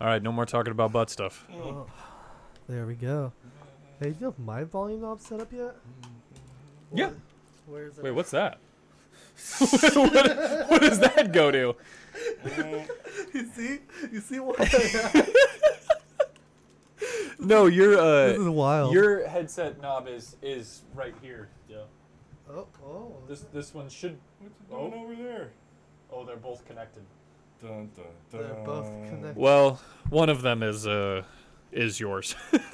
All right, no more talking about butt stuff. Oh, there we go. Hey, do you have my volume knob set up yet? Yeah. Where is it? Wait, what's that? what, what does that go to? you see? You see what? No, your this is uh, wild. your headset knob is is right here. Yeah. oh, oh. This this one should. What's it doing Oh. over there? Oh, they're both connected. Dun, dun, dun. They're both connected. Well, one of them is uh is yours.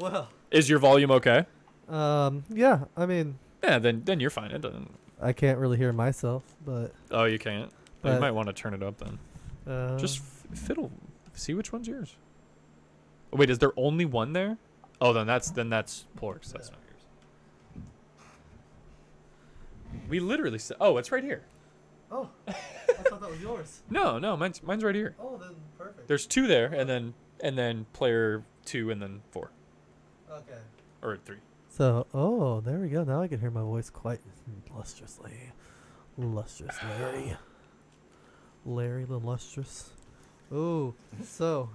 Well, is your volume okay? um, yeah. I mean, Yeah, then then you're fine. It doesn't. I can't really hear myself, but Oh, you can't. Then you might want to turn it up then. uh, Just f- fiddle. See which one's yours. Oh, wait, is there only one there? Oh, then that's then that's Pork's. That's not yours. We literally said. Oh, it's right here. Oh, I thought that was yours. No, no, mine's mine's right here. Oh, then perfect. There's two there, and then and then player two, and then four okay. or three. So, oh, there we go. Now I can hear my voice quite lustrously. Lustrous Larry. Larry the lustrous. Oh, so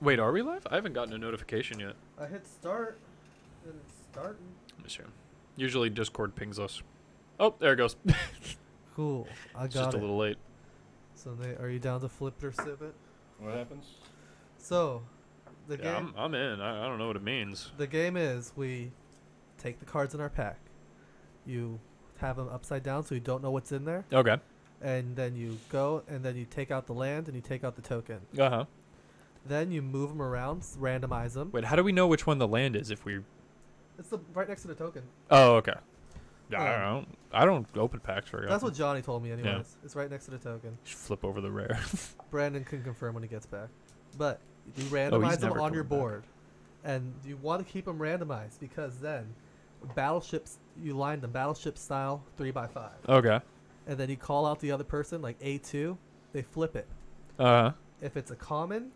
Wait, are we live? I haven't gotten a notification yet. I hit start and it's starting. Let me see. Usually Discord pings us. Oh, there it goes. Cool. I It's got just it. a little late. So, they, are you down to flip it or sip it? What happens? So, the Yeah, game. I'm, I'm in. I, I don't know what it means. The game is we take the cards in our pack. You have them upside down so you don't know what's in there, Okay. and then you go and then you take out the land and you take out the token. Uh huh. Then you move them around, randomize them. Wait, how do we know which one the land is if we? It's the right next to the token. Oh, okay. Yeah, I Um, don't. I don't open packs very That's often. what Johnny told me, anyways. It's right next to the token. Just flip over the rare. Brandon can confirm when he gets back. But you Oh, randomize them on your coming back. board, and you want to keep them randomized because then battleships you line them battleship style three by five, okay. and then you call out the other person like A two. They flip it. Uh huh. If it's a common,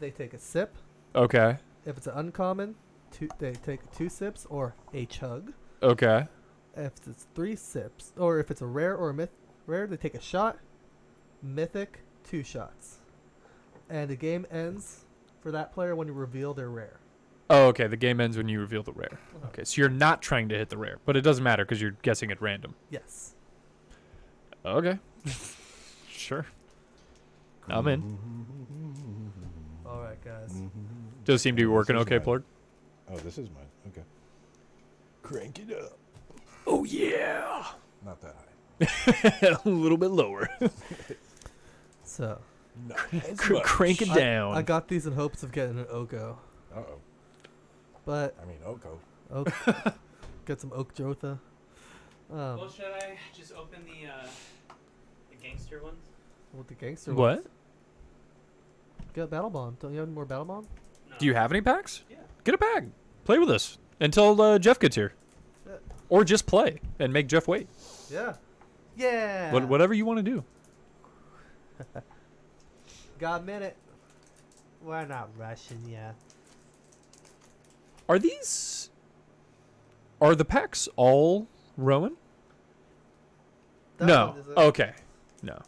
they take a sip. Okay. If it's an uncommon, two, they take two sips or a chug. Okay. If it's three sips, or if it's a rare or a myth, rare, they take a shot. Mythic, two shots. And the game ends for that player when you reveal their rare. Oh, okay. The game ends when you reveal the rare. Uh-huh. Okay, so you're not trying to hit the rare, but it doesn't matter because you're guessing at random. Yes. Okay. sure. I'm in. All right, guys. Does it seem to be working okay, mine. Plorg? Oh, this is mine. Okay. Crank it up. Oh yeah. Not that high. a little bit lower. So Not as Cr- crank it down. I, got these in hopes of getting an Oko, Uh-oh. but I mean, Oko. oak, get some Oak Jotha. Um, well, should I just open the uh, the gangster ones? with the gangster. What? ones. Get Battle Bond. Don't you have any more Battle Bond? No. Do you have any packs? Yeah. Get a bag. Play with us until uh, Jeff gets here, Yeah. Or just play and make Jeff wait. Yeah. Yeah. What, whatever you want to do. Got a minute. We're not rushing yet. Are these? Are the packs all Rowan? That no. one is a- Okay. No.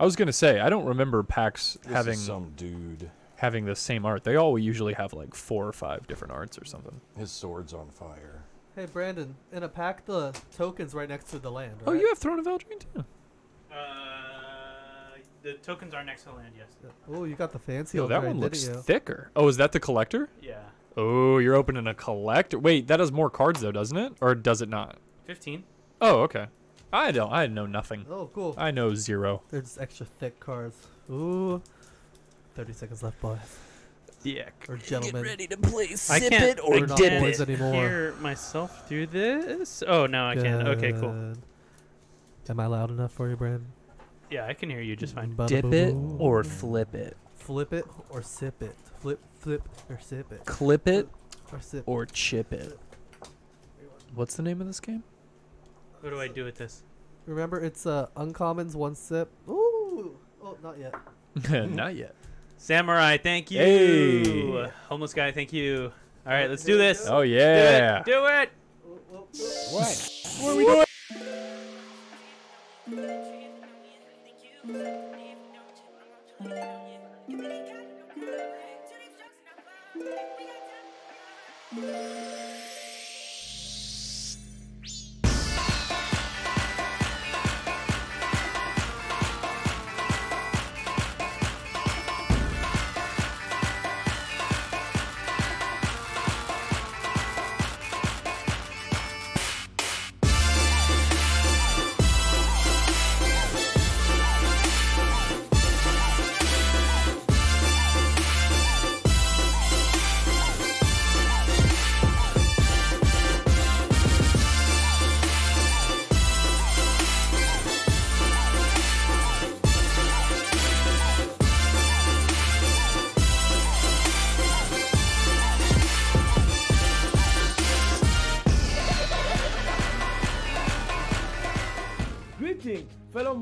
I was gonna say I don't remember packs This having is some dude. having the same art. They all usually have like four or five different arts or something. His sword's on fire. Hey Brandon, in a pack the tokens right next to the land. right? Oh, you have Throne of Eldraine too. Uh, the tokens are next to the land. Yes. Oh, you got the fancy. Yo, that one looks you? thicker. Oh, is that the collector? Yeah. Oh, you're opening a collector. Wait, that has more cards though, doesn't it? Or does it not? Fifteen. Oh, okay. I don't. I know nothing. Oh, cool. I know zero. They're just extra thick cards. Ooh. 30 seconds left, boys. Yeah. Or gentlemen. to play. I can't. or I not can't boys anymore. hear myself do this. Oh no, I can. Okay, cool. Am I loud enough for you, Brandon? Yeah, I can hear you just fine. Bada-boo-boo. flip it. Flip it or sip it. Flip, flip, or sip it. Clip it Or sip. or chip it. What's the name of this game? What do I do with this? Remember, it's uh, uncommons, one sip. Ooh. Oh, not yet. not yet. Samurai, thank you. Hey. Homeless guy, thank you. All right, let's do this. Oh Do yeah. it. Do it. Oh, oh. What? What are we doing?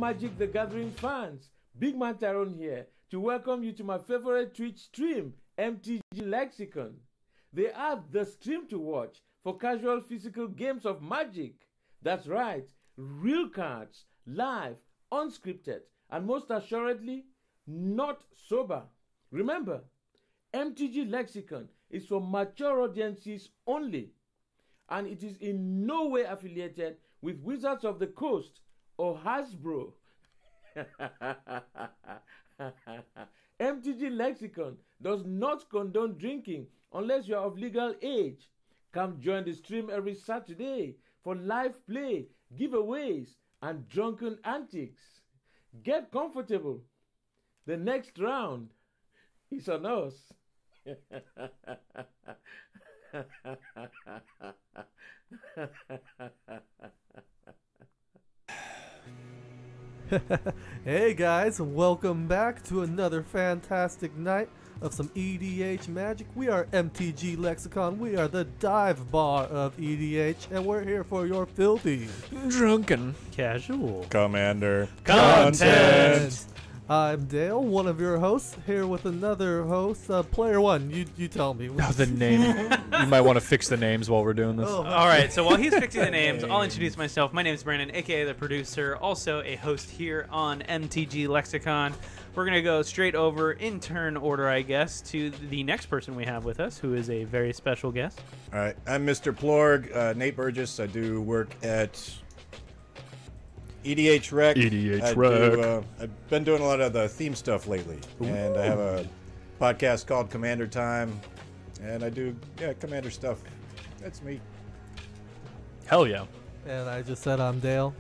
Magic the Gathering fans? Big Man Tyrone here to welcome you to my favorite Twitch stream, MTG Lexicon. They are the stream to watch for casual physical games of Magic. That's right, real cards, live, unscripted, and most assuredly, not sober. Remember, MTG Lexicon is for mature audiences only, and it is in no way affiliated with Wizards of the Coast or Hasbro. MTG Lexicon does not condone drinking unless you are of legal age. Come join the stream every Saturday for live play, giveaways, and drunken antics. Get comfortable. The next round is on us. hey guys, welcome back to another fantastic night of some EDH magic. We are MTG Lexicon. We are the dive bar of EDH, and we're here for your filthy Drunken. Casual. Commander. Content. I'm Dale, one of your hosts, here with another host, uh, Player One. You you tell me. Oh, the name. you might want to fix the names while we're doing this. Oh, All right, so while he's fixing the names, I'll introduce myself. My name is Brandon, aka the producer, also a host here on MTG Lexicon. We're gonna go straight over in turn order, I guess, to the next person we have with us, who is a very special guest. All right, I'm Mr. Plorg, uh, Nate Burgess. I do work at EDHREC. EDH I Rec. Do, uh, I've been doing a lot of the theme stuff lately, and I have a podcast called Commander Time, and I do yeah Commander stuff. That's me. Hell yeah. And I just said I'm Dale.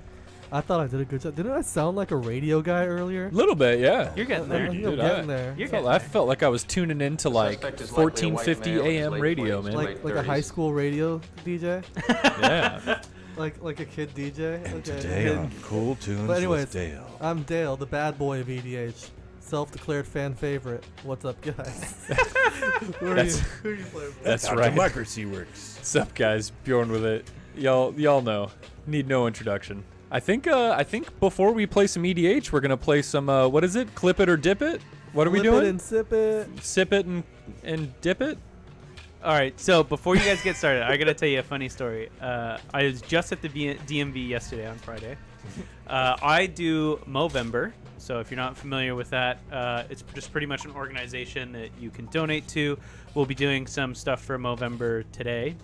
I thought I did a good job. Didn't I sound like a radio guy earlier? A little bit, yeah. You're getting I- I there. think Dude, I'm getting there. You're felt, getting I there. felt like I was tuning into like Suspect is likely a white 1450 male in his AM radio, man. Like like a high school radio DJ, yeah. like like a kid DJ. And Okay. today on Cool Tunes But anyways, with Dale. I'm Dale, the bad boy of EDH, self-declared fan favorite. What's up, guys? who, are you, That's- who are you playing for? That's How right. Democracy works. What's up, guys? Bjorn with it. Y'all, y'all know. Need no introduction. I think. Uh, I think before we play some EDH, we're gonna play some. Uh, what is it? Clip it or dip it? What are we Flip it doing? and sip it. Sip it and and dip it. All right, so before you guys get started, I gotta tell you a funny story. Uh, I was just at the DMV yesterday on Friday. Uh, I do Movember, so if you're not familiar with that, uh, it's just pretty much an organization that you can donate to. We'll be doing some stuff for Movember today,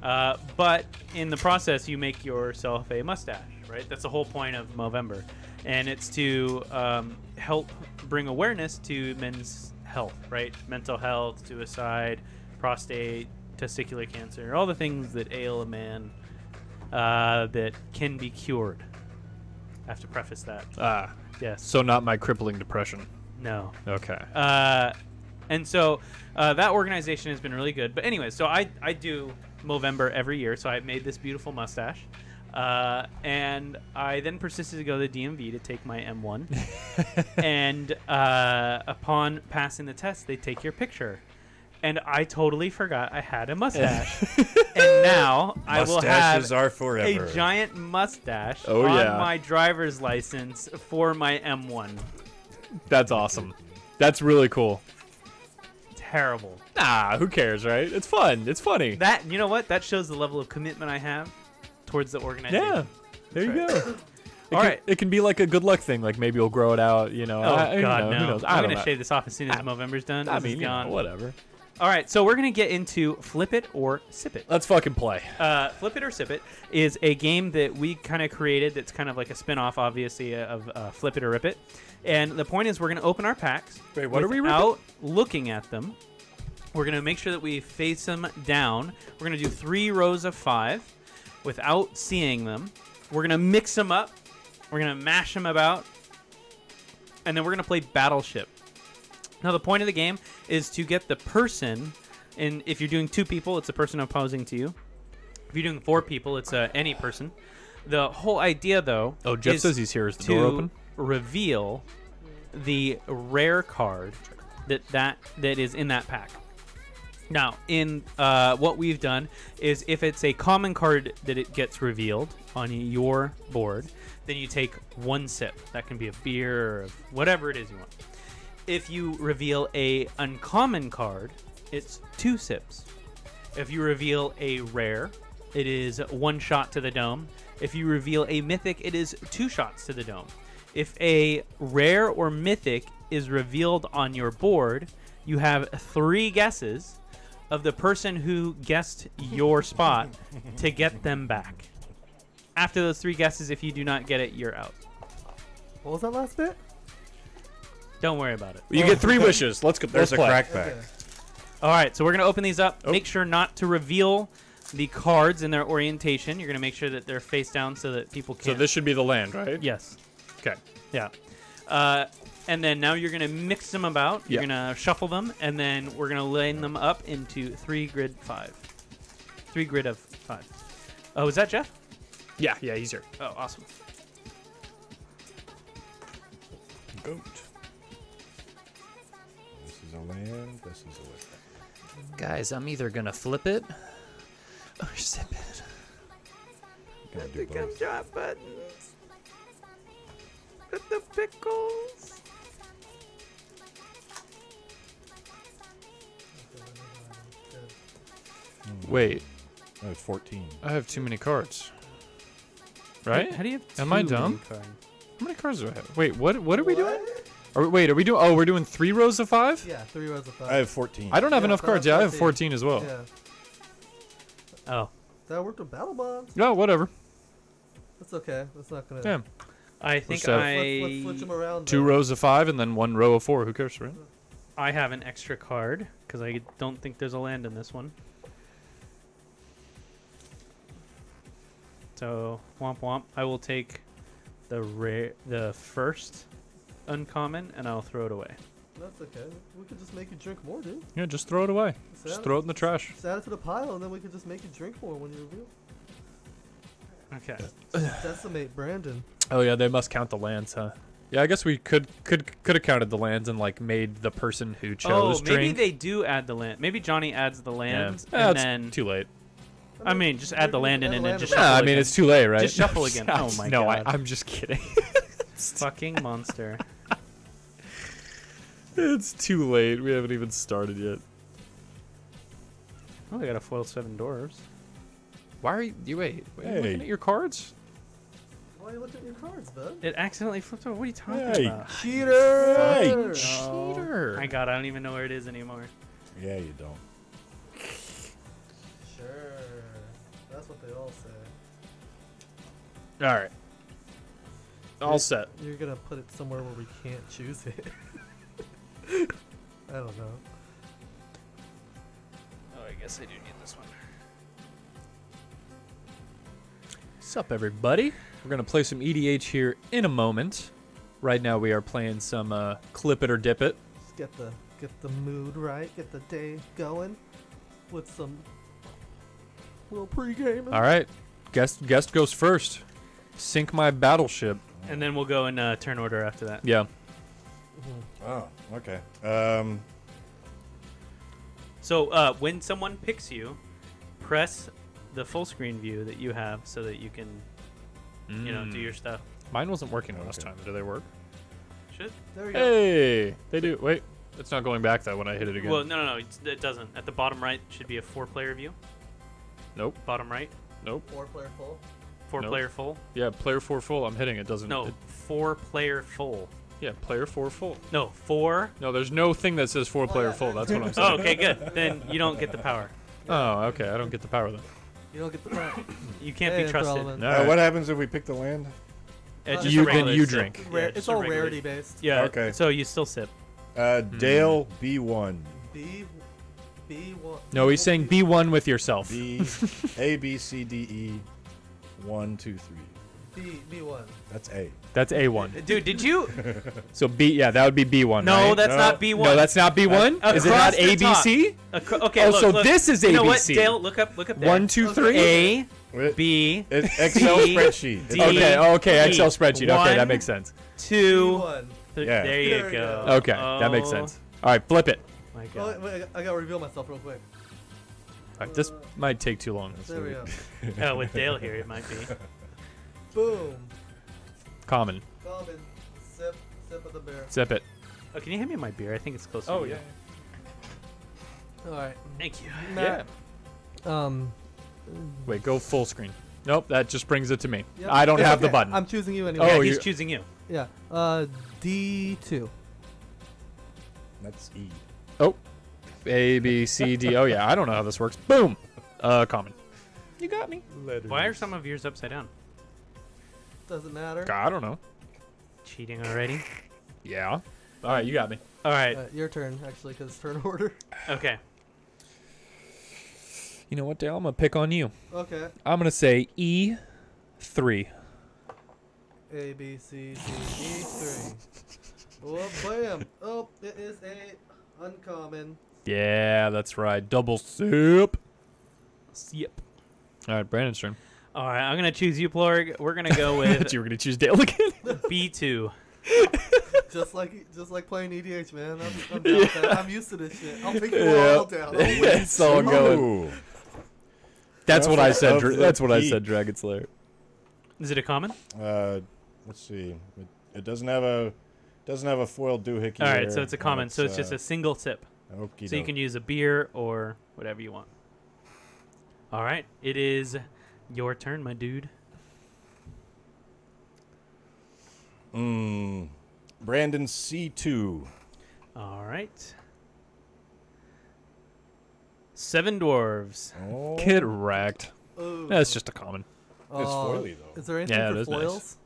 uh, but in the process, you make yourself a mustache, right? That's the whole point of Movember, and it's to um, help bring awareness to men's health, right? Mental health, suicide, prostate, testicular cancer, all the things that ail a man uh, that can be cured. I have to preface that. Ah, Yes. so not my crippling depression. No. Okay. Uh, and so uh, that organization has been really good. But anyway, so I, I do Movember every year. So I made this beautiful mustache. Uh, and I then persisted to go to the DMV to take my M1. and uh, upon passing the test, they take your picture. And I totally forgot I had a mustache. and now I will have Mustaches are forever. a giant mustache Oh, on yeah. my driver's license for my M1. That's awesome. That's really cool. Terrible. Nah, who cares, right? It's fun. It's funny. That you know what? That shows the level of commitment I have towards the organization. yeah. There you That's go. right. It All can, right. It can be like a good luck thing. Like maybe you'll grow it out. You know. Oh I, you God, know, no! Who knows? I I'm don't gonna know. shave this off as soon as ah, November's done. I This mean, is you know, gone. whatever. All right, so we're gonna get into flip it or sip it. Let's fucking play. Uh, Flip It or Sip It is a game that we kind of created that's kind of like a spin off, obviously, uh, of uh, Flip It or Rip It. And the point is, we're going to open our packs. Wait, what are we ripping? Without looking at them. We're going to make sure that we face them down. We're going to do three rows of five without seeing them. We're going to mix them up. We're going to mash them about. And then we're going to play Battleship. Now, the point of the game is to get the person, and if you're doing two people, it's the person opposing to you. If you're doing four people, it's uh, any person. The whole idea, though, Oh, Jeff is says he's here. Is the to door open? reveal the rare card that that that is in that pack. Now, in uh, what we've done is if it's a common card that it gets revealed on your board, then you take one sip. That can be a beer or whatever it is you want. If you reveal a uncommon card, it's two sips. If you reveal a rare, it is one shot to the dome. If you reveal a mythic, it is two shots to the dome. If a rare or mythic is revealed on your board, you have three guesses of the person who guessed your spot to get them back. After those three guesses, if you do not get it, you're out. What was that last bit? Don't worry about it. You get three wishes. Let's go. There's let's a play. crackback. Okay. All right, so we're gonna open these up. Oh. Make sure not to reveal the cards in their orientation. You're gonna make sure that they're face down so that people can't. this should be the land, right? yes, Okay. yeah. Uh, and then now you're gonna mix them about. You're Yeah. gonna shuffle them, and then we're gonna line them up into three grid five. Three grid of five. Oh, is that Jeff? Yeah, yeah, he's here. Oh, awesome. Goat. This is a land. This is a land. Guys, I'm either gonna flip it or sip it. Gotta do both. drop buttons. With the pickles. Hmm. Wait, Oh, it's 14. I have too many cards. Right? How do you have Am I two dumb? cards? How many cards do I have? Wait, what? What are we doing? Are wait, are we doing? Oh, we're doing three rows of five. Yeah, three rows of five. I have 14. I don't have Yeah, enough so cards. that's Yeah, I have 14. 14 as well. Yeah, Oh, that worked with battle bonds. No, whatever. That's okay. That's not gonna. Yeah, I think set. I Let's, let's switch them around. two though. rows of five and then one row of four. Who cares, right? I have an extra card because I don't think there's a land in this one. So womp womp. I will take the rare, the first uncommon, and I'll throw it away. That's okay. We could just make you drink more, dude. Yeah, just throw it away. Just Just throw it in the trash. Just add it to the pile, and then we could just make you drink more when you reveal. Okay. Decimate Brandon. Oh yeah, they must count the lands, huh? Yeah, I guess we could could could have counted the lands and like made the person who oh, chose. Oh, chose maybe drink. they do add the land. Maybe Johnny adds the yeah. lands, Yeah, and it's then too late. I mean, just add the land in and then just shuffle Yeah, I mean again. it's too late, right? Just shuffle again. Oh my no, God. I, I'm just kidding. fucking monster. It's too late. We haven't even started yet. Oh, they got a foil seven dwarves. Why are you? You wait. wait are you looking at your cards? Why are you looking at your cards, bud? It accidentally flipped over. What are you talking Hey. about? Cheater! Hey. Oh, Cheater. My God, I don't even know where it is anymore. Yeah, you don't. Sure. That's what they all say. All right. All set. You're gonna put it somewhere where we can't choose it. I don't know. Oh, I guess I do need this one. What's up, everybody? We're gonna play some EDH here in a moment. Right now, we are playing some uh, Clip It or Dip It. Just get the get the mood right, get the day going with some little pre-gaming. All right, guest guest goes first. Sink my battleship. And then we'll go in uh, turn order after that. Yeah. Oh, okay. Um, So uh, when someone picks you, press the full screen view that you have so that you can, you know, do Mm. your stuff. Mine wasn't working last Okay. time. Do they work? Should? There we go. Hey, they do. Wait, it's not going back though when I hit it again. Well, no, no, no. It's, it doesn't. At the bottom right should be a four-player view. Nope. Bottom right, Nope. Four player full. four-player full. Yeah, player four full. I'm hitting it. Doesn't. No, it- four-player full. Yeah, player four full. No, four. No, there's no thing that says four player full. That's what I'm saying. Oh, okay, good. Then you don't get the power. Oh, okay. I don't get the power then. You don't get the point. You can't Hey, be trusted. relevant. No. uh, what happens if we pick the land? It's Uh, just You- a then regular you sip. drink. Yeah, Rare, just it's a all regular- rarity based. Yeah. Okay. So you still sip. Uh, Hmm. Dale B1. B, B one. No, he's saying be one with yourself. B, A, B, C, D, E, one, two, three. B B one. That's A. That's A one. Dude, did you? So B, yeah, that would be B one. No, right? that's No. not B1. no, that's not B one. Uh, Is it not the A B top. C? Acro- okay, Oh, look, so look. this is ABC. You know what, Dale? Look up. Look up there. One, two, three. A, It- B, Excel D, spreadsheet. D, Okay. Okay. Excel spreadsheet. Okay, that makes sense. B two. one. th- Yeah. There you There go. go. Okay, that makes Oh, sense. All right, flip it. My Oh, God. wait, wait, I gotta reveal myself real quick. right, this might take too long. There we go. oh, with Dale here, it might be. Boom. Common. Common. Sip. Sip of the beer. Zip it. Oh, can you hand me my beer? I think it's close. Oh to you. All right. Thank you. Matt. Um. Wait, go full screen. Nope, that just brings it to me. yep, I don't it's have the button. I'm choosing you anyway. Oh, yeah, he's you- choosing you. Yeah. Uh, D two. That's E. Oh A B C D. oh yeah, I don't know how this works. Boom. Uh, common. You got me. Why are some of yours upside down? Doesn't matter. I don't know. Cheating already? Yeah. All right, you got me. All right. Uh, your turn, actually, because turn order. Okay. You know what, Dale? I'm gonna pick on you. Okay. I'm gonna say E, three. A B C D E three. Oh bam! Oh, it is a uncommon. Yeah, that's right. Double sip. Yep. All right, Brandon's turn. All right. I'm gonna choose you, Plorg. We're gonna go But with you were gonna choose Dale again. B2. Just like just like playing EDH, man. I'm, I'm, down with that. I'm used to this shit. I'll take you Yeah. all down. That's all I'm going. Ooh. That's what I said. Of Dra- the that's what I geek. said. Dragon Slayer. Is it a common? Uh, let's see. It, it doesn't have a doesn't have a foil doohickey. All right. there, So it's a and common. So it's just uh, a single sip. okey So you can use a beer or whatever you want. All right. It is your turn, my dude. Mm, Brandon C two. All right. Seven dwarves. Oh, Get wrecked. Ooh. That's just a common. It's Uh, foily though. Is there anything Yeah, for is nice. foils?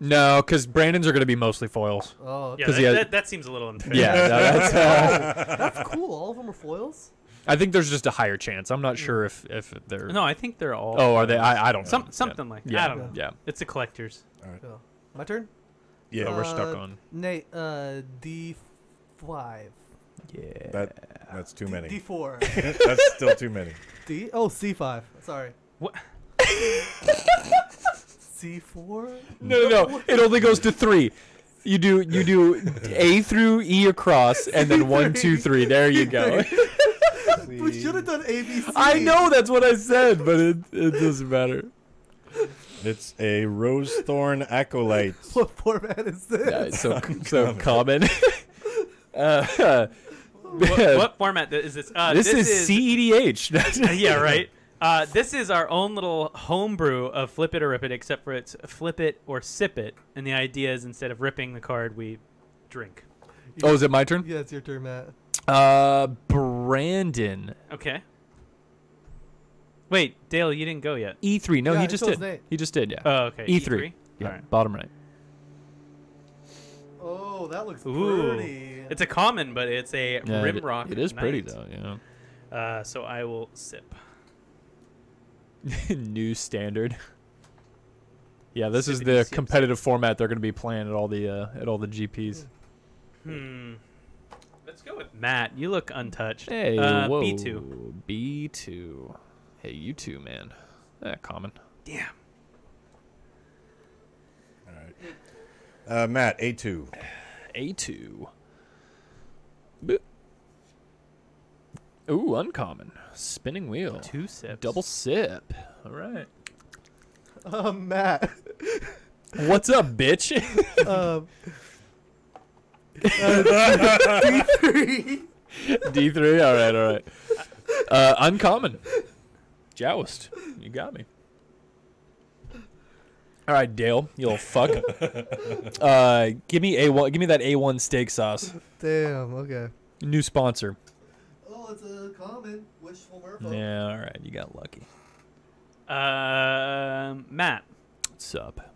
No, because Brandon's are gonna be mostly foils. Oh, Yeah, 'Cause that, he had- that, that seems a little unfair. Yeah, that- that's. that's cool. All of them are foils. I think there's just a higher chance. I'm not sure if if they're. No, I think they're all. Oh, are they? I I don't know. Some Yeah. something like that. Yeah. I don't know. Yeah. It's a collector's. Cool. My turn. Yeah, But we're stuck Uh, on. Nate. Uh, D five. Yeah. that that's too many. D four. that's still too many. D. Oh, C five. Sorry. What? C four. No, no, no. It only goes to three. You do you do A through E across, and then one, two, three. There you go. We should have done ABC. I know that's what I said, but it it doesn't matter. It's a rosethorn acolyte. What format is this? Yeah, it's so so common. uh, What, what format is this? Uh, this, is, is CEDH. yeah, right. Uh, this is our own little homebrew of flip it or rip it, except for it's flip it or sip it, and the idea is instead of ripping the card, we drink. oh, is it my turn? Yeah, it's your turn, Matt. Uh, Brandon. Okay. Wait, Dale, you didn't go yet. E3. No, Yeah, he I just chose did. Nate. He just did. Yeah. Oh, okay. E3. yeah. Alright. Bottom right. Oh, that looks Ooh. pretty. It's a common, but it's a Yeah, it- Rimrock. It is pretty Knight. though. Yeah. Uh, so I will sip. New standard. Yeah, this is Sippity the sip, competitive format they're going to be playing at all the uh, at all the GPs. Hmm. Let's go with Matt. You look untouched. Hey, uh, whoa. B2. B two. Hey, you too, man. Yeah, common. Damn. All right. Uh, Matt A two. A two. Boop. Ooh, uncommon. Spinning wheel. Two sips. Double sip. All right. Uh, Matt. What's up, bitch? um, uh, D3. D three. All right, all right. Uh, uncommon. Joust. You got me. All right, Dale, you little fuck. uh, give me a one. Give me that A one steak sauce. Damn, okay. New sponsor. Oh, it's a common. Wishful merfolk. Yeah, all right. You got lucky. Um, Matt. What's up?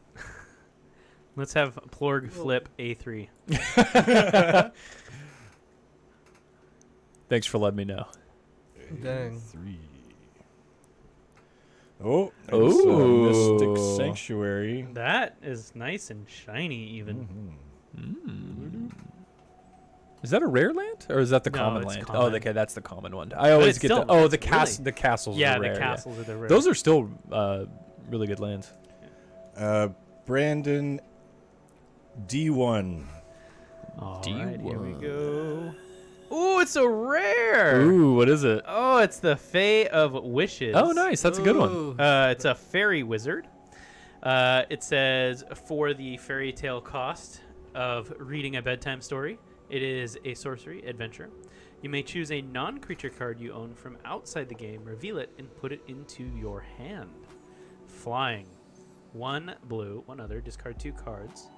Let's have Plorg flip A3. Thanks for letting me know. Dang. Three. Oh, it's a Ooh. Mystic Sanctuary. That is nice and shiny, even. Mhm. Mm. Is that a rare land or is that the No, common it's land? common. Oh, okay, that's the common one. I always it's get the oh the cas really. the castles. Yeah, are rare, the castles are the rare. Those are still uh, really good lands. Uh, Brandon D1. All right, here we D1. go. Ooh, it's a rare. Ooh, what is it? Oh, it's the Fae of Wishes. Oh, nice. That's a good one. Uh, it's a fairy wizard. Uh, it says for the fairy tale cost of reading a bedtime story, it is a sorcery adventure. You may choose a non creature card you own from outside the game, reveal it, and put it into your hand. Flying. One blue, one other, discard two cards.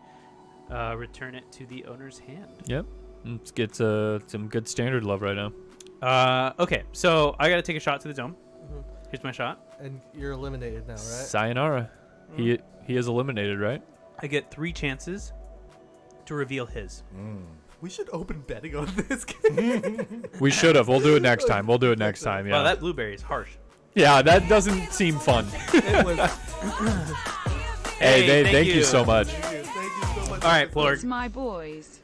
Uh, return it to the owner's hand. Yep. Let's get uh, some good standard love right now. Uh, okay, so I gotta take a shot to the dome. Mhm. Here's my shot. And you're eliminated now, right? Sayonara. He he is eliminated, right? I get three chances to reveal his. We should open betting on this game. We should have. We'll do it next time. We'll do it next time. Yeah. Wow, that blueberry is harsh. yeah, that doesn't seem fun. it was. hey, Hey, they, thank thank you. you. so much. Thank you, thank you so much. All right, for Plorg. It's my boys.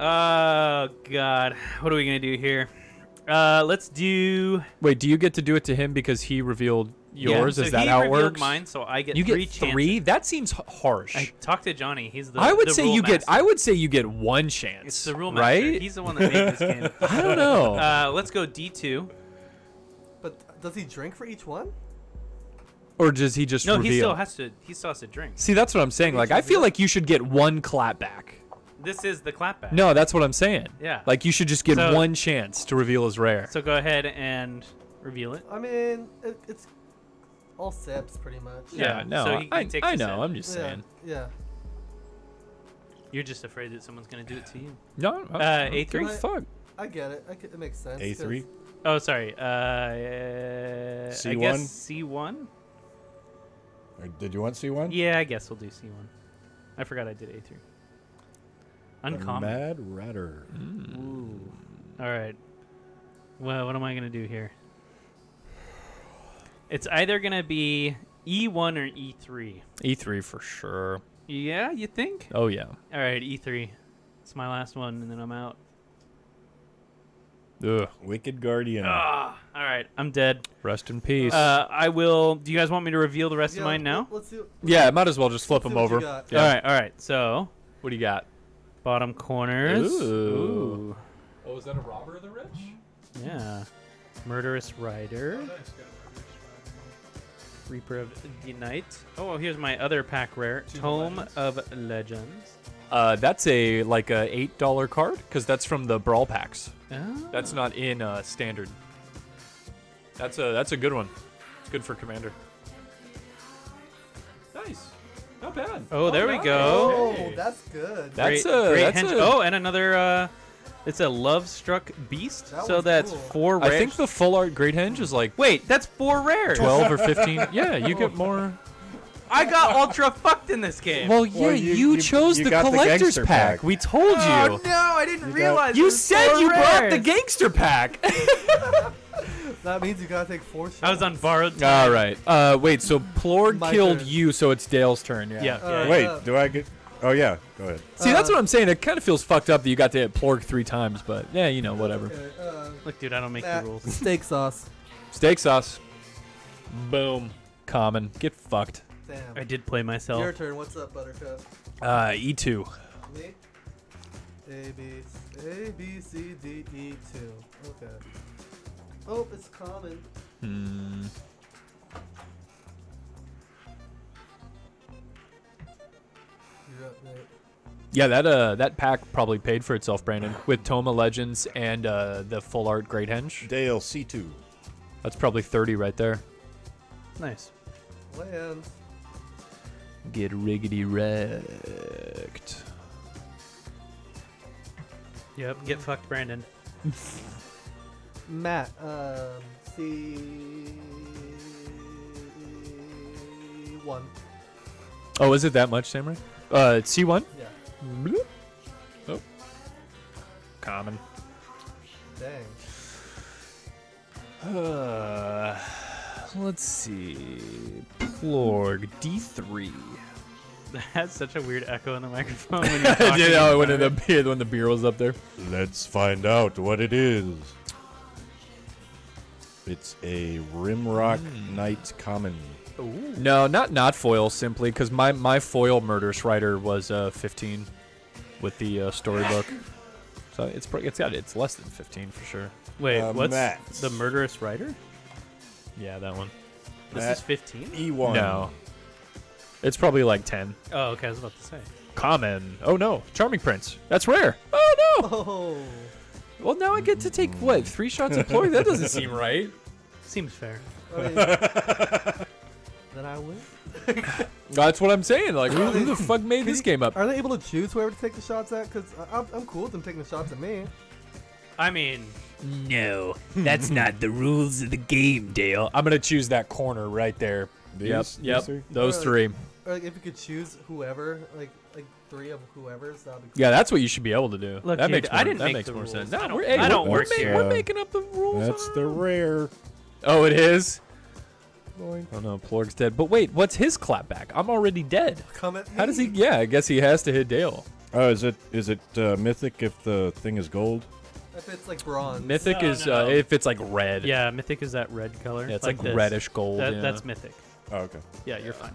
Oh God, what are we gonna do here? Uh, let's do Wait, do you get to do it to him because he revealed yours? Yeah, is that he how it revealed works? Mine, so I get you three get chances. three. That seems h- harsh. I talked to Johnny. He's the. I would the say rule you get. I would say you get one chance. It's the rule master. right? He's the one that made this game. I don't know. Uh, let's go D two. But does he drink for each one? Or does he just No, reveal? he still has to. He still has to drink. See, that's what I'm saying. Like, I feel like you should get one clap back. This is the clap back. No, that's what I'm saying. Yeah. Like, you should just get So- one chance to reveal his rare. So go ahead and reveal it. I mean, it, it's all sips pretty much. yeah, yeah, no, so he- he I, takes I a know. sip. I'm just saying. yeah. You're just afraid that someone's gonna do it to you. No, Uh, A3? Fuck. I get it. I get, it makes sense. A three. Oh, sorry. Uh, uh, I C1? guess C one. Or did you want C one? Yeah, I guess we'll do C one. I forgot I did A three. Uncommon. Mad Ratter. Ooh. All right. Well, what am I gonna do here? It's either gonna be E one or E three. E3 for sure. Yeah, you think? Oh yeah. All right, E three. It's my last one, and then I'm out. Ugh. Wicked Guardian. Ah, all right, I'm dead. Rest in peace. Uh, I will. Do you guys want me to reveal the rest Yeah, of mine now? let- Let's see. yeah, might as well just flip see him what you over. Yeah. All right, all right. So What do you got? bottom corners. Ooh. Oh, is that a robber of the rich? Yeah. Murderous Rider. Reaper of the Night. Oh, here's my other pack rare. Tome of Legends. Uh, that's a like a eight dollar card because that's from the brawl packs. Oh. That's not in uh, standard. That's a that's a good one. It's good for commander. Nice, not bad. Oh, there we nice. go. Oh, that's good. That's great, a- great that's hench- a- Oh, and another. Uh, it's a Lovestruck Beast. That so that's cool. four rares. I think the full art great henge is like Wait, that's four rares. twelve or fifteen. Yeah, you get more. I got ultra fucked in this game. Well, yeah, Well, you, you- you- chose you the got the collector's gangster pack. pack. We told you. Oh no, I didn't You got- realize. You was said four you brought the gangster pack. That means you gotta take four shots. I was on borrowed time. All right. Uh, wait. So Plorg My killed turn. you, so it's Dale's turn. Yeah. Yeah. Uh, yeah. Wait, do I get? Oh yeah, go ahead. See, that's Uh, what I'm saying. It kind of feels fucked up that you got to hit Plorg three times, but yeah, you know, whatever. Okay, uh, Look, dude, I don't make Matt, the rules. steak sauce. Steak sauce. Boom. Common. Get fucked. Damn. I did play myself. Your turn. What's up, Buttercup? Uh, E2. Me. A B A B C D E two. Okay. Oh, it's common. Hmm. You're up, Nate. Yeah, that uh, that pack probably paid for itself, Brandon, with Tome of Legends and uh, the full art Great Henge. Dale C two. That's probably thirty right there. Nice. Lands. Get riggedy wrecked. Yep. Get fucked, Brandon. Matt. Um. C. One. Oh, is it that much, Samurai? Uh, C one. Yeah. Bloop. Oh. Common. Dang. Uh, let's see. Plorg D3. That had such a weird echo in the microphone when you're talking. you know, when about the beer, when the beer was up there. Let's find out what it is. It's a Rimrock Knight Common. No, not not foil simply because my my foil murderous rider was uh 15 with the uh, storybook. So it's pro- it's got it's less than 15 for sure. Wait, Uh, what's Matt. the murderous rider? Yeah, that one. This Matt. is 15. E1. No. It's probably like 10. Oh, okay. I was about to say. Common. Oh no, Charming Prince. That's rare. Oh no. Oh. Well, now I get to take what three shots of Ploy? That doesn't seem right. Seems fair. Oh, I then I win. That's what I'm saying. Like, who, who the fuck made this game up? Are they able to choose whoever to take the shots at? Because I'm, I'm cool with them taking the shots at me. I mean, No, that's not the rules of the game, Dale. I'm gonna choose that corner right there. These- yep, these yep. three? Those Alright. three. Or like if you could choose whoever, like like three of whoever's, that'd be cool. Yeah, that's what you should be able to do. Look, that kid, makes more, I didn't that make makes the more rules. sense. I No, don't- we're, hey, I don't we're, work we're, here. We're making up the rules. That's on the rare. Oh, it is. Boing. Oh no, Plorg's dead. But wait, what's his clapback? I'm already dead. Come at me. How does he? Yeah, I guess he has to hit Dale. Oh, is it is it uh, mythic if the thing is gold? If it's like bronze. Mythic No, is no, uh, if it's like red. yeah, mythic is that red color. Yeah, it's like, this. reddish gold. That, yeah. That's mythic. Oh, okay. Yeah, you're fine.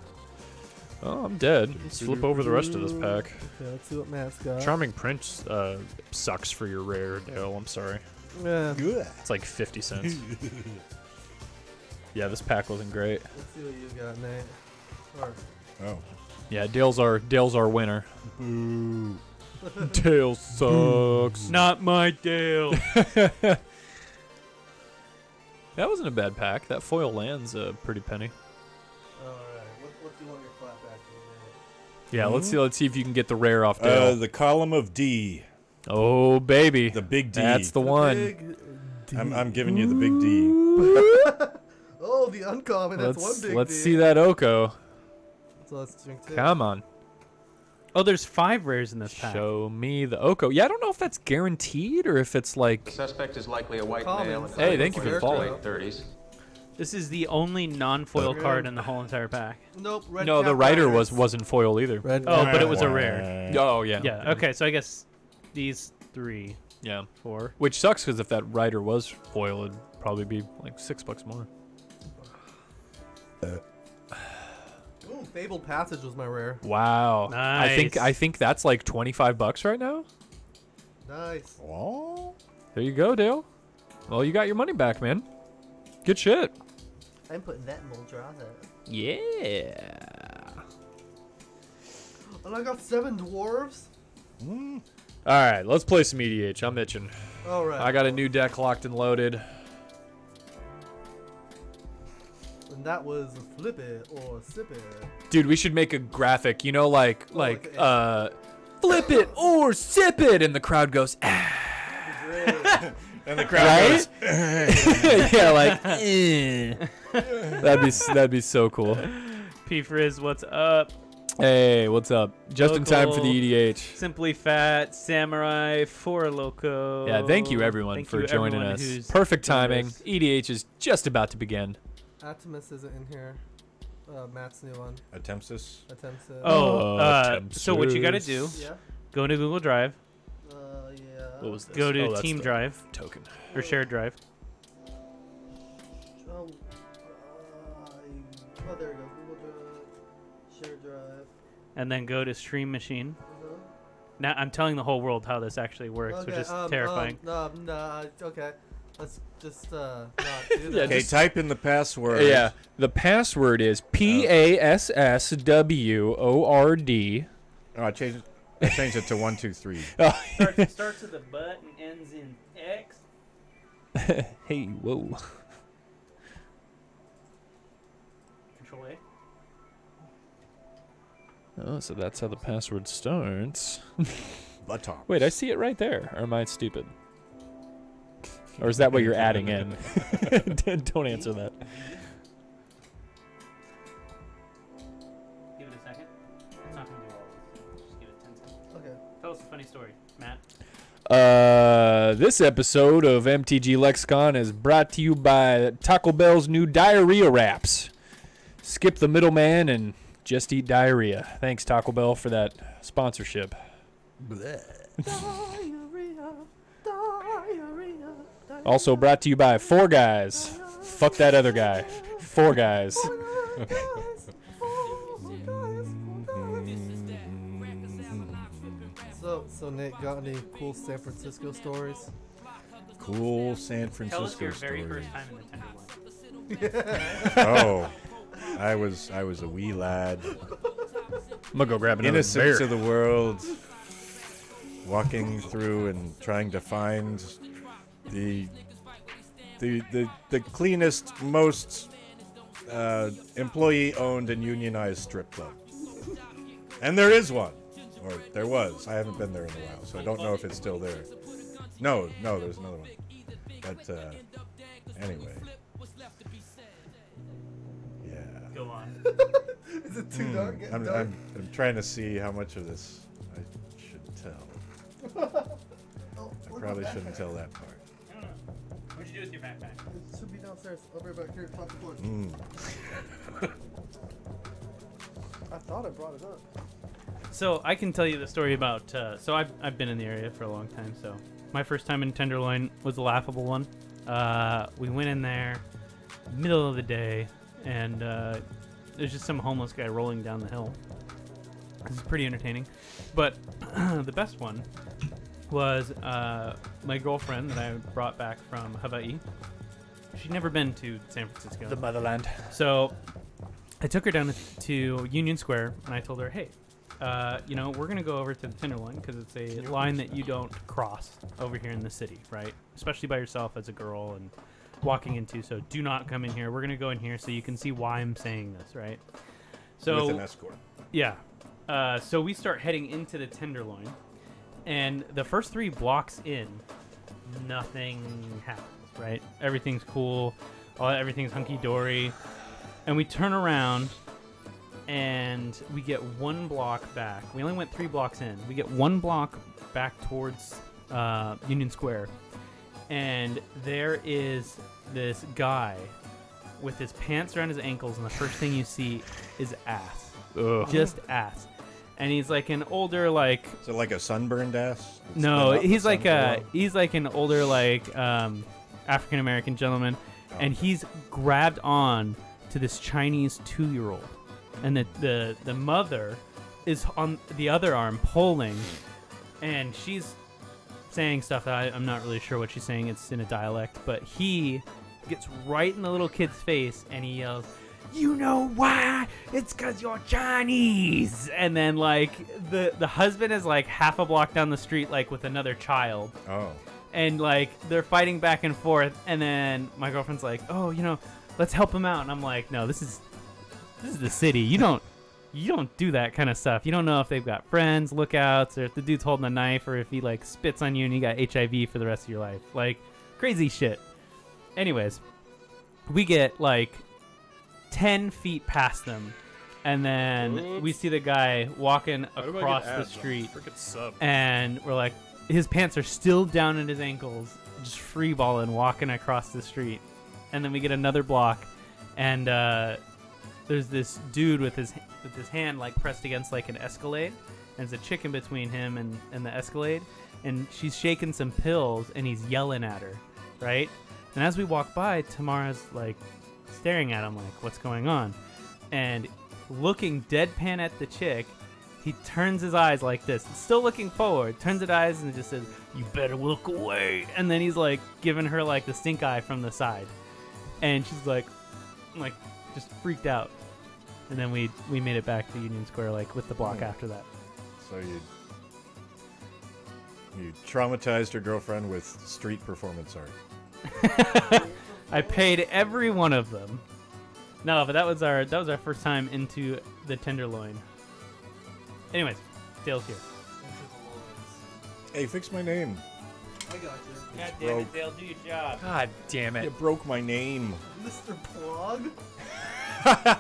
Oh, I'm dead. Let's flip over the rest of this pack. Okay, let's see what Matt's got. Charming Prince uh, sucks for your rare, Dale. I'm sorry. Yeah. It's like 50 cents. yeah, this pack wasn't great. Let's see what you got, Nate. Or, Oh. Yeah, Dale's our Dale's our winner. Boo. Dale sucks. Not my Dale. That wasn't a bad pack. That foil lands a pretty penny. all right. What, what do you want your flat back to be? Yeah, let's see. Let's see if you can get the rare off Uh, Dale. the column of D. oh baby, The big D. that's the one. Big D. I'm, I'm giving you the big D. Oh, the uncommon. That's Let's one big let's D. see that Oko. So let's drink two. Come on, oh, there's five rares in this pack. show me the Oko. Yeah, I don't know if that's guaranteed or if it's like. The Suspect is likely a white Common, male in Hey, thank you for late following. 30s. This is the only non-foil Okay. card in the whole entire pack. Nope. Red No, the cap writer was wasn't foil either. Red Oh, cap but it was a rare. Oh yeah. Yeah. Okay, so I guess these three, Yeah. four. Which sucks because if that rider was foil, it'd probably be like six bucks more. Ooh, Fabled Passage was my rare. Wow. Nice. I think I think that's like twenty five bucks right now. Nice. Oh. There you go, Dale. Well, you got your money back, man. Good shit. I'm putting that in Muldrotha. Yeah. And I got seven dwarves. Mm. All right, let's play some EDH. I'm itching. All right. I got a new deck locked and loaded. And that was flip it or sip it. Dude, we should make a graphic. You know, like Oh, like like- uh, flip it or sip it, and the crowd goes ah. And the crowd Right? goes, yeah, like eh. that'd be that'd be so cool. P Frizz, what's up? Hey, what's up? Just in time for the EDH. Simply Fat, Samurai, Four Loco. Yeah, thank you everyone Thank for you joining everyone us. Perfect timing. EDH is just about to begin. Atomus isn't in here. Uh, Matt's new one. Attemptus. Attempts it. Oh, Oh, uh, so what you gotta do? Yeah. Go to Google Drive, Uh, yeah. What was this? go to Oh, Team Drive token. or Shared Drive. Oh, uh, oh, there we go. Google Drive. Share Drive. and then go to Stream Machine. Uh-huh. Now I'm telling the whole world how this actually works, which is um, terrifying. Um, um, nah, okay. Let's just uh, not do Yeah, that. Okay, just- type in the password. Yeah, the password is P A S S W O R D. Oh, I changed. I changed it to one two three. starts, starts with a butt and ends in X. Hey, whoa. Control A. Oh, so that's how the password starts. Buttocks. Wait, I see it right there. Or am I stupid? Or is that what you're adding in? Don't answer that. Give it a second. It's not gonna do all this. Just give it 10 seconds. Okay. Tell us a funny story, Matt. Uh, this episode of MTG Lexicon is brought to you by Taco Bell's new diarrhea wraps. Skip the middleman and just eat diarrhea. Thanks, Taco Bell, for that sponsorship. Also brought to you by Four Guys. Fuck that other guy. Four Guys. So So, so Nate, got any cool San Francisco stories? Cool San Tell us Francisco stories. very first time in the Tenderloin. oh, I was I was a wee lad, I'm gonna go grab another innocent beer. of the world, walking through and trying to find the the the, the cleanest, most uh, employee-owned and unionized strip club. And there is one, or there was. I haven't been there in a while, so I don't know if it's still there. No, no, there's another one. But uh, anyway, yeah. Go on. Is it too Hmm, dark? I'm, dark? I'm, I'm trying to see how much of this I should tell. Oh, I probably shouldn't tell that part. What'd you do with your backpack? It should be downstairs. I'll be right back here. Talk to Gordon. Mm. I thought I brought it up. So I can tell you the story about. Uh, so I've, I've been in the area for a long time. So my first time in Tenderloin was a laughable one. Uh, we went in there, middle of the day, and uh, there's just some homeless guy rolling down the hill. This is pretty entertaining. But the best one was uh, my girlfriend that I brought back from Hawaii. She'd never been to San Francisco. the motherland. So I took her down to Union Square and I told her, hey, uh, you know, we're going to go over to the Tenderloin because it's a line that you don't cross over here in the city, right? Especially by yourself as a girl and walking into. So do not come in here. We're going to go in here so you can see why I'm saying this, right? So With an escort. yeah. Uh, so we start heading into the Tenderloin, and the first three blocks in, nothing happens. Right? Everything's cool. All, everything's hunky dory, and we turn around, and we get one block back. We only went three blocks in. We get one block back towards uh, Union Square, and there is this guy with his pants around his ankles, and the first thing you see is ass Ugh. just ass. And he's like an older like Is it like a sunburned ass? No, been out in he's like a he's like an older like um, African American gentleman, and he's grabbed on to this Chinese two year old, and the, the the mother is on the other arm pulling, and she's saying stuff that I, I'm not really sure what she's saying. It's in a dialect, but he gets right in the little kid's face and he yells, "You know why? It's because you're Chinese!" And then like the the husband is like half a block down the street, like with another child, Oh. and like they're fighting back and forth. And then my girlfriend's like, "Oh, you know, let's help him out." And I'm like, "No, this is this is the city. You don't." You don't do that kind of stuff. You don't know if they've got friends, lookouts, or if the dude's holding a knife, or if he like spits on you and you got HIV for the rest of your life. Like crazy shit. Anyways, we get like 10 feet past them, and then we see the guy walking across the street, sub. and we're like, his pants are still down at his ankles, just free balling, walking across the street. And then we get another block, and uh, there's this dude with his with his hand like pressed against like an Escalade, and there's a chick in between him and, and the Escalade, and she's shaking some pills, and he's yelling at her, right? And as we walk by, Tamara's like staring at him, like, what's going on? And looking deadpan at the chick, he turns his eyes like this, still looking forward, turns his eyes and just says, You better look away. And then he's like giving her like the stink eye from the side. And she's like, like, just freaked out. And then we we made it back to Union Square like with the block Hmm. after that. So you you traumatized your girlfriend with street performance art. I paid every one of them. No, but that was our that was our first time into the Tenderloin. Anyways, Dale's here. Hey, fix my name. I got you. God damn it, Dale, do your job. God damn You it. broke my name. Mr. Plug?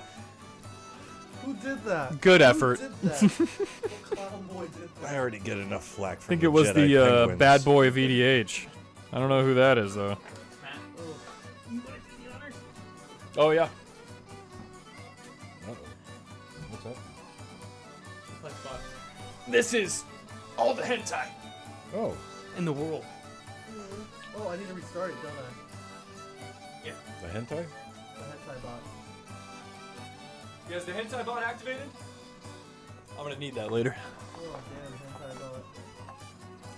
Who did that? Good Who effort. did that? clown boy did I already get enough flack I think the it was Jedi the uh, bad boy of EDH. I don't know who that is though. Oh yeah. Uh-oh. What's that? This is all the hentai. Oh, In the world. Mm-hmm. Oh, I need to restart it, don't I? Yeah. the hentai? The hentai bot. Is the hentai bot activated? I'm gonna need that later. Oh, damn, hentai bot.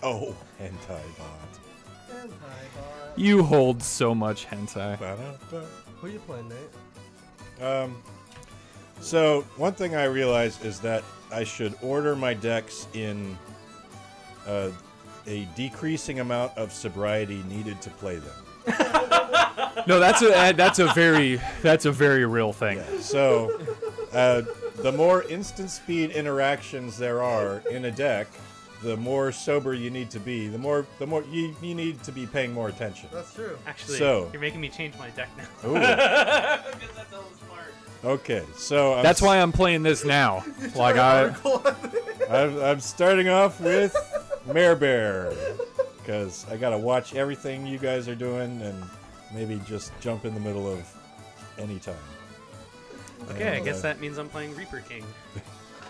Oh, hentai bot. Hentai You hold so much hentai. Ba-da-da. Who are you playing, Nate? Um, so one thing I realized is that I should order my decks in uh, a decreasing amount of sobriety needed to play them. No, that's a that's a very that's a very real thing. So, uh, the more instant speed interactions there are in a deck, the more sober you need to be. The more the more you, you need to be paying more attention. That's true. Actually, So- you're making me change my deck now. Ooh. Because that's all smart. Okay, so I'm That's s- why I'm playing this now. Like I I'm, I'm starting off with Mare Bear because I gotta watch everything you guys are doing and maybe just jump in the middle of any time. Okay, I And, guess uh, that means I'm playing Reaper King.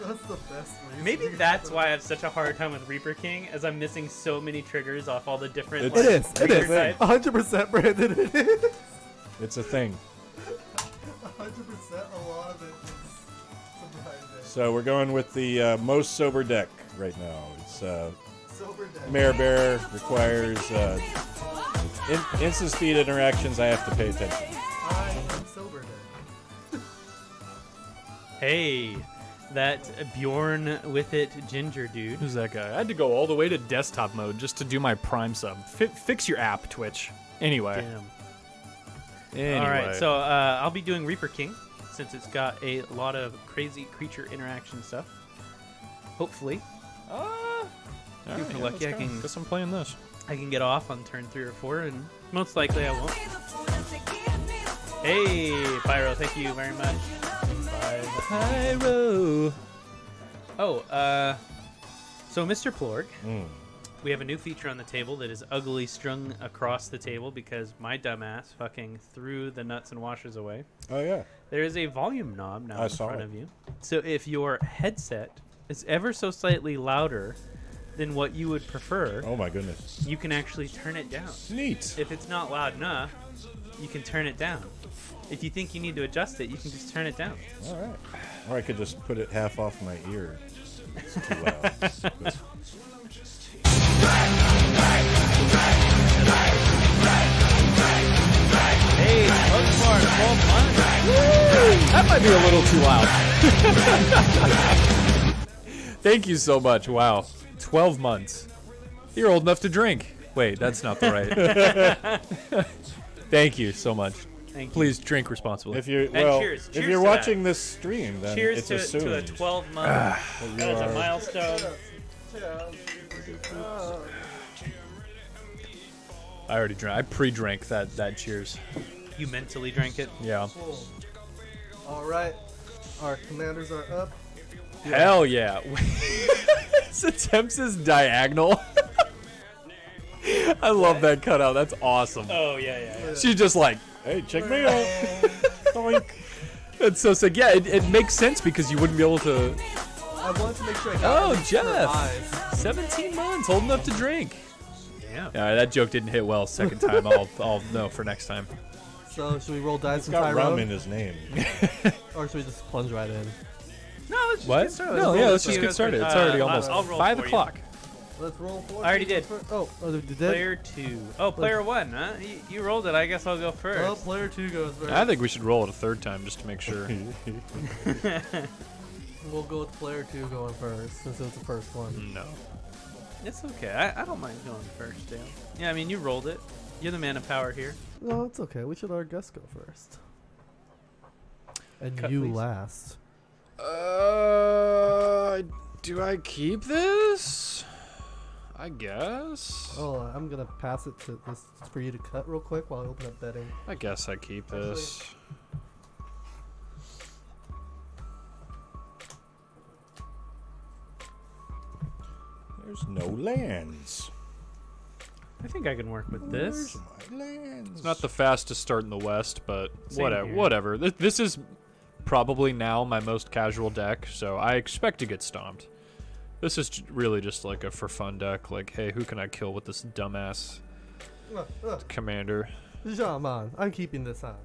That's the best reason. Maybe that's why I have such a hard time with Reaper King, as I'm missing so many triggers off all the different. It's- It like, is. It creature is. types. 100% Brandon. It is. It's a thing. 100%. A lot of it is surprising. So we're going with the uh, most sober deck right now. It's uh, Sober deck. Mare Bear requires uh, in, instant speed interactions. I have to pay attention. I am sober deck. Hey, that Bjorn with it ginger dude. Who's that guy? I had to go all the way to desktop mode just to do my Prime sub. Fi fix your app, Twitch. Anyway. Damn. anyway. All right, so uh, I'll be doing Reaper King since it's got a lot of crazy creature interaction stuff. Hopefully, Ah. if we're yeah, lucky, I can- Guess I'm playing this. I can get off on turn three or four, and most likely I won't. Hey, Pyro, thank you very much. Pyro. Oh, uh, so Mr. Plorg, Mm. we have a new feature on the table that is ugly strung across the table because my dumbass fucking threw the nuts and washers away. Oh yeah. There is a volume knob now I in front it. of you. So if your headset is ever so slightly louder than what you would prefer, Oh my goodness. you can actually turn it down. Neat. If it's not loud enough, you can turn it down. If you think you need to adjust it, you can just turn it down. All right. Or I could just put it half off my ear. It's too loud. Uh, hey, welcome for 12 months. That might be a little too loud. Thank you so much. Wow. 12 months. You're old enough to drink. Wait, that's not the right. Thank you so much. Thank you. Please drink responsibly. if you're And well, cheers. if Cheers you're to that. watching this stream, then Cheers it's to, assumed to a 12 month. Ah, that you that is a are- milestone. I already drank. I pre-drank that that cheers. You mentally drank it. Yeah. Cool. All right. Our commanders are up. Hell yeah. this attempts is diagonal. I love that cutout. That's awesome. Oh, yeah, yeah. yeah. She's just like, Hey, check me out. Doink. it's so sick. Yeah, it, it makes sense because you wouldn't be able to. I wanted to make sure I got Oh, Jeff. 17 months, old enough to drink. Yeah. Yeah, that joke didn't hit well. Second time, I'll I'll know for next time. So should we roll dice It's and got rum in his name. or should we just plunge right in? No, let's just What? get started. No, roll yeah, let's just get started. It's Uh, already I'll- almost I'll five for you. o'clock. Let's roll for. I already did. Oh, oh, you did. Player two. Oh, player one, huh? You, you rolled it. I guess I'll go first. Well, player two goes first. I think we should roll it a third time just to make sure. We'll go with player two going first since it was the first one. no. It's okay. I, I don't mind going first, Dale. Yeah, I mean, you rolled it. You're the man of power here. No, it's okay. We should let our guest go first. And Cut, you please. last. Uh, do I keep this? I guess. Oh, I'm gonna pass it to this for you to cut real quick while I open up betting. I guess I keep Actually- this. There's no lands. I think I can work with this. Where's my lands? It's not the fastest start in the West, but Same whatever. here. Whatever. Th- This is probably now my most casual deck, so I expect to get stomped. This is really just like a for fun deck. Like, hey, who can I kill with this dumbass Uh, uh, commander? Shaman, I'm keeping this on.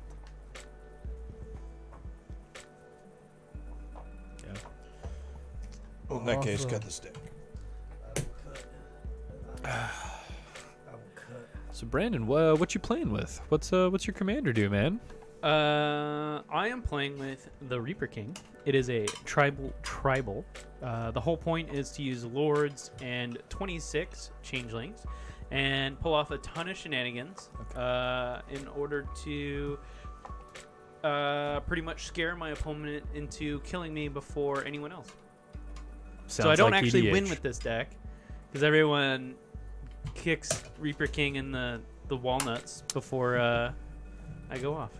Well, in that case, cut the stick. So Brandon, wha what you playing with? What's uh what's your commander do, man? Uh, I am playing with the Reaper King. It is a tribal tribal. Uh, the whole point is to use lords and 26 changelings and pull off a ton of shenanigans uh, in order to uh, pretty much scare my opponent into killing me before anyone else. so I don't like actually win with this deck because everyone kicks Reaper King in the, the walnuts before uh, I go off.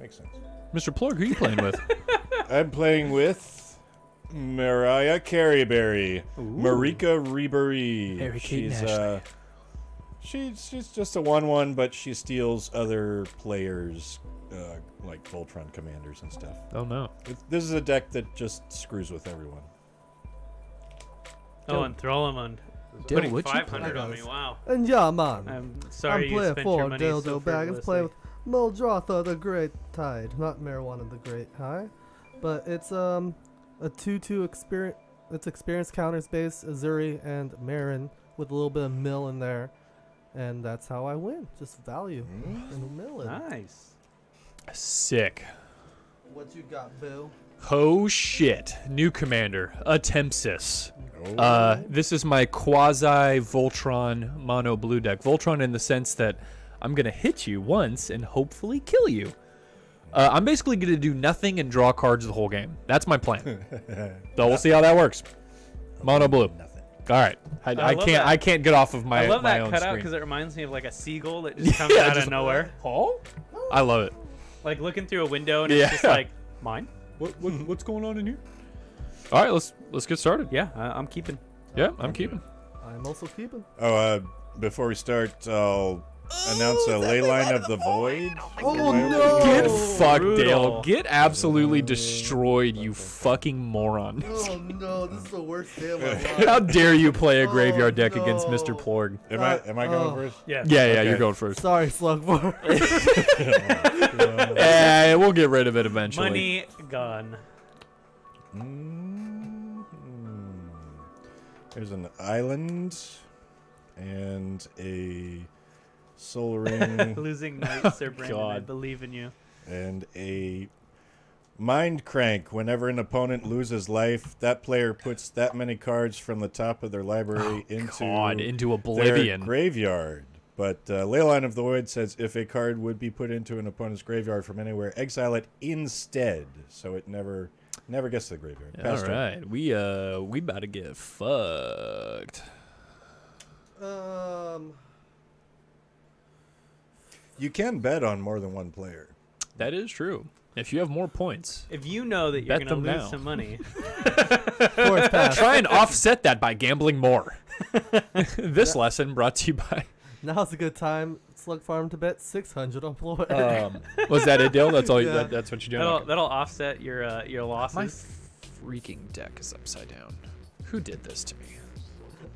Makes sense. Mr. Plurg, who are you playing with? I'm playing with Mariah Careyberry. Marika Rebery. Mary Kate she's uh she's she's just a one one, but she steals other players uh, like Voltron commanders and stuff. oh no. It, this is a deck that just screws with everyone. Oh, and Thrallamund. Dale, Putting what you 500 on me. playing? Wow. And yeah, man. I'm sorry I'm you spent your money Dildo so Baggins, play with frivolously. Muldrotha the Great Tide, not Marijuana the Great High, but it's um a two-two experience. It's experience counters base Azuri and Marin with a little bit of mill in there, and that's how I win. Just value and mill it. Nice. Sick. What you got, Bill? Oh shit. New commander, Atemsis. Oh, Uh, this is my quasi Voltron mono blue deck. Voltron in the sense that I'm gonna hit you once and hopefully kill you. Uh, I'm basically gonna do nothing and draw cards the whole game. That's my plan. so we'll see how that works. Mono blue. nothing. All right. I, I, love can't. that. I can't get off of my I love my that cutout because it reminds me of like a seagull that just comes Yeah, out just- of nowhere. Oh, I love it. Like looking through a window and Yeah. it's just like, mine? What, what what's going on in here? All right, let's let's get started. Yeah, I, I'm keeping. Yeah, I'm keeping. I'm also keeping. Oh, uh, before we start, I'll announce a Leyline of the Void. Oh no! Get fucked, Dale. Get absolutely destroyed, you fucking moron. Oh no! This is the worst day of my life. How dare you play a graveyard Oh, deck against. Mr. Plorg? Am I am I going Oh. first? Yeah. Yeah, yeah, Okay. you're going first. Sorry, Slugbar. Eh, we'll get rid of it eventually. Money gone. Mm, There's an island and a soul ring Losing night, Sir Brandon. I God. believe in you. and a Mindcrank. Whenever an opponent loses life, that player puts that many cards from the top of their library into Oh, God, into their oblivion. graveyard. But uh, Leyline of the Void says if a card would be put into an opponent's graveyard from anywhere, exile it instead, so it never never gets to the graveyard. All Pass turn. right, we uh, we about to get fucked. um. You can bet on more than one player. That is true. If you have more points, If you know that you're going to lose now. some money, try and offset that by gambling more. this lesson brought to you by. Now's a good time, Slug Farm, to bet 600 on Floyd. Um, was that it, Dale? That's all. You, Yeah. that, that's what you're doing. that'll, Okay. that'll offset your uh, your losses. My freaking deck is upside down. Who did this to me?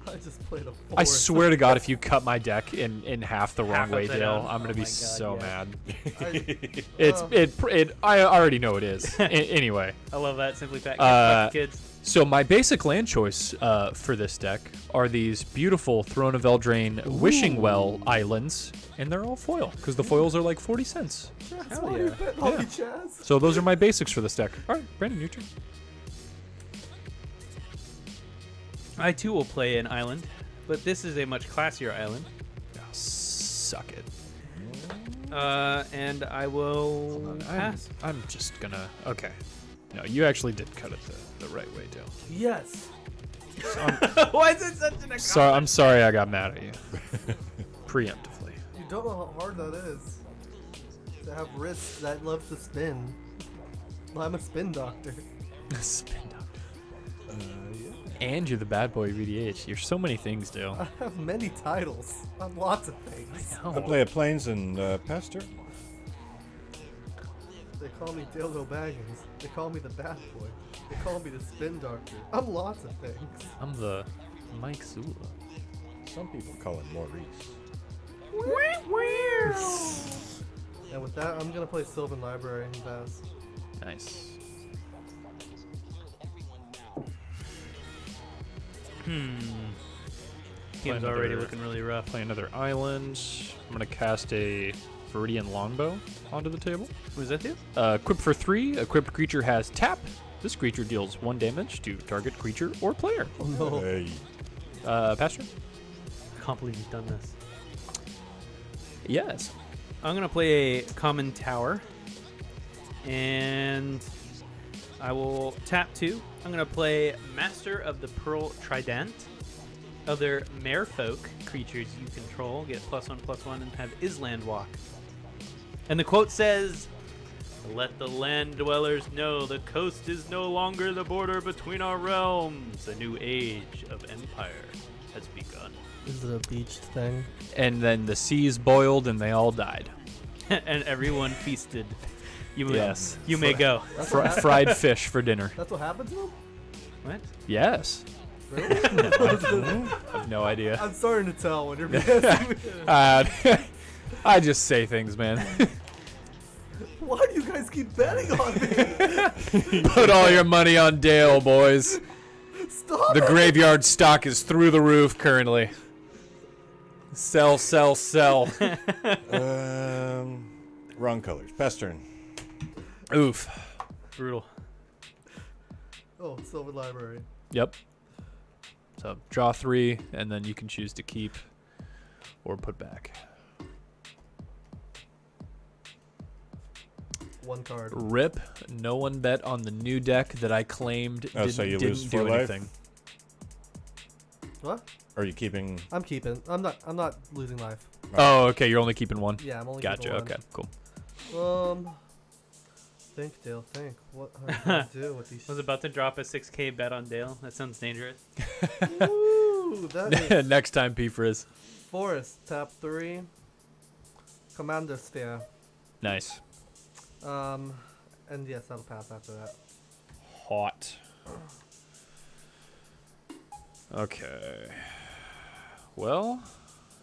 I just played a I force. swear to God, if you cut my deck in, in half the wrong way, Dale, down. I'm gonna Oh be God, so yeah. mad. I, It's Uh. it, it. I already know it is. A- anyway, I love that. Simply pack Uh, kids. so my basic land choice uh, for this deck are these beautiful Throne of Eldraine Wishing Well islands, and they're all foil because the foils are like 40 cents. that's Hell yeah. Yeah. So those are my basics for this deck. All right, Brandon, your turn. I too will play an island, but this is a much classier island. Ah, suck it. Uh, and I will I'm, pass. I'm just gonna. Okay. No, you actually did cut it the, the right way, Dale. Yes. Why is it such an Sorry, I'm sorry I got mad at you. Preemptively. You don't know how hard that is. To have wrists that love to spin. Well, I'm a spin doctor. A spin doctor. And you're the bad boy of EDH. You're so many things, Dale. I have many titles on lots of things. I play a plains and uh, pass turn. They call me Dildo Baggins. They call me the bad boy. They call me the spin doctor. I'm lots of things. I'm the Mike Zula. Some people call it Maurice. And with that, I'm gonna play Sylvan Library and pass. Nice. Hmm. Game's Play already looking really rough. Play another island. I'm gonna cast a Viridian Longbow onto the table. What does that do? Uh, equip for three. Equipped creature has tap. This creature deals one damage to target creature or player. Oh no. Hey. Uh, Pastor? I can't believe you've done this. Yes. I'm gonna play a command tower, and I will tap two. I'm gonna play Master of the Pearl Trident. Other merfolk creatures you control get plus one plus one and have Island Walk. And the quote says, "Let the land dwellers know the coast is no longer the border between our realms. A new age of empire has begun." Is it a beach thing? And then the seas boiled and they all died. and everyone feasted. You may, Yes. you may go. Fr- fried fish for dinner. that's what happened to him? What? Yes. Really? I've no idea. I'm starting to tell when you're BSing. Uh, I just say things, man. Why do you guys keep betting on me? Put all your money on Dale, boys. Stop The it. graveyard stock is through the roof currently. Sell, sell, sell. Um, wrong colors. Pass turn. Oof. Brutal. Oh, Sylvan Library. Yep. So draw three, and then you can choose to keep or put back. One card. Rip. No one bet on the new deck that I claimed Oh, didn't, so you didn't lose do four life? anything. What? Are you keeping? I'm keeping. I'm not. I'm not losing life. Oh, okay. You're only keeping one. Yeah, I'm only Gotcha. keeping Okay. Cool. Um. Think, Dale. Think. What are you gonna do with these? I Was about to drop a 6k bet on Dale. That sounds dangerous. Ooh, that is Next time, P Frizz. Forest. Tap three. Commander Sphere. Nice. Um, and yes, I'll pass after that. Hot. Okay. Well,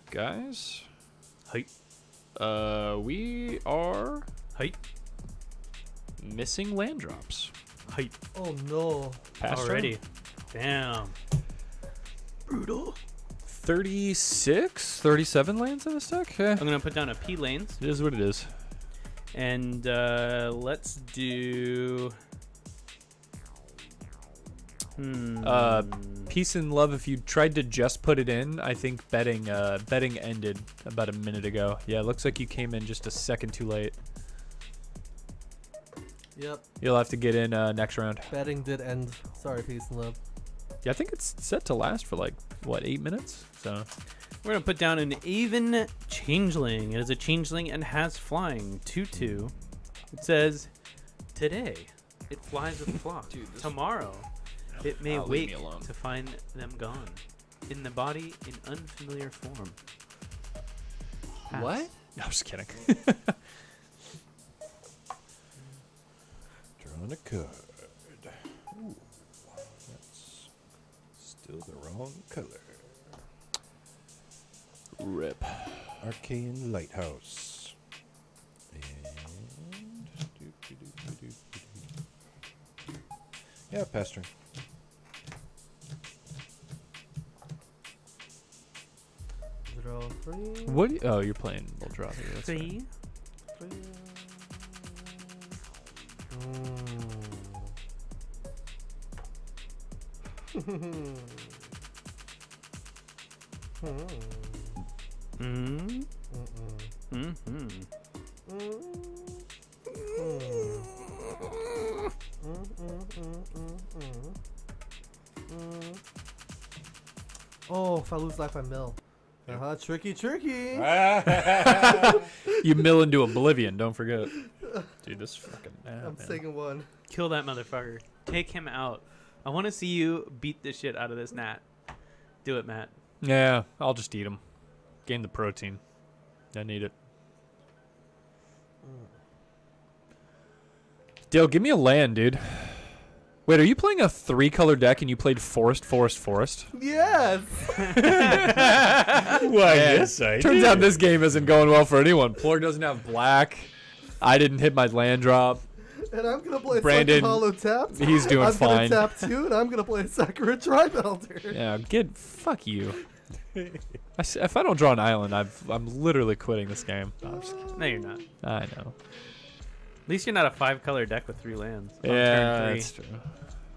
guys. Height. Uh, we are Height. Missing land drops. Height. Oh no. Pass turn. Already. Damn. Brutal. 36, 37 lands in this deck? Yeah. I'm gonna put down a P lanes, It is what it is. and uh, let's do. Hmm. Uh, Peace and love. If you tried to just put it in, I think betting uh, betting ended about a minute ago. Yeah, it looks like you came in just a second too late. Yep. You'll have to get in uh, next round. Betting did end. Sorry, peace and love. Yeah, I think it's set to last for like what eight minutes. So We're gonna put down an Aven Changeling. It is a changeling and has flying. Two two. It says, "Today, it flies with the flock. Dude, this- Tomorrow, it may Ah, wake alone. to find them gone, in the body in unfamiliar form." Pass. No, I'm just kidding. Drawing a card. Ooh, that's still the wrong color. Rip. Arcane Lighthouse. And. Yeah, pass turn. Zero three. What? do you- oh, you're playing. We'll draw fine. Three. three. Hmm. Mm. Hmm. Mm. Hmm. Oh, if I lose life, I mill. Uh huh. Tricky, tricky. You mill into oblivion. Don't forget. Dude, this fucking. ah, I'm man. taking one. Kill that motherfucker. Take him out. I want to see you beat the shit out of this gnat. Do it, Matt. Yeah, I'll just eat them. Gain the protein. I need it. Dale, give me a land, dude. Wait, are you playing a three color deck and you played forest, forest, forest? Yes. Why, yes, I Turns out this game isn't going well for anyone. Plorg doesn't have black. I didn't hit my land drop. And I'm gonna play Brandon, Second Hollow Tapped. he's doing I'm fine. gonna tap two, and I'm gonna play Sakura-Tribe Elder. Yeah, get fuck you. I s if I don't draw an island, I've, I'm literally quitting this game. No, I'm just kidding. No, you're not. I know. At least you're not a five color deck with three lands. Yeah, three. that's true.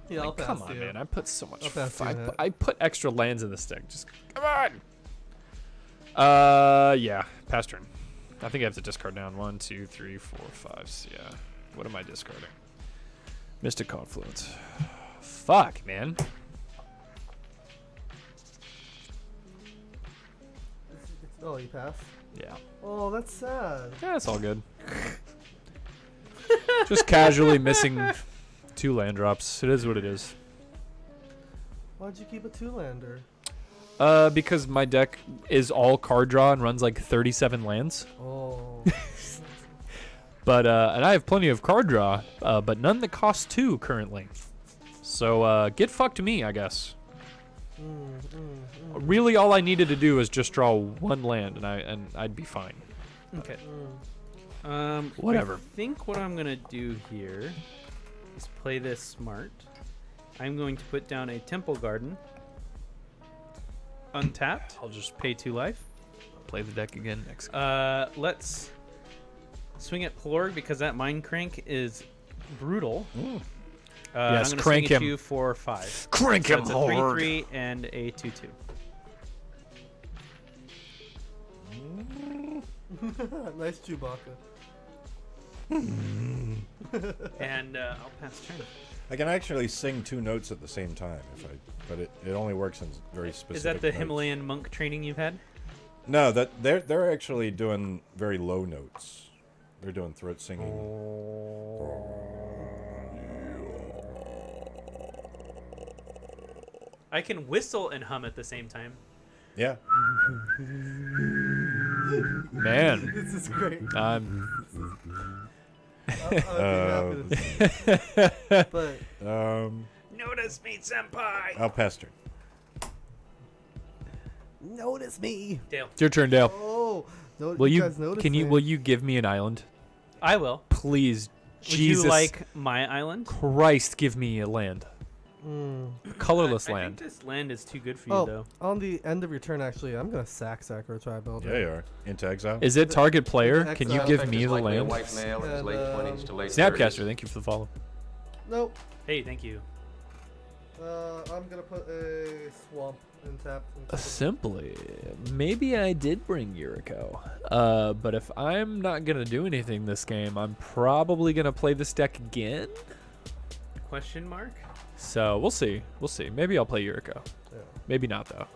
Yeah, I'll Like, pass come on, you. man. I put so much. I'll pass you I, that. pu- I put extra lands in this deck. Just come on. Uh, yeah. Pass turn. I think I have to discard down one, two, three, four, five. s- Yeah. What am I discarding? Mystic Confluence. Fuck, man. Oh, you passed. Yeah. Oh, that's sad. Yeah, it's all good. Just casually missing two land drops. It is what it is. Why'd you keep a two-lander? Uh, because my deck is all card draw and runs like 37 lands. Oh. But uh, and I have plenty of card draw, uh, but none that cost two currently. So uh, get fucked me, I guess. mm, mm, mm, Really, all I needed to do was just draw one land, and I and I'd be fine. Okay. mm. Um, Whatever. I think what I'm gonna do here is play this smart. I'm going to put down a Temple Garden. Untapped. I'll just Pay two life. play the deck again next. Uh, let's swing at Plorg because that Mindcrank is brutal. Mm. Uh, Yes, I'm gonna crank swing at him. you for five. Crank So it's a three-three and a two-two. nice Chewbacca. And uh, I'll pass turn. I can actually sing two notes at the same time if I, but it, it only works in very specific. Is that the notes. Himalayan monk training you've had? No, that they're they're actually doing very low notes. They're doing throat singing. I can whistle and hum at the same time. Yeah. Man, This is great. I'm I, I would be happy to but Um, Notice me, senpai. I'll pester. notice me. Dale, it's your turn, Dale. Oh, no, Will you? guys notice Can you? me. Will you give me an island, I will. please? Would Jesus you like my island? Christ, give me a land, Mm. colorless I, I land. think this land is too good for you, Oh, though. on the end of your turn, actually, I'm gonna sack Sakura-Tribe Elder. Yeah, you are into exile. Is it target player? Can you give me the likely land? white male And, late 20s to late Snapcaster, 30s. thank you for the follow. Nope. Hey, thank you. Uh, I'm gonna put a swamp in tap. Simply, maybe I did bring Yuriko. Uh, but if I'm not gonna do anything this game, I'm probably gonna play this deck again. Question mark? So we'll see. We'll see. Maybe I'll play Yuriko. Yeah. Maybe not though.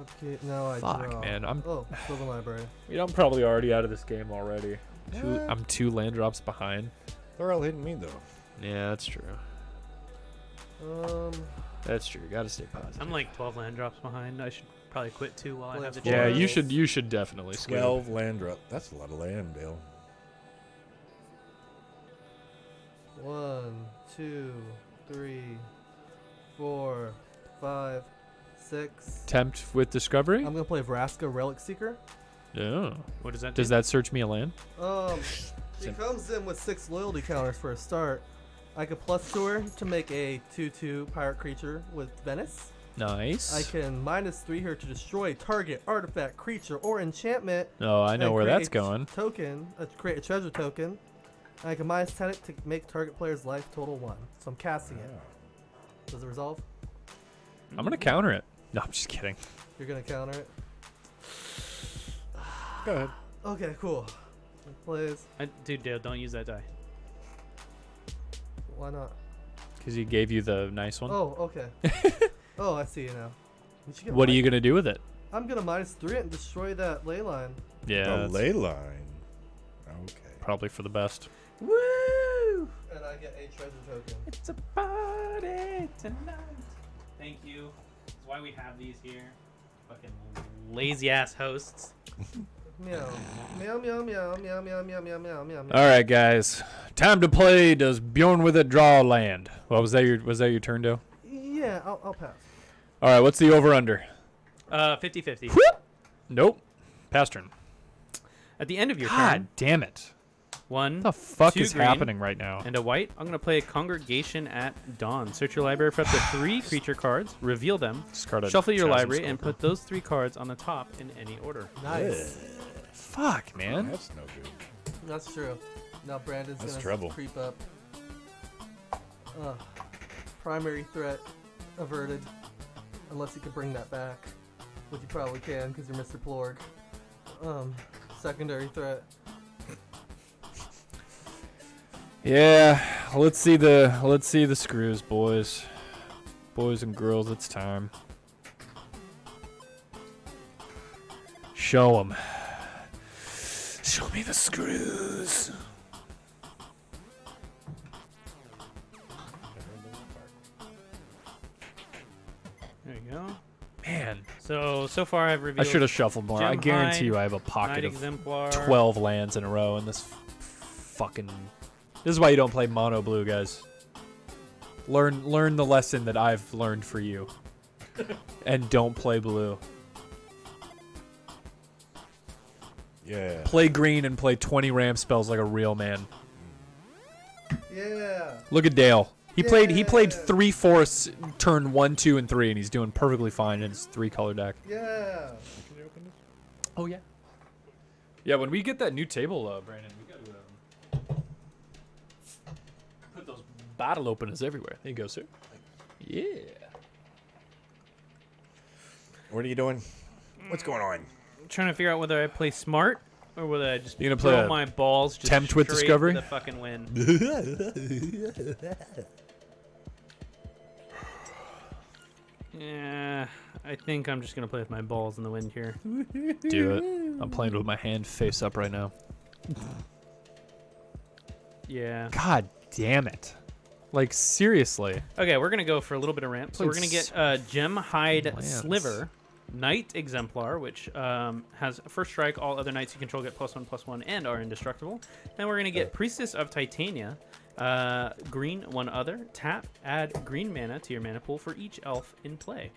Okay, now I Fuck, draw. man, I'm- Oh, the Library. You know, I'm probably already out of this game already. Two, I'm two land drops behind. They're all hitting me though. Yeah, that's true. Um, That's true. Gotta stay positive. I'm like 12 land drops behind. I should probably quit too while I have the four. yeah, you should. You should definitely skip. Twelve land drop. That's a lot of land, Bill. one, two, three, four, five, six. Tempt with discovery. I'm gonna play Vraska Relic Seeker. Yeah. What does that Does do? that search me a land? Um, she comes in with six loyalty counters for a start. I could plus to her to make a 2-2 pirate creature with Venice. Nice. I can minus three her to destroy target artifact, creature, or enchantment. oh, I know where create that's a going. Token, uh, create a treasure token. And I can minus ten it to make target player's life total one. So I'm casting it. Does it resolve? I'm gonna counter it. No, I'm just kidding. You're gonna counter it. Go ahead. Okay, cool. Please. I, dude, Dale, don't use that die. Why not? Because he gave you the nice one. Oh, okay. oh, I see you now. You what are you gonna do with it? I'm gonna minus three it and destroy that leyline. Yeah, the that's leyline. Okay. probably for the best. Woo! And I get a treasure token. It's a party tonight. Thank you. That's why we have these here. Fucking lazy ass hosts. Meow. Meow meow meow meow meow meow meow meow meow. All right, guys, time to play. Does Bjorn with a draw land? What was that? Your was that your turn, Joe? Yeah, I'll, I'll pass. All right, what's the over under? Uh, 50 50. Nope. Pass turn. At the end of your turn. God turn, damn it. One. What the fuck two is green, happening right now? And a white. I'm gonna play a Congregation at Dawn. Search your library for up to three creature cards. Reveal them. Discard Shuffle your Chasm library and put those three cards on the top in any order. Nice. Fuck, man. That's no good. That's true. Now Brandon's That's gonna trouble. creep up. Uh, primary threat averted, unless you can bring that back, which you probably can because you're Mr. Plorg. Um, secondary threat. Yeah, let's see the let's see the screws, boys, boys and girls. It's time. Show them. Show me the screws. There you go. Man, So so far I've reviewed. I should have shuffled more. I guarantee you, I have a pocket of Exemplar. twelve lands in a row, in this f- fucking. This is why you don't play mono blue, guys. Learn learn the lesson that I've learned for you, and don't play blue. Yeah. Play green and play 20 ramp spells like a real man. Yeah. Look at Dale. He played he played three fourths turn one, two, and three, and he's doing perfectly fine in his three color deck. Yeah. Oh yeah. Yeah, when we get that new table, uh, Brandon, we got to um, put those bottle openers everywhere. There you go, sir. Yeah. What are you doing? What's going on? Trying to figure out whether I play smart or whether I just You gonna play throw a my balls just tempt with straight Discovery? for the fucking win. yeah, I think I'm just gonna play with my balls in the wind here. Do it. I'm playing with my hand face up right now. Yeah. God damn it. Like seriously. Okay, we're gonna go for a little bit of ramp. So we're gonna get uh, Gemhide lands. Sliver, Knight Exemplar, which um, has first strike. All other knights you control get plus one, plus one, and are indestructible. Then we're gonna get Priestess of Titania, uh, green one other. Tap, add green mana to your mana pool for each elf in play.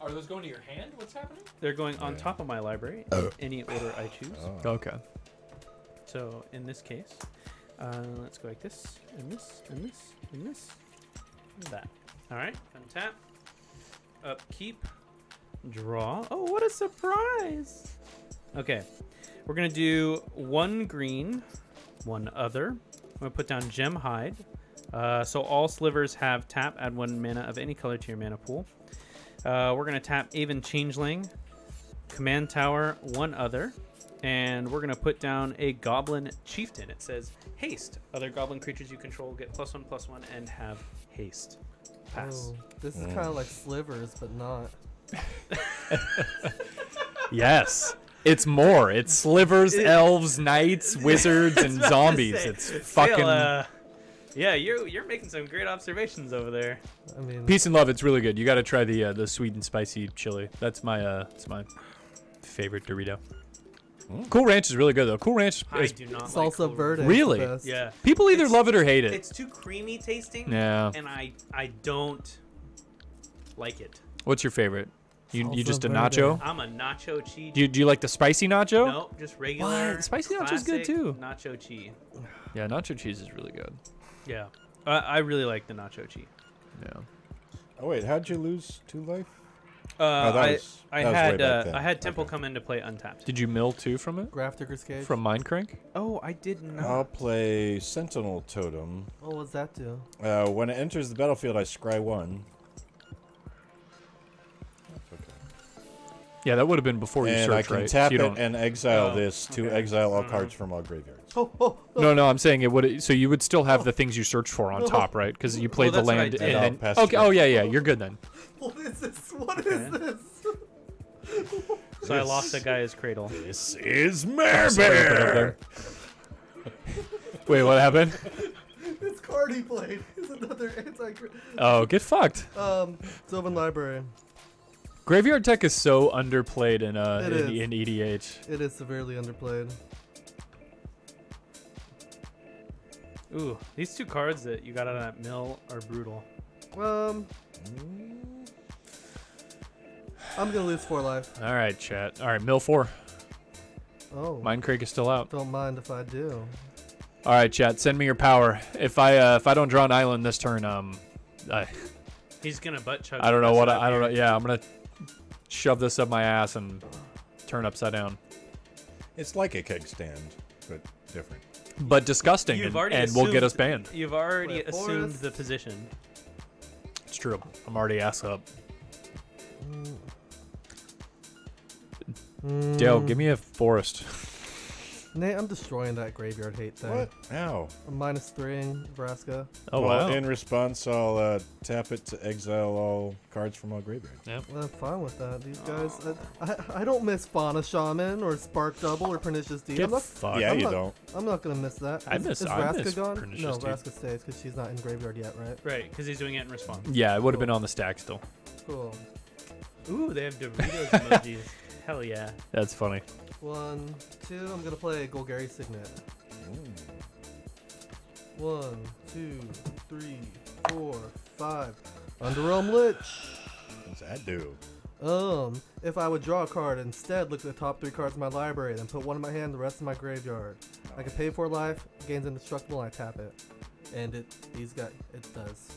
Are those going to your hand? What's happening? They're going on top of my library in any order I choose. Oh. Okay. So in this case, uh, let's go like this, and this, and this, and this, and that. All right, untap, upkeep, draw. Oh, what a surprise! Okay, we're gonna do one green, one other. I'm gonna put down gemhide. Uh, so all slivers have tap, add one mana of any color to your mana pool. Uh, we're gonna tap Aven Changeling, command tower, one other and we're gonna put down a goblin chieftain. It says haste. Other goblin creatures you control get plus one plus one and have haste. Pass. Oh, this is kind of like slivers, but not. Yes. It's more. It's slivers, elves, knights, wizards, and That's what I was zombies. saying. It's Still, fucking uh, yeah, you're you're making some great observations over there. I mean, peace and love. It's really good. You got to try the uh, the sweet and spicy chili. That's my uh, that's my favorite Dorito. Mm. Cool Ranch is really good though. Cool Ranch I is do not like salsa Cool verde. Really? Yeah, people either It's- love it or hate it. it's too creamy tasting. Yeah. and I I don't like it. What's your favorite? You you Salsa just a verde. nacho? I'm a nacho cheese. Do you, do you like the spicy nacho? no, just regular. What? Spicy nacho is good, too. Nacho cheese. Yeah, nacho cheese is really good. Yeah, I I really like the nacho cheese. Yeah. Oh wait, how'd you lose two life? Uh, that I, was- I that was way had uh. I had Temple Okay. come in to play untapped. Did you mill two from it? Grafdigger's Cage. From Mindcrank? Oh, I did not. I'll play Sentinel Totem. What does that do? Uh, when it enters the battlefield, I scry one. Okay. Yeah, that would have been before you and I search, can right? tap so it don't... and exile Oh, this to okay. exile all Mhm. cards from all graveyards. Oh, oh, oh. No, no, I'm saying it would. So you would still have the things you search for on top, right? Because you played the that's what I land did. and I'll then. pass Okay. Oh yeah, yeah. You're good then. What is this? What is Okay. this? so I lost a Gaea's Cradle. This is Sorry, put it up there. Wait, what happened? this card he played is another anti. Oh, get fucked. Um, Sylvan Library. Graveyard Tech is so underplayed in uh It in, is. in EDH. It is severely underplayed. Ooh, these two cards that you got out of that mill are brutal. Um, I'm gonna lose four life. All right, chat. All right, mill four. Oh, Mindcrank is still out. don't mind if I do. All right, chat. Send me your power. If I uh, if I don't draw an island this turn, um, I He's gonna butt chug. I don't know what I, I don't know. Yeah, I'm gonna shove this up my ass and turn upside down. It's like a keg stand, but different. But disgusting, You've and, already and will get us banned. You've already Wait, assumed Forest. the position. It's true. I'm already ass up. Dale, give me a forest. Nate, I'm destroying that graveyard hate thing. What? Ow. A minus three in Vraska. Oh well, wow. In response, I'll uh, tap it to exile all cards from all graveyards. yep I'm fine with that. These guys, I, I, I don't miss Fauna Shaman or Spark Double or Pernicious Deed. Get I'm not, fucked. yeah, I'm you not- don't. I'm not gonna miss that. I Is- miss- Is I Vraska miss gone? Pernicious No, Deed. Vraska stays because she's not in graveyard yet, right? Right, because he's doing it in response. Yeah, it would have been on the stack still. Cool. Ooh, they have Doritos emojis. Hell yeah. That's funny. One, two. I'm gonna play Golgari Signet. One, two, three, four, five. Underrealm Lich. What's that do? Um, if I would draw a card, instead look at the top three cards in my library, then put one in my hand, the rest in my graveyard. I can pay for life, gains indestructible, and I tap it. And it, these guys, it does.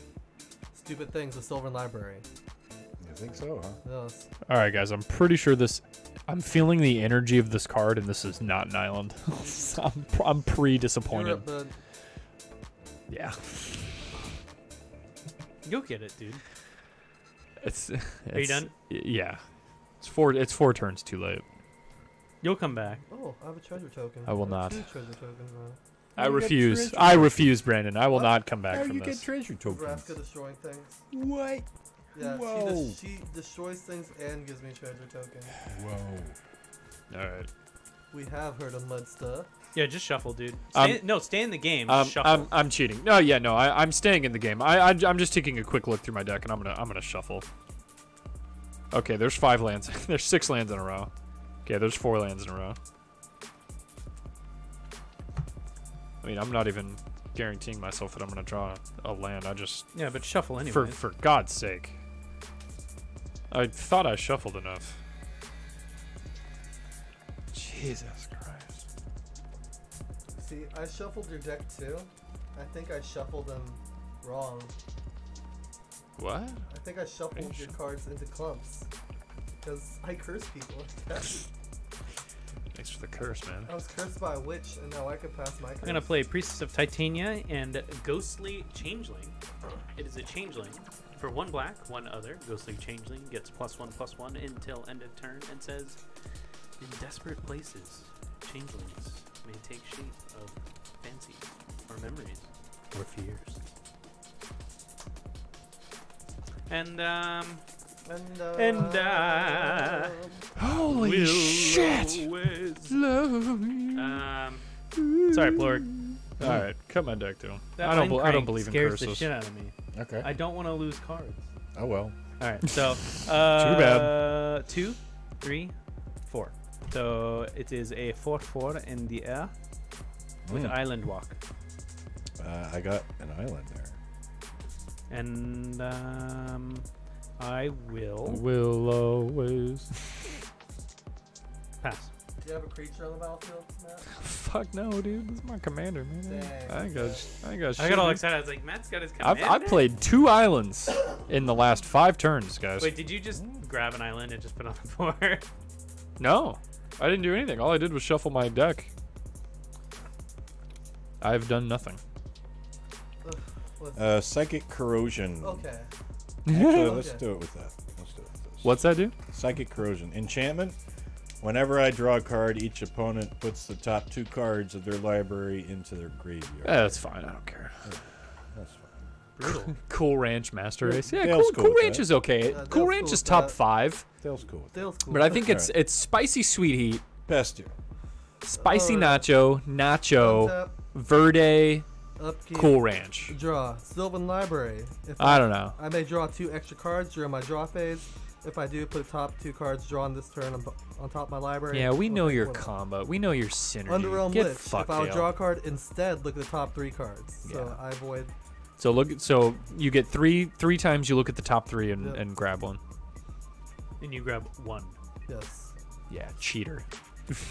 Stupid things with Sylvan Library. You think so, huh? Yes. All right, guys. I'm pretty sure this. I'm feeling the energy of this card, and this is not an island. I'm, I'm pretty You're disappointed. up, bud. Yeah, Go get it, dude. it's. Are you it's- done? Yeah, it's four. It's four turns too late. You'll come back. Oh, I have a treasure token. I will have not. Treasure tokens. I you refuse. I refuse, Brandon. I will What? not come back How from you this. get treasure tokens? Vraska destroying things. What? Yeah, she, Whoa. des- she destroys things and gives me treasure tokens. Whoa. All right. We have heard of mud stuff. Yeah, just shuffle, dude. Um, no, stay in the game. Um, shuffle. I'm I'm cheating. No, yeah, no. I, I'm staying in the game. I, I I'm just taking a quick look through my deck, and I'm gonna I'm gonna shuffle. Okay, there's five lands. there's six lands in a row. Okay, there's four lands in a row. I mean, I'm not even guaranteeing myself that I'm gonna draw a land. I just yeah, but shuffle anyway. for for God's sake. I thought I shuffled enough. Jesus Christ. See, I shuffled your deck too. I think I shuffled them wrong. What? I think I shuffled your cards into clumps. Because I curse people. Thanks for the curse, man. I was cursed by a witch, and now I can pass my curse. I'm gonna play Priestess of Titania and Ghostly Changeling. It is a changeling. For one black, one other, Ghostly Changeling gets plus one plus one until end of turn and says, In desperate places, changelings may take shape of fancies or memories or fears. And um And, uh, And, uh, Holy will shit! always- Love me. Um sorry, Plorg. All right, cut my deck too. That I don't. Mind bel- I don't believe in scares curses. the shit out of me. Okay. I don't want to lose cards. oh well. All right, so uh, bad. Two, three, four. So it is a four-four in the air with Mm. Island Walk, Uh, I got an island there. and um, I will Will always. pass. Do you have a creature on the battlefield, Matt? Fuck no, dude. This is my commander, man. Dang. I ain't got. I ain't got. I got all excited. I was like, Matt's got his I've, commander. I've played two islands in the last five turns, guys. Wait, did you just grab an island and just put it on the board? No, I didn't do anything. All I did was shuffle my deck. I've done nothing. Uh, psychic corrosion. okay. Actually, let's Okay. do it with that. Let's do it with this. What's that do? Psychic corrosion. Enchantment. Whenever I draw a card, each opponent puts the top two cards of their library into their graveyard. Eh, that's fine. I don't care. That's fine. Brutal. Cool Ranch Master Race. Yeah, Dale's cool, cool cool Ranch that. is okay. Yeah, cool Ranch cool is top that. five, Dale's cool with that. Dale's cool. but I think Okay. it's it's spicy sweet heat, Best spicy Alright. nacho, nacho, verde, upkeep, cool ranch. Draw. Sylvan Library. If I don't know. I may draw two extra cards during my draw phase. If I do, put the top two cards drawn this turn on, on top of my library. Yeah, we know your one of them. combo. We know your synergy. Underrealm Get Lich. fucked, if I would draw a card, instead look at the top three cards. Yeah. So I avoid. So look. at- So you get three three times. You look at the top three and, Yep. and grab one. and you grab one. Yes. Yeah, cheater.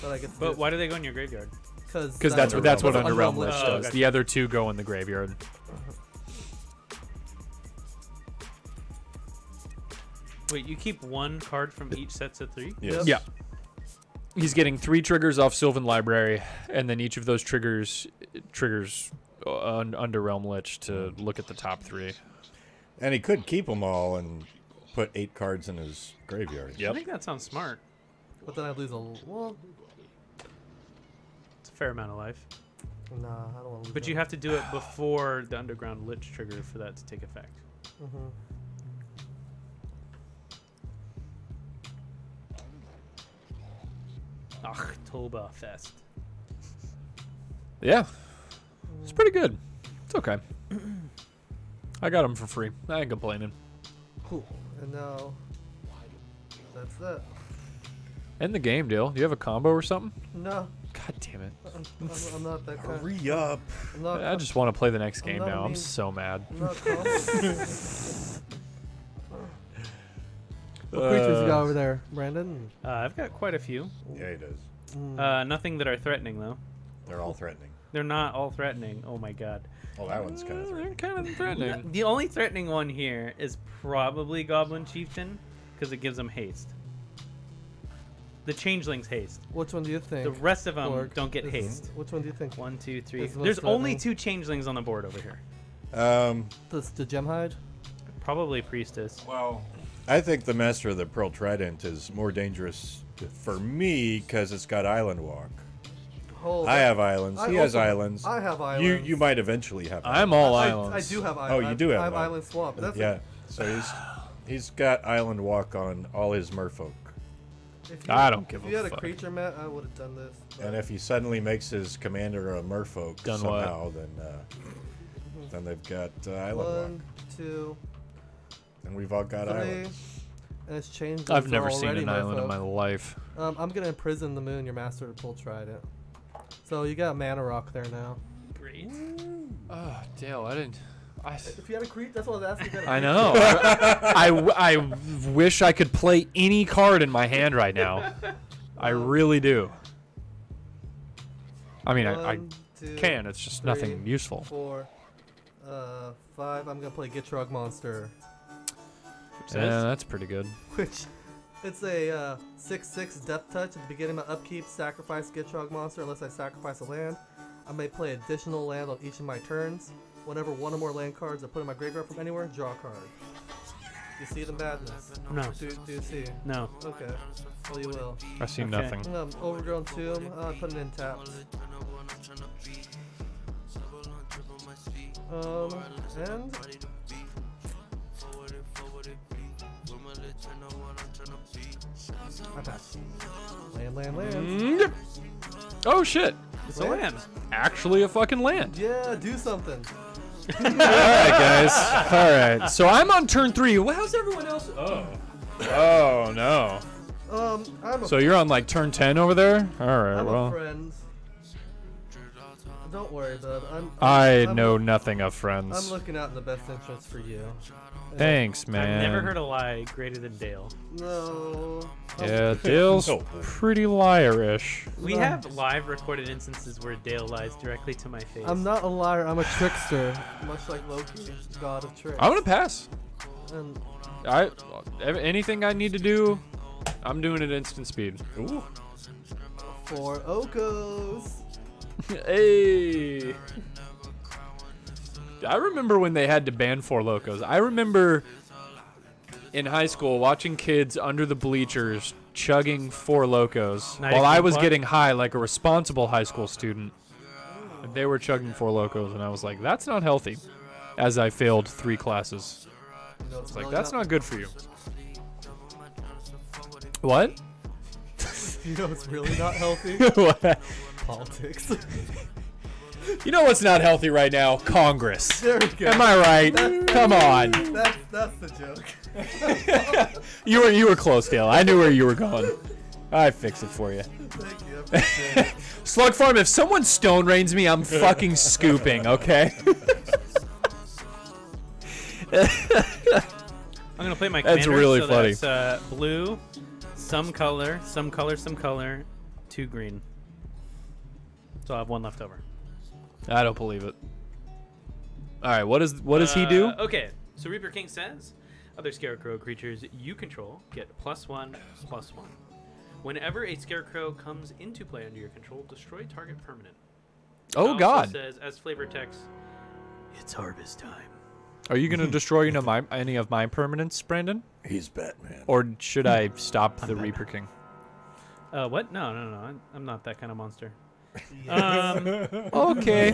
that I get to But why do they go in your graveyard? Because Because that's what that's what That's Underrealm Underrealm Lich Lich. Oh, does. gotcha. The other two go in the graveyard. Uh-huh. Wait, you keep one card from each set of three? Yes. Yeah. He's getting three triggers off Sylvan Library, and then each of those triggers triggers uh, un- Underrealm Lich to look at the top three. And he could keep them all and put eight cards in his graveyard. I think that sounds smart. But then I lose a well. It's a fair amount of life. Nah, I don't want to. But you have to do it before the Underground Lich trigger for that to take effect. hmm Oktoberfest. Yeah, it's pretty good. It's okay. I got them for free. I ain't complaining. Cool. And now that's that. End the game, deal. Do you have a combo or something? No, God damn it! I'm, I'm, I'm not that kind. Hurry up. I'm not. I just want to play the next I'm game not now. I'm so mad. I'm not confident. what creatures you got over there, Brandon? Uh, I've got quite a few. Yeah, he does. Mm. Uh, nothing that are threatening, though. They're all threatening. They're not all threatening. Oh my god. Oh, that one's kind of Uh, threatening. They're kind of threatening. The only threatening one here is probably Goblin Chieftain, because it gives them haste. The Changeling's haste. Which one do you think? The rest of them Orc don't get is- haste. Which one do you think? One, two, three. The There's only two Changelings on the board over here. Um, The, the Gemhide? Probably Priestess. well, I think the Master of the Pearl Trident is more dangerous for me because it's got Island Walk. Hold I on. have islands. I he has islands. I have islands. you you might eventually have. Islands. I'm all I, islands. I do have islands. Oh, you do have I have island. island swap. That's yeah. So he's he's got Island Walk on all his Merfolk, If you, I don't give a fuck. if you had fuck. a creature Matt, I would have done this. but- and if he suddenly makes his commander a Merfolk Done what? somehow, then uh, then they've got uh, Island one, Walk, two, and we've all got three, islands. and it's changed. I've never seen an island in my life. Um, I'm gonna imprison the moon. Your master to pull trident. So you got mana rock there now. Great. Oh, Dale, I didn't. I, If you had a creep, that's what I was asking. I know. I I wish I could play any card in my hand right now. I really do. I mean, I, I two, can. It's just nothing useful. Four, uh, five. I'm gonna play Gitrog monster, Which Yeah, that's pretty good. which it's a uh, six-six death touch at the beginning of my upkeep. Sacrifice Gitrog monster unless I sacrifice a land. I may play additional land on each of my turns. Whenever one or more land cards are put in my graveyard from anywhere, draw a card. You see the madness? no, Do, do you see? no. Okay. Well, you will. I see Okay. nothing. Um, overgrown tomb. Uh, put it in tapped. Um, and Land, land, land. Mm, yep. Oh shit! It's a land. Actually, a fucking land. Yeah, do something. All right, guys. All right. So I'm on turn three. Well, how's everyone else? Oh. Oh no. Um, I'm a, So you're on like turn ten over there. All right. I'm a Well, friend. Don't worry, bud. I'm. I I'm, know nothing of friends. I'm looking out in the best interest for you. Thanks, man. I've never heard a lie greater than Dale. No. Yeah, Dale's No. pretty liarish. We No. have live recorded instances where Dale lies directly to my face. I'm not a liar. I'm a trickster, much like Loki, god of tricks. I'm gonna pass. And I anything I need to do, I'm doing it instant speed. Ooh. for Okos. hey. I remember when they had to ban Four Lokos. I remember in high school watching kids under the bleachers chugging Four Lokos Night while I was Plot? getting high like a responsible high school student. And they were chugging Four Lokos, and I was like, that's not healthy. As I failed three classes. It's It's like, that's not good for you. What? You know, it's really not healthy. What? Politics. You know what's not healthy right now? Congress. there we go. Am I right? That's- Come on. That's that's the joke. You were you were close, Dale. I knew where you were going. I fix it for you. Thank you. I appreciate it. Slug Farm, if someone stone rains me, I'm fucking scooping, okay? I'm gonna play my That's commander, really so funny. That's, uh, blue, some color, some color, some color, two green. So I have one left over. I don't believe it. All right, what is what does he do? Uh, Okay, so Reaper King says, other Scarecrow creatures you control get plus one, plus one. Whenever a Scarecrow comes into play under your control, destroy target permanent. Oh also God, says as flavor text, it's harvest time. are you gonna destroy any of my any of my permanents, Brandon? He's Batman. Or should I stop the Reaper King? Uh, what? No, no, no, I'm, I'm not that kind of monster. Um, Okay,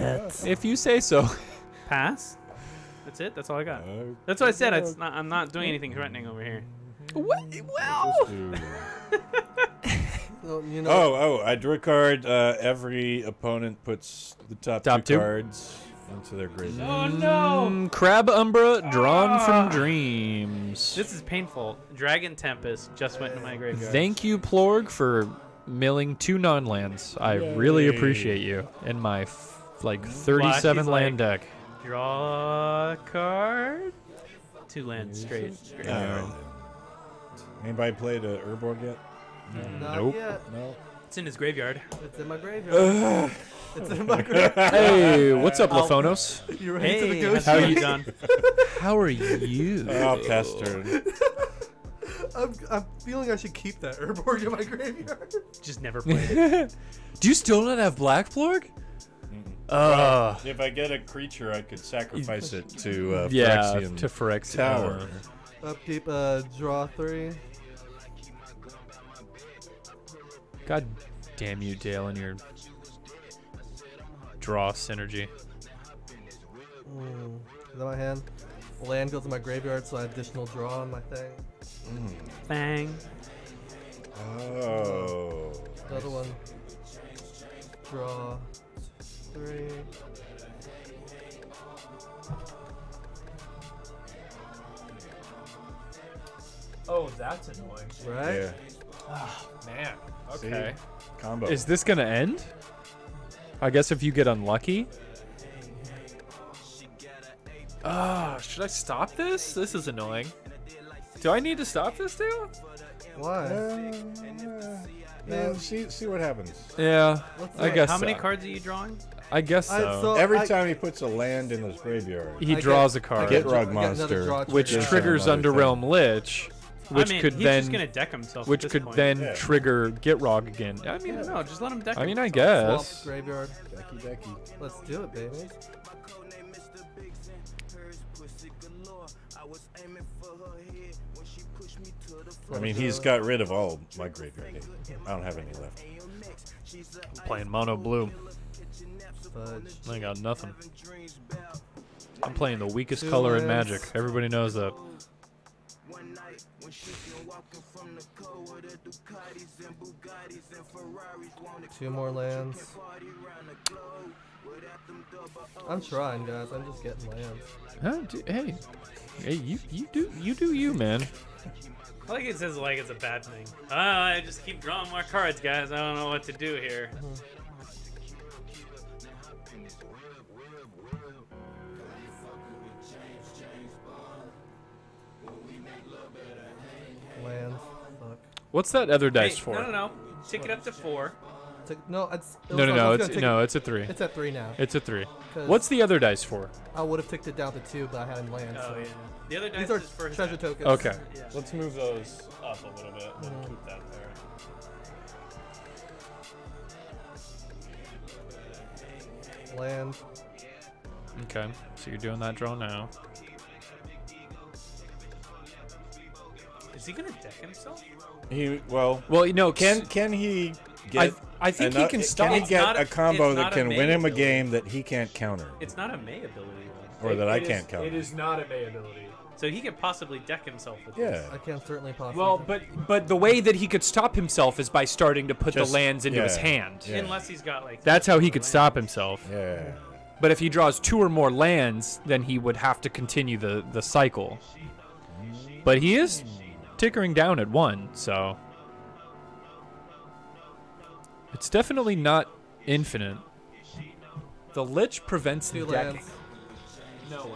if you say so. pass. That's it. That's all I got. Uh, That's what I said. It's not, I'm not doing anything threatening over here. What? Well, let's do- So, you know, Oh, oh! I drew a card. Uh, every opponent puts the top, Top two, two? cards into their graveyard. Oh no! Mm, Crab Umbra drawn Ah. from dreams. This is painful. Dragon Tempest just went into my graveyard. Thank you, Plorg, for milling two non-lands. I really appreciate you. In my f- like 37 he's land like- deck. Draw a card. Two lands straight. graveyard. Uh, anybody played a Urborg yet? not nope. yet. No. It's in his graveyard. It's in my graveyard. it's in my graveyard. Hey, what's up, I'll- Laphonos? You ready to Hey, negotiate? How are you- done? How are you? Oh, pass turn. I'm, I'm feeling I should keep that Urborg in my graveyard. Just never played it. Do you still not have Black Plorg? Uh, If I get a creature, I could sacrifice it to uh, yeah, Phyrexian to Phyrexian. Tower. Upkeep, uh, draw three. God damn you, Dale, and your draw synergy. Mm. Is that my hand? Land goes in my graveyard, so I additional draw on my thing. Bang. Oh. Another one. Draw three. Oh, that's annoying. Right? Yeah. Man. See? Okay. Combo. Is this gonna end? I guess if you get unlucky. Ah, should I stop this? This is annoying. Do I need to stop this too? Why? Uh, yeah, see, see what happens. Yeah, Let's I see. guess. How many cards are you drawing? I guess I- so. so- Every I- time he puts a land in his graveyard, he I draws get- a card, I Get get, Rug I get another Monster, which trigger. Triggers another thing. Underrealm Lich, which I mean, could he's then just gonna deck himself. which at this could point. then Yeah. trigger Gitrog again. I mean, I don't. Just let him deck. I mean, I guess. Swap graveyard. Decky Decky. Let's do it, baby. I mean, he's got rid of all my graveyard. I don't have any left. I'm playing mono blue. Fudge. I got nothing. I'm playing the weakest Two color in. Magic. Everybody knows that. Two more lands. I'm trying, guys. I'm just getting lands. Huh? Hey, hey, you you do you do you, man. I like it says like it's a bad thing. Ah, I just keep drawing more cards, guys. I don't know what to do here. Lands. Fuck. What's that other dice Hey, for? No, no, no. Take it up to four. Take- no, it's, it No, no, no. It's no, it- it's a three. It's at three now. It's a three. What's the other dice for? I would have ticked it down to two, but I had lands. Oh so. yeah. The other dice These are is for treasure deck. tokens. Okay. Yeah. Let's move those up a little bit and Mhm. keep that there. Land. Okay, so you're doing that draw now. Is he gonna deck himself? He well, Well, you know, can can he get? I think he can stop. Can he get not a- a combo that can win him a game that he can't counter, It's not a May ability though. or that I can't counter? It is not a May ability. So he could possibly deck himself with Yeah. this. I can certainly possibly. Well, but but the way that he could stop himself is by starting to put Just- the lands into his hand. Yeah. Unless he's got like. That's how he could stop himself. Yeah. But if he draws two or more lands, then he would have to continue the, the cycle. But he is tickering down at one, so. It's definitely not infinite. The Lich prevents two decking. lands. No way.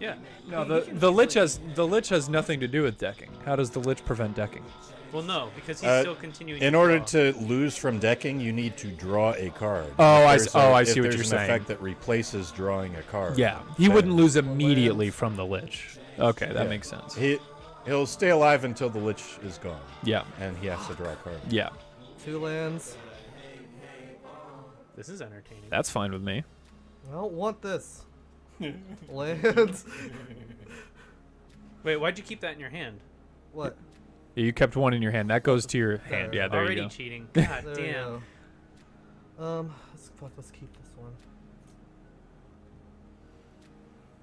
Yeah. No, the you the lich has the lich has nothing to do with decking. How does the lich prevent decking? Well, no, because he's Uh, still continuing. In to order draw. to lose from decking, you need to draw a card. Oh, If I there's s- oh, I if see what there's you're an saying. effect that replaces drawing a card. Yeah, he then wouldn't lose immediately from the lich. Okay, that Yeah. makes sense. He he'll stay alive until the lich is gone, Yeah, and he has to draw a card. yeah, Two lands. This is entertaining. that's fine with me. I don't want this. lands. Wait, why'd you keep that in your hand? What? Yeah, you kept one in your hand. That goes to your hand. Yeah, there Already you go. cheating. God There damn. Um, let's, fuck, let's keep this one.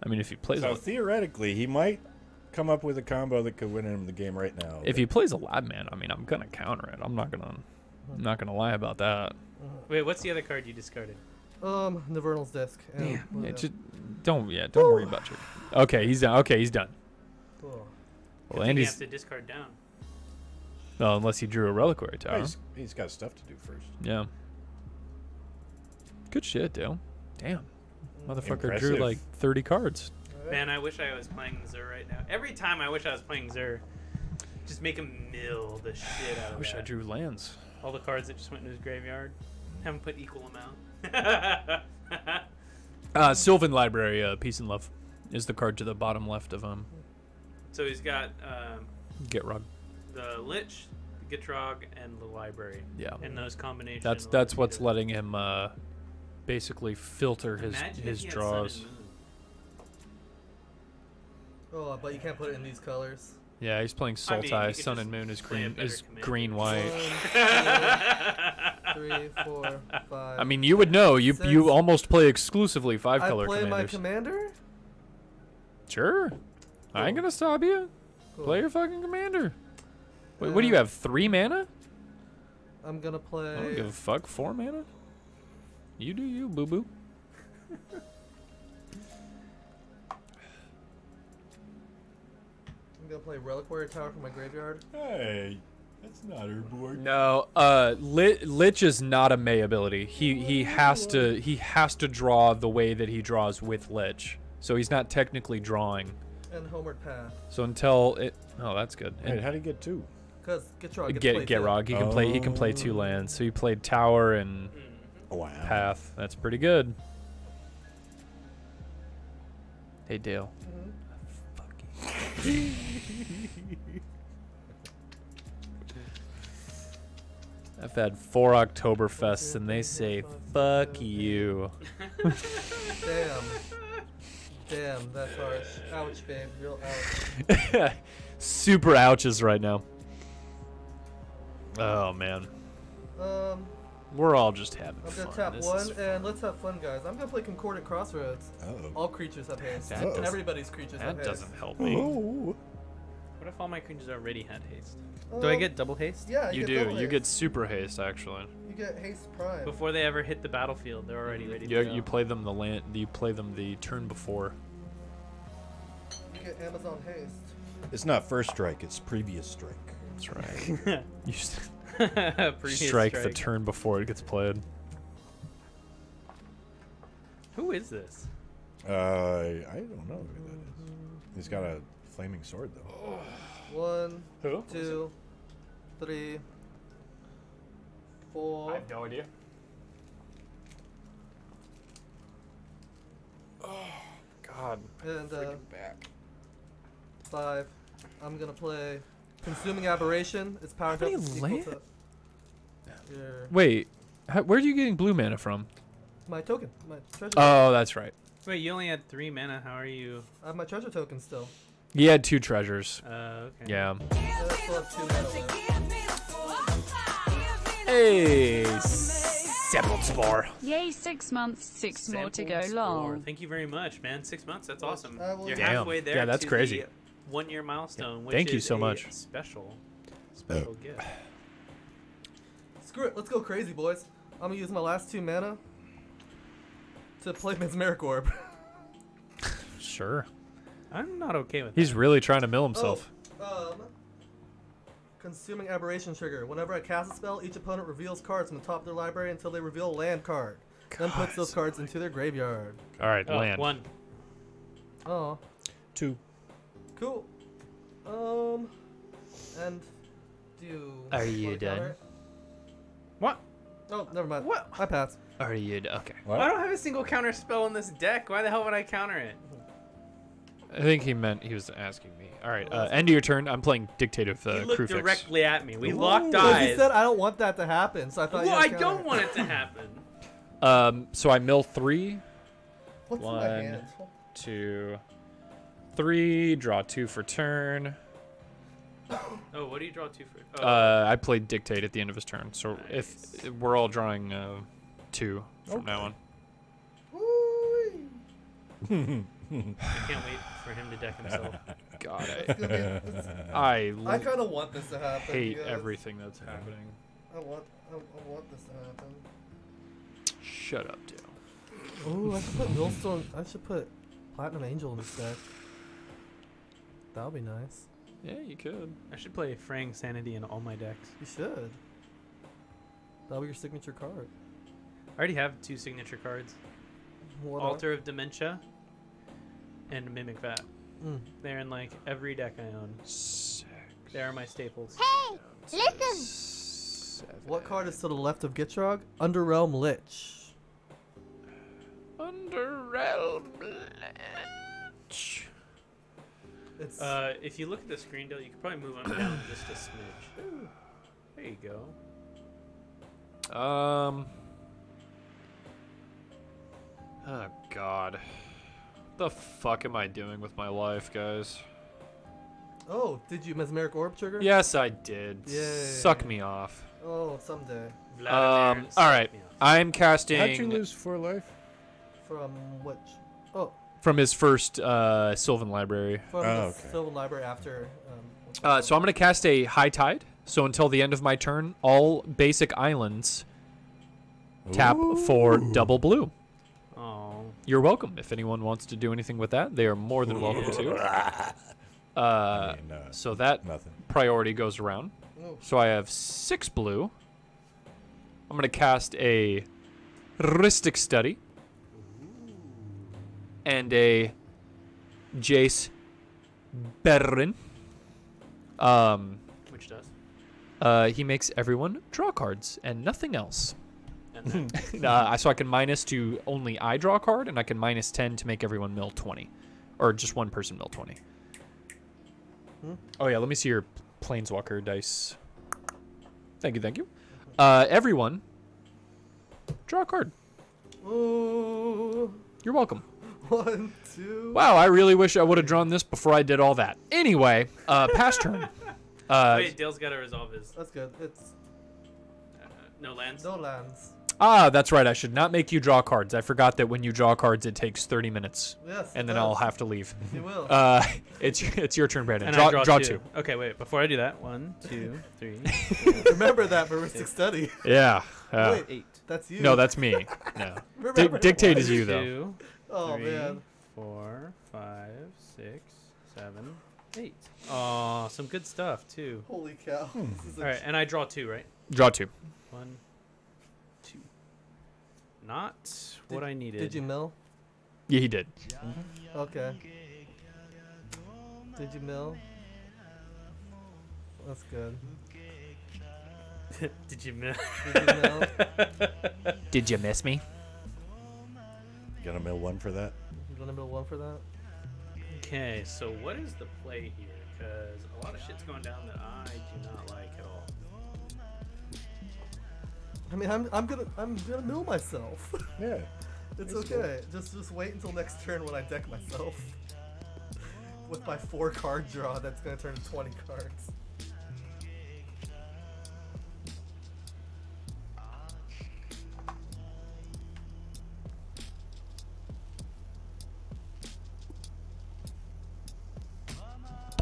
I mean, if he plays, So a, theoretically, he might come up with a combo that could win him the game right now. if but- he plays a lab man, I mean, I'm gonna counter it. I'm not gonna, I'm not gonna lie about that. Wait, what's the other card you discarded? Um, Nevinyrral's Disk. and Yeah, yeah, just don't, yeah, don't worry about your. Okay, he's done. Okay, he's done. that? Oh. Well, I think you Andy's have to discard down. well, unless he drew a reliquary Oh, tower. he's, he's got stuff to do first. Yeah. Good shit, Dale. Damn, motherfucker drew like 30 cards. Man, I wish I was playing Zur right now. Every time I wish I was playing Zur. Just make him mill the shit out of I of wish I drew lands. All the cards that just went in his graveyard. Haven't put equal amount. Uh, Sylvan Library, uh, Peace and Love, is the card to the bottom left of him. so he's got um, Get Rug. the Lich, the Gitrog, and the Library. Yeah. And those combinations. That's that's what's letting him uh, basically filter his Imagine his he had Sun draws. Oh, but you can't put it in these colors. Yeah, he's playing I mean, you Sun and Moon is green is commander. green white. One, two, three, four, five. I mean, you would know. You Since you almost play exclusively five I color play my commander. sure. I ain't gonna stop you. Cool. Play your fucking commander. Wait, what do you Uh, have? Three mana? I'm gonna play. I don't give a fuck. Four mana. You do you, boo boo. I'm gonna play Reliquary Tower from my graveyard. Hey, that's not her board. No, uh, Lich, Lich is not a May ability. He he has to he has to draw the way that he draws with Lich. So he's not technically drawing. And Homeward Path. So until it, oh, that's good. Wait, And how do you get two? Cause Gitrog gets get play get. Rog. He can play he can play two Oh. lands. So he played Tower and Wow. Path. That's pretty good. Hey Dale. I've had four Oktoberfests and they say fuck you. Damn. Damn, that's harsh. Ouch, babe. Real ouch. Super ouches right now. Oh man, Um, we're all just having I'm fun. gonna tap This one, and let's have fun, guys. I'm gonna play Concordant Crossroads. Oh. All creatures have haste. That doesn't- Everybody's creatures have that doesn't help me. Oh. What if all my creatures already had haste? Do I Um, get double haste? Yeah, You get do. double You haste. get super haste actually. You get haste prime. Before they ever hit the battlefield, they're already ready You, to go. you play them the land. You play them the turn before. You get Amazon haste. It's not first strike, it's previous strike. That's right. you s- Previous strike, the turn before it gets played. Who is this? Uh, I don't know who that is. He's got a flaming sword, though. One, Who? two, three, four. no idea. Oh God. And uh, five. I'm gonna play Consuming Aberration. Its powered How many depth land- to your, Wait, how, where are you getting blue mana from? my token, my treasure. Oh, that's right. Wait, you only had three mana. How are you? I have my treasure token still. He had two treasures. Uh, okay. Yeah. I still have two mana left. Hey, Sepultzbar. Yay, six months, six more to go Sample long. Thank you very much, man. Six months. That's awesome. You're Damn. halfway there. Yeah, that's to crazy. The One-year milestone. Which Thank you is so a much. Special, special gift. Screw it, let's go crazy, boys. I'm gonna use my last two mana to play Mesmeric Orb. Sure. I'm not okay with He's that. really trying to mill himself. Oh, um, consuming aberration trigger. Whenever I cast a spell, each opponent reveals cards from the top of their library until they reveal a land card. Then puts those cards into their graveyard. All right, Oh, land. One. Oh, Two. Cool. Um, and do? Are you done? counter? What? Oh, never mind. What? I pass. Are you d- okay? What? I don't have a single counter spell in this deck. Why the hell would I counter it? I think he meant he was asking me. All right, uh, end of your turn. I'm playing Dictate of he uh, looked Kruphix. directly at me. We Ooh. locked Because he said I don't want that to happen, so I thought. well, I to don't want it to happen. Um, so I mill three, What's in my One. two, three. Draw two for turn. Oh, what do you draw two for? Oh, Uh, I played Dictate at the end of his turn. So if we're all drawing uh, two from now on. I can't wait for him to deck himself. God, It's gonna I, it's- I, I l- kind of want this to happen. hate because everything that's happening. I want. I, I want this to happen. Shut up, Dale. Oh, I should put Millstone. I should put Platinum Angel in this deck. That would be nice. Yeah, you could. I should play Fraying Sanity in all my decks. You should. That'll be your signature card. I already have two signature cards: What are- Altar of Dementia and Mimic Vat. Mm. They're in like every deck I own. Six. They are my staples. Hey, listen. What card is to the left of Gitrog? Underrealm Lich. Underrealm Lich. It's Uh, if you look at the screen, Dale, you could probably move on down just a smidge. There you go. Um. Oh God. What The fuck am I doing with my life, guys? oh, did you mesmeric orb trigger? Yes, I did. Yay. Suck me off. Oh, someday. Vladimir, Um, all right. I'm How'd you casting lose four life? From which? Oh, from his first uh, Sylvan Library. from Oh, the okay. Sylvan Library after. Um, Uh, so I'm gonna cast a High Tide. So until the end of my turn, all basic islands tap for double blue. Oh, You're welcome. If anyone wants to do anything with that, they are more than welcome to. Uh, I mean, uh, so that nothing. priority goes around. Oh. So I have six blue. I'm gonna cast a Rhystic Study and a Jace Beleren. Um, which does? uh, he makes everyone draw cards and nothing else. And uh, so I can minus to only I draw a card, and I can minus 10 to make everyone mill 20. Or just one person mill 20. Hmm? Oh, yeah, let me see your Planeswalker dice. Thank you, thank you. Uh, everyone, draw a card. Ooh. You're welcome. One, two. Wow, I really wish I would have drawn this before I did all that. Anyway, uh, past turn. Uh, wait, Dale's got to resolve his That's good. It's uh, no lands. no lands. ah, that's right. I should not make you draw cards. I forgot that when you draw cards, it takes 30 minutes, Yes. and it then I'll have to leave. You will. Uh, it's it's your turn, Brandon. And draw I draw, draw two. two. Okay, wait. Before I do that, one, two, three, Remember that for Rhystic Study. Yeah. uh, Wait, eight. that's you. no, that's me. No. Remember Di- dictate that. is you though. Two, Oh three, man. four, five, six, seven, eight. Oh, some good stuff too. Holy cow. Hmm. This is a All right, and I draw two, right? Draw two. One, two. Not what I needed. Did you mill? Yeah, he did. Okay. Did you mill? That's good. Did you miss? Did you mill? Did you miss me? Gonna mill one for that? You gonna mill one for that? Okay, so what is the play here? Because a lot of shit's going down that I do not like at all. I mean, I'm, I'm gonna I'm gonna mill myself. Yeah. it's That's okay. Just just wait until next turn when I deck myself with my four card draw. That's gonna turn to 20 cards.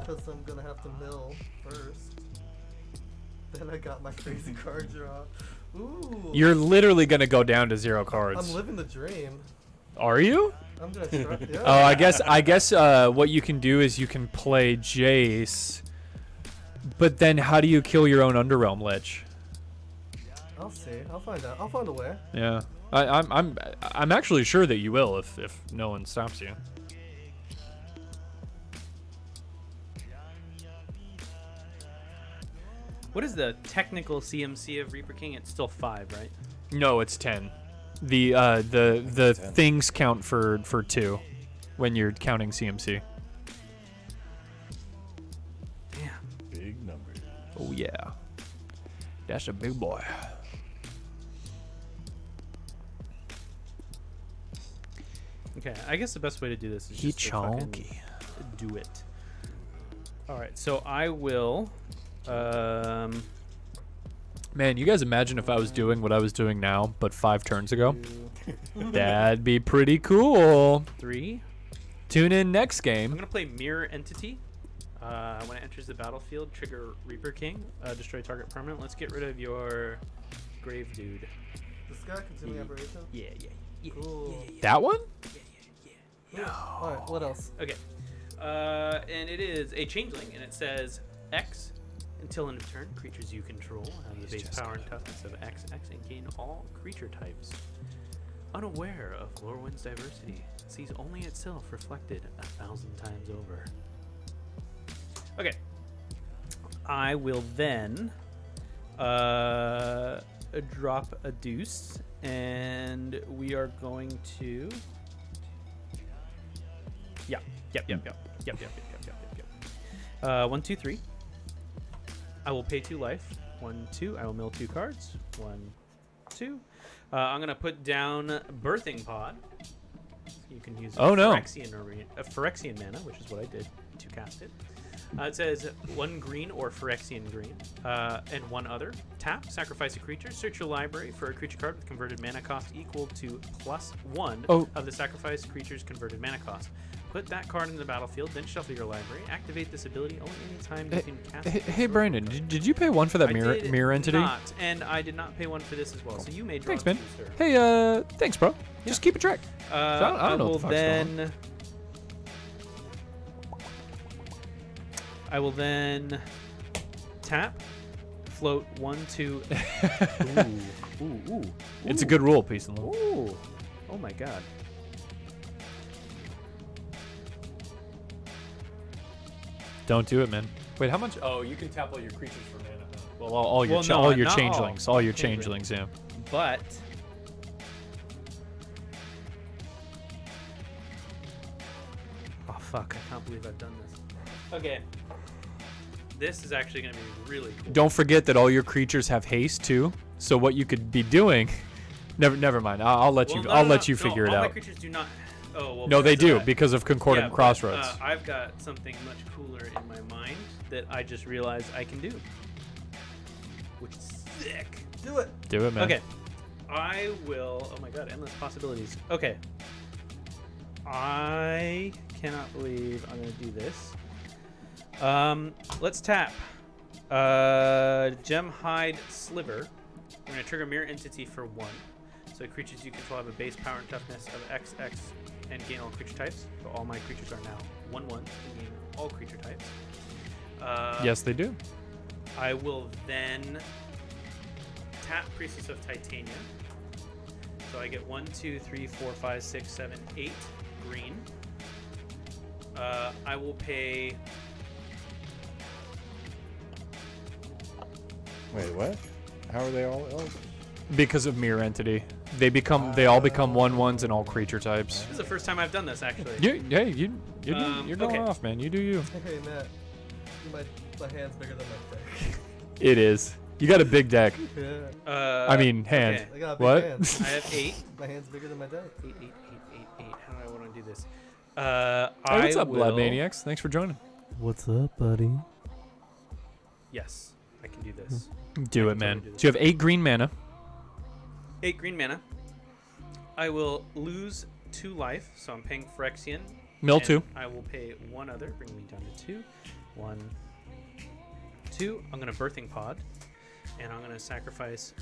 Because I'm gonna have to mill first. Then I got my crazy card draw. Ooh. You're literally gonna go down to zero cards. I'm living the dream. Are you? I'm gonna try. Yeah. Oh, I guess I guess uh, what you can do is you can play Jace, but then how do you kill your own Underrealm Lich? I'll see. I'll find out. I'll find a way. Yeah, I, I'm I'm I'm actually sure that you will if if no one stops you. What is the technical CMC of Reaper King? It's still five, right? No, it's ten. The uh, the the things count for for two when you're counting CMC. Damn. Big numbers. Oh yeah, that's a big boy. Okay, I guess the best way to do this is He just to fucking chonky. do it. All right, so I will. Um, Man, you guys imagine if I was doing what I was doing now, but five turns ago? That'd be pretty cool. three. Tune in next game. I'm gonna play Mirror Entity. Uh, when it enters the battlefield, trigger Reaper King, uh, destroy target permanent. Let's get rid of your Grave Dude. This guy continuing Yeah. operation. Yeah, yeah, yeah. Cool. That one? Yeah, yeah, yeah. No. All right. What else? Okay. Uh, and it is a changeling, and it says X. Until end of turn, creatures you control have the base power and toughness of X, X, and gain all creature types. Unaware of Lorwyn's diversity, sees only itself reflected a thousand times over. Okay. I will then uh, drop a deuce, and we are going to. Yeah. Yep. Yep. Yep. Yep. Yep. Yep. Yep. Yep. Yep. Yep. Uh, one, two, three. I will pay two life. One, two. I will mill two cards. One, two. Uh, I'm gonna put down birthing pod. You can use Oh, no. Phyrexian, or, uh, Phyrexian mana, which is what I did to cast it. Uh, it says one green or Phyrexian green, uh, and one other. Tap, sacrifice a creature. Search your library for a creature card with converted mana cost equal to plus one Oh. of the sacrificed creature's converted mana cost. Put that card in the battlefield, then shuffle your library. Activate this ability only anytime you Hey, can cast Hey, hey Brandon, did, did you pay one for that I mirror mirror entity? Not, and I did not pay one for this as well. So you made. Thanks, man. Hey, uh, thanks, bro. Just keep a track. Uh, I don't- I don't know what will the then. I will then tap, float one, two. ooh, ooh, ooh. It's a good rule, peace and love. Ooh. Oh my god. Don't do it, man. Wait, how much? Oh, you can tap all your creatures for mana. Well, all, all your Well, no, all your not all. changelings, all your Changelings. changelings, yeah. But. Oh fuck! I can't believe I've done this. Okay. This is actually gonna be really cool. Don't forget that all your creatures have haste too. So what you could be doing, never, never mind. I'll, I'll let Well, you, no, I'll no, let you no, figure it all my creatures do not. Oh well. No, they do that. because of concordant Yeah, but, crossroads. uh, I've got something much cooler in my mind that I just realized I can do, which is sick. Do it. do it, man. Okay, I will. Oh my god, endless possibilities. Okay, I cannot believe I'm gonna do this. Um, let's tap. Uh, Gemhide Sliver. We're gonna trigger Mirror Entity for one. So creatures you control have a base power and toughness of X, X, and gain all creature types. So all my creatures are now one one and gain all creature types. Uh, Yes, they do. I will then tap Priestess of Titania. So I get one, two, three, four, five, six, seven, eight green. Uh, I will pay. Wait, what? How are they all elves? Because of mirror entity, they become, they all become one ones and all creature types. This is the first time I've done this, actually. You, hey, you, you're, do- Um, you're going okay. off, man. You do you. Hey Matt, my my hand's bigger than my deck. It is. You got a big deck. yeah, Uh, I mean, hand. okay. I got a big What? hand. I have eight. My hand's bigger than my deck. Eight, eight, eight, eight, eight. How do I want to do this? Uh, Hey, what's I up, will... Blood Maniacs? Thanks for joining. What's up, buddy? Yes, I can do this. Do I it, man. totally do So you have eight green mana. Eight green mana. I will lose two life, so I'm paying Phyrexian. Mill and two. I will pay one other, bring me down to two. One, two. I'm gonna birthing pod, and I'm gonna sacrifice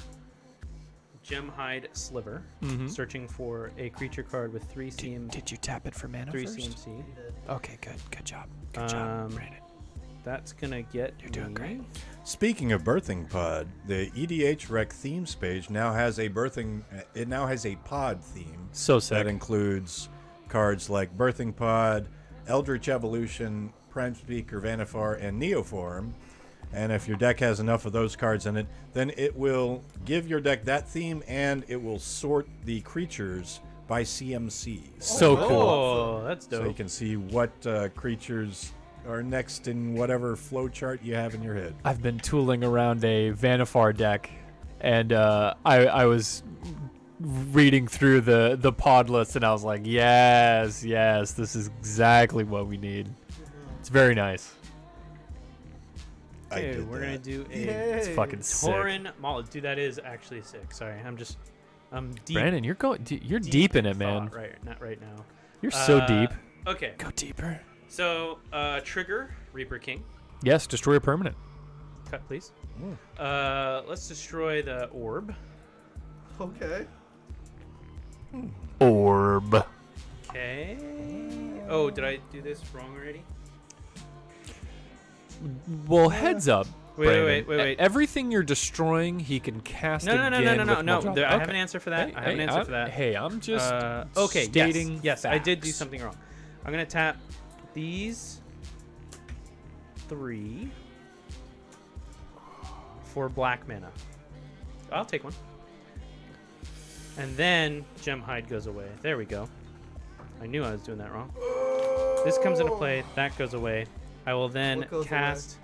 Gemhide Sliver, Mm-hmm. searching for a creature card with three CM, Did, did you tap it for mana three first? CMC. Okay, good. Good job. Good Um, job, Brandon. That's gonna get You're doing me- great. Speaking of birthing pod, the EDHREC themes page now has a birthing. It now has a pod theme So that includes cards like Birthing Pod, Eldritch Evolution, Prime Speaker Vanifar, and Neoform. And if your deck has enough of those cards in it, then it will give your deck that theme and it will sort the creatures by CMC. So Oh, cool. Oh, that's dope. So you can see what uh, creatures are next in whatever flowchart you have in your head. I've been tooling around a Vanifar deck, and uh, I I was reading through the the pod list, and I was like, yes, yes, this is exactly what we need. It's very nice. I Okay, did we're that. gonna do a It's fucking sick. Tauren Mall. Dude, that is actually sick. Sorry, I'm just, I'm deep. Brandon, you're going, you're deep, in it, man. Right, not right now. You're so Uh, deep. Okay, Go deeper. So uh, trigger Reaper King. Yes, destroy a permanent. Cut, please. Mm. Uh, let's destroy the orb. Okay. Orb. Okay. Oh, did I do this wrong already? Well, heads up. Wait, wait, Brandon. wait, wait, wait. Everything you're destroying, he can cast No, no, no, again no, no, no, with no. multiple- There, I have an answer for that. Hey, I have an answer I'm- for that. Hey, I'm just uh, okay. stating yes, yes, I did do something wrong. I'm gonna tap these three for black mana. I'll take one. And then Gemhide goes away. There we go. I knew I was doing that wrong. This comes into play. That goes away. I will then What goes away? cast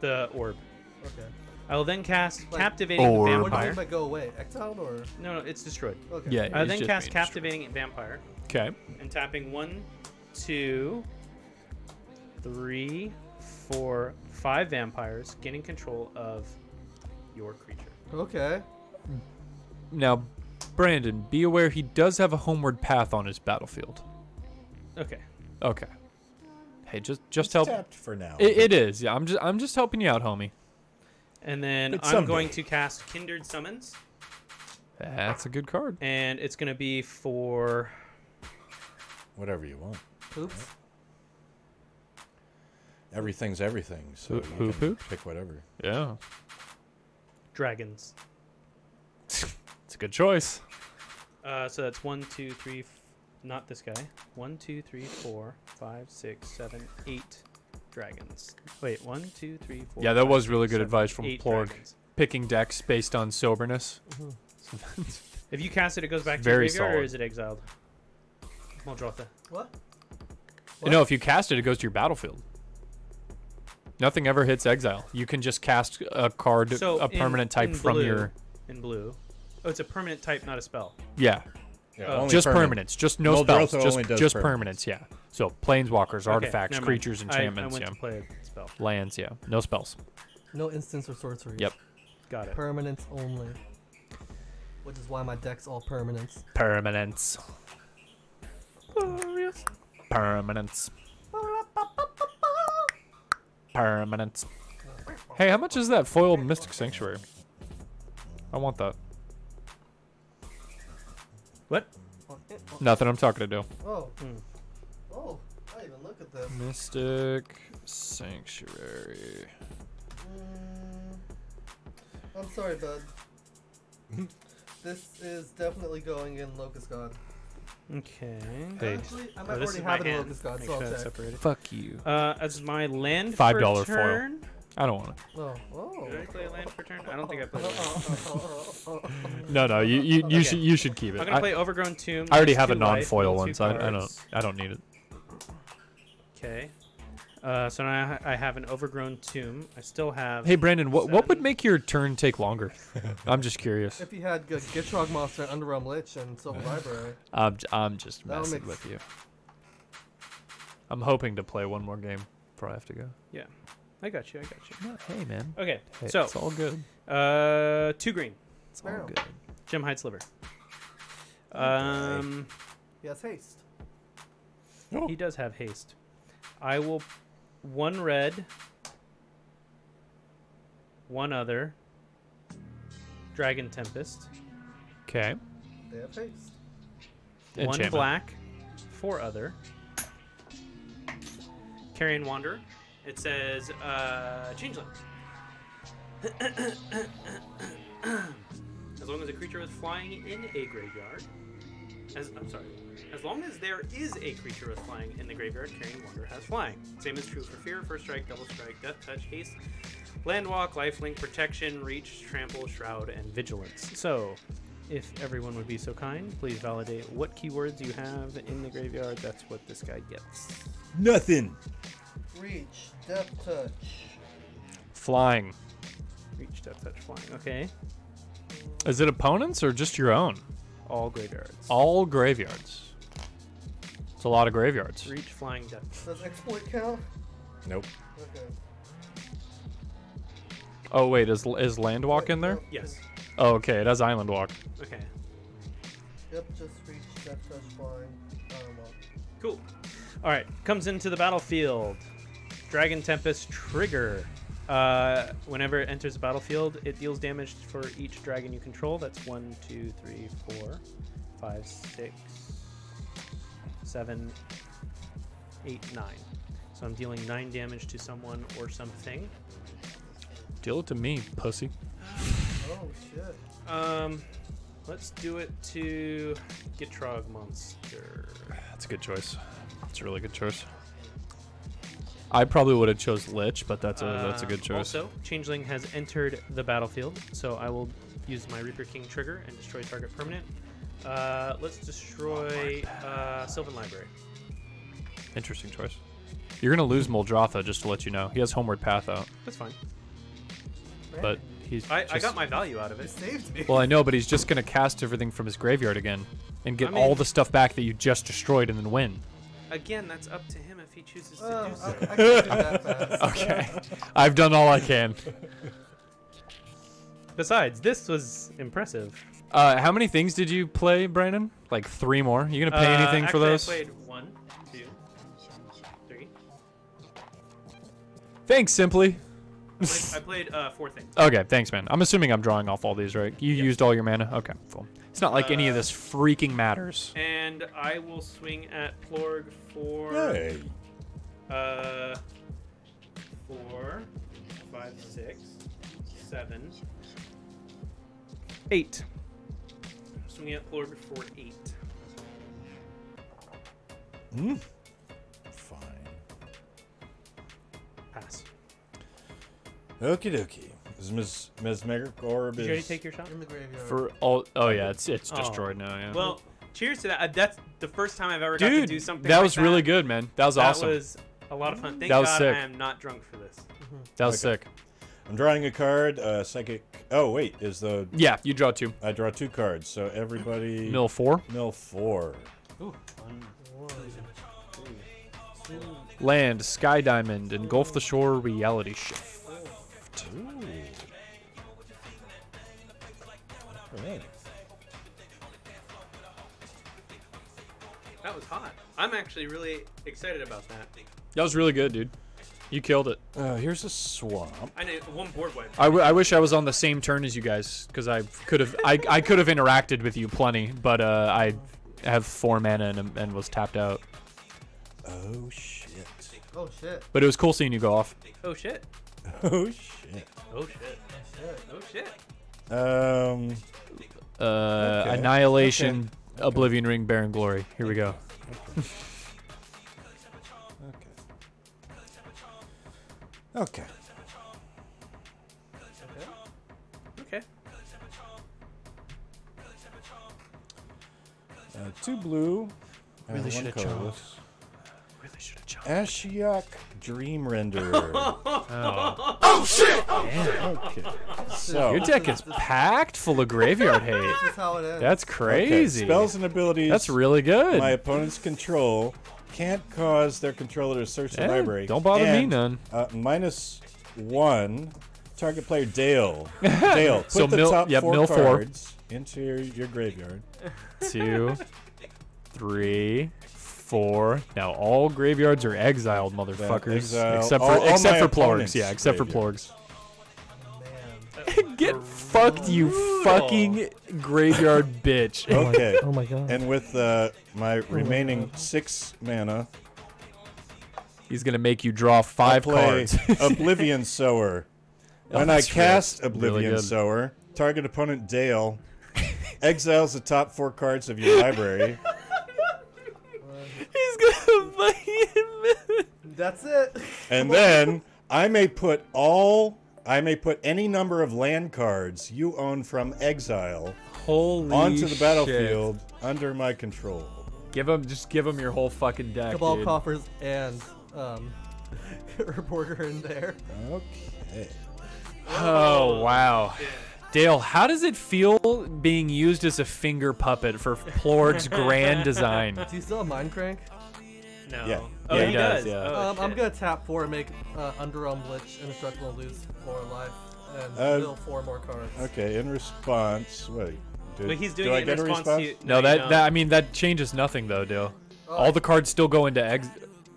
the orb. Okay. I will then cast Like- Captivating Orb. What do you Vampire. mean by go away? Exiled or? No, no, it's destroyed. Okay. Yeah. I will then cast being destroyed. Captivating Vampire Okay. and tapping one, two, three, four, five vampires, getting control of your creature. Okay. Now, Brandon, be aware he does have a homeward path on his battlefield. Okay. Okay. Hey, just just It's help. tapped for now. It, it is. Yeah, I'm just I'm just helping you out, homie. And then But I'm someday. going to cast Kindred Summons, That's a good card. and it's going to be for. Whatever you want. Oops. Everything's everything, so Hoop, you can hoop. pick whatever. Yeah, Dragons. it's a good choice. Uh, so that's one, two, three, f- not this guy. One, two, three, four, five, six, seven, eight dragons. Wait, one, two, three, four. Yeah, that five, was really good seven, advice from eight Plorg. dragons. Picking decks based on soberness. If you cast it, it goes back to Very your graveyard, or is it exiled? Muldrotha. What? You know, if you cast it, it goes to your battlefield. Nothing ever hits exile. You can just cast a card, So a in- permanent type in from blue- your. In blue. Oh, it's a permanent type, not a spell. Yeah, Yeah, Oh. just permanent. permanents, just no Muldrotha spells, just only does just permanents. permanents. Yeah. So planeswalkers, Okay, artifacts, mind. creatures, I- enchantments. I, went yeah, to play a spell. lands. Yeah, no spells. No instants or sorceries. Yep. Got it. Permanents only. Which is why my deck's all permanents. Permanents. Permanents. Permanents. Hey, how much is that foil Mystic Sanctuary? I want that. What? Nothing. I'm talking to do. Oh. Hmm. Oh. I even look at this. Mystic Sanctuary. Mm, I'm sorry, bud. this is definitely going in Locust God. Okay. Hey. Actually, I Oh, might this already is my have it in hand. Locust God, Make so I'll sure that's check. separated. Fuck you. Uh, as my land Five for dollar foil. I don't want it. Oh. Oh. Did I play a land for turn? I don't think I played. Oh, a land. No, no. You you, you Okay. should you should keep it. I'm gonna I, play Overgrown Tomb. I already have a non-foil one, so I, I don't. I don't need it. Okay. Uh, so now I I have an Overgrown Tomb. I still have. Hey Brandon, what what would make your turn take longer? I'm just curious. If you had good Gitrog Monster, Underrealm Lich, and Sylvan Library. I'm j- I'm just That'll messing make- with you. I'm hoping to play one more game before I have to go. Yeah, I got you. I got you. No, hey man, Okay. hey, so it's all good. uh, two green. It's all good. Jim Hide Sliver. Um, He has haste. he does have haste. I will one red, one other. Dragon Tempest. Okay. They have haste. One Enchantment. black, four other. Cairn Wanderer. It says uh, Changeling. as long as a creature is flying in a graveyard. As, I'm sorry. As long as there is a creature with flying in the graveyard, Cairn Wanderer has flying. Same is true for Fear, First Strike, Double Strike, Death Touch, Haste, Landwalk, Lifelink, Protection, Reach, Trample, Shroud, and Vigilance. So, if everyone would be so kind, please validate what keywords you have in the graveyard. That's what this guy gets. Nothing. Reach, Death Touch. Flying. Reach, Death Touch, Flying. Okay. Is it opponents or just your own? All graveyards. All graveyards. It's a lot of graveyards. Reach, Flying, Death. Does exploit count? Nope. Okay. Oh wait, is is Landwalk in there? Yes. Oh, okay, it has Island Walk. Okay. Yep, just reach, Death Touch, flying. Arm up. Cool. All right, comes into the battlefield. Dragon Tempest trigger. Uh, whenever it enters the battlefield, it deals damage for each dragon you control. That's one, two, three, four, five, six, seven, eight, nine. So I'm dealing nine damage to someone or something. Deal it to me, pussy. Oh shit. Um, let's do it to Gitrog Monster. That's a good choice. That's a really good choice. I probably would have chose Lich, but that's a that's a Uh, good choice. Also, Changeling has entered the battlefield, so I will use my Reaper King trigger and destroy target permanent. Uh, let's destroy uh, Sylvan Library. Interesting choice. You're gonna lose Muldrotha, just to let you know. He has Homeward Path out, That's fine. but he's. I, I got my value out of You it. saved me. Well, I know, but he's just gonna cast everything from his graveyard again, and get I mean- all the stuff back that you just destroyed, and then win. Again, that's up to him if he chooses to Uh, do I, so. I can't do that fast. Okay, I've done all I can. Besides, this was impressive. Uh, how many things did you play, Brandon? Like three more. You gonna pay Uh, anything for those? I played one, two, three. Thanks, simply. I played, I played uh, four things. Okay, thanks, man. I'm assuming I'm drawing off all these, right? You used all your mana. Okay, cool. It's not like any of Uh, this freaking matters. And I will swing at Plorg for Hey. uh four, five, six, seven, eight. Swinging at Plorg for eight. Hmm. Fine. Pass. Okie dokie. Is Ms. Mesmeric Orb Did you already is take your shot? In the graveyard. For all, oh yeah, it's it's Oh. destroyed now. Yeah. Well, cheers to that. Uh, That's the first time I've ever got to dude, do something. that like was really good, man. That was awesome. That awesome. was a lot of fun. Thank That was God sick. I am not drunk for this. that was Okay. sick. I'm drawing a card. Uh, psychic. Oh wait, is the Yeah, you draw two. I draw two cards. So everybody. Mill four. Mill four. One, Land, Sky Diamond, engulf the shore, reality shift. Ooh. Alright. That was hot. I'm actually really excited about that. That was really good, dude. You killed it. Uh, here's a swamp. I know one board wipe. I, w- I wish I was on the same turn as you guys because I could have I, I could have interacted with you plenty, but uh, I have four mana and, and was tapped out. Oh shit. Oh shit. But it was cool seeing you go off. Oh shit. Oh shit. Oh shit. Shit. Oh shit. Um. Uh, Okay. Annihilation, Oblivion Ring, Barren Glory. Here we go. Okay. Okay. Okay. Uh, two blue. and Really one shoulda colorless. Really should have chosen. Ashiok Dream Renderer. Oh. okay. So. Your deck is packed full of graveyard hate. This is how it ends. That's okay, crazy. Spells and abilities. That's really good. my opponent's control can't cause their controller to search the Eh, library. don't bother me none. Uh, minus one. Target player Dale. Dale, put So the mill- top yep, four mill four. cards into your, your graveyard. Two, three, four. Now all graveyards are exiled, motherfuckers. exile except for all except my for Plorgs. Yeah, except for. Plorgs. Get fucked, you fucking graveyard bitch. Oh okay. Oh my god. And with uh, my oh remaining six mana, He's gonna make you draw five play cards. Oblivion Sower. Oh, When I real- cast Oblivion good. Sower, target opponent Dale exiles the top four cards of your library. He's gonna fucking. That's it. And then I may put all I may put any number of land cards you own from exile Holy onto the shit. battlefield under my control. Give him, just give them your whole fucking deck, Cabal dude. coffers and um, Urborg are in there. Okay. Oh wow, Dale, how does it feel being used as a finger puppet for Plorg's grand design? Do you still have Mind Crank? No. Yeah. Oh, Yeah, he he does, does. yeah. Oh, um, I'm gonna tap four and make uh, Underrealm Lich indestructible and lose four life and Uh, mill four more cards. Okay, in response, wait. Do, But he's do doing I in get a response, response? to you. No, you that, don't. that I mean that changes nothing though, Dale. Oh, All the cards still go into ex.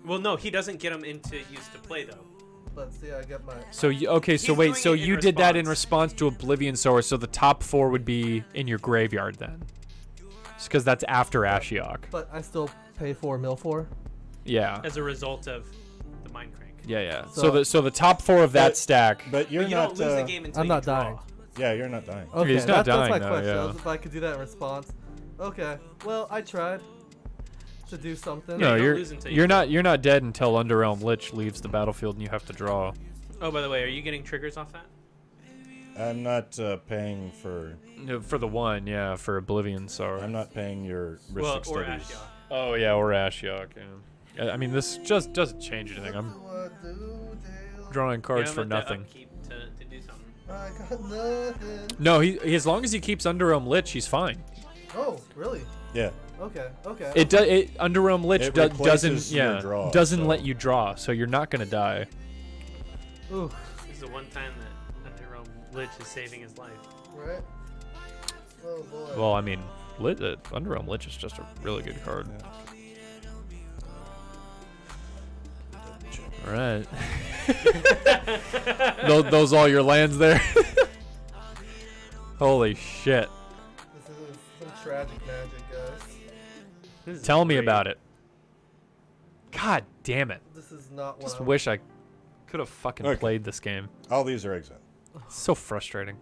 Well, no, he doesn't get them into use to play though. Let's see, I get my. So you, okay, so He's wait, so it in you did that in response. response to Oblivion Sower, so the top four would be in your graveyard then, because that's after Ashiok. But I still pay four, mill four. Yeah, As a result of the mind crank. yeah, yeah. So, So- the so the top four of that But- stack. But you're But you not. don't lose uh, the game until I'm you not draw. dying. Yeah, you're not dying. Okay, He's not that, that's my though, question. yeah. If I could do that in response. Okay, well, I tried to do something. no, you don't you're lose you you're not you're not dead until Underrealm Lich leaves the battlefield and you have to draw. Oh, by the way, are you getting triggers off that? I'm not uh, paying for. No, For the one, yeah, for Oblivion Sower. I'm not paying your risk Well, Rhystic or Studies. Ashiok. Oh yeah, or Ashiok. Yeah. I- I mean, this just doesn't change anything. I'm drawing cards for nothing. To, to do something. I got nothing. No, he as long as he keeps Underrealm Lich, he's fine. Oh, really? Yeah. Okay, okay. It does. It Underrealm Lich It do, doesn't. Yeah, draw, doesn't so- let you draw, so you're not gonna die. Ooh, This is the one time that Underrealm Lich is saving his life. right? Oh boy. Well, I mean, Lit, uh, Underrealm Lich is just a really good card. All right. those, those all your lands there. Holy shit! this is some tragic magic, guys. This Tell me great. about it. God damn it! This is not what Just I wish I could have fucking Okay. played this game. All these are exiled. It's so frustrating.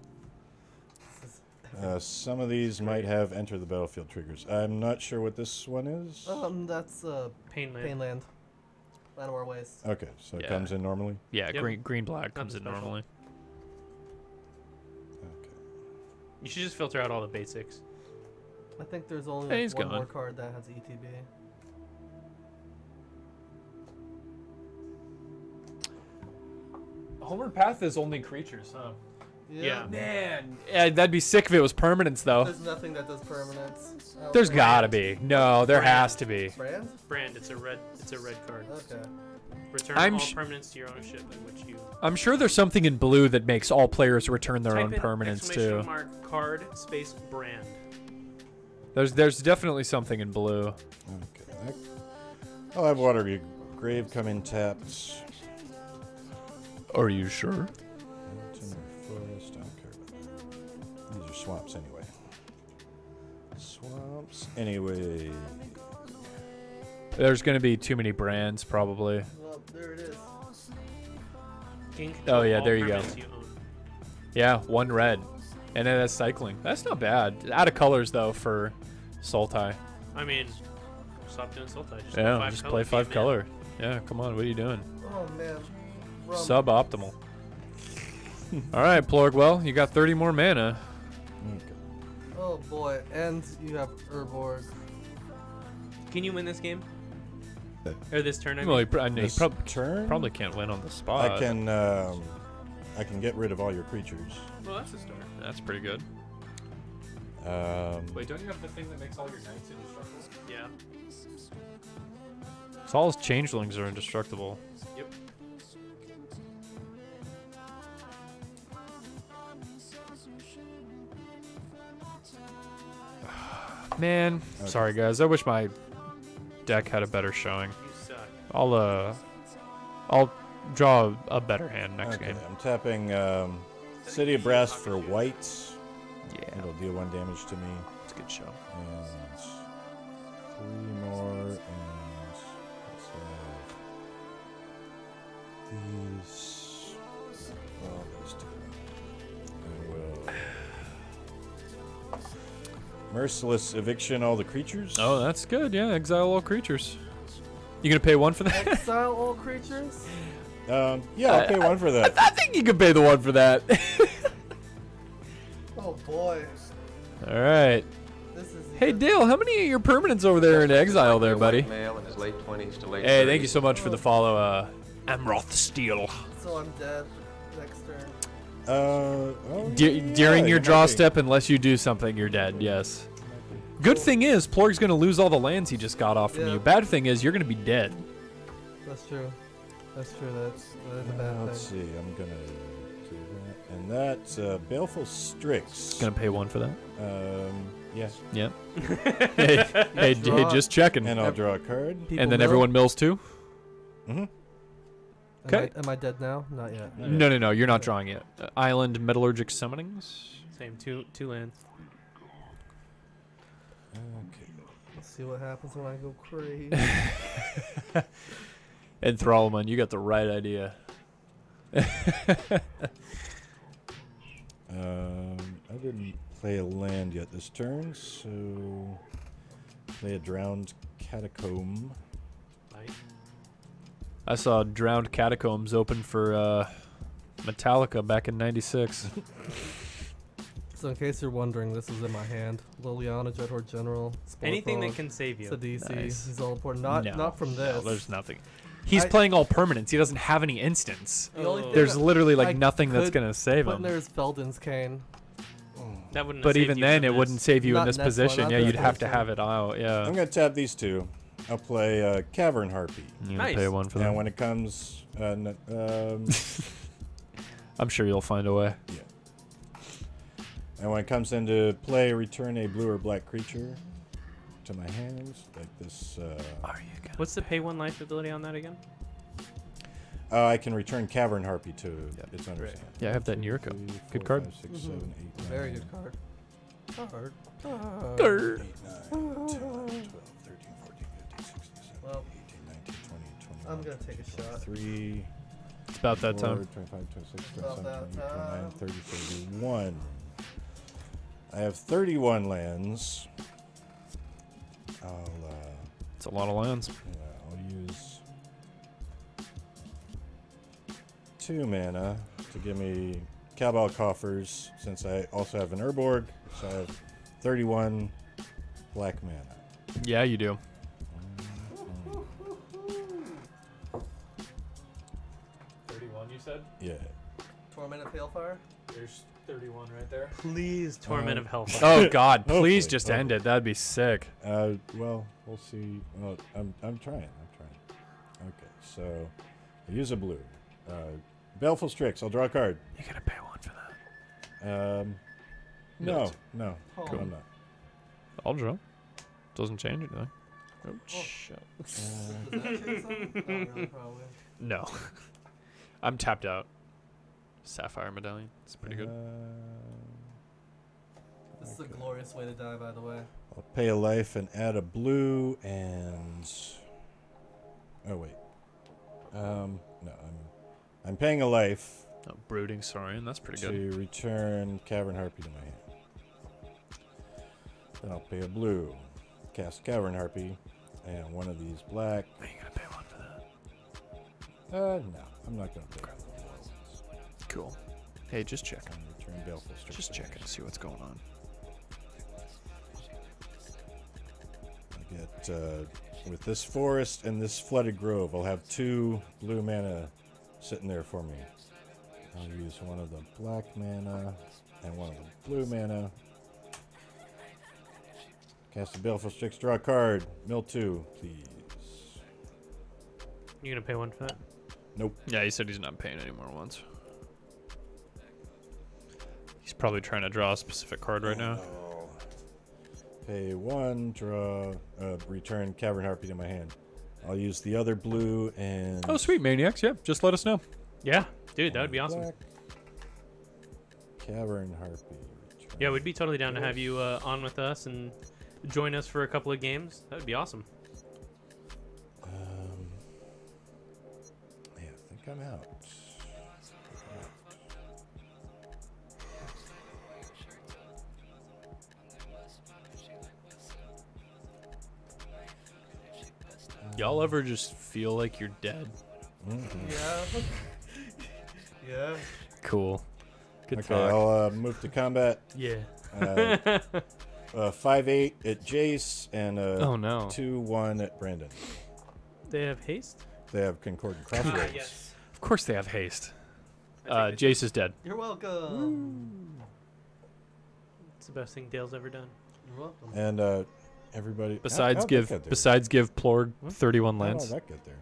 Uh, some of these might have enter the battlefield triggers. I'm not sure what this one is. Um, that's uh, Painland. Painland. Llanowar Waste. Okay, so it Yeah. comes in normally. Yeah, Yep. green green black comes in special. normally. Okay. You should just filter out all the basics. I think there's only Hey, like, he's one going. more card that has ETB. Homeward Path is only creatures, huh? Yeah. Man, yeah, that'd be sick if it was permanence, though. There's nothing that does permanence. Oh, There's brand. gotta be. No, there Brand. has to be. Brand? Brand, it's a red. It's a red card. Okay. Return I'm all sh- permanents to your ownership in which you I'm sure there's something in blue that makes all players return their type own in permanents exclamation too. mark card space brand. There's there's definitely something in blue. Okay. I'll have Water Grave come in tapped. Are you sure? Swamps anyway. Swamps anyway. There's gonna be too many brands probably. Well, there it is. Gain Oh, yeah, there you go. permanents own. Yeah, one red, and then that's cycling. That's not bad. Out of colors though for Sultai. I mean, stop doing Sultai. Just Yeah, five just color, play be a five man. color. Yeah, come on, what are you doing? Oh man. Rum. Suboptimal. All right, Plorgwell, you got 30 more mana. Okay. Oh boy. And you have Urborg. Can you win this game? Or this turn? I Well, mean? you, pr- I know you This prob- turn? probably can't win on the spot. I can um, I can get rid of all your creatures. well, that's a start. That's pretty good. Um, Wait, don't you have the thing that makes all your knights indestructible? Yeah. So all his changelings are indestructible. Man, Okay. sorry guys. I wish my deck had a better showing. I'll uh, I'll draw a better hand next okay, game. I'm tapping um, City of Brass for whites. Yeah, It'll deal one damage to me. it's a good show. Merciless eviction all the creatures. Oh, that's good. Yeah, exile all creatures. You gonna pay one for that? Exile all creatures. Um, yeah, I'll pay one for that. I think you can pay the one for that. Oh boy, All right. Hey Dale, how many of your permanents over there in exile there, buddy? Male in his late 20s to late Hey, thank you so much for the follow, uh, Amroth Steel. So I'm dead. Next turn. Uh, oh, D- yeah, during you your draw be. step, unless you do something, you're dead. Yes. Good thing is, Plorg's gonna lose all the lands he just got off from Yeah. you. Bad thing is, you're gonna be dead. That's true. That's true. That's that is a Uh, let's thing. see. I'm gonna do that, and that's uh, Baleful Strix. Gonna pay one for that. Um, yeah, Yep. hey, hey, hey, just checking. and I'll draw a card. People And then mill? everyone mills too. Mm-hmm. Am Okay. I, am I dead now? Not yet. No, no, no. You're not drawing yet. Uh, Island Metallurgic Summonings. Same two two lands. Okay. Let's see what happens when I go crazy. Enthrallment. You got the right idea. Um, I didn't play a land yet this turn, so play a drowned catacomb. I saw Drowned Catacombs open for uh, Metallica back in '96. so in case you're wondering, this is in my hand. Liliana, Dreadhorde General. Anything that can save It's a you. DC. Nice. He's all important. Not no, not from this. No, there's nothing. He's I- playing all permanents. He doesn't have any instants. The only thing There's literally like I nothing that's gonna save him. there is Feldon's Cane. That wouldn't. But even then, it this. wouldn't save you in this next one, position. Yeah, this you'd have to have it out. Yeah. I'm gonna tap these two. I'll play uh, Cavern Harpy. You Nice. pay one for that. And when it comes, uh, um, I'm sure you'll find a way. Yeah. And when it comes into play, return a blue or black creature to my hands, like this. Uh, Are you gonna? What's the pay one life ability on that again? uh, I can return Cavern Harpy to Yep. its owner's hand. Yeah, I have that in Yuriko. Three, Good card. five, six, Mhm. seven, eight, Very nine, good card. Card. Grr. 8, 9, 10, 12, Well, 18, 19, 20, 21, I'm gonna take a shot. 3. It's about that time. 25, 26, 27, 28, 29, 30, 31. I have 31 lands. I'll, uh, It's a lot of lands. yeah, I'll use two mana to give me Cabal Coffers, since I also have an Urborg, so I have 31 black mana. Yeah, you do. Said. Yeah. Torment of Palefire. There's thirty-one right there. Please, Torment Um, of Hellfire. Oh God! Please Hopefully, just end it. That'd be sick. Uh, well, we'll see. Well, I'm, I'm trying. I'm trying. Okay, so I use a blue. Uh, Baleful Strix. I'll draw a card. You gotta pay one for that. Um, no, no, Oh. I'm not. I'll draw. Doesn't change anything. Oh, shit. Uh, Does that change something? Not really, probably. No. I'm tapped out. Sapphire medallion. It's pretty good. uh, This is a glorious way to die, by the way. I'll pay a life and add a blue and. Oh wait. Um, no, I'm I'm paying a life Oh, brooding Saurian. That's pretty good. to good. return Cavern Harpy to my hand. Then I'll pay a blue, cast Cavern Harpy, and one of these black. Are you gonna pay one for that? Uh, no, I'm not gonna pay. Cool. Hey, just checking. And return Baleful Strix Just to my checking to see what's going on. I get uh, with this forest and this flooded grove. I'll have two blue mana sitting there for me. I'll use one of the black mana and one of the blue mana. Cast a Baleful Strix, draw a card. Mill two, please. You gonna pay one for that? Nope. Yeah, he said he's not paying any more ones. He's probably trying to draw a specific card right now. Oh. Pay one, draw, uh, return Cavern Harpy to my hand. I'll use the other blue and. Oh, sweet, Maniacs. Yeah, just let us know. Yeah, dude, that would be awesome. black. Cavern Harpy. return. Yeah, we'd be totally down to have you uh, on with us and join us for a couple of games. That would be awesome. Yeah, I think out. Y'all ever just feel like you're dead? Yeah. yeah. Cool. Good Okay, talk. I'll uh, move to combat. Yeah. Uh, uh, five eight at Jace and uh, Oh no. two one at Brandon. They have haste. They have concordant Ah, crossroads. yes. Of course they have haste. Uh. Jace is dead. You're welcome. It's the best thing Dale's ever done. You're welcome. And uh, everybody. Besides how'd give get besides give Plorg What? 31 How did lands. that get there?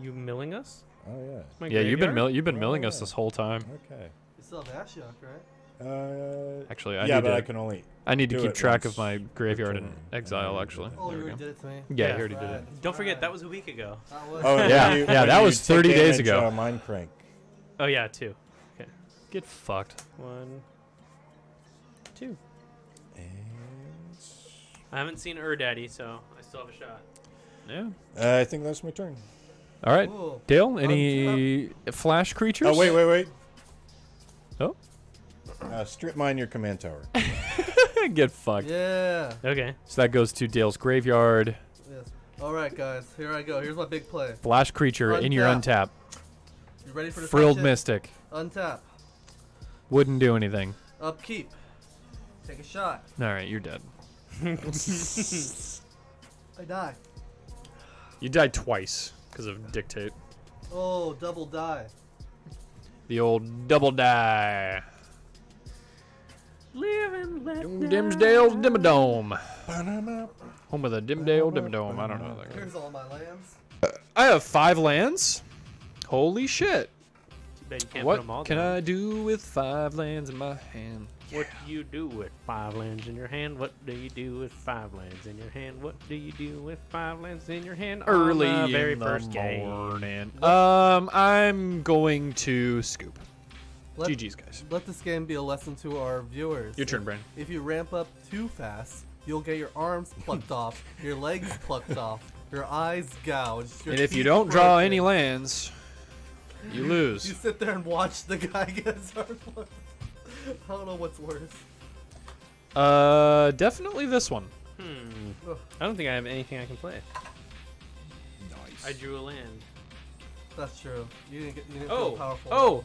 You milling us? Oh yeah. My Yeah, you've been graveyard? mill- you've been Oh, milling us this whole time. Okay. You still have Ashiok, right? Uh, Actually, I yeah, need but to I can only. I need to keep track of my graveyard in exile actually. Oh, you already did it to me. Yeah, Yeah. he already did it. Don't forget, that was a week ago. Oh Yeah, you- yeah, that was 30 days damage, ago. Uh, mind crank. Oh yeah, two. Okay. Get fucked. One, two. And I haven't seen Ur Daddy, so I still have a shot. Yeah. uh, I think that's my turn. All right. Cool. Dale, any flash creatures? Oh wait, wait, wait. Oh. Uh, strip mine your command tower. Get fucked. Yeah. Okay. So that goes to Dale's graveyard. Yes. All right, guys. Here I go. Here's my big play. Flash creature in your Untap. untap. You ready for this? Frilled shit? Mystic. Untap. Wouldn't do anything. Upkeep. Take a shot. All right, you're dead. I die. You died twice because of dictate. Oh, double die. The old double die. Live and let Dimsdale Dimmadome. Home of the Dimdale Dimmadome. I don't know. That guy. Here's all my lands. I have five lands. Holy shit. Too bad you can't What can down. I do with five lands in my hand? What do you do with five lands in your hand? What do you do with five lands in your hand? What do you do with five lands in your hand? Early the very in the first game. morning. Um, I'm going to scoop. Let, GG's, guys. let this game be a lesson to our viewers. Your turn, Brandon. If you ramp up too fast, you'll get your arms plucked off, your legs plucked off, your eyes gouged. Your And if you don't draw any lands, you lose. you sit there and watch the guy get his arm plucked. I don't know what's worse. Uh, definitely this one. Hmm. I don't think I have anything I can play. Nice. I drew a land. That's true. You didn't get. You didn't Oh. feel powerful. Oh.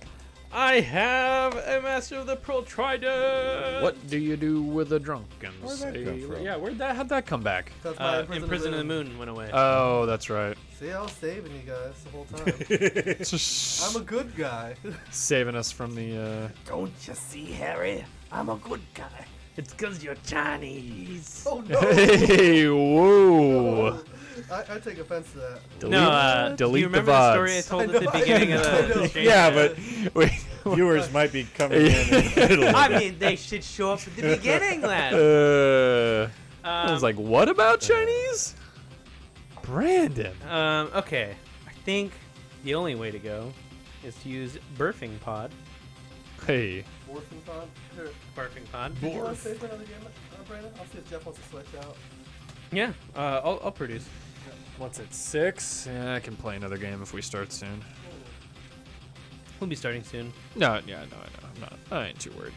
I have a Master of the Pearl Trident. What do you do with a drunken Where'd that come sailor? from? Yeah, where'd that? How'd that come back? That's my Uh, in Prison of the Moon went away. Oh, that's right. See, I was saving you guys the whole time. I'm a good guy. Saving us from the. Uh... Don't you see, Harry? I'm a good guy. it's because you're Chinese. Oh no! Hey, whoa! I, I take offense to that. Delete, no, uh, delete you remember the the story I told I at the know, I beginning of the know. Yeah, but Wait. viewers might be coming in. in the middle of I mean, they should show up at the beginning, lad. Uh, I Um, was like, what about Chinese? Brandon. um, okay. I think the only way to go is to use Birthing Pod. Hey. Morphing pod. Here, Birthing Pod. did you want to say for another game, uh, Brandon? I'll see if Jeff wants to switch out. Yeah, uh, I'll, I'll produce. What's it, six? Yeah, I can play another game if we start soon. We'll be starting soon. No, yeah, no, I know. I'm not. I ain't too worried.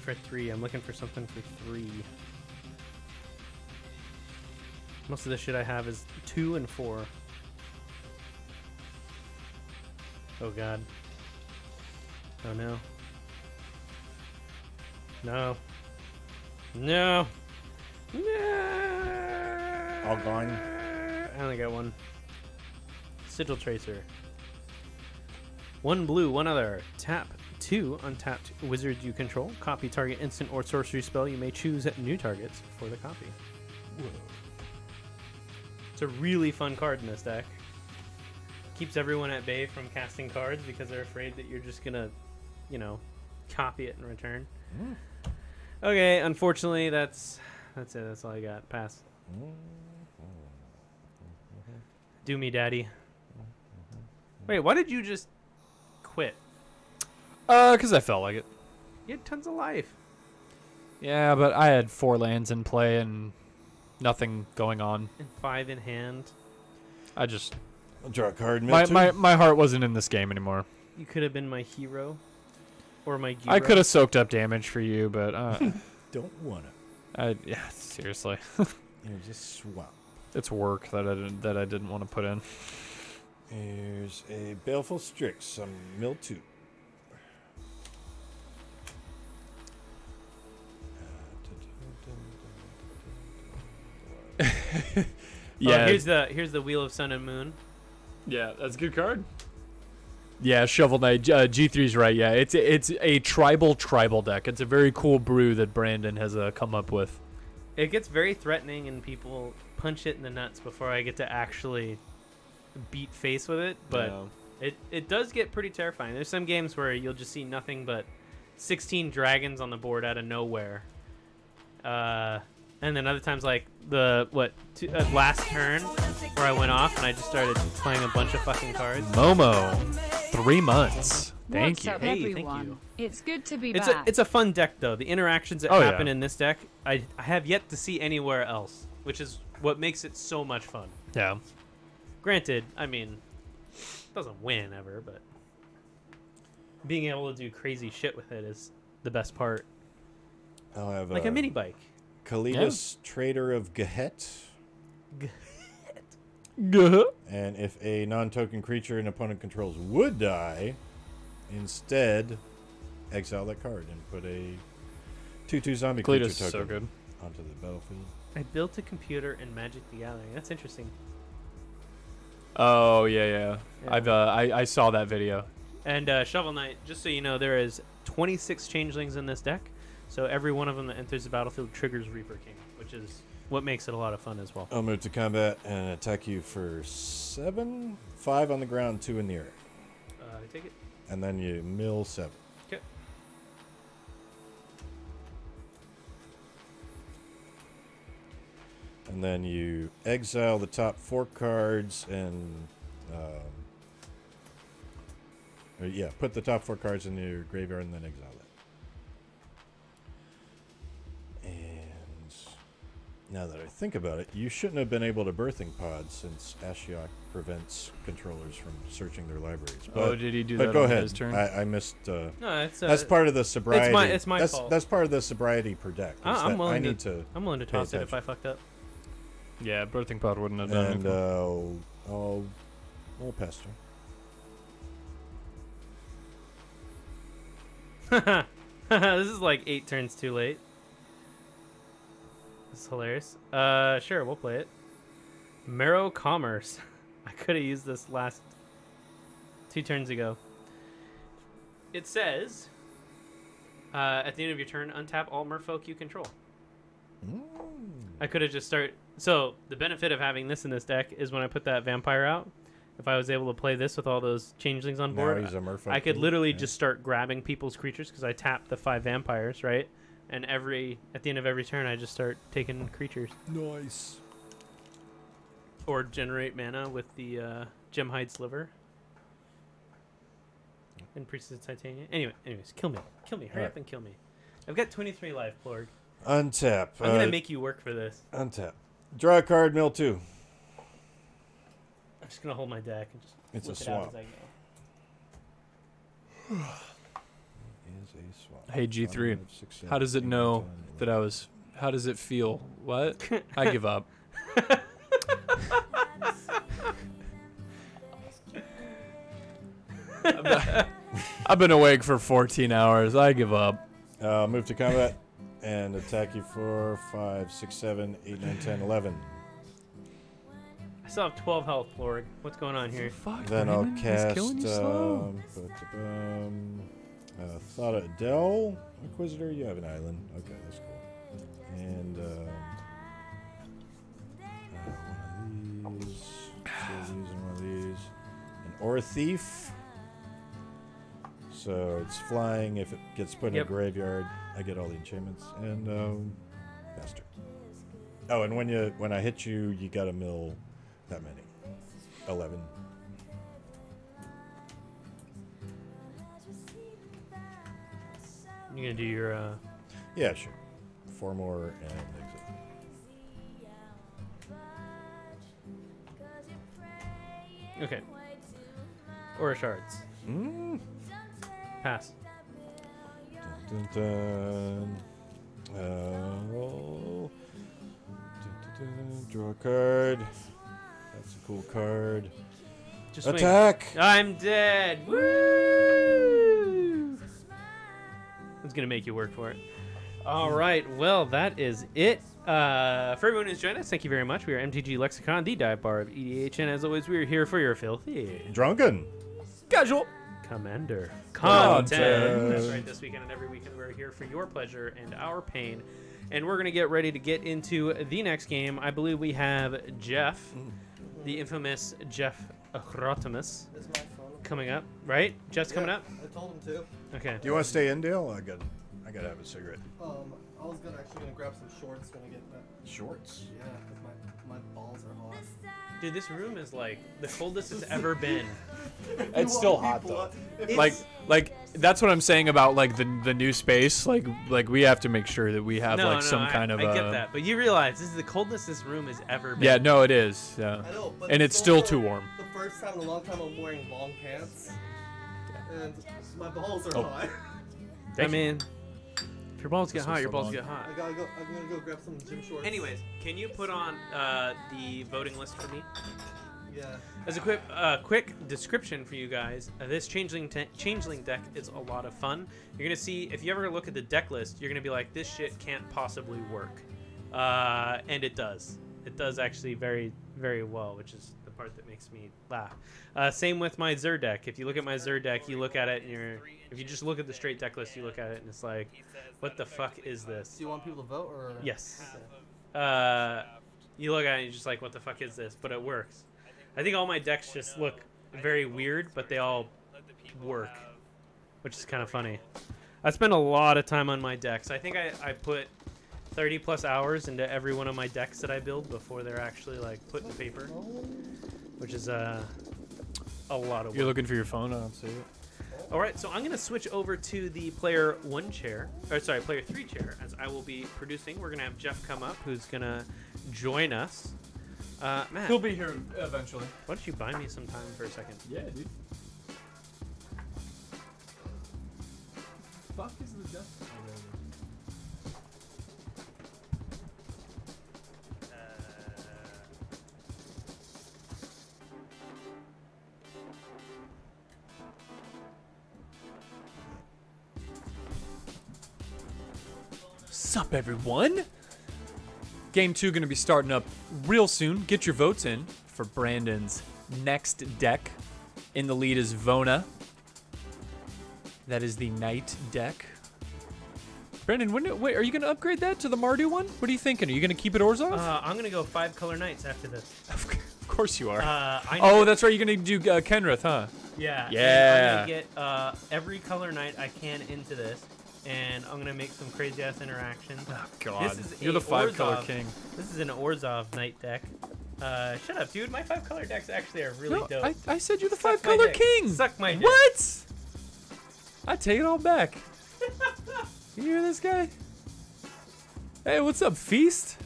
For three, I'm looking for something for three. Most of the shit I have is two and four. Oh god. Oh no. No. No. No. All gone? I only got one. Sigil Tracer. One blue, one other. Tap two untapped wizards you control. Copy target instant or sorcery spell. You may choose new targets for the copy. It's a really fun card in this deck. Keeps everyone at bay from casting cards because they're afraid that you're just gonna, you know, copy it in return. Hmm. Okay, unfortunately, that's that's it. That's all I got. Pass. Do me, daddy. Wait, why did you just quit? Uh, cause I felt like it. You had tons of life. Yeah, but I had four lands in play and nothing going on. And five in hand. I just I'll draw a card. my, my my heart wasn't in this game anymore. You could have been my hero. Or my I could have soaked up damage for you, but uh, Don't wanna. I, yeah, seriously, You just swap. it's work that I didn't, that I didn't want to put in. Here's a Baleful Strix, some Mill 2. Yeah, Oh, here's the here's the Wheel of Sun and Moon. yeah, that's a good card. Yeah, Shovel Knight uh, G3's right. Yeah, it's it's a tribal tribal deck. It's a very cool brew that Brandon has uh, come up with. It gets very threatening, and people punch it in the nuts before I get to actually beat face with it. But Yeah. it it does get pretty terrifying. There's some games where you'll just see nothing but 16 dragons on the board out of nowhere. Uh, and then other times like the what two, uh, last turn where I went off and I just started playing a bunch of fucking cards. Momo, three months. Thank What's you. up, Hey, thank everyone? you. It's good to be It's a back. it's a fun deck though. The interactions that Oh, yeah. happen in this deck, I, I have yet to see anywhere else, which is what makes it so much fun. Yeah. Granted, I mean, it doesn't win ever, but being able to do crazy shit with it is the best part. I'll have Like a mini bike. Kalitas, Traitor of Ghet. Guh. And if a non token creature an opponent controls would die, instead exile that card and put a 2 2 zombie Cletus creature token so good. onto the battlefield. I built a computer in Magic the Gathering. That's interesting. Oh yeah, yeah. Yeah. I've uh, I I saw that video. And uh, Shovel Knight, just so you know, there is 26 changelings in this deck, so every one of them that enters the battlefield triggers Reaper King, which is what makes it a lot of fun as well. I'll move to combat and attack you for 7, 5 on the ground, 2 in the air. Uh, I take it. And then you mill 7. Okay. And then you exile the top four cards and, um, yeah, put the top four cards in your graveyard and then exile now that I think about it, you shouldn't have been able to birthing pod since Ashiok prevents controllers from searching their libraries. But, oh, did he do but that go on ahead. his turn? I, I missed. Uh, No, it's uh, that's part of the sobriety. it's my that's, fault. That's part of the sobriety per deck. I, I'm, willing I to- need to. I'm willing to pay toss it if I fucked up. yeah, birthing pod wouldn't have done and it. uh, I'll, I'll, I'll pass turn. this is like eight turns too late. Is hilarious. Uh, sure, we'll play it. Merrow Commerce. I could have used this last two turns ago. It says, uh, at the end of your turn, untap all merfolk you control. I could have just start. So the benefit of having this in this deck is when I put that vampire out. If I was able to play this with all those changelings on board, he's a merfolk I could literally Yeah. just start grabbing people's creatures because I tap the five vampires, right? And every at the end of every turn, I just start taking creatures Nice. or generate mana with the uh, Gemhide Sliver and Priestess of Titania. Anyway, anyways, kill me, kill me, hurry Alright. up and kill me. I've got 23 life, Plorg. Untap. I'm gonna uh, make you work for this. untap. Draw a card. Mill two. I'm just gonna hold my deck and just It's a whip it out swap. as I go. Is a swap. Hey, G3, Five, six, seven, How does it know that I was? How does it feel? What? I give up. I've been- I've been awake for 14 hours. I give up. Uh, move to combat and attack you for 5, 6, 7, 8, 9, 10, 11. I still have 12 health, Plorg. What's going on here? Fuck, Then I'll Brandon, he's killing you slow. um, ba-da-bum, uh, Thought of Dell Inquisitor. You have an island. Okay, that's cool. And um, uh, one of these, two of these, and one of these. An Aura Thief. So it's flying. If it gets put in Yep. a graveyard, I get all the enchantments. And um, Master. Oh, and when you when I hit you, you got to mill that many. Eleven. You gonna do your uh, Yeah, sure. Four more and exit. okay? Or shards. Mm. Pass. Dun, dun, dun. Uh, draw a card. That's a cool card. Just wait. Attack! I'm dead. Woo! It's gonna make you work for it. All right. Well, that is it. Uh, for everyone who's joined us, thank you very much. We are MTG Lexicon, the dive bar of EDH, and as always, we are here for your filthy Drunken. Casual. commander Content. content. That's right. This weekend and every weekend, we're here for your pleasure and our pain. And we're gonna get ready to get into the next game. I believe we have Jeff, the infamous Jeff Acrotimus, Is my phone? coming up. Right? Jeff's coming up. I told him to. Okay. Do you want to stay in, Dale? I got, I gotta have a cigarette. Um, I was gonna actually gonna grab some shorts. Gonna get that. Shorts. Yeah, 'cause my my balls are hot. Dude, this room is like the coldest it's ever been. It's still hot though. Like, like that's what I'm saying about like the the new space. Like, like we have to make sure that we have no, like no, some I, kind of. I get uh, that, but you realize this is the coldest this room has ever been. Yeah, no, it is. Yeah. I know, but And it's still too warm. The first time in a long time I'm wearing long pants, and my balls are Oh. hot. I mean, if your balls get hot, was your so balls long. get hot. I gotta go. I'm gonna go grab some gym shorts. Anyways, can you put on uh, the voting list for me? Yeah. As a quick, uh, quick description for you guys, uh, this changeling te- changeling deck is a lot of fun. You're gonna see if you ever look at the deck list, you're gonna be like, this shit can't possibly work, uh, and it does. It does actually very, very well, which is the part that makes me laugh. Uh, same with my Zer deck. If you look at my Zer deck, you look at it and you're, if you just look at the straight deck list, you look at it and it's like, what the fuck is this? Do you want people to vote or? Yes. Uh, you look at it and you're just like, what the fuck is this? But it works. I think all my decks just look very weird, but they all work, which is kind of funny. I spend a lot of time on my decks. I think I, I put 30 plus hours into every one of my decks that I build before they're actually like put in paper, which is uh, a lot of You're work. looking for your phone. I don't see it. All right, so I'm gonna switch over to the player one chair, or sorry, player three chair, as I will be producing. We're gonna have Jeff come up, who's gonna join us. Uh, Matt, He'll be here eventually. why don't you buy me some time for a second? Yeah, dude. Fuck is Everyone? Game two going to be starting up real soon. Get your votes in for Brandon's next deck. In the lead is Vona. That is the knight deck. Brandon, when, wait, are you going to upgrade that to the Mardu one? What are you thinking? Are you going to keep it Orzhov? Uh, I'm gonna go five color knights after this. of course you are. Uh, oh, that's right. You're going to do uh, Kenrith, huh? yeah. Yeah. I'm gonna get uh, every color knight I can into this, and I'm gonna make some crazy ass interactions. Oh, God. This is You're the five color king. This is an Orzhov knight deck. Uh, shut up, dude. My five color decks actually are really No, dope. I, I said you're the Suck five color dick. king. Suck my dick. What? I take it all back. you hear this guy? Hey, what's up, Feast?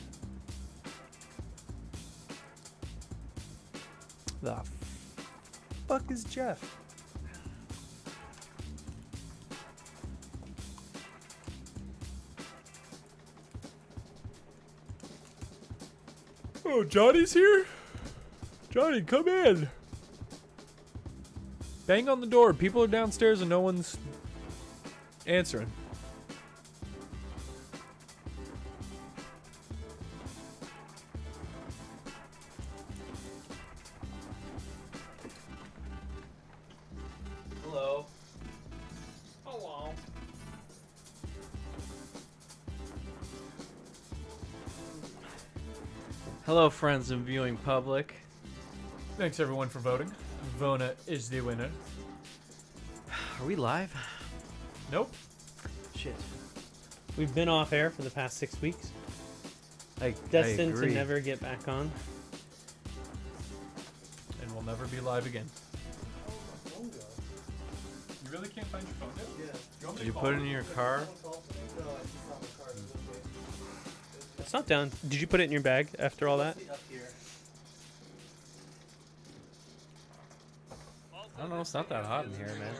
The fuck is Jeff? Oh, Johnny's here? Johnny, come in. Bang on the door. People are downstairs and no one's answering. Hello, friends and viewing public. Thanks everyone for voting. Vona is the winner. Are we live? Nope. Shit. We've been off air for the past six weeks. I, Destined I to never get back on. And we'll never be live again. You really can't find your phone Yeah. You, Did you put it in your car? It's not down. Did you put it in your bag after all that? Mostly Up here. I don't know. It's not that hot in here, man.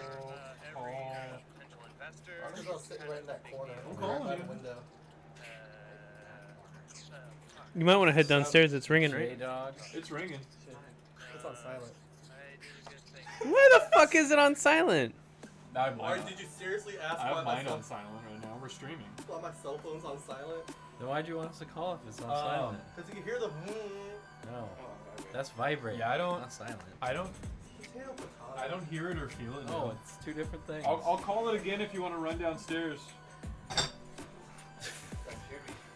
I was all sitting right in that corner. I'm calling you. window. You might want to head downstairs. It's ringing, right? dog. It's ringing. It's on silent. Why the fuck is it on silent? I have Or did you seriously ask I have mine on silent right now. We're streaming. why my cell phone's on silent? Then why'd you want us to call if it's on Um, silent? Because you can hear the. No, Oh, okay. that's vibrate. Yeah, I don't- Not silent. I don't. Potato, potato. I don't hear it or feel it. No, it's two different things. I'll, I'll call it again if you want to run downstairs.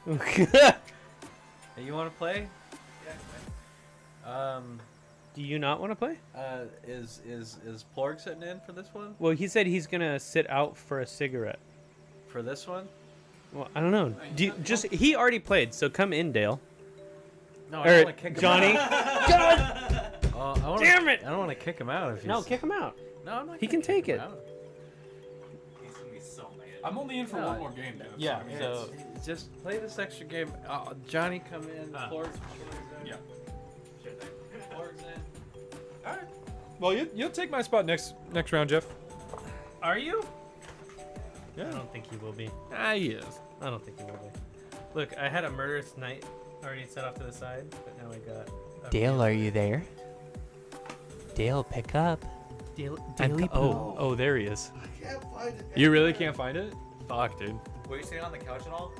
Hey, you want to play? Yeah. Um, Do you not want to play? uh, is is is Plorg sitting in for this one? Well, he said he's gonna sit out for a cigarette. For this one? Well, I don't know. Do you, just he already played, so come in, Dale. No, Or I don't want to kick him Johnny. out. God Oh, I wanna, damn it! I don't want to kick him out if he's. No, kick him out. No, I'm not. He gonna can kick take him it. out. I'm only in for No, one more game, dude. Yeah, I so- It's- Just play this extra game. Uh, Johnny, come in. Ah. Plorg's Yeah. Plorg's in. All right. Well, you, you'll take my spot next next round, Jeff. Are you? Yeah. I don't think he will be. Ah, he is. I don't think he will be. Look, I had a murderous night already set off to the side, but now I got. Dale, are you there? Dale, pick up. Dale, I'm Oh, oh, there he is. I can't find it. You really can't find it? Fuck, dude. Were you sitting on the couch at all?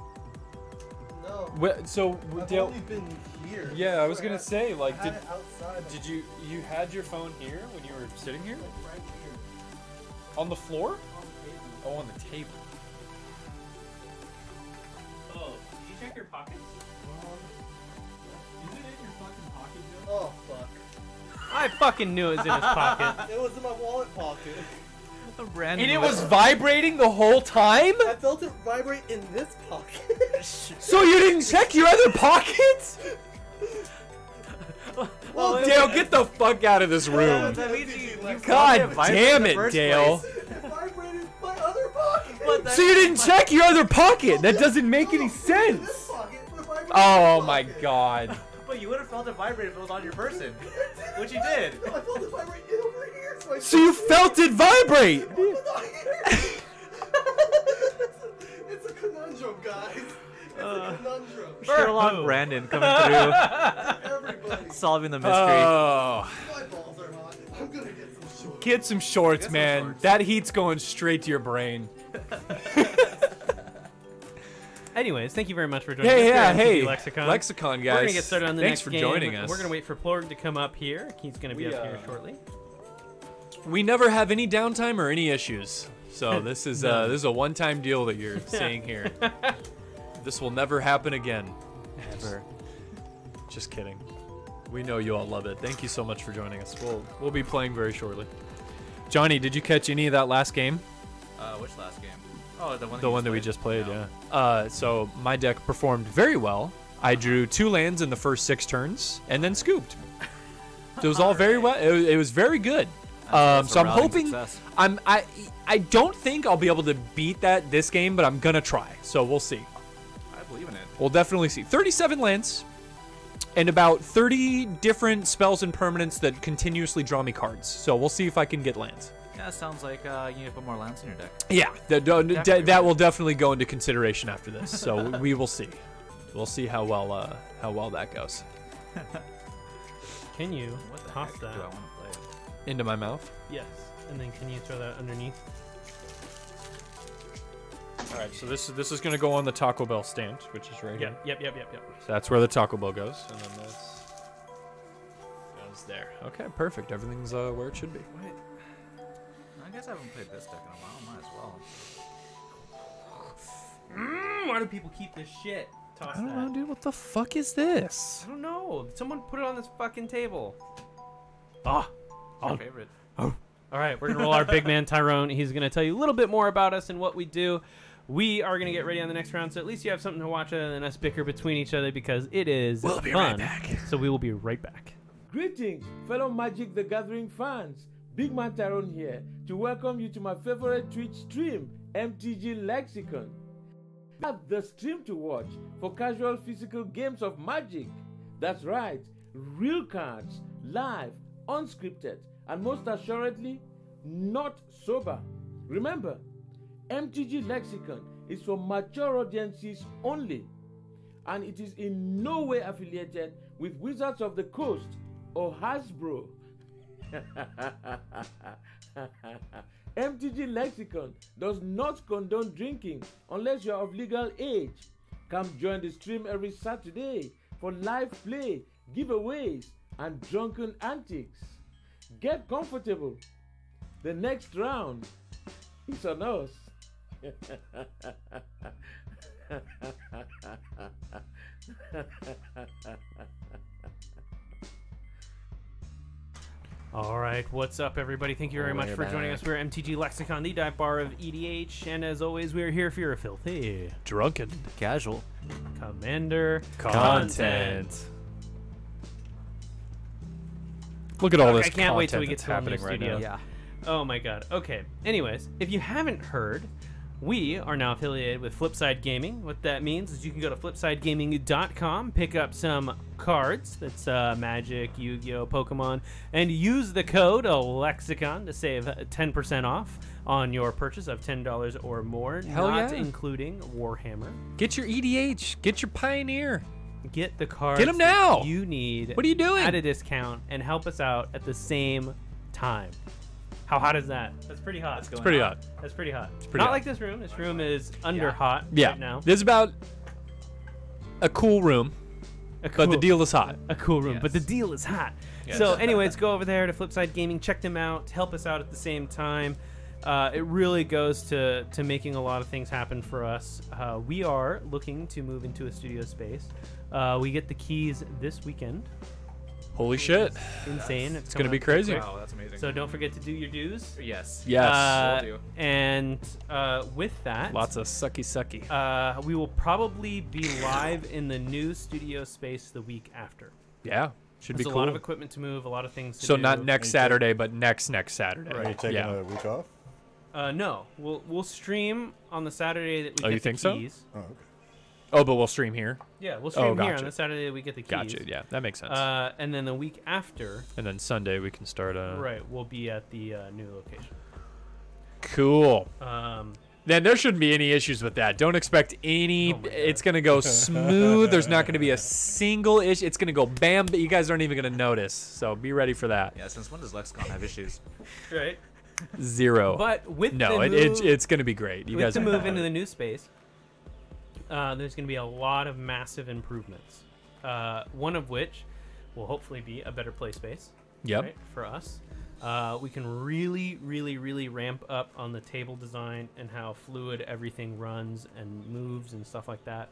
No. Well, so I've Dale. only been here. Yeah, I was gonna I- say, like, I did it outside. did you you had your phone here when you were sitting here Like right here on the floor? On the table. Oh, on the table. Oh, did you check your pockets? Is it in your fucking pocket, Oh fuck! I fucking knew it was in his pocket. It was in my wallet pocket. A random. And it was vibrating the whole time? I felt it vibrate in this pocket. So you didn't check your other pockets? well, Dale, get the fuck out of this room. that means you, you God damn it, first Dale. Place. It vibrated my other pocket. But So you didn't check your other pocket? That doesn't make any sense. pocket, but it vibrated Oh my god. But you would have felt it vibrate if it was on your person. Which you did. I felt it vibrate over here. So, So you felt it vibrate? It was not here. it's, a, conundrum, guys. It's a uh, conundrum. Sherlock Brandon coming through, Everybody, solving the mystery. Oh. Get some shorts. Get some some man. shorts. That heat's going straight to your brain. Anyways, thank you very much for joining Hey, us. yeah, here at MTG hey. Lexicon. Lexicon, guys. We're gonna get started on the Thanks next for game. joining us. We're gonna wait for Plorg to come up here. He's gonna be We, up here uh, shortly. We never have any downtime or any issues. So this is uh, this is a one-time deal that you're seeing here. this will never happen again. Ever. Just kidding. We know you all love it. Thank you so much for joining us. We'll we'll be playing very shortly. Johnny, did you catch any of that last game? Uh, which last game? Oh, the one. The one that we just played, yeah. Uh, so my deck performed very well. I drew two lands in the first six turns and then scooped. It was all very well. It, was- it was very good. Um, so I'm hoping success. I'm I I don't think I'll be able to beat that this game, but I'm gonna try. So we'll see. I believe in it. We'll definitely see. 37 lands and about 30 different spells and permanents that continuously draw me cards. So we'll see if I can get lands. Yeah, sounds like uh, you need to put more lands in your deck. Yeah, that, Definitely that, that will definitely go into consideration after this. So we will see. We'll see how well uh, how well that goes. Can you What toss heck that? do I to play? Into my mouth. Yes. And then can you throw that underneath? All right, so this is this is gonna go on the Taco Bell stand, which is right here. Yep. Yep. Yep. Yep. Yep. So that's where the Taco Bell goes, and then this goes there. Okay, perfect. Everything's uh, where it should be. Wait. I guess I haven't played this deck in a while. Might as well. Mm, why do people keep this shit? Toss I don't that. know, dude. What the fuck is this? I don't know. Someone put it on this fucking table. Ah. It's your favorite. Oh. All right, we're gonna roll our big man Tyrone. He's gonna tell you a little bit more about us and what we do. We are gonna get ready on the next round, so at least you have something to watch other than us bicker between each other because it is We'll be fun. right back. So we will be right back. Greetings, fellow Magic the Gathering fans. Big Man Tyrone here to welcome you to my favorite Twitch stream, MTG Lexicon. Have the stream to watch for casual physical games of Magic. That's right, real cards, live, unscripted, and most assuredly, not sober. Remember, MTG Lexicon is for mature audiences only. and it is in no way affiliated with Wizards of the Coast or Hasbro. MTG Lexicon does not condone drinking unless you are of legal age. Come join the stream every Saturday for live play, giveaways, and drunken antics. Get comfortable. The next round is on us. All right, what's up, everybody? Thank you very much for joining uh, us. We're MTG Lexicon, the dive bar of EDH, and as always, we are here for your filthy Drunken Casual. commander content. Look at all Look, this I can't wait till we get to the happening right studio. now. Oh my god. Okay. Anyways, if you haven't heard, we are now affiliated with Flipside Gaming. What that means is you can go to flipsidegaming.com, pick up some cards that's uh, Magic, Yu Gi Oh!, Pokemon, and use the code Lexicon to save uh, 10% off on your purchase of $10 or more, Hell not yeah. including Warhammer. Get your EDH. Get your Pioneer. Get the cards get them now! you need What are you doing? at a discount and help us out at the same time. How hot is that? That's pretty hot. It's pretty hot. That's pretty hot. It's pretty Not hot. like this room. This room is under hot Yeah. right now. This is about a cool room, A but the deal is hot. a cool room, but the deal is hot. So, anyways, go over there to Flipside Gaming, check them out, help us out at the same time. Uh, it really goes to to making a lot of things happen for us. Uh, we are looking to move into a studio space. Uh, we get the keys this weekend. Holy shit. Insane! It's gonna be crazy. Wow, that's amazing. So don't forget to do your dues. yes. Yes. Uh, do. and uh, with that, Lots of sucky sucky. uh, we will probably be live in the new studio space the week after. yeah. Should There's be a lot of equipment to move, a lot of things to so do. not next Saturday, but next next Saturday. Are you taking yeah. a week off? Uh, no, we'll we'll stream on the Saturday that we Oh, get you the think so? Oh, okay. Oh, but we'll stream here. Yeah, we'll Oh, stream here on the Saturday that we get the keys. Gotcha. Yeah, that makes sense. Uh, and then the week after, and then Sunday we can start. Uh, right, we'll be at the uh, new location. Cool. Um, Then there shouldn't be any issues with that. Don't expect any. Oh it's gonna go smooth. There's not gonna be a single issue. It's gonna go bam. But you guys aren't even gonna notice. So be ready for that. Yeah, since when does Lexicon have issues? right. Zero. But with no, the it, move, it, it's gonna be great. You with guys the are move into the new space, uh, there's going to be a lot of massive improvements. Uh, one of which will hopefully be a better play space. Yep. right, for us. Uh, we can really, really, really ramp up on the table design and how fluid everything runs and moves and stuff like that.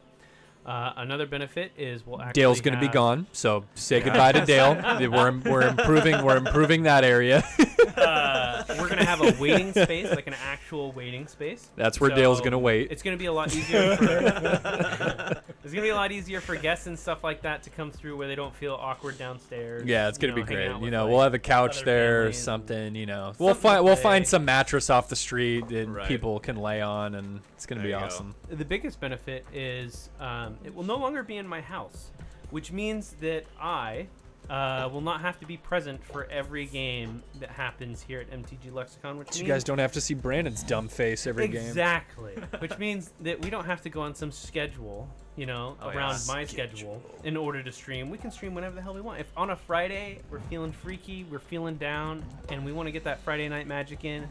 Uh, another benefit is we'll actually Dale's gonna be gone. So say goodbye to Dale. we're we're improving. We're improving that area. uh, we're gonna have a waiting space, like an actual waiting space. That's where Dale's gonna wait. It's gonna be a lot easier. For, it's gonna be a lot easier for guests and stuff like that to come through where they don't feel awkward downstairs. Yeah, it's gonna know, be great. You know, like, we'll have a couch there or something. You know, we'll find we'll find some mattress off the street and Right. people can lay on, and it's gonna There be you go. awesome. The biggest benefit is um, it will no longer be in my house, which means that I uh, will not have to be present for every game that happens here at MTG Lexicon. Which So you means guys don't have to see Brandon's dumb face every game. exactly, which means that we don't have to go on some schedule, you know, Oh, yeah. around my schedule in order to stream. We can stream whenever the hell we want. If on a Friday we're feeling freaky, we're feeling down, and we want to get that Friday night magic in,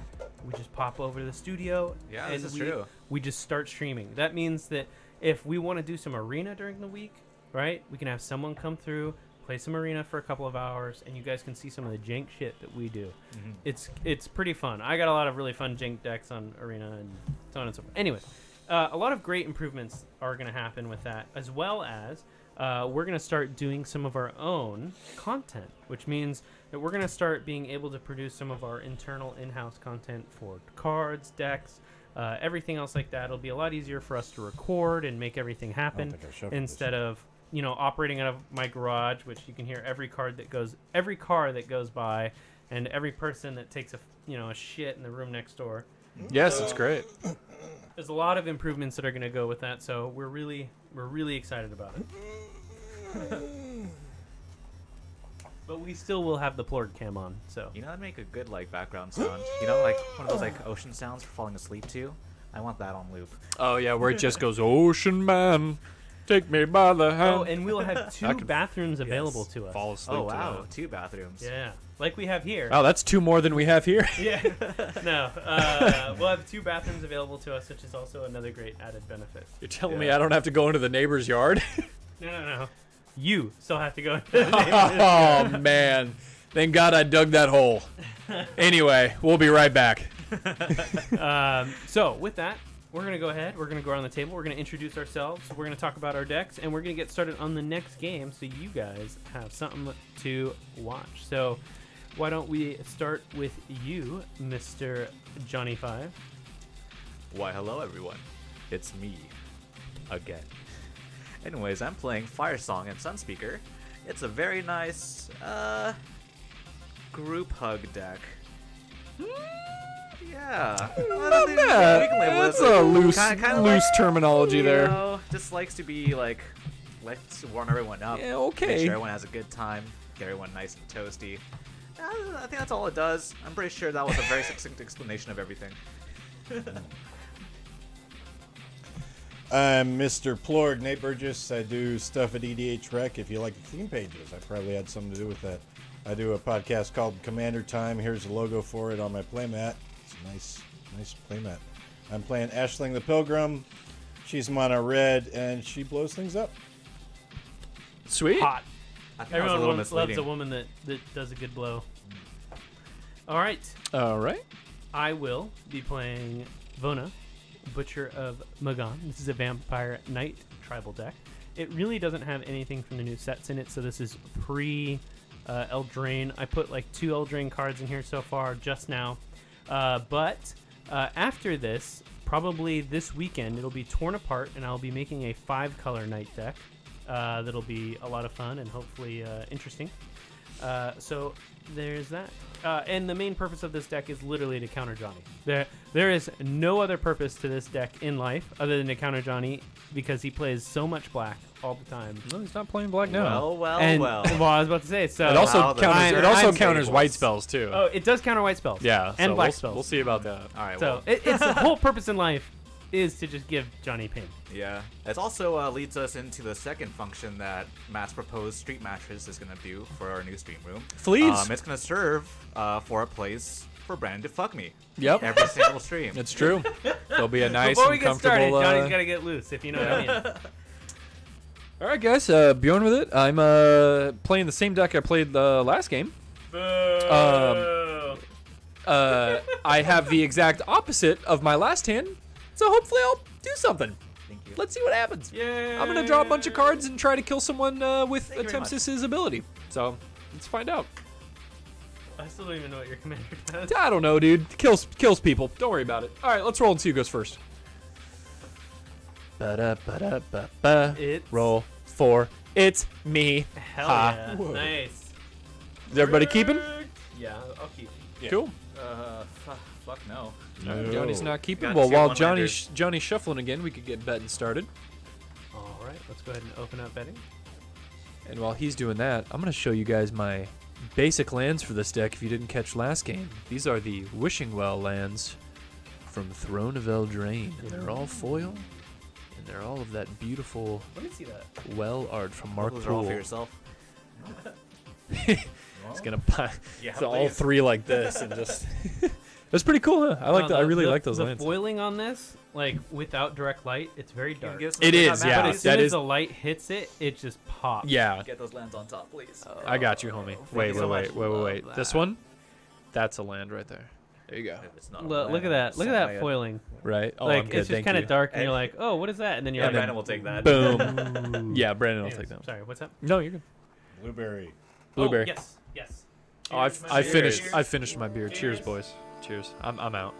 we just pop over to the studio. Yeah, and this is we, true. We just start streaming. That means that if we want to do some arena during the week, right, we can have someone come through. Play some arena for a couple of hours, and you guys can see some of the jank shit that we do Mm-hmm. it's it's pretty fun. I got a lot of really fun jank decks on Arena and so on and so forth. Anyways, uh, a lot of great improvements are going to happen with that, as well as uh, we're going to start doing some of our own content, which means that we're going to start being able to produce some of our internal in-house content for cards, decks, uh, everything else like that. It'll be a lot easier for us to record and make everything happen think I shoved this instead of you know operating out of my garage, which you can hear every card that goes, every car that goes by, and every person that takes a, you know a shit in the room next door. Yes, it's great. There's a lot of improvements that are going to go with that, so we're really we're really excited about it. But we still will have the Plorg cam on, so You know, that'd make a good like background sound. You know, like one of those like ocean sounds for falling asleep to. I want that on loop. Oh yeah, where it just goes Ocean Man. Take me by the hand. Oh, and we'll have two bathrooms available Yes. to us. fall asleep. Oh wow, that. two bathrooms. Yeah, like we have here. Oh, that's two more than we have here. Yeah. no, uh, we'll have two bathrooms available to us, which is also another great added benefit. You're telling me I don't have to go into the neighbor's yard? No, no, no. You still have to go. oh man. Thank God I dug that hole. Anyway, we'll be right back. um, so with that, we're gonna go ahead. We're gonna go around the table. We're gonna introduce ourselves. We're gonna talk about our decks, and we're gonna get started on the next game, so you guys have something to watch. So, why don't we start with you, Mister Johnny Five? Why, hello everyone. It's me. Again. Anyways, I'm playing Firesong and Sunspeaker. It's a very nice, uh, group hug deck. Yeah. Don't think we can label That's it a loose, kinda- kinda loose like, terminology you there. know, just likes to be like, let's warm everyone up. Yeah, okay. Make okay. sure everyone has a good time. Get everyone nice and toasty. I think that's all it does. I'm pretty sure that was a very succinct explanation of everything. Um, I'm Mr. Plorg, Nate Burgess. I do stuff at EDHREC. If you like the theme pages, I probably had something to do with that. I do a podcast called Commander Time. Here's a logo for it on my playmat. It's nice, nice playmat. I'm playing Ashling the Pilgrim. She's mono red and she blows things up. Sweet. Hot. I think that was a Everyone loves, loves a woman that, that does a good blow. All right, All right. I will be playing Vona, Butcher of Magan. This is a Vampire Knight tribal deck. It really doesn't have anything from the new sets in it, so this is pre uh, Eldraine. I put like two Eldraine cards in here so far just now. Uh, but uh, after this, probably this weekend, it'll be torn apart, and I'll be making a five color Knight deck. Uh, that'll be a lot of fun and hopefully uh, interesting. Uh, so there's that. Uh, and the main purpose of this deck is literally to counter Johnny. There, there is no other purpose to this deck in life other than to counter Johnny because he plays so much black all the time. No, he's not playing black now. Well, well, and well. I was about to say so. it also how the- counters. I'm- It also I'm- counters white spells too. oh, it does counter white spells. yeah, and so black we'll, spells. We'll see about that. All right. So well, it, it's the whole purpose in life is to just give Johnny pain. yeah. It also uh, leads us into the second function that Matt's proposed street mattress is gonna do for our new stream room. Fleas. Um, it's gonna serve uh, for a place for Brandon to fuck me Yep. every single stream. It's true. There'll be a nice Before we and get started, comfortable. Johnny's uh, got to get loose, if you know what I mean. All right, guys. Uh, Bjorn with it. I'm uh, playing the same deck I played the last game. Um, uh, I have the exact opposite of my last hand, so hopefully I'll do something. Thank you. Let's see what happens. yeah. I'm gonna draw a bunch of cards and try to kill someone uh, with Thank you. Atemsis' ability. So let's find out. I still don't even know what your commander does. I don't know, dude. Kills kills people. Don't worry about it. All right, let's roll and see who goes first. Ba-da-ba-da-ba-ba. It's Roll four. It's me. Hell Ha. yeah. Whoa. Nice. Is everybody keeping? Yeah, I'll keep. Cool. Uh, fuck, fuck no. No. Johnny's not keeping. Well, while one-landers. Johnny's Johnny's shuffling again, we could get betting started. All right, let's go ahead and open up betting. And while he's doing that, I'm going to show you guys my basic lands for this deck if you didn't catch last game. These are the Wishing Well lands from Throne of Eldraine. And they're all foil, and they're all of that beautiful Let me see that. well art from Mark Those are all for yourself. He's going to buy Yeah, it's all three like this and just... It's pretty cool, huh? I like No, that. I really the- like those the lands. foiling on this, like without direct light, it's very dark. give us It some is, of that, yeah. But Matt, as soon that as is- the light hits it, it just pops. Yeah. Get those lands on top, please. Oh. I got you, homie. Wait, wait, so wait, wait, wait, wait. Love This one? That's a land right there. There you go. If it's not a Look, look at that. Look at that foiling. Right? Oh, like I'm good. it's just kind of dark, and And- you're like, oh, what is that? And then you're Yeah, like, Brandon will take that. Boom. yeah, Brandon will take that. Sorry, what's up? No, you're good. Blueberry. Blueberry. Oh, yes, yes. Oh, I, I finished. I finished my beer. Cheers, Cheers. boys. Cheers. I'm, I'm out.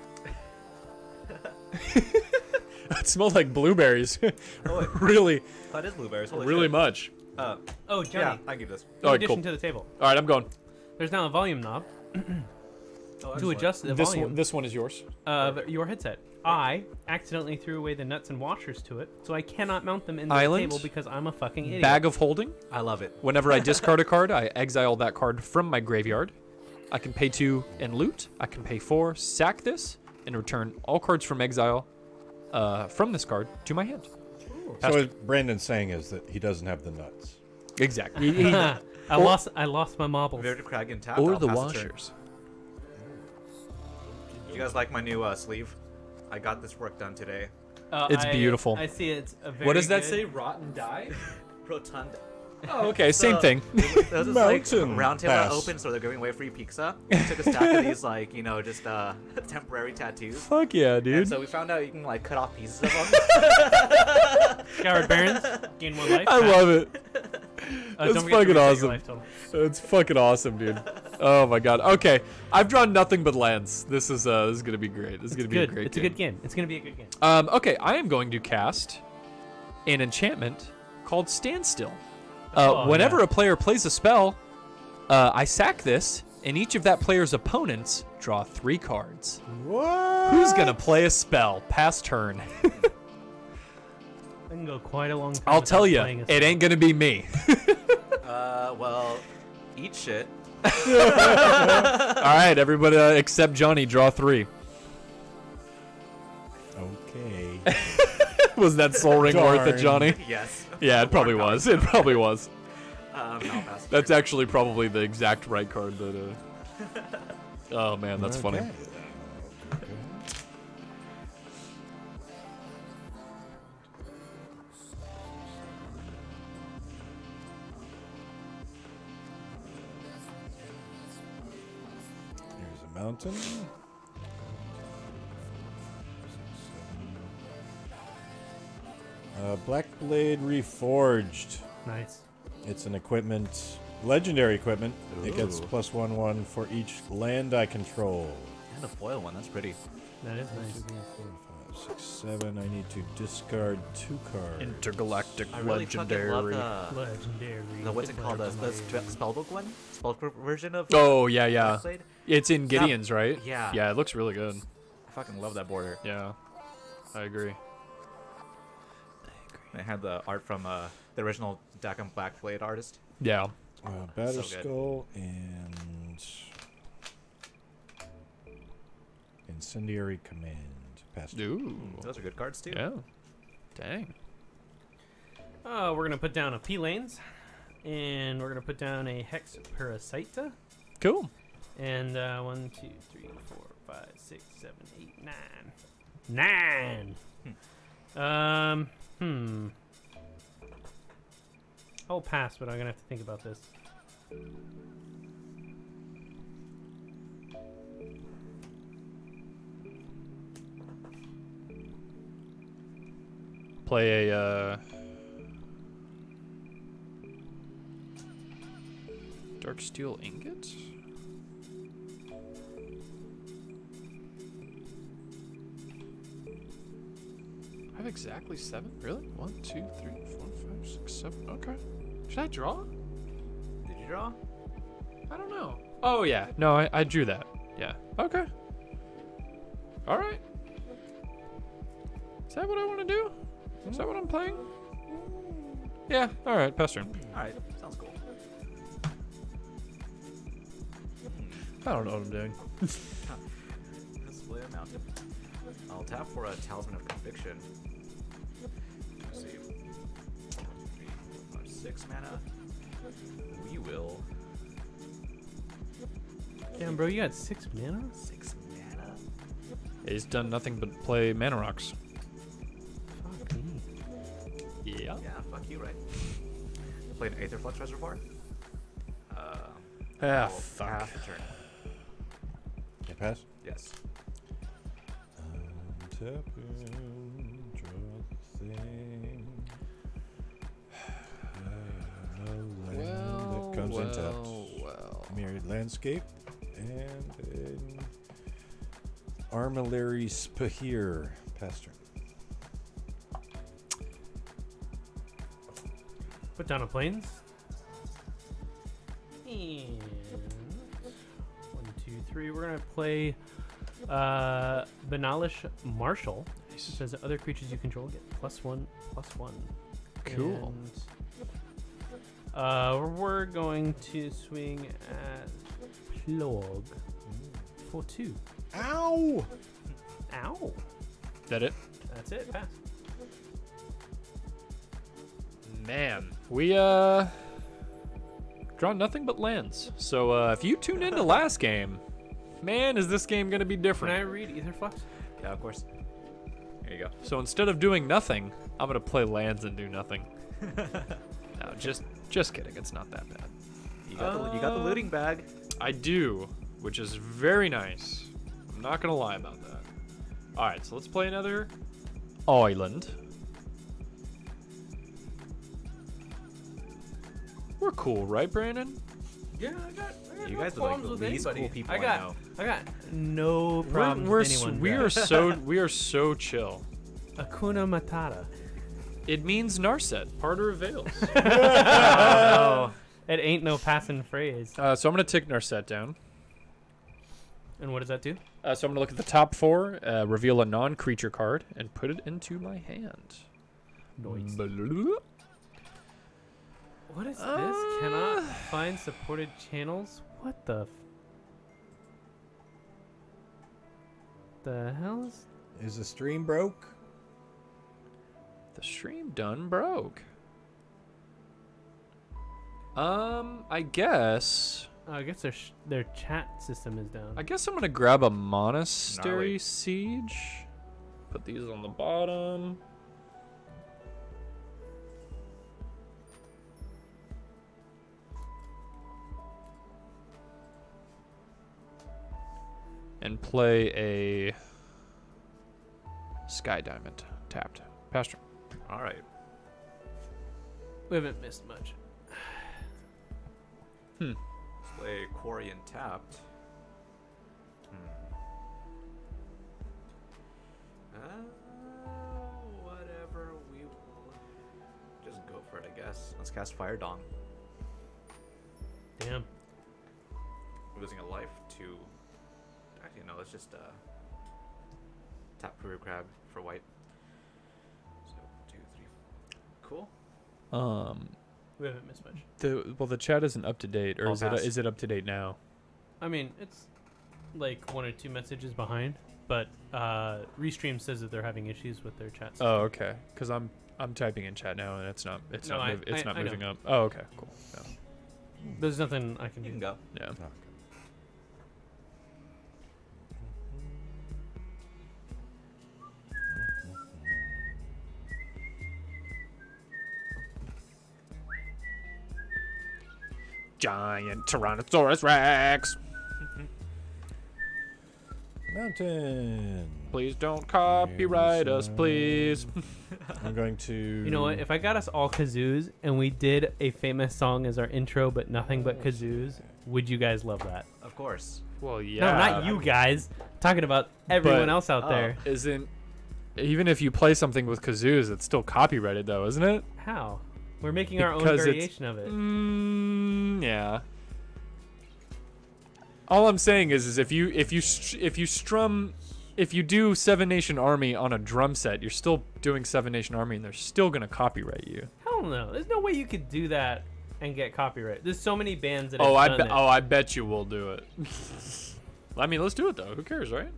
it smelled like blueberries. Oh, really, That is blueberries. Holy really shit. much. Uh, Oh, yeah, Johnny. I give this. In All right, addition cool. to the table, All right, I'm going. there's now a volume knob Oh, to adjust the This volume one, this one is yours. of your headset. I accidentally threw away the nuts and washers to it, so I cannot mount them in the Island? table because I'm a fucking idiot. Bag of holding. I love it. Whenever I discard a card, I exile that card from my graveyard. I can pay two and loot. I can pay four, sack this, and return all cards from exile uh, from this card to my hand. So what Brandon's saying is that he doesn't have the nuts. Exactly. He- he- I lost. I lost my marbles. Rear to crag and tap. or I'll the pass turn. washers. You guys like my new uh, sleeve? I got this work done today. Uh, It's I- beautiful. I see it's a very What does that good- say? Rotten dye? Rotund. Oh, okay, same thing. There was this like Mountain round table that pass. open, so they're giving away free pizza. We took a stack of these, like you know, just uh, temporary tattoos. Fuck yeah, And dude. so we found out you can like cut off pieces of them. Scoured Barrens gain one life. I love it. Uh, That's don't forget to fucking awesome. It's fucking awesome, dude. Oh my god. Okay, I've drawn nothing but lands. This is uh, this is gonna be great. This is gonna be Good. a great it's game. a good game. It's gonna be a good game. Um, okay, I am going to cast an enchantment called Standstill. Uh, Oh, whenever yeah. a player plays a spell, uh, I sack this, and each of that player's opponents draw three cards. What? Who's gonna play a spell? Pass turn. I can go quite a long time. I'll tell you, it ain't gonna be me. uh, well, eat shit. All right, everybody uh, except Johnny, draw three. Okay. Was that Sol Ring worth it, Johnny? Yes. Yeah, it probably was. It probably was. Um, I'll pass the That's actually probably the exact right card that. Uh... Oh man, that's funny. Okay. Okay. Here's a mountain. Uh, Black Blade Reforged. Nice. It's an equipment, legendary equipment. It gets plus one one for each land I control. And a foil one. That's pretty. That is nice. Four, five, six, seven. I need to discard two cards. Intergalactic I really fucking love the, Legendary. the what's it called? The, the legendary. spe- spellbook one, spellbook version of. Oh yeah, yeah. Blade? It's in Not- Gideon's, right? Yeah. Yeah, it looks really good. I fucking love that border. Yeah, I agree. They had the art from uh, the original Dakkon Blackblade artist. Yeah. Uh, Batter So good. Skull and Incendiary Command. Pass. Ooh. Those are good cards too. Yeah. Dang. Uh, we're gonna put down a plains, and we're gonna put down a Hex Parasite, Cool. and uh, one, two, three, four, five, six, seven, eight, nine, nine. Um, hmm. I'll pass, but I'm gonna have to think about this. Play a. Uh... Darksteel Ingot. I have exactly seven. Really? One, two, three, four, five, six, seven. Okay. Should I draw? Did you draw? I don't know. Oh yeah. No, I, I drew that. Yeah. Okay. All right. Is that what I want to do? Is that what I'm playing? Yeah. All right. Pass turn. All right, sounds cool. I don't know what I'm doing. Display a mountain. I'll tap for a Talisman of Conviction. Six mana. We will. Damn, bro, you got six mana. Six mana. He's done nothing but play mana rocks. Fuck me. Yeah. Yeah, fuck you, right? Played Aetherflux Reservoir. Uh, Ah, I'll fuck. Half a turn. Okay, pass. Yes. Untap land that comes untapped. well. Myriad Landscape and an Armillary Sphere. Pass turn. Put down a plains. And one, two, three. We're gonna play uh, Benalish Marshal. It says other creatures you control get plus one, plus one. Cool. And, uh, we're going to swing at Plorg for two. Ow! Ow. That it? That's it. Pass. Man, we uh draw nothing but lands. So uh, if you tuned into last game, man, is this game gonna be different? Can different? I read Aetherflux? Yeah, of course. There you go. So instead of doing nothing, I'm gonna play lands and do nothing. no, just just kidding. It's not that bad. You got the you got the uh, looting bag. I do, which is very nice. I'm not gonna lie about that. All right, so let's play another island. We're cool, right, Brandon? Yeah, I got. I got You no guys are like the with least anybody. cool people I I got. know. I got no We're, problem we're with s- anyone. we are so we are so chill. Akuna Matata. It means Narset, Parter of Veils. oh, it ain't no passing phrase. uh, so I'm gonna take Narset down. And what does that do? Uh, so I'm gonna look at the top four, uh, reveal a non-creature card, and put it into my hand. Blah. What is this? Cannot find supported channels? What the? F- the hell is? Is the stream broke? The stream done broke. Um, I guess. Oh, I guess their sh- their chat system is down. I guess I'm gonna grab a monastery Gnarly. siege. Put these on the bottom. And play a sky diamond tapped. Pastor. All right. we haven't missed much. Hmm. Let's play Quarian tapped. Hmm. Uh, whatever. We will just go for it, I guess. Let's cast Fire Dong. Damn. Losing a life to. Actually, no. Let's just uh, tap Kuru Crab for white. So two, three. Cool. Um, We haven't missed much. the well, the chat isn't up to date, or I'll is it? pass. Is it up to date now? I mean, it's like one or two messages behind, but uh, Restream says that they're having issues with their chat. system. Oh, okay. Because I'm I'm typing in chat now, and it's not it's No, not I- mov- it's I- not I know. moving up. Oh, okay, cool. Yeah. There's nothing I can You do. can go. yeah. Giant Tyrannosaurus Rex. Mountain. Please don't copyright us, please. I'm going to. You know what? If I got us all kazoos and we did a famous song as our intro, but nothing but oh, kazoos, would you guys love that? Of course. well, yeah. no, not you guys. Talking about everyone But- else out oh. there. Isn't even if you play something with kazoos, it's still copyrighted, though, isn't it? How? We're making our own Because variation of it. Mm, yeah. All I'm saying is, is if you if you if you strum, if you do Seven Nation Army on a drum set, you're still doing Seven Nation Army, and they're still gonna copyright you. Hell no. There's no way you could do that and get copyright. There's so many bands that have Oh, I done bet. it. Oh, I bet you will do it. I mean, let's do it though. Who cares, right?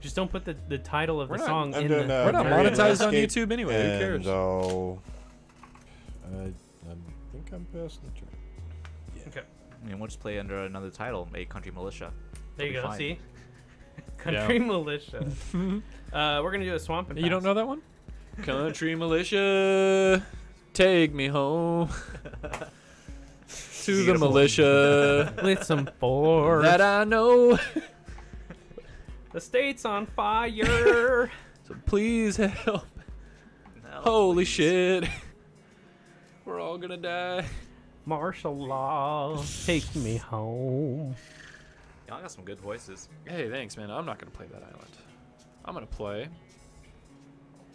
Just don't put the, the title of We're the not- song I'm in doing, the. uh, We're not monetized on YouTube anyway, who cares? And I'll, I, I think I'm past the turn. I mean, we'll just play under another title, a country militia. there you It'll go. fine. See? Country militia. uh, we're gonna do a swamp. And You don't know that one? Country militia, take me home to the militia with some force. that I know. the state's on fire. So please help. No, Holy please. shit. We're all gonna die. Martial law, take me home. Y'all got some good voices. Hey, thanks, man. I'm not gonna play that island. I'm gonna play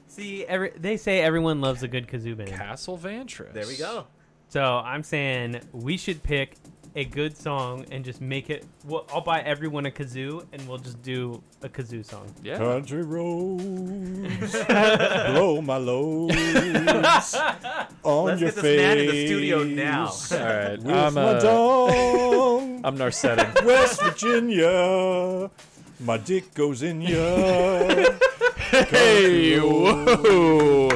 See, every, they say everyone loves a good kazoo band. Castle Vantress. There we go. So I'm saying we should pick a good song and just make it. Well, I'll buy everyone a kazoo and we'll just do a kazoo song. Yeah. Country roads, blow my loads on Let's your get this face. man in the studio now. All right. With I'm, my uh, dong, I'm Narsetting. West Virginia, my dick goes in ya. hey, Country whoa.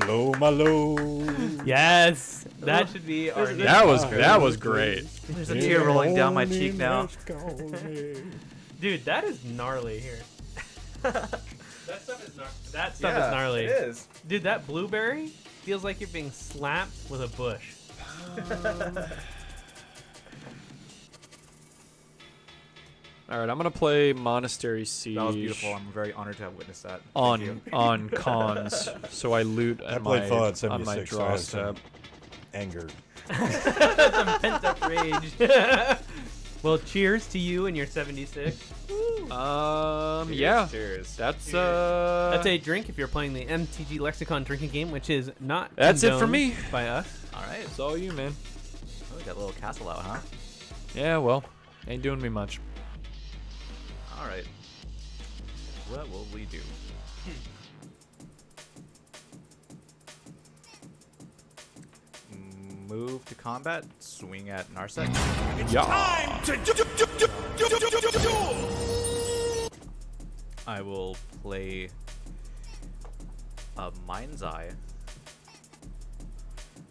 Blow my load Yes, that should be our. That was that was great. There's a tear rolling down my cheek now. Dude, that is gnarly here. that stuff is gnarly. That stuff Yeah, is gnarly. it is. Dude, that blueberry feels like you're being slapped with a bush. All right, I'm gonna play Monastery Siege That was beautiful. I'm very honored to have witnessed that. On on cons. So I loot I at my Fallout on my 76. so I draw have some step. Anger. Some pent up rage. well, cheers to you and your 76. Um, Cheers, yeah, Cheers. that's uh, That's a drink if you're playing the MTG Lexicon drinking game, which is not. That's it for me. By us. All right. It's all you, man. Oh, we got a little castle out, huh? Yeah, well, ain't doing me much. All right. What will we do? Move to combat. Swing at Narset. It's Yeah. I will play a Mind's Eye.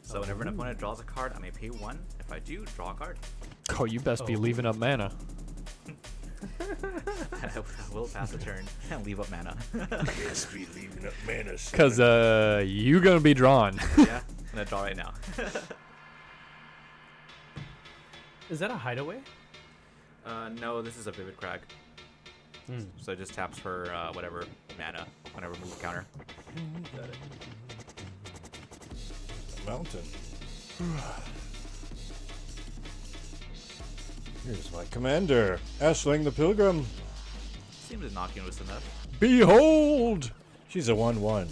So whenever an opponent draws a card, I may pay one. If I do, draw a card. Oh, you best be Oh. leaving up mana. I will pass a turn and leave up mana. Yes, be leaving up mana. Cause uh, you gonna be drawn. yeah, I'm gonna draw right now. Is that a hideaway? uh, no, this is a Vivid Crag. Hmm. So it just taps for uh, whatever mana, whenever move counter. Mountain. Here's my commander, Ashling the Pilgrim. Seems innocuous enough. Behold. She's a 1 1.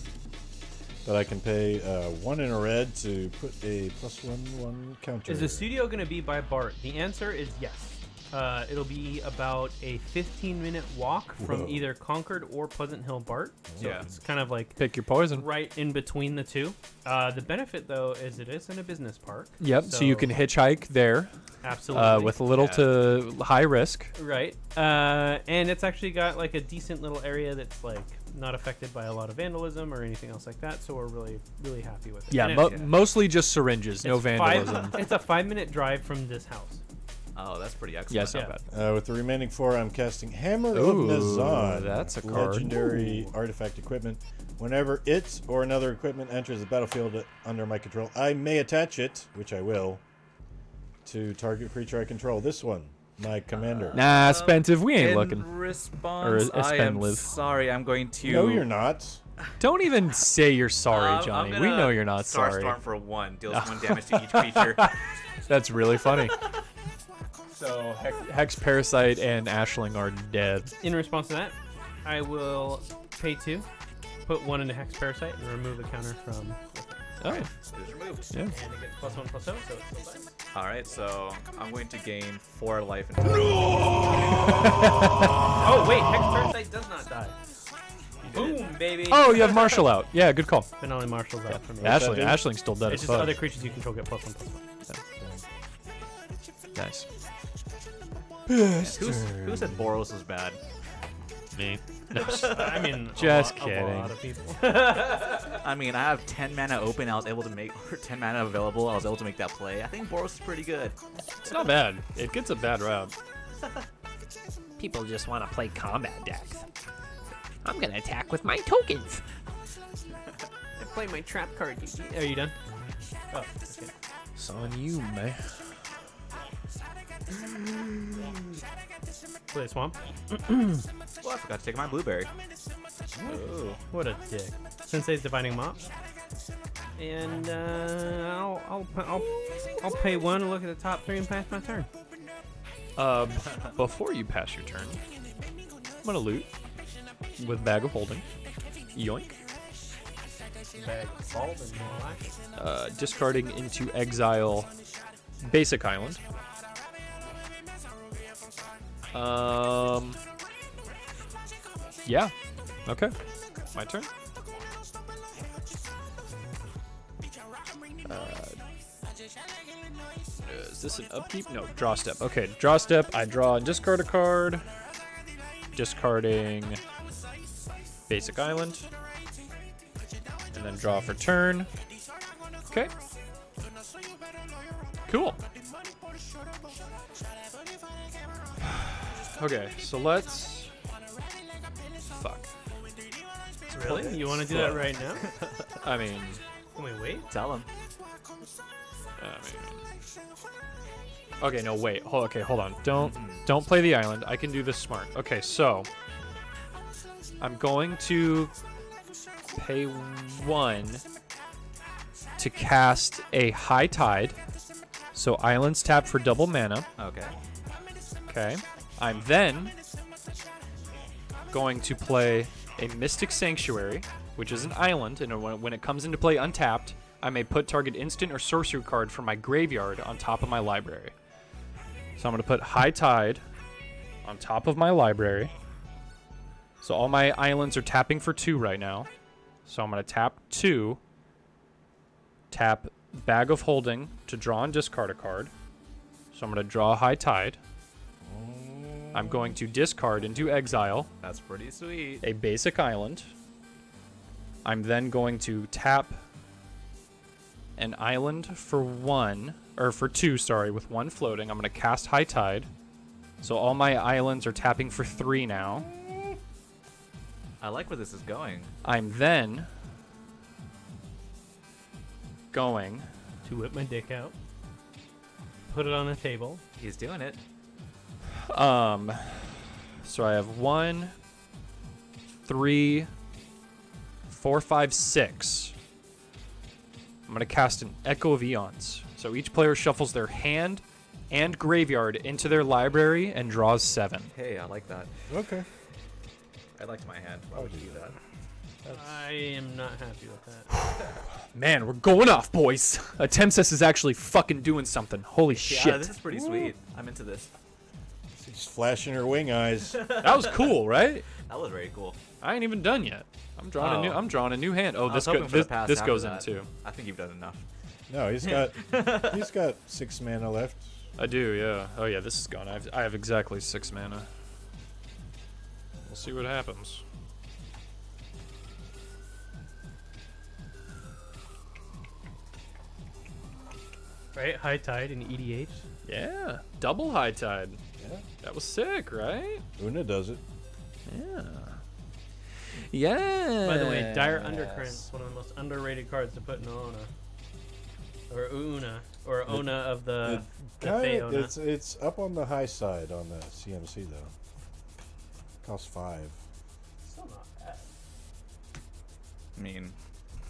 But I can pay uh, one in a red to put a plus 1 1 counter. Is the studio going to be by BART? The answer is yes. Uh, it'll be about a 15 minute walk from Whoa. either Concord or Pleasant Hill BART. So Yeah. it's kind of like Pick your poison. right in between the two. Uh, the benefit, though, is it is in a business park. Yep. So, you can hitchhike there Absolutely. uh, with a little Yeah. to high risk. Right. Uh, and it's actually got like a decent little area that's like not affected by a lot of vandalism or anything else like that. So we're really, really happy with it. Yeah, mo- it's- mostly just syringes, no vandalism. Five, it's a five minute drive from this house. Oh, that's pretty excellent. yes, not Yeah. bad. Uh, with the remaining four, I'm casting Hammer Ooh, of Nazahn. that's a card. Legendary artifact equipment. Whenever it or another equipment enters the battlefield under my control, I may attach it, which I will, to target creature I control. This one, my commander. Nah, Spentive, we ain't In looking. response, Or, uh, I am Spenliv. sorry. I'm going to. no, you're not. Don't even say you're sorry, Uh, Johnny. We know you're not sorry. Starstorm for one deals one damage to each creature. That's really funny. so Hex, Hex Parasite and Ashling are dead. In response to that, I will pay two, put one into Hex Parasite, and remove a counter from. Oh, It is removed. yeah. And it gets plus one plus so it's still dies. All right, so I'm going to gain four life. And Oh wait, Hex Parasite does not die. Boom, baby. Oh, you have Marshal out. Yeah, good call. But only Marshal's out for me. Ashling, dude? Ashling's still dead It's as just other creatures you control get plus one plus one. Nice. Who's, who said Boros was bad? Me. I mean, Just a lot, A kidding. lot of people. I mean, I have 10 mana open. I was able to make or 10 mana available. I was able to make that play. I think Boros is pretty good. It's not bad. It gets a bad rap. People just want to play combat decks. I'm gonna attack with my tokens. I play my trap card. Are you done? Oh, okay. It's on you, man. Play swamp. Well, I forgot to take my blueberry. Oh, what a dick. Sensei's divining mop. And uh, I'll, I'll I'll I'll pay one and look at the top three and pass my turn. Uh, before you pass your turn, I'm gonna loot with bag of holding. Yoink. Bag bald and more like it. Uh, discarding into exile basic island. Um. Yeah. Okay. My turn. Uh, is this an upkeep? No, draw step. Okay, draw step. I draw and discard a card. Discarding basic island. And then draw for turn. Okay. Cool. Okay, so let's. Fuck. Really? You want to do that right now? I mean, Can we wait? Tell him. I mean. Okay, no, wait. Hold, okay, hold on. Don't don't play the island. I can do this smart. Okay, so I'm going to pay one to cast a high tide. So islands tap for double mana. Okay. Okay. I'm then going to play a Mystic Sanctuary, which is an island, and when, it comes into play untapped, I may put target instant or sorcery card from my graveyard on top of my library. So I'm going to put High Tide on top of my library. So all my islands are tapping for two right now. So I'm going to tap two, tap Bag of Holding to draw and discard a card. So I'm going to draw High Tide. I'm going to discard into exile That's pretty sweet. a basic island. I'm then going to tap an island for one, or for two, sorry, with one floating. I'm going to cast High Tide. So all my islands are tapping for three now. I like where this is going. I'm then going. To whip my dick out. Put it on the table. He's doing it. Um, so I have one, three, four, five, six. I'm gonna cast an Echo of Eons. So each player shuffles their hand and graveyard into their library and draws seven. Hey, I like that. Okay. I liked my hand. Why would you do that? I am not happy with that. Man, we're going off, boys. Atemsis is actually fucking doing something. Holy Yeah, shit. this is pretty sweet. I'm into this. She's flashing her wing eyes. That was cool, right? That was very cool. I ain't even done yet. I'm drawing a new. Oh. I'm drawing a new hand. Oh, I this was hoping go, for the this, pass this after goes in that. too. I think you've done enough. No, he's got he's got six mana left. I do, yeah. Oh yeah, this is gone. I have, I have exactly six mana. We'll see what happens. Right? High tide and EDH. Yeah, double high tide. Yeah. That was sick, right? Una does it. Yeah. Yeah. By the way, Dire Undercurrents, one of the most underrated cards to put in Ona. Or Una. Or Ona of the, the Kinda- Feona. it's it's up on the high side on the CMC though. Costs five. Still not bad. I mean,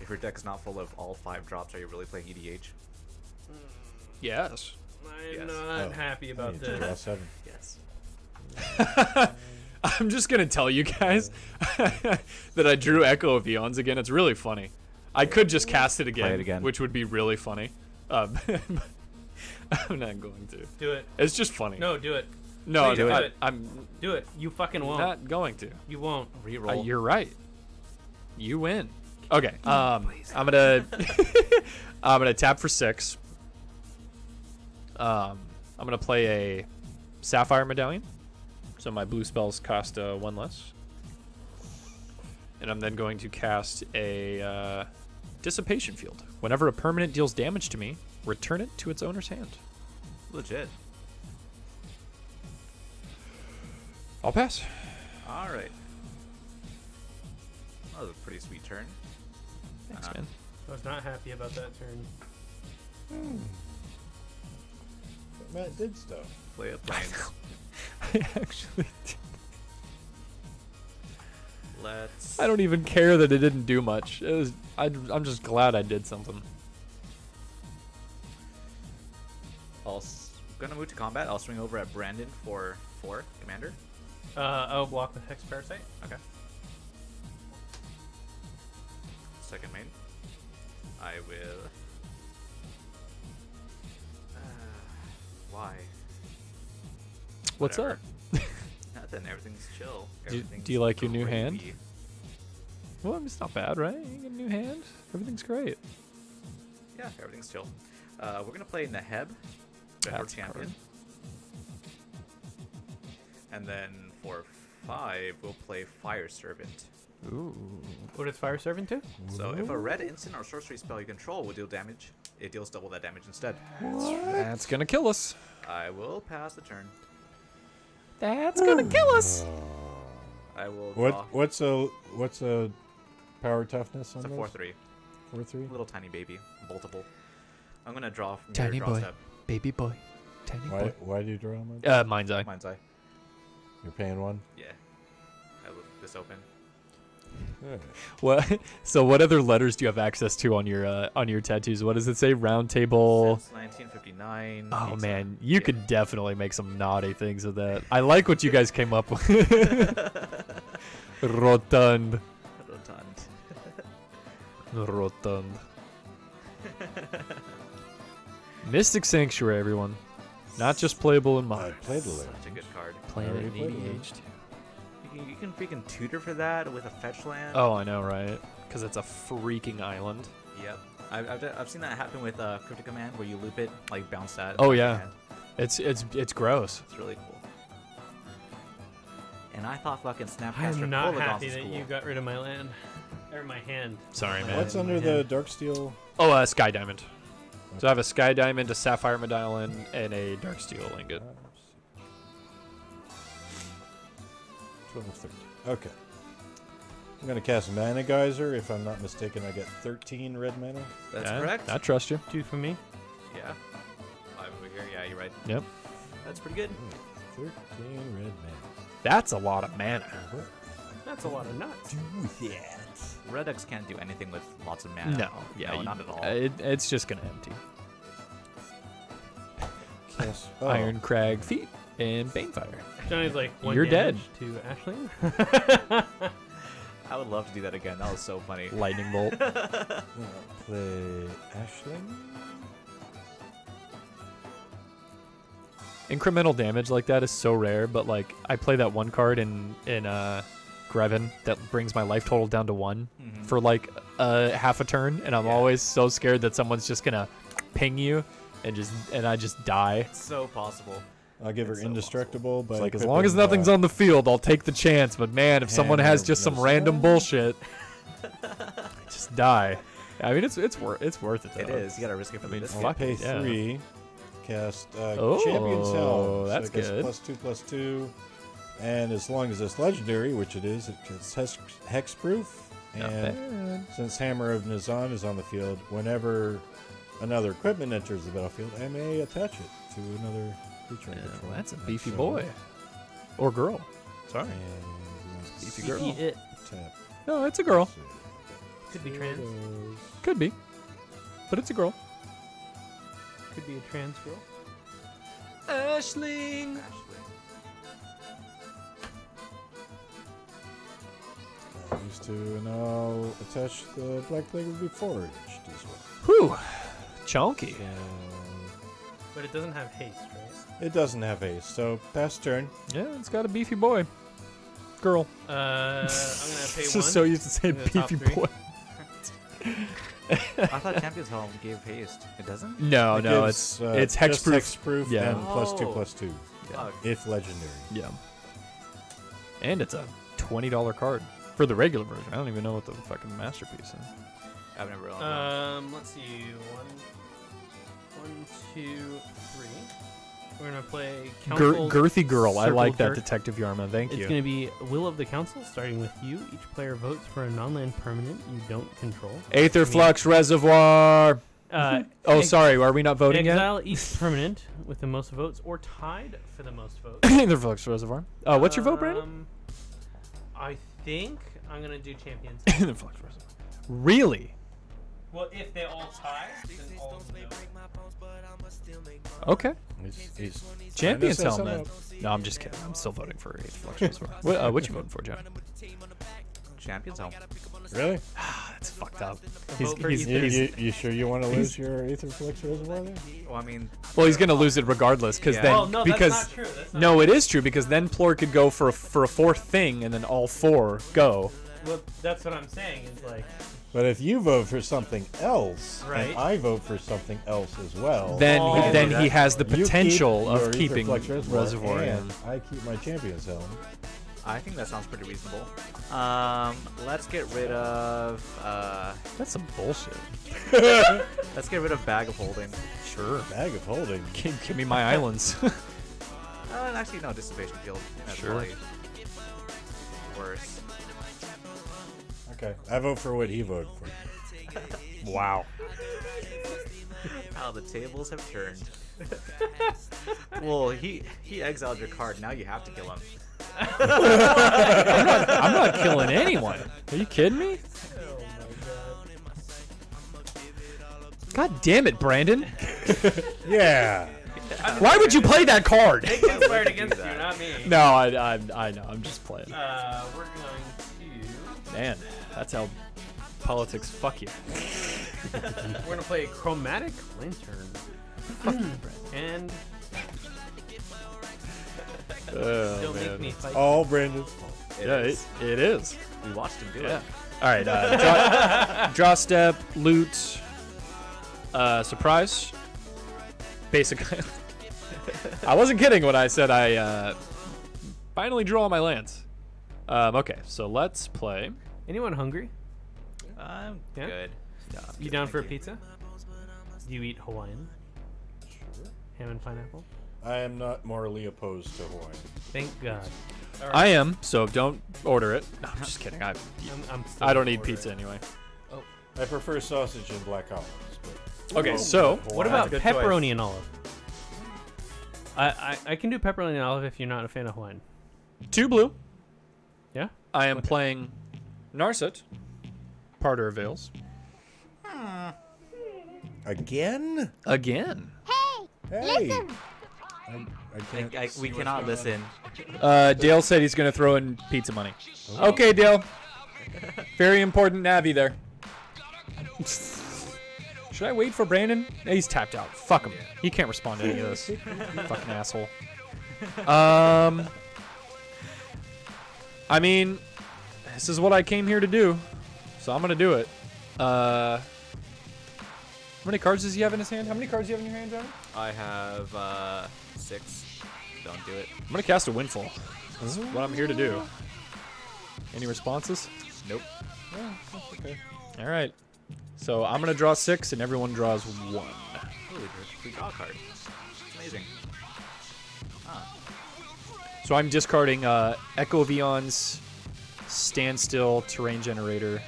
if your deck's not full of all five drops, are you really playing E EDH? Hmm. Yes. I'm Yes. not Oh, happy about need draw this. seven. Yes. I'm just gonna tell you guys that I drew Echo of Eons again. It's really funny. I could just cast it again, it again. which would be really funny. Um, I'm not going to. Do it. It's just funny. No, do it. no, please do I, it. I'm Do it. You fucking won't. not going to. you won't. Uh, Reroll. you're right. You win. Okay. Um, I'm gonna I'm gonna tap for six. Um, I'm gonna play a Sapphire Medallion, so my blue spells cost uh, one less. And I'm then going to cast a uh, Dissipation Field. Whenever a permanent deals damage to me, return it to its owner's hand. Legit. I'll pass. All right. That was a pretty sweet turn. Thanks, Uh, man. I was not happy about that turn. But Matt did stuff. Play a planes. I actually. Did. Let's. I don't even care that it didn't do much. It was. I, I'm just glad I did something. I'll s- gonna move to combat. I'll swing over at Brandon for four commander. Uh, oh, block with Hex Parasite. Okay. Second main. I will. Why? What's Whatever. up? Nothing. Everything's chill. Do- do you like your new hand? gravy. Well, it's not bad, right? You get a new hand. Everything's great. Yeah, everything's chill. Uh, we're gonna play Neheb, Vendor That's a card. champion. And then for five, we'll play Fire Servant. Ooh. What does Fire Servant do? So if a red instant or sorcery spell you control will deal damage it deals double that damage instead. That's gonna kill us. I will pass the turn. That's gonna kill us. I will What draw. what's a what's a power toughness on It's a those? four three. Four three. Little tiny baby, multiple. I'm gonna draw from Tiny your draw boy. step. Baby boy. Tiny Why boy. why do you draw them? Uh, mind's eye. Mind's eye. You're paying one. Yeah. I leave this open. Alright. What? So, what other letters do you have access to on your uh, on your tattoos? What does it say? Round table. Since 1959. Oh pizza. man, you Yeah. could definitely make some naughty things with that. I like what you guys came up with. Rotund. Rotund. Rotund. Mystic Sanctuary, everyone. Not just playable in I modern. played the lyric. Such a good card. Playing already You can, freaking tutor for that with a fetch land. Oh, I know, right? Because it's a freaking island. Yep. I've, I've, I've seen that happen with uh, Cryptic Command where you loop it, like bounce that. Oh, yeah. your hand. It's it's it's gross. It's really cool. And I thought fucking Snapcaster. I'm Snapcaster not Polygons happy that cool. you got rid of my land. Or my hand. Sorry, man. What's under the hand. dark steel? Oh, uh, Sky Diamond. So I have a Sky Diamond, a Sapphire Medallion, and a Darksteel Ingot. Twelve thirteen. Okay. I'm gonna cast Mana Geyser. If I'm not mistaken, I get 13 red mana. That's Yeah, correct. I trust you. Two for me. yeah. Five over here. Yeah, you're right. Yep. That's pretty good. 13 red mana. That's a lot of mana. That's a lot of nuts. Do that. Red X can't do anything with lots of mana. No, yeah, no, you- not at all. uh, It, it's just gonna empty. Cast. Oh. Ironcrag Feat and Banefire. Johnny's like, one You're dead. to Ashling. I would love to do that again. That was so funny. Lightning Bolt. Play Ashling. Incremental damage like that is so rare, but like I play that one card in in uh, Greven that brings my life total down to one Mhm. for like uh, half a turn, and I'm Yeah. always so scared that someone's just gonna ping you and just and I just die. It's so possible. I'll give her so indestructible, but like as long as nothing's on the field, I'll take the chance. But man, if someone has just some Missile. random bullshit, just die. I mean, it's it's worth it's worth it. It though. is. You gotta risk it for I the mean, biscuit. fuck pay yeah. three. Cast uh, Oh, Champion's Helm. that's so it gets good. Plus two, plus two. And as long as it's legendary, which it is, it gets hex, hexproof. And since Hammer of Nazahn is on the field, whenever another equipment enters the battlefield, I may attach it to another creature. I Yeah, control. that's a Like beefy so. boy or girl. Sorry, And we want to Beefy girl. It. No, it's a girl. So Could be trans. Could be, but it's a girl. Could be a trans girl. Ashling. These two, and I'll attach the Blackblade Reforged as well. Whew, chunky. And But it doesn't have haste, right? It doesn't have haste, so pass turn. Yeah, it's got a beefy boy. Girl. Uh, I'm gonna pay Just one. so used to say in the top beefy boy. I thought Champion's Helm gave haste. It doesn't? No, It no, gives, it's uh, it's just hexproof. hexproof Yeah. and plus two Oh. plus two Fuck. if legendary. Yeah. And it's a twenty dollar card for the regular version. I don't even know what the fucking masterpiece is. I've never owned one. Um, let's see. One, one, two, three. We're gonna play Gir- girthy girl. I like that Jerk. Detective Yarma. Thank It's you. It's gonna be Will of the Council, starting with you. Each player votes for a non-land permanent you don't control. Aether I mean, Flux Reservoir. Uh, Oh, ex- sorry. Are we not voting yet? Exile each permanent with the most votes, or tied for the most votes. Aetherflux Reservoir. Uh, what's your vote, Brandon? Um, I think I'm gonna do champions. Aetherflux Reservoir. Really? well, if they all tie, then all of them go. Okay. He's, he's Champions trying helmet. No, I'm just kidding. I'm still voting for Aetherflux Reservoir. what, uh, what you voting for, John? Champion's Helm. up. Really? That's fucked up. A He's, vote for he's, You, he's, you, you sure you want to lose your Aetherflux Reservoir there? Well, I mean, well, he's gonna lose it regardless, because Yeah. then Well, no, that's because not true. That's not no, it is true because then Plorg could go for a, for a fourth thing, and then all four go. Well, that's what I'm saying. Is like But if you vote for something else, Right. and I vote for something else as well, Then Oh. he, then he has the you keep potential your of keeping Reservoir, Reservoir. and in. I keep my Champion's Helm. I think that sounds pretty reasonable. Um, let's get rid of. Uh, That's some bullshit. let's get rid of bag of holding. Sure. Bag of holding. Give, give me my islands. Uh, actually, no, dissipation field. That's Sure. worse. Okay. I vote for what he voted for. wow. How the tables have turned. well, he he exiled your card. Now you have to kill him. I'm not I'm not killing anyone. Are you kidding me? God damn it, Brandon. Yeah. Why would you play that card? They conspired against you, not me. No, I, I, I know. I'm just playing. Uh, we're going Man, that's how politics fuck you. We're gonna play chromatic lantern. and Oh, don't make me fight. All Brandon's fault. It Yeah, it, is. it is. We watched him do Yeah. it. All right. Uh, draw, draw step, loot, uh, surprise, Basically, I wasn't kidding when I said I uh, finally drew all my lands. Um, okay, so let's play. Anyone hungry? I'm Yeah? good. You down for a pizza? Do you eat Hawaiian? Ham and pineapple? I am not morally opposed to Hawaiian. Thank God. I am, so don't order it. No, I'm just kidding. I, I'm, I'm I don't gonna eat pizza it. anyway. I prefer sausage and black olives. But Okay, so What about pepperoni choice. and olive? I, I I can do pepperoni and olive if you're not a fan of Hawaiian. two blue. Yeah. I am playing Narset, Parter of Veils. again? Again. Hey. I, I can't. I, see we what's cannot going listen. Uh, Dale said he's going to throw in pizza money. Okay, Dale. Very important Navi there. Should I wait for Brandon? Yeah, he's tapped out. Fuck him. He can't respond to any of this. Fucking asshole. Um, I mean, this is what I came here to do, so I'm gonna do it. Uh, how many cards does he have in his hand? How many cards do you have in your hand, Johnny? I have uh, six. Don't do it. I'm gonna cast a windfall. This is what I'm here to do. Any responses? Nope. okay. All right. So I'm gonna draw six, and everyone draws one. Holy we draw a card. It's amazing. So I'm discarding uh, Echo of Eons standstill terrain generator.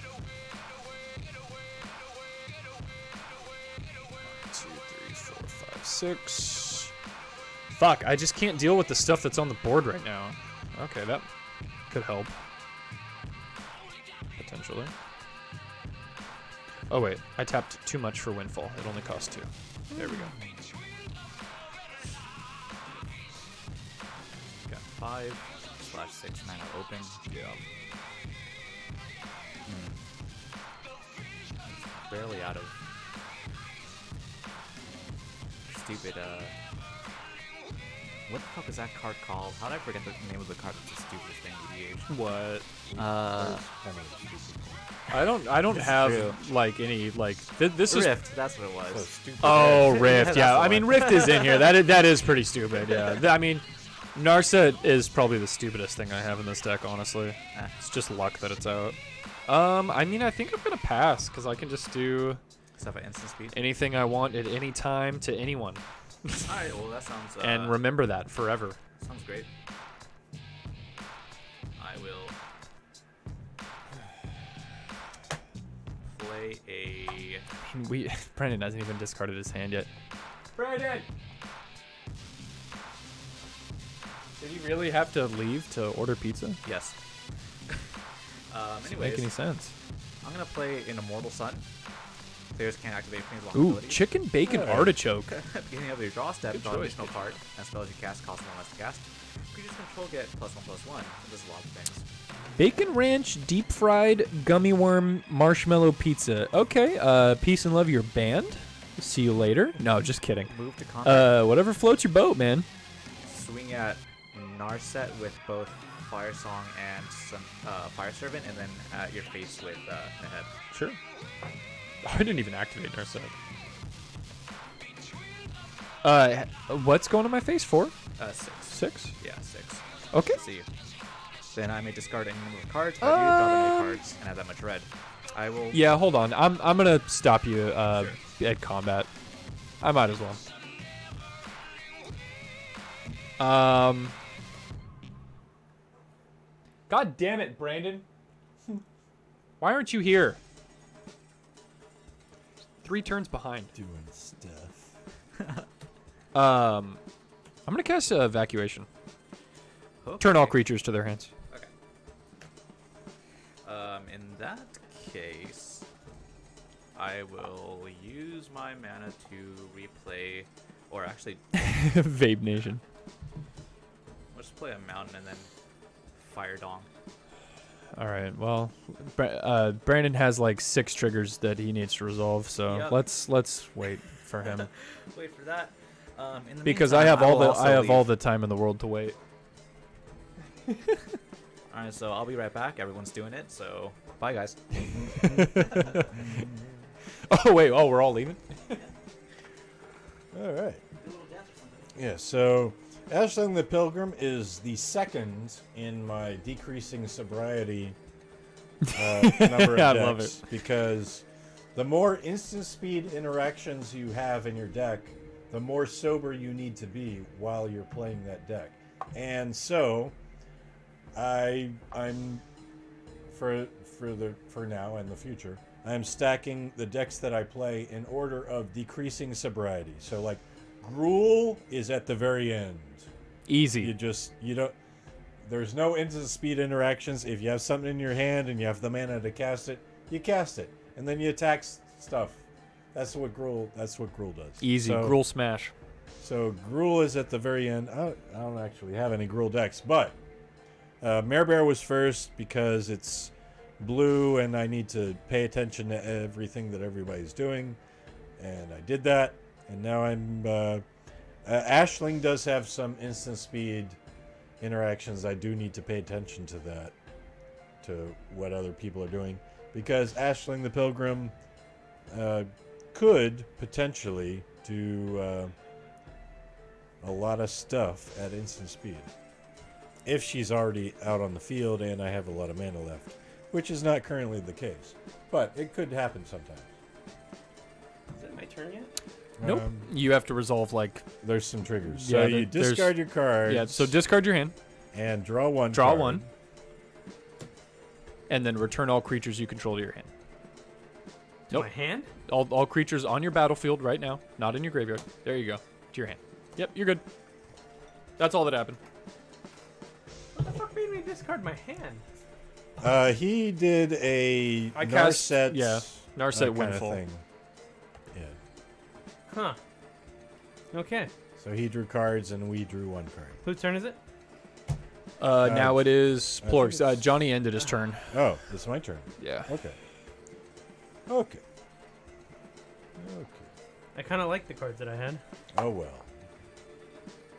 One, two, three, four, five, six. Fuck! I just can't deal with the stuff that's on the board right now. Okay, that could help potentially. Oh wait, I tapped too much for windfall. It only costs two. There we go. Got five slash six mana open. Yeah. Barely out of stupid. Uh, what the fuck is that card called? How did I forget the name of the card? That's the stupidest thing in EDH. What? Uh, Kind of stupid. I don't. I don't have true. like any like. Th- this is. Rift. That's what it So was. stupid. Oh, Rift. That's Yeah. I mean. Rift is in here. That is, that is pretty stupid. Yeah. I mean, Narset is probably the stupidest thing I have in this deck. Honestly, Eh. it's just luck that it's out. Um, I mean, I think I'm gonna pass because I can just do Stuff at instant speed. anything I want at any time to anyone, All right. Well, that sounds. Uh, and remember that forever. Sounds great. I will play a. We Brandon hasn't even discarded his hand yet. Brandon. Did he really have to leave to order pizza? Yes. Um, Doesn't anyways, make any sense. I'm gonna play an Immortal Sun. Players can't activate Planeswalker Ooh, abilities. chicken bacon Yeah. artichoke. At the beginning of your draw step, Good draw an additional card, and spells you cast cost one less to cast. Creatures control get plus one plus one. It does a lot of things. Bacon ranch, deep fried, gummy worm, marshmallow pizza. Okay, uh, peace and love your band. See you later. No, just kidding. Move to combat. Uh, whatever floats your boat, man. swing at Narset with both Firesong and some uh, Fire Servant, and then at your face with uh, the head. Sure. I didn't even activate Narset. Uh, what's going on my face for? Uh, six. Six. Yeah, six. Okay. See you. then I may discard any number of cards. I do drop any cards and have that much red, I will. Yeah, hold on. I'm I'm gonna stop you uh, at combat. I might as well. Um. God damn it, Brandon! Why aren't you here? Three turns behind. Doing stuff. Um, I'm gonna cast uh, evacuation. Turn all creatures to their hands. Okay. Um, in that case, I will use my mana to replay, or actually, Vape Nation. let's play a mountain and then fire dong. All right. Well, uh, Brandon has like six triggers that he needs to resolve, so Yep. let's let's wait for him Wait for that. Um, in the because I meantime, have all the I have all the time in the world to wait. All right, so I'll be right back. Everyone's doing it, so bye, guys. oh wait. Oh, we're all leaving. All right. Yeah, so Ashling the Pilgrim is the second in my decreasing sobriety uh, number of I decks love it. because the more instant speed interactions you have in your deck, the more sober you need to be while you're playing that deck. And so I I'm for for the for now and the future, I'm stacking the decks that I play in order of decreasing sobriety. So like Gruul is at the very end. Easy. You just you don't there's no instant speed interactions. If you have something in your hand and you have the mana to cast it, you cast it. And then you attack stuff. That's what Gruul that's what Gruul does. Easy. So- Gruul smash. so Gruul is at the very end. I don't, I don't actually have any Gruul decks, but uh, Mare Bear was first because it's blue and I need to pay attention to everything that everybody's doing, and I did that. And now I'm. Uh, uh, Ashling does have some instant speed interactions. I do need to pay attention to that, to what other people are doing, because Ashling the Pilgrim uh, could potentially do. Uh, a lot of stuff at instant speed. If she's already out on the field and I have a lot of mana left, which is not currently the case, but it could happen sometimes. Is it my turn yet? Nope. Um, you have to resolve like there's some triggers. Yeah, so there- you there's- discard your cards. yeah. So discard your hand, and draw one. draw card. one, and then return all creatures you control to your hand. Nope. My hand? All, all creatures on your battlefield right now, not in your graveyard. There you go. To your hand. Yep, you're good. That's all that happened. What the fuck made me discard my hand? Uh, he did a I cast- Narset. yeah, Narset kinda Windfall. thing. Yeah. Huh. Okay. So he drew cards and we drew one card. Whose turn is it? Uh, Uh, now it is I think Plorg's. Uh, it's- Johnny ended his turn. Oh, it's my turn. Yeah. Okay. Okay. Okay. I kind of like the cards that I had. Oh well.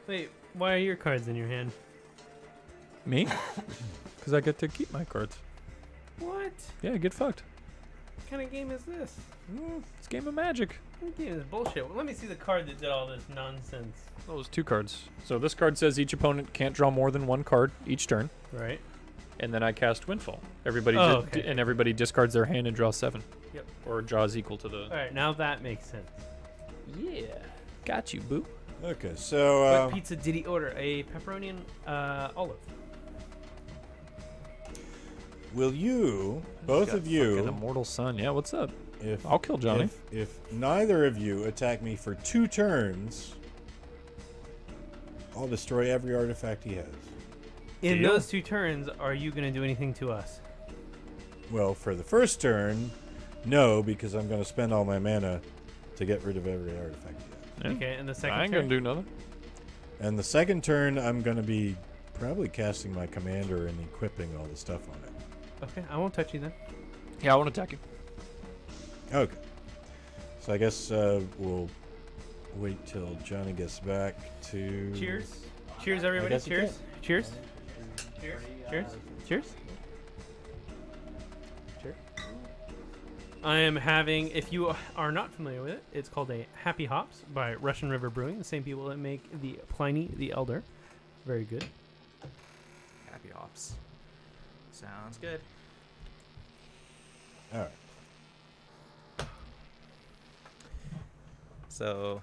Wait, why are your cards in your hand? Me? Because I get to keep my cards. What? Yeah, get fucked. What kind of game is this? It's a game of magic. What game is bullshit? Well, let me see the card that did all this nonsense. Those two cards. So this card says each opponent can't draw more than one card each turn, Right. and then I cast Windfall. Everybody Oh, di- okay. and everybody discards their hand and draws seven. Yep. Or draws equal to the. All right, now that makes sense. Yeah. Got you, boo. Okay, so uh, what pizza did he order? A pepperoni and uh, olive. Will you, both of you, fucking Immortal Sun? Yeah, what's up? if I'll kill Johnny. If, if neither of you attack me for two turns, I'll destroy every artifact he has. In Deal. those two turns, are you going to do anything to us? Well, for the first turn, no, because I'm going to spend all my mana to get rid of every artifact he has. Yeah. Okay, and the second I ain't turn? gonna do nothing. And the second turn, I'm going to be probably casting my commander and equipping all the stuff on it. Okay, I won't touch you then. Yeah, I want to attack you. Okay. So I guess uh, we'll wait till Johnny gets back to. Cheers. Cheers, everybody. guess Cheers. Cheers. Cheers. Cheers. Cheers. Cheers. I am having, if you are not familiar with it, it's called a Happy Hops by Russian River Brewing, the same people that make the Pliny the Elder. Very good. Happy hops. Sounds good. All right. So,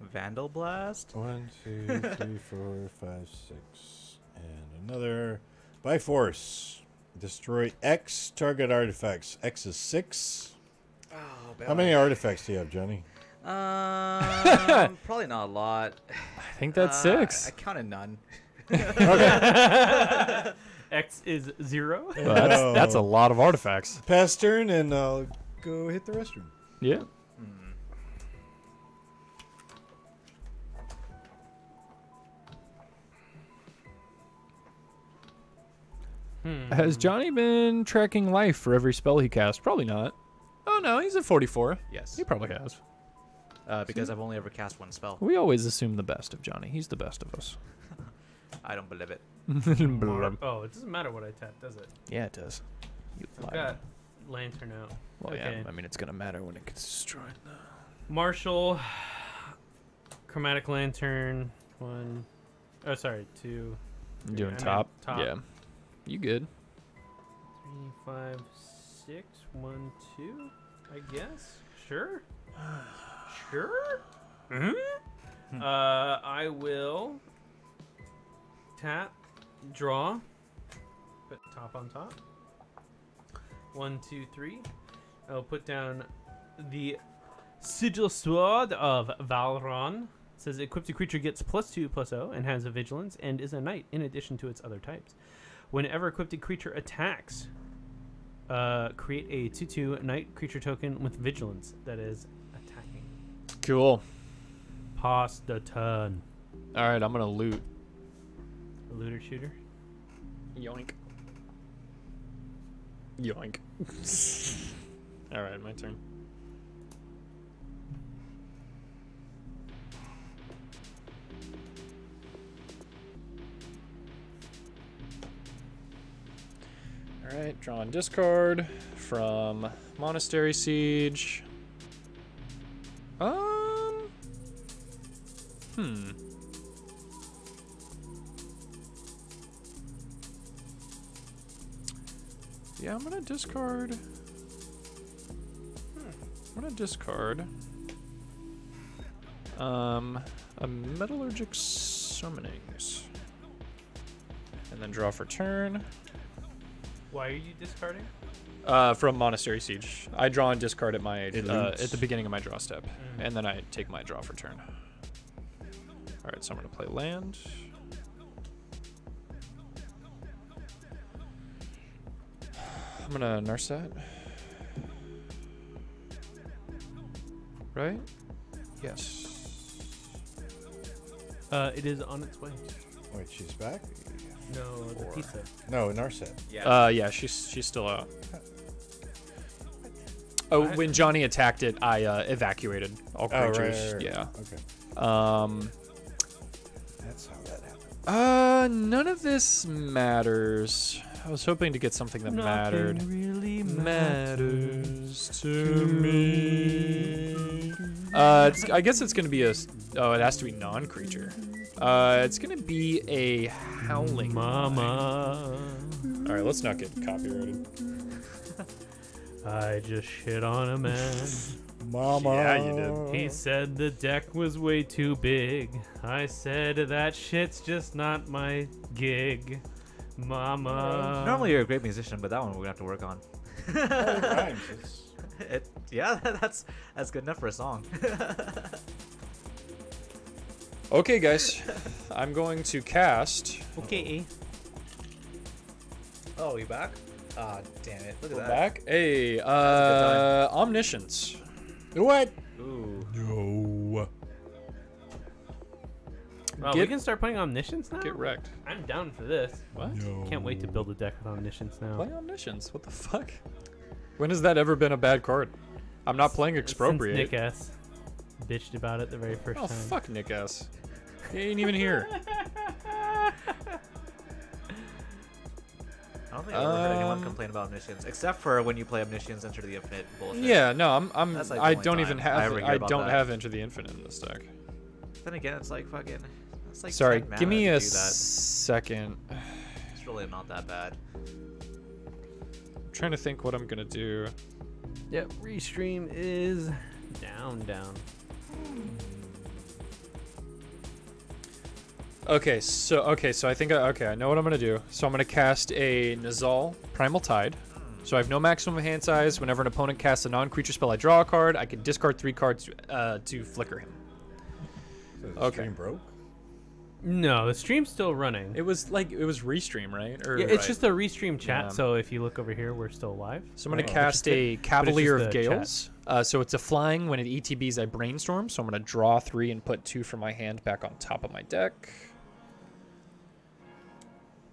Vandal Blast. One, two, three, four, five, six, and another by force. Destroy X target artifacts. X is six. Oh, How many artifacts do you have, Johnny? Um, probably not a lot. I think that's Uh, six. I counted none. X is zero. Well, that's, that's a lot of artifacts. Pass turn, and I'll go hit the restroom. Yeah. Hmm. Has Johnny been tracking life for every spell he casts? Probably not. Oh no, he's at 44. Yes. He probably has. Uh, because I've only ever cast one spell. We always assume the best of Johnny. He's the best of us. I don't believe it. Mar- oh, it doesn't matter what I tap, does it? Yeah, it does. You I've got lantern out. Well, okay. yeah. I mean, it's gonna matter when it gets destroyed. Marshal, chromatic lantern, one. Oh, sorry, two. I'm three, doing I meant top. top. Yeah. You good? Three, five, six, one, two. I guess. Sure. sure. Mm-hmm. uh, I will tap, draw, put top on top. One, two, three. I'll put down the Sigiled Sword of Valeron. It says equipped a creature gets plus two plus O and has a vigilance and is a knight in addition to its other types. Whenever equipped a creature attacks, uh, create a 2 2 knight creature token with vigilance that is attacking. Cool. Pass the turn. All right, I'm gonna loot. A looter shooter. Yoink. Yoink. All right, my turn. All right, draw and discard from Monastery Siege. Um. Hmm. Yeah, I'm gonna discard. I'm gonna discard. Um, a metallurgic summonings, and then draw for turn. Why are you discarding? Uh, from Monastery Siege, I draw and discard at my uh, at the beginning of my draw step, Mm. and then I take my draw for turn. All right, so I'm gonna play land. I'm gonna nurse that. Right? Yes. Uh, it is on its way. Wait, she's back? No, the Four. pizza. No, Narset. Uh, yeah, she's she's still out. Oh, What? when Johnny attacked it, I uh, evacuated all Oh, right, creatures. right, right. Yeah. Okay. Um. That's how that happened. Uh, none of this matters. I was hoping to get something that mattered. really Matters to me. Uh, it's, I guess it's gonna be a. Oh, it has to be non-creature. Uh, it's gonna be a howling. Mama. All right, let's not get copyrighted. I just shit on a man. Mama. Yeah, you did. He said the deck was way too big. I said that shit's just not my gig. Mama. Normally you're a great musician, but that one we're gonna have to work on. It It, yeah, that's that's good enough for a song. Okay, guys, I'm going to cast. Okay. oh, you back? Ah, damn it! Look at We're that. back. Hey, uh, omniscience. What? Ooh. No. Oh, we can start playing omniscience now. Get wrecked. I'm down for this. What? No. Can't wait to build a deck with omniscience now. Play omniscience. What the fuck? When has that ever been a bad card? I'm not playing expropriate. Since Nick S. bitched about it the very first oh time. fuck, Nick S. He ain't even here. I don't think I've ever heard anyone Um, complain about omniscience, except for when you play omniscience Enter the Infinite bullshit. Yeah, no, I'm. I'm. Like I don't even time I have. I don't that. have Enter the Infinite in this deck. Then again, it's like fucking. It's like Sorry, give me a second. It's really not that bad. I'm trying to think what I'm gonna do. Yep, restream is down, down. Okay, so okay, so I think I, okay, I know what I'm gonna do. So I'm gonna cast a Nezahal Primal Tide. So I have no maximum hand size. Whenever an opponent casts a non-creature spell, I draw a card. I can discard three cards uh, to flicker him. So the Okay. stream broke. No, the stream's still running. It was like it was restream, right? Or yeah, it's just a restream chat. Yeah. So if you look over here, we're still live. So I'm going Oh, to which cast a Cavalier of. Gales. Uh, so it's a flying. When it ETBs, I brainstorm. So I'm going to draw three and put two from my hand back on top of my deck.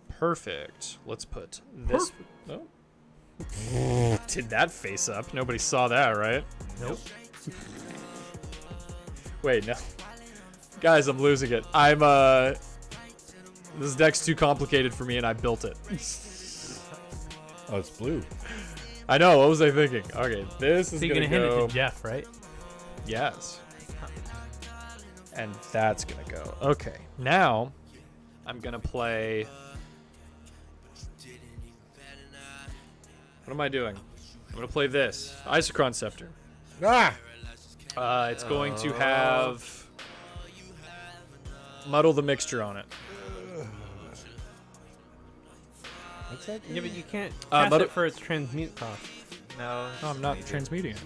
Perfect. Let's put this. Oh. Did that face up? Nobody saw that, right? Nope. Wait, no. Guys, I'm losing it. I'm, uh. This deck's too complicated for me and I built it. Oh, it's blue. I know, what was I thinking? Okay, this is So you're gonna, gonna hand go. it to Jeff, right? Yes. And that's gonna go. Okay. Now I'm gonna play What am I doing? I'm gonna play this. Isochron Scepter. Ah! Uh, it's going to have Muddle the Mixture on it. What's that? Yeah, but you can't Uh, cast but it it- for its transmute cost. No, No, I'm not me transmuting it.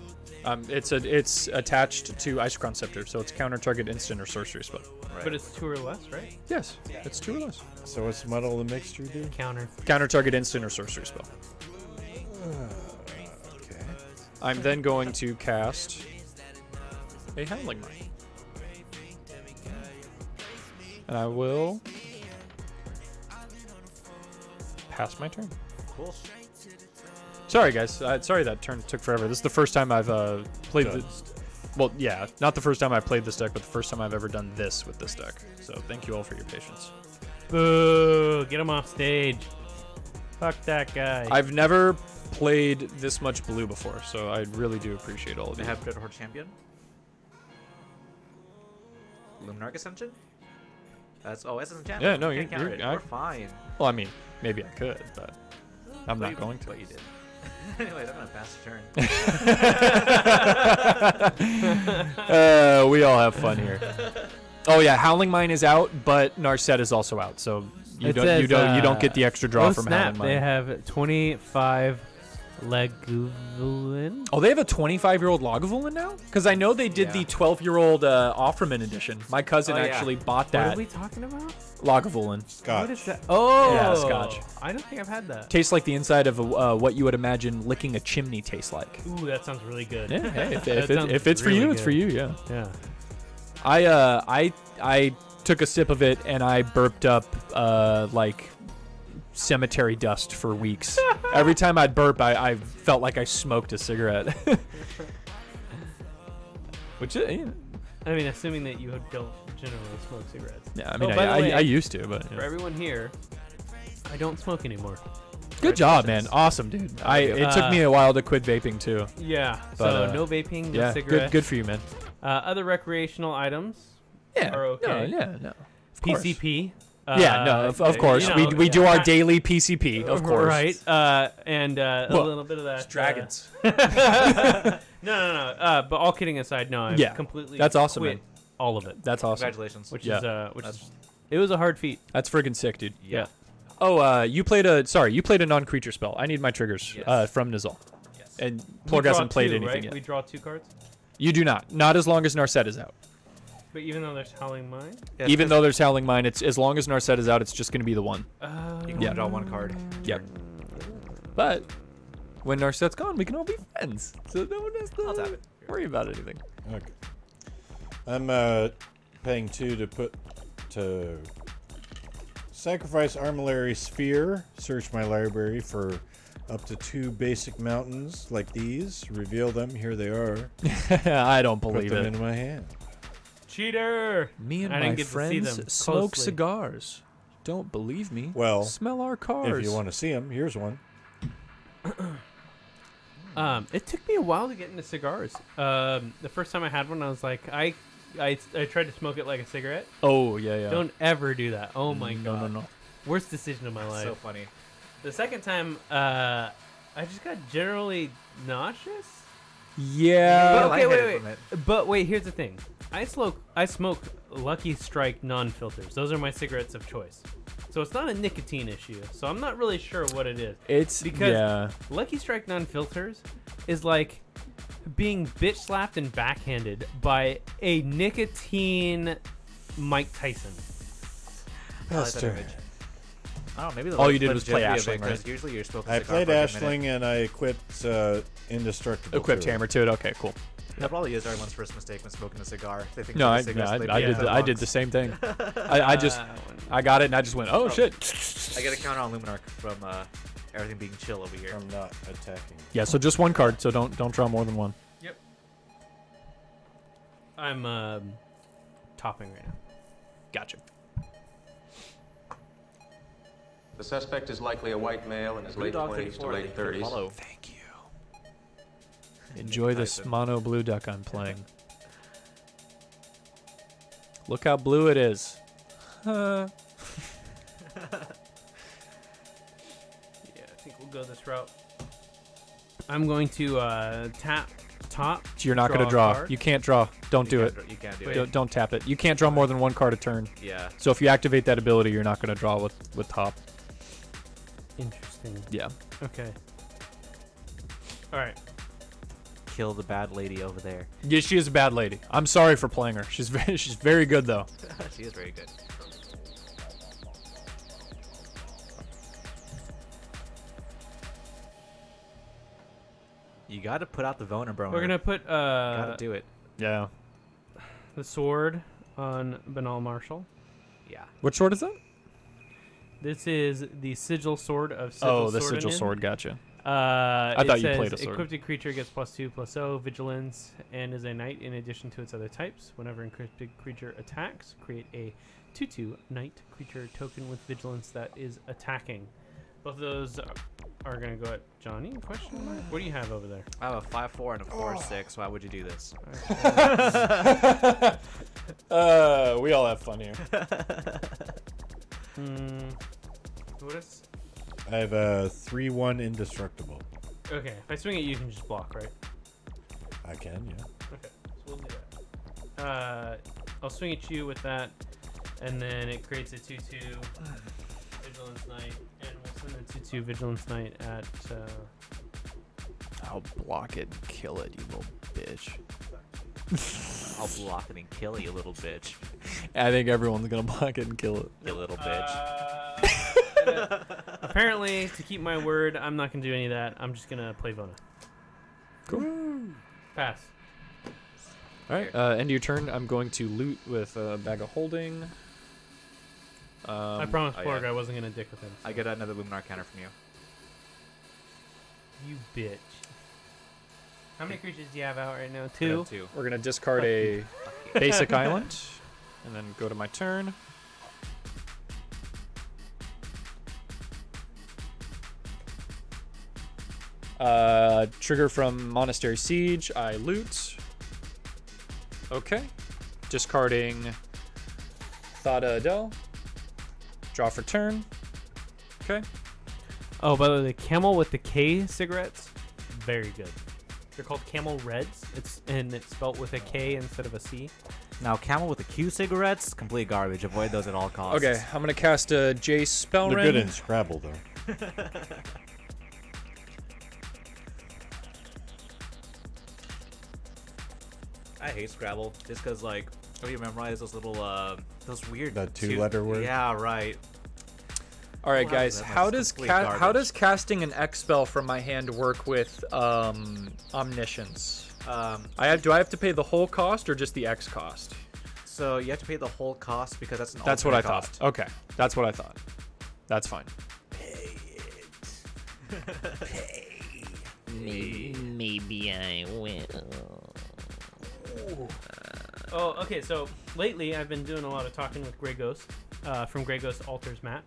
Um, it's a, it's attached to Isochron Scepter, so it's counter target instant or sorcery spell. Right. But it's two or less, right? Yes, it's two or less. So what's muddle the mixture do? Counter. Counter target instant or sorcery spell. Okay. I'm then going to cast a Howling Mine. And I will pass my turn. Cool. Sorry, guys. Uh, sorry that turn took forever. This is the first time I've uh, played Done. this. Well, yeah, not the first time I've played this deck, but the first time I've ever done this with this deck. So thank you all for your patience. Boo! Get him off stage. Fuck that guy. I've never played this much blue before, so I really do appreciate all of They you. have Dread Horde Champion. Luminarch Ascension? That's oh, Essence Champion. Yeah, no, Can't you're- you're- it. I- We're fine. Well, I mean, maybe I could, but I'm But not you- going to. But you did. Anyways, I'm gonna pass the turn. uh, we all have fun here. Oh yeah, Howling Mine is out, but Narset is also out, so you It don't you don't you don't uh, get the extra draw from snap. Howling They have 25 Lagavulin. Oh, they have a 25 year old Lagavulin now? Because I know they did the 12 year old uh, Offerman edition. My cousin Oh, yeah. actually bought that. What are we talking about? Lagavulin. Scotch. What is that? Oh, Yeah, scotch. I don't think I've had that. Tastes like the inside of a, uh, what you would imagine licking a chimney tastes like. Ooh, that sounds really good. Yeah, hey, if, if, it, if it's for really you, it's for you. Yeah. Yeah. I uh I I took a sip of it and I burped up uh like cemetery dust for weeks. Every time I'd burp, I, I felt like I smoked a cigarette. Which uh, yeah, I mean, assuming that you don't generally smoke cigarettes. yeah, I mean Oh, I, I, way, I used to, but For everyone here, I don't smoke anymore. good job, man. Awesome, dude. I you. it took Uh, me a while to quit vaping too. Yeah. But, so uh, no vaping, no Yeah, cigarettes. good good for you, man. Uh, other recreational items. Yeah, Are okay. no, yeah, no. Of course. PCP. Yeah, no, uh, of, of you course. know, we we do our daily PCP, of course. Right. Uh, and uh, a Well, little bit of that. uh, Dragons. no, no, no. Uh, but all kidding aside, no, I've Yeah, completely that's awesome, quit man. all of it, That's awesome. Congratulations. which Yeah. is uh, which That's- is, it was a hard feat. That's friggin' sick, dude. yeah. Oh, uh, you played a sorry, you played a non-creature spell. I need my triggers Yes. uh, from Nizal. Yes. And We Plorg draw hasn't played two, anything right? yet. We draw two cards, You do not. Not as long as Narset is out. But even though there's Howling Mine, Yeah, Even because though there's Howling Mine, it's as long as Narset is out, it's just going to be the one. uh, you can Yeah. only draw one card. Yep. But when Narset's gone, we can all be friends. So no one has I'll to it. worry about anything. Okay. I'm uh, paying two to put to sacrifice Armillary Sphere. Search my library for up to two basic mountains like these. Reveal them. Here they are. I don't believe Put believe them it. in my hand. Cheater. Me and I my didn't get to see friends them smoke closely. cigars. Don't believe me? Well, smell our cars. If you want to see them, here's one. Um, it took me a while to get into cigars. Um, the first time I had one, I was like, I, I, I tried to smoke it like a cigarette. Oh yeah, yeah. Don't ever do that. Oh my no, god. no, no. No. Worst decision of my life. So funny. The second time, uh, I just got generally nauseous. Yeah. But okay, wait, wait. But wait, here's the thing. I smoke I smoke Lucky Strike non-filters. Those are my cigarettes of choice. So it's not a nicotine issue. So I'm not really sure what it is. It's Because yeah. Lucky Strike non-filters is like being bitch slapped and backhanded by a nicotine Mike Tyson. I like that image. I don't know. Maybe the All you did was play Ashling, bit, 'cause right? Usually you're smoking. I played for like a minute. Ashling and I equipped uh, indestructible. Equipped hammer to it. Okay, cool. That probably is everyone's first mistake when smoking a cigar. They think No, I, it's no, I, they I did the, I did the same thing. I, I just Uh, I got it and I just went, oh, shit. I get a counter on Luminarch from uh, everything being chill over here. I'm not attacking. Yeah, so just one card, so don't don't draw more than one. Yep. I'm um, topping right now. Gotcha. The suspect is likely a white male in his Blue late Dog 20s to late thank you for 30s. follow. Thank you. Enjoy this mono blue duck I'm playing. Look how blue it is. Huh. Yeah, I think we'll go this route. I'm going to uh, tap top. You're not going to a draw. You can't draw. Don't You do it. dr- You can't do Wait. it. Don't, don't tap it. You can't draw more than one card a turn. Yeah. So if you activate that ability, you're not going to draw with with top. Interesting. Yeah. Okay. All right. Kill the bad lady over there. Yeah, she is a bad lady. I'm sorry for playing her. She's very she's very good though. she is very good. You gotta put out the Vona bro. We're gonna put uh, gotta do it. Yeah. the sword on Banal Marshall. Yeah. Which sword is that? This is the sigil sword of sigil Oh, the Sword sigil Inin. sword. Gotcha. Uh, I it thought you says, played a sword. Equipped creature gets plus two plus O vigilance and is a knight in addition to its other types. Whenever encrypted creature attacks, create a two-two knight creature token with vigilance that is attacking. Both of those are, are gonna go at Johnny. Question mark. What do you have over there? I have a five four and a four six. Why would you do this? Uh, we all have fun here. Hmm. What is? I have a three-one indestructible. Okay, if I swing it, you can just block, right? I can, yeah. Okay, so we'll do that. Uh, I'll swing at you with that, and then it creates a 2 2 Vigilance Knight, and we'll send a 2 2 Vigilance Knight at. Uh, I'll block it and kill it, you little bitch. I'll block it and kill you, little bitch. I think everyone's gonna block it and kill it. You little bitch. uh, uh, apparently, to keep my word, I'm not gonna do any of that. I'm just gonna play Vona. Cool. Pass. All right. Uh, end of your turn. I'm going to loot with a bag of holding. Um, I promised oh, Plorg yeah. I wasn't gonna dick with him. I get another Luminarch counter from you. You bitch. How many creatures do you have out right now? Two. Two. We're gonna discard a basic island, and then go to my turn. Uh, trigger from Monastery Siege. I loot. Okay. Discarding Thada Adel. Draw for turn. Okay. Oh, by the way, the Camel with the K cigarettes, very good. They're called Camel Reds. It's and it's spelled with a K instead of a C. Now, Camel with the Q cigarettes, complete garbage. Avoid those at all costs. Okay, I'm gonna cast a J spell They're ring. good in Scrabble, though. I hate Scrabble just because, like, when you memorize those little, uh, those weird That two-letter word? Yeah, right. All right, Wow, guys. How does ca- how does casting an X spell from my hand work with um, omniscience? Um, I have, do I have to pay the whole cost or just the X cost? so you have to pay the whole cost because that's an That's what I alternate thought. Okay, that's what I thought. That's fine. Pay it. pay. Maybe, maybe I will. Oh, okay. So lately, I've been doing a lot of talking with Grey Ghost uh, from Grey Ghost Alters Matt.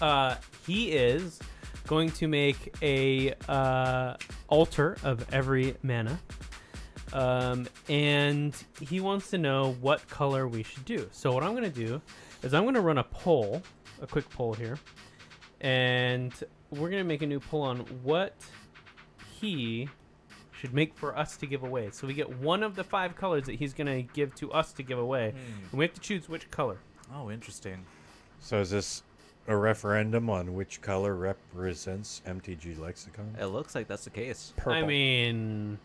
Uh, he is going to make a uh, altar of every mana, um, and he wants to know what color we should do. So what I'm going to do is I'm going to run a poll, a quick poll here, and we're gonna make a new poll on what he should make for us to give away. So we get one of the five colors that he's gonna give to us to give away, Hmm. and we have to choose which color. Oh, interesting. So is this a referendum on which color represents MTG Lexicon? It looks like that's the case. I mean,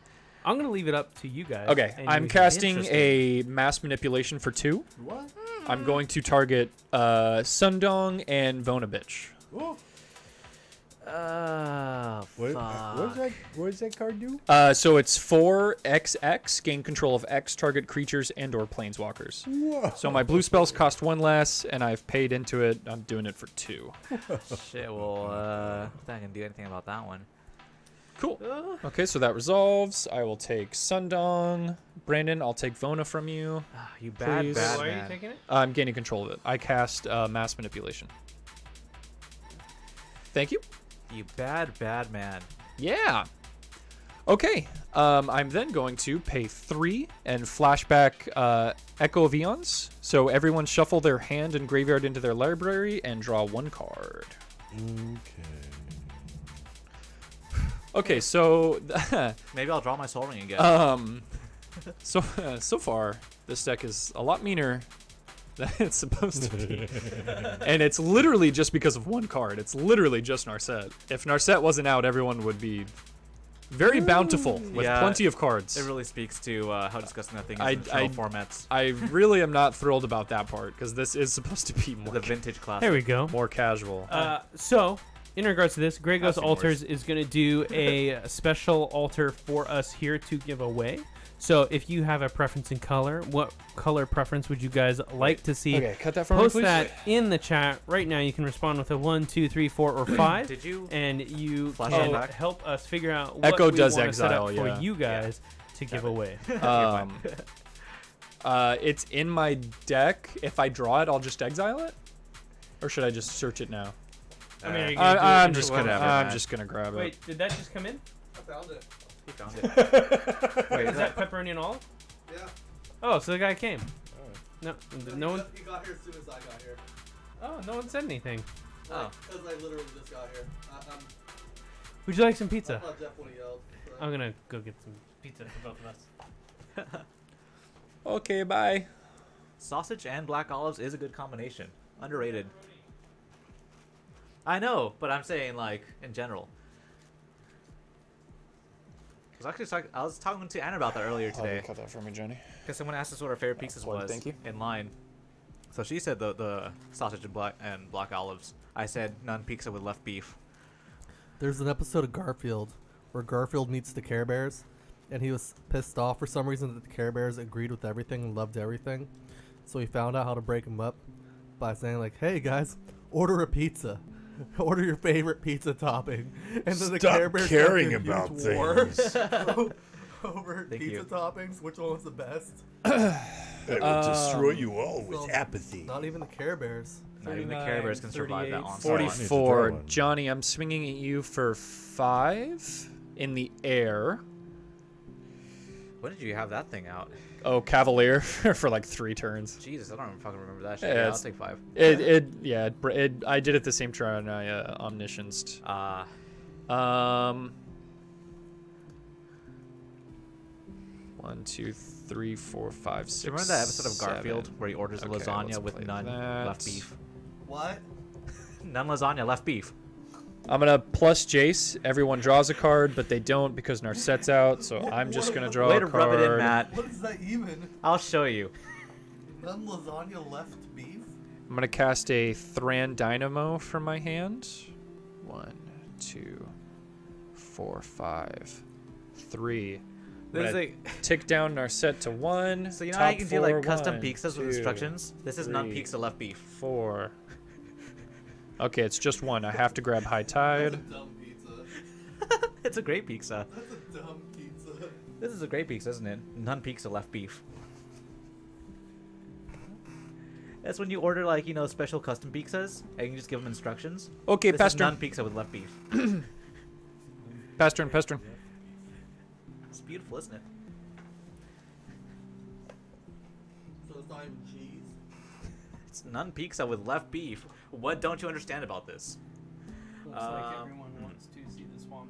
I'm gonna leave it up to you guys. Okay, I'm casting a mass manipulation for two. What? I'm going to target uh, Sundong and Vonabitch. Oh, What, fuck. what, does that, what does that card do? Uh, so it's four XX, gain control of X target creatures and or planeswalkers. Whoa. So my blue spells cost one less, and I've paid into it. I'm doing it for two. Shit, well, uh, I can do anything about that one. Cool. Okay, so that resolves. I will take Sundong. Brandon, I'll take Vona from you. Ah, you bad, Please. bad Why are you man. taking it? I'm gaining control of it. I cast uh, mass manipulation. Thank you. You bad, bad man. Yeah. Okay. Um, I'm then going to pay three and flashback uh, Echo of Eons. So everyone shuffle their hand and graveyard into their library and draw one card. Okay. Okay, so Maybe I'll draw my Sol Ring again. um, so so far this deck is a lot meaner than it's supposed to be, and it's literally just because of one card. It's literally just Narset. If Narset wasn't out, everyone would be very bountiful with Yeah, plenty of cards. it really speaks to uh, how disgusting that thing is I- in show I- formats. I really am not thrilled about that part because this is supposed to be more The vintage class. There we go. more casual. Uh, so, in regards to this, Grey Ghost I've Altars is going to do a special altar for us here to give away. So, if you have a preference in color, what color preference would you guys like to see? okay, cut that from me, Post please. that in the chat right now. You can respond with a one, two, three, four, or five, Did you? and you Flash can back? help us figure out what Echo we does wanna set up exile, for yeah. you guys to give away. Um, uh, it's in my deck. If I draw it, I'll just exile it, or should I just search it now? I mean, are you I, gonna do it I'm just gonna. I'm just gonna grab it. Wait, did that just come in? I found it. He found it. Wait, Is that pepperoni and olive? Yeah. Oh, so the guy came. No, no one. He got here as soon as I got here. Oh, no one said anything. Oh. Because I literally just got here. I, I'm, Would you like some I pizza? thought Jeff when he yelled. so- I'm gonna go get some pizza for both of us. Okay, bye. Sausage and black olives is a good combination. Underrated. I know, but I'm saying like in general. I was actually talk- I was talking to Anna about that earlier today cut that for me, Johnny. because someone asked us what our favorite pizzas plug, was thank you. in line. So she said the the sausage and black and black olives. I said none pizza with left beef. There's an episode of Garfield where Garfield meets the Care Bears, and he was pissed off for some reason that the Care Bears agreed with everything and loved everything. So he found out how to break them up by saying like, "Hey guys, order a pizza." Order your favorite pizza topping, and then the Stop Care Bears caring have to about use war things. over Thank pizza you. toppings. Which one was the best? It will destroy you all with so- apathy. Not even the Care Bears. Not even the Care Bears can survive that 38, onslaught. Forty- Need to throw 44. Johnny, I'm swinging at you for five in the air. When did you have that thing out? Oh, Cavalier for like three turns. Jesus, I don't even fucking remember that shit. Yeah, Yeah, I'll it's- take five. It, it, yeah, it, it, I did it the same turn I uh, omniscienced. Uh, Um, one, two, three, four, five, do you remember that episode of Garfield seven. where he orders a Okay, lasagna with play none left beef? What? None lasagna, left beef. I'm gonna plus Jace. Everyone draws a card, but they don't because Narset's out. So I'm just gonna draw Way a to card. rub it in, Matt. What is that even? I'll show you. None lasagna left beef? I'm gonna cast a Thran Dynamo from my hand. One, two, four, five, three. I'm There's gonna like, tick down Narset to one. so you know top how you can do like custom one, pizzas two, with instructions? This is none three, pizza left beef. Four. Okay, it's just one. I have to grab High Tide. dumb pizza. it's a great pizza. That's a dumb pizza. This is a great pizza, isn't it? None pizza left beef. That's when you order like you know special custom pizzas and you just give them instructions. Okay, this pass is turn. none pizza with left beef. Pass turn, pass. It's beautiful, isn't it? So it's not even cheese? It's none pizza with left beef. What don't you understand about this? Looks like Um, everyone wants to see the swamp.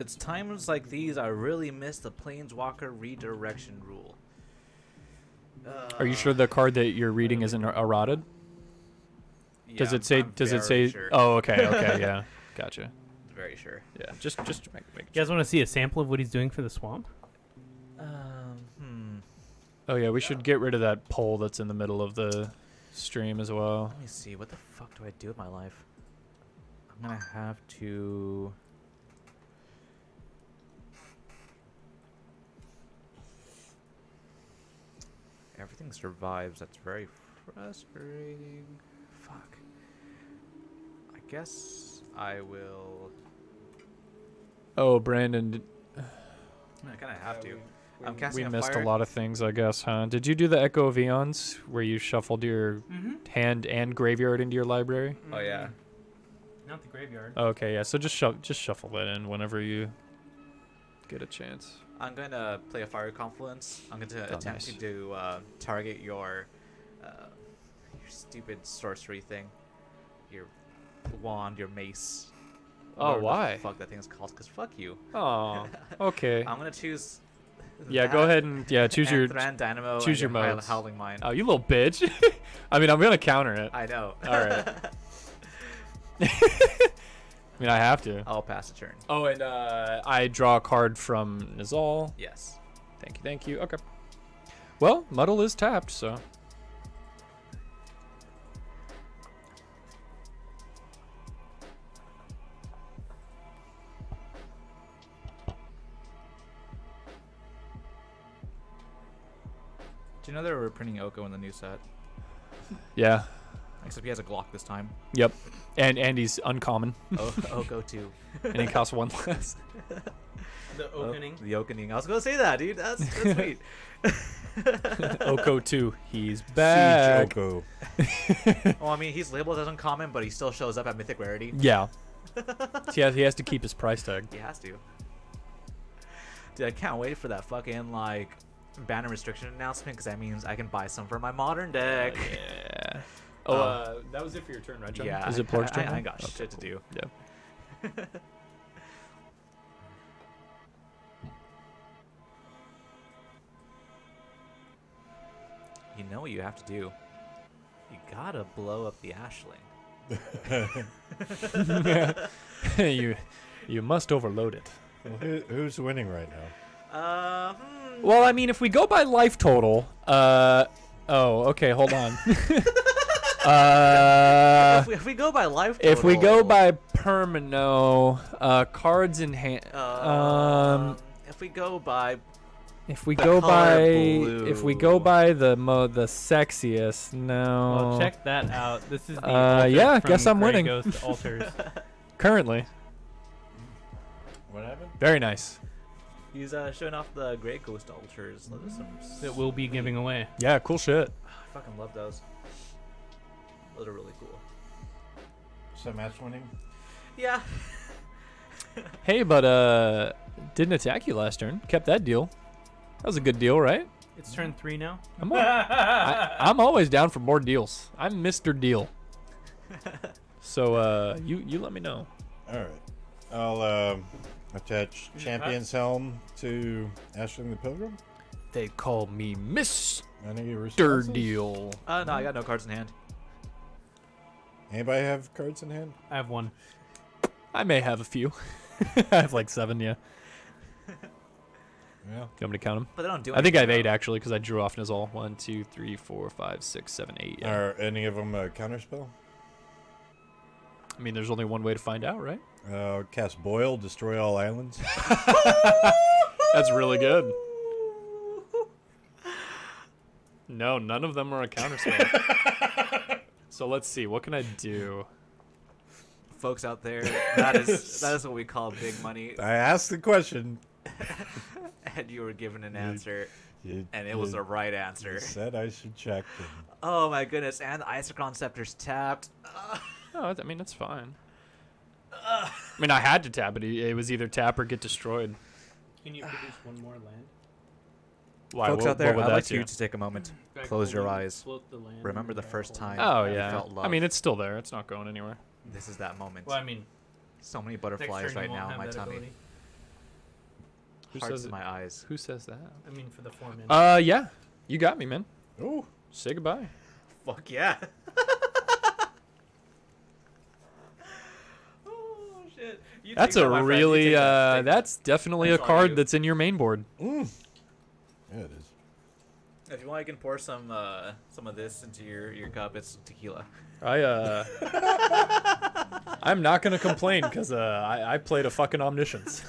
It's times like these I really miss the Planeswalker redirection rule. Are you sure the card that you're reading isn't eroded? Does Yeah, it say? I'm does it say? sure. Oh, okay, okay, yeah, gotcha. Very sure. Yeah, just just make make. You guys want to see a sample of what he's doing for the swamp? Hmm. Oh yeah, we should get rid of that pole that's in the middle of the stream as well. Let me see. What the fuck do I do with my life? I'm gonna have to. Everything survives. That's very frustrating. Fuck. I guess I will. Oh, Brandon, I kind of have to. I'm casting we a missed fire. a lot of things, I guess, huh? Did you do the Echo of Eons where you shuffled your Mhm. hand and graveyard into your library? Oh yeah. Mm-hmm. Not the graveyard. Okay, yeah. So just shu- just shuffle that in whenever you get a chance. I'm going to play a Fiery Confluence. I'm going to Oh, attempt nice. to uh, target your uh, your stupid sorcery thing, your wand, your mace. Oh, whatever the why? fuck that thing's called? Cause fuck you. Oh, okay. I'm gonna choose. Yeah, go ahead and yeah, choose your Thran Dynamo. choose your modes. Howling Mine. Oh, you little bitch! I mean, I'm gonna counter it. I know. All right. I mean, I have to. I'll pass a turn. Oh, and uh, I draw a card from Nizal. Yes. Thank you, thank you. Okay. Well, Muddle is tapped, so. Do you know they were printing Oko in the new set? Yeah. Except he has a Glock this time. Yep. And and he's uncommon. O- Oko two. and he costs one less. The Oh, opening. the opening. I was gonna say that, dude. That's, that's sweet. Oko 2, he's back. Oko. well, I mean, he's labeled as uncommon, but he still shows up at Mythic Rarity. Yeah. he, has, he has to keep his price tag. He has to. Dude, I can't wait for that fucking like banner restriction announcement because that means I can buy some for my modern deck. yeah. Oh, Um, uh, that was it for your turn, right, John? Yeah. Is it Plorg's I, turn I, I now? got Okay, shit to do. Yeah. You know what you have to do. You gotta blow up the Ashling. you you must overload it. Well, who, who's winning right now? Uh, hmm. Well, I mean, if we go by life total, uh, oh, okay, hold on. uh, if, we, if we go by life if we go by Permano, uh, cards in hand, um, if we go by if we go color by, if we go by the mo the sexiest, no. Well, check that out. This is the Uh, yeah, from guess I'm Grey winning. Ghost altars. Currently, What happened? very nice. He's uh, showing off the Grey Ghost altars. Those are some that we'll be giving away. Yeah, cool shit. I fucking love those. Those are really cool. So match winning. Yeah. Hey, but uh, didn't attack you last turn. Kept that deal. That was a good deal, right? It's turn three now. I'm, al- I, I'm always down for more deals. I'm Mr. Deal. So uh, you you let me know. All right. I'll um, attach Champion's Helm to Ashling the Pilgrim. They call me Miss Mr. Any responses? Deal. Uh, no, I got no cards in hand. Anybody have cards in hand? I have one. I may have a few. I have like seven, yeah. Yeah. You want me to count them? But they don't do I think I have anything, eight actually because I drew off Nizal. One, two, three, four, five, six, seven, eight. Yeah. Are any of them a counterspell? I mean, there's only one way to find out, right? Uh, cast Boil, destroy all islands. That's really good. No, none of them are a counter counterspell. so let's see. What can I do? Folks out there, that is that is what we call big money, I asked the question. and you were given an answer, You- and it was you- the right you answer. said I should check. and- Oh my goodness! And the Isochron Scepter's tapped. Ugh. No, I mean that's fine. I mean, I had to tap it. It was either tap or get destroyed. Can you produce one more land? Why, Folks what- out there, I'd like do? you to take a moment, Back close your holding, eyes, the land remember the first time Oh you yeah. felt love. I mean, it's still there. It's not going anywhere. this is that moment. Well, I mean, so many butterflies right now in my tummy. ability. Who Hearts says in it? my eyes. Who says that? I mean, for the four minutes. Uh, yeah. You got me, man. Ooh. Say goodbye. Fuck yeah. oh shit. You That's a that, my friend, you really that. uh, that's definitely That's a card that's in your main board. Mm. Yeah, it is. If you want, you can pour some uh, some of this into your, your cup. It's tequila. I uh, I'm not gonna complain because uh, I, I played a fucking omniscience.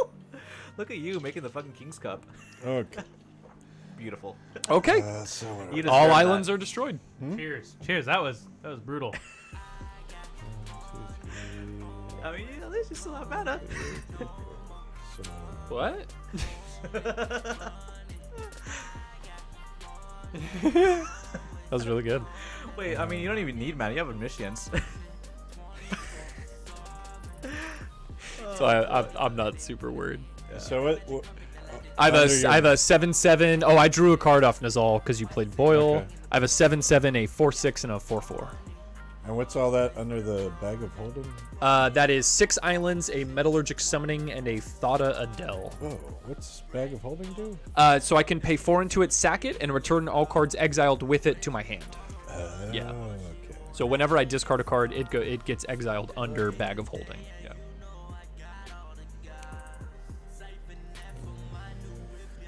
Look at you making the fucking king's cup. Okay. Beautiful. okay. Uh, so what You are- All islands that. are destroyed. Cheers. Cheers. That was that was brutal. I mean, at least you still have mana. so- What? that was really good. Wait, I mean, you don't even need mana. You have omniscience. So I, I'm, I'm not super worried. So what? what I have a your- I have a seven seven. Oh, I drew a card off Nazal because you played Boil. Okay. I have a seven seven, a four six, and a four four. And what's all that under the bag of holding? Uh, that is six islands, a metallurgic summoning, and a Thada Adel. Oh, what's bag of holding do? Uh, so I can pay four into it, sack it, and return all cards exiled with it to my hand. Yeah. Oh, okay. So whenever I discard a card, it go it gets exiled under bag of holding. Yeah.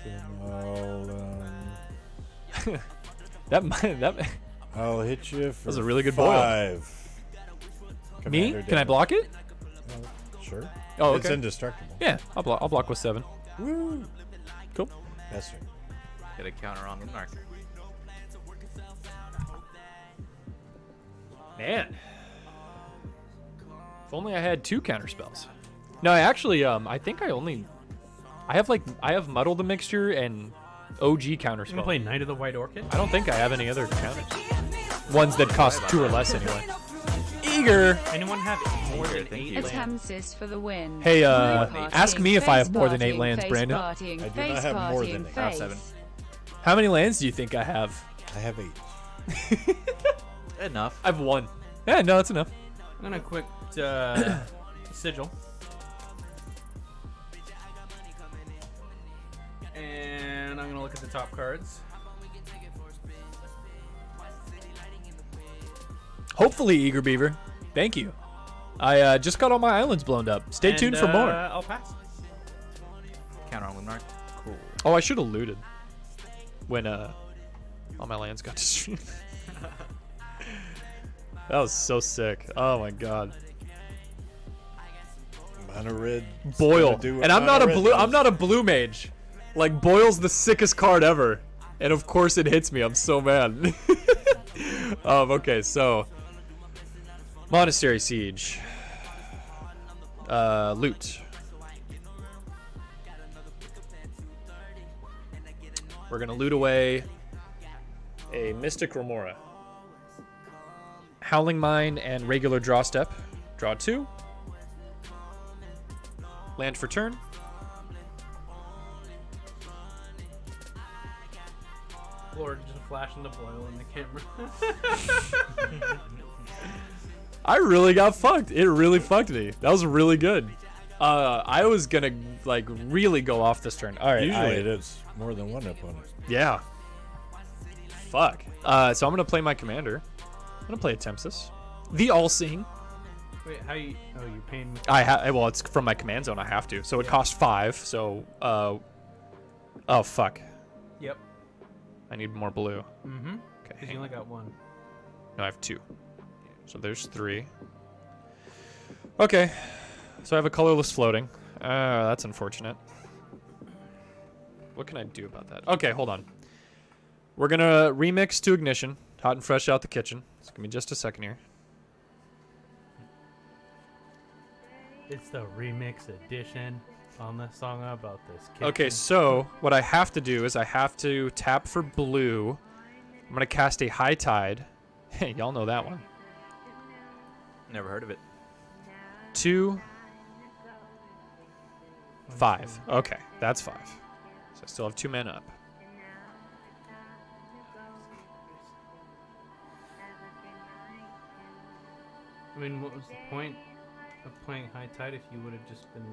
Then I'll, um, That might that. I'll hit you for was a really good boil. five. Me? Commander Can I damage. block it? Sure. Oh, It's okay. indestructible. Yeah, I'll block. I'll block with seven. Woo. Cool. Yes, sir. Get a counter on the narc. Man. If only I had two counter spells. No, I actually um I think I only I have like I have muddle the mixture and OG counter You spell. gonna play Knight of the White Orchid? I don't think I have any other counters. Ones that cost two or less anyway. Eager. Anyone have more than eight you. lands? Atemsis for the win. Hey, uh, ask me if I have more than eight lands, Brandon. I do not have more than partying, eight. I have seven. How many lands do you think I have? I have eight. Enough. I have one. Yeah, no, that's enough. I'm gonna quick uh, sigil. And I'm gonna look at the top cards. Hopefully, Eager Beaver. Thank you. I uh, just got all my islands blown up. Stay And, tuned for more. uh, I'll pass. Counter on the. Cool. Oh, I should have looted when uh all my lands got destroyed. that was so sick. Oh my god. Mana red. Boil. Gonna do what And I'm not a Mana Red blue I'm not a blue mage. Like Boil's the sickest card ever. And of course it hits me. I'm so mad. um okay, so Monastery Siege. Uh loot. We're gonna loot away a Mystic Remora. Howling Mine and regular draw step. Draw two. Land for turn. Lord, just flashing the boil in the camera. I really got fucked. It really fucked me. That was really good. Uh, I was gonna like really go off this turn. All right. Usually I- it is more than one opponent. Yeah. Fuck. Uh, so I'm gonna play my commander. I'm gonna play Atemsis. The All-Seeing. Wait, how you? Oh, you're paying. I have. Well, it's from my command zone. I have to. So it costs five. So. Uh. Oh fuck. Yep. I need more blue. Mm-hmm. Okay. Because you only got one. No, I have two. So there's three. Okay. So I have a colorless floating. Uh, that's unfortunate. What can I do about that? Okay, hold on. We're gonna remix to ignition, hot and fresh out the kitchen. It's gonna be just a second here. It's the remix edition on the song about this. Kitchen. Okay, so what I have to do is I have to tap for blue. I'm gonna cast a high tide. Hey, y'all know that one. Never heard of it. Two. Five. Okay, that's five. So I still have two men up. I mean, what was the point of playing high tide if you would have just been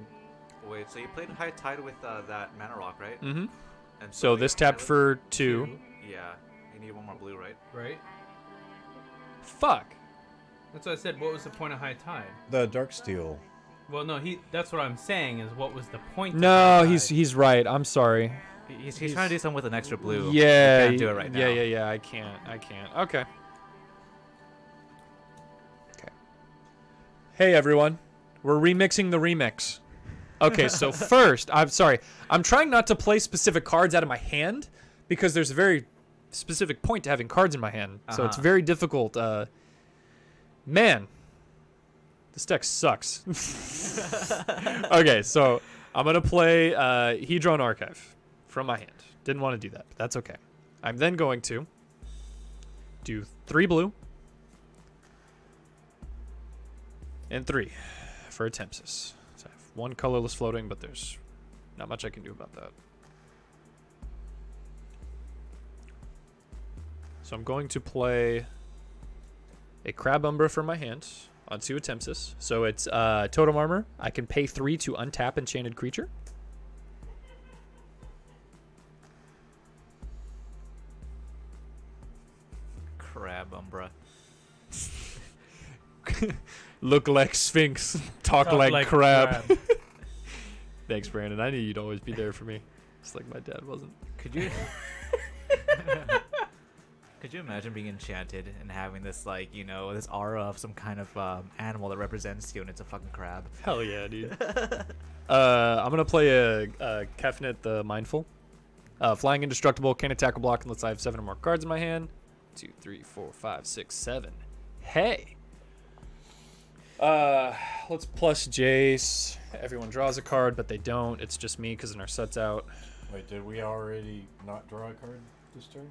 Wait, so you played High Tide with uh, that Mana Rock, right? Mm-hmm. And So you this tapped for two. Yeah, you need one more blue, right? Right. Fuck. That's what I said. What was the point of High Tide? The Darksteel. Well, no, he. That's what I'm saying. Is what was the point? No, High he's Tide? he's right. I'm sorry. He's, he's, trying to do something with an extra blue. Yeah, you can't do it right now. Yeah, yeah, yeah. I can't. I can't. Okay. Okay. Hey everyone, we're remixing the remix. Okay, so first, I'm sorry. I'm trying not to play specific cards out of my hand because there's a very specific point to having cards in my hand. So it's Uh-huh. very difficult. Uh, man, this deck sucks. okay, so I'm gonna play uh, Hedron Archive from my hand. Didn't want to do that, but that's okay. I'm then going to do three blue and three for Tempsis. So I have one colorless floating, but there's not much I can do about that. So I'm going to play a Crab Umbra from my hand onto Atemsis. So it's uh, Totem Armor. I can pay three to untap Enchanted Creature. Crab Umbra. Look like Sphinx, talk, Talk like, like crab. crab. Thanks, Brandon. I knew you'd always be there for me, just like my dad wasn't. Could you? Could you imagine being enchanted and having this like you know this aura of some kind of um, animal that represents you and it's a fucking crab? Hell yeah, dude. uh, I'm gonna play a, a Kefnet the Mindful. Uh, flying indestructible, can attack or block unless I have seven or more cards in my hand. Two, three, four, five, six, seven. Hey. Uh, let's plus Jace. Everyone draws a card, but they don't. It's just me because Narset's out. Wait, did we already not draw a card this turn?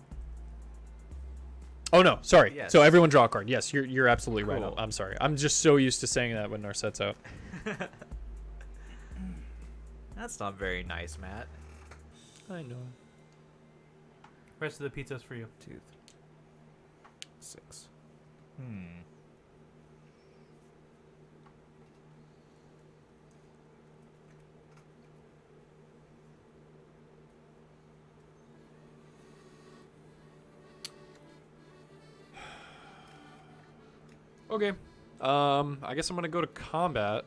Oh no, sorry. Yes. So everyone draw a card. Yes, you're you're absolutely right. I'm sorry. I'm just so used to saying that when our out. That's not very nice, Matt. I know. Rest of the pizza's for you. Two, six. Hmm. Okay. Um, I guess I'm gonna go to combat.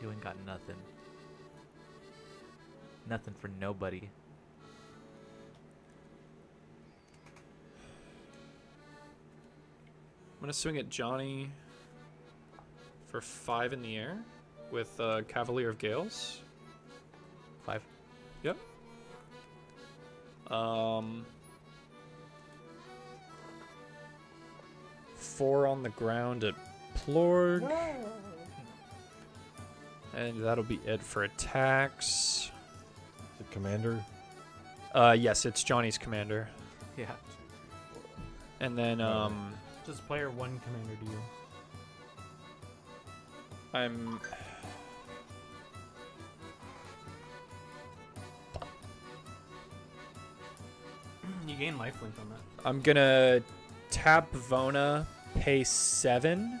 You ain't got nothing. Nothing for nobody. I'm gonna swing at Johnny for five in the air with uh, Cavalier of Gales. Five. Yep. Um. Four on the ground at Plorg. And that'll be it for attacks. The commander. Uh, yes, it's Johnny's commander. Yeah. And then um, Does player one commander do you? I'm. You gain lifelink on that. I'm gonna tap Vona, pay seven,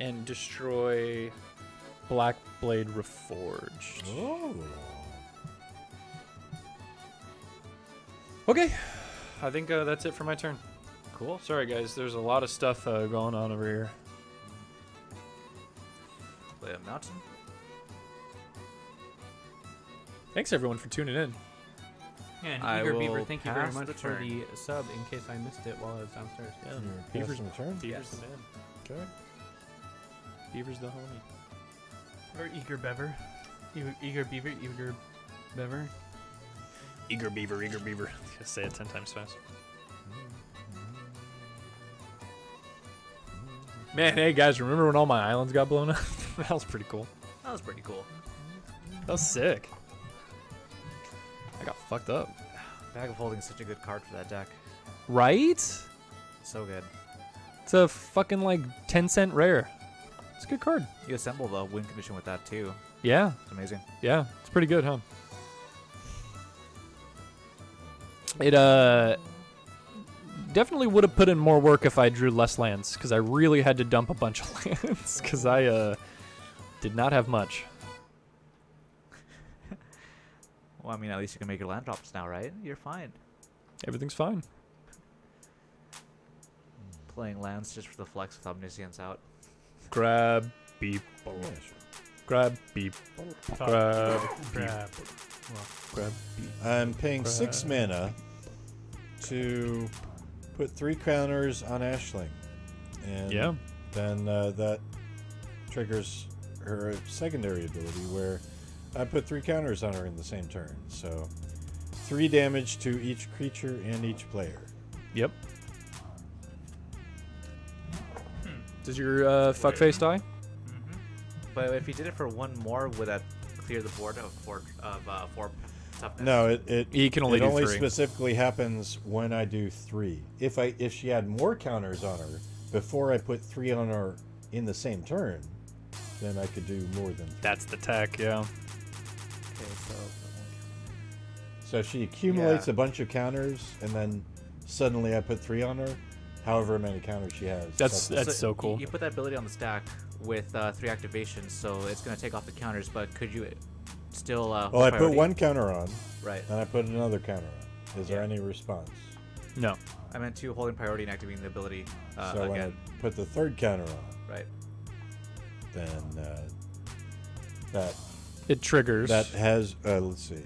and destroy Black Blade Reforged. Oh. Okay, I think uh, that's it for my turn. Cool. Sorry guys, there's a lot of stuff uh, going on over here. Play a mountain. Thanks everyone for tuning in. Yeah, and I Eager Beaver, thank you very much the for the sub in case I missed it while I was downstairs. Yeah, hmm. You're Beaver's, passing the turn? Beaver's the man. Okay. Beaver's the homie. Or Eager Beaver. Eager, Eager Beaver, Eager Beaver. Eager Beaver, Eager Beaver. Just say it ten times fast. Man, hey guys, remember when all my islands got blown up? that was pretty cool. That was pretty cool. That was sick. I got fucked up. Bag of Holding is such a good card for that deck. Right? So good. It's a fucking like 10 cent rare. It's a good card. You assemble the win condition with that too. Yeah. It's amazing. Yeah. It's pretty good, huh? It, uh. definitely would have put in more work if I drew less lands, because I really had to dump a bunch of lands, because I uh, did not have much. Well, I mean, at least you can make your land drops now, right? You're fine. Everything's fine. Playing lands just for the flex with omniscience out. Grab, beep, grab, beep, grab, beep, Grab. grab, beep. I'm paying six mana to put three counters on Ashling, and Yeah. then uh, that triggers her secondary ability where I put three counters on her in the same turn. So three damage to each creature and each player. Yep. Does your uh, fuckface die? But if you did it for one more, would that clear the board of four of uh, four toughness? No, it it, He can only it do only three. specifically happens when I do three. If I if she had more counters on her before I put three on her in the same turn, then I could do more than three. That's the tech, yeah. So she accumulates Yeah. a bunch of counters, and then suddenly I put three on her. However many counters she has. That's- that's so y- cool. You put that ability on the stack with uh, three activations, so it's gonna take off the counters. But could you still? Uh, well, hold I put one counter on, Right. and I put another counter on. Is there any response? No. I meant two holding priority and activating the ability uh, so when again. I put the third counter on, Right. then uh, that It triggers. that has. Uh, let's see.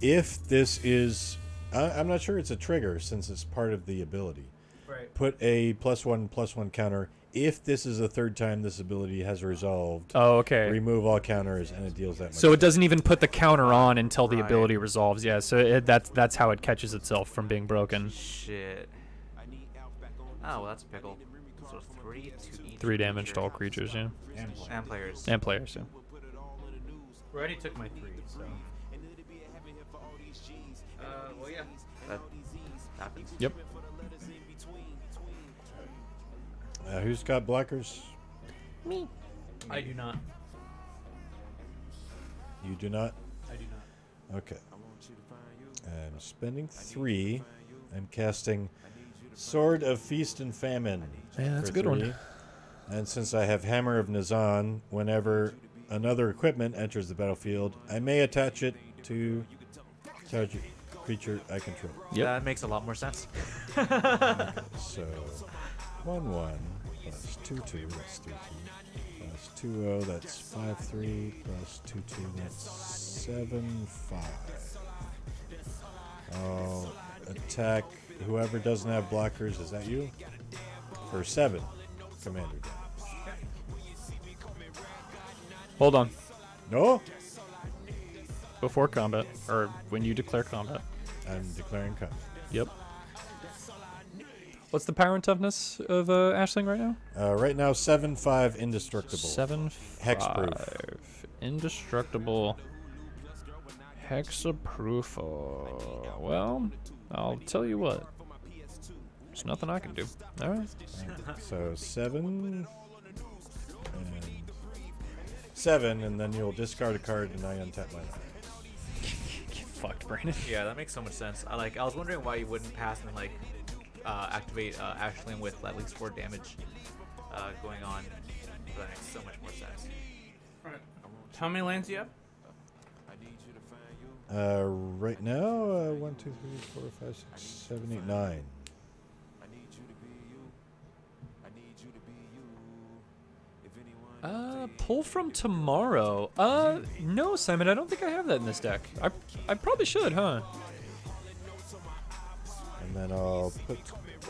If this is, I, I'm not sure it's a trigger since it's part of the ability. Right. Put a plus one plus one counter. If this is the third time this ability has resolved, Oh, okay. remove all counters and it deals that much. So it doesn't even put the counter on until the Right. ability resolves. Yeah, so it, that's that's how it catches itself from being broken. Shit. Oh well, that's a pickle. So three to each. Three damage to all creatures, yeah, and players. and players. Yeah. We already took my three, so. Yep. Uh, who's got blockers? Me. I do not. You do not. I do not. Okay. I'm spending three. I'm casting Sword of Feast and Famine. Yeah, that's a good one. And since I have Hammer of Nazahn, whenever another equipment enters the battlefield, I may attach it to target creature I control. Yep. That makes a lot more sense. So, 1 1 plus 2 2, that's 3 2. Plus 2 0, that's 5 3. Plus 2 2, that's 7 5. I'll attack whoever doesn't have blockers. Is that you? For 7 commander damage. Hold on. No? Before combat, or when you declare combat. I'm declaring combat. Yep. What's the power and toughness of uh, Ashling right now? Uh, right now, 7 5 indestructible. Seven Hexproof. five. Indestructible. Hexaproof. Uh, well, I'll tell you what. There's nothing I can do. All right. So 7 and 7, and then you'll discard a card and I untap my life. Get fucked, Brandon. Yeah, that makes so much sense. I like. I was wondering why you wouldn't pass and like uh, activate uh, Ashling with at least four damage uh, going on. But that makes so much more sense. Alright. How many lands do you have? Uh, right now, uh, 1, 2, 3, 4, 5, 6, 7, 8, 9. Uh, pull from tomorrow. Uh, no, Simon. I don't think I have that in this deck. I, I probably should, huh? And then I'll put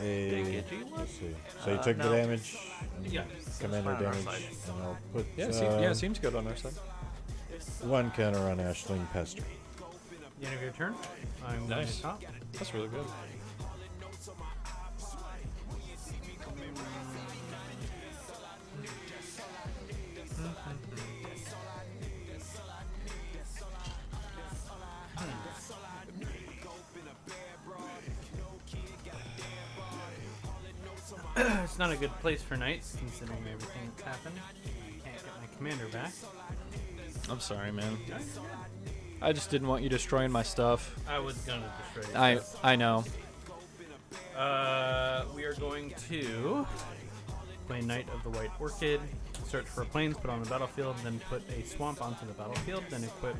a. Let's see. So you Uh, took no. the damage, and Yeah. commander fine on our damage, side. and I'll put Yeah, see, uh, yeah, seems good on our side. one counter on Ashling Pester. The end of your turn. I'm Nice. top. That's really good. it's not a good place for knights, considering everything that's happened. Can't get my commander back. I'm sorry, man. I just didn't want you destroying my stuff. I was gonna destroy it. I I know. Uh, we are going to play Knight of the White Orchid, search for plains, put on the battlefield, then put a swamp onto the battlefield, then equip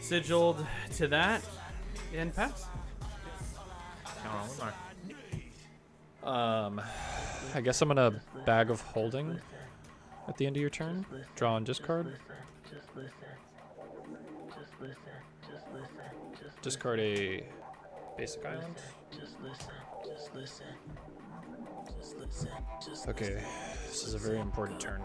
Sigiled to that, and pass. Count on one more. Um, I guess I'm gonna bag of holding at the end of your turn. Draw and discard. Discard a basic island. Okay, this is a very important turn.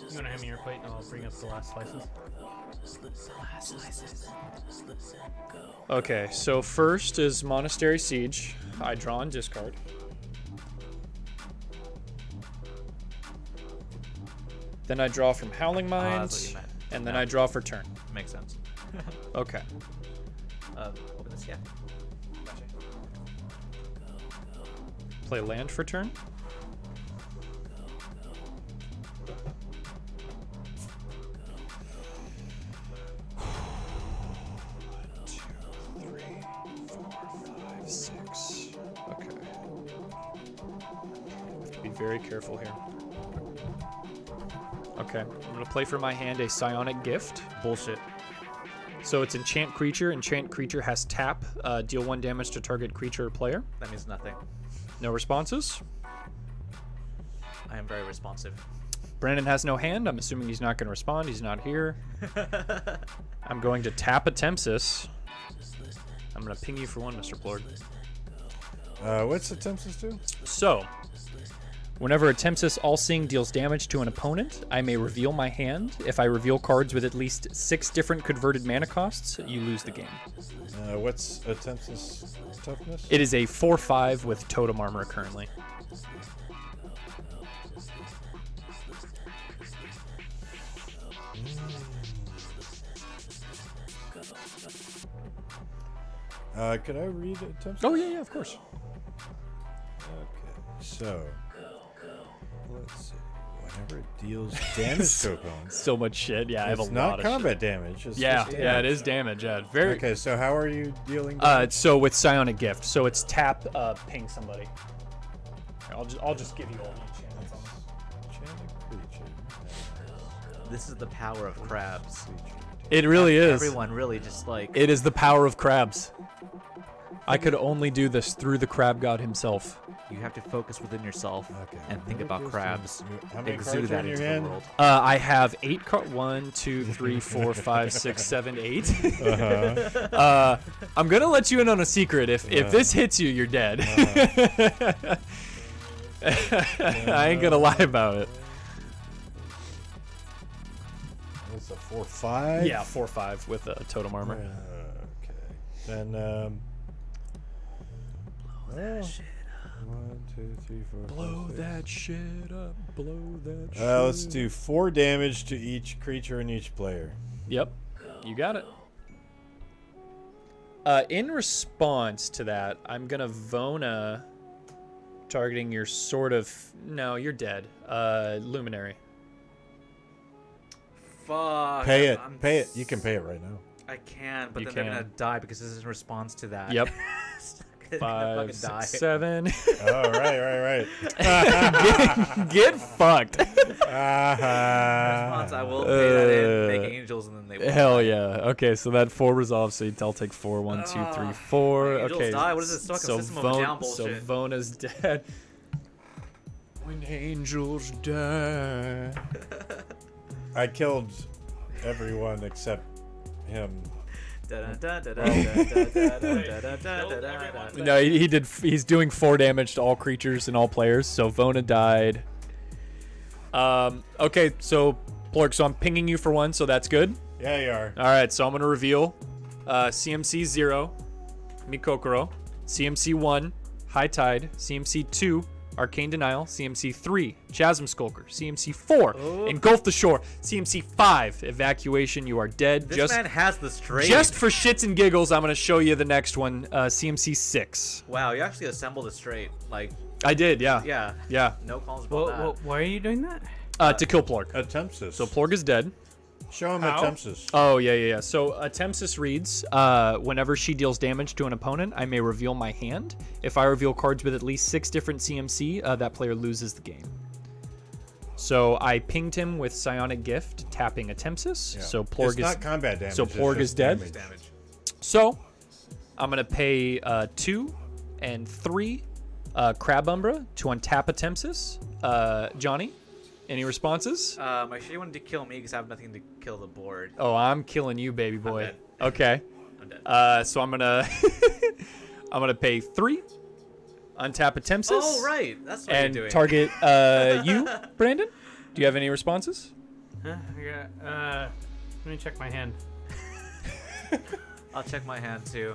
You want to hand me your plate and I'll bring up the last slices? Okay, so first is Monastery Siege. I draw and discard. Then I draw from Howling Ah, Mind, that's what you meant. and then Yeah. I draw for turn. Makes sense. Okay. Uh, open this, yeah. Play land for turn. Six. Okay. Be very careful here. Okay, I'm gonna play for my hand a psionic gift. Bullshit. So it's enchant creature. Enchant creature has tap. Uh, deal one damage to target creature or player. That means nothing. No responses. I am very responsive. Brandon has no hand. I'm assuming he's not going to respond. He's not here. I'm going to tap Atemsis. I'm going to ping you for one, Mr. Plorg. Uh, what's the Atemsis do? So, whenever Atemsis All Seeing deals damage to an opponent, I may reveal my hand. If I reveal cards with at least six different converted mana costs, you lose the game. Uh, what's Atemsis toughness? It is a 4 5 with totem armor currently. Uh, could I read Atemsis? Oh, yeah, yeah, of course. Okay, so let's see. Whenever it deals damage to opponents, So much shit. Yeah, I have a lot of Not combat damage. It's Yeah, just yeah, it damage. Yeah, very. Okay, so how are you dealing? Uh, so with psionic gift, so it's tap, uh, ping somebody. I'll just, I'll just give you all the enchantments this. Enchanted creature. This is the power of crabs. It really is. Everyone really just like It is the power of crabs. I could only do this through the crab god himself. you have to focus within yourself Okay. and think about crabs. How many Exude cards that in your into hand? the world. Uh, I have eight card. One, two, three, four, five, six, seven, eight. Uh-huh. uh, I'm gonna let you in on a secret. If if Uh. this hits you, you're dead. Uh-huh. I ain't gonna lie about it. It's a four five. Yeah, four five with a totem armor. Uh, okay. Then um. Blow that shit up. One, two, three, four. Blow five, six. that shit up. Blow that. shit Uh, let's do four damage to each creature and each player. Yep, you got it. Uh, in response to that, I'm gonna Vona targeting your sort of no, you're dead. Uh, Luminary. Fuck. Pay it. I'm Pay it. You can pay it right now. I can, but You then they're gonna die because this is in response to that. Yep. They're Five, fucking die. seven. oh, right, right, get, get fucked. uh response, I will pay that in, make Uh, angels, and then they will Hell die. yeah. Okay, so that four resolves, so I'll take four. One, two, three, Ah, four. angels Okay. die? What is this fucking so System Von- a Down So bullshit? Vona's dead. When angels die. I killed everyone except him. no, he, he did. He's doing four damage to all creatures and all players. So Vona died. Um. Okay. So Plorg. So I'm pinging you for one. So that's good. Yeah, you are. All right. So I'm gonna reveal. Uh, CMC zero, Mikokoro. CMC one, High Tide. CMC two, Arcane Denial. CMC three, Chasm Skulker. CMC four, Engulf the Shore. CMC five, Evacuation. You are dead. This just man has the straight. just for shits and giggles, I'm gonna show you the next one. Uh, CMC six. wow, you actually assembled a straight. Like, I did. Yeah. yeah, Yeah. no calls about Well, that. well, why are you doing that? Uh, to kill Plorg. Atemsis. So Plorg is dead. Show him How? Atemsis. Oh yeah, yeah, yeah. So Atemsis reads, uh, whenever she deals damage to an opponent, I may reveal my hand. If I reveal cards with at least six different CMC, uh, that player loses the game. So I pinged him with Psionic Gift, tapping Atemsis. Yeah. So Plorg It's is not combat damage, So it's Plorg is dead. damage. Damage. So I'm gonna pay uh, two and three uh, Crab Umbra to untap Atemsis. Uh, Johnny, any responses? Um, I sure you wanted to kill me because I have nothing to kill the board. Oh, I'm killing you, baby boy. dead. Okay. I'm dead. Uh, so I'm gonna I'm gonna pay three, untap Atemsis. Oh, right. That's what you're and doing. target uh, you, Brandon. Do you have any responses? Huh? I got, uh, let me check my hand. I'll check my hand too.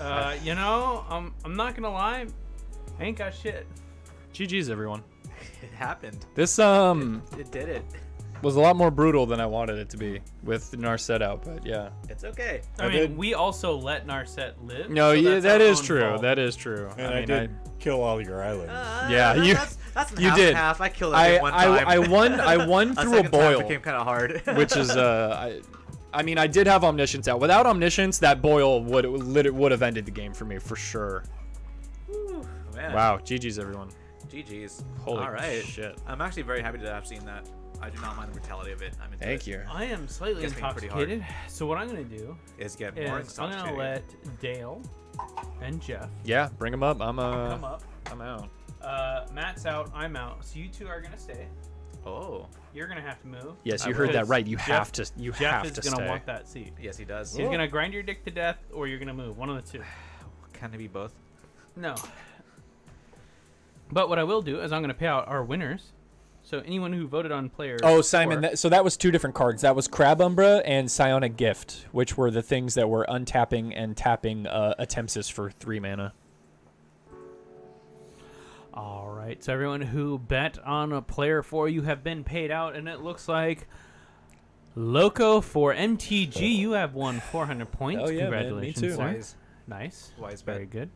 Uh, you know, I'm I'm not gonna lie, I ain't got shit. GG's everyone. It happened. This um It did it. was a lot more brutal than I wanted it to be with Narset out, but yeah. It's okay. I, mean, we also let Narset live. No, so yeah, that's that our is own true. fault. That is true. And I, mean, did kill all your islands. yeah, Uh, you that's- that's you half did. and half. I killed I, everything one I, time. I won. I won through a, second time boil. became kinda hard. which is uh, I, I mean, I did have omniscience out. Without omniscience, that boil would lit would have ended the game for me for sure. Man. Wow, GG's everyone. GG's. Holy All right. shit. I'm actually very happy to have seen that. I do not mind the brutality of it. I'm into Thank it. you. I am slightly Gets me pretty hard. intoxicated. So what I'm gonna do Is get more is I'm gonna intoxicated. let Dale and Jeff Yeah, bring them up. I'm uh, come up. I'm out. Uh, Matt's out. I'm out. So you two are gonna stay. Oh. You're gonna have to move. Yes, you Uh, heard that right. You Jeff- have to. You Jeff have is to gonna stay. want that seat. Yes, he does. He's gonna grind your dick to death, or you're gonna move. One of the two. Can it be both? No. But what I will do is I'm gonna pay out our winners. So anyone who voted on player. Oh, Simon. four- That, so that was two different cards. That was Crab Umbra and Psionic Gift, which were the things that were untapping and tapping uh, Atemsis for three mana. All right. So everyone who bet on a player for you have been paid out, and it looks like Loco for MTG, you have won 400 points. Oh, yeah, man. Me Congratulations, too. sir. Wise. Nice. Wise Very good.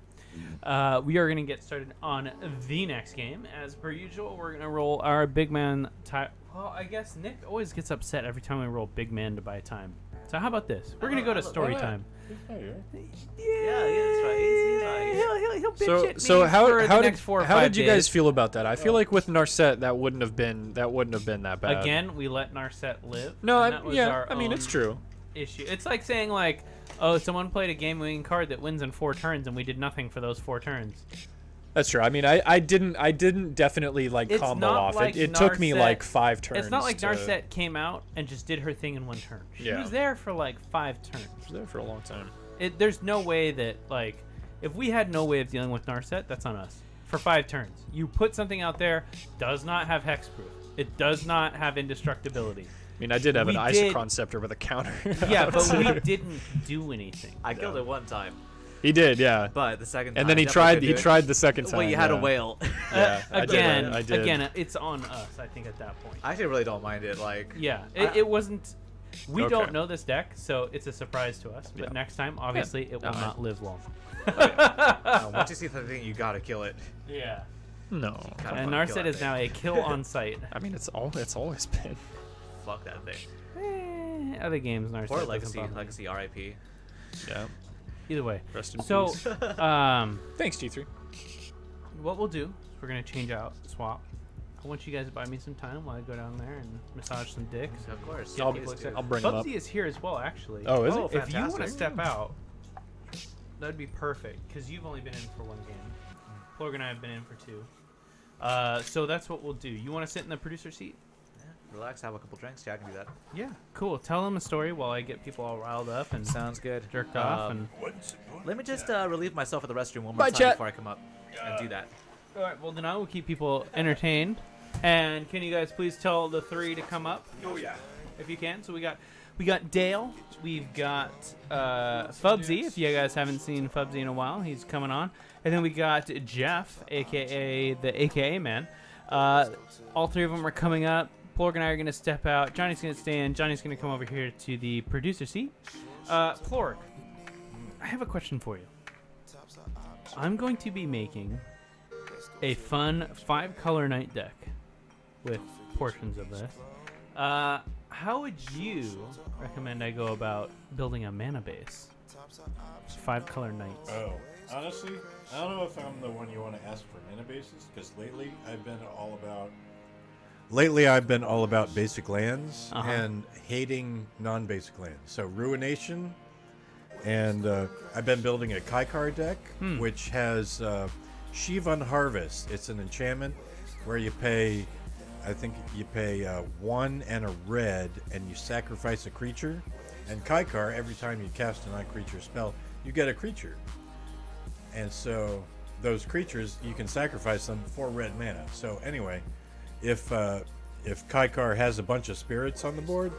Uh, we are going to get started on the next game. As per usual, we're going to roll our big man time. Well, I guess Nick always gets upset every time we roll big man to buy time. So how about this? We're going to go to story time. Yeah, yeah, that's right. He's, he's. He'll, he'll, he'll bitch So, at so me how for the how did next four or how did you days. guys feel about that? I feel like with Narset that wouldn't have been that wouldn't have been that bad. Again, we let Narset live. No, I- that was yeah, our I mean, it's true. Issue. It's like saying like, oh, someone played a game-winning card that wins in four turns, and we did nothing for those four turns. That's true. I mean, I, I didn't I didn't definitely like It's combo off. like it it took me like five turns. It's not like to, Narset came out and just did her thing in one turn. She Yeah. was there for like five turns. She was there for a long time. It, there's no way that like, if we had no way of dealing with Narset, that's on us. For five turns, you put something out there does not have hexproof. It does not have indestructibility. I mean, I did have We an did- Isochron scepter with a counter. Yeah, but we didn't do anything. I killed it one time, He did, yeah. but the second time. And then he tried. could He it. tried the second time. Well, you had yeah. a whale. Yeah, I did, again, I did. again, it's on us. I think at that point. I actually really don't mind it. Like, Yeah, it, I- it wasn't. We Okay. don't know this deck, so it's a surprise to us. But Yeah. next time, obviously, it will No, I- not live long. uh, once you see the thing, you gotta kill it. Yeah. No. And fucking kill Narset that is thing. now a kill on sight. I mean, it's all. It's always been. Fuck that thing. Eh, other games, Narset Or doesn't Legacy. Legacy RIP. Yeah. Either way. Rest in So, peace. um, Thanks, G3. what we'll do is we're gonna change out, swap. I want you guys to buy me some time while I go down there and massage some dicks. Of course. Get I'll- people excited. I'll bring 'em up. Bubsy is here as well, actually. Oh, is he? If you want to step out, that'd be perfect because you've only been in for one game. Plorg and I have been in for two. Uh, so that's what we'll do. You want to sit in the producer seat? Relax, have a couple drinks. Yeah, I can do that. Yeah. Cool. Tell them a story while I get people all riled up and Sounds good. jerked off. Um, And Let me just uh, relieve myself at the restroom one more Bye, time chat. before I come up and do that. all right. Well, then I will keep people entertained. And can you guys please tell the three to come up? Oh yeah. if you can. So we got we got Dale, we've got uh, Fubsy. If you guys haven't seen Fubsy in a while, he's coming on, and then we got Jeff, aka the AKA man. Uh, all three of them are coming up. Plorg and I are going to step out. Johnny's going to stay in. Johnny's going to come over here to the producer seat. Uh, Plorg, I have a question for you. I'm going to be making a fun five color knight deck with portions of this. Uh, how would you recommend I go about building a mana base? Five color knights. Oh, honestly, I don't know if I'm the one you want to ask for mana bases because lately I've been all about. Lately, I've been all about basic lands Uh-huh. and hating non-basic lands. So ruination, and uh, I've been building a Kykar deck, Hmm. which has uh, Shivan Harvest. It's an enchantment where you pay, I think you pay uh, one and a red, and you sacrifice a creature. And Kykar, every time you cast a non-creature spell, you get a creature. And so those creatures, you can sacrifice them for red mana. So anyway, if uh, if Kykar has a bunch of spirits on the board,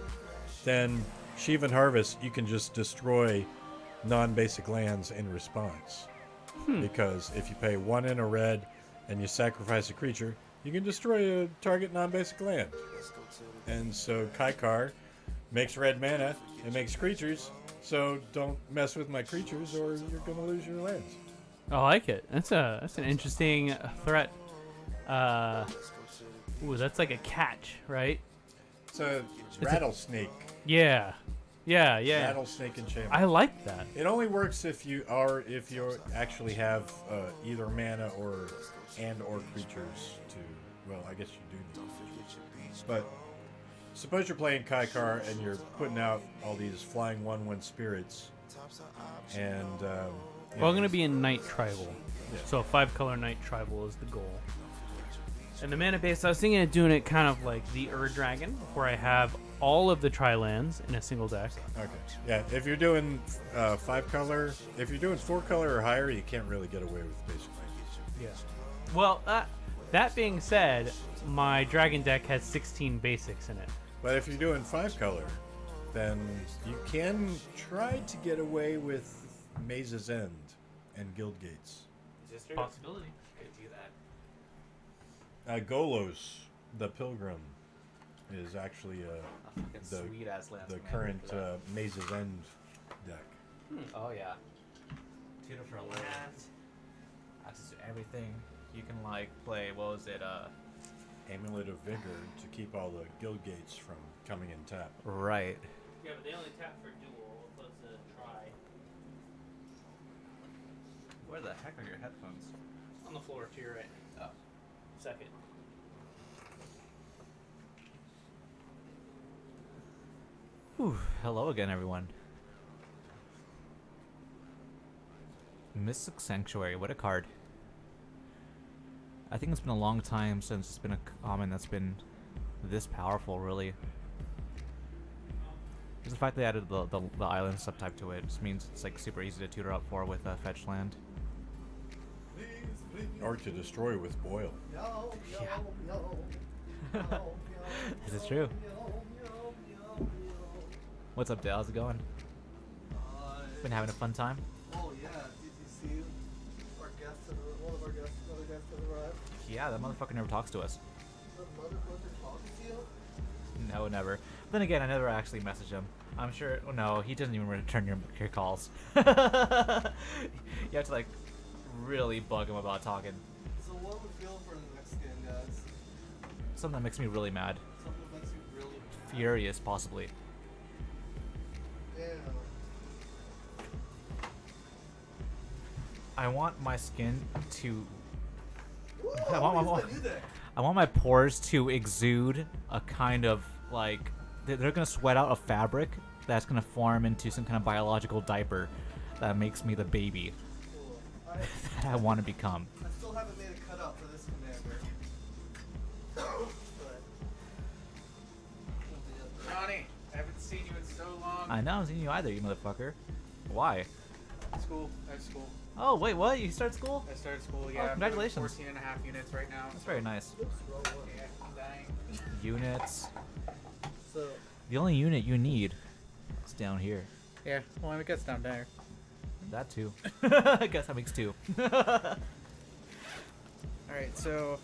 then Shivan Harvest, you can just destroy non-basic lands in response. Hmm. Because if you pay one in a red and you sacrifice a creature, you can destroy a target non-basic land. And so Kykar makes red mana, it makes creatures, so don't mess with my creatures or you're gonna lose your lands. I like it. That's a that's an interesting threat. Uh, ooh, that's like a catch, right? It's a a- rattlesnake. Yeah, yeah, yeah. Rattlesnake enchantment. I like that. It only works if you are if you actually have uh, either mana or and or creatures to. Well, I guess you do. But suppose you're playing Kykar and you're putting out all these flying one-one spirits, and um, Well, know, I'm gonna be in Knight Tribal, Yeah. so five color Knight Tribal is the goal. And the mana base, I was thinking of doing it kind of like the Ur Dragon, where I have all of the tri lands in a single deck. Okay. Yeah, if you're doing uh, five color, if you're doing four color or higher, you can't really get away with basic language. Yeah. Well, uh, that being said, my Dragon deck has 16 basics in it. But if you're doing five color, then you can try to get away with Maze's End and Guild Gates. Possibility. Could do that. Uh, Golos, the Pilgrim, is actually uh, fucking the, sweet-ass lands the current for that. uh, Maze's End deck. Oh yeah. Tutor for land. Access to everything. You can like play. What was it? Uh. Amulet of Vigor to keep all the Guild Gates from coming in tap. Right. Yeah, but they only tap for dual, opposed to try. Where the heck are your headphones? On the floor to your right. Oh. Second. Whew. Hello again, everyone. Mystic Sanctuary, what a card. I think it's been a long time since it's been a common that's been this powerful, really. Just the fact they added the, the, the island subtype to it just means it's like super easy to tutor up for with uh, fetch land. Or to destroy with Boil. Yeah. This is true. What's up, Dale? How's it going? Been having a fun time? Oh yeah, did you see our guest, one of our guests, another guest the right? Yeah, that motherfucker never talks to us. The motherfucker talking to you? No, never. Then again, I never actually messaged him. I'm sure. Oh, no, he doesn't even return your, your calls. you have to like really bug him about talking. So what we feel for the guys? Something that makes me really mad, Something that makes you really furious, possibly. I want my skin to. Ooh, I want, I want- gonna do that. I want my pores to exude a kind of like they're gonna sweat out a fabric that's gonna form into some kind of biological diaper that makes me the baby Cool. I, that I want to become. I know, I haven't seen you either, you motherfucker. Why? School. I have school. Oh wait, what? You start school? I started school, Oh, yeah. I'm doing congratulations. 14 and a half units right now. That's very nice. Yeah, I'm dying. Units. So The only unit you need is down here. Yeah, well, I guess down there. That too. I guess that makes two. Alright, so.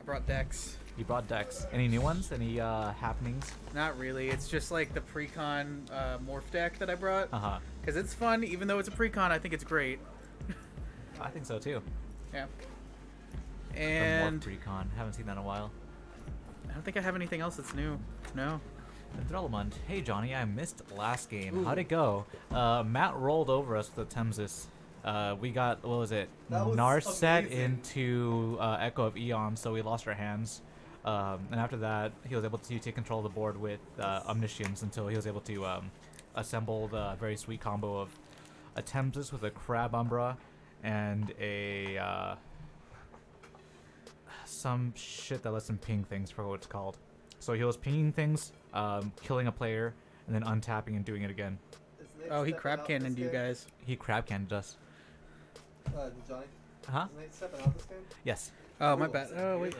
I brought decks. You brought decks. Any new ones? Any uh, happenings? Not really. It's just like the precon uh, morph deck that I brought. Uh huh. Because it's fun, even though it's a precon, I think it's great. I think so too. Yeah. The And Morph Precon. Haven't seen that in a while. I don't think I have anything else that's new. No. Development. Hey Johnny, I missed last game. How'd it go? Uh, Matt rolled over us with the Atemsis. Uh, we got what was it? That was Narset amazing. into uh, Echo of Eon, so we lost our hands. Um, and after that, he was able to take control of the board with uh, Omniscience until he was able to um, assemble the very sweet combo of Atemsis with a Crab Umbra and a uh, some shit that lets him ping things. For what it's called. So he was pinging things, um, killing a player, and then untapping and doing it again. Oh, he crab cannoned you guys. He crab canned us. Uh, Johnny? Huh? Is Nate stepping out this game? Yes. Oh, my bad. Oh, wait.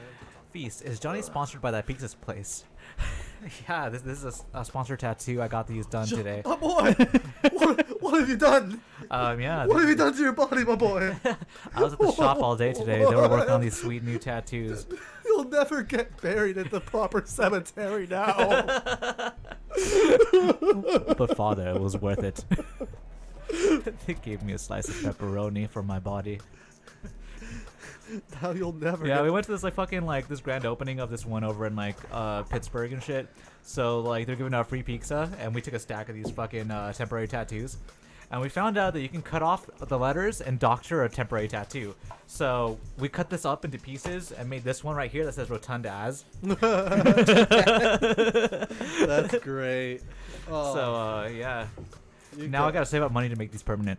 Feast. Is Johnny sponsored by that pizza's place? yeah, this, this is a sponsored tattoo. I got these done today. Oh boy! what, what have you done? Um, yeah. What have you done to your body, my boy? I was at the shop all day today. They were working on these sweet new tattoos. You'll never get buried at the proper cemetery now. but father, it was worth it. they gave me a slice of pepperoni for my body. now you'll never. Yeah, we went to this like fucking like this grand opening of this one over in like uh Pittsburgh and shit. So like they're giving out free pizza, and we took a stack of these fucking uh, temporary tattoos, and we found out that you can cut off the letters and doctor a temporary tattoo. So we cut this up into pieces and made this one right here that says Rotunda as. That's great. Oh. So uh, yeah. You now I gotta save up money to make these permanent.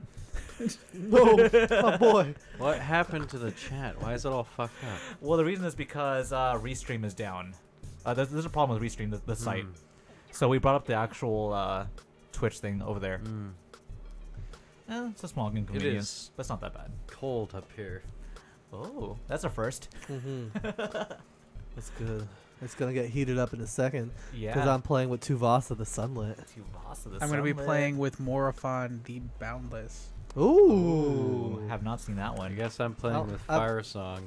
no, my boy. What happened to the chat? Why is it all fucked up? Well, the reason is because uh, Restream is down. Uh, there's, there's a problem with Restream, the, the site. Hmm. So we brought up the actual uh, Twitch thing over there. Mm. Eh, it's a small It inconvenience. is That's not that bad. cold up here. Oh, that's a first. Mm-hmm. That's good. It's gonna get heated up in a second. Yeah. Because I'm playing with Tuvasa the Sunlit. Tuvasa the I'm going to be playing with Morophon the Boundless. Ooh. Ooh, have not seen that one. I one. guess I'm playing I'll- with I'll- Firesong.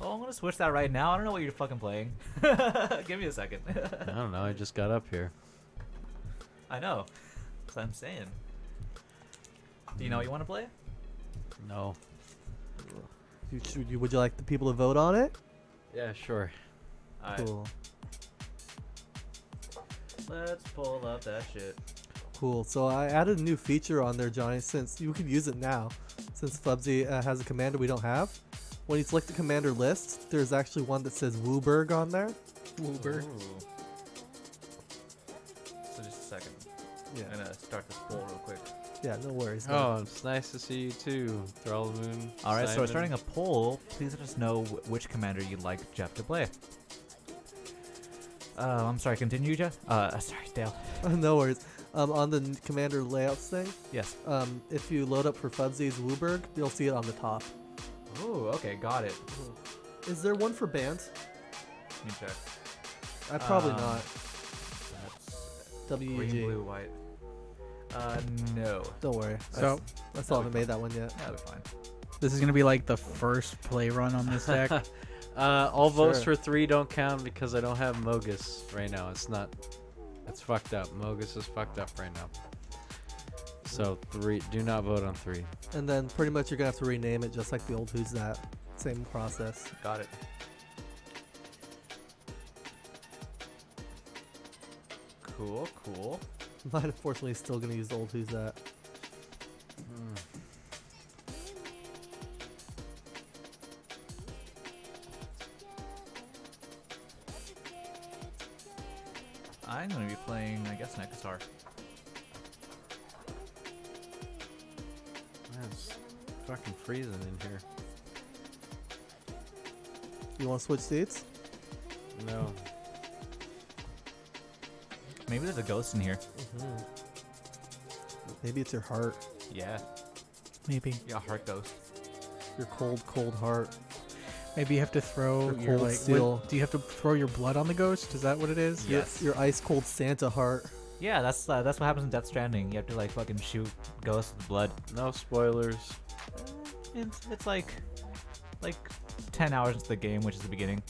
Oh, I'm gonna switch that right now. I don't know what you're fucking playing. Give me a second. I don't know. I just got up here. I know. That's what I'm saying. Do you know what you want to play? No. You, should you, would you like the people to vote on it? Yeah, sure. Alright, Cool. let's pull up that shit. Cool. So I added a new feature on there, Johnny, since you can use it now. Since Fubsy uh, has a commander we don't have. When you select the commander list, there's actually one that says Wooberg on there. Woober. Ooh. So just a second. Yeah. I'm gonna start this poll real quick. Yeah, no worries. man. Oh, it's nice to see you too, Thrall Moon. All right, so we're starting a poll. Please let us know which commander you'd like Jeff to play. Uh, I'm sorry. Continue, Jeff. Uh, sorry, Dale. no worries. Um, on the commander layouts thing, Yes. um, if you load up for Fubsy's Wooberg, you'll see it on the top. Oh, okay, got it. Is there one for bands? Let me check. I probably Um, not. That's WEG. green, blue, white. Uh, no. Don't worry. I So, s- I still haven't made that one yet. That'll be fine. this is going to be like the first play run on this deck. Uh, all votes Sure. for three don't count because I don't have Mogus right now. It's not. It's fucked up. Mogus is fucked up right now. So three. Do not vote on three. And then pretty much you're gonna have to rename it just like the old Who's That. Same process. Got it. Cool, cool. Mine unfortunately is still gonna use the old Who's That. I'm gonna be playing, I guess. Man, it's fucking freezing in here. You want to switch seats? No. Maybe there's a ghost in here. Mhm. Maybe it's your heart. Yeah. Maybe. Yeah, heart ghost. Your cold, cold heart. Maybe you have to throw Your your cold like. what- do you have to throw your blood on the ghost? Is that what it is? Your- Yes. Your, ice cold Santa heart. Yeah, that's uh, that's what happens in Death Stranding. You have to like fucking shoot ghosts with blood. No spoilers. It's it's like like ten hours into the game, which is the beginning.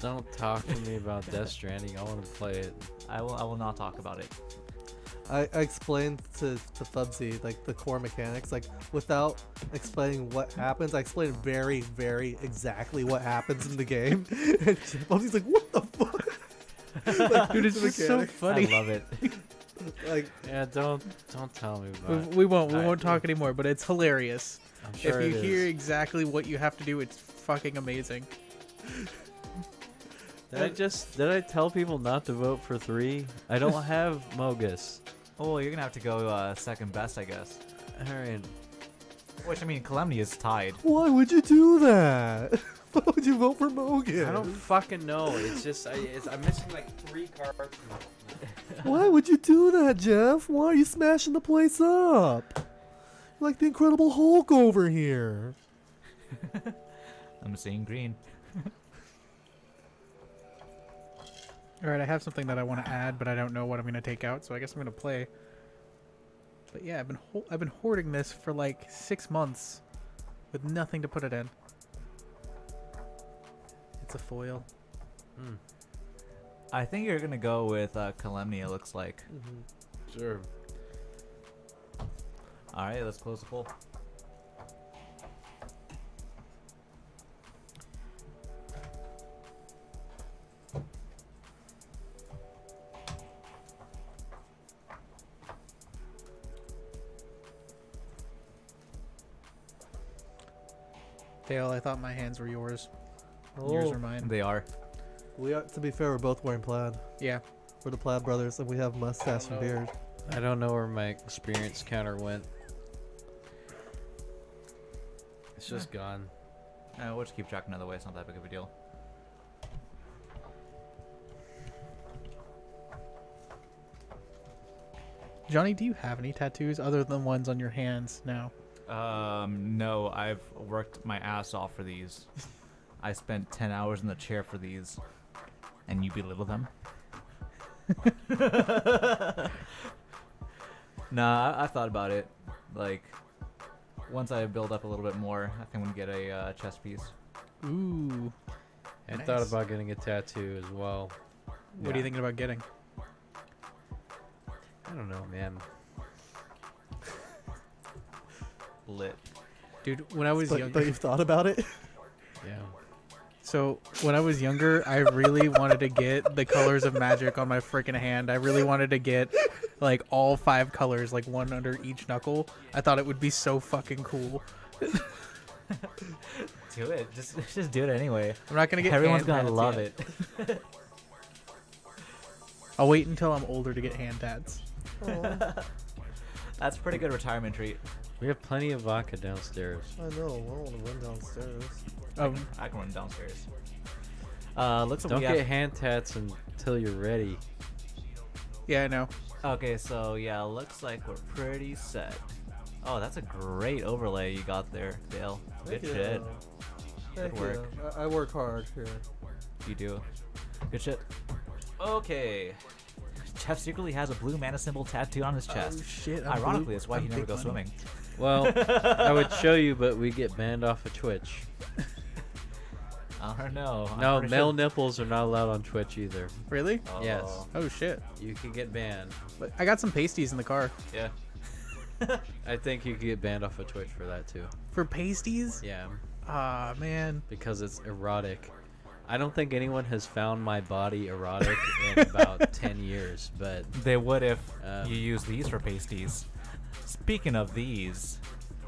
Don't talk to me about Death Stranding. I want to play it. I will I will not talk about it. I, I explained to, to Fubsy like the core mechanics, like without explaining what happens. I explained very, very exactly what happens in the game. and Fubsy's like, "What the fuck?" Like, Dude, it's the just so funny. I love it. Like, Yeah, don't don't tell me We, about it. we won't. We I- won't talk anymore. But it's hilarious. I'm sure if you it hear is. exactly what you have to do, it's fucking amazing. Did I just did I tell people not to vote for three? I don't have Mogus. Oh, you're gonna have to go uh, second best, I guess. All right. Which I mean, Calamity is tied. why would you do that? Why would you vote for Mogus? I don't fucking know. It's just I, it's, I'm missing like three cards. Why would you do that, Jeff? Why are you smashing the place up? You're like the Incredible Hulk over here. I'm seeing green. All right, I have something that I want to add, but I don't know what I'm gonna take out, so I guess I'm gonna play. But yeah, I've been ho- I've been hoarding this for like six months, with nothing to put it in. It's a foil. Hmm. I think you're gonna go with uh, Calamity. It looks like. Sure. All right, let's close the poll. Dale, I thought my hands were yours. Yours Oh. are mine. They are. We are, to be fair, we're both wearing plaid. Yeah. We're the plaid brothers, and we have mustache and know. beard. I don't know where my experience counter went. It's just gone. Uh, we'll just keep track another way. It's not that big of a deal. Johnny, do you have any tattoos other than ones on your hands now? Um, no, I've worked my ass off for these. I spent 10 hours in the chair for these. And you belittle them? nah, I, I thought about it. Like, once I build up a little bit more, I think I'm gonna get a uh, chest piece. Ooh. I thought about getting a tattoo as well. What are you thinking about getting? I don't know, man. Lit. Dude, when I was But, younger, but you've thought about it? Yeah. So when I was younger, I really wanted to get the colors of magic on my freaking hand. I really wanted to get like all five colors, like one under each knuckle. I thought it would be so fucking cool. Do it. Just just do it anyway. I'm not gonna get. Everyone's hand gonna tats love yet. it. I'll wait until I'm older to get hand tats. That's a pretty good retirement treat. We have plenty of vodka downstairs. I know. I don't want to run downstairs. Um, I can run downstairs. Uh, looks like Don't we get have. hand tats until you're ready. yeah, I know. Okay, so yeah, looks like we're pretty set. Oh, that's a great overlay you got there, Dale. Good Thank shit. you. Thank Good work. you. I, I work hard here. You do. Good shit. Okay. Jeff secretly has a blue mana symbol tattooed on his chest. Oh, shit, I'm Ironically, blue. that's why I'm he never goes money. swimming. Well, I would show you, but we get banned off of Twitch. I don't know. I'm No, male sure- nipples are not allowed on Twitch either. Really? Yes. Oh, Oh shit! You could get banned. But I got some pasties in the car. Yeah. I think you could get banned off of Twitch for that too. For pasties? Yeah, Ah man. because it's erotic. I don't think anyone has found my body erotic in about 10 years, but They would if Um, you use these for pasties. Speaking of these,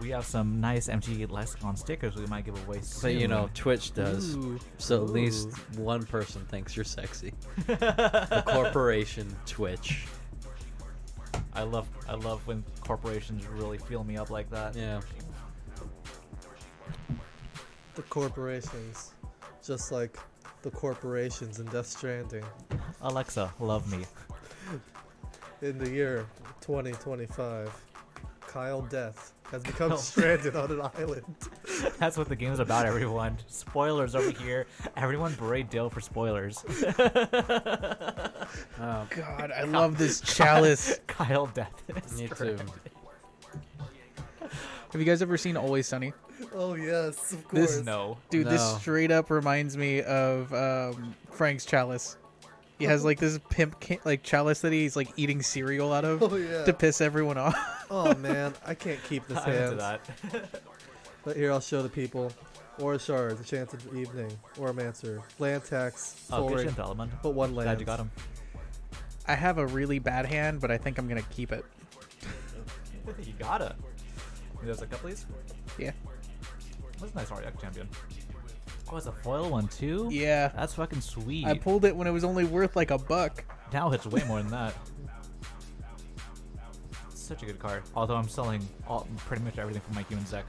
we have some nice MTG Lexicon stickers we might give away soon. but you know, Twitch does. Ooh. So at least Ooh. one person thinks you're sexy. the corporation Twitch. I love I love when corporations really feel me up like that. Yeah. The corporations, just like the corporations in Death Stranding, Alexa, love me. in the year 2025, Kyle Death has become Kyle- stranded on an island. That's what the game's about, everyone. Spoilers over here. Everyone berate Dale for spoilers. oh. God, I love this chalice. Kyle Death. is me too. Have you guys ever seen Always Sunny? Oh yes, of course. This- course. No. Dude, this straight up reminds me of um, Frank's chalice. He has like this pimp ca- like chalice that he's like eating cereal out of Oh, yeah. to piss everyone off. Oh man, I can't keep this I'm into hand. that. But here I'll show the people. Aura Shards, Enchanted Evening, Auramancer, Land Tax, Oh, Soul good Ring, shit, Element. but one land. Glad you got him. I have a really bad hand, but I think I'm gonna keep it. you gotta. There's a couple, please. Yeah. That's a nice Aryak champion. Oh, it's a foil one too. Yeah. That's fucking sweet. I pulled it when it was only worth like a buck. Now it's way more than that. Such a good card. Although I'm selling all, pretty much everything from my humans deck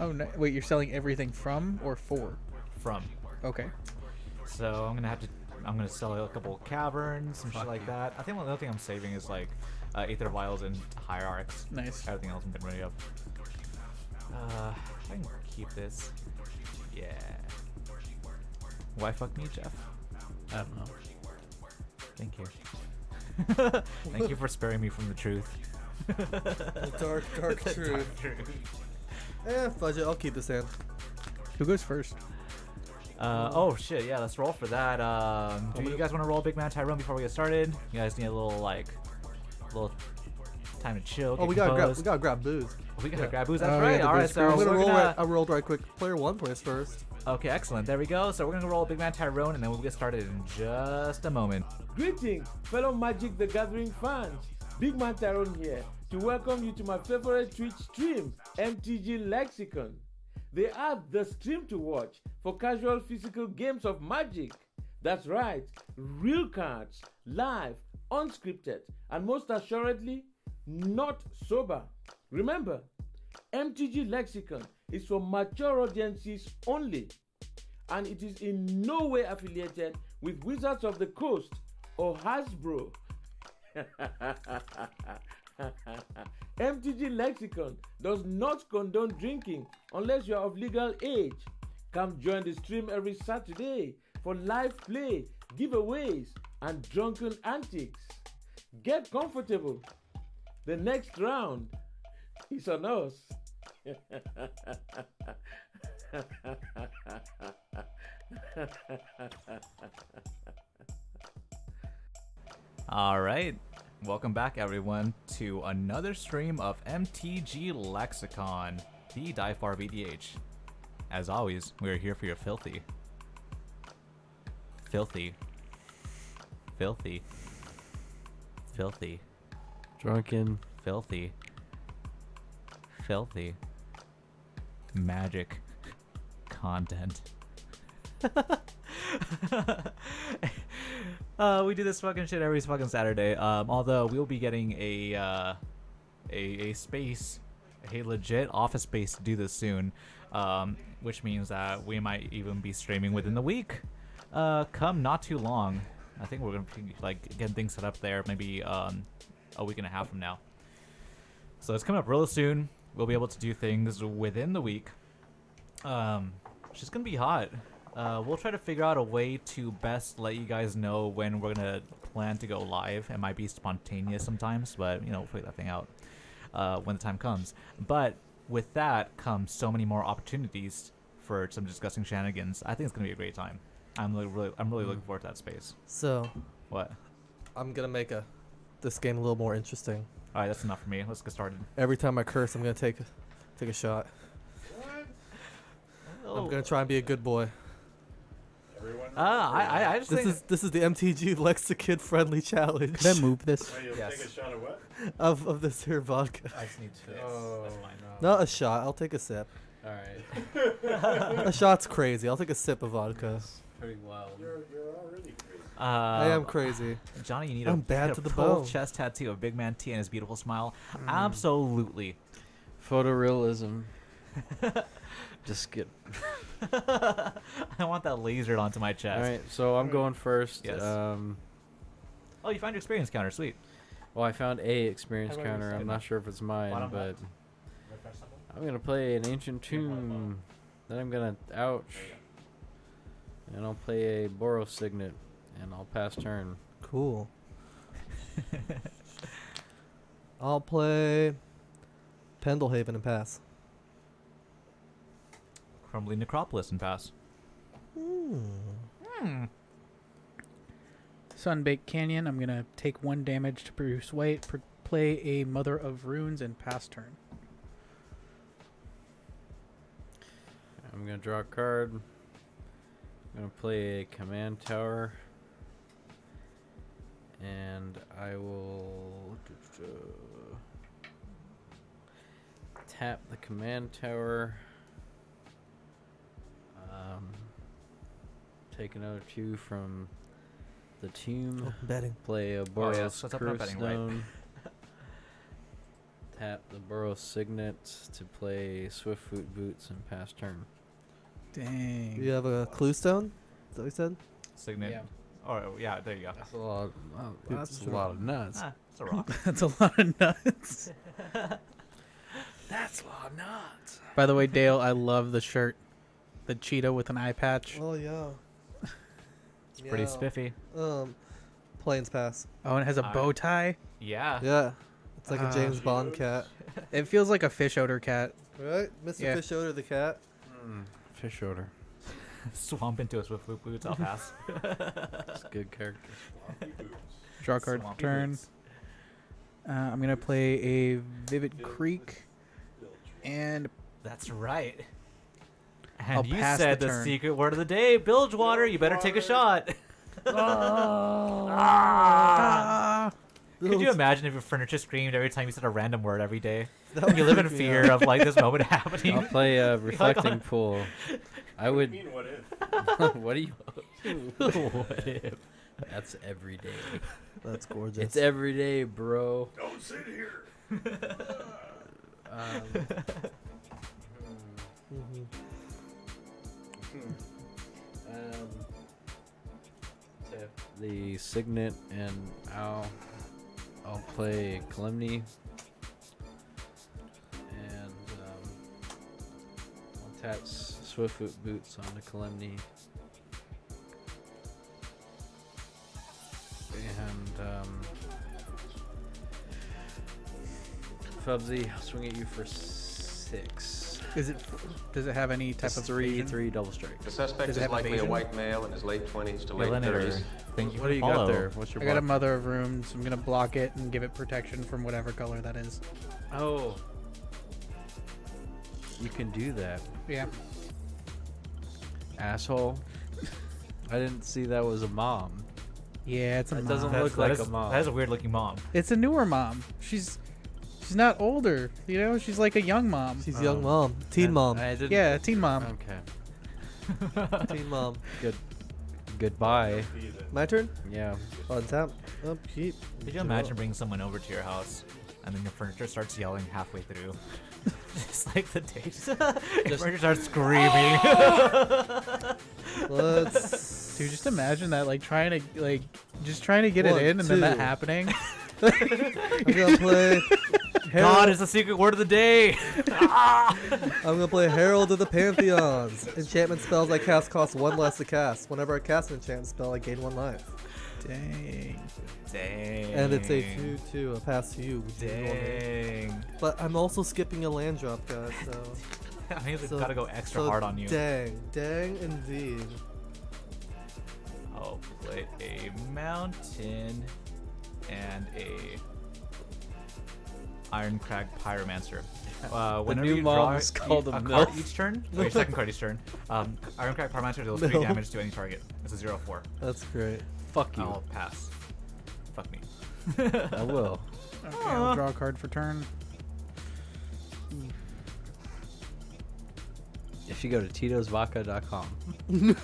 Oh no! Wait, you're selling everything from or for? from. Okay. So I'm gonna have to. I'm gonna sell a couple caverns, some shit like that. I think the other thing I'm saving is like uh, Aether Vials and Hierarchs. Nice. Everything else I'm getting rid of. Uh, I can keep this. Yeah. Why fuck me, Jeff? I don't know. Thank you. Thank you for sparing me from the truth. The dark, dark The truth. dark truth. Eh, fudge it. I'll keep this hand. Who goes first? Uh, oh shit, yeah, let's roll for that. Um, do you guys want to roll Big Man Tyrone before we get started? You guys need a little like, little time to chill. Oh, we gotta grab. composed. We gotta grab booze. We gotta Yeah. grab booze. That's Oh, right. the All right, so I'm gonna we're roll. gonna- Right, I rolled right quick. Player one plays first. Okay, excellent. There we go. So we're gonna roll Big Man Tyrone, and then we'll get started in just a moment. Greetings, fellow Magic the Gathering fans. Big Man Tyrone here to welcome you to my favorite Twitch stream, MTG Lexicon. They are the stream to watch for casual physical games of Magic. That's right, real cards, live, unscripted, and most assuredly, not sober. Remember, MTG Lexicon is for mature audiences only, and it is in no way affiliated with Wizards of the Coast or Hasbro. MTG Lexicon does not condone drinking unless you are of legal age. Come join the stream every Saturday for live play, giveaways, and drunken antics. Get comfortable. The next round is on us. All right. Welcome back, everyone, to another stream of MTG Lexicon, the Diefar VDH. As always, we are here for your filthy. Filthy. Filthy. Filthy. Drunken. Filthy. Filthy. Magic. Content. uh, we do this fucking shit every fucking Saturday. Um, although we'll be getting a uh, a a space, a legit office space to do this soon, um, which means that we might even be streaming within the week. Uh, come not too long. I think we're gonna be like getting things set up there maybe um, a week and a half from now. So it's coming up real soon. We'll be able to do things within the week. Um, which is gonna be hot. Uh, we'll try to figure out a way to best let you guys know when we're gonna plan to go live. It might be spontaneous sometimes, but you know, we'll figure that thing out uh, when the time comes. But with that comes so many more opportunities for some disgusting shenanigans. I think it's gonna be a great time. I'm really, really I'm really looking forward to that space. So, What? I'm gonna make a this game a little more interesting. All right, that's enough for me. Let's get started. Every time I curse, I'm gonna take take a shot. I'm gonna try and be a good boy. Everyone. Ah, I, I, I just This think is this is the MTG Lexicon friendly challenge. Can I move this? Wait, Yes. take a shot of what? of of this here vodka? I just need to. Oh, that's fine. Not a shot. I'll take a sip. All right. a shot's crazy. I'll take a sip of vodka. Pretty wild. You're, you're already crazy. Uh, I am crazy. Johnny, you need I'm a, bad need a to the full bone. chest tattoo of Big Man T and his beautiful smile. Absolutely. Photorealism. Just get. I want that lasered onto my chest. All right, so I'm going first. Yes. Um, Oh, you found your experience counter. Sweet. well, I found a experience How about you counter. I'm not sure if it's mine, Bottom but left. I'm gonna play an Ancient Tomb. Then I'm gonna ouch, and I'll play a Boros Signet, and I'll pass turn. Cool. I'll play Pendelhaven and pass. Crumbling Necropolis and pass. Hmm. Hmm. Sunbaked Canyon. I'm gonna take one damage to produce white. Pr- play a Mother of Runes and pass turn. I'm gonna draw a card. I'm gonna play a command tower. And I will tap the command tower. Um, take another two from the tomb. Oh, betting. Play a Oh, Boros yes, what's up with betting, right? Stone. Tap the Boros Signet to play Swiftfoot Boots and pass turn. Dang. You have a Cluestone? Is that what you said? Signet. Yeah. Oh, yeah, there you go. That's a lot. Of, wow, Dude, that's a lot of nuts. Ah, it's a rock. That's a lot of nuts. That's a lot of nuts. By the way, Dale, I love the shirt. The cheetah with an eye patch. Oh yeah. It's pretty spiffy. Um, plains pass. Oh, and it has a Alright. bow tie. Yeah. Yeah, it's like Ah. a James Bond cat, It feels like a fish odor cat. right? Mr. Yeah. Fish Odor the cat. Fish odor. Swamp into us with boot boots. I'll pass. It's good character. Draw card Swampy turn. boots. Uh, I'm gonna play a Vivid Creek, and That's right. I'll And you pass the said the, turn. secret word of the day, Bilgewater. You better take a shot. ah, Could you imagine if your furniture screamed every time you said a random word every day? You live in freak me fear of like this moment happening. I'll play a reflecting oh. pool. I would. mean, what if? what do you? what if? That's every day. That's gorgeous. It's every day, bro. Don't sit here. Um, Mhm. um, the signet, and I'll I'll play Kalemne, and um, I'll tap S- Swiftfoot Boots on the Kalemne, and um, Fubsy, I'll swing at you for six. is it? Does it have any type That's of three, evasion? three double strike. The suspect Does it is have likely evasion? a white male in his late 20s to late 30s. thank you What do you follow. got there? What's your I got a? Mother of Runes. I'm gonna block it and give it protection from whatever color that is. Oh. You can do that, Yeah. Asshole. I didn't see that was a mom. Yeah, it's a That mom. doesn't That's- look like that is- a mom. That is a weird looking mom. It's a newer mom. She's she's not older. You know, she's like a young mom. She's Oh. young mom, teen I- mom, I didn't- Yeah, teen mom. Okay. teen mom. Good. Goodbye. My turn. Yeah. Oh, On tap. Upkeep. Oh, Could you imagine bringing someone over to your house and then your furniture starts yelling halfway through? Just like the days. your furniture starts screaming. Let's. Dude, just imagine that, like trying to like just trying to get One, it in, and then that happening. I'm gonna play. God is the secret word of the day. I'm gonna play Herald of the Pantheons. Enchantment spells I cast cost one less to cast. Whenever I cast an enchantment spell, I gain one life. Dang. Dang. And it's a 2 2, a pass to you. which is normal. Dang. But I'm also skipping a land drop, guys, so. I mean, so- got to go extra so hard on you. Dang, dang indeed. I'll play a mountain and a Irencrag Pyromancer. Uh, whenever new you mom draw is e- called a a card each turn, or your second card each turn, um, Irencrag Pyromancer deals three damage to any target. It's a zero four. That's great. Fuck you. I'll pass. Fuck me. I will. Okay, I'll draw a card for turn. If you go to titosvodka.com.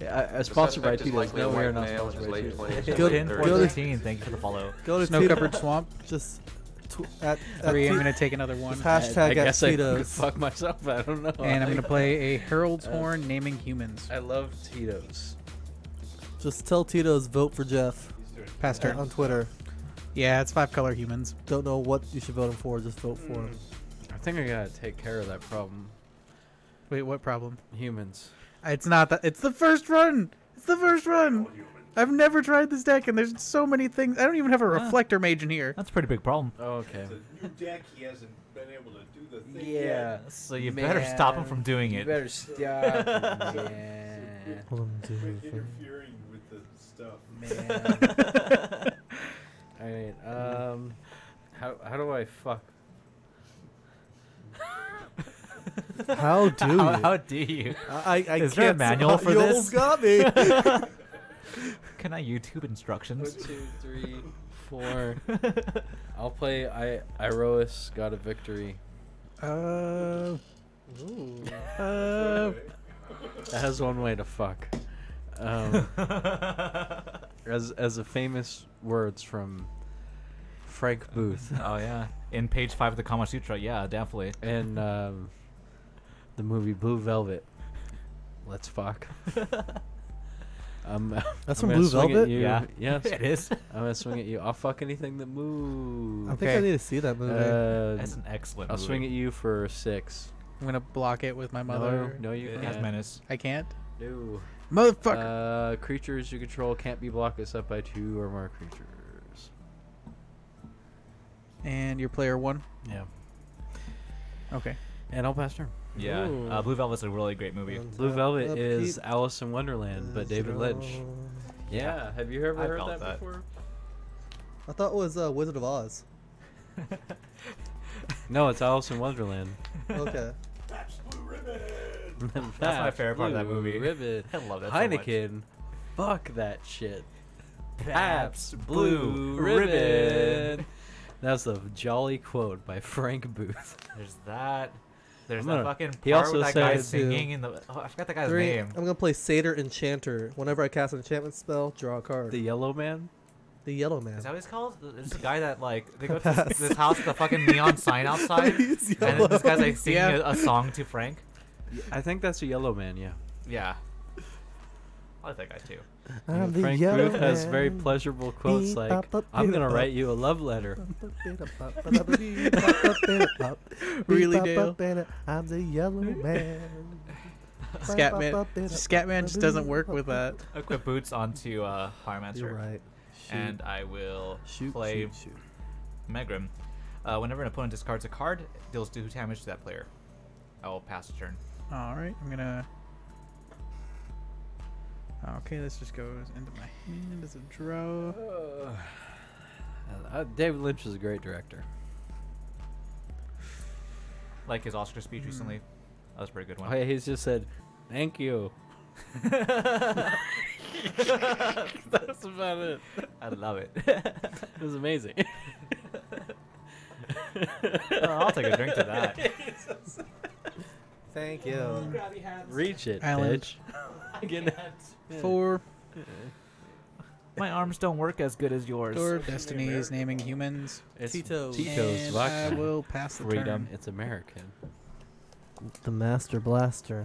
yeah, I- I- sponsored by suspect Tito's. likely a No, we are white not male in sponsored his by late Tito's. 20s to Go- late Pin go 30s. to- thank you for the follow. Go to Snow Tito- covered swamp. Just tw- at, at Three. I'm gonna take another one. just hashtag I at guess I could fuck myself. I don't know. And I'm gonna play a Herald's Uh, Horn, naming humans. I love Tito's. Just tell Tito's vote for Jeff Pass uh, on Twitter. Yeah, it's five color humans. Don't know what you should vote him for, just vote for him. I think I gotta take care of that problem. Wait, what problem? Humans. It's not that. It's the first run. It's the first run. I've never tried this deck, and there's so many things. I don't even have a Ah. reflector mage in here. That's a pretty big problem. Oh, okay. It's a new deck. He hasn't been able to do the thing Yeah. So you better stop him Man, from doing You it. better stop. it, man. Interfering with the stuff. Man. All right. Um, how how do I fuck? How do How- you? how do you? I, I Is can't. there a manual for you this? almost got me. Can I YouTube instructions? One, two, three, four. I'll play I Iroas God of Victory. Uh, Ooh. Uh, that has one way to fuck. Um, as as a famous words from Frank Booth. Oh yeah, in page five of the Kama Sutra. Yeah, definitely. And um, the movie Blue Velvet. Let's fuck. Um, That's I'm from gonna Blue swing at Velvet? You. Yeah, Yes, it is. I'm gonna swing at you. I'll fuck anything that moves. I think I need to see that movie. Uh, That's an excellent I'll swing at you for six. I'm gonna block it with my mother. No, no, you It has can't. menace. I can't. No. Motherfucker. Uh, creatures you control can't be blocked except by two or more creatures. and your player one. Yeah. Okay. And I'll pass turn. Yeah, Ooh. uh, Blue Velvet's a really great movie. And Blue Velvet is Alice in Wonderland, but David Lynch. strong. Yeah. Have you ever I heard that, that. before? I thought it was uh, Wizard of Oz. No, it's Alice in Wonderland. Okay. That's blue ribbon that's my favorite part of that movie. Ribbon. I love that so much. Heineken. Fuck that shit. Pabst Pabst Blue Blue Ribbon. Ribbon. That's a jolly quote by Frank Booth. There's that. There's I'm that gonna- fucking he also with that guy said- singing in the. Oh, I forgot the guy's Three. name. I'm gonna play Satyr Enchanter. Whenever I cast an enchantment spell, draw a card. The The, Yellow Man. The yellow man. Is that what he's called? This a guy that like they go to this, this house with a fucking neon sign outside, He's and this guy's like singing Yeah. a, a song to Frank. I think that's a Yellow Man. Yeah. Yeah, I like that guy too. I'm the Frank yellow Booth has very pleasurable quotes like, bop, bop, "I'm gonna write you a love letter." Really, Dale? I'm the yellow man. Scatman. Scatman just doesn't work with that. Equip boots onto uh, Pyromancer, You're right. and I will Shoot, play shoot, shoot. Megrim. Uh, whenever an opponent discards a card, deals two damage to that player. I will pass a turn. All right, I'm gonna. Okay, this just goes into my hand as a draw. Uh, David Lynch is a great director. Like his Oscar speech recently. That was a pretty good Oh, one. yeah, he's just said, "Thank you." That's about it. I love it. It was amazing. Oh, I'll take a drink to that. Thank you. Reach it, Island. bitch. Get it. Four. My arms don't work as good as yours. Door Destinies naming humans. It's Tito's. Tito's and vodka. I will pass the Freedom. turn. It's American. The Master Blaster.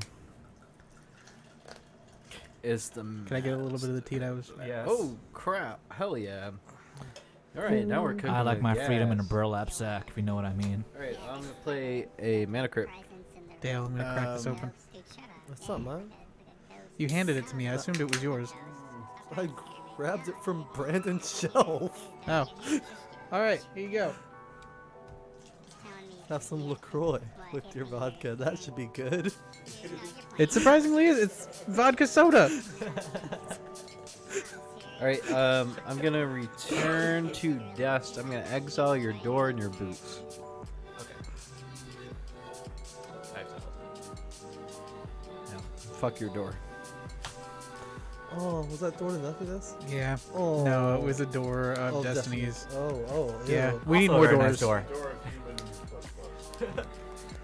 It's the. Can I get a little bit of the Tito's? Yes. Oh crap! Hell yeah! All right, now we're cooking. I like with my freedom in a gas. burlap sack, if you know what I mean. All right, I'm gonna play a mana crypt. Dale, I'm gonna crack this Um, open. What's up, man? You handed it to me. I assumed it was yours. I grabbed it from Brandon's shelf. Oh. All right, here you go. Have some LaCroix with your vodka. That should be good. It surprisingly is. It's vodka soda. All right, um, I'm gonna return to dust. I'm gonna exile your door and your boots. Fuck your door. Oh, was that door to nothingness? Yeah. Oh. No, it was a door of Oh, Destinies. Oh, oh, Yeah, ew. we need Also a more doors. nice door.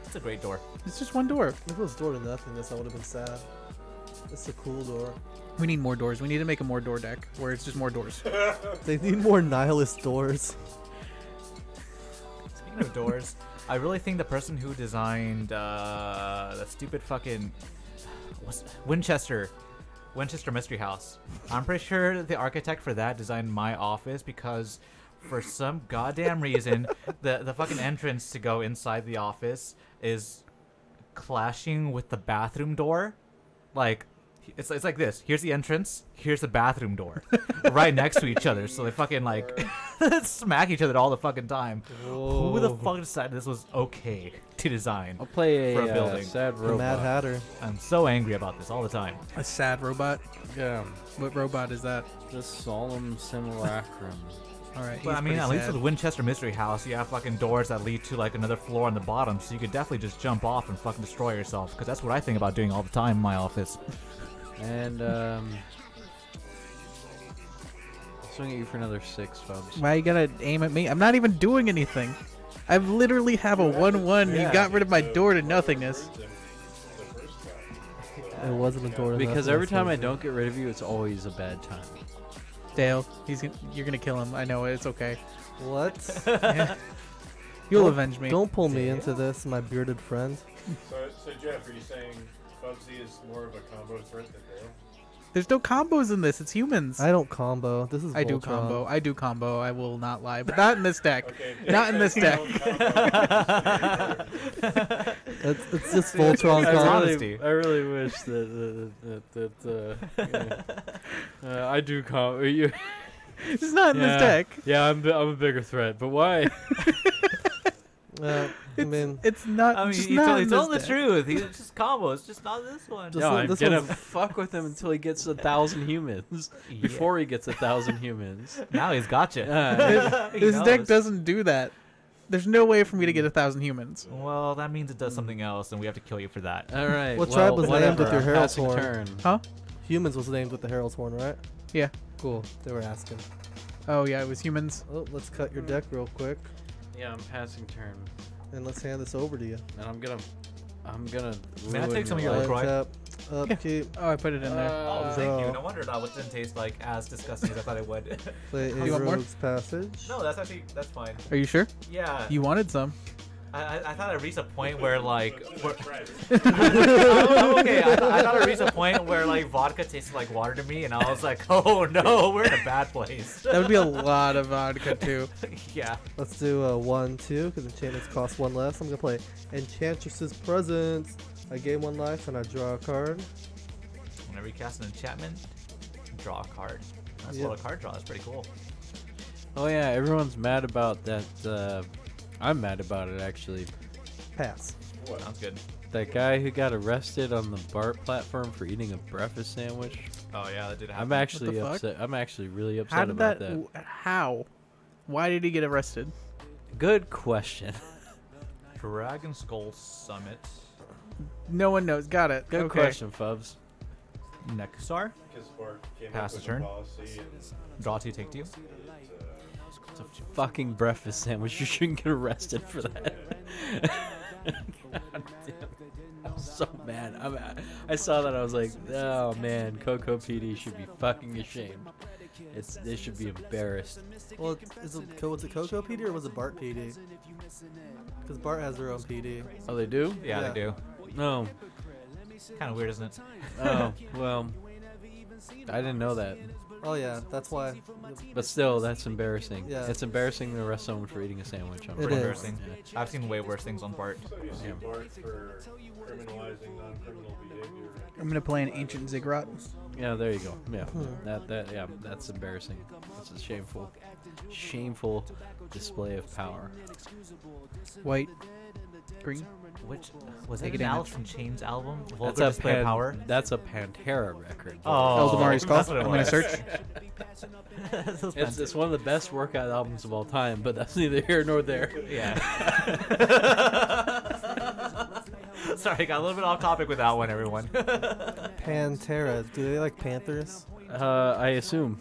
It's a great door. It's just one door. If it was door to nothingness, I would have been sad. It's a cool door. We need more doors. We need to make a more door deck where it's just more doors. They need more nihilist doors. Speaking of doors, I really think the person who designed uh, the stupid fucking what's Winchester, Winchester Mystery House, I'm pretty sure the architect for that designed my office because for some goddamn reason the the fucking entrance to go inside the office is clashing with the bathroom door. Like it's it's like this. Here's the entrance. Here's the bathroom door, right next to each other. So they fucking like smack each other all the fucking time. Who the fuck decided this was okay to design? I'll play a, for a uh, building. sad The Mad Hatter. I'm so angry about this all the time. A sad robot. Yeah. What robot is that? The solemn simulacrum. All right. But I mean, pretty at least with Winchester Mystery House, you have fucking doors that lead to like another floor on the bottom, so you could definitely just jump off and fucking destroy yourself. Because that's what I think about doing all the time in my office. And um, I'll swing at you for another six, Fubs. Why you gotta aim at me? I'm not even doing anything. I literally have a one-one. You got rid of my door to nothingness. It wasn't a door. Because every time I don't get rid of you, it's always a bad time. Dale, he's gonna, you're gonna kill him. I know it. It's okay. What? You'll Don't- avenge me. Don't pull me into this, my bearded friend. So, so Jeff, are you saying Bubsy is more of a combo threat than Dale? There's no combos in this. It's humans. I don't combo. This is I do Voltron. combo. I do combo. I will not lie, but not in this deck. Okay, not in this deck. It's, it's just Voltron I combo. really, I really wish that that, that, that uh, yeah. uh, I do com. You, It's not in yeah, this deck. Yeah, I'm I'm a bigger threat, but why? Uh, I mean, It's not. I mean, just he not told, he in told the deck. truth. He's just combo. It's just not this one. Just no, like I'm this gonna one's- fuck with him until he gets a thousand humans. Before he gets a thousand humans. now he's got you. Uh, He This deck knows. doesn't do that. There's no way for me to get a thousand humans. Well, that means it does something else, and we have to kill you for that. all right. What well, tribe was named whatever, with your I'm Herald's passing horn? turn. Huh? humans was named with the Herald's Horn, right? Yeah. Cool. They were asking. Oh yeah, it was humans. Oh, let's cut your deck real quick, Yeah, I'm passing turn, and let's hand this over to you. and I'm gonna, I'm gonna. May I take some of your your life. LaCroix? Tap, upkeep, Oh, I put it in there. Oh, Uh, thank you. No wonder that one didn't taste like as disgusting as I thought it would. play a You want more? Rogue's Passage. no, that's actually that's fine. Are you sure? Yeah, You wanted some. I, I, I thought I reached a point where like, where, I'm okay. I, thought- I thought I reached a point where like vodka tasted like water to me, and I was like, oh no, we're in a bad place. That would be a lot of vodka too. yeah. Let's do a one, two, because enchantments cost one less. I'm gonna play Enchantress's Presence. I gain one life and I draw a card. Whenever you cast an enchantment, draw a card. That's Yep. what a card draw. That's pretty cool. Oh yeah, everyone's mad about that. Uh, I'm mad about it actually. Pass. Sounds good. That guy who got arrested on the BART platform for eating a breakfast sandwich. Oh yeah, that did happen. I'm actually fuck? upset. I'm actually really upset How did about that, that. How? Why did he get arrested? Good question. Dragonskull Summit. No one knows. Got it. Good okay. question, Fubs. Nekusar. Because Bart came Pass up the turn. a Draw two, take two. It's a fucking breakfast sandwich. You shouldn't get arrested for that. God damn. I'm so mad. I'm, I saw that. I was like, oh man, Coco PD should be fucking ashamed. It's they should be embarrassed. Well, is it, was it Coco PD or was it Bart PD? Because Bart has their own PD. Oh, they do? Yeah, Yeah. they do. No. Kind of weird, isn't it? Oh well. I didn't know that. Oh yeah, that's why. But still, that's embarrassing. Yeah. It's embarrassing to arrest someone for eating a sandwich. I'm It Pretty is. embarrassing. I've seen way worse things on Bart. So you see Yeah. Bart for criminalizing behavior. I'm gonna play an ancient ziggurat. Yeah, there you go. Yeah, Hmm. that that yeah, that's embarrassing. That's a shameful, shameful display of power. White, green. Which was Take it it an in. Alice from Chains album? That's a display of pan- power. That's a Pantera record. Oh, Eladamri's that's Call. I'm gonna search. It's, it's one of the best workout albums of all time, but that's neither here nor there. Yeah. Sorry, I got a little bit off topic with that one, everyone. Pantera. Do they like Panthers? Uh, I assume.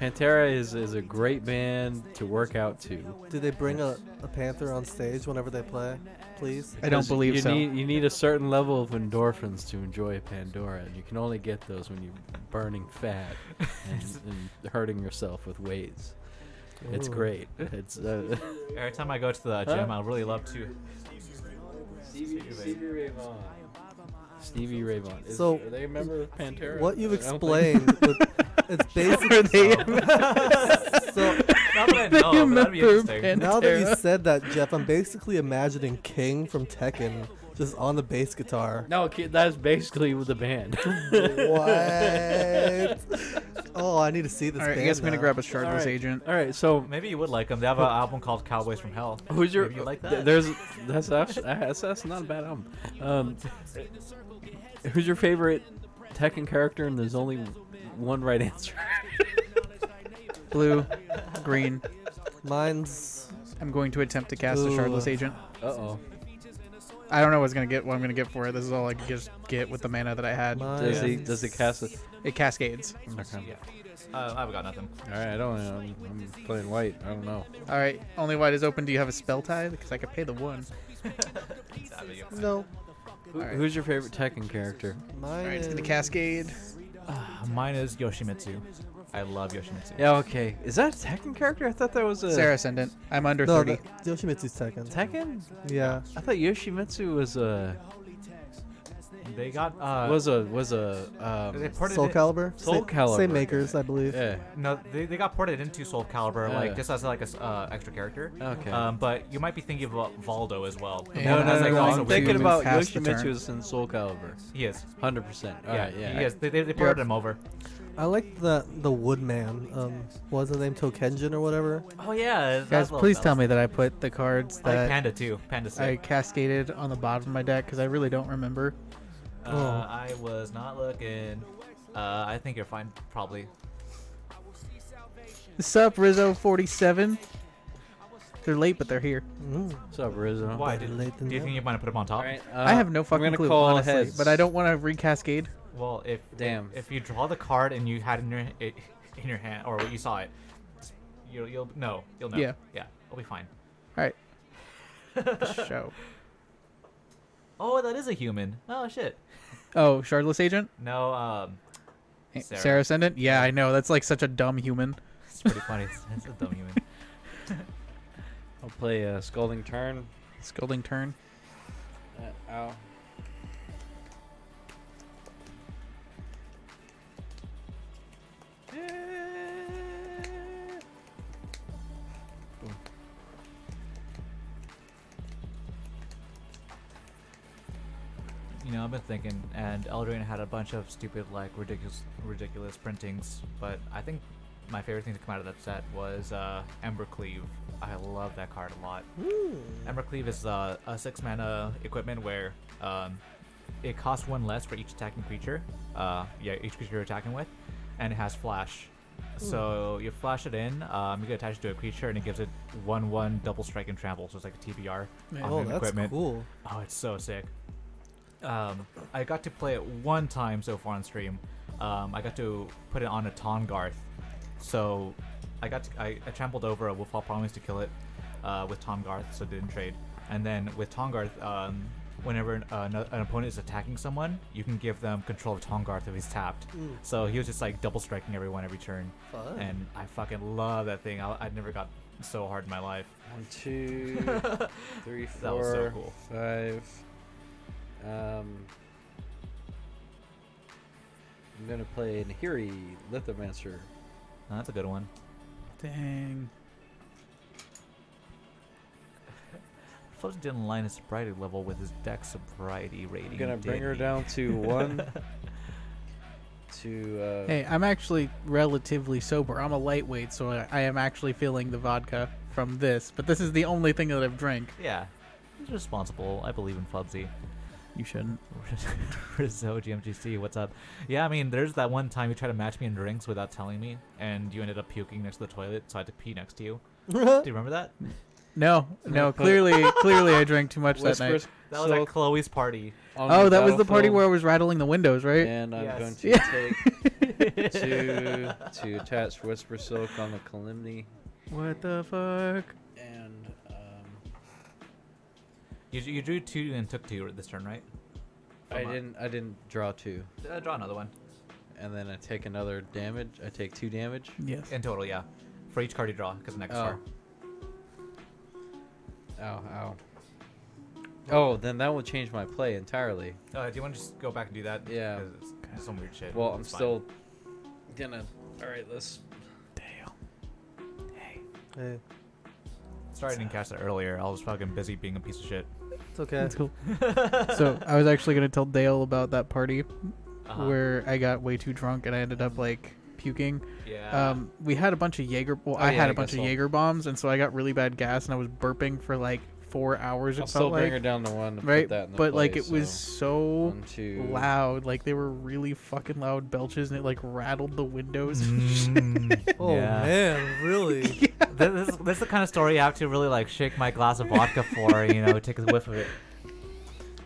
Pantera is, is a great band to work out to. Do they bring a, a panther on stage whenever they play? Please. I don't believe you so. Need, you need a certain level of endorphins to enjoy Pantera, and you can only get those when you're burning fat and, and hurting yourself with weights. It's great. It's uh, Every time I go to the Huh? gym, I'd really love to. Stevie, Ray Vaughan. Stevie Ray Vaughan. Is, So, they a member of Pantera? What you've I think- explained, it's basically. Are they- so Not that I know, that'd be interesting. Pan- now that you said that, Jeff, I'm basically imagining King from Tekken just on the bass guitar. No, that's basically the band. what? oh, I need to see this. All right, I guess I'm gonna grab a Shardless Alright. Agent. All right, so Maybe you would like them. They have an album called Cowboys from Hell. who's your? Maybe you like that? There's that's that's, that's that's not a bad album. Um, who's your favorite Tekken character? And there's only one right answer. Blue, green. Mine's. I'm going to attempt to cast a Shardless Agent. Uh oh. I don't know what's gonna get. What I'm gonna get for it. This is all I can just get with the mana that I had. Does he does it cast it? It cascades. Okay. Uh, I've got nothing. All right, I don't. know. I'm, I'm playing white. I don't know. All right, only white is open. Do you have a spell tie? Because I could pay the one. No. Who, Alright. Who's your favorite Tekken character? Mine All right, it's gonna is- cascade. Mine is Yoshimitsu. I love Yoshimitsu. Yeah. Okay. Is that a Tekken character? I thought that was a Serra Ascendant. I'm under No, 30. that- Yoshimitsu's Tekken. Tekken. Yeah. I thought Yoshimitsu was a They got uh, was a was a um, they ported Soul it- Calibur. Soul Same- Calibur. Same makers, I believe. Yeah. No, they, they got ported into Soul Calibur, Yeah. like just as like a s- uh, extra character. Okay. Um, but you might be thinking of uh, Voldo as well. Yeah, one No, no, has, no, like, no. lots I'm thinking weird- about past the Yoshimitsu turn. is in Soul Calibur. He is. Hundred percent. All yeah, right. Yeah. he is. They, they, they ported him over. I like the the Woodman. Um, what was his name? Tokenjin or whatever. Oh yeah, Guys, please tell me that I put the cards I like that Panda too. Panda I sick. cascaded on the bottom of my deck because I really don't remember. Uh, Oh. I was not looking. Uh, I think you're fine, probably. What's up, Rizzo47? They're late, but they're here. Mm. What's up, Rizzo? Why? Did, Do, late than do you never. think you might have put him on top? All right. I have no I'm fucking gonna clue, call honestly. heads. But I don't want to recascade. Well, if Damn. if, if you draw the card and you had in your it, in your hand or you saw it, you'll you'll no you'll know. Yeah. yeah, it'll be fine. All right. Show. Oh, that is a human. Oh shit. Oh, Shardless Agent? No, um, Eh, Serra. Serra, Ascendant? Yeah, I know. That's like such a dumb human. it's pretty funny. It's, it's a dumb human. I'll play a Scalding Tarn. Scolding turn. Uh, ow. You know, I've been thinking, and Eldraine had a bunch of stupid, like ridiculous, ridiculous printings. But I think my favorite thing to come out of that set was uh, Embercleave. I love that card a lot. Embercleave is uh, a six mana equipment where um, it costs one less for each attacking creature. Uh, yeah, each creature you're attacking with, and it has flash. So you flash it in, um, you can attach it to a creature, and it gives it one one double strike and trample. So it's like a TBR on Oh, that's equipment. cool. Oh, it's so sick. Um, I got to play it one time so far on stream. Um, I got to put it on a Tahngarth. So I got to, I, I trampled over a Wolfall Promise to kill it uh, with Tahngarth, so didn't trade. And then with Tahngarth, um, whenever an, uh, an opponent is attacking someone, you can give them control of Tahngarth if he's tapped. Mm. So he was just like double striking everyone every turn. Fun. And I fucking love that thing. I, I never got so hard in my life. One, two, three, was so cool. five. Um, I'm gonna play Nahiri Lithomancer. Oh, that's a good one. Dang. Fuzz didn't line his sobriety level with his deck sobriety rating. I'm gonna did bring her he? down to one. to uh, Hey, I'm actually relatively sober. I'm a lightweight, so I, I am actually feeling the vodka from this. But this is the only thing that I've drank. Yeah, he's responsible. I believe in Fubsy. You shouldn't. Rizzo GMGC, what's up? Yeah, I mean, there's that one time you tried to match me in drinks without telling me, and you ended up puking next to the toilet, so I had to pee next to you. Do you remember that? No, no. Clearly, clearly, I drank too much that night. That was at Chloe's party. Oh, that was the party where I was rattling the windows, right? And I'm Yes. going to Yeah. take two to attach Whispersilk on the Kalemne. What the fuck? And um, You, you drew two and took two this turn, right? I From, didn't I didn't draw two. Uh, draw another one. And then I take another damage. I take two damage. Yes. In total, yeah. For each card you draw, because next Oh. turn. Ow, ow. Oh, then that will change my play entirely. Uh, do you want to just go back and do that? Yeah. 'Cause It's, it's some weird shit. Well, I'm It's fine. still gonna. All right, let's. hey Hey, Sorry I didn't catch that earlier. I was fucking busy being a piece of shit. It's It's okay. It's cool. so I was actually gonna tell Dale about that party Uh-huh. where I got way too drunk and I ended up like puking. Yeah. Um, we had a bunch of Jaeger. Well, Oh, I yeah, had I a bunch of so. Jaeger bombs, and so I got really bad gas, and I was burping for like four hours. It I'll felt still like. bring her down to one. To right, put that in the but like place, it was so so one, two. loud. Like they were really fucking loud belches, and it like rattled the windows. Oh Yeah. man, really? Th- this, this, is the kind of story you have to really like shake my glass of vodka for, you know, take a whiff of it.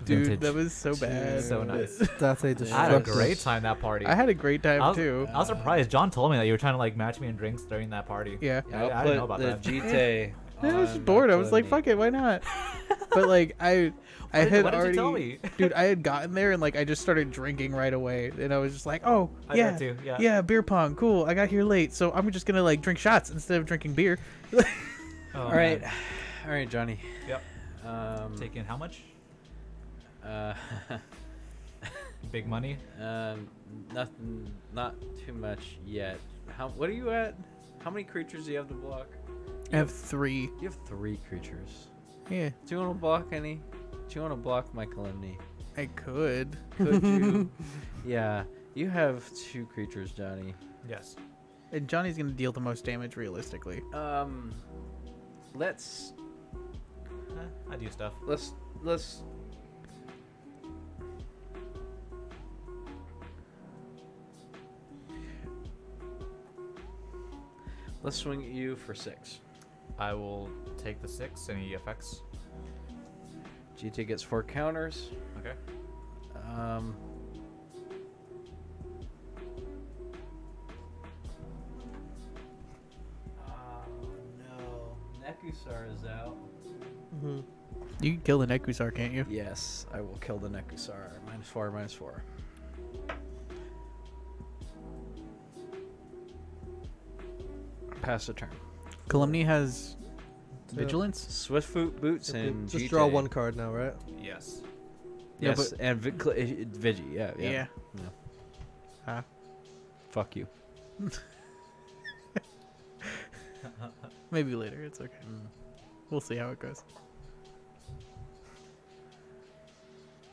Dude, Vintage. that was so bad. So nice. That's a I had a great time that party. I had a great time I was, too. I was surprised. John told me that you were trying to like match me in drinks during that party. Yeah. I, I'll I put didn't know about the that. GT. I was just bored. I was like, "Fuck it, why not?" but like, I, I did- had why did you already, tell me? dude, I had gotten there and like I just started drinking right away, and I was just like, "Oh, I yeah, got to, yeah. beer pong, cool. I got here late, so I'm just gonna like drink shots instead of drinking beer." Oh, All right, man. all right, Johnny. Yep. Um, Taking how much? uh, Big money. um, nothing, not too much yet. How? What are you at? How many creatures do you have to block? I have three. You have three creatures. Yeah, Do you want to block any? Do you want to block my Kalemne? I could. Could you? yeah, you have two creatures, Johnny. Yes. And Johnny's gonna deal the most damage realistically. Um, let's Eh, I do stuff. let's let's. Let's swing at you for six. I will take the six. Any effects? GT gets four counters. Okay. Um. Oh no, Nekusar is out. Mm-hmm. You can kill the Nekusar, can't you? Yes, I will kill the Nekusar. Minus four, minus four. Pass the turn. Kalemne has So- vigilance. Swift foot boots Okay, and Just GT. draw one card now, right? Yes. Yeah, Yes, but- and vi- cl- uh, Vigi. Yeah, yeah. Yeah. yeah. Huh? Fuck you. Maybe later. It's okay. Mm. We'll see how it goes.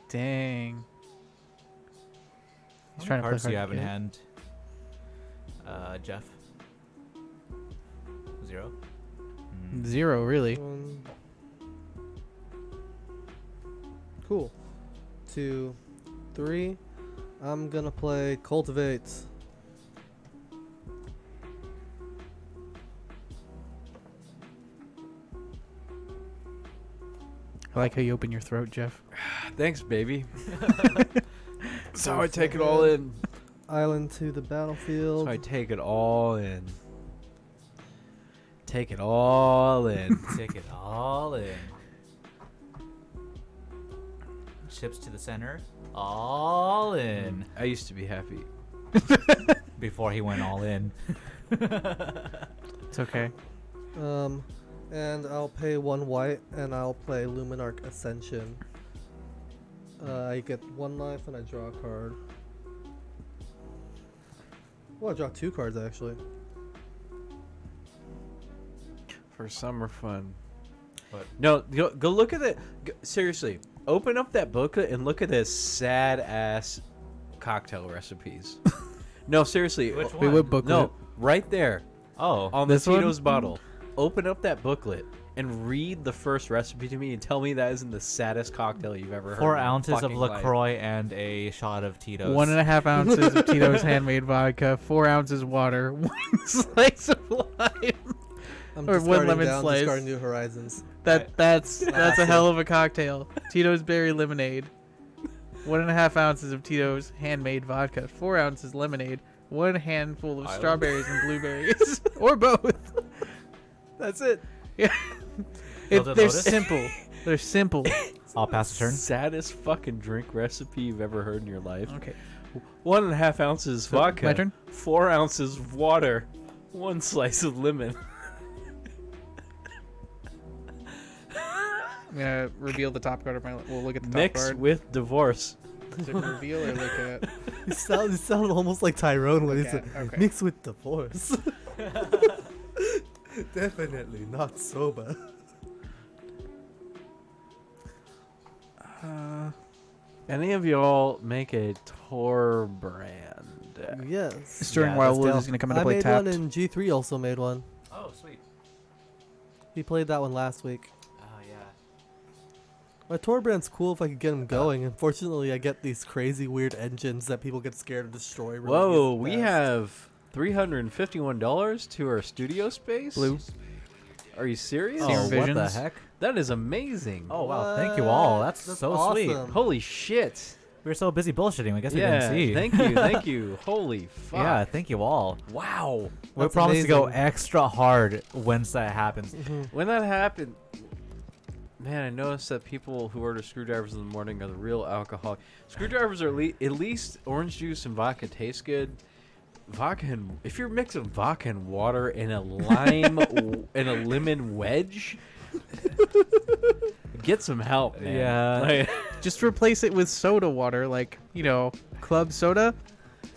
Dang. He's How trying many to play cards do you have in hand? Uh, Jeff. Zero. Mm. Zero, really. One. Cool. Two, three. I'm gonna play Cultivate. I like how you open your throat, Jeff. Thanks, baby. That's how I take it all in. Island to the battlefield. So I take it all in. Take it all in. Take it all in. Chips to the center. All in. I used to be happy. Before he went all in. It's okay. Um, and I'll pay one white, and I'll play Luminarch Ascension. Uh, I get one life, and I draw a card. Well, I draw two cards actually. For summer fun. What? No, go, go look at it. Seriously, open up that booklet and look at this sad ass cocktail recipes. no, seriously. Which o- Wait, one? what booklet? No, right there Oh. on This the one? Tito's bottle. Open up that booklet and read the first recipe to me and tell me that isn't the saddest cocktail you've ever heard. Four ounces of fucking life. LaCroix and a shot of Tito's. One and a half ounces of Tito's handmade vodka, four ounces water, one slice of lime. I'm Or one lemon down, slice. discarding New Horizons. That that's that's a hell of a cocktail. Tito's berry lemonade. One and a half ounces of Tito's handmade vodka. Four ounces lemonade. One handful of Island. strawberries and blueberries, or both. That's it. Yeah, it, they're Lotus? simple. They're simple. I'll pass the turn. Saddest fucking drink recipe you've ever heard in your life. Okay. One and a half ounces So, vodka. my turn? Four ounces of water. One slice of lemon. I'm gonna reveal the top card of my. We'll look at the top Mix card. with divorce. Is it reveal or look at? It sound, you sound almost like Tyrone when he Okay, said, mix with divorce. Definitely not sober. Uh, any of y'all make a tour brand? deck? Yes. Stirring Wildwood is going to come into I play made tapped. one, and G3 also made one. Oh, sweet. He played that one last week. My Torbran's cool if I could get them going. Unfortunately, I get these crazy weird engines that people get scared to destroy. Really Whoa, we have three hundred and fifty-one dollars to our studio space. Blue. Are you serious? Oh, what the heck? That is amazing. Oh wow, thank you all. That's, That's so sweet. Holy shit! We were so busy bullshitting. I guess we yeah, didn't see. thank you, thank you. Holy fuck! Yeah, thank you all. Wow. We That's promise to go extra hard once that happens. Mm-hmm. When that happened, man, I noticed that people who order screwdrivers in the morning are the real alcoholic. Screwdrivers are le- at least orange juice and vodka taste good. Vodka and if you're mixing vodka and water and a lime and a lemon wedge, get some help, man. Yeah. Like- Just replace it with soda water, like you know, club soda.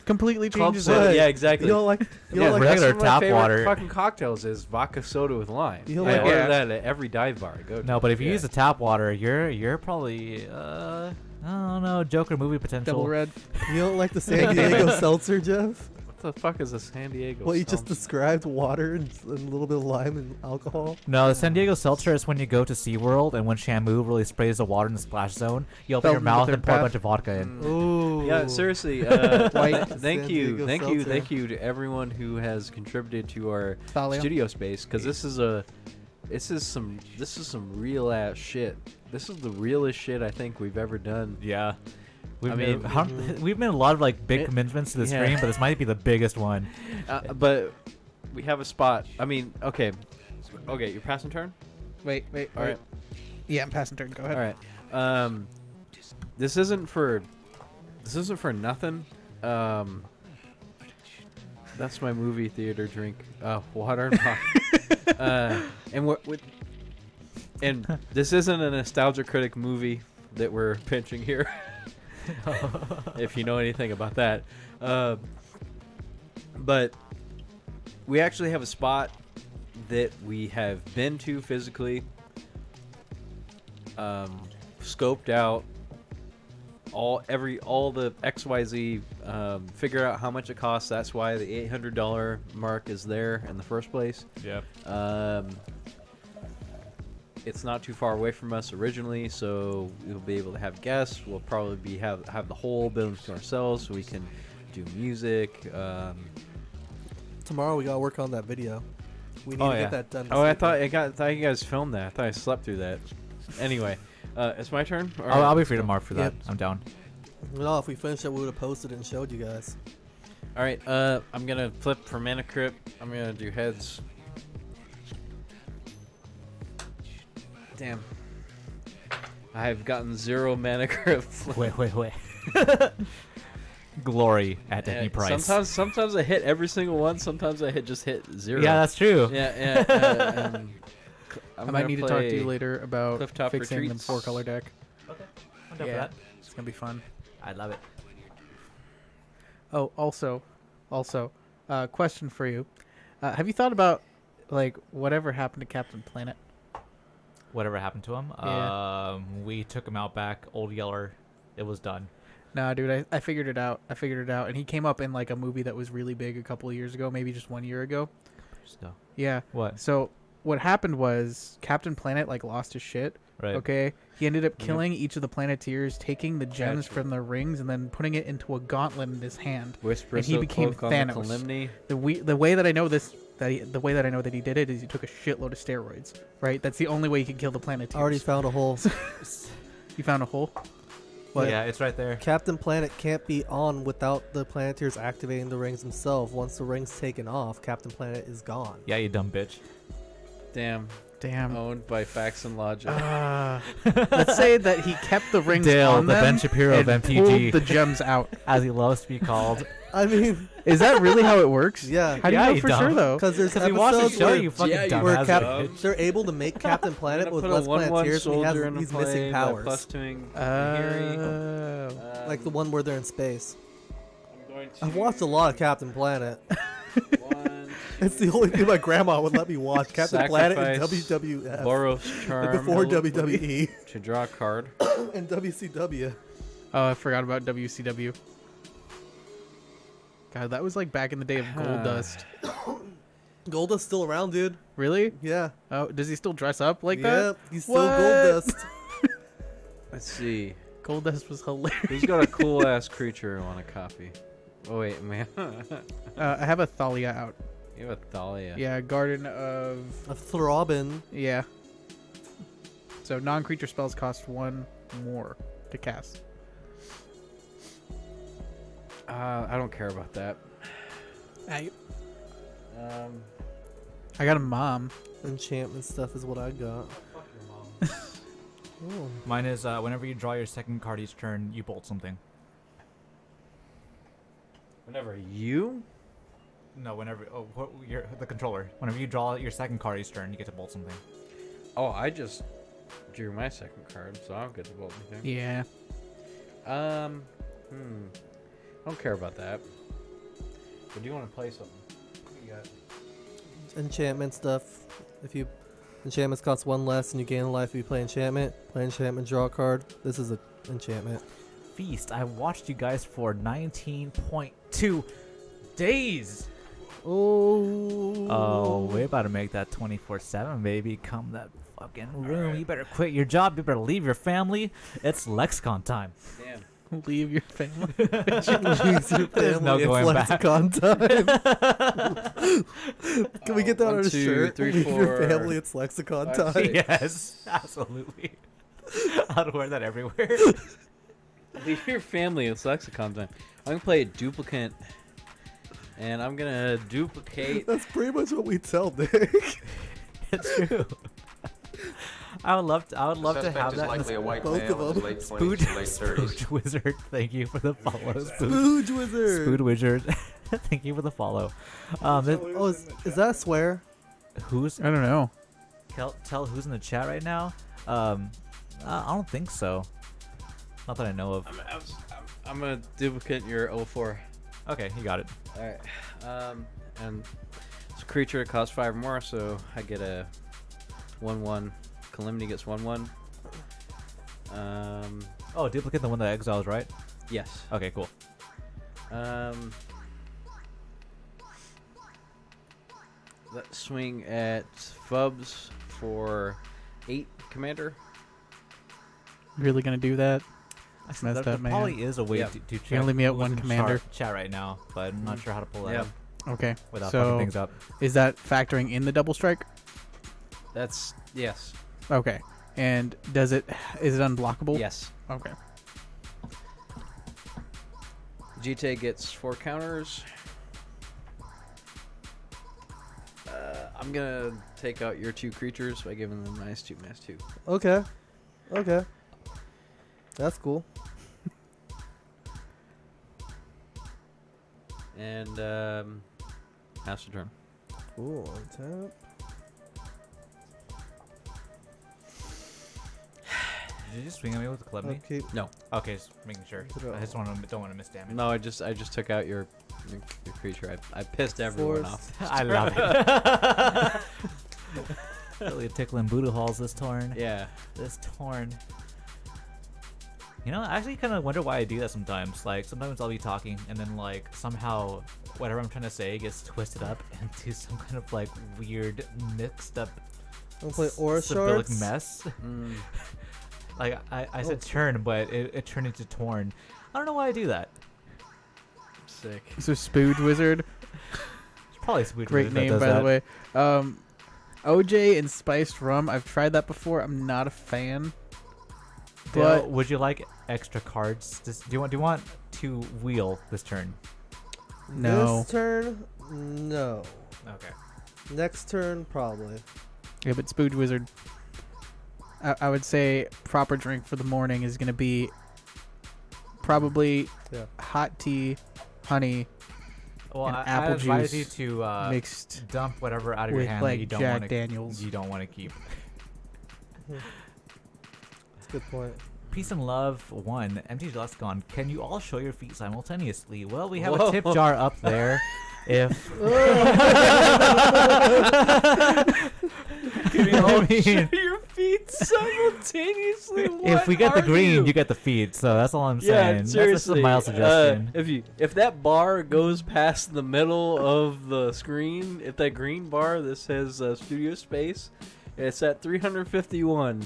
Completely Club changes soda, it. yeah, exactly. You don't like. You yeah, don't like that's regular one of my tap favorite water. Fucking cocktails is vodka soda with lime. You don't I like- order Yeah. that at every dive bar I go to. No, but if you Yeah. use the tap water, you're you're probably uh I don't know Joker movie potential. Double red. You don't like the San Diego seltzer, Jeff? What the fuck is a San Diego? Well, you just described: water and, and a little bit of lime and alcohol. No, the San Diego Seltzer is when you go to SeaWorld and when Shamu really sprays the water in the splash zone, you open Fell your mouth and pour a bunch of vodka in. Ooh. Yeah, seriously. Uh, White thank San you, Diego thank you, thank you to everyone who has contributed to our Thalia. studio space because this is a, this is some, this is some real ass shit. This is the realest shit I think we've ever done. Yeah. We've I made mean- how- we've made a lot of like big It- commitments to the yeah. stream, but this might be the biggest one. Uh, but we have a spot. I mean, okay, okay, you're passing turn. Wait, wait. All wait. right, Yeah, I'm passing turn. Go ahead. All right. Um, this isn't for, this isn't for nothing. Um, that's my movie theater drink. Uh, water and pop. uh, and what, what, and this isn't a nostalgia critic movie that we're pinching here. if you know anything about that, uh, but we actually have a spot that we have been to physically, um, scoped out all every all the XYZ um, figure out how much it costs. That's why the eight hundred dollar mark is there in the first place. Yep. Um, it's not too far away from us originally, so we'll be able to have guests. We'll probably be have have the whole building to ourselves, so we can do music. Um, Tomorrow we gotta work on that video. We need oh to yeah. get that done. oh, I thought I got thought you guys filmed that. I thought I slept through that. Anyway, uh, it's my turn. or- I'll, I'll be free tomorrow for that. Yep. I'm down. No, if we finished it, we would have posted it and showed you guys. All right, uh, I'm gonna flip for mana crypt. I'm gonna do heads. Damn. I've gotten zero mana crypt. Wait, wait, wait. Glory at any Yeah, price. Sometimes, sometimes I hit every single one. Sometimes I hit just hit zero. Yeah, that's true. Yeah, yeah. Uh, um, I might need to talk to you later about Clifftop fixing the four color deck. Okay. I'm down Yeah. for that. It's gonna be fun. I love it. Oh, also, also, uh, question for you: uh, Have you thought about like whatever happened to Captain Planet? Whatever happened to him, Yeah. um, we took him out back. Old Yeller, it was done. Nah, dude, I, I figured it out. I figured it out, and he came up in like a movie that was really big a couple of years ago, maybe just one year ago. So, Yeah. What? So what happened was Captain Planet like lost his shit. Right. Okay. He ended up Yeah. killing each of the Planeteers, taking the gems Gotcha. from the rings, and then putting it into a gauntlet in his hand. Whisper and he became cloak the Thanos. Calamity. The we the way that I know this that he, the way that I know that he did it is he took a shitload of steroids. Right. That's the only way he could kill the Planeteers. I already found a hole. You found a hole. What? Yeah, it's right there. Captain Planet can't be on without the Planeteers activating the rings themselves. Once the rings taken off, Captain Planet is gone. Yeah, you dumb bitch. Damn. Damn. Owned by Facts and Logic. Uh, let's say that he kept the rings Dale, on the them Ben Shapiro of and MTG. pulled the gems out. As he loves to be called. I mean, Is that really how it works? Yeah. How do Yeah, you know you for dumb. sure though? because there's 'Cause we watched the episodes show, where, you fucking Yeah, you where dumbass Cap- dumb. they're able to make Captain Planet with less a one-one Planeteers, and he has into these missing got powers, Plus twoing Oh. uh, like the one where they're in space. I'm going to I've watched a lot of Captain Planet. One, It's the only thing my grandma would let me watch. Captain Planet and WWF. Boros Charm. before WWE To draw a card. and WCW. Oh, I forgot about WCW. God, that was like back in the day of Goldust. Goldust still around, dude. Really? Yeah. Oh, does he still dress up like Yep, that? he's still What? Goldust. Let's see. Goldust was hilarious. Who's got a cool ass creature I want to copy? Oh wait, man. Uh, I have a Thalia out. You have a Thalia. Yeah, Garden of A Throbbin. Yeah. So non-creature spells cost one more to cast. Uh, I don't care about that. I, Um, I got a mom. Enchantment stuff is what I got. Oh. Mine is uh, whenever you draw your second card each turn, you bolt something. whenever you. No, whenever oh, what, you're the controller. Whenever you draw your second card each turn, you get to bolt something. Oh, I just drew my second card, so I don't get to bolt anything. Yeah. Um, hmm. I don't care about that. But do you want to play something? What you got? Enchantment stuff. If you enchantments cost one less and you gain a life if you play enchantment, play enchantment, draw a card. This is an enchantment. Feast. I watched you guys for 19.2 days. Oh. Oh, we're about to make that 24/7, baby. Come that fucking room. You better quit your job. You better leave your family. It's Lexicon time. Damn. Leave your family. Leaves your There's no it's going back. lexicon time. Can we get that One, on a two, shirt? three, Leave your four, family, it's lexicon five, time. six. yes, absolutely. I'd wear that everywhere. Leave your family. It's lexicon time. I'm gonna play a duplicate, and I'm gonna duplicate. That's pretty much what we tell Nick. it's true. I would love to. I would love to have that. likely a white Both male of them. late 20s Spood, to late 30s. Spooge Wizard, thank you for the follow. Spooge, Spooge Wizard. Spood Wizard, thank you for the follow. Um, it- Oh, is, is that a swear? who's I don't know. tell, tell who's in the chat right now? Um, uh, I don't think so. Not that I know of. I'm, I'm, I'm gonna duplicate your 04. Okay, you got it. All right. Um, and it's a creature that costs five more, so I get a one-one. Calamity gets one-one. Um, Oh, duplicate the one that exiles, right? yes. Okay, cool. Um, let's swing at Fubs for eight, Commander. Really gonna do that? That's messed there, up, man. probably is a way Yep. to, to check. You're gonna leave me at one commander. chart- Chat right now, but I'm not sure how to pull that Yep. up Okay. without fucking so things up. is that factoring in the double strike? That's yes. Okay. And does it is it unblockable? Yes. Okay. Jitte gets four counters. Uh, I'm gonna take out your two creatures by giving them minus two, minus two. Okay. Okay. That's cool. And um, pass the turn. Cool. Untap. Did you just swing at me with the club knee? Okay. No, Okay, just making sure. I just want to don't want to miss damage. no, I just I just took out your your, your creature. I, I pissed everyone Force. off. I love it. really tickling booty holes this torn. Yeah. This torn. You know, I actually kind of wonder why I do that sometimes. Like, sometimes I'll be talking, and then, like, somehow whatever I'm trying to say gets twisted up into some kind of, like, weird, mixed up I'm gonna play s- Aura Sibyllic Shards. mess. Mm. like, I, I said Oh. turn, but it, it turned into torn. I don't know why I do that. Sick. So Spooge Wizard. It's probably Spood Great Wizard that name, by that. the way. Um, OJ and spiced rum. I've tried that before. I'm not a fan. Dale, But would you like extra cards? Just, do you want do you want to wheel this turn? No. This turn, no. Okay. Next turn, probably. yeah, but Spooge Wizard. I, I would say proper drink for the morning is gonna be probably Yeah. hot tea, honey, Well, and I, apple I advise you juice to uh, mixed dump whatever out of your with hand that you don't Jack want to Daniels. you don't want to keep. That's a good point. Peace and Love 1, MTG Lexicon. Can you all show your feet simultaneously? Well, we have Whoa. a tip jar up there. If. Can you I mean- show your feet simultaneously? if we get the green, you? you? get the feet. So that's all I'm Yeah, saying. That's seriously. just a mild uh, suggestion. if you if that bar goes past the middle of the screen, if that green bar that says uh, Studio Space, it's at 351.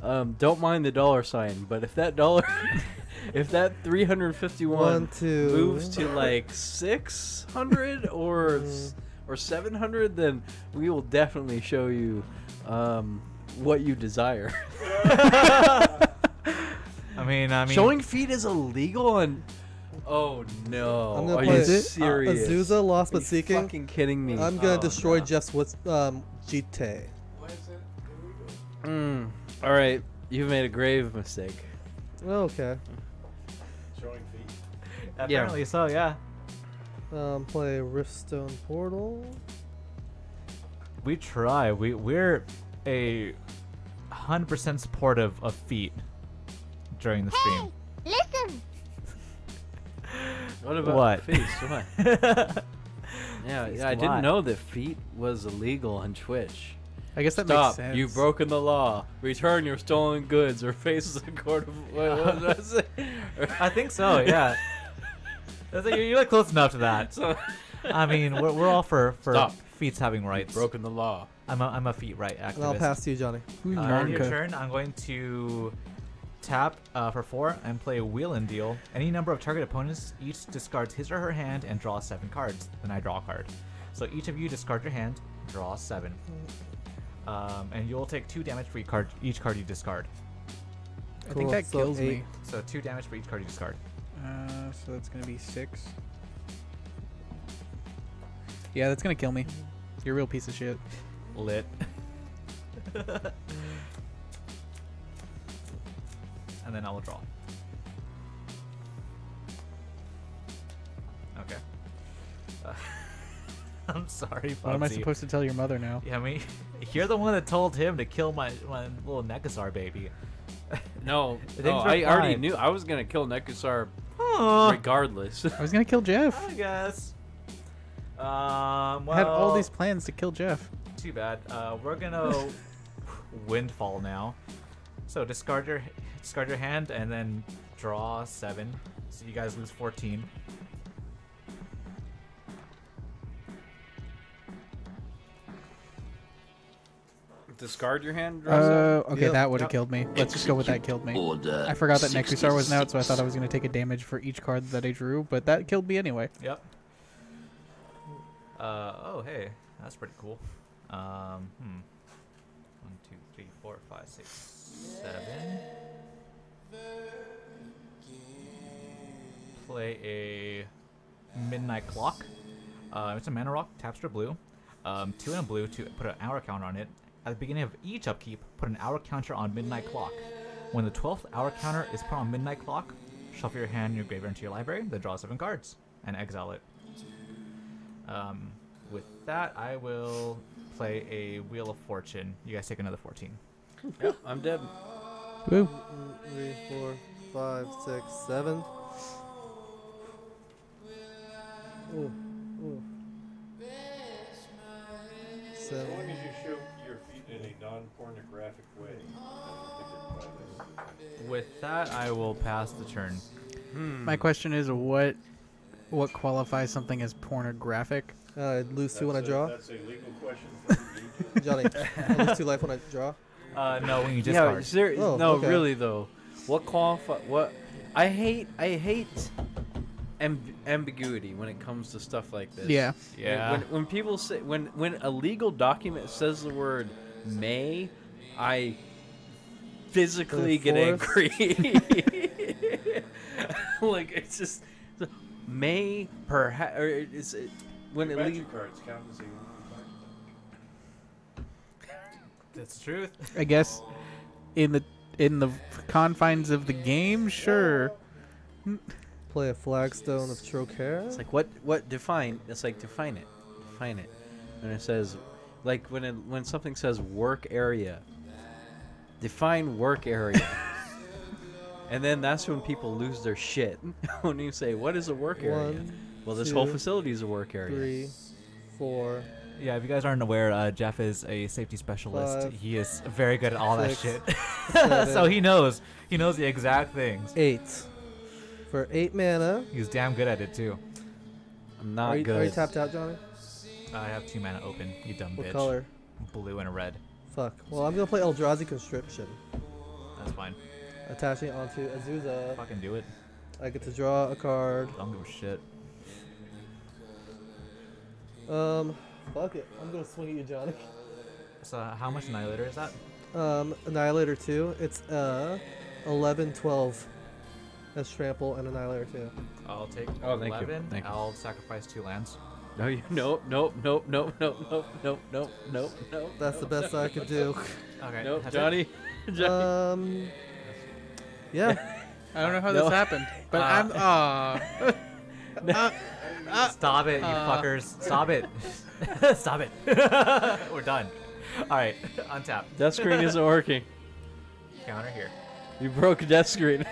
Um, don't mind the dollar sign, but if that dollar, if that 351 One, two. moves to like 600 or s- or 700, then we will definitely show you um, what you desire. I mean, I mean, Showing feet is illegal on. Oh no! I'm gonna Are play you it. serious? Azusa, Lost Are but you Seeking. Fucking kidding me? I'm gonna Oh, destroy no. Jeff's with um, GT. Mm. All right, you've made a grave mistake. Okay. Showing feet. apparently so, yeah. Um, play Riftstone Portal. We try. We we're a hundred percent supportive of feet during the stream. Listen. What about What? face? What? yeah, Feast yeah, I what? didn't know that feet was illegal on Twitch. I guess that Stop! makes sense. You've broken the law. Return your stolen goods, or face the court of. What, what did I say? I think so. Yeah. That's like- You're like close enough to that. So- I mean, we're, we're all for for Stop. feet having rights. broken the law. I'm a, I'm a feet right activist. I'll pass to you, Johnny. Uh, on your turn, I'm going to tap uh, for four and play wheel and deal. Any number of target opponents each discards his or her hand and draws seven cards. Then I draw a card. So each of you discard your hand, draw seven. Um, and you'll take two damage for each card, each card you discard. I think that so kills eight. me. So two damage for each card you discard. Uh, so that's gonna be six. Yeah, that's gonna kill me. You're a real piece of shit. Lit. and then I will draw. Okay. Uh, I'm sorry, What am I supposed to tell your mother now? Yeah, I mean, you're the one that told him to kill my, my little Nekusar baby. No, Things no were I already knew I was gonna kill Nekusar Aw. regardless. I was gonna kill Jeff. I guess. Um, well, I had all these plans to kill Jeff. Too bad. Uh, we're gonna windfall now. So discard your discard your hand and then draw seven. So you guys lose fourteen. Discard your hand. Draw Uh, okay, Yep. that would have Yep. killed me. Let's just go with that killed me. I forgot that Nekusar wasn't out, so I thought I was gonna take a damage for each card that I drew, but that killed me anyway. Yep. Uh oh hey, that's pretty cool. Um hmm. One, two, three, four, five, six, seven. Play a midnight clock. Uh, it's a mana rock, taps for blue. Um, two and a blue to put an hour counter on it. At the beginning of each upkeep, put an hour counter on midnight clock. When the twelfth hour counter is put on midnight clock, shuffle your hand in your graveyard into your library, then draw seven cards and exile it. Um, with that, I will play a Wheel of Fortune. You guys take another 14. Yep, I'm dead. Woo. Three, four, five, six, seven. Ooh, ooh. As long as you show your feet in a non-pornographic way. I don't think it's by With that, I will pass the turn. My question is, what what qualifies something as pornographic? Uh, I lose two when I draw. That's a legal question for. Johnny, I lose two life when I draw. Uh, no, when you Yeah, discard. Oh, no, okay. really though. What qualify? What? I hate. I hate amb- ambiguity when it comes to stuff like this. Yeah. When- Yeah. When, when people say when when a legal document says the word may, I physically get angry. like it's just may perhaps or is it when it leaves cards count as a That's the truth. I guess in the in the confines of the game, sure. Play a flagstone of Trokair. It's like what what define? It's like define it, define it. And it says, like when it, when something says work area, define work area. And then that's when people lose their shit when you say, "What is a work area?" One, well, this whole facility is a work area. Three, four. Yeah, if you guys aren't aware, uh, Jeff is a safety specialist. Five, he is very good at all six, that shit. seven, so he knows. He knows the exact things. Eight. For eight mana. He's damn good at it too. I'm not are you, Are you tapped out, Johnny? I have two mana open. You dumb What bitch. color? Blue and a red. Fuck. Well, I'm gonna play Eldrazi Conscription. That's fine. Attaching it onto Azusa. Fucking do it. I get to draw a card. Don't give a shit. Um, fuck it. I'm gonna swing at you, Johnny. So how much annihilator is that? Um, Annihilator 2. It's uh, 11, 12. That's Trample and Annihilator 2. I'll take Oh, thank you. 11. Thank you. I'll sacrifice two lands. No, you, nope, nope, nope, nope, nope, nope, nope, nope, nope, nope. That's the best I could do. Okay. Nope. Johnny. Johnny. Um, yeah. I don't know how No. this happened, but Uh, I'm. Aw. Uh, uh, Stop it, you uh, fuckers. Stop it. Stop it. We're done. Alright, untap. Death screen isn't working. Counter here. You broke death screen.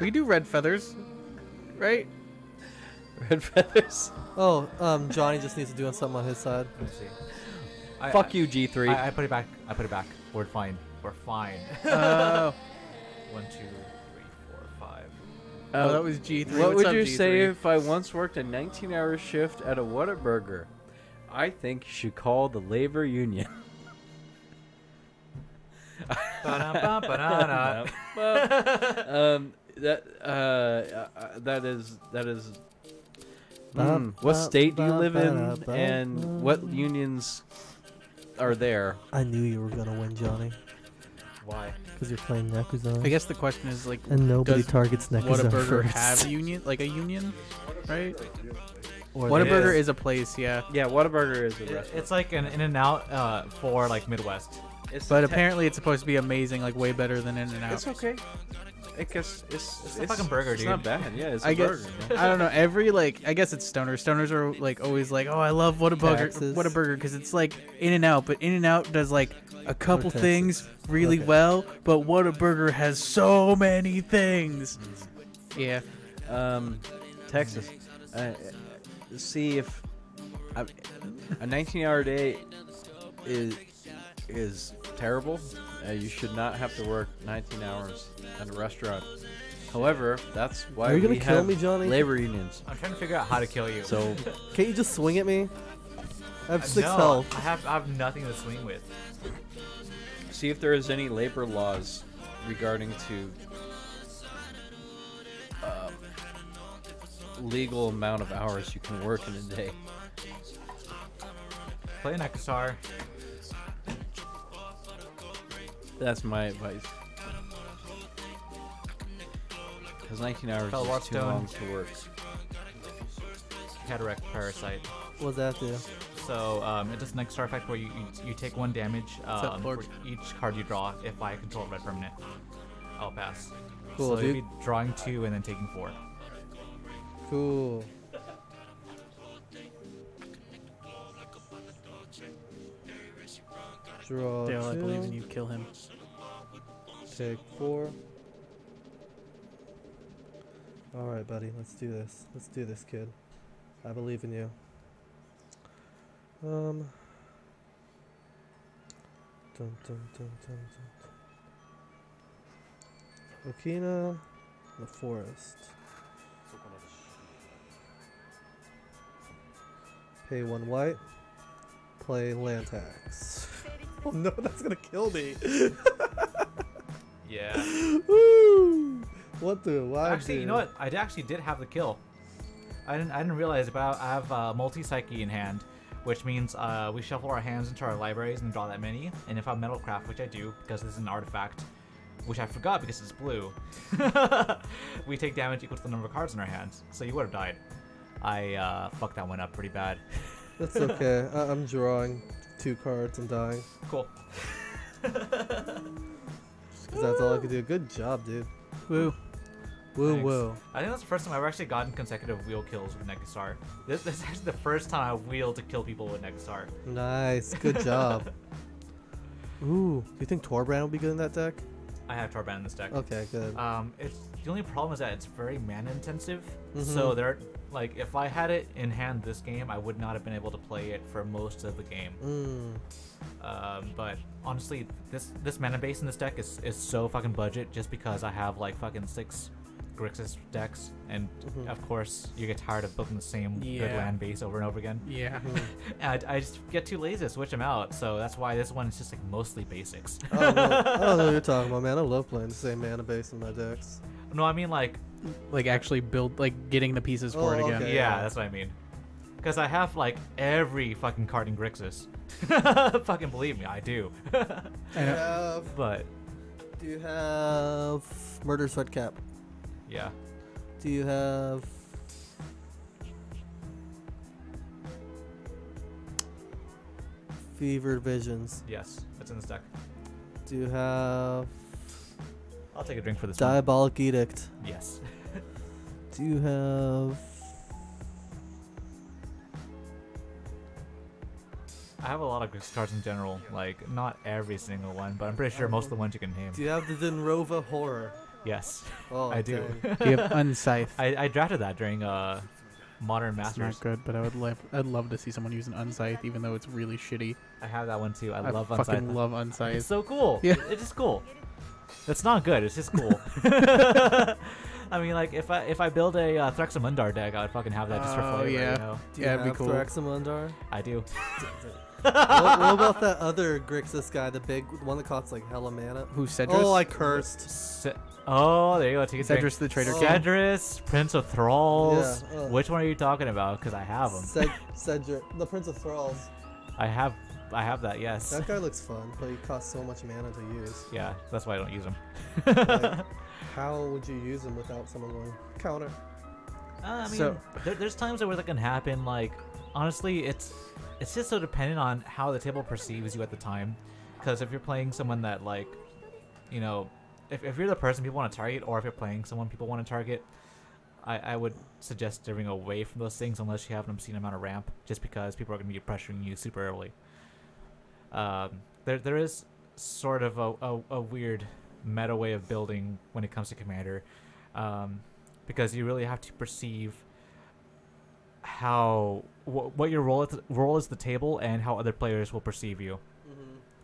we do red feathers, right? Red feathers. Oh, um, Johnny just needs to do something on his side. Let's see. I- Fuck I- you, G3. I, I put it back. I put it back. We're fine. We're fine. Oh. One, two, three, four, five. Oh, that was G3. What What's would up, you say G3? if I once worked a 19-hour shift at a Whataburger? I think you should call the labor union. Ba-dum-bum-ba-da-da. um, that uh, uh, that is that is. Bum, Hmm, what state do you live in, and what unions are there? I knew you were gonna win, Johnny. Why? Because you're playing Nekusar. I guess the question is like, And nobody does targets Nekusar Whataburger first. have a union, like a union, right? Or Whataburger is. is a place, yeah. Yeah, Whataburger is a It- restaurant. it's like an in and out uh, for like Midwest. It's But apparently, it's supposed to be amazing, like way better than In and Out. it's okay. I guess it's It's a fucking burger, it's dude. not bad. Yeah, it's a I guess burger. man. I don't know. Every like, I guess it's stoners. Stoners are like always like, oh, I love what a burger, what a burger, because it's like In and Out, but In and Out does like a couple Texas. things really Okay. well, but what a burger has so many things. Yeah. Um, Texas. Uh, see if I, a 19-hour day is is terrible. Uh, you should not have to work 19 hours at a restaurant. However, that's why Are you gonna we kill have me, Johnny? labor unions. I'm trying to figure out how to kill you. So Can't you just swing at me? I have Uh, six no, health. I have I have nothing to swing with. see if there is any labor laws regarding to um, legal amount of hours you can work in a day. Play an Ekasar. That's my advice. Because 19 hours Fell is too Hearthstone. long to work. Cataract Parasite. What does that do? So um, it does an extra effect where you, you, you take one damage up, um, for each card you draw. If I control a red permanent, I'll pass. Cool, so you'll dude. be drawing two and then taking four. Cool. Draw Dale, I believe in you. Kill him. Take four. All right, buddy. Let's do this. Let's do this, kid. I believe in you. Um. Dun dun dun dun dun. Okina, the forest. Pay one white. Play land tax. Oh no, that's gonna kill me. Yeah. Woo! What the? Why? actually, you know what? I actually did have the kill. I didn't. I didn't realize, but I have uh, molten psyche in hand, which means uh, we shuffle our hands into our libraries and draw that many. And if I'm metalcraft, which I do because this is an artifact, which I forgot because it's blue, we take damage equal to the number of cards in our hands. So you would have died. I uh, fucked that one up pretty bad. That's okay. I- I'm drawing two cards and dying. Cool. Because that's all I could do. Good job, dude. Woo. Woo Thanks. woo. I think that's the first time I've actually gotten consecutive wheel kills with Nekusar. This, this is actually the first time I wheeled to kill people with Nekusar. Nice. Good job. Ooh. Do you think Torbrand will be good in that deck? I have Torbrand in this deck. Okay, good. Um, it's the only problem is that it's very mana intensive. Mhm. So there, like, if I had it in hand this game, I would not have been able to play it for most of the game. Mm. Um, but honestly, this this mana base in this deck is is so fucking budget just because I have like fucking six Grixis decks, and Mhm. of course you get tired of building the same good land base over and over again. Yeah. and I, I just get too lazy to switch them out, so that's why this one is just like mostly basics. Oh, well, I don't know what you're talking about, man. I love playing the same mana base in my decks. No, I mean like Like actually build, like getting the pieces for it Oh, again. okay. Yeah, that's what I mean. Because I have like every fucking card in Grixis. fucking believe me, I do. Do you have, but do you have Murder Red Cap? yeah, Do you have Fevered Visions? yes, it's in the deck. Do you have I'll take a drink for this one. Diabolic Edict? Yes. Do you have I have a lot of Grixis cards in general, like not every single one, but I'm pretty sure most of the ones you can name. Do you have the Denrova Horror? Yes, Oh, I do. dang. Do you have Unscythe? I, I drafted that during uh, Modern It's Masters. not good, but I would love, I'd love to see someone use an Unscythe, even though it's really shitty. I have that one too. I, I love fucking Unscythe. love Unscythe. It's so cool. Yeah. It's just cool. It's not good. It's just cool. I mean, like if I if I build a uh, Thraximundar deck, I would fucking have that just for Oh, flavor. yeah. You know? Do you Yeah, it'd be have cool. Thraximundar? I do. What, what about that other Grixis guy, the big one that costs like hella mana? Who Sedris? Oh, I cursed. Se- oh, there you go. Take a drink. Sedris the Traitor. Oh. Sedris, Prince of Thralls. Yeah, uh. Which one are you talking about? Because I have them. Ced- Cedric, the Prince of Thralls. I have, I have that. Yes. That guy looks fun, but he costs so much mana to use. Yeah, that's why I don't use him. Like, how would you use him without someone going counter? Uh, I mean, So- there, there's times where that can happen. Like, honestly, it's it's just so dependent on how the table perceives you at the time. Because if you're playing someone that like, you know, if, if you're the person people want to target, or if you're playing someone people want to target, I, I would suggest steering away from those things unless you have an obscene amount of ramp, just because people are going to be pressuring you super early. Um, there there is sort of a, a, a weird meta way of building when it comes to commander, um, because you really have to perceive how wh- what your role at the, role is the table and how other players will perceive you.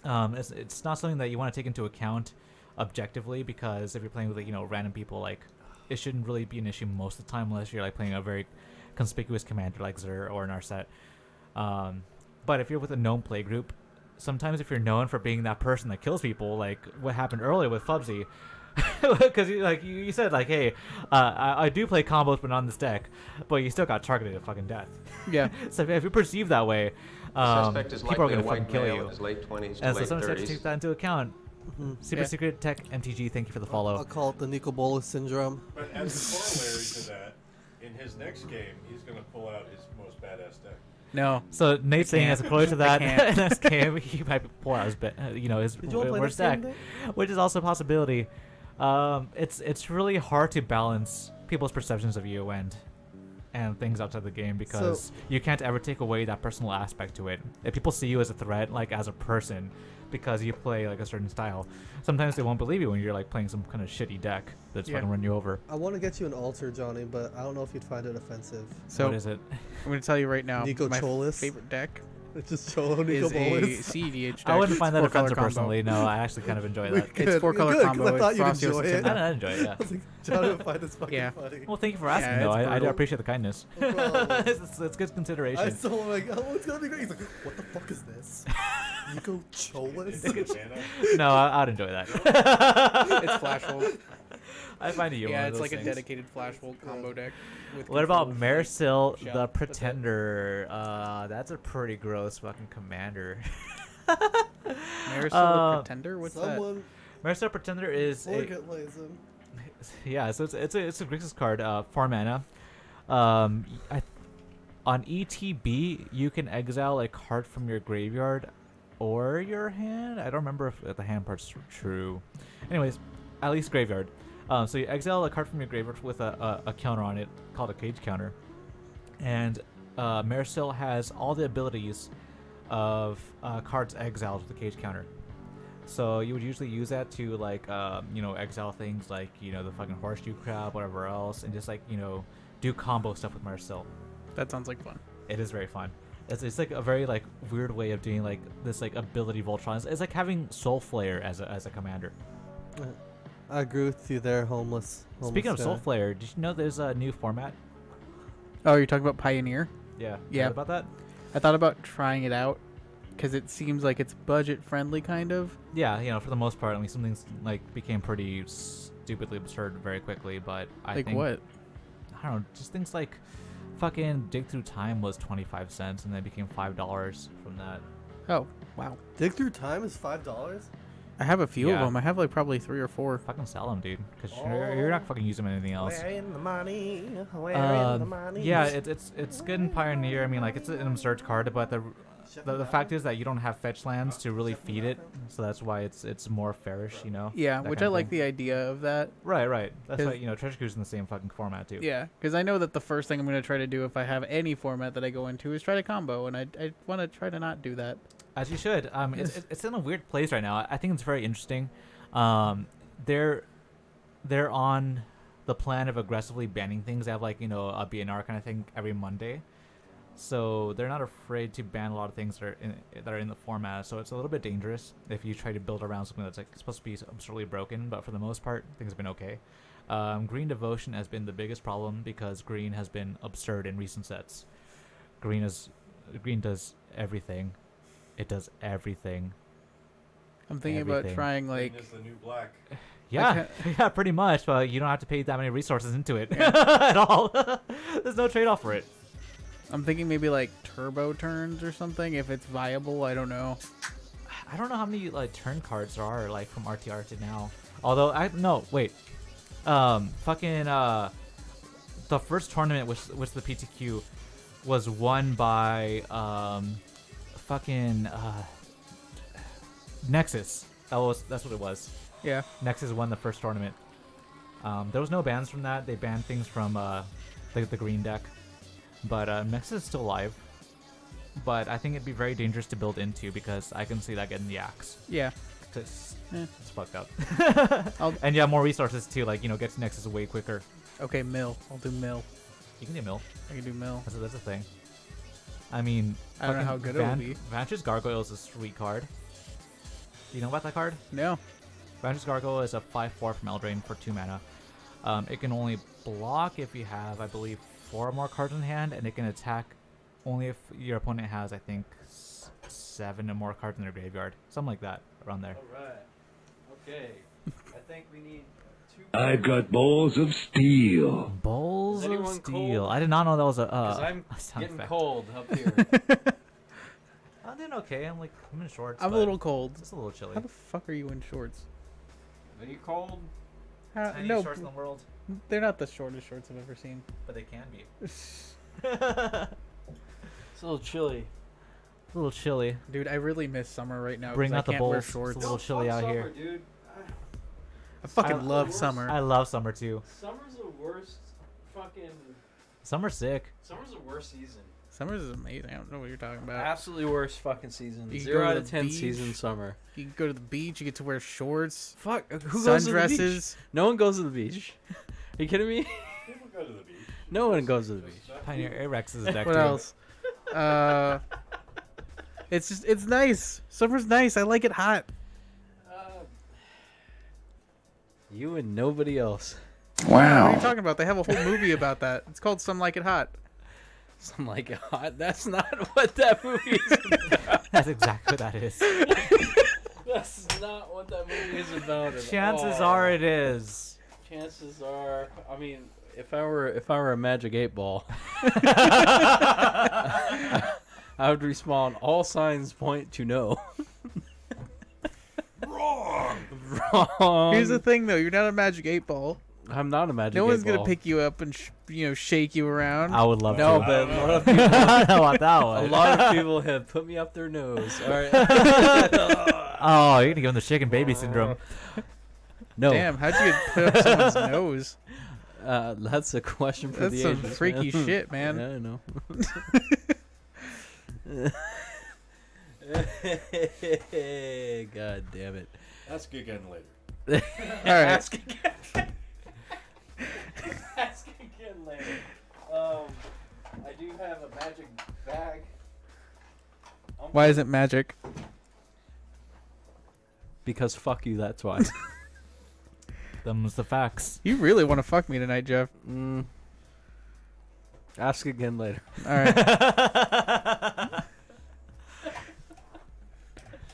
Um, it's, it's not something that you want to take into account objectively because if you're playing with like, you know random people, like it shouldn't really be an issue most of the time unless you're like playing a very conspicuous commander like Zur or Narset. Um, but if you're with a known play group, sometimes if you're known for being that person that kills people, like what happened earlier with Fubsy, because you, like you, you said like, hey, uh, I, I do play combos but not on this deck, but you still got targeted to fucking death. Yeah. so if you perceive that way, um, is people are gonna fucking kill you. in his late 20s to and so late sometimes you have to 30s. take that into account. Mhm. Super Yeah. Secret Tech MTG, thank you for the follow. I'll call it the Nicol Bolas syndrome. But as a corollary to that, in his next game, he's going to pull out his most badass deck. No. So Nate's saying can't. as a corollary to that, can't. in this game he might pull out his, be- uh, you know, his Did you wanna w- worst deck, which is also a possibility. Um, it's it's really hard to balance people's perceptions of you and and things outside the game because you can't ever take away that personal aspect to it. If people see you as a threat, like as a person, because you play like a certain style, sometimes they won't believe you when you're like playing some kind of shitty deck that's Yeah. to run you over. I want to get you an altar, Johnny, but I don't know if you'd find it offensive. So what is it? I'm going to tell you right now. Nico my Cholis. favorite deck It's just Cholo Nico is a Bolas. CEDH. I wouldn't find that It's four-color offensive combo. personally. No, I actually kind of enjoy that. good. It's four-color Good, 'cause combo I with thought you'd enjoy it. I, I enjoy it. Yeah. I was like, Johnny would find this fucking Yeah. funny. Well, thank you for asking. Yeah, though. I, I do appreciate the kindness. No it's, it's good consideration. I saw him like, oh, it's gonna be great. He's like, what the fuck is this? Nico Cholas? no, I, I'd enjoy that. It's Flash Volt. I find it you. Yeah, it's like a dedicated Flash Volt combo deck. With What about control. Mairsil Shell. the Pretender? Uh, that's a pretty gross fucking commander. Marisol Uh, the Pretender? What's that? Someone Mairsil the Pretender is a, look at Lazim. yeah, so it's it's a it's a Grixis card, uh, four mana. Um, I, on ETB you can exile a card from your graveyard or your hand. I don't remember if the hand part's true. Anyways, at least graveyard. Um, so you exile a card from your graveyard with a, a, a counter on it called a cage counter, and uh, Mairsil has all the abilities of uh, cards exiled with the cage counter. So you would usually use that to like um, you know exile things like you know the fucking horseshoe crab, whatever else, and just like you know do combo stuff with Marcel. That sounds like fun. It is very fun. It's, it's like a very like weird way of doing like this like ability Voltron. It's, it's like having Soul Flare as a as a commander. I agree with you there, homeless. Speaking of homeless Soul. Flare, did you know there's a new format? Oh, you're talking about Pioneer? Yeah. Yeah. Heard about that? I thought about trying it out because it seems like it's budget friendly, kind of. Yeah, you know, for the most part, I mean, some things like became pretty stupidly absurd very quickly. But I Like think what? I don't know, just things like fucking Dig Through Time was twenty five cents, and then it became five dollars from that. Oh, wow. Dig Through Time is five dollars. I have a few Yeah. of them. I have like probably three or four. Fucking sell them, dude, because you're, you're not fucking using them anything else. Where in the money? Where Uh, in the money? yeah, it's it's it's good in Pioneer. I mean, like it's an absurd card, but the, the the fact is that you don't have fetch lands to really feed it, so that's why it's it's more fairish, you know. Yeah, which I like thing. the idea of that. Right, right. That's 'Cause- why you know Treasure Cruise in the same fucking format too. Yeah, because I know that the first thing I'm going to try to do if I have any format that I go into is try to combo, and I, I want to try to not do that. As you should. Um, it's, it's- it's in a weird place right now. I think it's very interesting. Um, they're they're on the plan of aggressively banning things. They have like you know a BNR kind of thing every Monday, so they're not afraid to ban a lot of things that are in that are in the format. So it's a little bit dangerous if you try to build around something that's like supposed to be absurdly broken. But for the most part, things have been okay. Um, green devotion has been the biggest problem because green has been absurd in recent sets. Green is green does everything. It does everything. I'm thinking about trying like is the new black. Yeah, yeah, pretty much. But you don't have to pay that many resources into it at all. There's no trade-off for it. I'm thinking maybe like turbo turns or something if it's viable. I don't know. I don't know how many like turn cards there are like from RTR to now. Although I no wait, um, fucking uh, the first tournament which which the PTQ was won by um, fucking uh, Nexus. That was that's what it was. Yeah. Nexus won the first tournament. Um, there was no bans from that. They banned things from uh, the, the green deck, but uh, Nexus is still alive. But I think it'd be very dangerous to build into because I can see that getting the axe. Yeah. It's, Eh. it's fucked up. And you have more resources too, like you know, get to Nexus way quicker. Okay, mill. I'll do mill. You can do mill. I can do mill. That's a, that's a thing. I mean, I don't know how good it will Van- be. Vantress Gargoyle is a sweet card. Do you know about that card? No. Vantress Gargoyle is a 5-4 from Eldraine for 2 mana. Um, it can only block if you have, I believe, 4 or more cards in hand, and it can attack only if your opponent has, I think, s- 7 or more cards in their graveyard. Something like that, around there. Alright. Okay. I think we need two. I've got balls of steel. Balls of Steel. cold? I did not know that was a. Uh, Because I'm a sound getting effect. cold up here. I'm doing okay. I'm like, I'm in shorts. I'm a little cold. It's a little chilly. How the fuck are you in shorts? Are you cold? How, Tiny no, shorts in the world, they're not the shortest shorts I've ever seen. but they can be. It's a little chilly. A little chilly. Dude, I really miss summer right now. Bring out the I can't wear bowls. It's a little chilly out here. dude. I fucking I- love summer. I love summer too. Summer's the worst fucking. Summer's sick. Summer's the worst season. Summer's is amazing. I don't know what you're talking about. Absolutely worst fucking season. You Zero out of ten beach. season summer. You can go to the beach. You get to wear shorts. Fuck. Who goes to the beach? Sundresses. No one goes to the beach. Are you kidding me? People go to the beach. No one goes to the beach. Pioneer Arex is deck What else? Uh, it's just it's nice. Summer's nice. I like it hot. You and nobody else. Wow. What are you talking about? They have a whole movie about that. It's called Some Like It Hot. Some like it hot. That's not what that movie is about. That's exactly what that is. That's not what that movie is about. at Chances all. are it is. Chances are. I mean, if I were if I were a magic eight ball, I would respond. All signs point to no. Wrong. Wrong. Here's the thing, though. You're not a Magic Eight Ball. I'm not a magic. no eight one's gonna ball. pick you up and sh- you know shake you around. I would love No, to. but a lot of people. I don't want that A lot of people have put me up their nose. All right. Oh, you're gonna give him the chicken baby syndrome. no. Damn, how'd you get put up someone's nose? Uh, that's a question for That's the some freaky man. shit, man. I know. God damn it. Ask again later. All right. Ask again. Ask again later. Um, I do have a magic bag. Why is it magic? Because fuck you, that's why. Them's the facts. You really want to fuck me tonight, Jeff? mm. Ask again later. All right.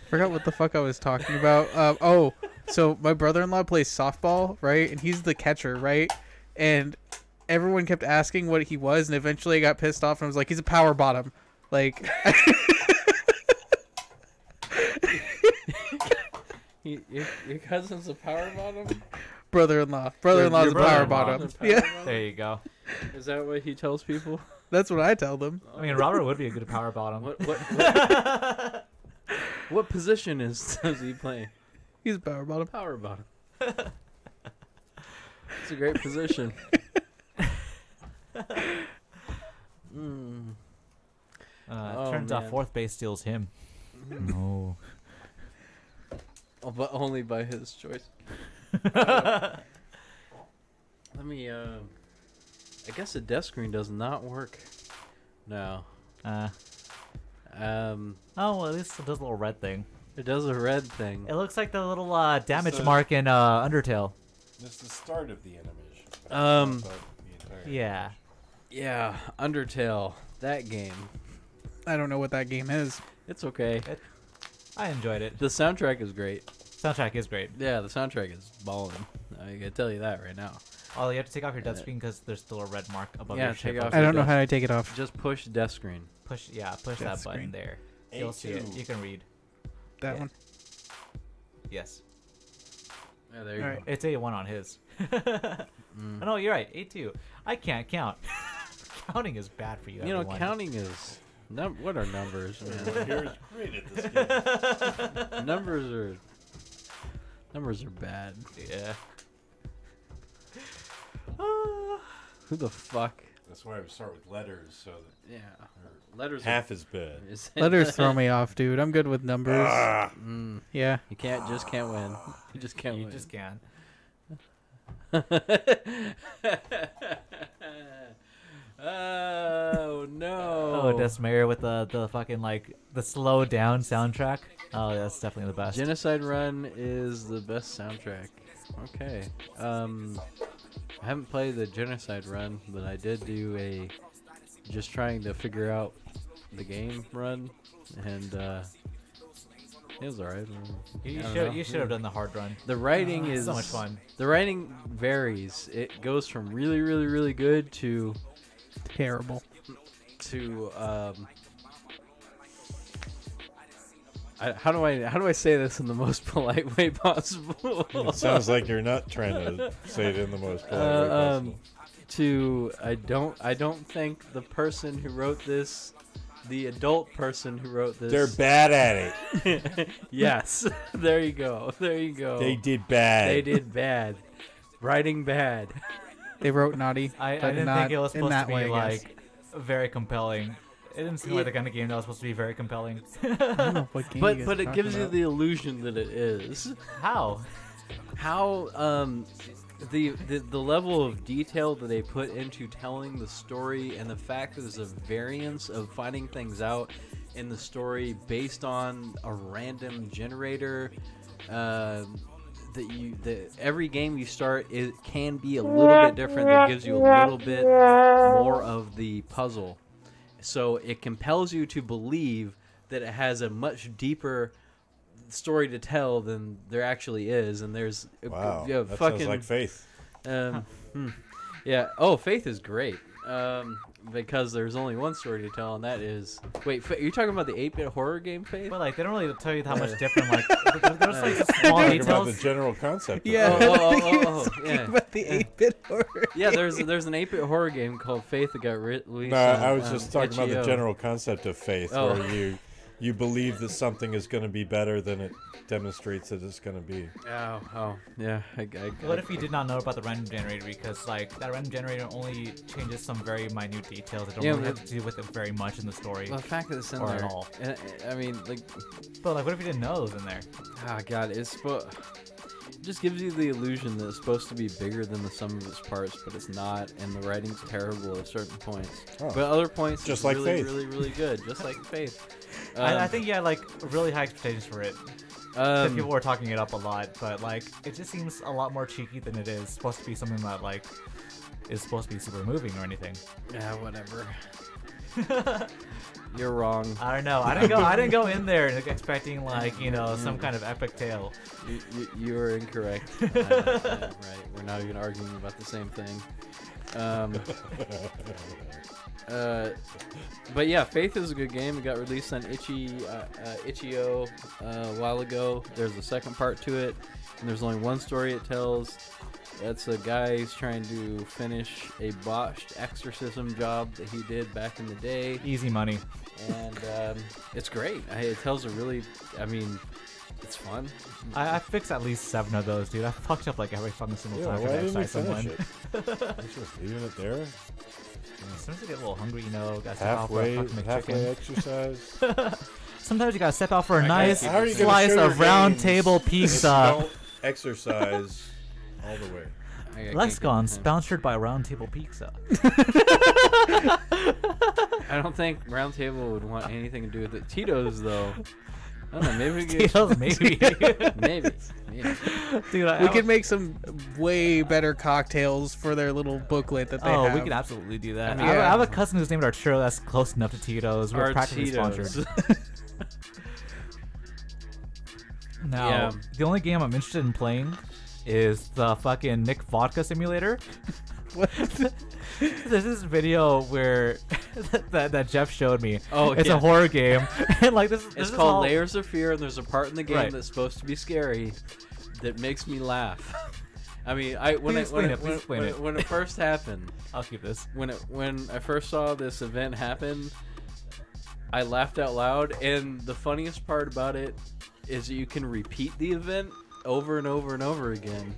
Forgot what the fuck I was talking about. Uh, oh, so my brother-in-law plays softball, right? And he's the catcher, right? And everyone kept asking what he was, and eventually I got pissed off and was like, "He's a power bottom." Like, your, your cousin's a power bottom? brother-in-law, brother-in-law's a power bottom. Power Yeah, bottom? There you go. Is that what he tells people? that's what I tell them. I mean, Robert would be a good power bottom. What what what, what position is does he play? He's power bottom. Power bottom. It's a great position. mm. Uh, Oh, turns out man. fourth base steals him. no. Oh, but only by his choice. Let me. Uh, I guess the desk screen does not work. No. Uh, Um, oh, well, at least it does a little red thing. it does a red thing. It looks like the little uh, damage a- mark in uh, Undertale. This is the start of the animation. Um, the entire Yeah. Yeah, Undertale. That game. I don't know what that game is. It's okay. I enjoyed it. The soundtrack is great. Soundtrack is great. Yeah, the soundtrack is balling. I can tell you that right now. Oh, you have to take off your death Uh, screen because there's still a red mark above Yeah, your take ship. off I don't know how to take it off. Just push desk screen. Push, yeah, push Death that button screen. there. You'll see it. You can read. That Yeah. one. Yes. Yeah, there you Alright. go. It's A1 on his. Mm. Oh, no, you're right. A2. I can't count. Counting is bad for you. You know, counting is. Num- what are numbers, Everyone here man? is great at this game. numbers are. Numbers are bad. Yeah. Who the fuck? That's why we start with letters, so that Yeah. Letters. half is bad. Letters throw me off, dude. I'm good with numbers. Ah, Mm, Yeah. you can't. Just can't win. You just can't You win. just can't. oh no! Oh, Desmayer with the, the fucking, like, the slow down soundtrack. Oh, that's definitely the best. Genocide Run is the best soundtrack. Okay. Um, I haven't played the Genocide Run, but I did do a just trying to figure out the game run, and uh, it was alright. You should you should have done the hard run. The writing Ah, is so much fun. The writing varies. It goes from really, really, really good to Terrible. to um. I, how do I how do I say this in the most polite way possible? it sounds like you're not trying to say it in the most polite way Uh, possible. um, to I don't I don't think the person who wrote this, the adult person who wrote this, They're bad at it. yes, there you go, there you go. They did bad. They did bad, writing bad. They wrote naughty. I, I didn't not think it was in supposed to be way, like very compelling. It didn't seem like the kind of game that was supposed to be very compelling. I don't know what game you But but it gives talking you the illusion that it is. How? How um the, the the level of detail that they put into telling the story and the fact that there's a variance of finding things out in the story based on a random generator um that you that every game you start it can be a little bit different that gives you a little bit more of the puzzle so it compels you to believe that it has a much deeper story to tell than there actually is and there's a- Wow, yeah, that fucking sounds like Faith. um, hmm. yeah oh faith is great um, because there's only one story to tell and that is wait Fa- you're talking about the 8-bit horror game faith But like they don't really tell you how much Uh, different like there's like uh, small Talking about the general concept. Yeah. Faith. oh, oh, oh, oh, Talking yeah. about the 8-bit horror. yeah there's there's an 8-bit horror game called faith that got re- released No, on, I was um, just talking about the general concept of faith, Oh. where you you believe that something is going to be better than it demonstrates that it's going to be. Oh, oh, yeah. I, I, What if you did not know about the random generator because like that random generator only changes some very minute details that don't Yeah, really but- have to do with it very much in the story. The fact that it's in or there, at all. I mean, like, But like, what if you didn't know it was in there? Ah, God, it's spo- it just gives you the illusion that it's supposed to be bigger than the sum of its parts, but it's not, and the writing's terrible at certain points. Oh. But other points, Just it's like really, Faith. really, really good, just like Faith. I, I Um, think you had like really high expectations for it. Because Um, people were talking it up a lot, but like it just seems a lot more cheeky than it is. It's supposed to be something that like is supposed to be super moving or anything. Yeah, whatever. You're wrong. I don't know. I didn't go. I didn't go in there expecting like you know some kind of epic tale. You, you, you are incorrect. Uh, right. We're not even arguing about the same thing. Um, uh, but yeah, Faith is a good game. It got released on Itchy uh, uh, Itch.io uh, a while ago. There's a second part to it, and there's only one story it tells. That's a guy who's trying to finish a botched exorcism job that he did back in the day. Easy money. And um, it's great. I, it tells a really, I mean, it's fun. I, I fixed at least seven of those, dude. I fucked up like every fucking single Yeah, time why I didn't we exercise someone. it? Just leaving it there? As soon as I get a little hungry, you know, gotta step for a Halfway, halfway exercise. Sometimes you gotta step out for a I nice guess- How are you gonna slice of round gains table pizza. don't exercise all the way. Lexicon sponsored by Roundtable Pizza. I don't think Roundtable would want anything to do with it. Tito's, though. I don't know. Maybe we could Tito's, maybe. maybe. maybe. Dude, I, we I- could make some way better cocktails for their little booklet that they oh, have. oh, have. we could absolutely do that. I I, mean, have, I have a cousin who's named Arturo that's close enough to Tito's. We're practically Artitos. sponsored. Now, Yeah. the only game I'm interested in playing is the fucking Nick Vodka Simulator. What? There's this video where that, that Jeff showed me. Oh, it's yeah. a horror game, and like this, this It's is called all- Layers of Fear, and there's a part in the game Right. that's supposed to be scary that makes me laugh. I mean, I when Please it, when it, it, when, explain when it. when it first happened, I'll keep this. when it when I first saw this event happen, I laughed out loud, and the funniest part about it is that you can repeat the event over and over and over again,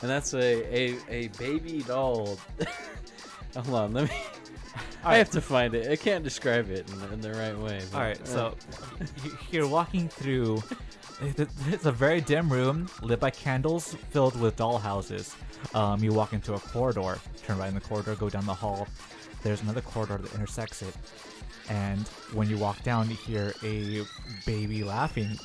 and that's a a, a baby doll. Hold on, let me. I have to find it. I can't describe it in, in the right way. but- All right, uh, so you- you're walking through. It's a very dim room lit by candles filled with doll houses. Um, you walk into a corridor, turn right in the corridor, go down the hall. There's another corridor that intersects it. And when you walk down, you hear a baby laughing.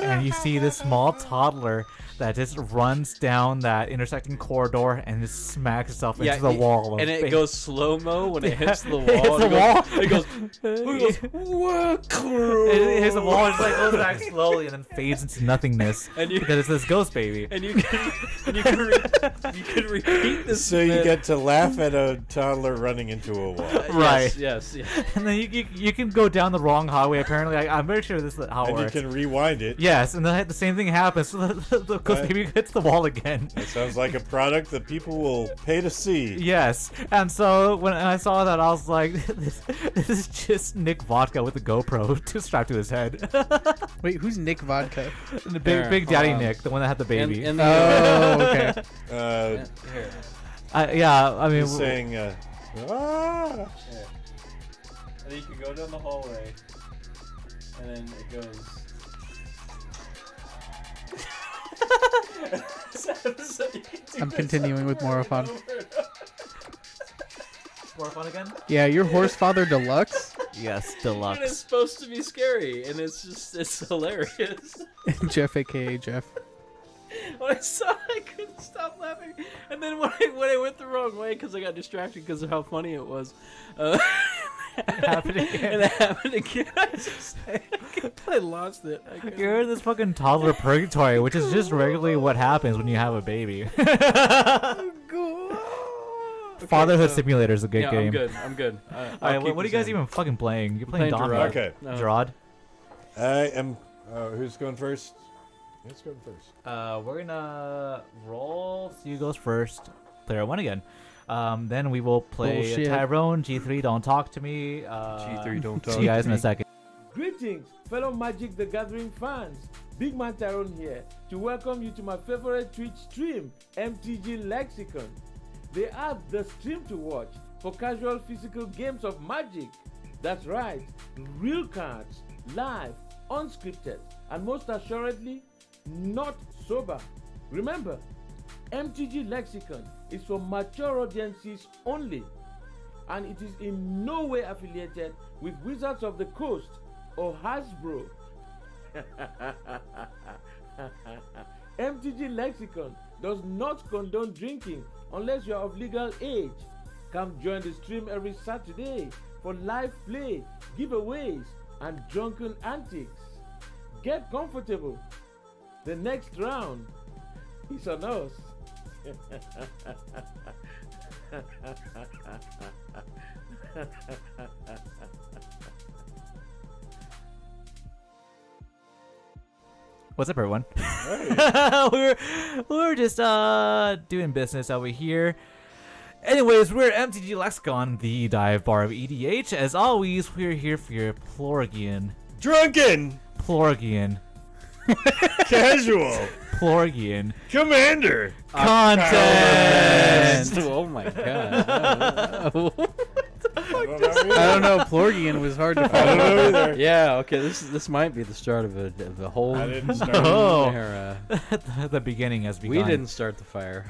And you see this small toddler that just runs down that intersecting corridor and just smacks itself into the it- wall. of and it ba- goes slow mo when it Yeah, hits the it hits wall. the wall. It goes. It goes. It hits the wall and just like goes back slowly and then fades into nothingness. And you- because it's this ghost baby. and you can and you can, re- you can repeat this. So you bit. get to laugh at a toddler running into a wall. Uh, Right. Yes. Yes. yes. And then you, you, you can go down the wrong highway. Apparently, I, I'm very sure this is how it And you can rewind it. Yes, and then the same thing happens. So the, the ghost Right. baby hits the wall again. It sounds like a product that people will pay to see. Yes, and so when I saw that, I was like, "This, this is just Nick Vodka with a GoPro to strapped to his head." Wait, who's Nick Vodka? the big, Here, big daddy on. Nick, the one that had the And, baby. and the, Oh, okay. Uh, Here. I, yeah, I mean, he's saying, uh, ah. And then you can go down the hallway, and then it goes. I'm continuing with more fun. again. Yeah, your horse father deluxe. Yes, And it's supposed to be scary, and it's just it's hilarious. Jeff, aka Jeff. when I saw it, I couldn't stop laughing. And then when I, when I went the wrong way because I got distracted because of how funny it was, uh, happened again. it happened again. I just I lost it. I couldn't- You're in this fucking toddler purgatory, which is just regularly what happens when you have a baby. Fatherhood so- Simulator is a good yeah, game. I'm good. I'm good. I, All right, what, what are you guys in. even fucking playing? You're playing, Playing Donkey. Gerard. Okay. No. Gerard? I am. Uh, who's going first? Who's going first? Uh, we're gonna roll. Stu goes first. Player one again. Um, then we will play Bullshit. Tyrone G3. Don't talk to me. Uh, G3 don't See talk you guys in a second. Greetings, fellow Magic the Gathering fans. Big Man Tyrone here to welcome you to my favorite Twitch stream, MTG Lexicon. They are the stream to watch for casual physical games of Magic. That's right, real cards, live, unscripted, and most assuredly, not sober. Remember, MTG Lexicon is for mature audiences only, and it is in no way affiliated with Wizards of the Coast or Hasbro. MTG Lexicon does not condone drinking unless you are of legal age. Come join the stream every Saturday for live play, giveaways, and drunken antics. Get comfortable. The next round is on us. What's up, everyone? we're we're just uh doing business over here. Anyways, we're at MTG Lexicon, the dive bar of EDH. As always, we're here for your Plorgian. Drunken! Plorgian. Casual. Plorgian. Commander. Content! oh my god. I don't know. Plorgian was hard to I don't know either. Yeah, okay. This this might be the start of a, of a whole I didn't start Oh. era. the, the beginning has begun. We didn't start the fire.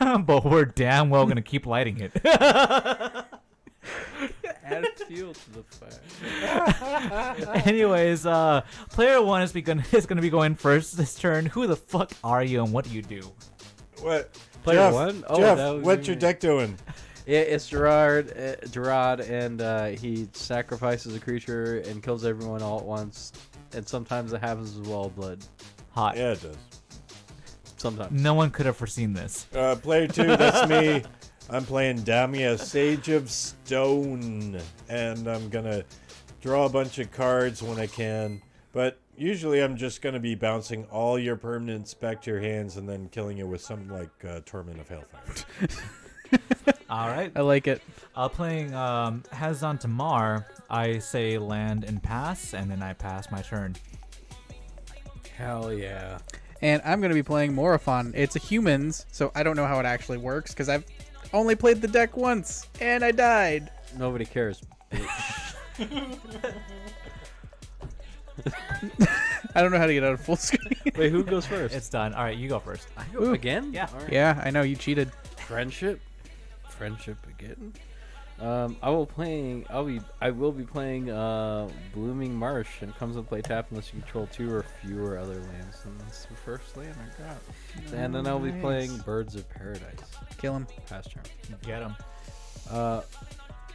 but we're damn well gonna keep lighting it. Add fuel to the fire. Anyways, uh, player one is, begun, is gonna be going first this turn. Who the fuck are you and what do you do? What? Player Jeff, one? Oh, Jeff, what's your deck doing? Yeah, it's Gerard, uh, Gerard, and uh, he sacrifices a creature and kills everyone all at once. And sometimes it happens as well, but Hot. Yeah, it does. sometimes. No one could have foreseen this. Uh, player two, that's me. I'm playing Damia, Sage of Stone, and I'm gonna draw a bunch of cards when I can. But usually, I'm just gonna be bouncing all your permanents back to your hands and then killing you with something like uh, Torment of Hellfire. All right. I like it. Uh, playing um, Hazezon Tamar, I say land and pass, and then I pass my turn. Hell yeah. And I'm going to be playing Morophon. It's a humans, so I don't know how it actually works because I've only played the deck once and I died. Nobody cares. bitch. I don't know how to get out of full screen. Wait, who goes first? It's done. All right, you go first. I go Ooh. again? Yeah. All right. yeah, I know you cheated. Friendship. Friendship again. Um, I will playing. I'll be. I will be playing uh, Blooming Marsh, and it comes with play tap unless you control two or fewer other lands. And that's the first land I got. And then I'll be playing Birds of Paradise. Kill him. Past turn. Get him. Uh,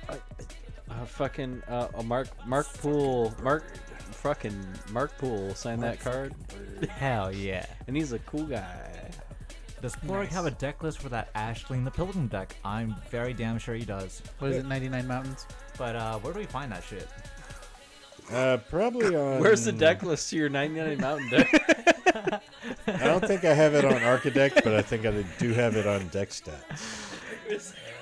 I, uh, fucking uh, a Mark Mark Poole Mark fucking Mark Poole signed that card, Hell yeah. and he's a cool guy. Does Plorg have a deck list for that Ashley Ashling the Pilgrim deck? I'm very damn sure he does. What is it, 99 Mountains? But uh, where do we find that shit? Uh, probably on. Where's the deck list to your 99 Mountain deck? I don't think I have it on Archidekt, but I think I do have it on Deck Stats.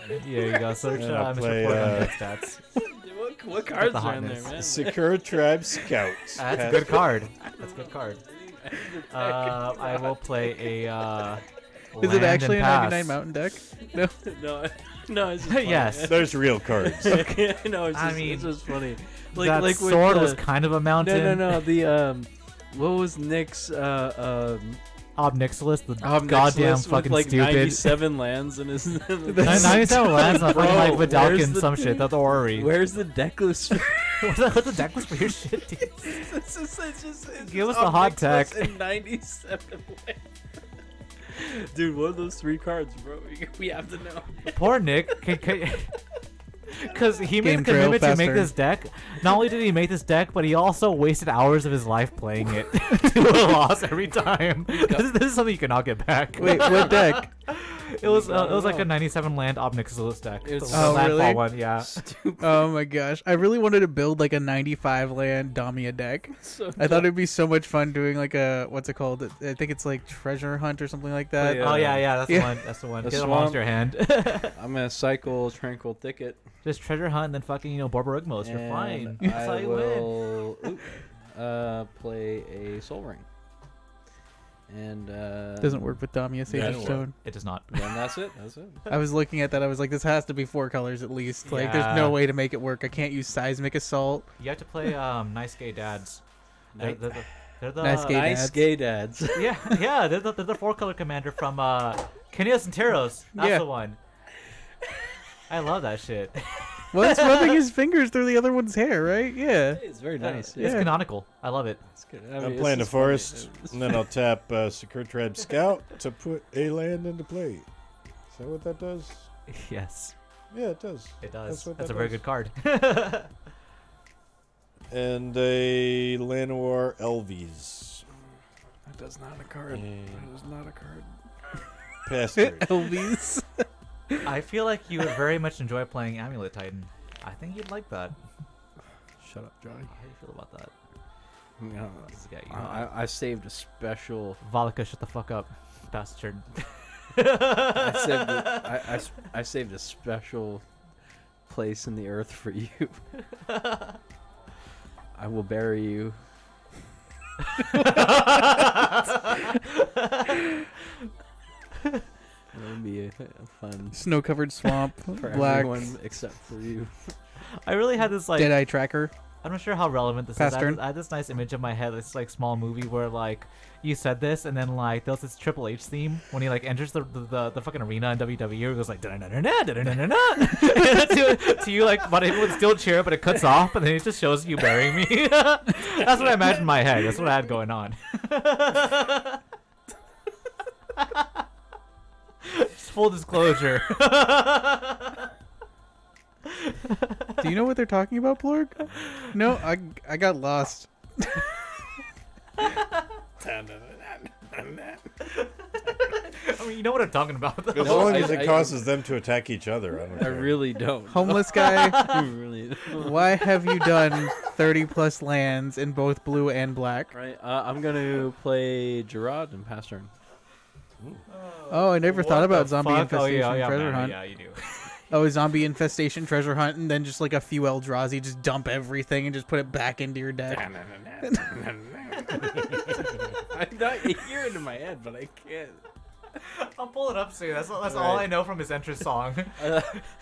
Yeah, you go. Search And uh, play, Plorg on uh, deck stats. what, what cards the are in there, man? Sakura Tribe Scout. That's a good card. That's a good card. Uh, I will play a. Is it actually a and 99. Mountain deck? No. no, no, it's just funny. Yes. There's real cards. Okay, no, it's I mean, it's just funny. Like, that like sword the- was kind of a mountain. No, no, no. The um, what was Nick's uh um Ob Nixilis, the Ob Nixilis goddamn with, fucking like stupid. 97 lands in his. Nine- 97 lands on fucking like Bro, Vidalkin where's some shit. That's Ori. Where's the deck list? what's, the, what's the deck for your shit, dude? It's just- it's just- it's Give just us the hot tech. and 97 lands. Dude, one of those three cards, bro. We, we have to know. Poor Nick. Because he made a commitment to make this deck. Not only did he make this deck, but he also wasted hours of his life playing it to a loss every time. This, is- this is something you cannot get back. Wait, what deck? It was uh, it was like a 97 land Ob Nixilis deck. It's- the Oh, landfall really? one, yeah. Oh my gosh. I really wanted to build like a 95 land Damia deck. So I thought it'd be so much fun doing like a what's it called? I think it's like treasure hunt or something like that. Oh yeah, yeah, that's Yeah. the one. That's the one. The Get a monster hand. I'm gonna cycle Tranquil Thicket. Just treasure hunt and then fucking you know Borborygmos. You're fine. and That's how I you win. will ooh, uh, play a Sol Ring. And uh, Doesn't work with Damia Sage Yeah, of Stone. It does not. Then that's it. That's it. I was looking at that. I was like, this has to be four colors at least. Like, there's Yeah. no way to make it work. I can't use seismic assault. You have to play um nice gay dads. They're, Nice- they're, the- they're the Nice gay nice dads. gay dads. yeah, yeah. They're the, they're the four color commander from uh Kynaios and Teros. That's Yeah. the one. I love that shit. One's rubbing his fingers through the other one's hair, right? Yeah. It's very Yeah, nice. It's Yeah. canonical. I love it. It's good. I I'm mean, it's playing the forest, and then I'll tap uh, Sakura-Tribe Scout to put a land into play. Is that what that does? Yes, Yeah, it does. it does. That's That's, what a that very good card. And a Llanowar Elvies. That does not a card. And That is not a card. Bastard. Elvis. I feel like you would very much enjoy playing Amulet Titan. I think you'd like that. Shut up, Johnny. How do you feel about that? No, This guy, you I, know, I- I saved a special. Valaka, shut the fuck up, bastard. I saved. A, I, I I saved a special place in the earth for you. I will bury you. That'd be a, a fun Snow covered swamp. for black. everyone except for you. I really had this like Deadeye Tracker. I'm not sure how relevant this Past is. I had, I had this nice image in my head, this like small movie where like you said this, and then like there was this Triple H theme when he like enters the the, the, the fucking arena in WWE. It goes like da da da da da da da. To to you like, but it would still cheer, but it cuts off, and then it just shows you burying me. That's what I imagined in my head. That's what I had going on. just full disclosure. Do you know what they're talking about, Plorg? No, I I got lost. I mean, you know what I'm talking about. Though. As No, long I- as it I- causes them to attack each other. I, don't I care. really don't. Homeless guy. I really don't. Why have you done 30 plus lands in both blue and black? Right. Uh, I'm gonna play Gerard and pass turn. Oh, I never thought about zombie fuck? infestation oh, yeah, yeah, treasure man, hunt. Yeah, you do. Oh, zombie infestation treasure hunt, and then just like a few Eldrazi, just dump everything and just put it back into your deck. I'm not hearing it in my head, but I can't. I'll pull it up soon. That's, that's Right. all I know from his entrance song. Uh,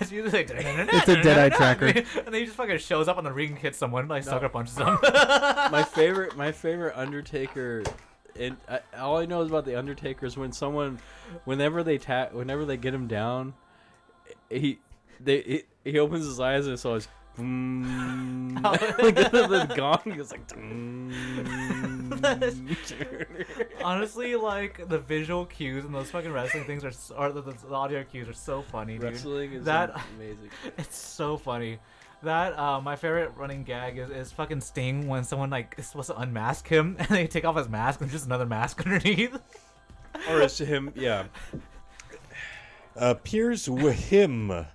it's usually like, It's a Deadeye tracker. And then he just fucking shows up on the ring, and hits someone, like sucker punches them. my favorite, my favorite Undertaker. And I, all I know is about the Undertaker is when someone, whenever they tap, whenever they get him down, he, they, he, he opens his eyes and it's always. Mm, like the, the gong is like. Honestly, like the visual cues and those fucking wrestling things are, or the, the, the audio cues are so funny, dude. Wrestling is that amazing. It's so funny. That uh, my favorite running gag is, is fucking Sting when someone like is supposed to unmask him and they take off his mask and there's just another mask underneath. Or is it's him, yeah. Appears with him.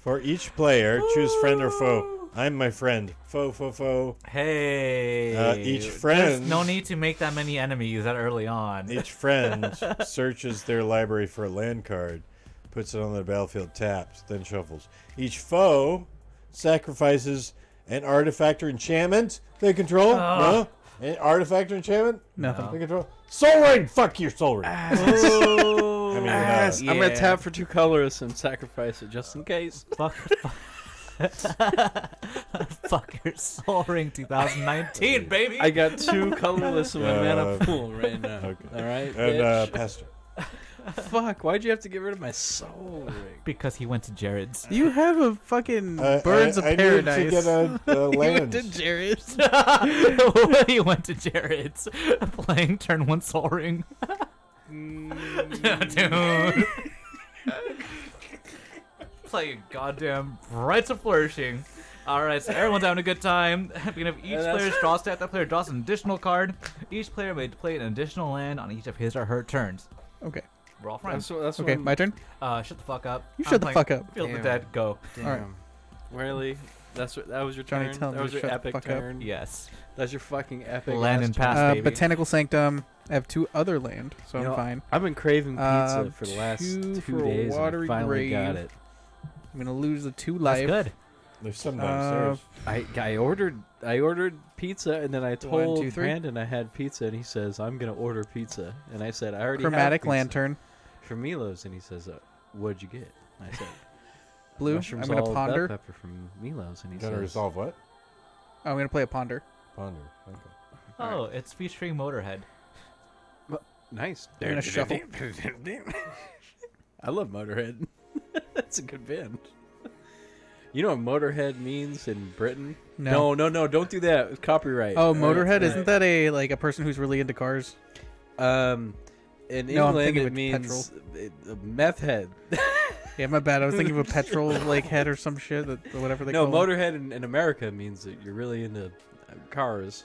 For each player, choose friend or foe. I'm my friend. Foe, foe, foe. Hey. Uh, each There's friend. no need to make that many enemies that early on. Each friend searches their library for a land card, puts it on the battlefield taps, then shuffles. Each foe sacrifices an artifact or enchantment they control. Ah. No? An artifact or enchantment? Nothing. They control. Sol Ring! Fuck your Sol Ring. Oh, I mean, ass. uh, I'm gonna tap for two colors and sacrifice it just in case. Fuck. Fuck your Sol Ring 2019, baby. I got two colorless in my mana Uh, pool right now. okay. All right, And uh. Pastor. Fuck! Why'd you have to get rid of my Sol Ring? because he went to Jared's. You have a fucking I- birds I- of I need to paradise. get a- a You went land. to Jared's. he went to Jared's playing turn one Sol Ring. Mm. Dude. Play your goddamn Rites of Flourishing. Alright, so everyone's having a good time. Beginning of each And that's- player's draw step, that player draws an additional card. Each player may play an additional land on each of his or her turns. Okay. We're all friends. That's, that's Okay, my turn. Uh, shut the fuck up. You I'm shut the playing fuck up. Field of the Damn. Dead. Go. Damn. All right. Really? That's what, that was your Johnny, turn. tell him that to was your shut the epic fuck up. turn. Yes. That's your fucking epic. Land ass and turn. pass, Uh, baby. Botanical Sanctum. I have two other land, so You I'm know, fine. I've been craving pizza Uh, for the last two two, for days. and I watery finally got grave. it. I'm gonna lose the two That's life. good. There's some Uh, downstairs. I I ordered I ordered pizza and then I told two, three. Brandon I had pizza and he says I'm gonna order pizza and I said I already have Chromatic pizza lantern. from Milos and he says uh, what'd you get? And I said Blue. mushroom I'm gonna salt bell ponder. pepper from Milos and he Gonna says resolve what? Oh, I'm gonna play a ponder. Ponder. Okay. Oh, it's featuring Motorhead. nice. I'm gonna shuffle. I love Motorhead. That's a good band. You know what Motorhead means in Britain? No. no, no, no don't do that. It's copyright. Oh, Motorhead. all Isn't that a like a person who's really into cars? Um, in No, England it means a meth head. Yeah, my bad. I was thinking of a petrol like head or some shit. That whatever they no, call it. Motorhead in, in America means that you're really into cars,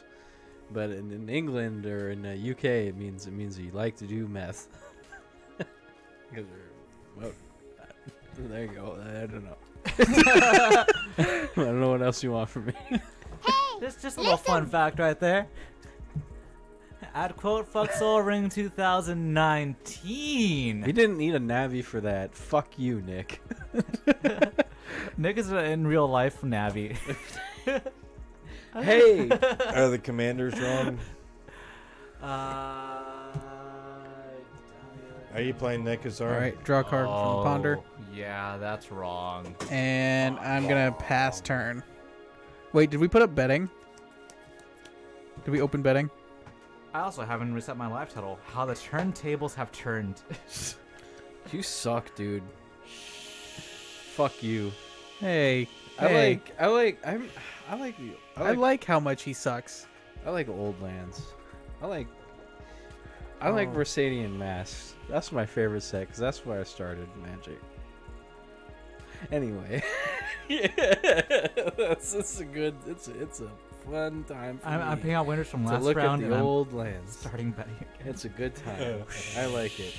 but in, in England or in the UK it means it means that you like to do meth. 'Cause they're- well, there you go. I don't know. I don't know what else you want from me. That's just a little fun fact right there. Add quote fuck Sol Ring 2019. He didn't need a Navi for that. Fuck you, Nick. Nick is in real life Navi. hey, Are the commanders wrong? Uh, Are you playing Nick All Azar? right, draw a card from the ponder, Oh, Yeah, that's wrong. and I'm gonna pass turn. Wait, did we put up betting? Did we open betting? I also haven't reset my life total. How the turntables have turned. you suck, dude. Fuck you. Hey, I hey. like. I like. I'm. I like. the- I like, how much he sucks. I like old lands. I like. I like Oh. Mercadian Masques. That's my favorite set because that's where I started Magic. Anyway, yeah, that's it's a good. It's a, it's a fun time. For I'm, I'm me picking out winners from to last look round. at and the I'm old lands. Starting betting. again. It's a good time. I like it.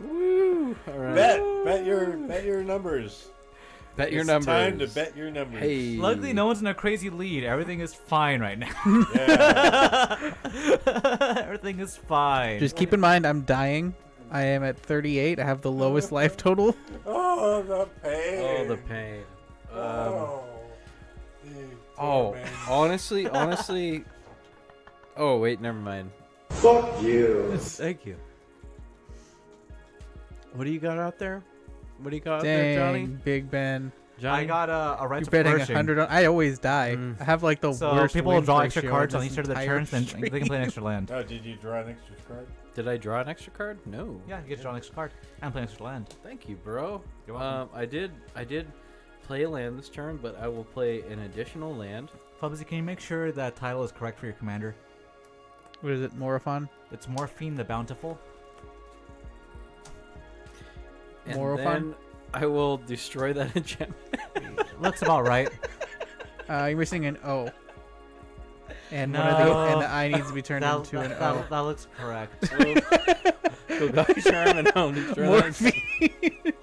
Woo! All right. Bet, bet your, bet your numbers. Bet your It's numbers. Time to bet your numbers. Hey. Luckily, no one's in a crazy lead. Everything is fine right now. Everything is fine. Just keep in mind, I'm dying. I am at 38. I have the lowest life total. Oh, the pain. Oh, the pain. Um, Oh. oh, honestly, honestly. Oh wait, never mind. Fuck you. Thank you. What do you got out there? What do you got out there, Johnny? Dang, Big Ben. Johnny? I got a, a right You're betting flourishing. 100. On, I always die. Mm. I have like the So worst. people will draw extra cards on this each of their turns, then they can play an extra land. Oh, did you draw an extra card? Did I draw an extra card? No. Yeah, you get to draw an extra card and play an extra land. Thank you, bro. You're welcome. Um, I did. I did play a land this turn, but I will play an additional land. Fubsy, can you make sure that title is correct for your commander? What is it, Morophon? It's Morphine the Bountiful. And Morophon? then I will destroy that enchantment. Looks about right. Uh, you're missing an O. And no, one of the and the I needs to be turned that, into that, an that, O. that looks correct. Golgari Charm and I'll enchantment.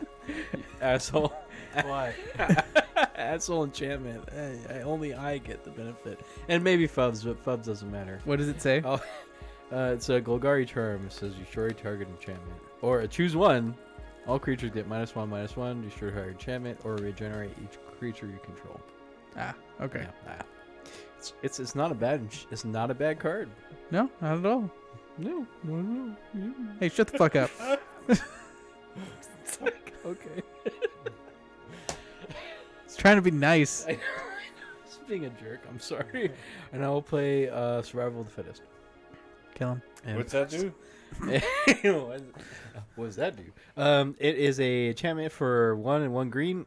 Asshole. What? Asshole enchantment. I, I, only I get the benefit. And maybe Fubs, but Fubs doesn't matter. What does it say? Oh, uh, it's a Golgari charm. It says destroy target enchantment. Or uh, choose one. All creatures get minus one, minus one. Destroy target enchantment, or regenerate each creature you control. Ah, okay. Yeah, ah. It's, it's it's not a bad it's not a bad card. No, not at all. No, no, no. Hey, shut the fuck up. okay. It's trying to be nice. I know. Just being a jerk. I'm sorry. And I will play uh, Survival of the Fittest. Kill him. And- What's that do? what what does that do? Um, it is a enchantment for one and one green.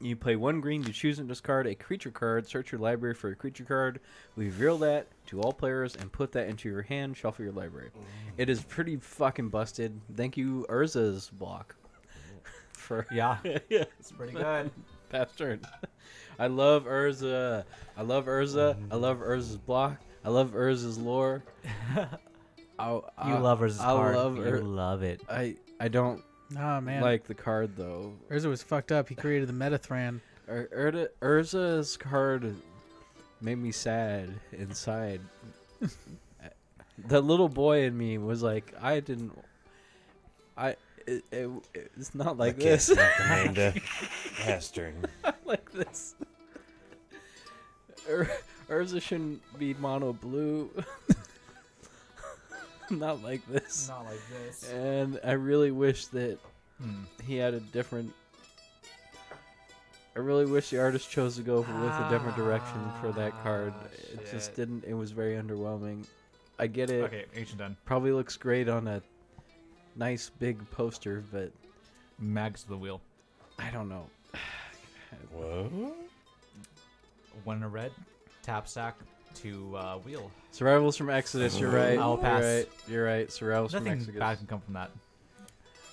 You play one green, you choose and discard a creature card, search your library for a creature card, reveal that to all players, and put that into your hand, shuffle your library. Mm. It is pretty fucking busted. Thank you, Urza's block. for Yeah. yeah, It's pretty good. Past turn. I love Urza. I love Urza. I mm. love Urza's block. I love Urza's lore. I, You uh, love Urza's I card. love You Ur- love it. I I don't Nah, man. like the card though. Urza was fucked up. He created the Metathran. Ur- Urda, Urza's card made me sad inside. the little boy in me was like, I didn't. I. It, it, it's not like I this. recommend a Western. Like this. Ur- Urza shouldn't be mono blue. not like this. Not like this. And I really wish that Hmm. he had a different. I really wish the artist chose to go with a different direction for that card. It just didn't. It was very underwhelming. I get it. Okay, ancient done. Probably looks great on a nice big poster, but Mags the wheel. I don't know. What? One in a red, tap stack to uh, wheel. Survivals from Exodus. You're right. I'll pass. You're right. You're right. Survivals from Nothing Exodus. bad can come from that.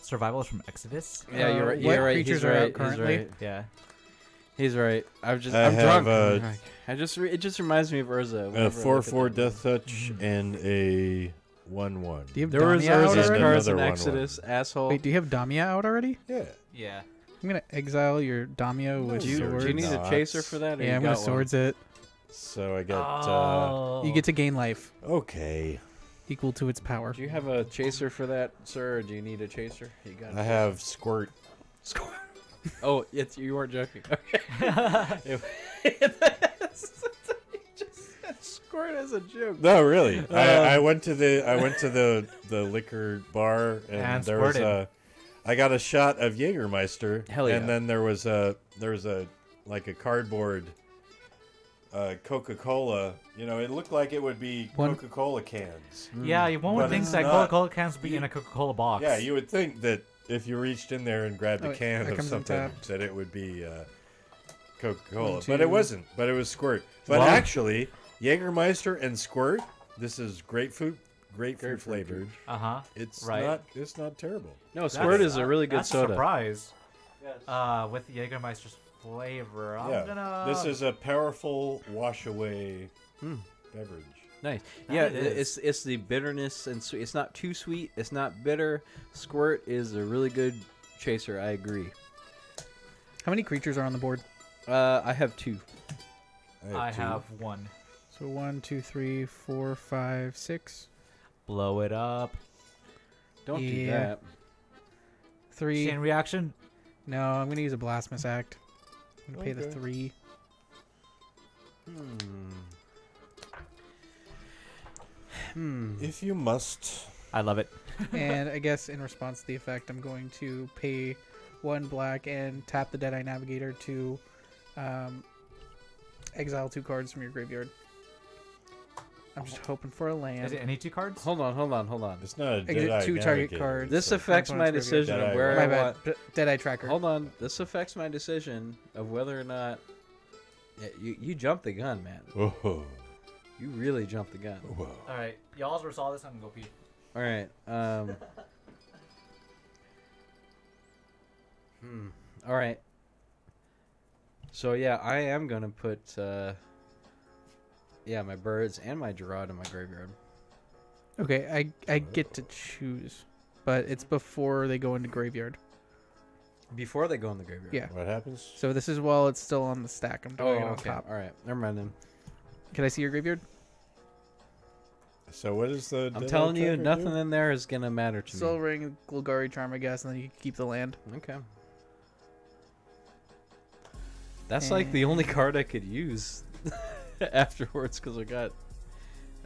Survivals from Exodus. Yeah, you're Uh, right. what You're right. creatures He's are out right. He's currently? right. Yeah. He's right. I'm just. I I'm have, drunk. uh, I'm drunk. I just. Re- it just reminds me of Urza. A four four that death touch and a one one. Do you have There was Damia out Urza's already? cards in Another one, Exodus, asshole. Wait, do you have Damia out already? Yeah. Yeah. I'm gonna exile your Damia with you, swords. do you need a chaser for that? Or yeah, you I'm gonna got one? swords it. So I get. Oh. You get to gain life uh okay. equal to its power. Do you have a chaser for that, sir? Or do you need a chaser? You got. a I have squirt. chaser. Oh, it's you weren't joking. Okay. Squirt as a joke. No, really. I, Uh, I went to the I went to the the liquor bar and, And there was squirted. a I got a shot of Jägermeister. Hell yeah. And then there was a there was a like a cardboard uh, Coca-Cola. You know, it looked like it would be Coca-Cola cans. Yeah, you one would But think it's that not. Coca-Cola cans would be in a Coca-Cola box. Yeah, you would think that if you reached in there and grabbed Oh, a wait, can of comes something, untapped. that it would be uh, Coca-Cola. One, but it two. wasn't. But it was Squirt. But Wow. actually, Jägermeister and Squirt. This is grapefruit, grapefruit flavored. Uh huh. It's Right. not. It's not terrible. No, Squirt is a really good that's soda. A surprise. Uh, with Jägermeister's flavor. I'm yeah. gonna. This is a powerful wash away Hmm. beverage. Nice. That yeah, is. it's it's the bitterness and sweet. It's not too sweet. It's not bitter. Squirt is a really good chaser. I agree. How many creatures are on the board? Uh, I have two. I two. have one. So one, two, three, four, five, six, Blow it up. Don't do that. three. Chain reaction. No, I'm gonna use a Blasphemous Act. I'm gonna pay the three. Hmm. Hmm. If you must. I love it. and I guess in response to the effect, I'm going to pay one black and tap the Deadeye Navigator to um, exile two cards from your graveyard. I'm just hoping for a land. Is it any two cards? Hold on, hold on, hold on. It's not a Exit two target Navigator, cards. This so- affects my opponent's graveyard. decision of Deadeye where My I bad. want. D- Deadeye Tracker. Hold on. This affects my decision of whether or not. Yeah, you you jumped the gun, man. Whoa. You really jumped the gun. Whoa. All right, y'all's resolve this. I'm gonna go pee. All right. Um. hmm. All right. So yeah, I am gonna put uh, yeah my birds and my Gerard in my graveyard. Okay, I I oh. get to choose, but it's before they go into graveyard. Before they go in the graveyard. Yeah. What happens? So this is while it's still on the stack. I'm Oh, doing it on okay. top. All right. Never mind then. Can I see your graveyard? So what is the? I'm telling you, nothing do? in there is gonna matter to Soul me. Ring, Golgari Charm, I guess, and then you can keep the land. Okay. That's like the only card I could use afterwards because I got,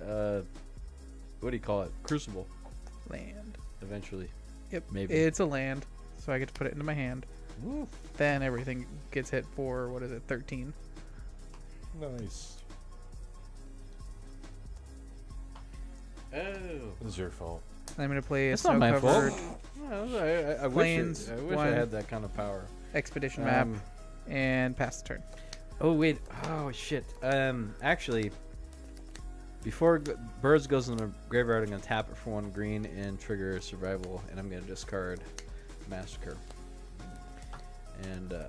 uh, what do you call it? Crucible. Land. Eventually. Yep. Maybe. It's a land, so I get to put it into my hand. Woo. Then everything gets hit for what is it, 13? Nice. Oh. It's your fault. I'm gonna play a It's not my fault. snow-covered Well, I, I, I wish, plains, it, I, wish I had that kind of power. expedition map, Um, and pass the turn. Oh wait! Oh shit! Um, actually, before g- birds goes in the graveyard, I'm gonna tap it for one green and trigger survival, and I'm gonna discard massacre. And um,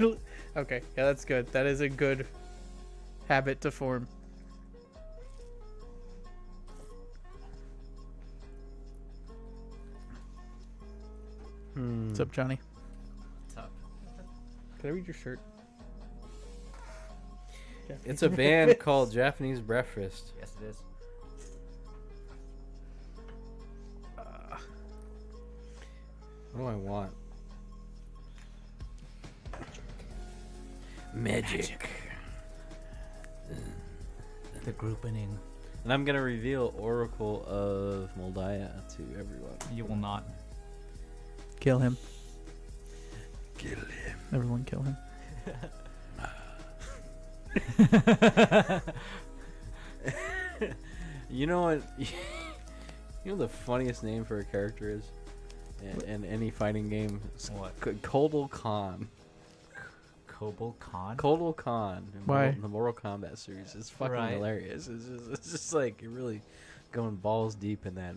okay, yeah, that's good. That is a good habit to form. Hmm. What's up, Johnny? What's up? Can I read your shirt? It's a band called Japanese Breakfast. Yes, it is. What do I want? Magic. The groupening. And I'm gonna reveal Oracle of Mul Daya to everyone. You will not. Kill him. Kill him. Everyone kill him. you know what? you know the funniest name for a character is in, in any fighting game. It's What? C- Kotal Khan. Kobal Khan? Kotal Khan. Why? Mortal- the Mortal Kombat series. It's fucking Right. hilarious. It's just, it's just like you're really going balls deep in that.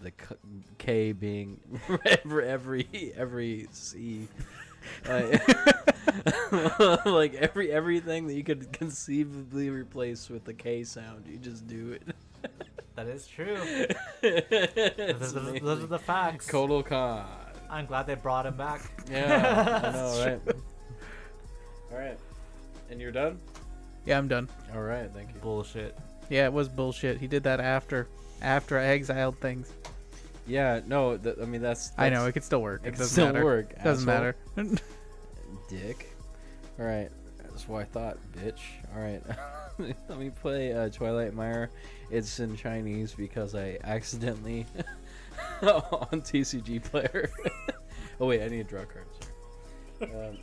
The the K- K being every every every C. Like, like every everything that you could conceivably replace with the K sound, you just do it. That is true. It's those, are the, those are the facts. Kotal Khan. I'm glad they brought him back. Yeah, I know, right? All right, and you're done. Yeah, I'm done. All right, thank you. Bullshit. Yeah, it was bullshit. He did that after, after I exiled things. Yeah, no, th- I mean that's, I know it could still work. It It doesn't still matter. work. Doesn't asshole. matter. Dick. All right, that's what I thought, bitch. All right, let me play uh, Twilight Mire. It's in Chinese because I accidentally on TCG Player. oh wait, I need to draw cards. Um,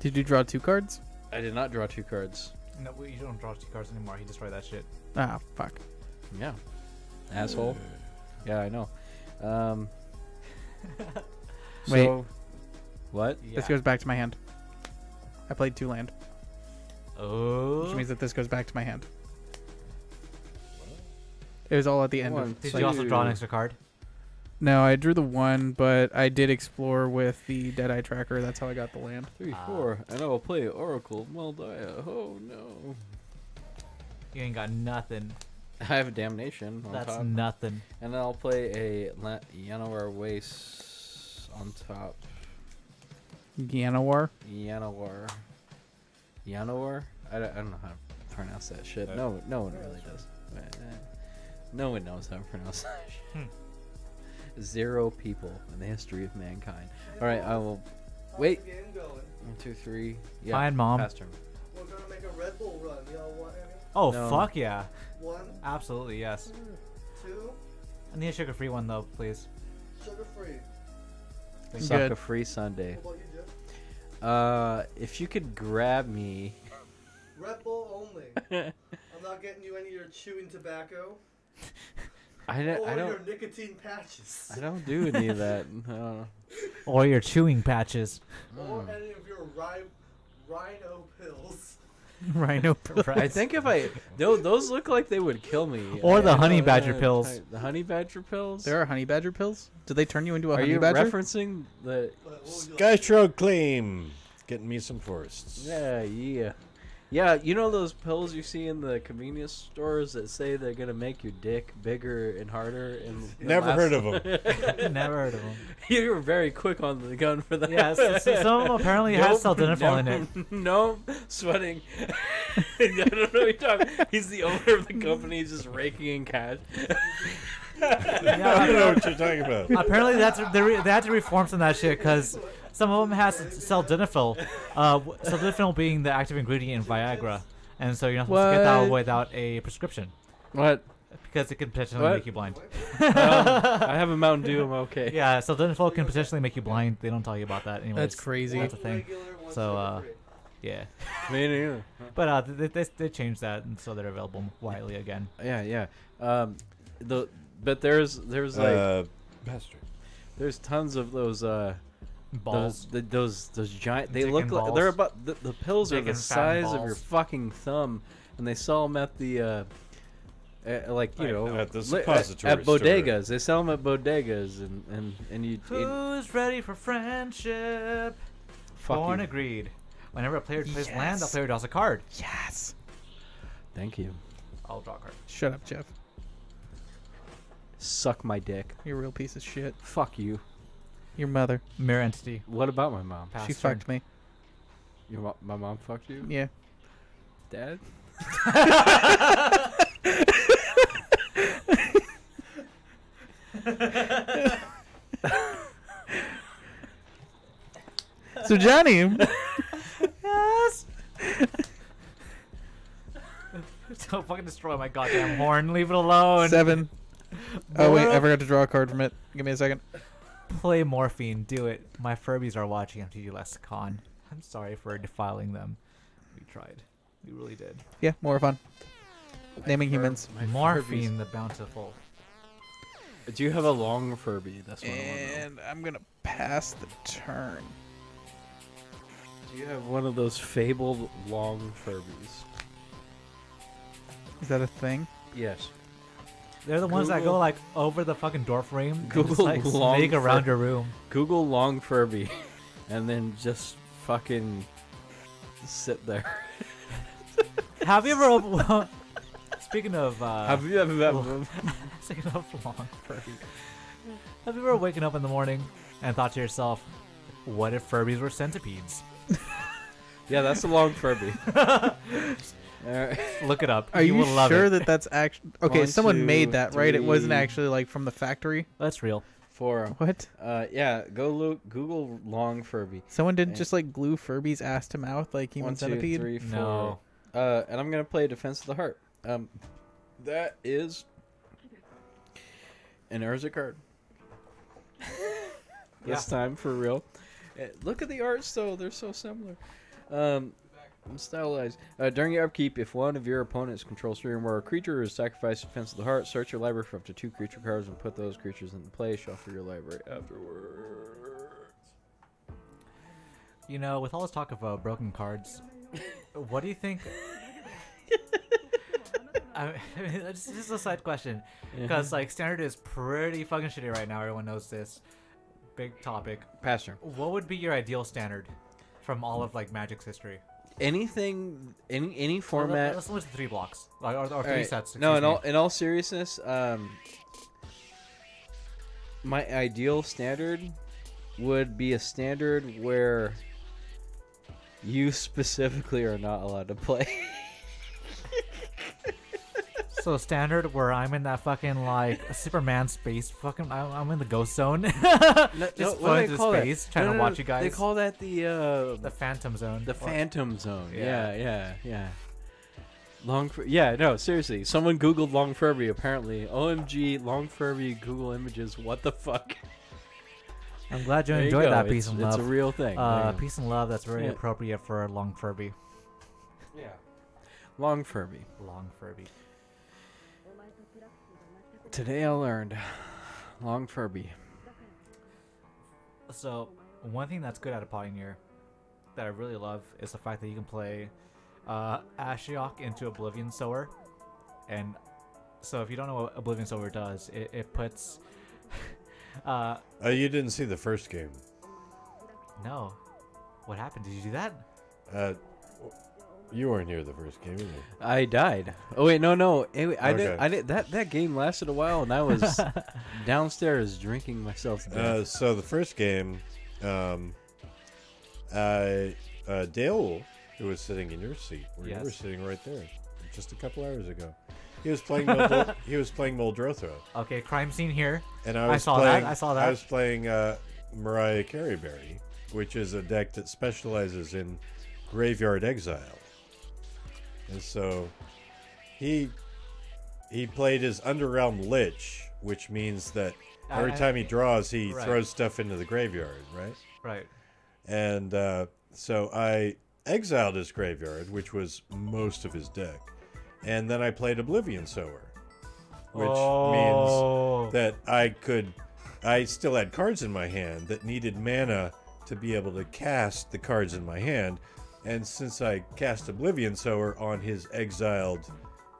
Did you draw two cards? I did not draw two cards. No, you don't draw two cards anymore. He destroyed that shit. Ah, fuck. Yeah, asshole. Yeah, I know. Um, Wait. so- what? This goes back to my hand. I played two land. Oh. Which means that this goes back to my hand. It was all at the end One, of. Did like- you also draw an extra card? No, I drew the one, but I did explore with the Deadeye tracker. That's how I got the land. Three, four, and I will play Oracle Mul Daya. Oh no. You ain't got nothing. I have Damnation on That's top. nothing. And then I'll play a La- Yanowar Waste on top. Yanowar. Yanowar. Yanowar? I don't, I don't know how to pronounce that shit. Uh, no, no one really does. Uh, No one knows how to pronounce that shit. Zero people in the history of mankind. All right, I will. Wait. One, two, three. Yeah, Fine, Mom. pass turn. We're gonna make a Red Bull run. Y'all want any? Oh, No. fuck yeah. One, Absolutely, yes. two, I need a sugar free one, though, please. sugar free. Suck a free Sunday. What about you, Jeff? Uh, if you could grab me. Red Bull only. I'm not getting you any of your chewing tobacco. I don't. or I your don't. nicotine patches. I don't do any of that. No. Or your chewing patches. Or any of your ri- rhino pills. Rhino. I think if I those, those look like they would kill me. Or I- the I honey don't- badger uh, pills. The honey badger pills. There are honey badger pills. Do they turn you into a honey badger? Are honey you badger? referencing the? Skyshroud Claim. Getting me some forests. Yeah, yeah, yeah. You know those pills you see in the convenience stores that say they're gonna make your dick bigger and harder. And and Never last- heard of 'em. Never heard of 'em. You were very quick on the gun for that. Yeah, s- s- some of 'em apparently has sildenafil in it. No, sweating. I don't know what you're talking. He's the owner of the company. He's just raking in cash. Yeah, I don't know what you're talking about. Apparently, that's they, re, they had to reform some of that shit because some of them has sildenafil. Uh, w- sildenafil being the active ingredient in Viagra, and so you're not supposed to get that without a prescription. What? Because it can potentially What? make you blind. Um, I have a Mountain Dew. I'm okay. Yeah, sildenafil can potentially make you blind. They don't tell you about that. Anyways. That's crazy. That's a thing. So, uh, yeah. Me neither. But uh, they, they, they changed that, and so they're available widely again. Yeah, yeah. Um, the but there's there's like Uh, bastard. there's tons of those uh Balls. Those the, those those giant. They Dick look like balls. they're about the, the pills are the and fat size of your fucking thumb, and they sell them at the. Uh, uh, like you Right, know, at the li- suppository at store. bodegas, they sell them at bodegas, and and and you. it- Who's ready for friendship? Fuck Born you. agreed. Whenever a player plays land, the player draws a card. Yes. Thank you. I'll draw a card. Shut up, Jeff. Suck my dick. You're a real piece of shit. Fuck you. Your mother. Mirror entity. What about my mom? Pass she turn. fucked me. Your mo- my mom fucked you? Yeah. Dad? So Johnny, yes. Don't fucking destroy my goddamn horn. Leave it alone. seven. Oh wait, I forgot to draw a card from it. Give me a second. Play Morophon. Do it. My Furbies are watching MTG con. I'm sorry for defiling them. We tried. We really did. Yeah, more fun. Naming humans. Morophon the Boundless. Do you have a long Furby? That's what I want. And I'm gonna pass the turn. Do you have one of those fabled long Furbies? Is that a thing? Yes. They're the ones that go like over the fucking door frame. and just, Google like snake around your room. Google long Furby, and then just fucking sit there. Have you ever? Speaking of, uh, Have you ever- Speaking of long Furby, have you ever waken up in the morning and thought to yourself, "What if Furbies were centipedes?" Yeah, that's a long Furby. Alright. Look it up. Are you, will love sure it. that that's actually okay? One, someone two, made that, right? It wasn't actually like from the factory. That's real. Four. What? Uh, yeah, go look. Google long Furby. Someone didn't And- just like glue Furby's ass to mouth like human One, two, centipede. three, four. No. Uh, and I'm gonna play Defense of the Heart. Um, that is an Urza card. this time for real. Uh, look at the arts though; they're so similar. Um, stylized. Uh, during your upkeep, if one of your opponents controls three or more creature is sacrificed to Defense of the Heart, search your library for up to two creature cards and put those creatures into play. Shuffle your library afterwards. You know, with all this talk of uh, broken cards, what do you think? I mean, it's just a side question, because Mhm. like standard is pretty fucking shitty right now. Everyone knows this. Big topic. Pastor. What would be your ideal standard from all of like Magic's history? Anything, any any format. Let's list the three blocks, or, or, three Alright, sets. No, in me. all in all seriousness, um, my ideal standard would be a standard where you specifically are not allowed to play. So standard where I'm in that fucking like Superman space fucking I'm, I'm in the ghost zone. Just no, what do floating they through call that? space trying No, to watch you guys. They call that the uh, the phantom zone. the Or- phantom zone. Yeah. Yeah, yeah, yeah. Long, Fur- yeah, no, seriously. Someone Googled Long Furby. Apparently, OMG, Long Furby Google Images. What the fuck? I'm glad you There enjoyed go. that It's- peace and it's a real thing. Uh, There you go. peace and love. That's very Yeah. appropriate for a long Furby. Yeah. Long Furby. Long Furby. Today I learned Long Furby. So one thing that's good at a Pioneer that I really love is the fact that you can play uh, Ashiok into Oblivion Sower, and so if you don't know what Oblivion Sower does, it, it puts. uh, Uh, you didn't see the first game. no, what happened? Did you do that? Uh, you weren't here the first game, either. I died. Oh wait, no, no. Anyway, I didn't. I did that. That game lasted a while, and I was downstairs drinking myself to death. Uh, so the first game, um, uh, uh, Dale, who was sitting in your seat, where you were sitting right there, just a couple hours ago, he was playing. Moldro- he was playing Muldrotha, Okay, crime scene here. and I I was saw playing. that, I saw that. I was playing uh, Mariah Careyberry, which is a deck that specializes in graveyard exile, and so he he played his Underrealm Lich, which means that every time he draws, he Right. throws stuff into the graveyard, right? Right. And uh, so I exiled his graveyard, which was most of his deck, and then I played Oblivion Sower, which Oh. means that I could, I still had cards in my hand that needed mana to be able to cast the cards in my hand, and since I cast Oblivion Sower on his exiled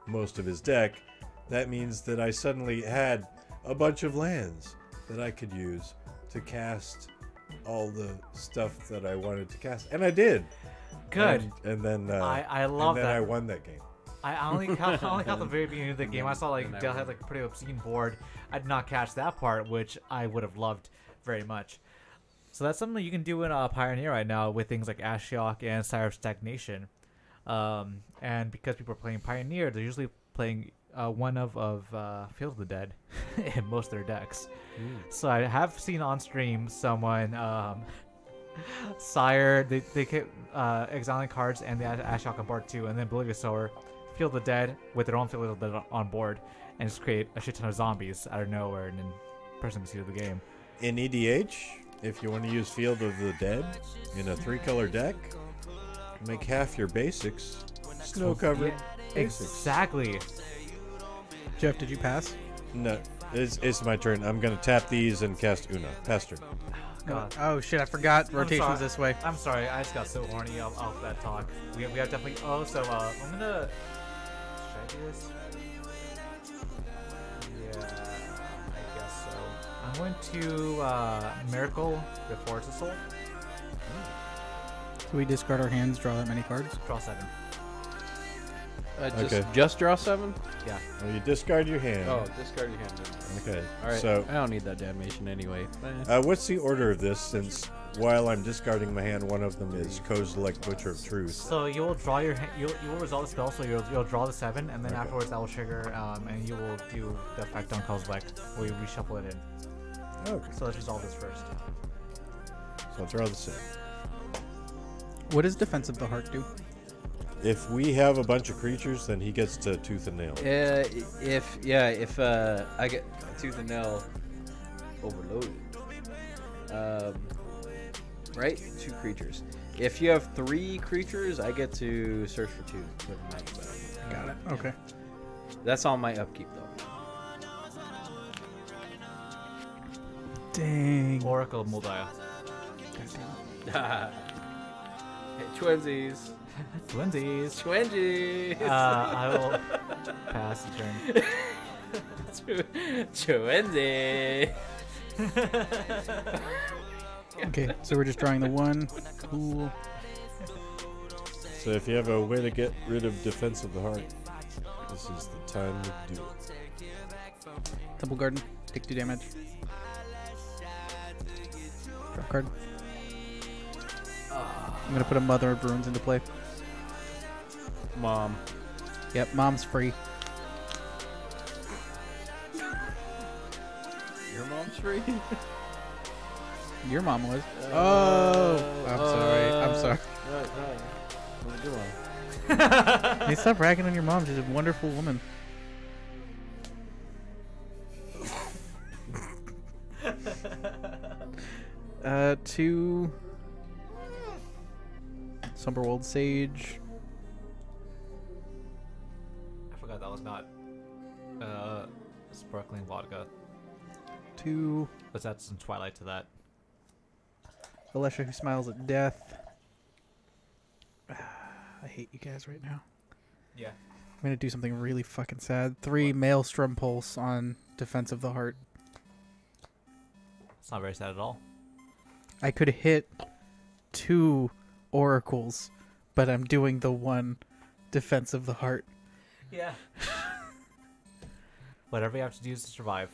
most of his deck, that means that I suddenly had a bunch of lands that I could use to cast all the stuff that I wanted to cast, and I did. Good. And, and then uh, I- I love and then that. I won that game. I only caught, I only caught the very beginning of the game. I saw like And I Dale had like a pretty obscene board. I did not catch that part, which I would have loved very much. So that's something you can do in uh, Pioneer right now with things like Ashiok and Sire of Stagnation. Um, and because people are playing Pioneer, they're usually playing uh, one of of uh, Field of the Dead in most of their decks. So I have seen on stream someone um, Sire, they they kept uh, exiling cards and they Ash- Ashiok on board too, and then Oblivion Sower, Field of the Dead with their own Field of the Dead on board, and just create a shit ton of zombies out of nowhere, and then person can see the game. In EDH, if you want to use Field of the Dead in a three-color deck, make half your basics snow-covered. Yeah, basics. exactly. Jeff, did you pass? No, it's, it's my turn. I'm gonna tap these and cast Una. Pass turn. God. Oh shit! I forgot rotations this way. I'm sorry, I just got so horny off, off that talk. We, we have definitely. Oh, so uh, I'm gonna. Should I do this? I'm going to uh, Miracle before it's a soul. So we discard our hands, draw that many cards. Draw seven. Uh, just, Okay. just draw seven? Yeah. Well, you discard your hand. Oh, discard your hand. Okay. All right. So I don't need that damnation anyway. Uh, what's the order of this? Since while I'm discarding my hand, one of them is Kozilek Butcher of Truth. So you will draw your. Ha- you'll, you will resolve the spell. So you'll, you'll draw the seven, and then Okay. afterwards that will trigger, um, and you will do the effect on Kozilek, where you reshuffle it in. Okay. So let's resolve this first. So I'll draw this in. What does Defense of the Heart do? If we have a bunch of creatures, then he gets to tooth and nail. Uh, if yeah, if uh, I get tooth and nail overloaded, um, right? Two creatures. If you have three creatures, I get to search for two with my spell. Got it. Okay. That's on my upkeep though. Dang. Oracle of Mul Daya. Twinsies. Twinsies. Twinsies. Uh, I will pass the turn. Twinsies. Okay, so we're just drawing the one. Cool. So if you have a way to get rid of Defense of the Heart, this is the time to do it. Temple Garden. Take two damage. Draw card. I'm gonna put a Mother of Runes into play. Mom. Yep, mom's free. Your mom's free. Your mom was. oh, I'm sorry. I'm Uh, sorry. Right, right. What are you? Hey, stop ragging on your mom. She's a wonderful woman. Uh, two. Somberwald Sage. I forgot that was not uh, sparkling vodka. Let's add some Twilight to that. Alesha who smiles at death. I hate you guys right now. Yeah. I'm gonna do something really fucking sad. Three Maelstrom Pulse on Defense of the Heart. It's not very sad at all. I could hit two oracles, but I'm doing the one Defense of the Heart. Yeah. Whatever you have to do to survive.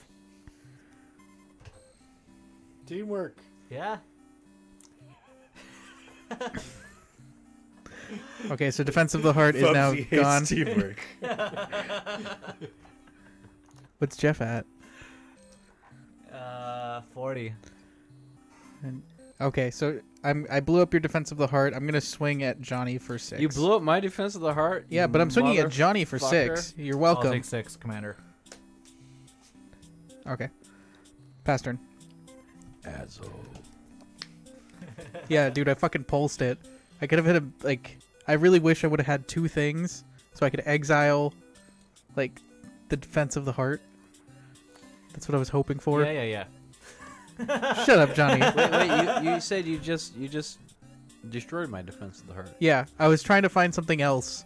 Teamwork. Yeah. Okay, so Defense of the Heart is now Bubsy hates gone. teamwork. What's Jeff at? Uh, 40. And, okay, so I'm I blew up your Defense of the Heart. I'm gonna swing at Johnny for six. You blew up my defense of the heart. Yeah, but I'm swinging at Johnny for motherfucker. six. You're welcome. I'll welcome. take six, Commander. Okay. Pass turn. Asshole. Yeah, dude, I fucking pulsed it. I could have hit a like. I really wish I would have had two things, so I could exile, like, the defense of the heart. That's what I was hoping for. Yeah, yeah, yeah. Shut up, Johnny. wait, wait. You, you said you just you just destroyed my defense of the heart. Yeah, I was trying to find something else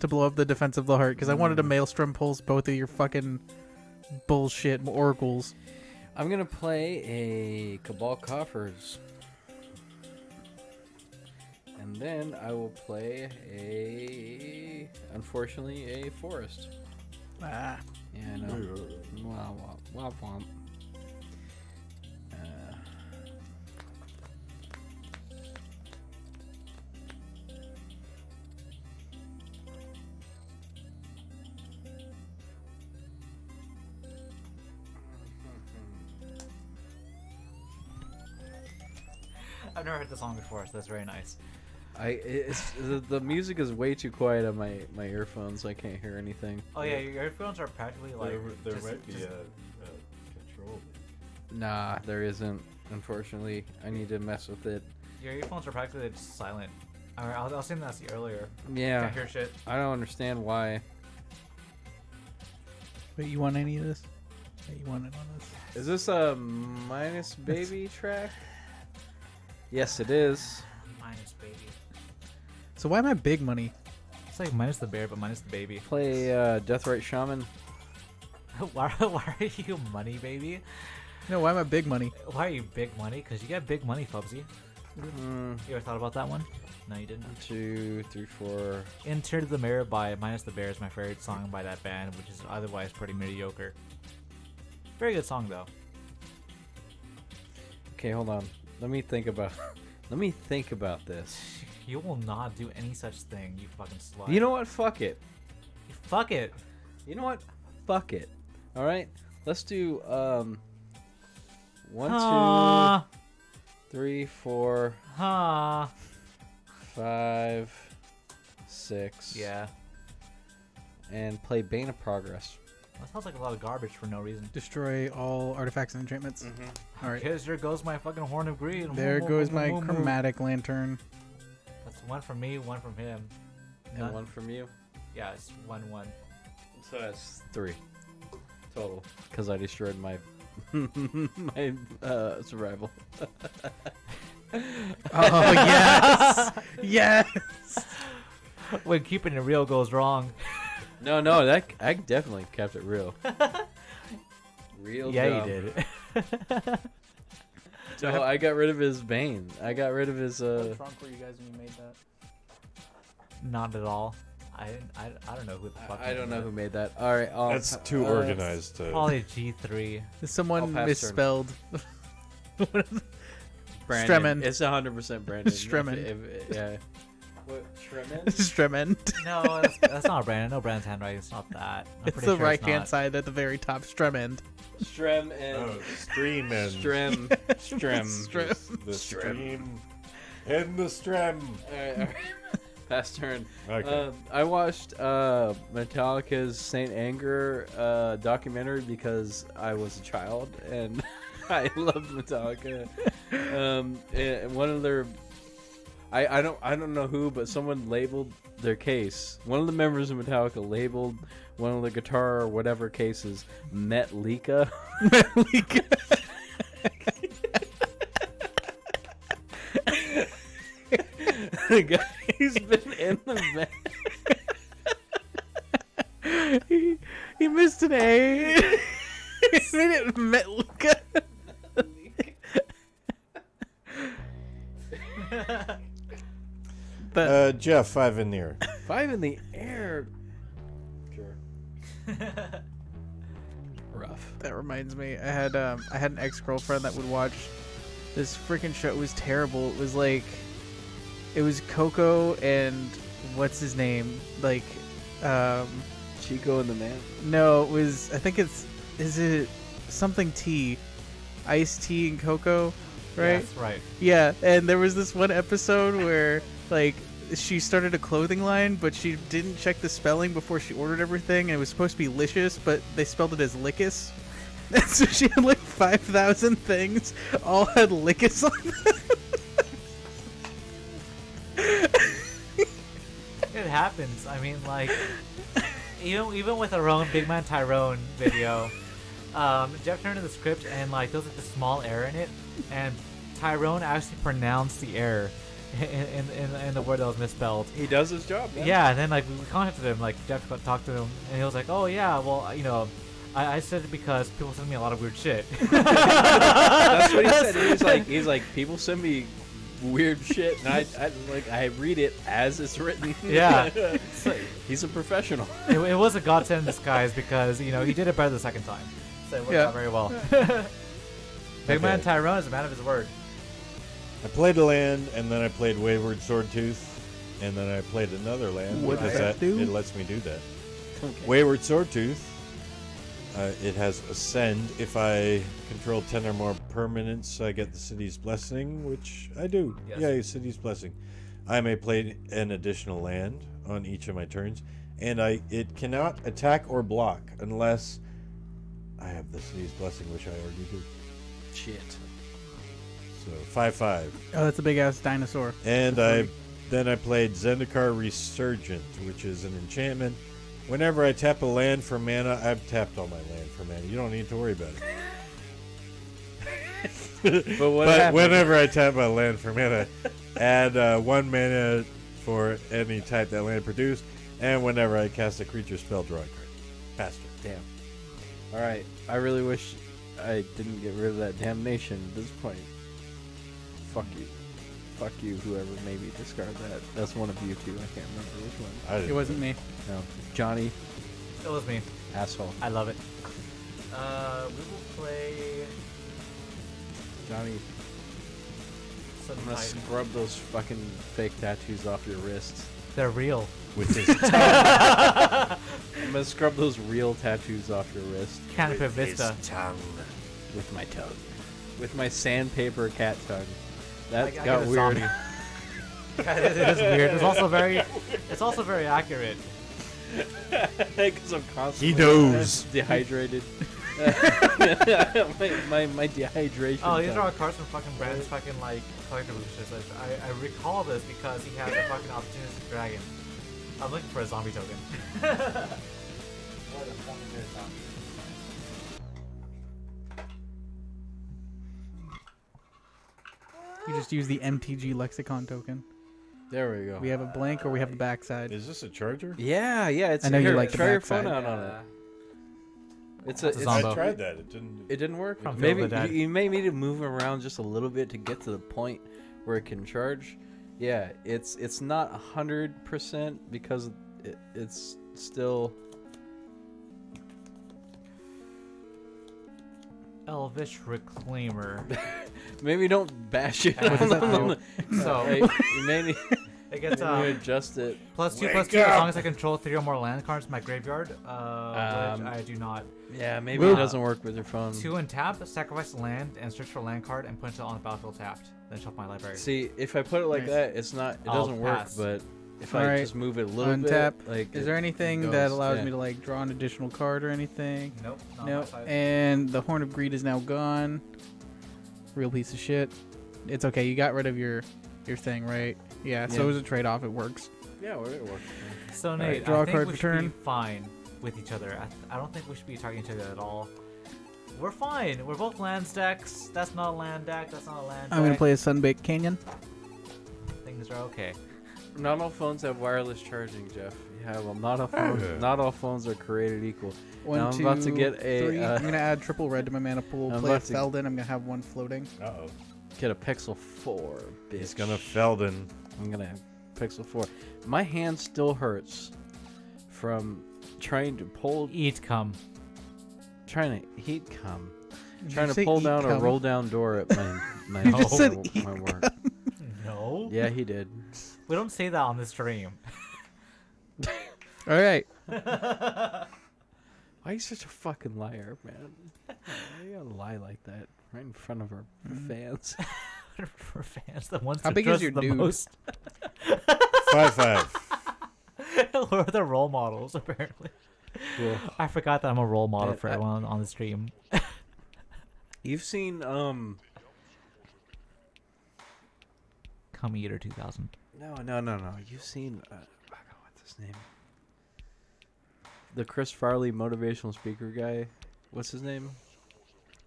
to blow up the defense of the heart because I wanted to maelstrom pulse both of your fucking bullshit oracles. I'm gonna play a Cabal Coffers. And then I will play a, unfortunately, a forest. Ah. Yeah, I know. Wah, wah. I've never heard the song before, so that's very nice. I it's the, the music is way too quiet on my my earphones. I can't hear anything. Oh yeah, your earphones are practically like. There, there just- might be just- a, a control. Nah, there isn't. Unfortunately, I need to mess with it. Your earphones are practically just silent. I, I, was, I was saying that to earlier. Yeah. Can't hear shit. I don't understand why. Wait, you want any of this? Yeah, you want it on this? Is this a minus baby track? Yes, it is. Minus baby. So why am I big money? It's like minus the bear, but minus the baby. Play uh, Deathrite Shaman. why, why are you money, baby? No, why am I big money? Why are you big money? Because you got big money, Fubsy. Mm, You ever thought about that one? No, you didn't. two, three, four. Enter the Mirror by Minus the Bear is my favorite song by that band, which is otherwise pretty mediocre. Very good song though. Okay, hold on. Let me think about. Let me think about this. You will not do any such thing, you fucking slut. You know what? Fuck it. Fuck it. You know what? Fuck it. All right. Let's do um. One, Huh. two, three, four, Huh. five, six. Yeah. And play Bane of Progress. That sounds like a lot of garbage for no reason. Destroy all artifacts and enchantments. All right. Because there goes my fucking horn of greed. There Moo, goes moo, my moo, moo. chromatic lantern. That's one from me, one from him. And None- one from you. Yeah, it's one one. So that's three total. Because I destroyed my my uh, survival. Oh yes, yes. when keeping it real goes wrong. No, no, that I definitely kept it real. Real. Yeah, dumb. you did. So I got rid of his bane. I got rid of his. Uh, drunk were you guys when you made that? Not at all. I I, I don't know who the fuck. I don't know that. who made that. All right, I'll, That's too uh, organized. To, Probably G three. Someone I'll pass turn. misspelled. Brandon. Stremend. It's 100 percent Brandon. Stremend. If- if- yeah. What Stremend? Stremend. No, that's, that's not Brandon. No, Brandon's handwriting. It's not that. I'm It's the sure right hand not. side at the very top. Stremend. Strem and Oh, stream and Strem. Strem. Strem. the stream and the strem. All right, all right. Pass turn. Okay. Um, I watched uh, Metallica's Saint Anger uh, documentary because I was a child and I loved Metallica. um, and one of their, I, I don't I don't know who, but someone labeled their case. One of the members of Metallica labeled one of the guitar or whatever cases Metlika. the guy's been in the band. he, he missed an A. he made it Metlika. but Uh, Jeff, five in the air. Five in the air. Sure. Rough. that reminds me, I had um, I had an ex girlfriend that would watch this freaking show. It was terrible. It was like, it was Coco and what's his name? Like, um, Chico and the Man. no, it was. I think it's is it something tea, Ice-T and cocoa, right? Yes, right. Yeah, and there was this one episode where like she started a clothing line, but she didn't check the spelling before she ordered everything, and it was supposed to be licious, but they spelled it as lickus. So she had like five thousand things, all had lickus on them. It happens. I mean, like, even even with our own Big Man Tyrone video, um, Jeff turned in the script and like there was like a small error in it, and Tyrone actually pronounced the error in in, in, the word that was misspelled. He does his job. Yeah, and then like we contacted him, like Jeff talked to him, and he was like, "Oh yeah, well you know." I, I said it because people send me a lot of weird shit. That's what he said. He was like, he's like, people send me weird shit, and I, I like I read it as it's written. Yeah. he's a professional. it, it was a godsend in disguise because you know he did it better the second time, so it worked Yeah. out very well. Big man Tyrone is a man of his word. I played a land, and then I played Wayward Swordtooth, and then I played another land What because does that that do? it lets me do that. Okay. Wayward Swordtooth. Uh, it has Ascend. If I control 10 or more permanents, I get the City's Blessing, which I do. Yes. Yay, City's Blessing. I may play an additional land on each of my turns, and I it cannot attack or block unless I have the City's Blessing, which I already do. Shit. So 5 5. Oh, that's a big ass dinosaur. And I then I played Zendikar Resurgent, which is an enchantment. Whenever I tap a land for mana, I've tapped all my land for mana. You don't need to worry about it. But what but whenever I tap a land for mana, add uh, one mana for any type that land produced, and whenever I cast a creature spell, draw a card. Faster. Damn. All right. I really wish I didn't get rid of that damnation at this point. Fuck you. Fuck you, whoever made me discard that. That's one of you two. I can't remember which one. I didn't It wasn't me. No. Johnny, It was me. asshole. I love it. Uh, we will play Johnny, some I'm gonna Titan. scrub those fucking fake tattoos off your wrists. They're real. With his tongue. I'm gonna scrub those real tattoos off your wrist Canopy Vista. tongue. with my tongue. With my sandpaper cat tongue. That I- I got get a weird. zombie. Yeah, it is- it is weird. It's also very, it's also very accurate. Because I'm constantly He knows. dehydrated. my, my, my dehydration. Oh, these are all cards from fucking Brand's fucking like collector boosters. I, I recall this because he has a fucking opportunistic dragon. I'm looking for a zombie token. You just use the MTG lexicon token. There we go. We have a blank or we have the backside. Is this a charger? Yeah, yeah. It's I know you here, like the try your backside. phone out on it. It's a, It's a Zombo. I tried that. It didn't. it didn't work. From Maybe of the Dead. you, you may need to move around just a little bit to get to the point where it can charge. Yeah, it's it's not a hundred percent because it, it's still Elvish Reclaimer. maybe don't bash it. What does that do? So- Hey, you may need, It gets maybe um, adjust it. plus two, Wake plus two as long as I control three or more land cards in my graveyard, uh, Um, which I do not. Yeah, maybe Well- it doesn't work with your phone. Two and tap, sacrifice a land and search for a land card and put it on the battlefield tapped. Then shuffle my library. See, if I put it like Nice. that, it's not. It I'll doesn't work. But if I Alright, just move it a little Untap. bit, like Is there it anything that allows yeah. me to like draw an additional card or anything? Nope. Not on No. And the Horn of Greed is now gone. Real piece of shit. It's okay. You got rid of your your thing, right? Yeah. So it was a trade off. It works. Yeah, well, it works. So right, Nate, draw a I think card we for should be fine with each other. I, I don't think we should be targeting each other at all. We're fine. We're both land stacks. That's not a land deck. That's not a land I'm gonna play a Sunbaked Canyon. Things are okay. Not all phones have wireless charging, Jeff. Yeah, well, not all phones, not all phones are created equal. One, Now I'm two, about to get a, three. uh, I'm gonna add triple red to my mana pool. I'm play a about to- I'm gonna have one floating. Uh oh. Get a Pixel 4, bitch. He's gonna Felden. I'm gonna have Pixel 4. My hand still hurts from trying to pull, Eat cum. trying to heat come, Did trying to pull eat down a roll down door at my my, You just my- said my eat work. No. Yeah, he did. We don't say that on the stream. All right. Why are you such a fucking liar, man? Why are you gotta lie like that right in front of our Mm-hmm. fans? For fans, the ones How that big is trust your the dude? most. Five five. We're the role models, apparently. Cool. I forgot that I'm a role model I- for I- everyone on the stream. You've seen um Come Eater 2000. No no no no you've seen uh, fuck, what's his name the Chris Farley motivational speaker guy what's his name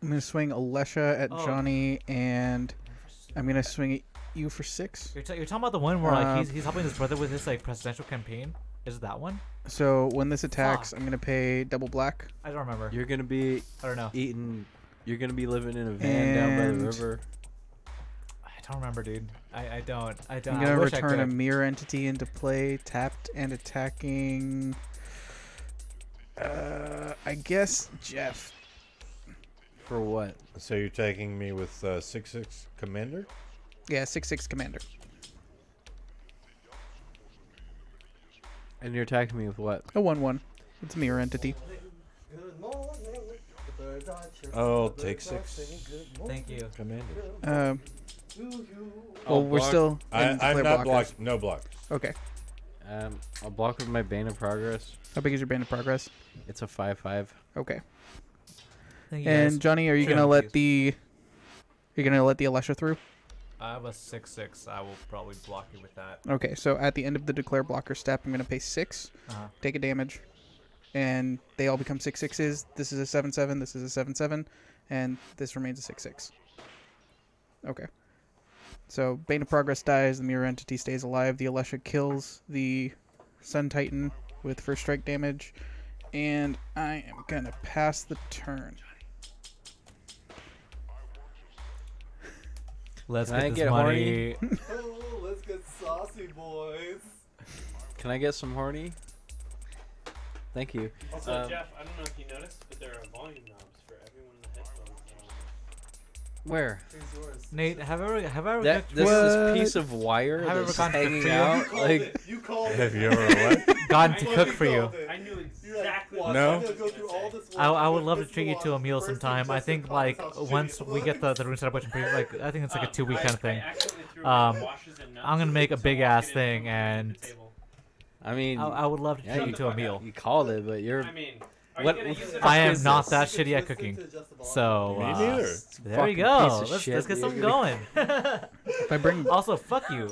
I'm gonna swing Alesha at Oh. Johnny, and I'm gonna swing at you for six. You're, t- you're talking about the one where like Uh, he's, he's helping his brother with his like presidential campaign. Is it that one? So when this attacks, Fuck. I'm gonna pay double black. I don't remember. you're gonna be I don't know. eating you're gonna be living in a van down by the And- river don't remember, dude. I, I don't. I don't. I'm gonna wish I return a mirror entity into play, tapped and attacking. Uh, I guess Jeff. For what? So you're taking me with uh, six six commander? Yeah, six six commander. And you're attacking me with what? A one one. It's a mirror entity. Oh, take six. Thank you. Commander. Um. I'll Well, we're block- still. I, I'm not blockers. blocked. No block. Okay. Um, I'll block with my Bane of Progress. How big is your band of progress? It's a five five. Okay. Thank And guys. Johnny, are you Sure, gonna let please. the? You're gonna let the Alesha through? I have a six six. I will probably block you with that. Okay, so at the end of the declare blocker step, I'm gonna pay 6 Uh-huh. take a damage, and they all become six sixes. This is a seven seven. This is a seven seven, and this remains a six six. Okay. So Bane of Progress dies. The mirror entity stays alive. The Alesha kills the Sun Titan with first strike damage, and I am gonna pass the turn. Let's Can I get this get money. horny? Oh, let's get saucy, boys. Can I get some horny? Thank you. Also, Um, Jeff, I don't know if you noticed, but there are volume knobs Where? Nate, have I ever have I ever That cooked- this is piece of wire Have I ever gone to cook hanging for you? out. Like You called. Have you ever what? Gotten to I cook knew for you you. it. I knew exactly. what No. I gonna say. I, I would love to treat you to a meal sometime. I think like once we get the, the room set up, which I'm pretty, like I think it's like a Um, two week kind of thing. Um, washes and nuts I'm gonna make a big ass thing, and. I mean, I, I would love to yeah, treat you you to a meal. You called it, but you're. I mean, are what? you gonna what use the it fuck I am not this? that shitty at cooking. So uh, neither. There we go. Let's, shit, let's get dude. something going. If I bring also, fuck you.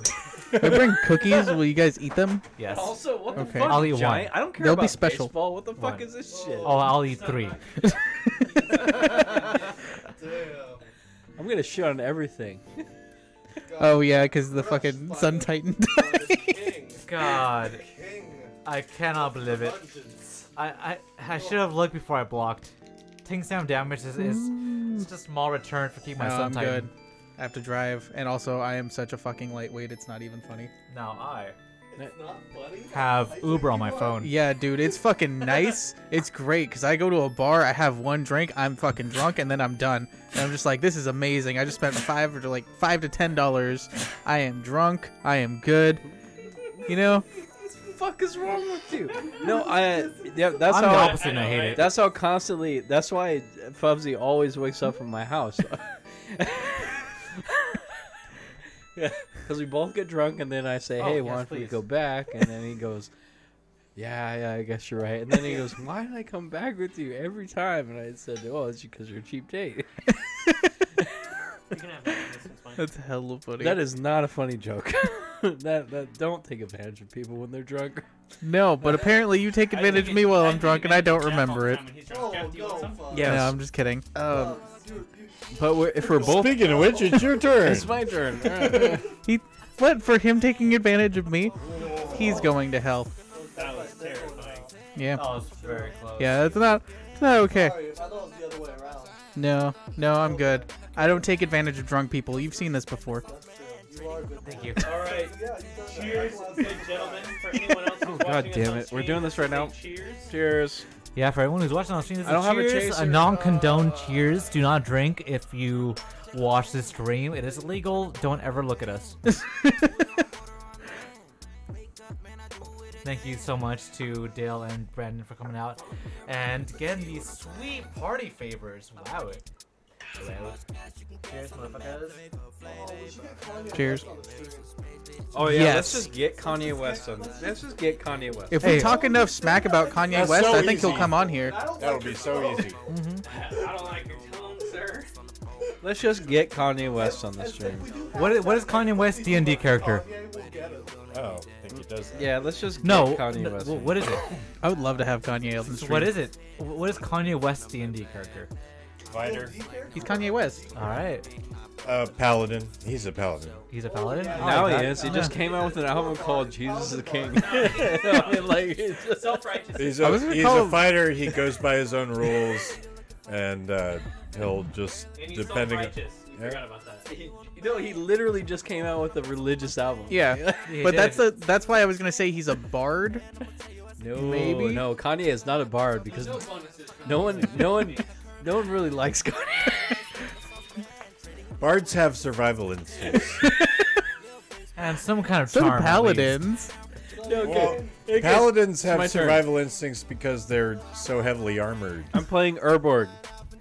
if I bring cookies, will you guys eat them? Yes. Also, what the Okay. fuck? I'll eat giant? one. I don't care They'll about be special. baseball. What the fuck One. is this shit? Oh, I'll eat three. I'm gonna shit on everything. Oh yeah, because the fucking Sun Titan. God, I cannot believe it. I I, I should have looked before I blocked. Ting Sam damage is, is mm. it's just a small return for keeping my no, Sun I'm Titan. good. I have to drive, and also I am such a fucking lightweight. It's not even funny. Now I It's not funny. have Uber on my phone. Yeah, dude, it's fucking nice. It's great because I go to a bar, I have one drink, I'm fucking drunk, and then I'm done. And I'm just like, this is amazing. I just spent five or like five to ten dollars. I am drunk. I am good. You know, What the fuck is wrong with you? No, I. Yeah, that's I'm how the I- opposite and I hate it. That's how constantly. That's why Fubsy always wakes up in my house. yeah, because we both get drunk, and then I say, Oh, "Hey, yes, why don't we go back?" And then he goes, "Yeah, yeah, I guess you're right." And then he goes, "Why did I come back with you every time?" And I said, "Oh, it's because you're a cheap date." You can have that. This one's fine. that's hella funny. that is not a funny joke. that that don't take advantage of people when they're drunk. no, but apparently you take advantage of me while I I'm drunk, and I don't advantage of Jeff all remember it. time when he's drunk. Jeff, do you want some? Yes. No, I'm just kidding. Um, but we're, if we're both, Speaking of which, it's your turn. it's my turn. All right. He, what for him taking advantage of me? He's going to hell. That was terrifying. Yeah, Oh, it's very close. yeah, it's not, it's not okay. Sorry, I thought it was the other way around. No, no, I'm good. I don't take advantage of drunk people. You've seen this before. That's true. You are good. Thank you. All right. Yeah, you've done that. Cheers, good gentlemen. For anyone else who's Oh, God watching damn on it. We're doing this right now. Cheers. Cheers. Yeah, for everyone who's watching on stream, this I don't is have a cheers, chaser. a non-condoned cheers. Do not drink if you watch this stream. It is illegal. Don't ever look at us. Thank you so much to Dale and Brandon for coming out and getting these sweet party favors. Wow. Hello. Cheers, motherfuckers. Cheers. Oh yeah, Yes. let's just get Kanye West on. Let's just get Kanye West. If Hey. we talk enough smack about Kanye That's West, so I think he'll come on here. That'll be so easy. Mm-hmm. I don't like your tone, sir. Let's just get Kanye West on the stream. What is, what is Kanye West D&D character? Kanye will get it. Oh, I think he does that. Yeah, let's just get No. Kanye no, West. wh- what is it? I would love to have Kanye on the stream. What is it? What is Kanye West D&D character? Fighter. He's Kanye West. All right. Uh, paladin. He's a paladin. He's a paladin? I now he is. He just came out with an album called Jesus is the King. I mean, like, it's just- Self-righteous. He's I a, he's a fighter. He goes by his own rules, and uh, he'll just And he's depending. self-righteous. You Yeah. forgot about that. No, he literally just came out with a religious album. Yeah, but that's a that's why I was gonna say he's a bard. No, Maybe? no, Kanye is not a bard because no one, no one, no one really likes Kanye. Bards have survival instincts. And some kind of So do charm. at paladins. No, Well, okay. paladins my have turn. survival instincts because they're so heavily armored. I'm playing Urborg,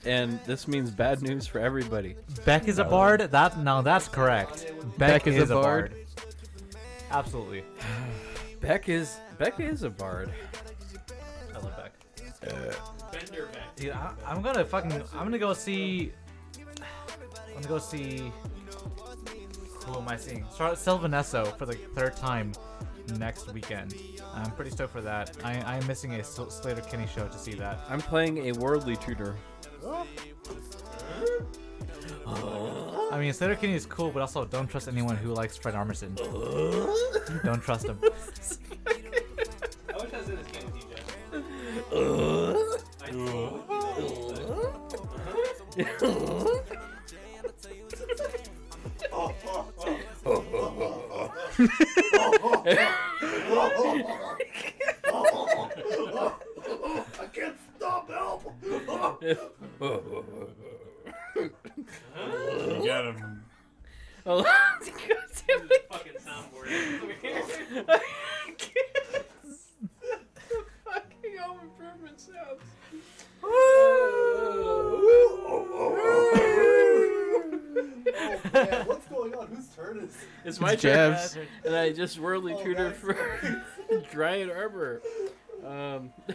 and this means bad news for everybody. Beck is a bard. That no, that's correct. Beck, Beck is is, a a bard. bard. Absolutely. Beck is Beck is a bard. I love Beck. Uh, Bender back. Dude, I, I'm gonna fucking. I'm gonna go see. I'm gonna go see. Who am I seeing? Star- Sylvan Esso for the third time next weekend. I'm pretty stoked for that. I, I'm missing a S- Sleater-Kinney show to see that. I'm playing a worldly tutor. I mean, Sleater-Kinney is cool, but also don't trust anyone who likes Fred Armisen. don't trust him. I wish I was in this game with you, Jeff. I can't stop help. You got him. Oh, fucking soundboard over here. fucking home improvement sounds. Oh man, what's going on? Whose turn is? It's my It's turn, Jev's. and I just worldly Oh, tutored nice. for Dryad Arbor. Um,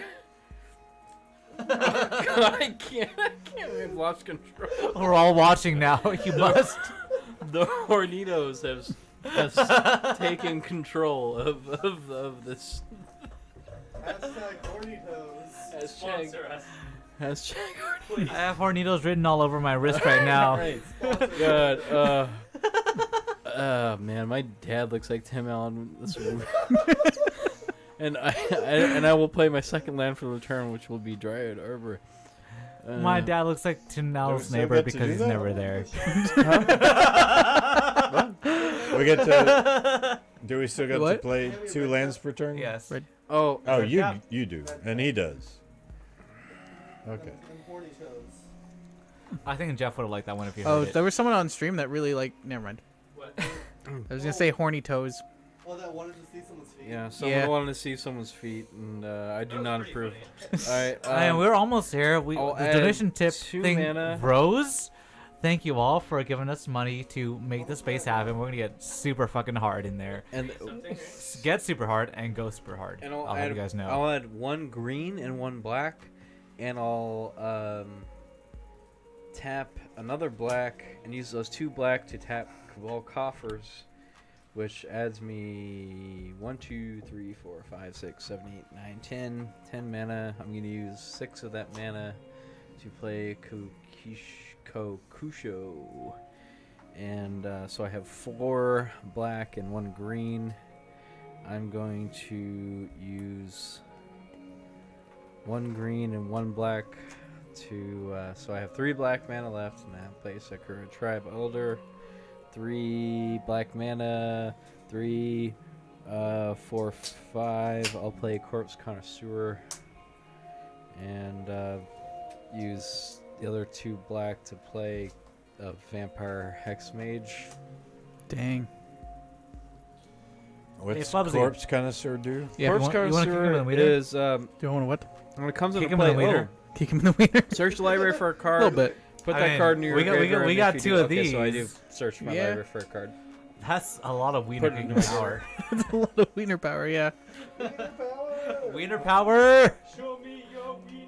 I can't. I can't. I've lost control. We're all watching now. You must. The Hornitos have has taken control of, of of this. Hashtag horny toes. Sponsor us. Hashtag I have Hornitos written all over my wrist right now. God. Uh, uh, man, my dad looks like Tim Allen. This movie. and I, I and I will play my second land for the turn, which will be Dryad Arbor. Uh, My dad looks like Tinal's still neighbor because he's that? never there. We get to. Do we still get to play two lands per turn? Yes. Right. Oh, Oh, you Yeah. you do, and he does. Okay. And horny toes. I think Jeff would have liked that one if you Oh, heard it. there was someone on stream that really like. Never mind. What? I was gonna say horny toes. Oh, that wanted to see someone's feet. Yeah, someone Yeah. wanted to see someone's feet, and uh, I do not approve. All right, and um, we're almost there. We I'll the add donation tip two thing mana. rose. Thank you all for giving us money to make the space happen. We're gonna get super fucking hard in there. and S- Get super hard and go super hard. and I'll, I'll add, let you guys know. I'll add one green and one black, and I'll um, tap another black and use those two black to tap Cabal Coffers, which adds me one, two, three, four, five, six, seven, eight, nine, ten. Ten mana. I'm gonna use six of that mana to play Kokish- Kokusho. And uh, so I have four black and one green. I'm going to use one green and one black to. Uh, so I have three black mana left, and I play Sakura Tribe Elder. Three black mana, three, uh, four, five. I'll play Corpse Connoisseur, and uh, use the other two black to play a Vampire Hex Mage. Dang. What's Bubsy. corpse connoisseur do? Yeah. You Corpse want- you wanna kick him in the Connoisseur wiener? is um, Do you want to what? When it comes Kick into him in the wiener? Oh, Kick him in the wiener. search the library for a card. A little bit. Put I that mean, card in your we got- we got- we got two do- of okay, So I do search my Yeah. library for a card. That's a lot of wiener Put it in kicking my power. It's a lot of wiener power. Yeah. wiener power. Show me your wiener.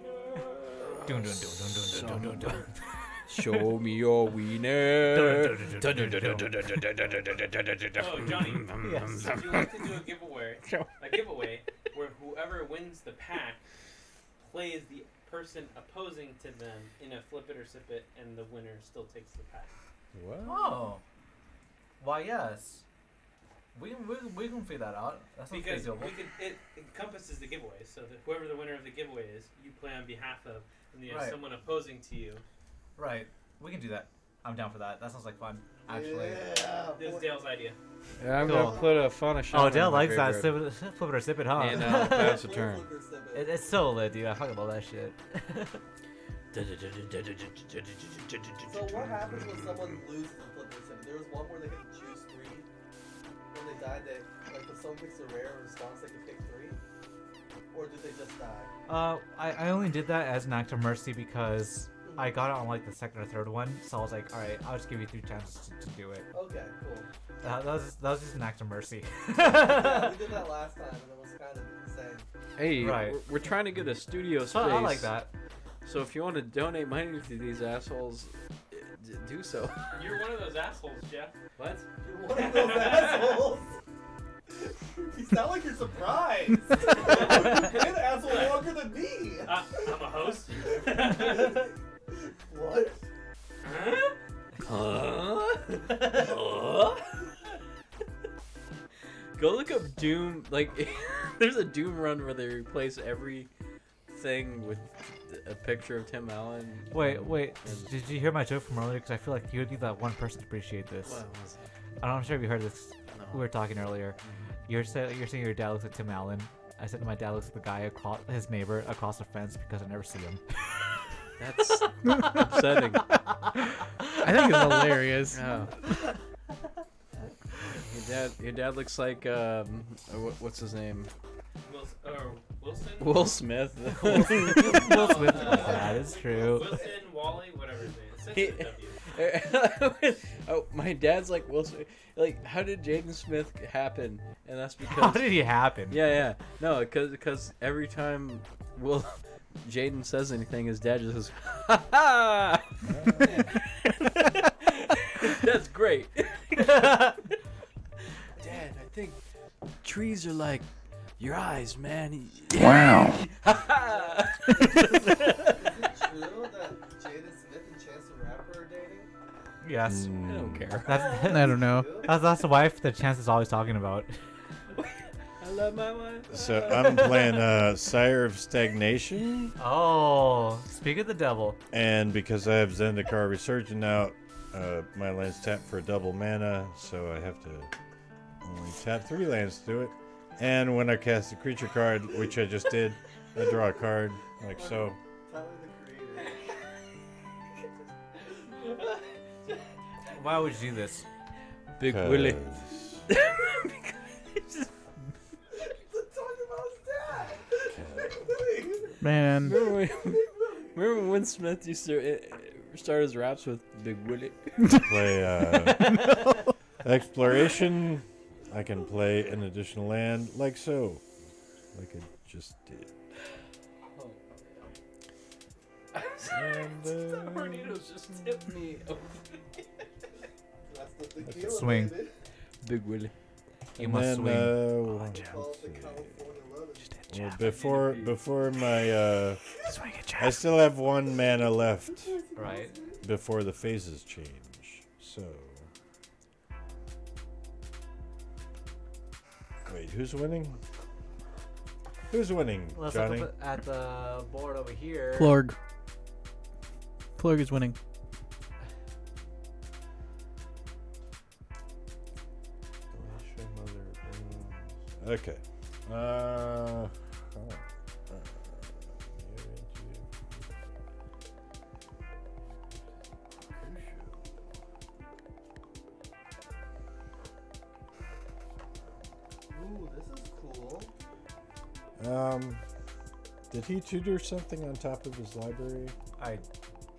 Dun, dun, dun, dun, dun, dun, dun, dun. Show me your wiener. Oh, Johnny. Yes. Would you like to do a giveaway? A giveaway where whoever wins the pack plays the person opposing to them in a flip it or sip it, and the winner still takes the pack. What? Oh. Why, yes. We, we, we can figure that out. That's not Because doable. we could, it encompasses the giveaway. So that whoever the winner of the giveaway is, you play on behalf of, and you have Right. someone opposing to you. Right. We can do that. I'm down for that. That sounds like fun. Actually. This is Dale's idea. Yeah, I'm Cool. gonna put a fun of Oh, Dale likes that. favorite. Flip it, flip it or sip it, huh? And, uh, pass the turn. It, it's so lit, dude. I fucking love that shit. So what happens when someone loses a flipper sim? There was one where they could choose three. When they died, they like if someone picks a rare response, they could pick three, or did they just die? Uh, I, I only did that as an act of mercy because I got it on like the second or third one, so I was like, all right, I'll just give you three chances to, to do it. Okay, cool. Uh, that was that was just an act of mercy. yeah, we did that last time, and it was kind of insane. Hey, Right. we're, we're trying to get a studio space. So I like that. So if you want to donate money to these assholes, d- do so. You're one of those assholes, Jeff. What? You're one of those assholes. You sound like you're surprised. you're an asshole longer than me. Uh, I'm a host. What? Go look up Doom. Like, there's a Doom run where they replace every thing with a picture of Tim Allen. Wait, wait. And- Did you hear my joke from earlier? Because I feel like you would be that one person to appreciate this. What was it? I'm not sure if you heard this. No. We were talking earlier. Mm-hmm. You're saying you're saying your dad looks like Tim Allen. I said my dad looks like the guy across his neighbor across the fence because I never see him. That's upsetting. I think it's hilarious. Oh. Your dad, your dad looks like um, uh, what, what's his name? Wilson, or Wilson? Will Smith. Will Smith is my dad. It's true. Wilson, Wally, whatever his name is. Since He- it's W. oh, my dad's like Will Smith. Like, how did Jaden Smith happen? And that's because. How did he happen? Yeah, yeah. No, because because every time Will Jaden says anything, his dad just says, "Ha ha!" That's great. Dad, I think trees are like your eyes, man. Wow. Is it true that Jada Smith and Chance the Rapper are dating? Yes. I don't care. That's, I don't know. That's, that's the wife that Chance is always talking about. I love my wife. So I'm playing uh, Sire of Stagnation, Oh, speak of the devil. and because I have Zendikar Resurgent out, uh, my land's tapped for double mana, so I have to only tap three lands to do it. And when I cast a creature card, which I just did, I draw a card like so. Tyler the Creator. Why would you do this? Big Willie. 'cause- talking about his dad. Man. Remember when, remember when Smith used to uh, start his raps with Big Willie? play uh, exploration. I can play an additional land like so, like I just did. And, uh, Tornadoes just tipped me. That's the tequila, swing. baby. Big Willie. You and must then, swing. Uh, what Called the else? California Lemon. Well, before before my uh, I still have one mana left Right. before the phases change. So, wait, who's winning? Who's winning, Let's Johnny? look up at the board over here. Plorg. Plorg is winning. Okay. Uh, oh, uh, Ooh, this is cool. Um, did he tutor something on top of his library? I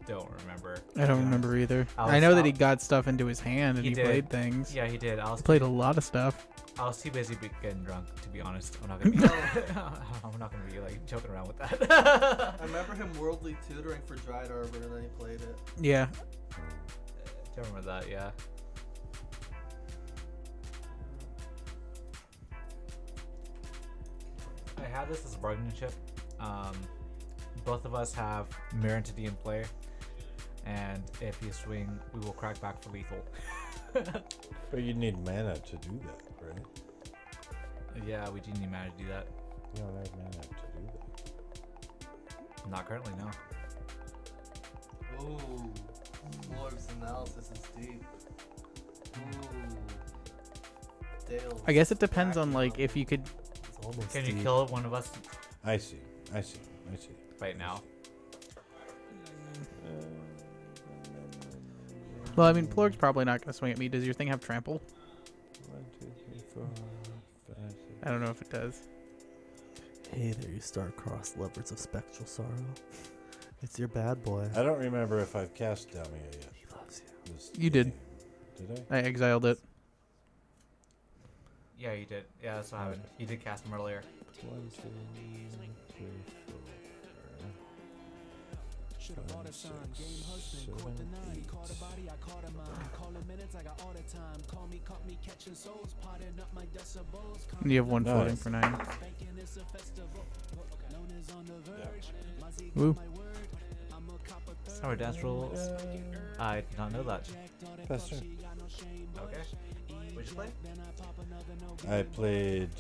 don't remember. I don't remember either. I'll- I know that he got stuff into his hand and He he, played things. Yeah, he did. I was He played a lot of stuff. I was too busy getting drunk, to be honest. I'm not gonna. Be, I'm not gonna be like joking around with that. I remember him worldly tutoring for Dryad Arbor, and then he played it. Yeah. Don't remember that. Yeah. I have this as a bargaining chip. Um, both of us have mirror entity in play, and if you swing, we will crack back for lethal. But you need mana to do that, right? yeah, we do need mana to do that. You don't have mana to do that. Not currently, no. Ooh, Plorg's analysis is deep. Dale. I guess it depends on like if you could. Can you kill one of us I see. I see. I see. right now? Well, I mean, Plorg's probably not gonna swing at me. Does your thing have trample? One, two, three, four, five, six. I don't know if it does. Hey there, you star-crossed lovers of spectral sorrow. It's your bad boy. I don't remember if I've cast Damia yet. He loves you. This You did. game. Did I? I exiled it. Yeah, you did. Yeah, that's what happened. You did cast him earlier. One, two, three, four. Five, six, seven, eight. You have one Nice. floating for nine. Woo. Summer dance rules. I did not know that. Pastor. Okay. What'd you play? I played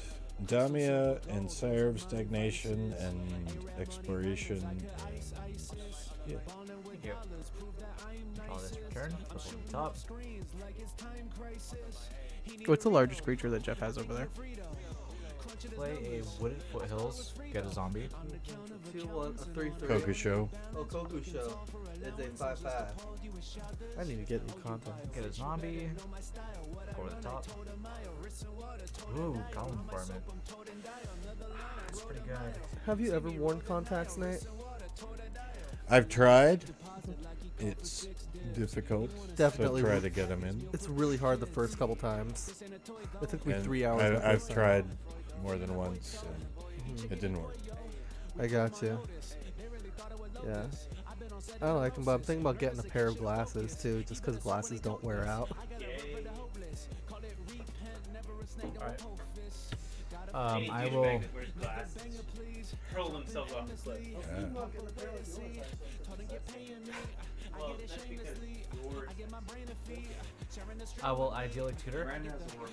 Damia and Sire of Stagnation and Exploration. And, yeah. Thank you. Draw this return. Put it on the top. What's the largest creature that Jeff has over there? Play a wooded foothills. Get a zombie. Two, one, a three, three. Kokusho. Oh, Kokusho. It's a five five. I need to get new content. Get a zombie. Over the top. Ooh, Goblin Varmint. That's pretty good. Have you ever worn contacts, Nate? I've tried. It's difficult Definitely. to try to get them in. It's really hard the first couple times. It took me And three hours. I, I've time. tried more than once, and Mhm. it didn't work. I got you. Yeah. I don't like them, but I'm thinking about getting a pair of glasses too, just because glasses don't wear out. Um, I Any will. Hurl themselves off the cliff. Yeah. Well, that's because yours. I will Idyllic Tutor. Brandon has a work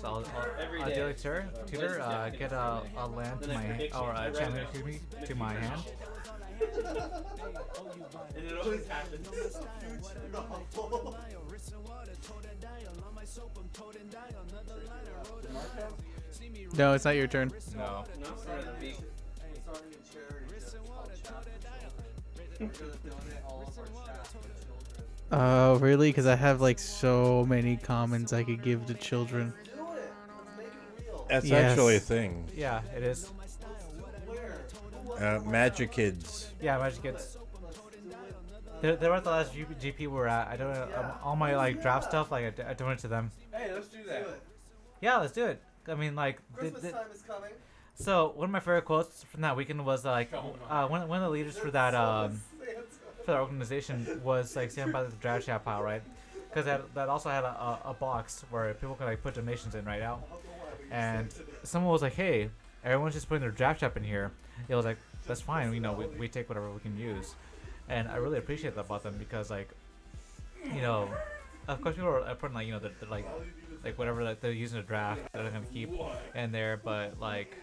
So I'll, I'll Every ideally day. tutor, Uh, tutor uh, get a, a land to my next prediction, or a read champion it. excuse me to my hand. And it always happens. No, it's not your turn. No. No, sorry, the beat. Oh, really? Because I have like so many commons I could give to children. That's Yes. actually a thing. Yeah, it is. Uh, Magic Kids. Yeah, Magic Kids. They, they were at the last GP we were at. I don't know. Um, all my like draft stuff, like I, d- I donated to them. Hey, let's do that. Yeah, let's do it. I mean, like. th- Christmas th- time is coming. So one of my favorite quotes from that weekend was like, uh, one, one of the leaders for that um, for that organization was like standing by the draft chat pile, right? Because that, that also had a, a, a box where people could like put donations in right now. And someone was like, "Hey, everyone's just putting their draft chap in here." It was like, "That's fine. You know, we, we take whatever we can use." And I really appreciate that about them because like, you know, of course people are putting like you know they're, they're like like whatever like, they're using a draft that they're gonna keep in there, but like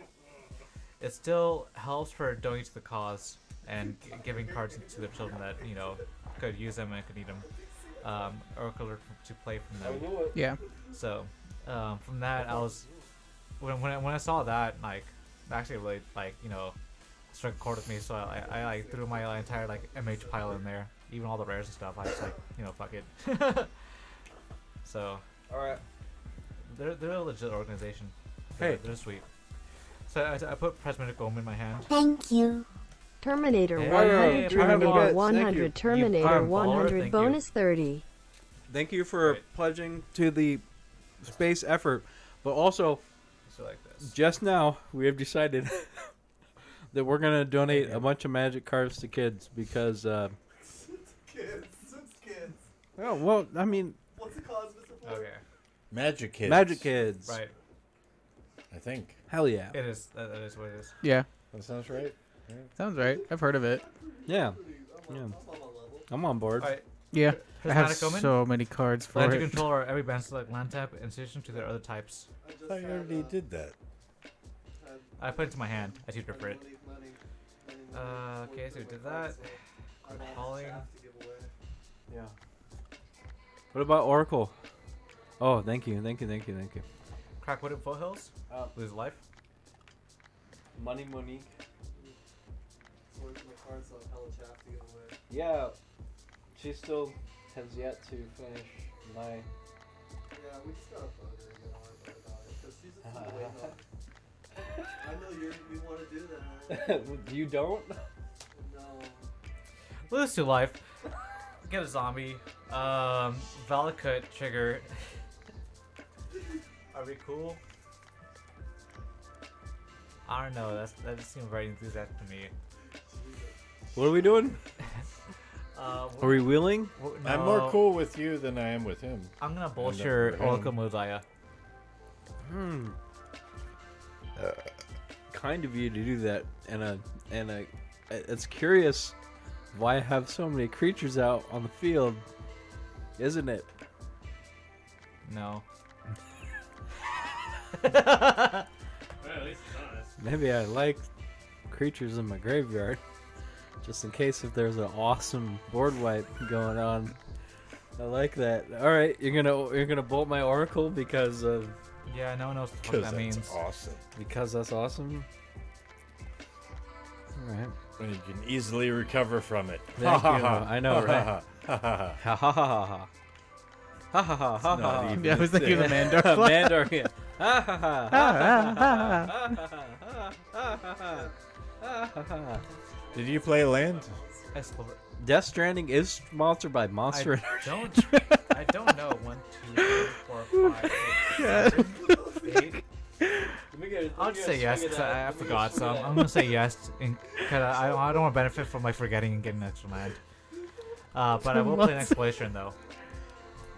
it still helps for donating to the cause and giving cards to the children that you know could use them and could need them, um, or could learn to play from them. Yeah. So um, from that, I was when when I, when I saw that like actually really like you know struck a chord with me. So I, I, like threw my uh, entire like MH pile in there, even all the rares and stuff. I just like you know fuck it. so All right. they're they're a legit organization. They're, Hey. they're sweet. So I, I put Prismatic Omen in my hand. Thank you. Terminator Hey, 100, Prime Terminator Baller, thank 100, Terminator 100, thank you. bonus 30. Thank you for pledging to the space effort, but also like this. just now we have decided that we're gonna donate a bunch of magic cards to kids because. Uh, Kids. Kids. oh well, I mean, What's the cause of this? Okay. Magic Kids. Magic Kids. Right. I think. Hell yeah. It is. That, that is what it is. Yeah. That sounds right. Sounds right. I've heard of it. Yeah. Yeah. I'm on board. Alright. Yeah. I have Prismatic Omen. so many cards for Land it. control or every band select land tap in addition to their other types. I thought you already did that. I put it into my hand. I tutor for it. Uh, okay, so we did that. Calling. Yeah. What about Oracle? Oh, thank you, thank you, thank you, thank you. Crackwood and Foothills. Uh, Lose life. Money Monique. Sorting my cards so hella chaff to get away. Yeah, she still has yet to finish my. Yeah, we just gotta vote her and get on with it about it. Because she's just been waiting on. I know you're, you want to do that. you don't? No. Lose to life. Get a zombie. Um, Valakut trigger. Are we cool? I don't know. That's that just seems very enthusiastic to me. What are we doing? Uh, Are we wheeling? I'm more cool with you than I am with him. I'm gonna And, bullshit him. Oracle Mosiah. Hmm. Uh, kind of you to do that, and uh, and uh, it's curious why I have so many creatures out on the field, isn't it? No. Maybe I like creatures in my graveyard, just in case if there's an awesome board wipe going on. I like that. All right, you're gonna you're gonna bolt my oracle because of Yeah, no one knows what the fuck 'Cause that that's means. awesome. because that's awesome. All right. And you can easily recover from it. Thank you. I know, right? Ha ha ha. Ha ha ha ha ha. Ha ha ha ha not ha. even Yeah, I was thinking of the Mandar flag. Mandar, yeah. Ha ha ha. Ha ha ha. Ha ha ha. Ha ha ha. Did you play land? Death Stranding is sponsored by Monster I Energy. don't. I don't know. One, two, three, four, five, six, seven, eight. I'll just say yes because I, I forgot. So I'm, I'm gonna say yes because I, I don't want to benefit from my forgetting and getting extra land. Uh, but I will play an exploration though.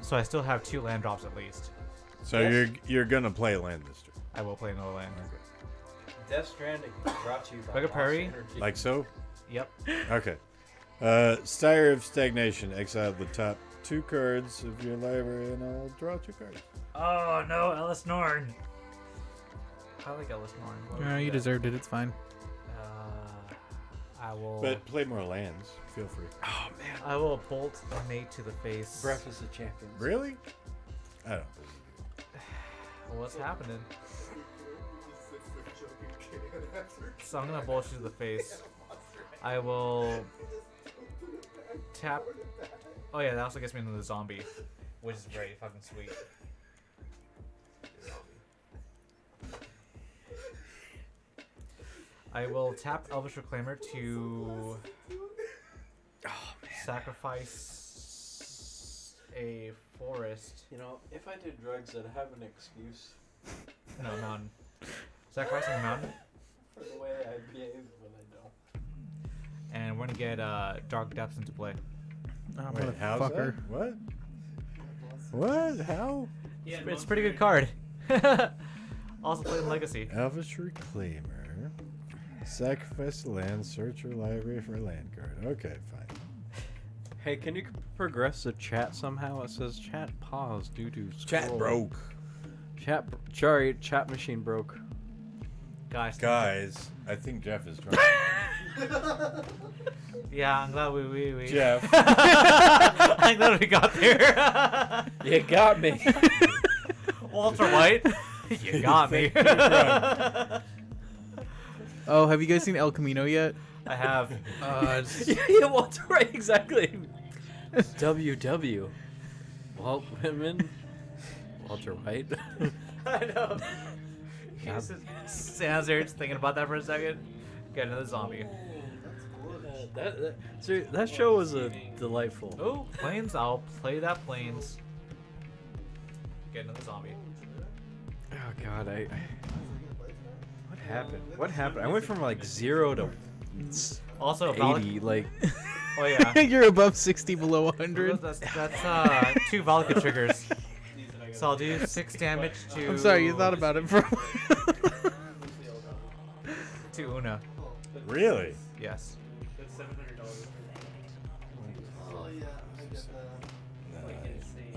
So I still have two land drops at least. So Yes. you're you're gonna play land this turn. I will play another land. Death Stranding brought to you by Mega Monster Prairie. Energy. Like so? Yep. Okay. Uh, Sire of Stagnation. Exile the top two cards of your library, and I'll draw two cards. Oh no, Elesh Norn. I like Elesh Norn. No, you that? deserved it. It's fine. Uh, I will. But play more lands. Feel free. Oh man. I will bolt a mate to the face. Breakfast of Champions. Really? I don't. What's happening? So I'm gonna bolt you to the face. I will tap. Oh yeah, that also gets me into the zombie, which is very fucking sweet. I will tap Elvish Reclaimer to sacrifice a forest. You know, if I did drugs, I'd have an excuse No, mountain. Sacrificing a mountain. for the way I behave when I don't. And we're gonna get uh, Dark Depths into play. Oh, Wait, how's that? motherfucker. What? What? How? It's, it's a pretty good card. also played in Legacy. Elvish Reclaimer. Sacrifice a land, search your library for a land card. Okay, fine. Hey, can you progress the chat somehow? It says chat pause due to Chat broke. Chat, sorry, chat machine broke. Guys, Guys, I think Jeff is drunk. Yeah, I'm glad we we, we Jeff. I'm glad we got there. You got me. Walter White, you got me. Think you're drunk. Oh, have you guys seen El Camino yet? I have. Uh, it's- yeah, yeah, Walter White, exactly. WW. Walt Whitman. Walter White. I know. Yeah. He just stands thinking about that for a second. Get another zombie. That, that, ser- that show was a delightful. Oh, planes! I'll play that planes. Get another zombie. Oh god, I. What happened? What happened? I went from like zero to Also, Valak- eighty. Like, Oh yeah. You're above 60, below 100. That's that's uh two Valka triggers. So I'll do six damage to. I'm sorry, you thought about it for a while. to Una. Really? Yes.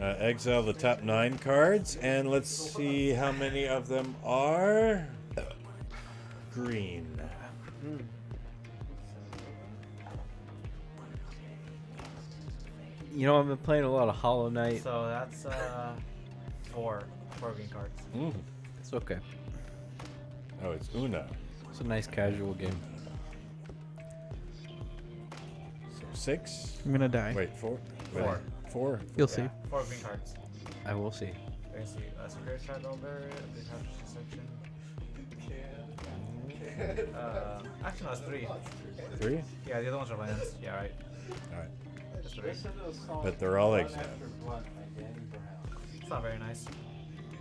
Uh, exile the top nine cards, and let's see how many of them are green. you know, I've been playing a lot of Hollow Knight. So that's uh, four, four green cards. Mm. It's okay. Oh, it's Una. It's a nice casual game. So six. I'm gonna die. Wait, four. Wait, Four. Four. You'll see. Four green cards. I will see. I see a secret card over, a big card section. Uh, actually, no, it's three. Three? Yeah, the other ones are lands. Yeah, right. All right. Three. But they're all exiled. It's not very nice.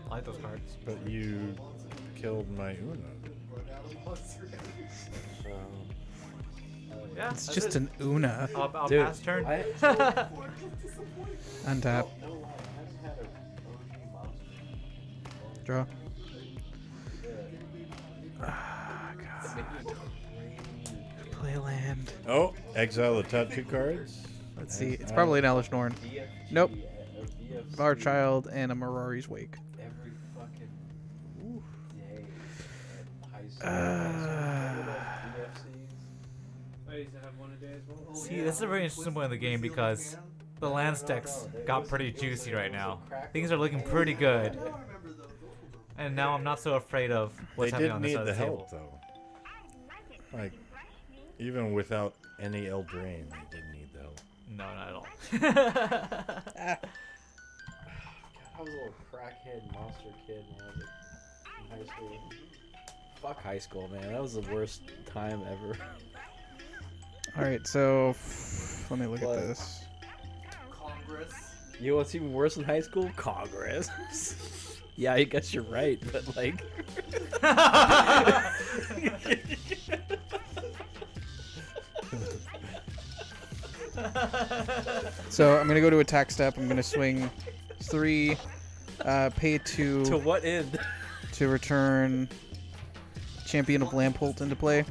I like those cards. But you killed my Una. Yeah, It's just it. an Una. I'll, I'll Dude, pass turn. I Untap. Draw. Ah, God. Play land. Oh, exile the top two cards. Let's see. It's probably an Elesh Norn. Nope. Our Child and a Mirari's Wake. every fucking day I used to have one a day as well. See, this is a very interesting point in the game because the land stacks got pretty juicy right now. Things are looking pretty good. And now I'm not so afraid of what's they happening on this need side the of the table. help though. Like, even without any Eldraine, they didn't need the help. No, not at all. Ah, God, I was a little crackhead monster kid when I was in high school. Fuck high school, man. That was the worst time ever. All right, so let me look What? at this. Congress. You know what's even worse than high school? Congress. yeah, I guess you're right, but like. So I'm gonna go to attack step. I'm gonna swing three, uh, pay two to what end? to return Champion of Lambholt into play.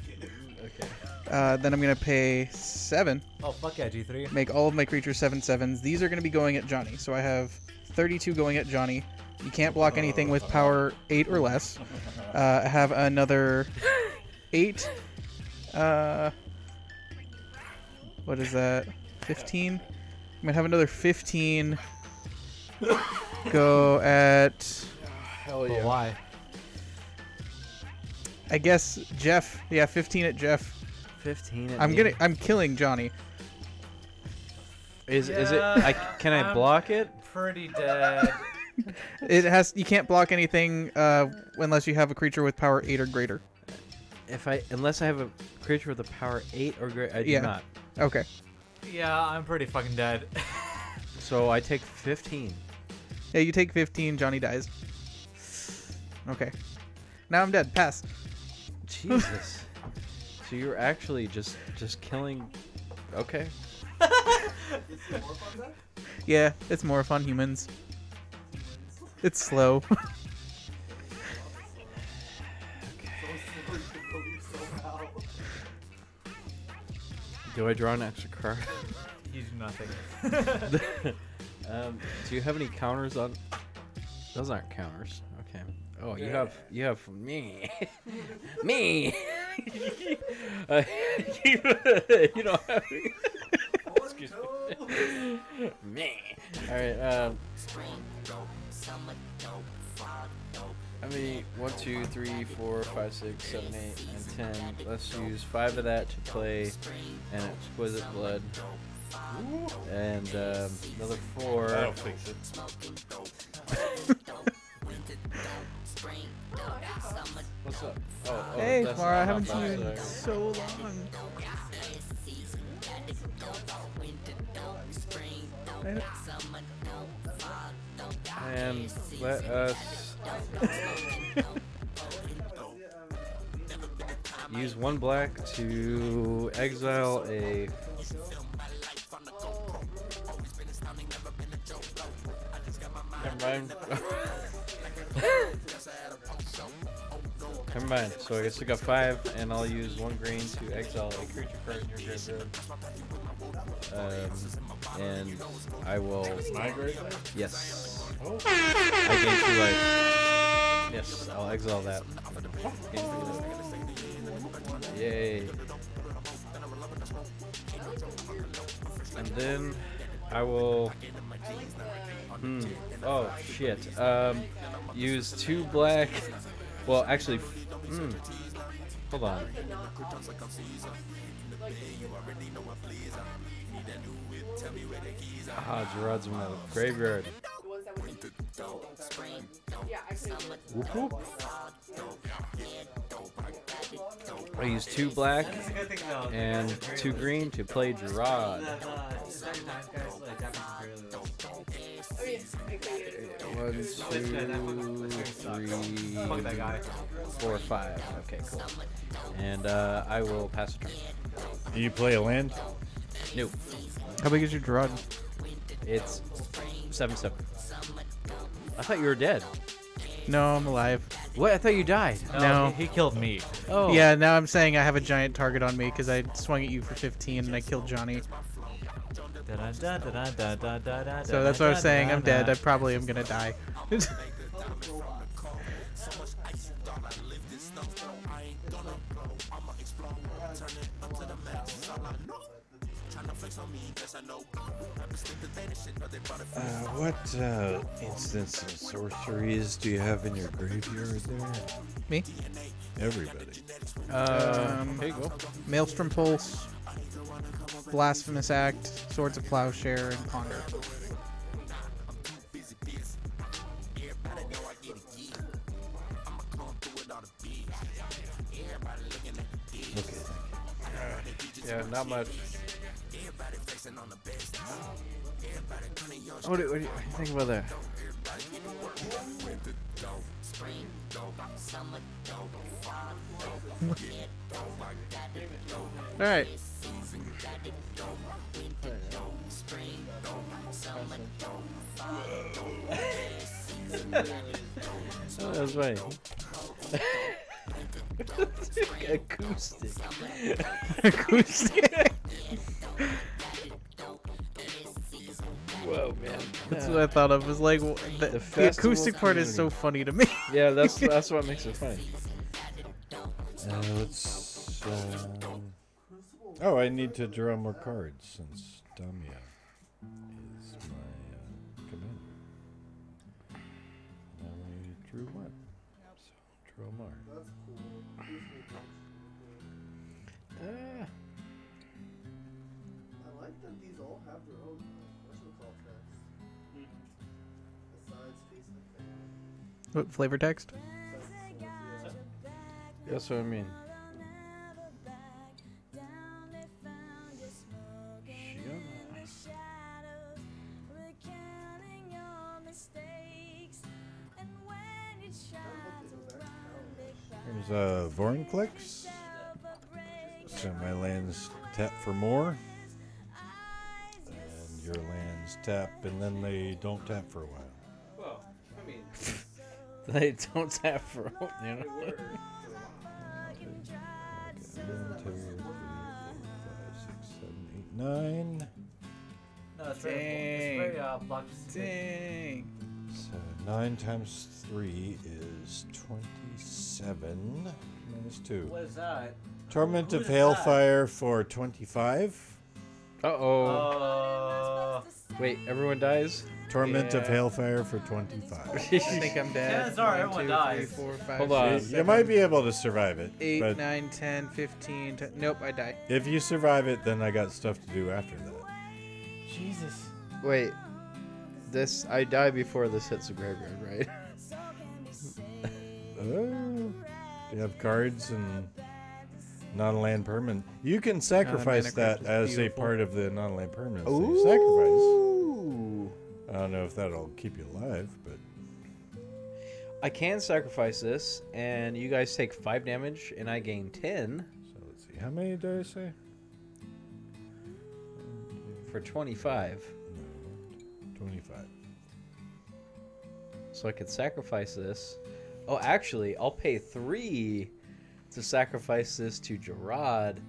Okay. Uh, then I'm gonna pay seven. Oh, fuck yeah, G3. Make all of my creatures seven sevens. These are gonna be going at Johnny. So I have 32 going at Johnny. You can't block anything with power eight or less. Uh, I have another eight. Uh, what is that? 15. I'm gonna have another 15. Go at. Hell But why? I guess Jeff. Yeah, 15 at Jeff. 15 at I'm me. gonna. I'm killing Johnny. Is is it? I, can I I'm block it? Pretty dead. It has. You can't block anything uh, unless you have a creature with power eight or greater. If I unless I have a creature with a power eight or greater, I do Yeah. not. Okay. yeah, I'm pretty fucking dead. So I take 15. Yeah, you take 15. Johnny dies. Okay. Now I'm dead. Pass. Jesus. So you're actually just just killing. Okay. Yeah, it's more fun humans. It's slow. Do I draw an extra card? you do nothing. um, do you have any counters on? Those aren't counters. Okay. Oh, you have you have me, me. uh, you, you don't have. Excuse me. me. All right. Um, I mean, one, two, three, four, five, six, seven, eight, and ten. Let's use five of that to play an exquisite blood, and um, another four. That'll fix it. What's up? Oh, oh hey, that's Mara, I haven't seen you in so long. And let us use one black to exile a. Never mind. Never mind. So I guess I got five, and I'll use one green to exile a creature card in your graveyard. Um, and I will Migrate? Yes. I gain two life. Yes, I'll exile that. Gain two life. Yay. And then I will. Hmm. Oh shit. Um, use two black. Well, actually, hmm. Hold on. Ah, Gerard's in my graveyard. Whoop, whoop. I use two black and two green to play Gerard. One, two, three, four, five. Okay, cool. And uh, I will pass a turn. Do you play a land? No. How big is your Gerard? It's seven seven. I thought you were dead. No, I'm alive. What? I thought you died. No. he, he killed me. Oh. Yeah, now I'm saying I have a giant target on me because I swung at you for 15 and I killed Johnny. So that's what I was saying. I'm dead. I probably am gonna die. Uh, what uh, instants and sorceries do you have in your graveyard there? Me? Everybody. Um, Here you go. Maelstrom Pulse, Blasphemous Act, Swords of Plowshare, and Ponder. Okay. Yeah, not much. What do, what do you think about that? All right. Oh, that was funny. Acoustic. Acoustic. Whoa, man. That's what I thought of. Was like w- the, the, festival acoustic part is so funny to me. Yeah, that's that's what makes it funny. Uh, let's. Um, oh, I need to draw more cards since Damia What flavor text? That's what I mean. There's uh, Vorinclex. So my lands tap for more. And your lands tap, and then they don't tap for a while. Well, I mean, they don't tap for you know. One, two, three, four, five, six, seven, eight, nine. No, it's very, it's very uh, block. Dang. So nine times three is twenty-seven minus two. What is that? Torment Who of is that? Hailfire for twenty-five. Uh oh. Uh, Wait, everyone dies. Torment of Yeah. Hailfire for twenty-five. I think I'm dead. Chances are One, everyone two, dies. three, four, five, Hold on. six, you might be able to survive it, eight, but nine, 10, 15. t- nope, I die. if you survive it, then I got stuff to do after that. Jesus. Wait, this I die before this hits the graveyard, right? Oh, you have cards and non-land permanent. You can sacrifice that crypt is as a part of the non-land permanents that you sacrifice. I don't know if that'll keep you alive, but I can sacrifice this, and you guys take five damage, and I gain ten so let's see. How many did I say? for twenty-five. No, twenty-five. So I could sacrifice this. Oh, actually, I'll pay three to sacrifice this to Gerard.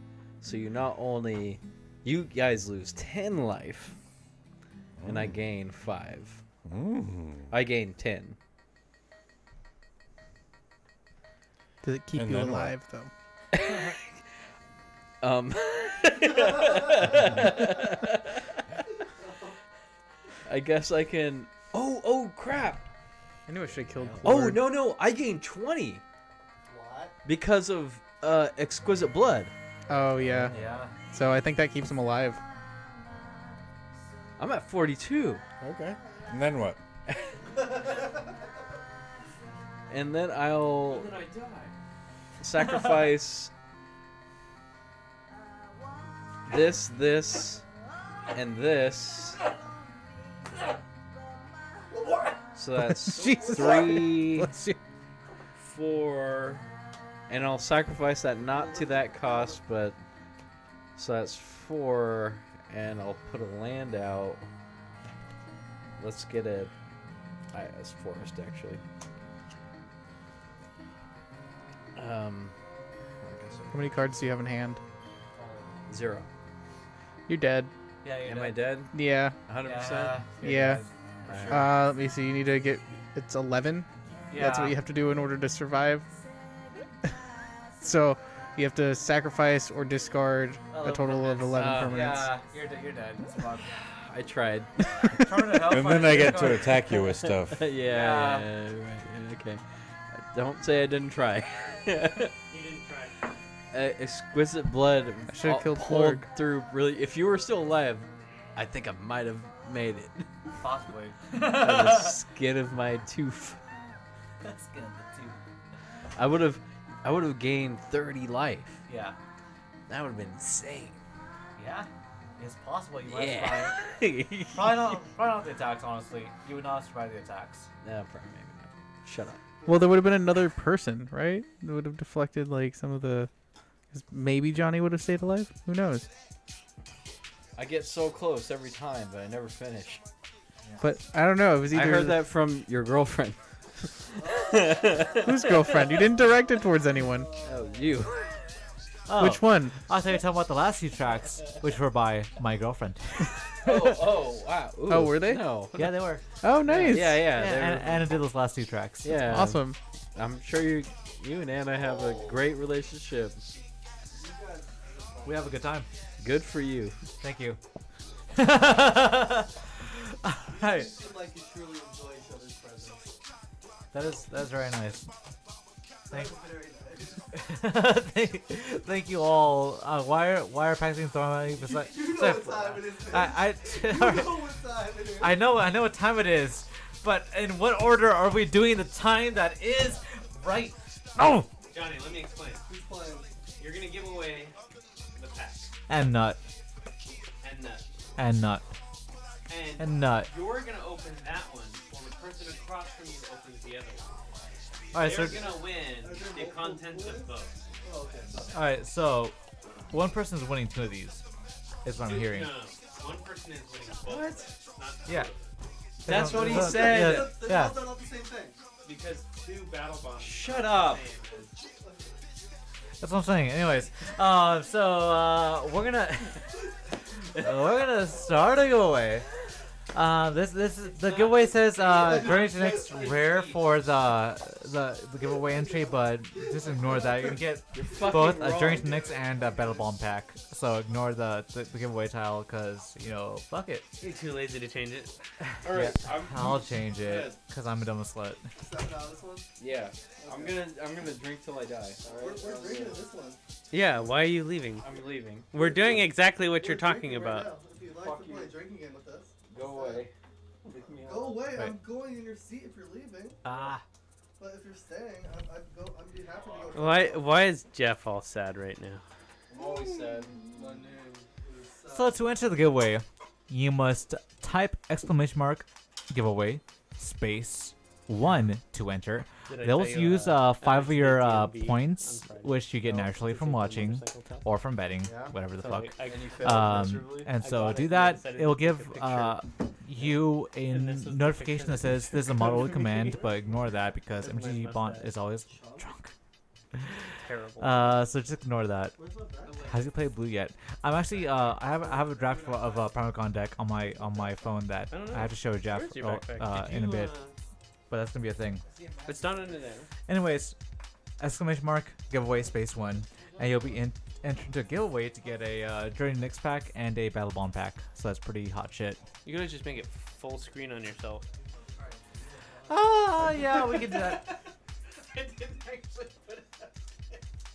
So you not only you guys lose ten life, and I gain five. Mm. I gain ten. Does it keep And you then what? alive, though? Um. I guess I can. Oh, oh, crap! I knew I should have killed. Oh no, no! I gained twenty. Because of uh, exquisite blood. Oh yeah. Yeah. So I think that keeps him alive. I'm at forty-two. Okay. And then what? And then I'll then I die. sacrifice this, this, and this. So that's Jesus. three, Bless you. four, and I'll sacrifice that not to that cost, but so that's four, and I'll put a land out. Let's get it. I that's forest actually. Um, How many cards do you have in hand? zero. You're dead. Yeah, you're Am I dead. dead? Yeah. 100%? Yeah, you're Yeah. dead, sure. Uh, let me see. You need to get. It's 11. Yeah. That's what you have to do in order to survive. So you have to sacrifice or discard a total of 11 Uh, permanents. Yeah, you're, de- you're dead. It's fun. I tried. Permanent health And then I get to attack you with stuff. yeah, Yeah. yeah, yeah, right, okay. Don't say I didn't try. He didn't try. uh, exquisite blood. I should've killed pulled Plorg. through. Really, if you were still alive, I think I might have made it. Possibly. By the skin of my tooth. That's good. Too. I would have, I would have gained 30 life. Yeah. That would have been insane. Yeah. It's possible you might Yeah. survive. probably not. Probably not the attacks. Honestly, you would not survive the attacks. No, probably maybe not. Shut up. Well, there would have been another person, right? That would have deflected like some of the. maybe Johnny would have stayed alive. Who knows? I get so close every time, but I never finish. But I don't know. It was either. I heard that from your girlfriend. Whose girlfriend? You didn't direct it towards anyone. Oh, you. Oh, Which one? I thought you were talking about the last few tracks, which were by my girlfriend. oh, oh, wow. Oh, Ooh, Oh, were they? No. yeah, they were. Oh, nice. Yeah, yeah. Yeah, they and, were- and it did those last two tracks. yeah. Awesome. I'm sure you, you and Anna have a great relationship. We have a good time. Good for you. Thank you. Alright. like That is that's very nice. Thank, thank, thank you all. Uh, why are why are packaging throwing me beside? You know sorry, what time it is, I I, You know what time it is. I know I know what time it is, but in what order are we doing the time that is right? Oh, Johnny, let me explain. Who's playing? You're gonna give away the pack and nut and nut, and nut and, and nut. you're gonna open that one, while the person across from you All right, They're so gonna win the contents of both. Oh, okay. all right, so one person's winning two of these. Is what I'm hearing. No, no, no. One person is winning both. Not Yeah. That's what he Yeah, said. Yeah. They're- they're yeah. all the same thing. because two Battle Bonds. Shut up. That's what I'm saying. Anyways, uh, so uh, we're gonna we're gonna start a giveaway. Uh, this this is, the giveaway says uh, during the next rare for the, the the giveaway entry, but just ignore that. You're gonna get fucking both a wrong. during the next and a Battle Bond pack. So ignore the the, the giveaway tile because you know fuck it. You're too lazy to change it. All right. I'm, I'll change it because I'm a dumb slut. Step out this one. Yeah. I'm gonna I'm gonna drink till I die. We're, we're drinking this one. Yeah, why are you leaving? I'm leaving. We're doing exactly what We're you're talking right about. now. If you'd like to play a drinking game with us, Go away. go away. Wait. I'm going in your seat if you're leaving. Ah. But if you're staying, I'd, I'd go. I'd be happy to go. Why why is Jeff all sad right now? I'm always sad. My name is. So to enter the giveaway, you must type exclamation mark giveaway space one to enter. Did They'll tell you, use uh, uh, five of your uh, points, which you get Oh, naturally from you take the watching or from betting, Yeah. whatever the So fuck. I- And Um, and so got it do that. decided It'll to take a give uh, you a And this was the notification that that says this is a took model command, but ignore that because That's my MTG Bond is always drunk. Terrible. Uh, so just ignore that. Where's my? Has he played blue yet? I'm actually uh I have I have a draft of, of a Primacon deck on my on my phone that I I, have to show Jeff Where's your backpack? uh, in a bit, uh, but that's gonna be a thing. It's not under there. Anyways, exclamation mark giveaway space one, and you'll be in, entered to a giveaway to get a uh, Journey Nyx pack and a Battle Bond pack. So that's pretty hot shit. You gotta just make it full screen on yourself. Oh yeah, we can do that.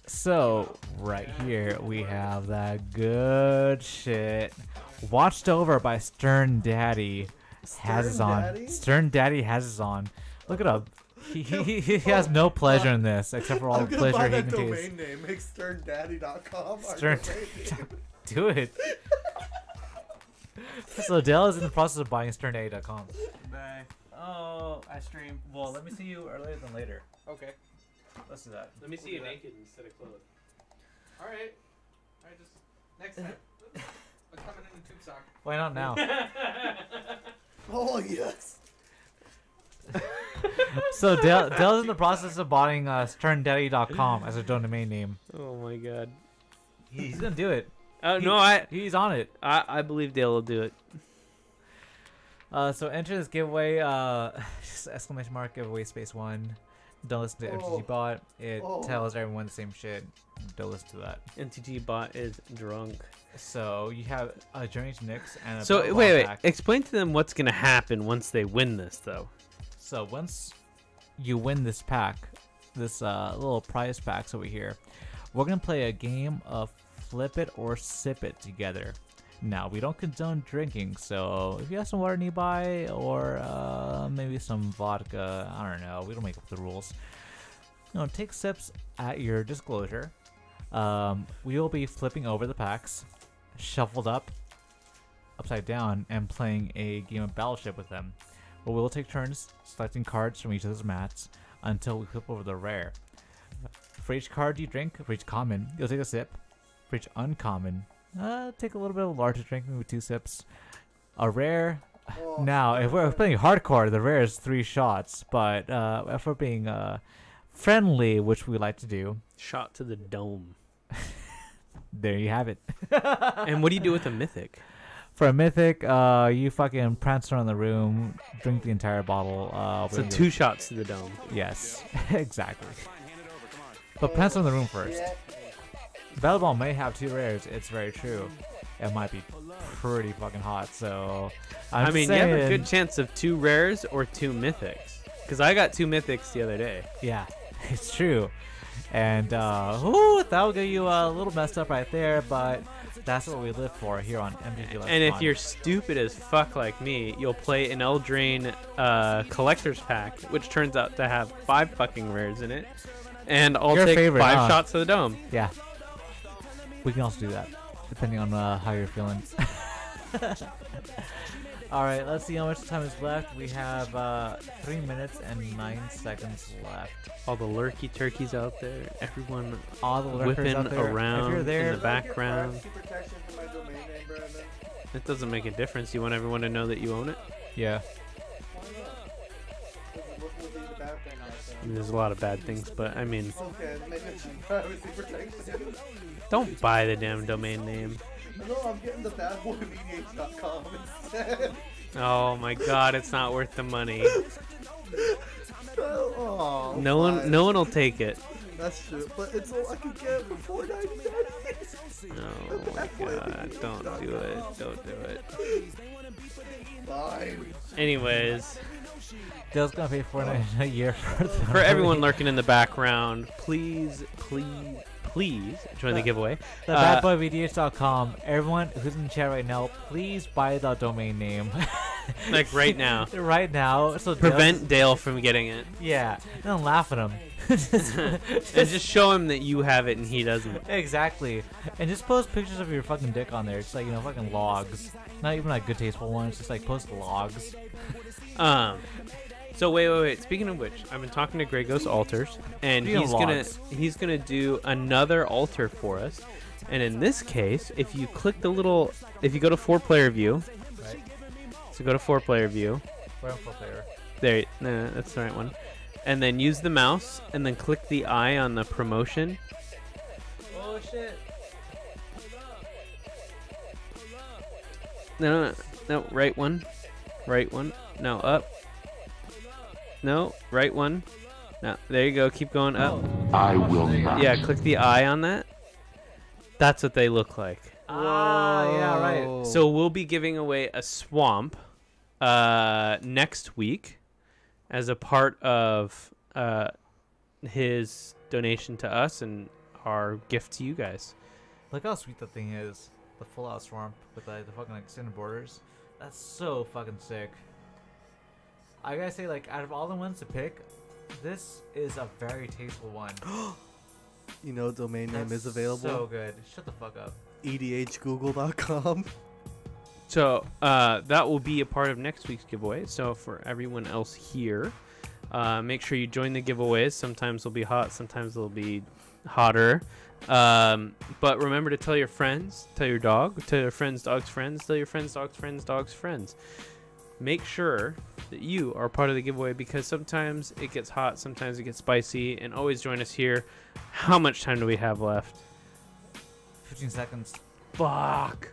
So right here we have that good shit. Watched over by Stern Daddy has us Stern on. Daddy? Stern Daddy has us on. Look it up. He, he, he has no pleasure in this except for all I'm the gonna buy pleasure he can domain taste. name. Make sterndaddy.com. our Stern, domain name. do it. so Dale is in the process of buying SternDaddy.com. Oh, I stream. Well, let me see you earlier than later. Okay. Let's do that. Let me see you naked instead of clothed. All right. All right, just next time. I'm coming in the tube sock. Why not now? Oh yes. so Dale, Dale's in the process of buying uh, SternDaddy.com as a domain name. Oh my god. He's gonna do it. Oh He- no, I he's on it. I, I believe Dale will do it. Uh, so enter this giveaway. Uh, just exclamation mark giveaway space one. Don't listen to Oh. MTG bot. It Oh. tells everyone the same shit. Don't listen to that. MTG bot is drunk. So you have a Journey to Nyx and a So wait, wait. pack. Explain to them what's gonna happen once they win this, though. So once you win this pack, this uh, little prize packs over here, we're gonna play a game of flip it or sip it together. Now we don't condone drinking, so if you have some water nearby or uh, maybe some vodka, I don't know, we don't make up the rules. You know, take sips at your disclosure. Um, we will be flipping over the packs, shuffled up, upside down, and playing a game of Battleship with them. But we'll take turns selecting cards from each of those mats until we flip over the rare. For each card you drink, for each common, you'll take a sip. For each uncommon, uh, take a little bit of a larger drink, maybe two sips. A rare. Oh, now, if we're playing hardcore, the rare is three shots. But uh, if we're being uh, friendly, which we like to do, Shot to the dome. there you have it. and what do you do with a mythic? For a mythic, uh, you fucking prance around the room, drink the entire bottle. Uh, So two shots to the dome. Yes, exactly. But prance around the room first. Battle Bond may have two rares. It's very true. It might be pretty fucking hot. So, I'm i mean, you have a good chance of two rares or two mythics. Because I got two mythics the other day. Yeah, it's true. And uh, ooh, that'll get you a little messed up right there, but that's what we live for here on MTG Let's And if you're stupid as fuck like me, you'll play an Eldraine uh, collector's pack, which turns out to have five fucking rares in it. And I'll Your take favorite, five huh? shots to the dome. Yeah. We can also do that, depending on uh, how you're feeling. All right, let's see how much time is left. We have uh, three minutes and nine seconds left. All the lurky turkeys out there, everyone All the lurkers whipping out there, if around you're there- in the background. Privacy protection for my domain name, Brandon. It doesn't make a difference. You want everyone to know that you own it? Yeah. What would be the bad thing out there? I mean, there's a lot of bad things, but I mean, Okay, mention privacy protection. don't buy the damn domain name. No, I'm getting the bad boy EDH.com instead. Oh my god, it's not worth the money. oh, No one, no one will take it. That's true, but it's all I can get for four ninety nine. Oh my god, don't do it. Don't do it. Fine. Anyways, Dale's gonna pay four ninety a year for for everyone lurking in the background, please, please, please join the giveaway. The Uh, badboyedh.com. Everyone who's in the chat right now, please buy the domain name. Like right now. right now. So Dale's- Prevent Dale from getting it. Yeah, don't laugh at him. and just show him that you have it and he doesn't. Exactly. And just post pictures of your fucking dick on there. It's like, you know, fucking logs. Not even like good tasteful ones, just like post logs. Um. So wait, wait, wait. Speaking of which, I've been talking to Grey Ghost Altars, and Speaking he's gonna logs. he's gonna do another altar for us. And in this case, if you click the little, if you go to four player view, Right. so go to four player view. We're on full player. There, no, that's the right one. And then use the mouse, and then click the eye on the promotion. Oh shit. No, no, no, right one, right one. No, up. No, right one. No, there you go. Keep going up. I will not. Yeah, click the eye on that. That's what they look like. Ah, yeah, right. So we'll be giving away a swamp uh, next week as a part of uh, his donation to us and our gift to you guys. Look how sweet that thing is. The full out swamp with like the fucking extended borders. That's so fucking sick. I gotta say, like, out of all the ones to pick, this is a very tasteful one. You know, domain name That's is available. So good. Shut the fuck up. Edhgoogle.com. So uh, that will be a part of next week's giveaway. So for everyone else here, uh, make sure you join the giveaways. Sometimes they'll be hot, sometimes they'll be hotter. Um, but remember to tell your friends, tell your dog, tell your friends, dogs, friends, tell your friends, dogs, friends, dogs, friends. Make sure that you are part of the giveaway because sometimes it gets hot, sometimes it gets spicy, and always join us here. How much time do we have left? 15 seconds. Fuck.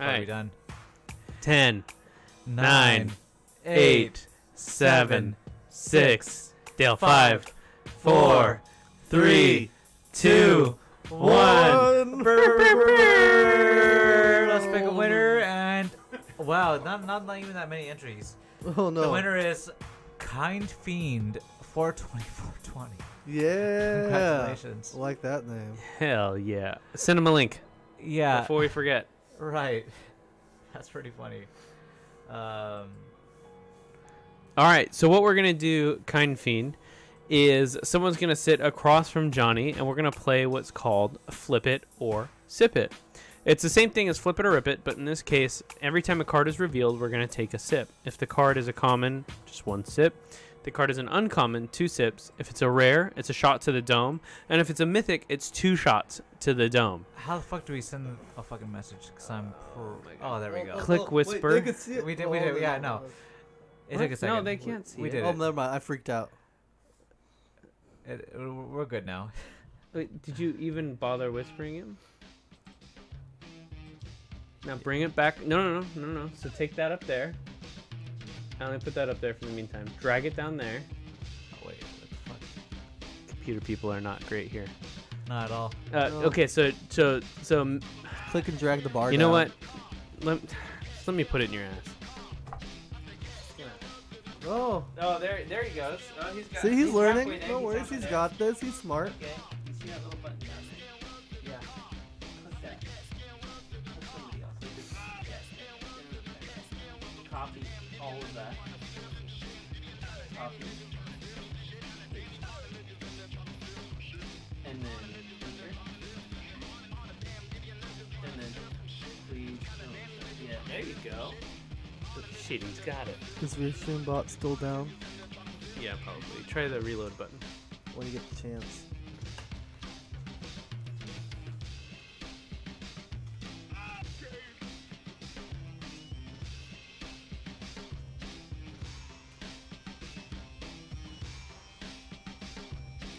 Are we Alright. done? 10, Nine, 9, 8, 7, 6, Dale 5, 4, 3, 2, 1. Let's wow, not not, not even that many entries. Oh no. The winner is Kind Fiend 42420. Yeah. Congratulations. Like that name. Hell yeah. Send him a link. Yeah. Before we forget. Right. That's pretty funny. Um, All right, so what we're gonna do, kind fiend, is someone's gonna sit across from Johnny, and we're gonna play what's called flip it or sip it. It's the same thing as flip it or rip it, but in this case, every time a card is revealed, we're gonna take a sip. If the card is a common, just one sip. If the card is an uncommon, two sips. If it's a rare, it's a shot to the dome, and if it's a mythic, it's two shots to the dome. how the fuck do we send a fucking message? Cause I'm. Pro- oh, oh there we go. Oh, oh, Click whisper. they could see it. We did. We Oh, did. no, Yeah, no, no. no. It What? took a second. No, they can't see We it. did Oh, it. never mind. I freaked out. It- it- We're good now. Wait, did you even bother whispering him? Now bring it back. No, no, no, no, no. So take that up there. I only put that up there for the meantime. Drag it down there. Oh, wait. What the fuck? Computer people are not great here. Not at all. Uh, No. Okay, so so so Click and drag the bar. Down. You know what? Let let me put it in your ass. Oh. Oh, there there he goes. Oh, he's got. See, he's learning. No worries. He's got this. He's smart. Okay. Copy. And then enter. And then please. No, yeah, there you go. Shit, he's got it. Is Restream bot still down? Yeah, probably. Try the reload button. When you get the chance.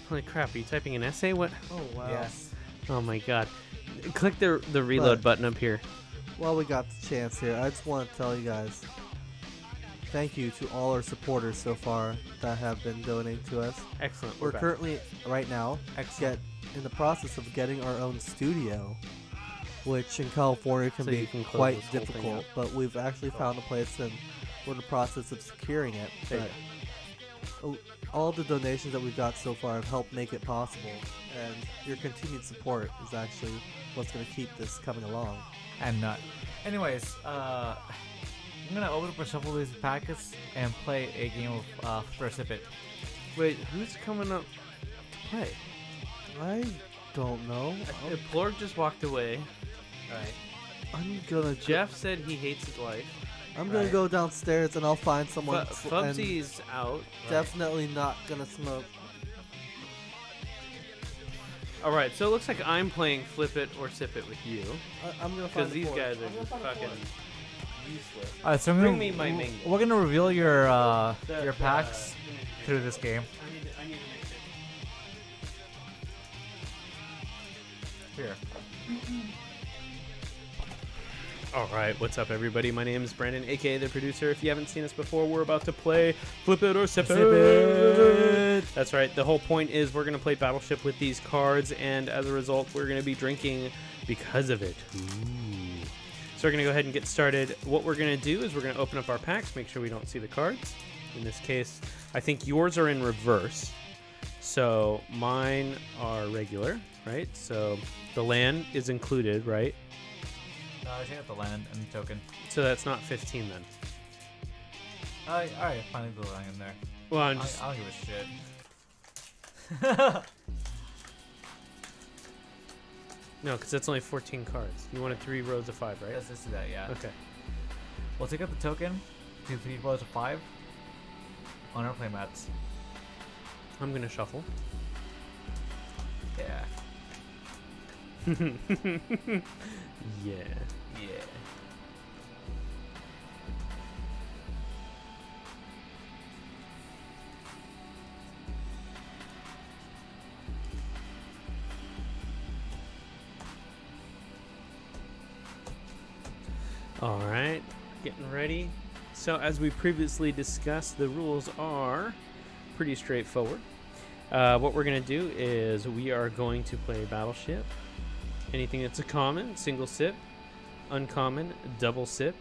Holy crap, are you typing an essay? What? Oh wow. Yes. Oh my god. Click the the reload But- button up here. While we got the chance here, I just want to tell you guys thank you to all our supporters so far that have been donating to us. Excellent. We're We're currently, right now, Excellent. get in the process of getting our own studio, which in California can So be can quite this whole thing difficult. But we've actually found a place and we're in the process of securing it. But a- all the donations that we've got so far have helped make it possible, and your continued support is actually what's going to keep this coming along. And not. Anyways, uh, I'm gonna open up and shuffle of these packets and play a game of uh, First Sip It. Wait, who's coming up to play? I don't know. Uh, Plorg just walked away. Right. I'm gonna Jeff said he hates his life. I'm gonna go downstairs and I'll find someone. Fu- sl- and Fubsy's out. Definitely not gonna smoke. All right, so it looks like I'm playing flip it or sip it with you. I, I'm gonna Because these fourth. guys are just fucking useless. All right, so I'm Bring gonna, me my w- mingle. We're gonna reveal your uh, The- your the- packs through this game. I need to, I need to Here. All right, what's up, everybody? My name is Brandon, aka the producer. If you haven't seen us before, we're about to play Flip It or Sip, Sip it. That's right. The whole point is we're going to play Battleship with these cards, and as a result, we're going to be drinking because of it. Ooh. So we're going to go ahead and get started. What we're going to do is we're going to open up our packs, make sure we don't see the cards. In this case, I think yours are in reverse. So mine are regular, right? So the land is included, right? No, I take out the land and the token. So that's not 15 then. Uh, alright, finally the land in there. Well, I'm just- I, don't give a shit. No, because that's only 14 cards. You wanted three rows of five, right? Let's just do that, yeah. Okay. We'll take out the token. Do three rows of five. On our playmats. I'm going to shuffle. Yeah. yeah. All right, getting ready. So, as we previously discussed, the rules are pretty straightforward. Uh, what we're going to do is we are going to play Battleship. Anything that's a common, single sip. Uncommon, double sip.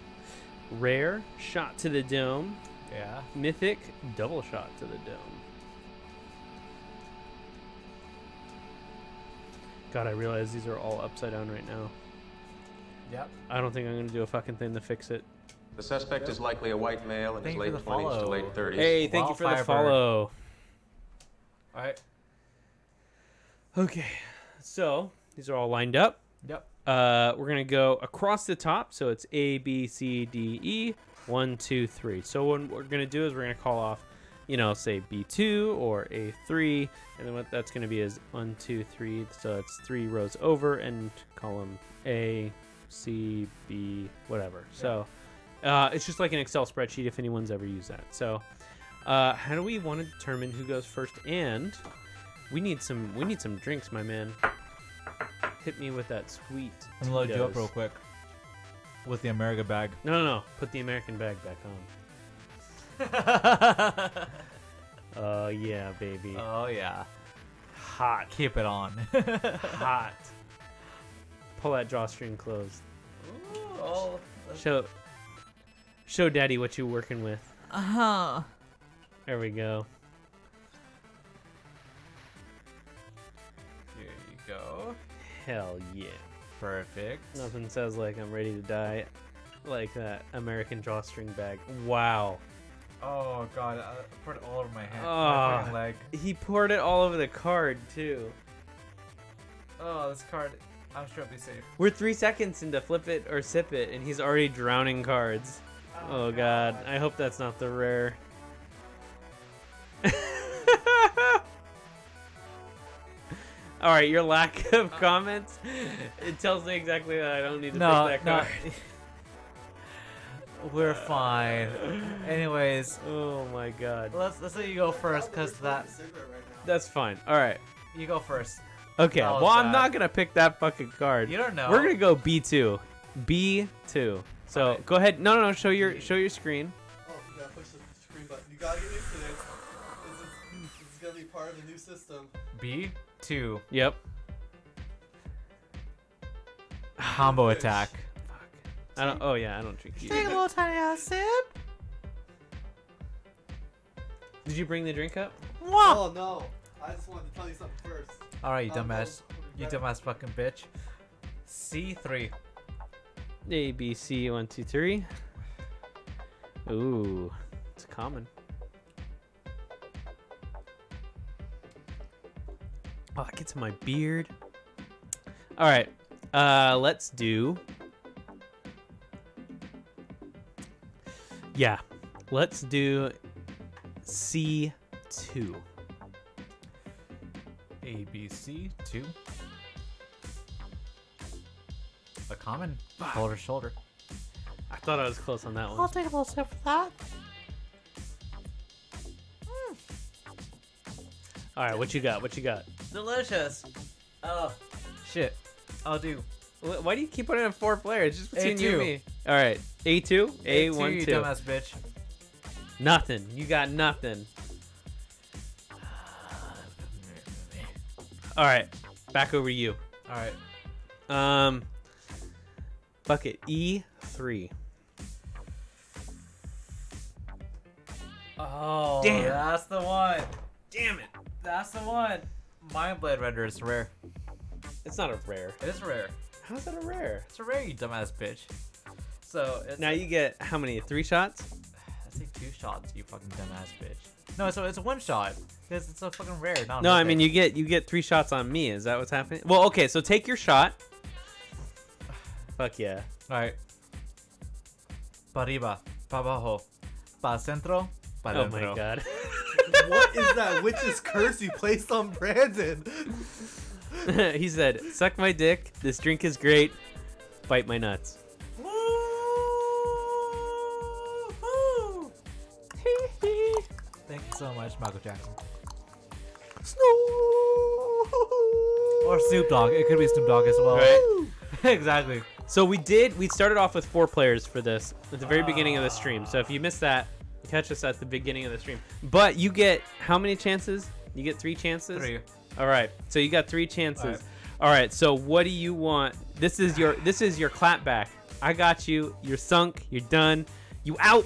Rare, shot to the dome. Yeah. Mythic, double shot to the dome. God, I realize these are all upside down right now. Yep. I don't think I'm gonna do a fucking thing to fix it. The suspect is likely a white male in his Thank you late 20s to late 30s. Hey, thank you for the bird. follow. Alright. Okay, so these are all lined up. Yep. Uh, we're gonna go across the top, so it's A, B, C, D, E, one, two, three. So what we're gonna do is we're gonna call off, you know, say B two or A three, and then what that's gonna be is one, two, three. So it's three rows over, and column A, C, B, whatever. So uh, it's just like an Excel spreadsheet if anyone's ever used that. So uh, how do we want to determine who goes first? And we need some we need some drinks, my man. Hit me with that sweet. I'm gonna load you up real quick. With the America bag. No, no, no. Put the American bag back on. Oh yeah, baby. Oh yeah. Hot. Keep it on. Hot. Pull that drawstring closed. oh. Show. Show Daddy what you're working with. Uh huh. There we go. Here you go. Hell yeah. Perfect. Nothing says like I'm ready to die like that American drawstring bag. Wow. Oh god, I put it all over my hand. my Oh, fucking leg. he poured it all over the card too. Oh, this card. I'm sure it'll be safe. We're three seconds into flip it or sip it, and he's already drowning cards. Oh, oh god, I hope that's not the rare. All right, your lack of uh-huh. comments it tells me exactly that I don't need to No, pick that no. We're fine. Anyways, oh my god, let's let's let you go first, cause that that's fine. All right, you go first. Okay. That was Well, I'm not gonna pick that fucking card. You don't know. We're gonna go B two, B two. So go ahead. No, no, no. Show your show your screen. Oh, you gotta push the screen button. You gotta get used to this. This is, this is gonna be part of the new system. B two Yep. combo attack. Fuck. I don't. Oh yeah, I don't drink. Take a little tiny ass sip. Did you bring the drink up? Oh no! I just wanted to tell you something first. All right, you Um, dumbass. You dumbass fucking bitch. C three. A B C one two three. Ooh, it's common. Oh, that gets in my beard. All right, uh, let's do. Yeah, let's do C two. A B C two. A common. Shoulder shoulder. I thought I was close on that one. I'll take a little sip for that. All right, what you got? What you got? Delicious. Oh, shit. I'll do. Why do you keep putting in four players? Just between you and me. All right, A two, A A2, one you two. dumbass bitch. Nothing. You got nothing. All right, back over to you. All right. Um, bucket E three. Oh, Damn. that's the one. Damn it. That's the one. Mindblade Render is rare. It's not a rare. It is rare. How's that a rare? It's a rare, you dumbass bitch. So it's Now you get how many? Three shots? I say two shots, you fucking dumbass bitch. No, so it's a one shot because it's a fucking rare. Not No, I mean you get you get three shots on me. Is that what's happening? Well, okay, so take your shot. Fuck yeah. All right. Pa arriba, pa abajo, pa centro, pa Oh my god. what is that witch's curse you placed on Brandon? he said, "Suck my dick. This drink is great. Bite my nuts." So much, Michael Jackson. Snow. Or Snoop Dogg. It could be Snoop Dogg as well. Right. exactly. So we did. We started off with four players for this at the very beginning of the stream. So if you missed that, catch us at the beginning of the stream. But you get how many chances? You get three chances. Three. All right. So you got three chances. All right. All right. So what do you want? This is your this is your clap back. I got you. You're sunk. You're done. You out.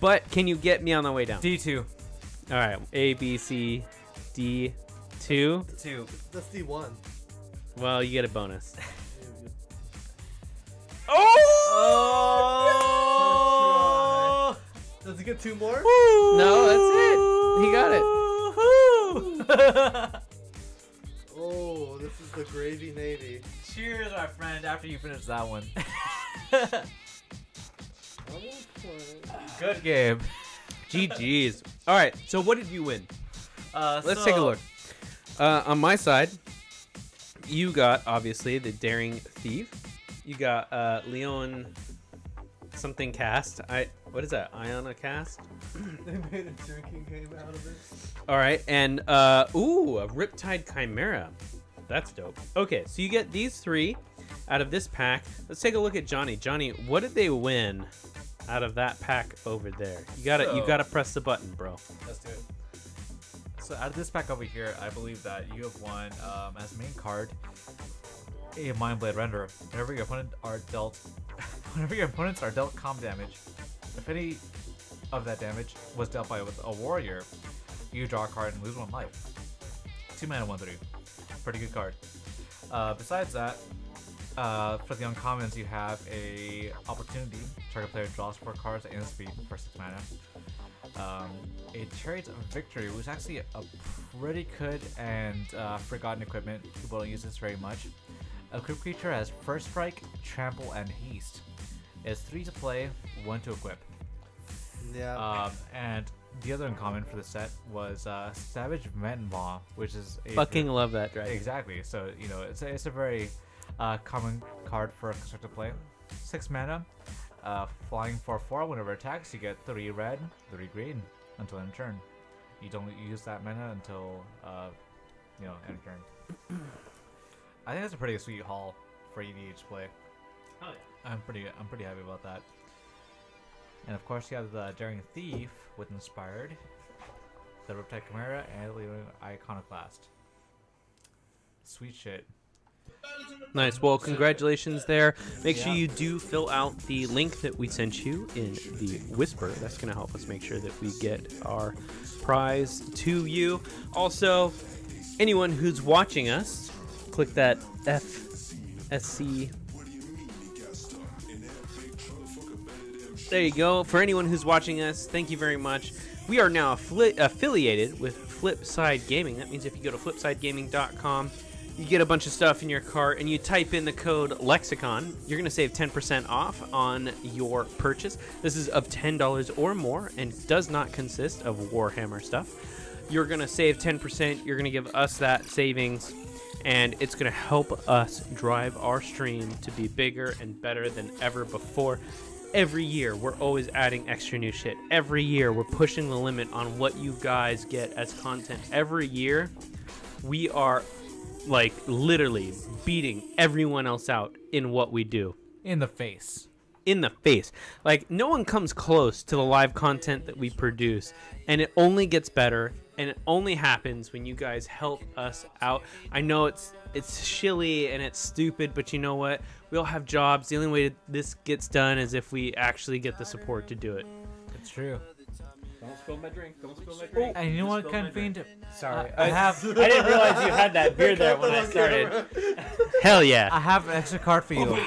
But can you get me on the way down? D two. All right. A B C D two. Two. That's D1. Well, you get a bonus. Oh! oh! Does he get two more? No, that's it. He got it. Oh, this is the gravy navy. Cheers, my friend. After you finish that one. Good game. GG's. All right. So what did you win? Uh, Let's so- take a look. Uh, on my side, you got obviously the Daring Thief. You got uh, Leon something cast. I what is that? Iona cast. they made a drinking game out of it. All right, and uh, ooh, a Riptide Chimera. That's dope. Okay, so you get these three out of this pack. Let's take a look at Johnny. Johnny, what did they win out of that pack over there? You gotta you gotta press the button, bro. Let's do it. So out of this pack over here, I believe that you have won um, as main card a Mindblade Render. Whenever your opponent are dealt, whenever your opponents are dealt comp damage, if any of that damage was dealt by with a warrior, you draw a card and lose one life. Two mana, one three. Pretty good card. Uh, besides that, uh, for the uncommons, you have a opportunity. Target player draws four cards at instant speed for six mana. Um, a Chariot of Victory, which is actually a pretty good and uh, forgotten equipment. People don't use this very much. A equipped creature has First Strike, Trample, and Haste. It's three to play, one to equip. Yeah. Um, and the other uncommon for the set was uh, Savage Ventmaw, which is a Fucking love that dragon. Exactly. So you know, it's a, it's a very uh, common card for constructed play. Six mana, uh, flying for four. Whenever it attacks, you get three red, three green until end of turn. You don't use that mana until uh, you know end of turn. I think that's a pretty sweet haul for EDH play. Oh yeah. I'm pretty I'm pretty happy about that. And of course, you have the Daring Thief with Inspired, the Riptide Chimera, and Leonin Iconoclast. Sweet shit. Nice. Well, congratulations there. Make sure you do fill out the link that we sent you in the Whisper. That's going to help us make sure that we get our prize to you. Also, anyone who's watching us, click that FSC. There you go. For anyone who's watching us, thank you very much. We are now affili- affiliated with Flipside Gaming. That means if you go to flipsidegaming.com, you get a bunch of stuff in your cart and you type in the code lexicon you're going to save 10% off on your purchase. This is of $10 or more and does not consist of warhammer stuff. You're going to save 10% you're going to give us that savings and it's going to help us drive our stream to be bigger and better than ever before. Every year we're always adding extra new shit. Every year we're pushing the limit on what you guys get as content. Every year we are like literally beating everyone else out in what we do In the face. in the face like no one comes close to the live content that we produce and it only gets better and it only happens when you guys help us out. I know it's it's shilly and it's stupid, but you know what? We all have jobs. The only way this gets done is if we actually get the support to do it. It's true. Don't spill my drink. Don't spill my drink. And you know what, kind of fiend? Sorry, I, I have. I didn't realize you had that beer there when I started. Hell yeah. I have an extra card for you.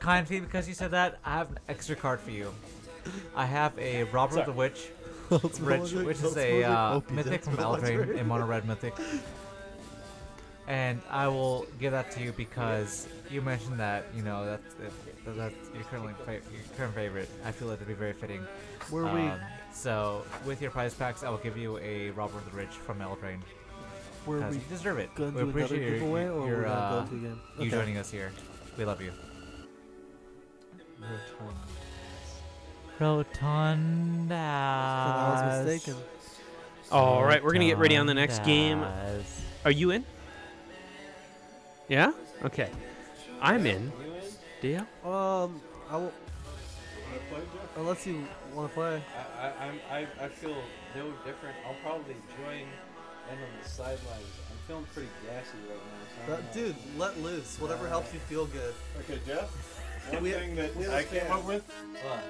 kind fiend, because you said that, I have an extra card for you. I have a Robert Sorry. the Witch, Rich, which is a uh, mythic from spill my Eldraine, a mono red mythic. And I will give that to you because you mentioned that you know that's that, that's your currently fa- your current favorite. I feel like that'd be very fitting. Were we- Um, so with your prize packs, I will give you a Robber of the Rich from Eldraine. Were we you deserve it. gonna we appreciate your, giveaway, or your, we're go uh, to again? you Okay. joining us here. We love you. Rotundas. I was mistaken. All right, we're gonna get ready on the next game. Are you in? Yeah. Okay. I'm in. Deal. Um, I will. Unless you want to play. I, I, I'm, I, I feel no different. I'll probably join in on the sidelines. I'm feeling pretty gassy right now. So I That, don't know. dude, let loose. Whatever helps you feel good. Okay, Jeff. One We- thing that we I understand. came up with What?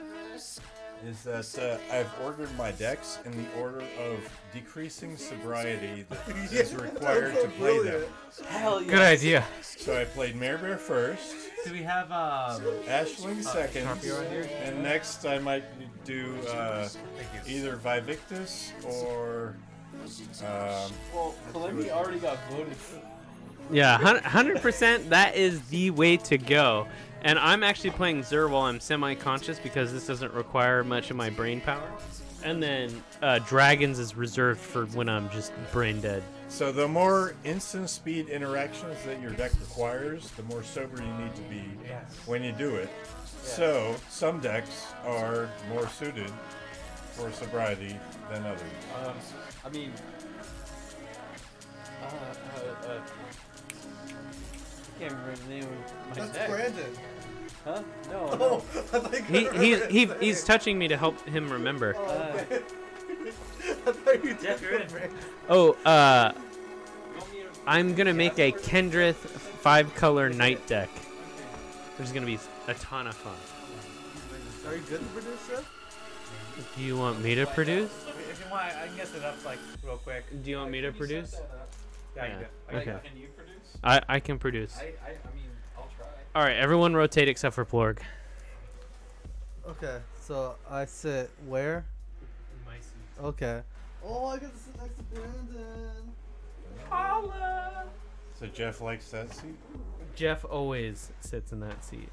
Is that uh, I've ordered my decks in the order of decreasing sobriety that is required to play them. Hell yeah. Good idea. So I played Mare Bear first. Do we have um, Ashling uh, second, Sharpie around here? and next I might do uh, either Vivictus or. Um, Well, Calamity already got voted. Yeah, hundred percent. That is the way to go. And I'm actually playing Zer while I'm semi-conscious because this doesn't require much of my brain power. And then uh, Dragons is reserved for when I'm just brain dead. So the more instant speed interactions that your deck requires, the more sober you need to be when you do it. So some decks are more suited for sobriety than others. Um, I mean, uh, uh, uh, I can't remember the name of my That's deck. Brandon. Huh? No. Oh, no. I thought you He, couldn't he, remember he his he's name. touching me to help him remember. Oh, Uh, okay. I thought you Jeff, did you're in. remember. Oh, uh, I'm gonna make a Kenrith five color knight deck. Which is gonna be a ton of fun. Are you good to produce Jeff? Do you want me to produce? If you want, I can guess it up like real quick. Do you want me to produce? Yeah, you do. Okay. Can you produce? I, I can produce. I, I, I mean, I'll try. All right, everyone rotate except for Plorg. Okay, so I sit where? My seat. Okay. Oh, I get to sit next to Brandon. Holla! So Jeff likes that seat. Jeff always sits in that seat.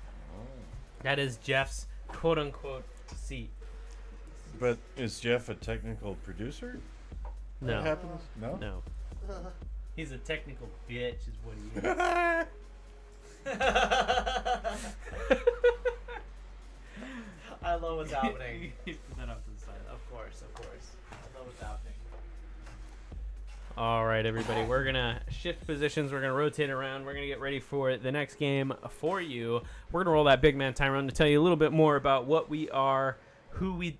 That is Jeff's quote unquote seat. But is Jeff a technical producer? No. What happens? No. No. He's a technical bitch, is what he is. I love what's happening. You put that off to the side. Of course, of course. I love what's happening. All right, everybody, we're gonna shift positions. We're gonna rotate around. We're gonna get ready for the next game for you. We're gonna roll that big man Tyrone to tell you a little bit more about what we are, who we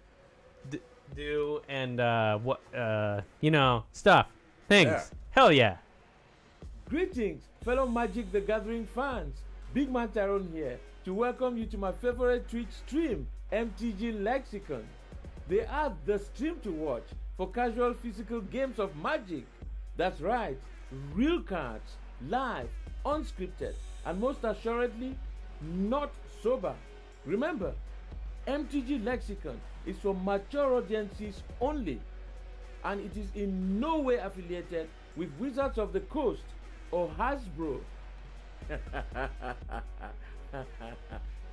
d- do, and uh, what uh, you know, stuff, things. Yeah. Hell yeah! Greetings, fellow Magic the Gathering fans. Big Man Tyrone here to welcome you to my favorite Twitch stream, MTG Lexicon. They are the stream to watch for casual physical games of Magic. That's right, real cards, live, unscripted, and most assuredly, not sober. Remember, MTG Lexicon is for mature audiences only, and it is in no way affiliated with Wizards of the Coast or Hasbro.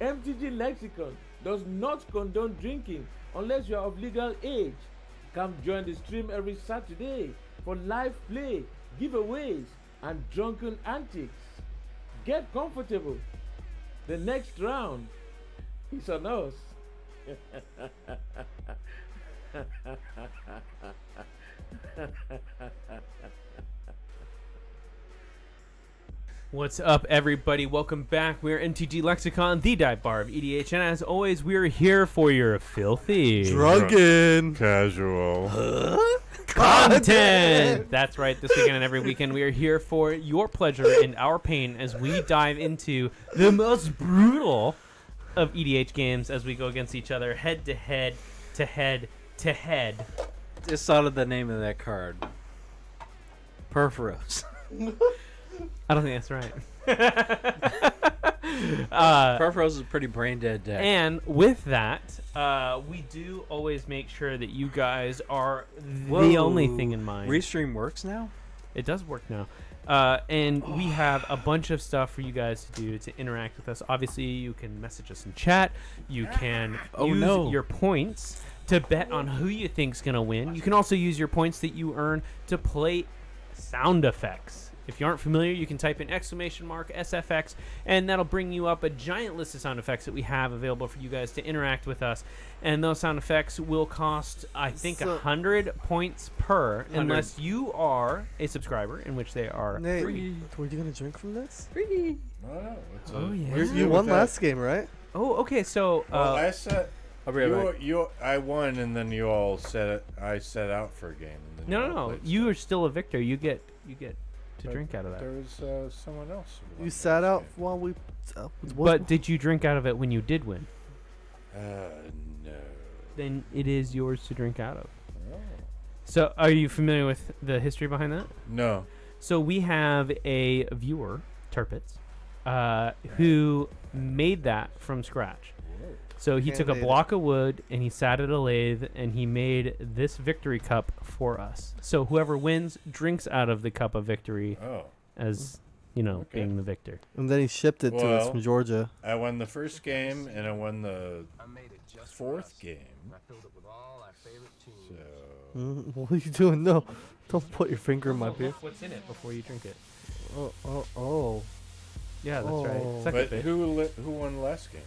MTG Lexicon does not condone drinking unless you are of legal age. Come join the stream every Saturday for live play, giveaways, and drunken antics. Get comfortable. The next round is on us. What's up, everybody? Welcome back. We're MTG Lexicon, the dive bar of EDH, and as always, we're here for your filthy, Drunken. Casual. content. That's right. This weekend and every weekend, we are here for your pleasure and our pain as we dive into the most brutal of EDH games as we go against each other, head to head, to head to head. Just thought of the name of that card. Purphoros. I don't think that's right. uh, Purphoros is a pretty brain dead deck. And with that, uh, we do always make sure that you guys are the only thing in mind. Restream works now? It does work now. Uh, and we have a bunch of stuff for you guys to do to interact with us. Obviously, you can message us in chat. You can Oh, use no. your points to bet on who you think's gonna win. You can also use your points that you earn to play sound effects. If you aren't familiar, you can type in exclamation mark SFX, and that'll bring you up a giant list of sound effects that we have available for you guys to interact with us. And those sound effects will cost, I think, a So- hundred points per, unless you are a subscriber, in which they are Nate, free. were you gonna drink from this? Free. Oh, it's Oh, a- yeah. what's You, new you won that? last game, right? Oh, okay. So, Well, uh, I said. I'll right you, back. I won, and then you all set it. I set out for a game. And then no, no, no. You are still a victor. You get, you get to But drink out of that. There was uh, someone else. who You sat out game. while we. Uh, But did you drink out of it when you did win? Uh, no. Then it is yours to drink out of. Oh. So, are you familiar with the history behind that? No. So we have a viewer, Turpitz, uh, who made that from scratch. So he took a Handmade it. block of wood and he sat at a lathe and he made this victory cup for us. So whoever wins drinks out of the cup of victory Oh. as you know Okay. being the victor. And then he shipped it to us Well, from Georgia. I won the first game, and I won the fourth game. So. Mm, what are you doing? No, don't put your finger in my beer. What's in it before you drink it? Oh, oh, oh. Yeah, that's right. Oh. Suck But it, who li- who won the last game?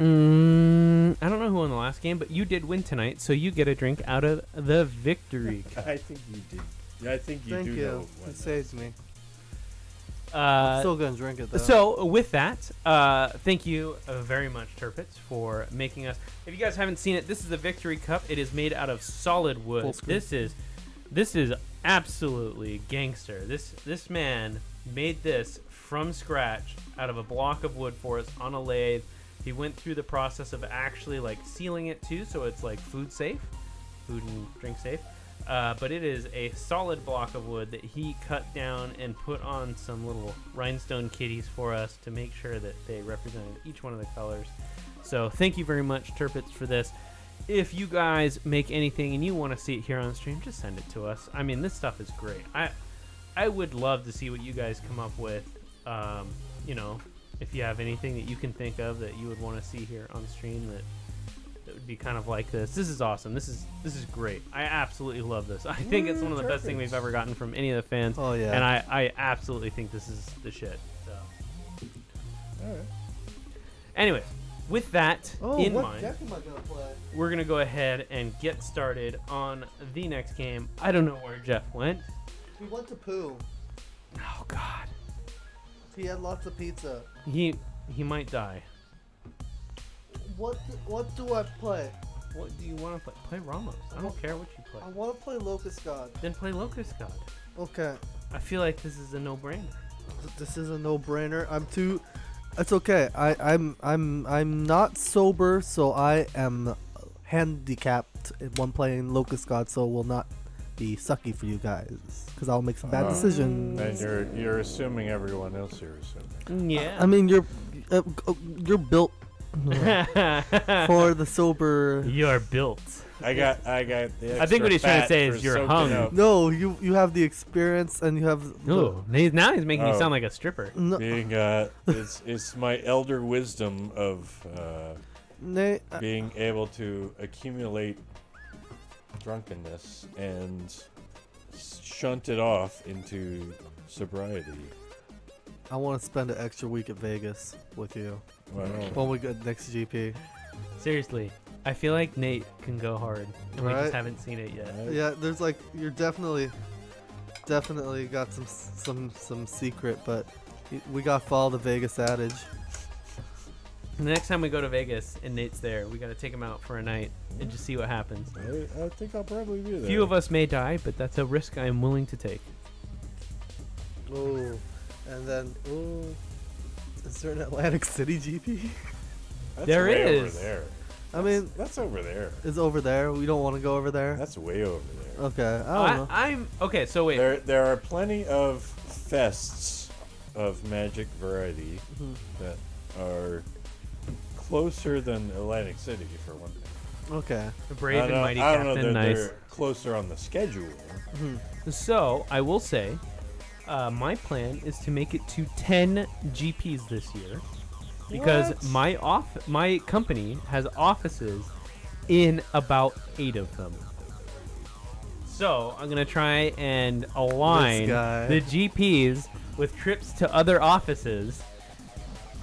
Mm, I don't know who won the last game, but you did win tonight, so you get a drink out of the victory cup. I think you did. Yeah, I think you Thank do you. know. when It saves me. Uh, I'm still gonna drink it though. So with that, uh, thank you uh, very much, Turpitz, for making us. If you guys haven't seen it, this is the Victory Cup. It is made out of solid wood. Screen. This is, this is absolutely gangster. This this man made this from scratch out of a block of wood for us on a lathe. He went through the process of actually like sealing it too, so it's like food safe, food and drink safe. Uh, but it is a solid block of wood that he cut down and put on some little rhinestone kitties for us to make sure that they represented each one of the colors. So thank you very much, Turpitz, for this. If you guys make anything and you want to see it here on stream, just send it to us. I mean, this stuff is great. I I would love to see what you guys come up with. Um, you know, if you have anything that you can think of that you would want to see here on stream that that would be kind of like this. This is awesome. This is this is great. I absolutely love this. I think it's one of the best things we've ever gotten from any of the fans. Oh, yeah. And I, I absolutely think this is the shit. So Alright. anyways, with that Oh, in mind, deck am I gonna we're gonna go ahead and get started on the next game. I don't know where Jeff went. He went to poo. Oh God. He had lots of pizza. He he might die. What do, what do I play? What do you want to play? Play Ramos. I don't care what you play. I want to play Locust God. Then play Locust God. Okay, I feel like this is a no-brainer. this is a no-brainer. I'm too. It's okay. I I'm I'm I'm not sober, so I am handicapped when playing Locust God, so will not be sucky for you guys because I'll make some bad Oh. decisions. And you're you're assuming everyone else here is assuming. Yeah. I mean, you're uh, you're built for the sober. You're built. I got I got the I think what he's trying to say is you're hung. up. No, you you have the experience and you have. the- Ooh, he's, now he's making me Oh. sound like a stripper. No, Being uh, it's it's my elder wisdom of uh, being able to accumulate drunkenness and shunt it off into sobriety. I want to spend an extra week at Vegas with you Wow. when we get next GP. Seriously, I feel like Nate can go hard, and we just haven't seen it yet. Yeah, there's like you're definitely, definitely got some some some secret, but we got to follow the Vegas adage. The next time we go to Vegas and Nate's there, we got to take him out for a night and just see what happens. I, I think I'll probably be A there. few of us may die, but that's a risk I am willing to take. Oh, and then oh, is there an Atlantic City GP? That's There way is. Over there. I mean, That's over there. it's over there. We don't want to go over there. That's way over there. Okay, I don't know. I, I'm okay. So wait, There, there are plenty of fests of magic variety Mhm. that are closer than Atlantic City, for one thing. Okay. the brave I and don't- mighty I don't know captain, that nice. they're closer on the schedule. So I will say, uh, my plan is to make it to 10 GPs this year, because What? my off my company has offices in about eight of them. So I'm gonna try and align guy. the GPs with trips to other offices,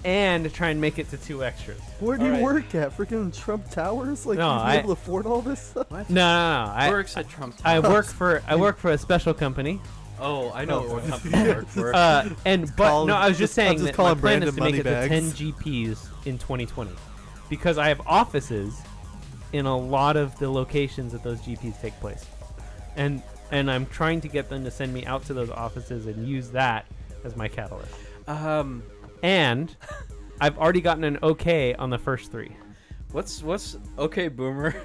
and try and make it to two extras. Where do you Alright. work at? Freaking Trump Towers? Like No, you be I- able to afford all this stuff? No, no, no. I, Works at Trump Towers. I work for I work for a special company. Oh, I know Oh. what company you work for. Uh, and but Call no, I was just just- saying just that my plan is to Brandon make it to 10 GPs in 2020 because I have offices in a lot of the locations that those GPs take place, and and I'm trying to get them to send me out to those offices and use that as my catalyst. um, And I've already gotten an okay on the first three. what's what's okay, Boomer?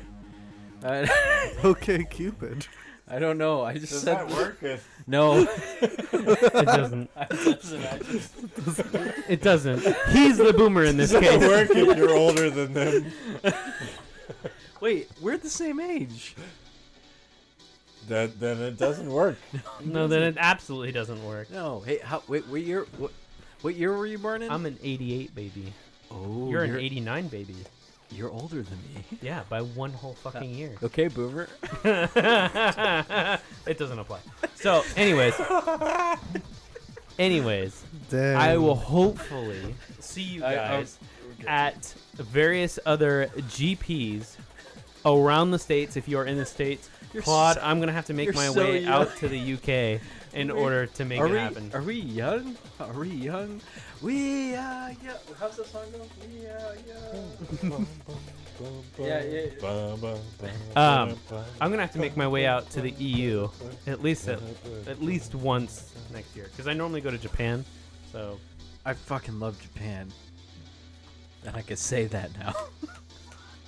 I, okay, Cupid. I don't know. I just Does said that work? If no. It doesn't. It doesn't. I just- It doesn't. He's the boomer in this does that case. work if you're older than them? Wait, we're the same age. That then it doesn't work. No, then it absolutely doesn't work. No. Hey, how? Wait, what year? What? What year were you born in? I'm an 88 baby. oh, You're an 89 baby. You're older than me. Yeah, by one whole fucking year. Okay, Boomer. it doesn't apply. So, anyways, anyways, Damn. I will hopefully see you I- guys at various other GPs around the states. If you are in the states, You're Claude, so- I'm gonna have to make my so way young. out to the UK in we- order to make are it we, happen. Are we young? Are we young? We are young. How's the song go? We are young. Yeah, yeah, yeah. Um, I'm gonna have to make my way out to the EU at least at, at least once next year because I normally go to Japan. So I fucking love Japan. And I can say that now.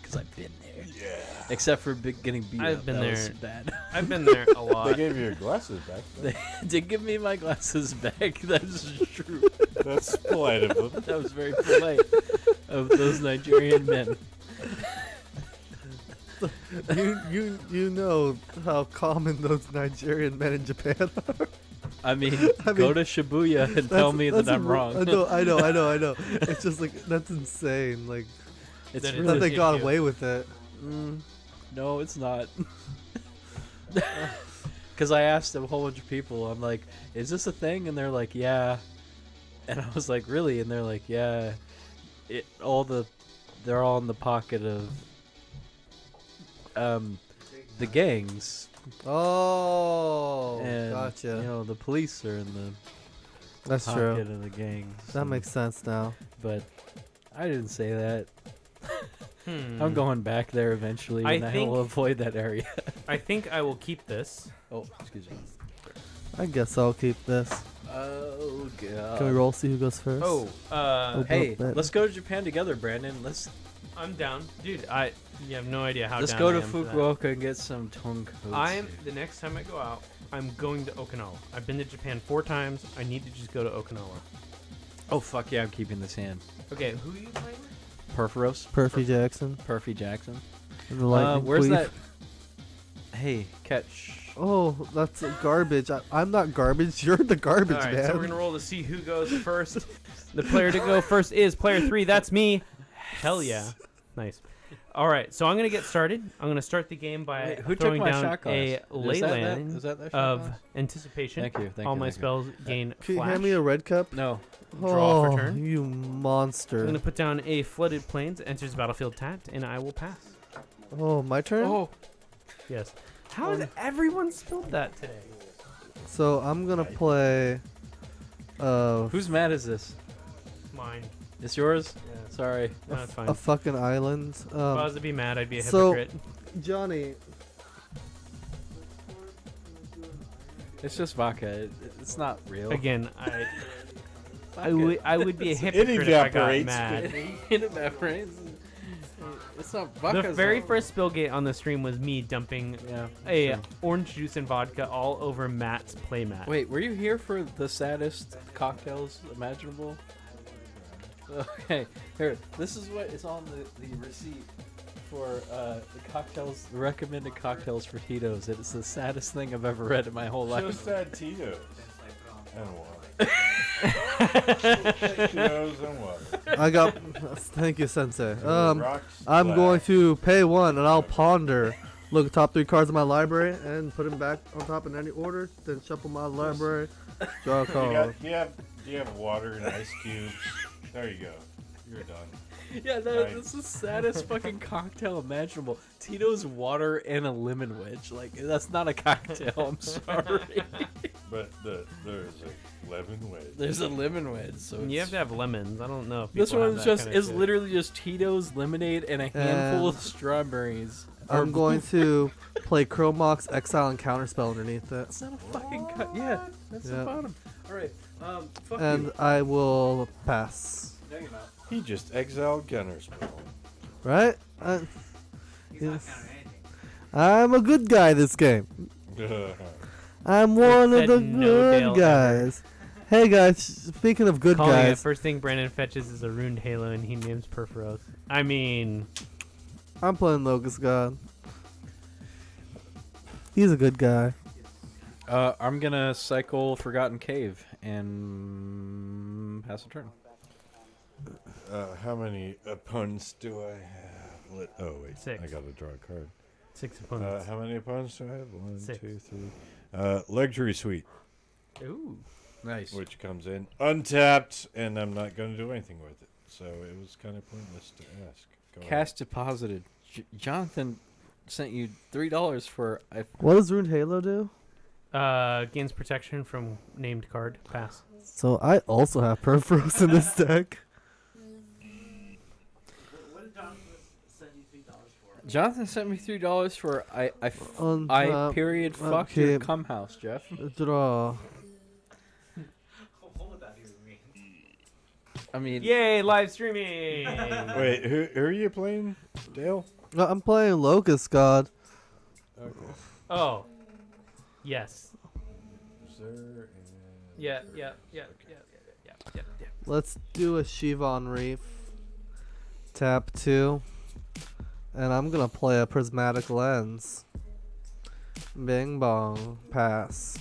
Because I've been there. Yeah. Except for big, getting beat I've up. been That was there. bad. I've been there a lot. They gave you your glasses back. though. They did give me my glasses back. That's true. That's polite of them. That was very polite of those Nigerian men. you you you know how common those Nigerian men in Japan are. I mean, I go to Shibuya and tell me that that's I'm wrong. I know, I know, I know, I know. It's just like that's insane. Like It's That really that they got away with it. Mm, no, it's not. Because I asked a whole bunch of people, I'm like, is this a thing? And they're like, yeah. And I was like, really? And they're like, yeah. It all the, they're all in the pocket of, um, the gangs. Oh, and, gotcha. You know, the police are in the That's pocket true. of the gangs. That makes sense now. But I didn't say that. Hmm. I'm going back there eventually, I and I think- will avoid that area. I think I will keep this. oh, excuse me. I guess I'll keep this. Oh god. Can we roll see who goes first? Oh, uh, Oh, Hey, but- let's go to Japan together, Brandon. Let's I'm down, dude. I you have no idea how. let's down go I to am for that. Fukuoka and get some tonkotsu. I'm the next time I go out, I'm going to Okinawa. I've been to Japan four times. I need to just go to Okinawa. Oh fuck yeah, I'm keeping this hand. Okay, who are you playing with? Purphoros. Perfy Jackson. Perfy Jackson. and the Uh, Lightning where's Queef. that? Hey, catch. Oh, that's garbage. I, I'm not garbage. You're the garbage All right, man. so we're gonna roll to see who goes first. the player to go first is player three. That's me. Hell yeah, nice. All right, so I'm gonna get started. I'm gonna start the game by Wait, who took throwing my down shot glass? a Is that that- leyline is that that shot of glass? anticipation. Thank you, thank you. All you, my thank you. spells gain Can you flash. hand me a red cup? No. Draw for oh, turn. You monster. I'm gonna put down a flooded plains. Enters battlefield tapped, and I will pass. Oh, my turn? Oh, yes. How has everyone spilled that today? So I'm gonna play. Uh, Whose mat is this? Mine. It's yours. Yes. Sorry. No, it's fine. a fucking island. Um, if I was to be mad, I'd be a so, hypocrite. Johnny, It's just vodka. It, it's not real. Again, I I would I would be a It hypocrite if I got mad. it evaporates. It's not The vodka. very first spillgate on the stream was me dumping a true. orange juice and vodka all over Matt's playmat. Wait, were you here for the saddest cocktails imaginable? Okay, here. This is what is on the, the receipt for uh, the cocktails, the recommended cocktails for Tito's. It's the saddest thing I've ever read in my whole life. Just add Tito's and water. Tito's and water. I got. Thank you, Sensei. Um, I'm going to pay one, and I'll ponder. Look at top three cards in my library and put them back on top in any order. Then shuffle my library. Draw a you, card. got, do, you have, do you have water and ice cubes? There you go. You're done. Yeah, that, Right. that's the saddest fucking cocktail imaginable. Tito's water and a lemon wedge. Like that's not a cocktail. I'm sorry. But the, there's a lemon wedge. There's a lemon wedge, so you have to have lemons. I don't know if This people have one's that just kinda is shit. literally just Tito's lemonade and a handful of strawberries. I'm going to play Chrome Mox Exile and Counterspell underneath it. That's not a fucking cut. Yeah, that's the bottom. All right. Um, fuck And you. I will pass. No, you're not. He just exiled Counterspell. Right? I, yes. I'm a good guy this game. I'm one of the no good guys. Hey guys, speaking of good Calling it guys, first thing Brandon fetches is a Runed Halo, and he names Purphoros. I mean, I'm playing Locust God. He's a good guy. Uh, I'm gonna cycle Forgotten Cave and pass a turn. Uh, how many opponents do I have? Let, oh wait, Six. I got to draw a card. Six Uh, opponents. how many opponents do I have? One, Six. two, three. Uh, luxury suite, ooh, Nice. which comes in untapped, and I'm not going to do anything with it. So it was kind of pointless to ask. Go ahead. Cash deposited. J- Jonathan sent you three dollars for. I, What does Runed Halo do? uh, gains protection from named card. Pass. So I also have Purphoros in this deck. Jonathan sent me three dollars for I I, f- On I top, period fuck your cum house, Jeff. Draw. I mean, Yay, live streaming! Wait, who, who are you playing, Dale? No, I'm playing Locust God. Okay. Oh, yes. Sir and Yeah, yeah, yeah, yeah, yeah, yeah, yeah. Let's do a Shivan Reef. Tap two. And I'm gonna play a Prismatic Lens. Bing bong. Pass.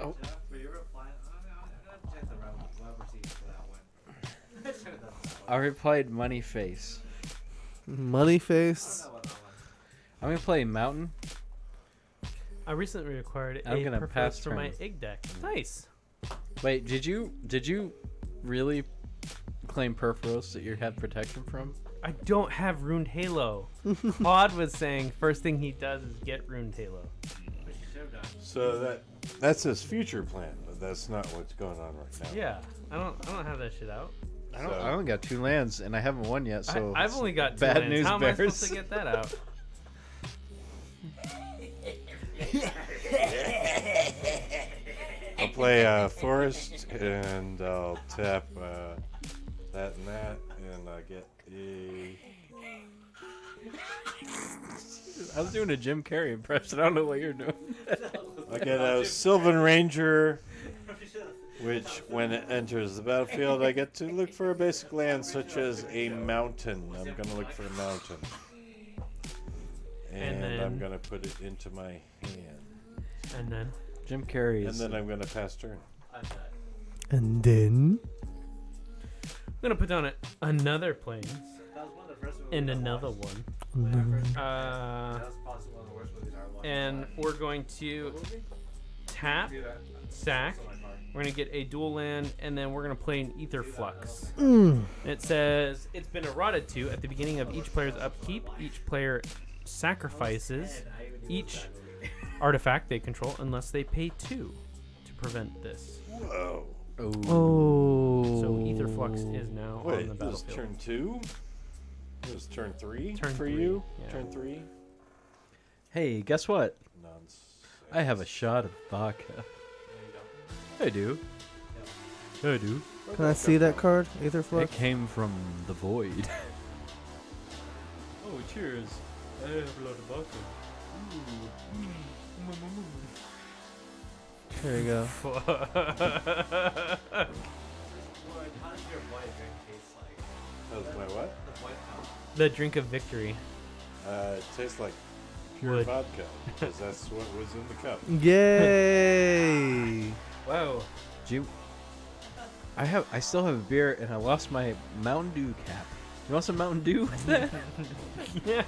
Oh. I replied Money Face. Money face. I'm gonna play Mountain. I recently acquired I'm a gonna pass for my turn. egg deck. Nice. Wait, did you did you really claim Purphoros that you had protection from? I don't have Runed Halo. Claude was saying first thing he does is get Runed Halo. So that that's his future plan, but that's not what's going on right now. Yeah, I don't, I don't have that shit out. I don't. So- I only got two lands, and I haven't won yet. So I, I've only got two bad lands. news. How am I bears. supposed to get that out? I'll play uh, Forest and I'll tap uh, that and that, and I get a. I was doing a Jim Carrey impression. I don't know what you're doing. I get a Sylvan Ranger, which when it enters the battlefield, I get to look for a basic land such as a mountain. I'm gonna look for a mountain, and, And I'm gonna put it into my hand, And then Jim Carrey and then I'm gonna pass turn. And then. I'm gonna put down a, another planes and another one. Uh, and we're going to tap, sack. We're gonna get a dual land, and then we're gonna play an Energy Flux. Mm. It says it's been eroded to at the beginning of each player's upkeep. Each player sacrifices each artifact they control unless they pay two to prevent this. Whoa. Oh. So Energy Flux is now Wait, on the this is battlefield. turn two? This is turn three Turn for three, you? yeah. Turn three? Hey, guess what? Nonsense. I have a shot of vodka. I do. I do. Can I see that card, Ether It came from the void. Oh, cheers. I have a lot of vodka. Mm. There you go. That was my what? the drink of victory. Uh, it tastes like pure Wood. vodka because that's what was in the cup. Yay! Wow. Do you? I have. I still have a beer, and I lost my Mountain Dew cap. You want some Mountain Dew? with that? yeah.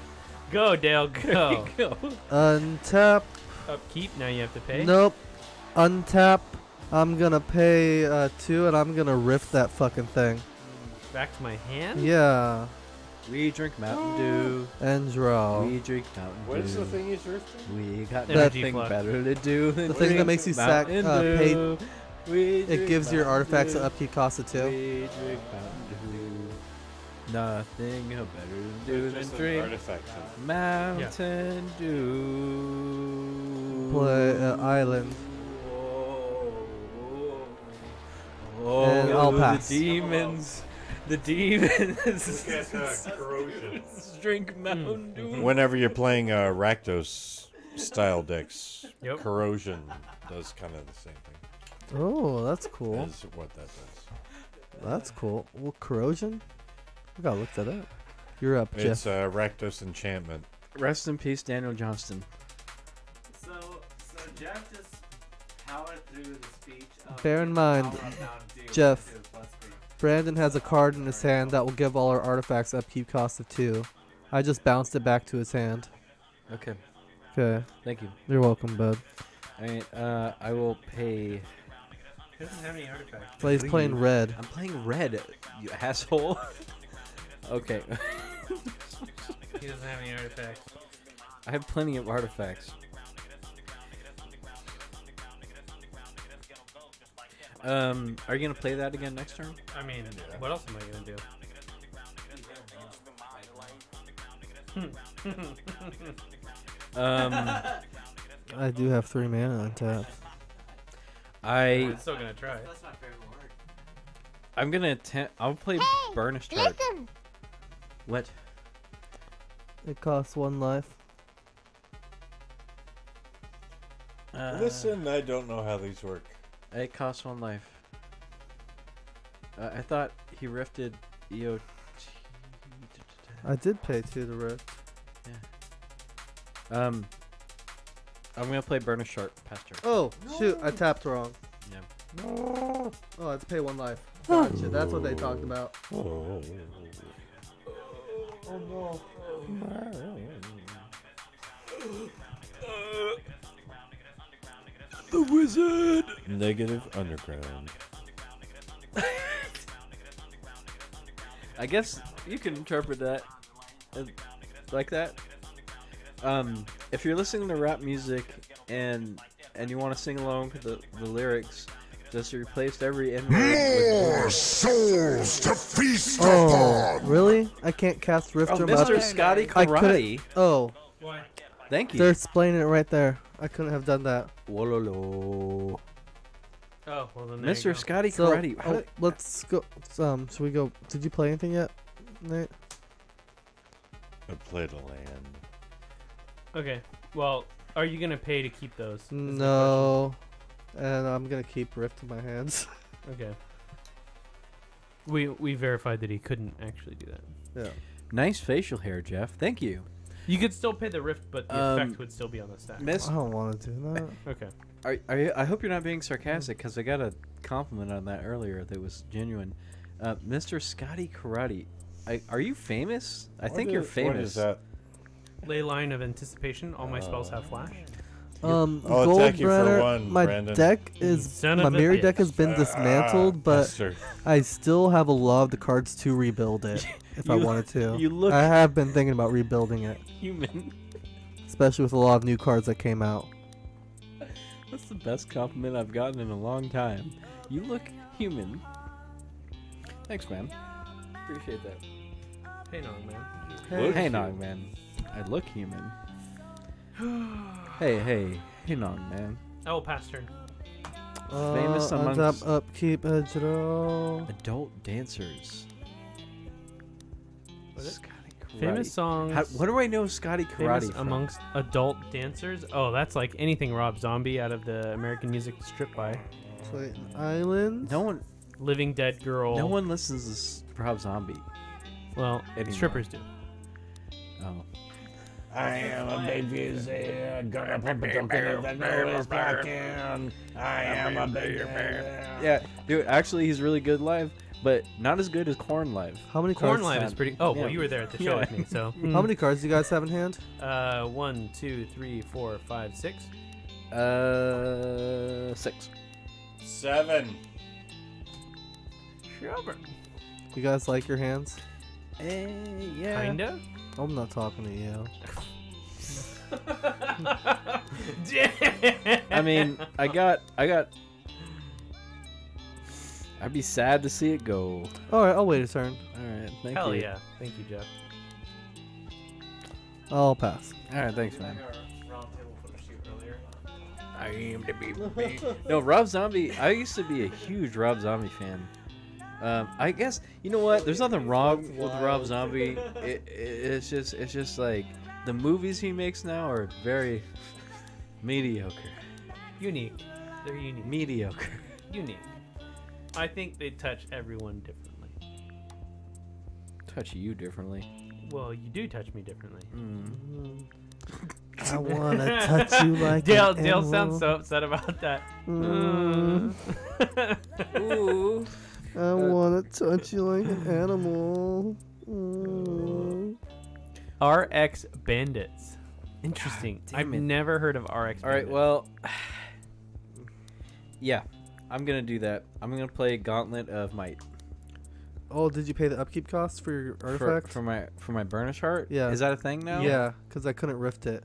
Go, Dale, There go. you go. Untap. Upkeep, now you have to pay. Nope. Untap. I'm gonna pay uh, two, and I'm gonna riff that fucking thing. Back to my hand? Yeah. We drink Mountain Dew. And draw. We drink Mountain What Dew. is the thing he's drifting? We got That- nothing better to do than The thing that drink makes you sack, Mountain uh, pay- Dew. We It drink gives your Mountain artifacts Dew. an upkeep cost of two. We drink Mountain Dew. Nothing better to do It's than just an drink artifact thing. Mountain Dew. Play uh, island. Oh, And I'll pass. the demons. The demons. Look at, uh, corrosion. Drink Mountain Dew. Whenever you're playing uh, Rakdos style decks, Yep. corrosion does kind of the same thing. Oh, that's cool. Is what that does. That's cool. Well, corrosion. I gotta look that up. You're up, Jeff. It's uh, Rakdos enchantment. Rest in peace, Daniel Johnston. So, so Jeff just powered through the speech. Of Bear in mind, all of Mountain Dew Jeff, into plus three. Brandon has a card in his hand that will give all our artifacts upkeep cost of two. I just bounced it back to his hand. Okay. Okay. Thank you. You're welcome, bud. I uh, I will pay. He doesn't have any artifacts. Well, he's playing red. I'm playing red, you asshole. okay. He doesn't have any artifacts. I have plenty of artifacts. Um, are you gonna play that again next turn? I mean, what else am I gonna do? Um, I do have three mana untapped. I I'm still gonna try. That's my favorite word. I'm gonna attempt. I'll play Burnished Hart. What? It costs one life. Uh, Listen, I don't know how these work. It costs one life. Uh, I thought he rifted EOT. I did pay two to rift. Yeah. Um, I'm gonna play Burnished Hart past turn. Oh, shoot. I tapped wrong. Yeah. Oh, I have to pay one life. Gotcha. That's what they talked about. Oh. Oh, no. The wizard. Negative underground. I guess you can interpret that uh, like that. Um, if you're listening to rap music and and you want to sing along with the, the lyrics, just replace every N word More with souls to feast Oh, upon. really? I can't cast Rift Oh, from Mr. up- Scotty I Karate. Oh, Why? Thank you. they're explaining it right there. I couldn't have done that. Wololo. Oh, well then there you Mr. go. Scotty So, Karate. Oh, did- let's go. Um, should we go? Did you play anything yet, Nate? I played a land. Okay. Well, are you gonna pay to keep those? is No. And I'm gonna keep Rift in my hands. Okay. We we verified that he couldn't actually do that. yeah. Nice facial hair, Jeff. Thank you. You could still pay the rift, but the Um, effect would still be on the stack. Miss, I don't want to do that. Okay. are, are you, I hope you're not being sarcastic because I got a compliment on that earlier that was genuine. Uh, Mr. Scotty Karate, I, are you famous? I What think you're famous. What is that? Leyline of anticipation. All my spells have flash. Um, Oh, Gold thank you for Brenner, one, my Brandon. deck is Son my of mirror deck has been dismantled, Ah, but Master. I still have a lot of the cards to rebuild it if I wanted to. you look- I have been thinking about rebuilding it, Human. especially with a lot of new cards that came out. That's the best compliment I've gotten in a long time. You look human. Thanks, man. Appreciate that. Hey, no, man. Hey, hey Nog, man. I look human. hey, hey, hey, Nog, man. Oh, pass turn. Famous Uh, on amongst top, upkeep, edge adult dancers. What is it? Scotty Famous Karate. songs. How, what do I know Scotty Famous Karate from? amongst adult dancers. Oh, that's like anything Rob Zombie out of the American Music Strip by. Clayton Island. No one, Living Dead Girl. no one listens to s- Rob Zombie. Well, Anymore. strippers do. Oh. I am a baby gonna put something in the nose back in. I am a baby. Man. Yeah, dude. Actually, he's really good live, but not as good as Korn live. How many Korn? Live is pretty. Oh, Yeah. well, you were there at the show Yeah. with me, so. How many cards do you guys have in hand? Uh, one, two, three, four, five, six. Uh, six. Seven. Sure. You guys like your hands? Eh, yeah. Kinda. I'm not talking to you. I mean, I got, I got. I'd be sad to see it go. All right, I'll wait a turn. All right, thank Hell you. yeah. Thank you, Jeff. I'll pass. All right, thanks, man. I am the baby. No, Rob Zombie. I used to be a huge Rob Zombie fan. Um, I guess you know what? There's nothing wrong with Rob Zombie. It, it, it's just, it's just like the movies he makes now are very mediocre. Unique. They're unique. Mediocre. Unique. I think they touch everyone differently. Touch you differently. Well, you do touch me differently. Mm. I wanna touch you like Dale. an Dale animal. sounds so upset about that. Mm. Ooh. I wanna touch you like an animal. Mm. RX Bandits. Interesting. I've it. never heard of RX. All right. Bandits. Well, yeah, I'm gonna do that. I'm gonna play Gauntlet of Might Oh, did you pay the upkeep cost for your for, artifact? for my for my Burnished Hart. Yeah. Is that a thing now? Yeah, because I couldn't rift it.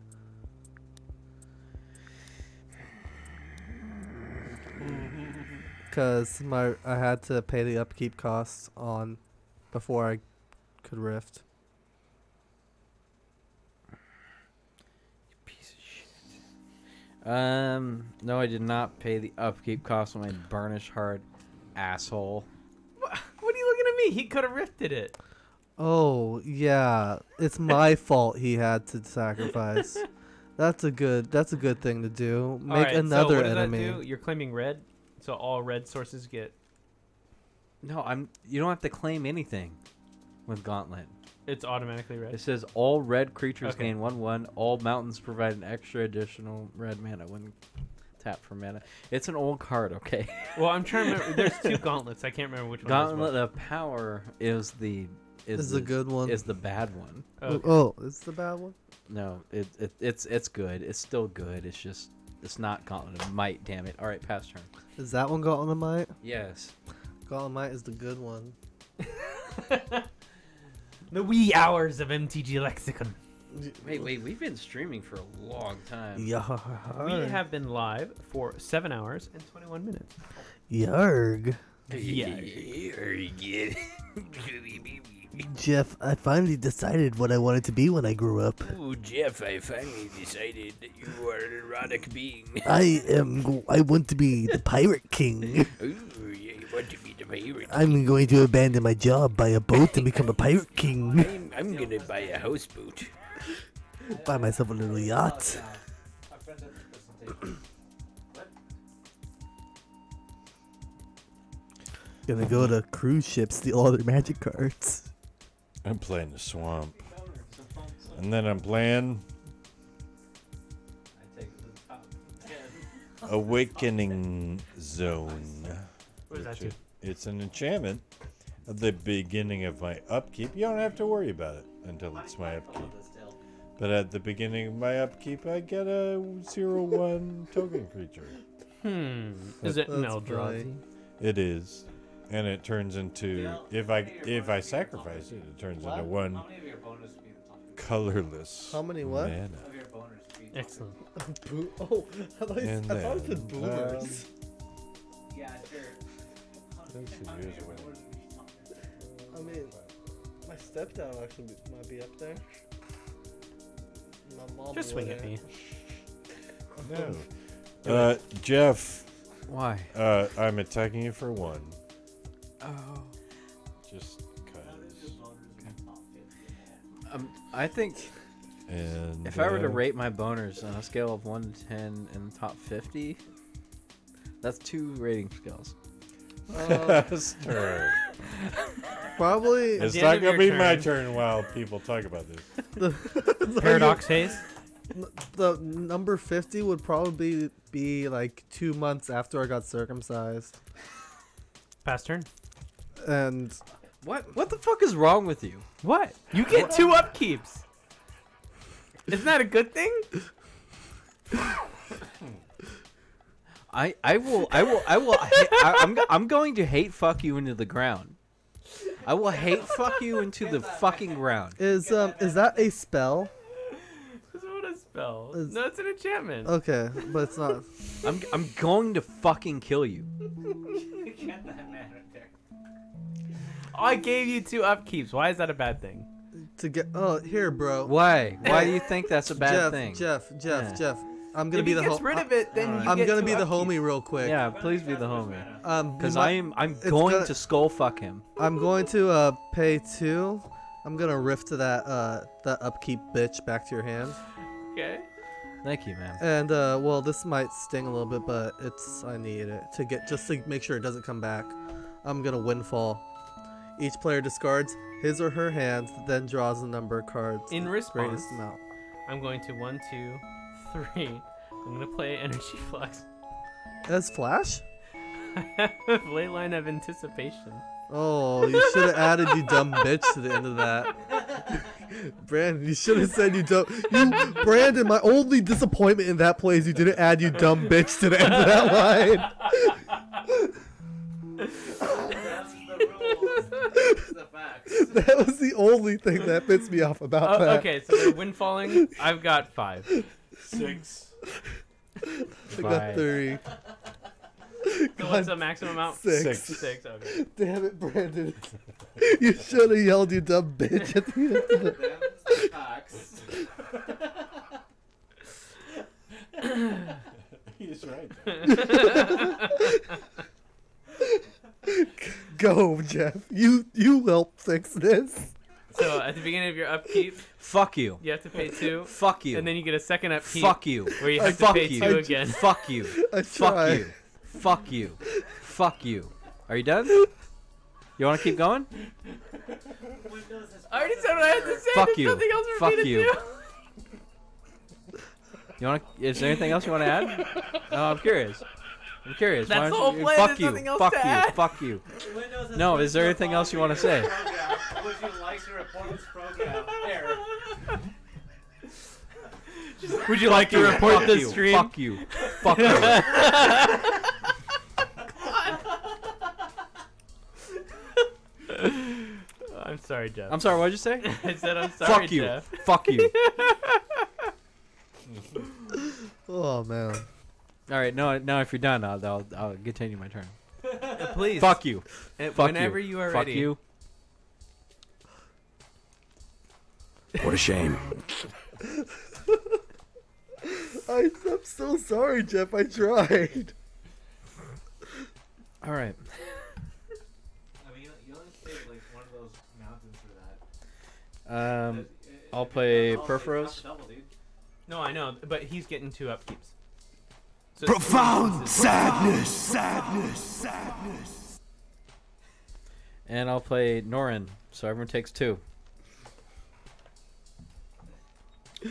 Because my I had to pay the upkeep costs on before I could rift. Piece of shit. Um, no, I did not pay the upkeep cost on my Burnished Hart, asshole. what are you looking at me? He could have rifted it. Oh yeah, it's my fault he had to sacrifice. That's a good. That's a good thing to do. Make All right, another so what enemy. That do? You're claiming red, so all red sources get. No, I'm. You don't have to claim anything with Gauntlet. It's automatically red. It says all red creatures Okay. gain one one. All mountains provide an extra additional red mana when tap for mana. It's an old card, okay? Well, I'm trying to remember. There's two gauntlets. I can't remember which one. Gauntlet was. of Power is the is, Is the the good one. Is the bad one. Okay. Oh, it's the bad one. No, it, it it's it's good. It's still good. It's just it's not Gauntlet of Might. Damn it! All right, pass turn. Is that one Gauntlet of Might? Yes. Gauntlet of Might is the good one. The wee hours of MTG Lexicon. Wait, wait. We've been streaming for a long time. Yeah. We have been live for seven hours and 21 minutes. Yarg. Yeah. Jeff, I finally decided what I wanted to be when I grew up. Oh, Jeff, I finally decided that you are an erotic being. I am. I want to be the Pirate King. Oh, yeah, you want to be the pirate. I'm going to abandon my job, buy a boat, and become a Pirate King. I'm, I'm gonna buy a houseboat. Buy myself a little yacht. Gonna go to cruise ships, steal all their magic cards. I'm playing the swamp. And then I'm playing Awakening Zone. What is that which? It's an enchantment at the beginning of my upkeep. You don't have to worry about it until it's my upkeep. But at the beginning of my upkeep, I get a zero one token creature. Hmm. Is it an Eldrazi? It is, and it turns into if I if I sacrifice it, it turns into one colorless. How many what? Mana. Excellent. oh, I thought, And I thought it said boomers. Let's see, here's one. I mean, my stepdad actually might be up there. My mom Just over swing at there. me. No. Uh, Jeff. Why? Uh, I'm attacking you for one. Oh. Just cause. Um, I think. And if I were to uh, rate my boners on a scale of one to ten in the top fifty, that's two rating scales. Uh, turn. Probably. It's not gonna be your my turn- turn while people talk about this. The- Paradox haze. The number 50 would probably be like two months after I got circumcised. Pass turn. And What? What the fuck is wrong with you? What? You get two upkeeps. Isn't that a good thing? I I will I will I will ha- I, I'm I'm going to hate fuck you into the ground. I will hate fuck you into the fucking ground. is um is that a spell? That's what a spell. Is- No, it's an enchantment. Okay, but it's not. I'm I'm going to fucking kill you. I gave you two upkeeps. Why is that a bad thing? To get oh here, bro. Why? Why do you think that's a bad Jeff, thing? Jeff, Jeff, Yeah. Jeff. I'm gonna If be he the gets rid of it, then you I'm get gonna two be the upkeep. homie real quick. Yeah, please be the homie. Um, Because I'm I'm going gonna- to skull fuck him. I'm going to uh pay two. I'm gonna riff to that uh that upkeep bitch back to your hand. Okay. Thank you, man. And uh well this might sting a little bit, but it's I need it to get just to make sure it doesn't come back. I'm gonna windfall. Each player discards his or her hand, then draws a number of cards. In response, amount. I'm going to one, two, three. I'm gonna play energy flux. As flash? Leyline of anticipation. Oh, you should have added you dumb bitch to the end of that. Brandon, you should have said you dumb. You, Brandon, my only disappointment in that play is you didn't add you dumb bitch to the end of that line. That was the only thing that pissed me off about Oh, that. okay, so they're windfalling. I've got five. Six. I got three. So what's the maximum amount? Six. Six. Okay. Damn it, Brandon. You should have yelled you dumb bitch at the end of the He's right. Go, Jeff. You you help fix this. So at the beginning of your upkeep, Fuck you. you have to pay two. Fuck you. And then you get a second upkeep. Fuck you. Where you I have to fuck pay you. two I again. Fuck you. I Fuck you. Fuck you. Fuck you. Are you done? You want to keep going? I already said what I had to say. Fuck There's you. Nothing else for Fuck me to you. do. You want? to Is there anything else you want to add? Oh, I'm curious. I'm curious. That's Why the don't whole you- play, Fuck you. else Fuck to you. add. Fuck you. No, is there anything else you want to say? Would you like to report this program error? Would you like to report Fuck the you. stream? Fuck you. Fuck you. I'm sorry, Jeff. I'm sorry. What did you say? I said I'm sorry, Fuck you. Jeff. Fuck you. Oh man. All right. No. Now, if you're done, I'll I'll, I'll continue my turn. Uh, please. Fuck you. Uh, Fuck whenever you. you are Fuck ready. you. What a shame. I, I'm so sorry, Jeff. I tried. All right. I mean, you, you only save like one of those mountains for that. Um, I'll play Purphoros. No, I know, but he's getting two upkeeps. So Profound sadness, sadness, sadness. And I'll play Norin, so everyone takes two.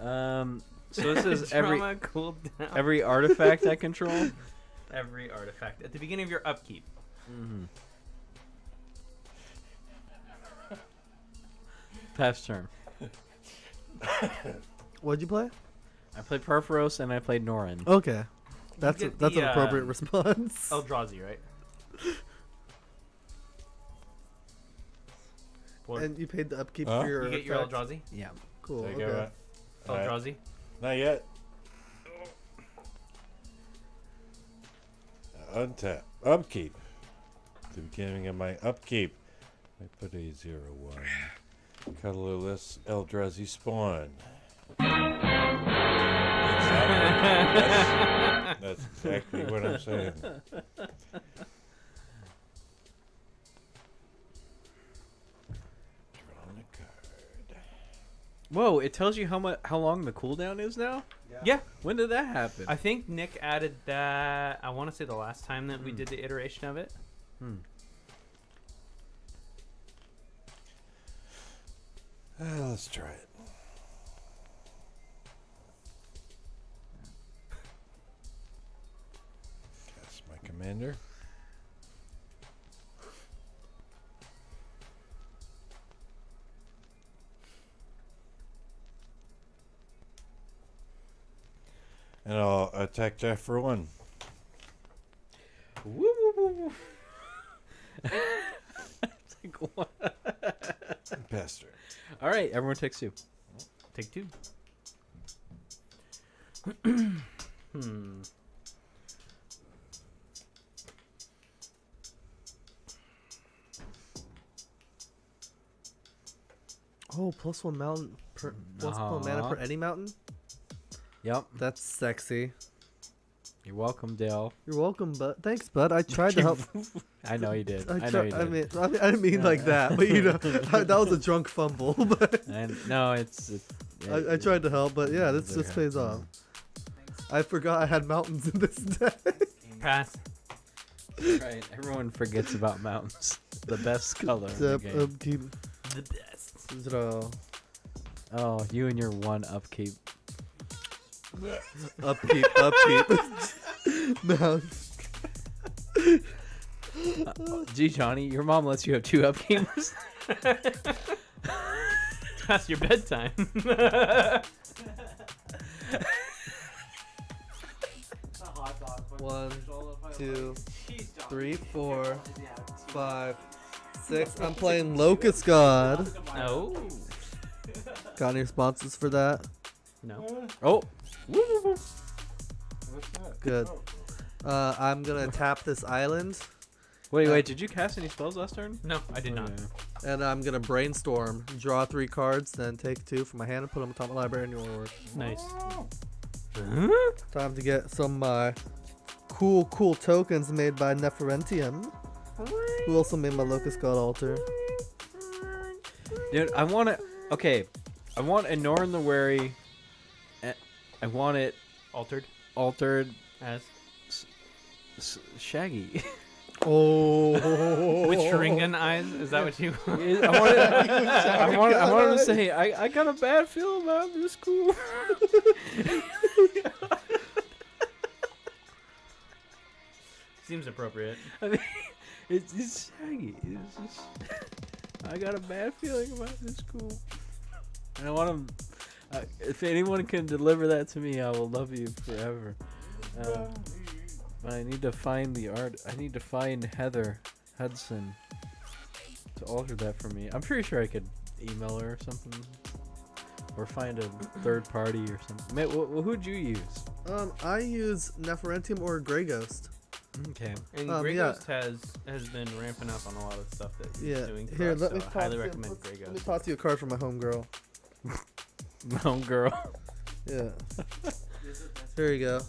Um, so this is every Trauma down. every artifact I control. Every artifact at the beginning of your upkeep. Mm-hmm. Pass turn. What'd you play? I played Purphoros and I played Norin. Okay, that's a, that's the, an appropriate um, response. Eldrazi, right? And you paid the upkeep Huh? for your. you get your? Eldrazi? Yeah. Cool. Take okay. care of it. Oh, Not yet. Untap. Upkeep. The beginning of my upkeep. I put a zero one. Colorless Eldrazi spawn. Exactly. that's, that's exactly what I'm saying. Drawing a card. Whoa! It tells you how much how long the cooldown is now. Yeah. When did that happen? I think Nick added that. I want to say the last time that we hmm. did the iteration of it. Hmm. Uh, let's try it. That's my commander. And I'll attack Jeff for one. Woo, woo, woo. It's like, what? Bastard. All right, everyone takes two. Take two. hmm. Oh, plus one mountain per plus one mana Aw. per any mountain. Yep. That's sexy. You're welcome, Dale. You're welcome, bud. Thanks, bud. I tried to help. I know you did. I, I, know tri- you I did. mean, I mean, I didn't mean like that, but you know, that was a drunk fumble. But And no, it's. it- I, I tried to help, but yeah, this They're this pays happy. off. I forgot I had mountains in this deck. Pass. Right. Everyone forgets about mountains. The best color. in the Yep, game. upkeep. The best. Draw. Oh, you and your one upkeep. Upkeep, upkeep. Mountains. Uh, gee, Johnny, your mom lets you have two upkeeps. Past your bedtime. One, two, three, four, five, six. I'm playing Locust God. Oh. Got any responses for that? No. Oh. Good. Uh, I'm gonna tap this island. Wait, Uh, wait. Did you cast any spells last turn? No, I did Oh, not. yeah. And I'm gonna brainstorm, draw three cards, then take two from my hand and put them on top of my library in your order. Nice. Time to get some uh, cool, cool tokens made by Neferentium, who also made my Locust God altar. Dude, I want to. Okay, I want Norin the Wary. eh, I want it Altered altered as s- s- Shaggy. Oh. with Sharingan eyes. Is that what you? I want it, I want. I want him to say, I, I got a bad feeling about this school. Seems appropriate. I mean, it's, it's Shaggy. It's just, I got a bad feeling about this school. And I want him. Uh, if anyone can deliver that to me, I will love you forever. Um, but I need to find the art. I need to find Heather Hudson to alter that for me. I'm pretty sure I could email her or something, or find a third party or something. Ma- wh- wh- who'd you use? Um, I use Neferentium or Grey Ghost. Okay. And Um, Grey yeah. Ghost has has been ramping up on a lot of stuff that he's Yeah. doing. For Here, us, let me so I toss highly you- recommend let's- Grey Let me Ghost. toss you a card from my homegirl. Home girl. Yeah. Here you go.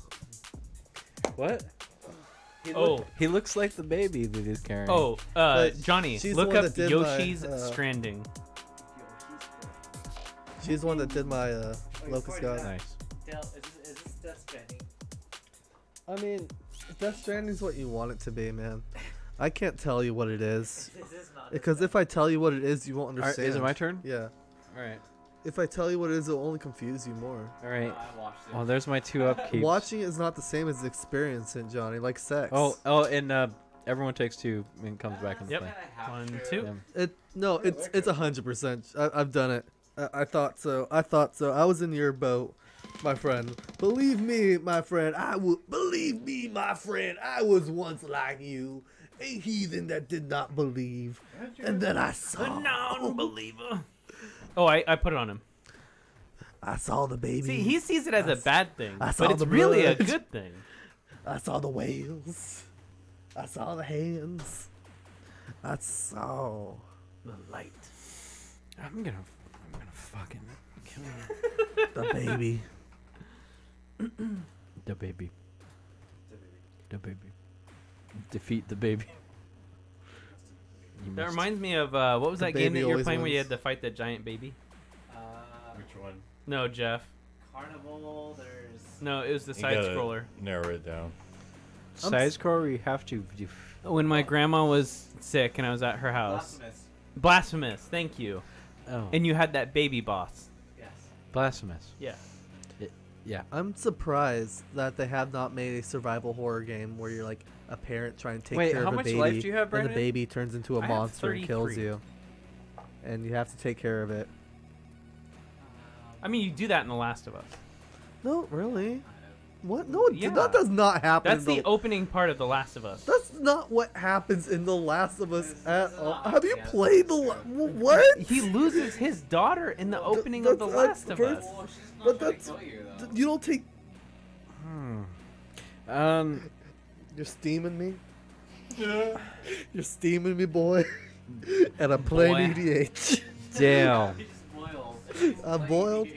What? He Oh. look- he looks like the baby that he's carrying. Oh, uh, Johnny, look one up that did my, Yoshi's uh, Stranding. She's the one that did my uh, Locust God. nice. Dale, is this, is this Death Stranding? I mean, Death Stranding is what you want it to be, man. I can't tell you what it is. This is not Because if I tell you what it is, you won't Alright, understand. is it my turn? Yeah. All right. If I tell you what it is, it'll only confuse you more. All right. I watched it. Oh, there's my two upkeeps. Watching is not the same as experiencing, Johnny. Like sex. Oh, oh, and uh, everyone takes two and comes back in the Yep. thing. One, two. Yeah. It no, it's it's a hundred percent. I- I've done it. I, I thought so. I thought so. I was in your boat, my friend. Believe me, my friend. I would believe me, my friend. I was once like you, a heathen that did not believe, and then I saw. A non-believer. Oh, I, I put it on him. I saw the baby. See, he sees it as I a s- bad thing, I but it's the really a good thing. I saw the whales. I saw the hands. I saw the light. I'm gonna, I'm gonna fucking kill you. the baby. the baby. The baby. Defeat the baby. You That reminds me of uh, what was that game that you were always playing where you had to fight the giant baby? Which one? No, Jeff. Carnival, there's. No, it was the side scroller. Narrow it down. Side scroller, you have to. You When my grandma was sick and I was at her house. Blasphemous. Blasphemous. Thank you. Oh. And you had that baby boss. Yes. Blasphemous. Yeah. It- yeah. I'm surprised that they have not made a survival horror game where you're like a parent trying to take Wait, care how of a much baby, life do you have, and the baby turns into a I monster and kills you, and you have to take care of it. I mean, you do that in The Last of Us. No, really. What? No, Yeah. that does not happen. That's in the opening part of The Last of Us. That's not what happens in The Last of Us at all. Have you played the La- wh- what? He loses his daughter in the opening of The that's- Last of first- Us. But that's you don't take. Hmm. Um. You're steaming me. Yeah. You're steaming me, boy. and I'm playing Boy. EDH. Damn. I'm boiled.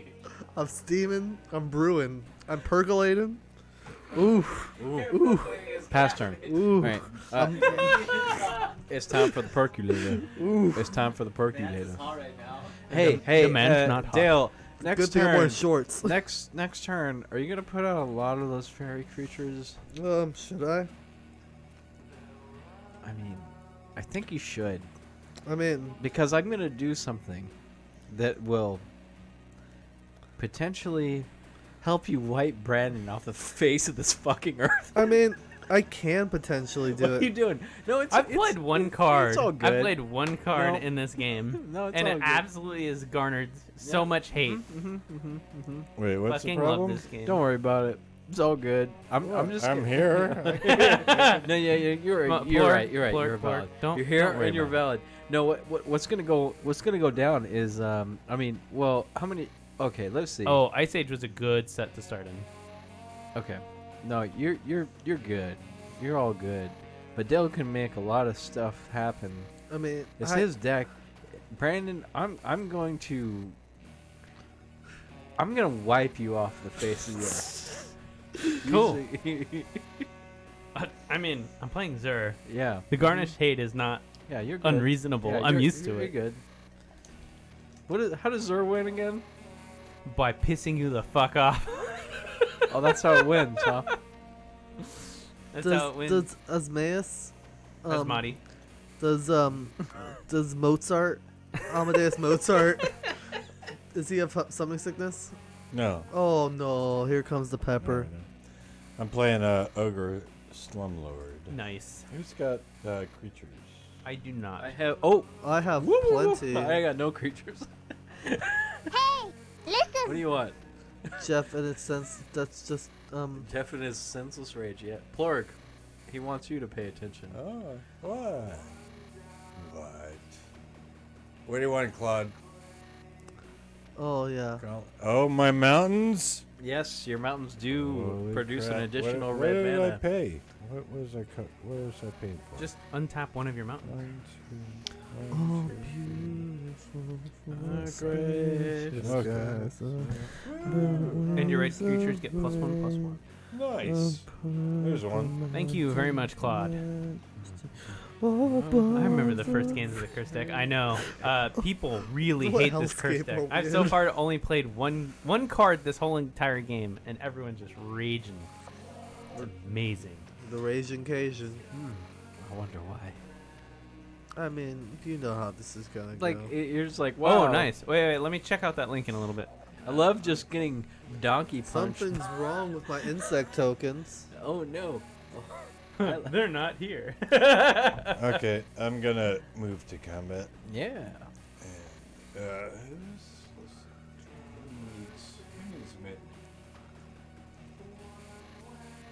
I'm steaming. I'm brewing. I'm percolating. Ooh. Ooh. Pass turn. Ooh. Right. Uh, it's time for the percolator. Ooh. It's time for the percolator. right now. Hey, hey, uh, not hot. Dale. Next Good thing I'm turn. wearing shorts. next next turn. Are you gonna put out a lot of those fairy creatures? Um, should I? I mean, I think you should I mean, because I'm gonna do something that will potentially help you wipe Brandon off the face of this fucking earth. I mean, I can potentially do what are you doing? No, it's I've it's- played one it's- card. It's all good. I've played one card No. in this game, No, it's and all it good. absolutely has garnered so Yeah. much hate. Mhm, mhm, mhm. Wait, what's Fucking the problem? love this game. Don't worry about it. It's all good. I'm, I'm just. I'm kidding. here. no, yeah, yeah, you're Well, you're Plorg, right. You're right. Plorg, you're Plorg, valid. don't- you're here don't and you're valid. No, what, what what's gonna go what's gonna go down is um I mean well how many okay let's see Oh, Ice Age was a good set to start in. okay no you're you're you're good you're all good but Dale can make a lot of stuff happen I mean, it's I- his deck Brandon I'm I'm going to I'm gonna wipe you off the face of the earth Cool. I- I mean, I'm playing Zur. yeah The garnished hate is not yeah you're good. unreasonable. Yeah, I'm you're- used to you're it. good what is how does Zur win again By pissing you the fuck off. oh that's how it wins huh That's does, how it wins. does Asmodeus, um, Asmati. does um, does Mozart, Amadeus Mozart, does he have hu- something sickness? no. Oh no! Here comes the pepper. No, no. I'm playing a ogre slumlord. Nice. Who's got uh, creatures? I do not. I have oh I have Woo, woo, woo. plenty. I got no creatures. Hey, listen. What do you want? Jeff, in a sense, that's just um. Jeff in his senseless rage. Yeah, Plorg. He wants you to pay attention. Oh, what? What? What do you want, Claude? Oh yeah. Oh, my mountains? Yes, your mountains do Holy produce crap. an additional what, red what did mana. I pay? What was I? Co- what was I paid for? Just untap one of your mountains. one, two, Oh, one, beautiful. gracious Okay. And your red creatures get plus one, plus one. Nice. There's one. Thank you very much, Claude. Oh, I remember the first games of the curse deck. I know. Uh, people really What hate this curse deck. I've so far only played one one card this whole entire game, and everyone's just raging. Amazing. The Raging Cajun. Hmm. I wonder why. I mean, you know how this is gonna Like go. it- you're just like, wow. Oh, nice. Wait, wait. Let me check out that link in a little bit. I love just getting donkey punched. Something's wrong with my insect tokens. Oh no. They're not here. Okay, I'm gonna move to combat. Yeah. Uh, who's, who needs, who needs mid?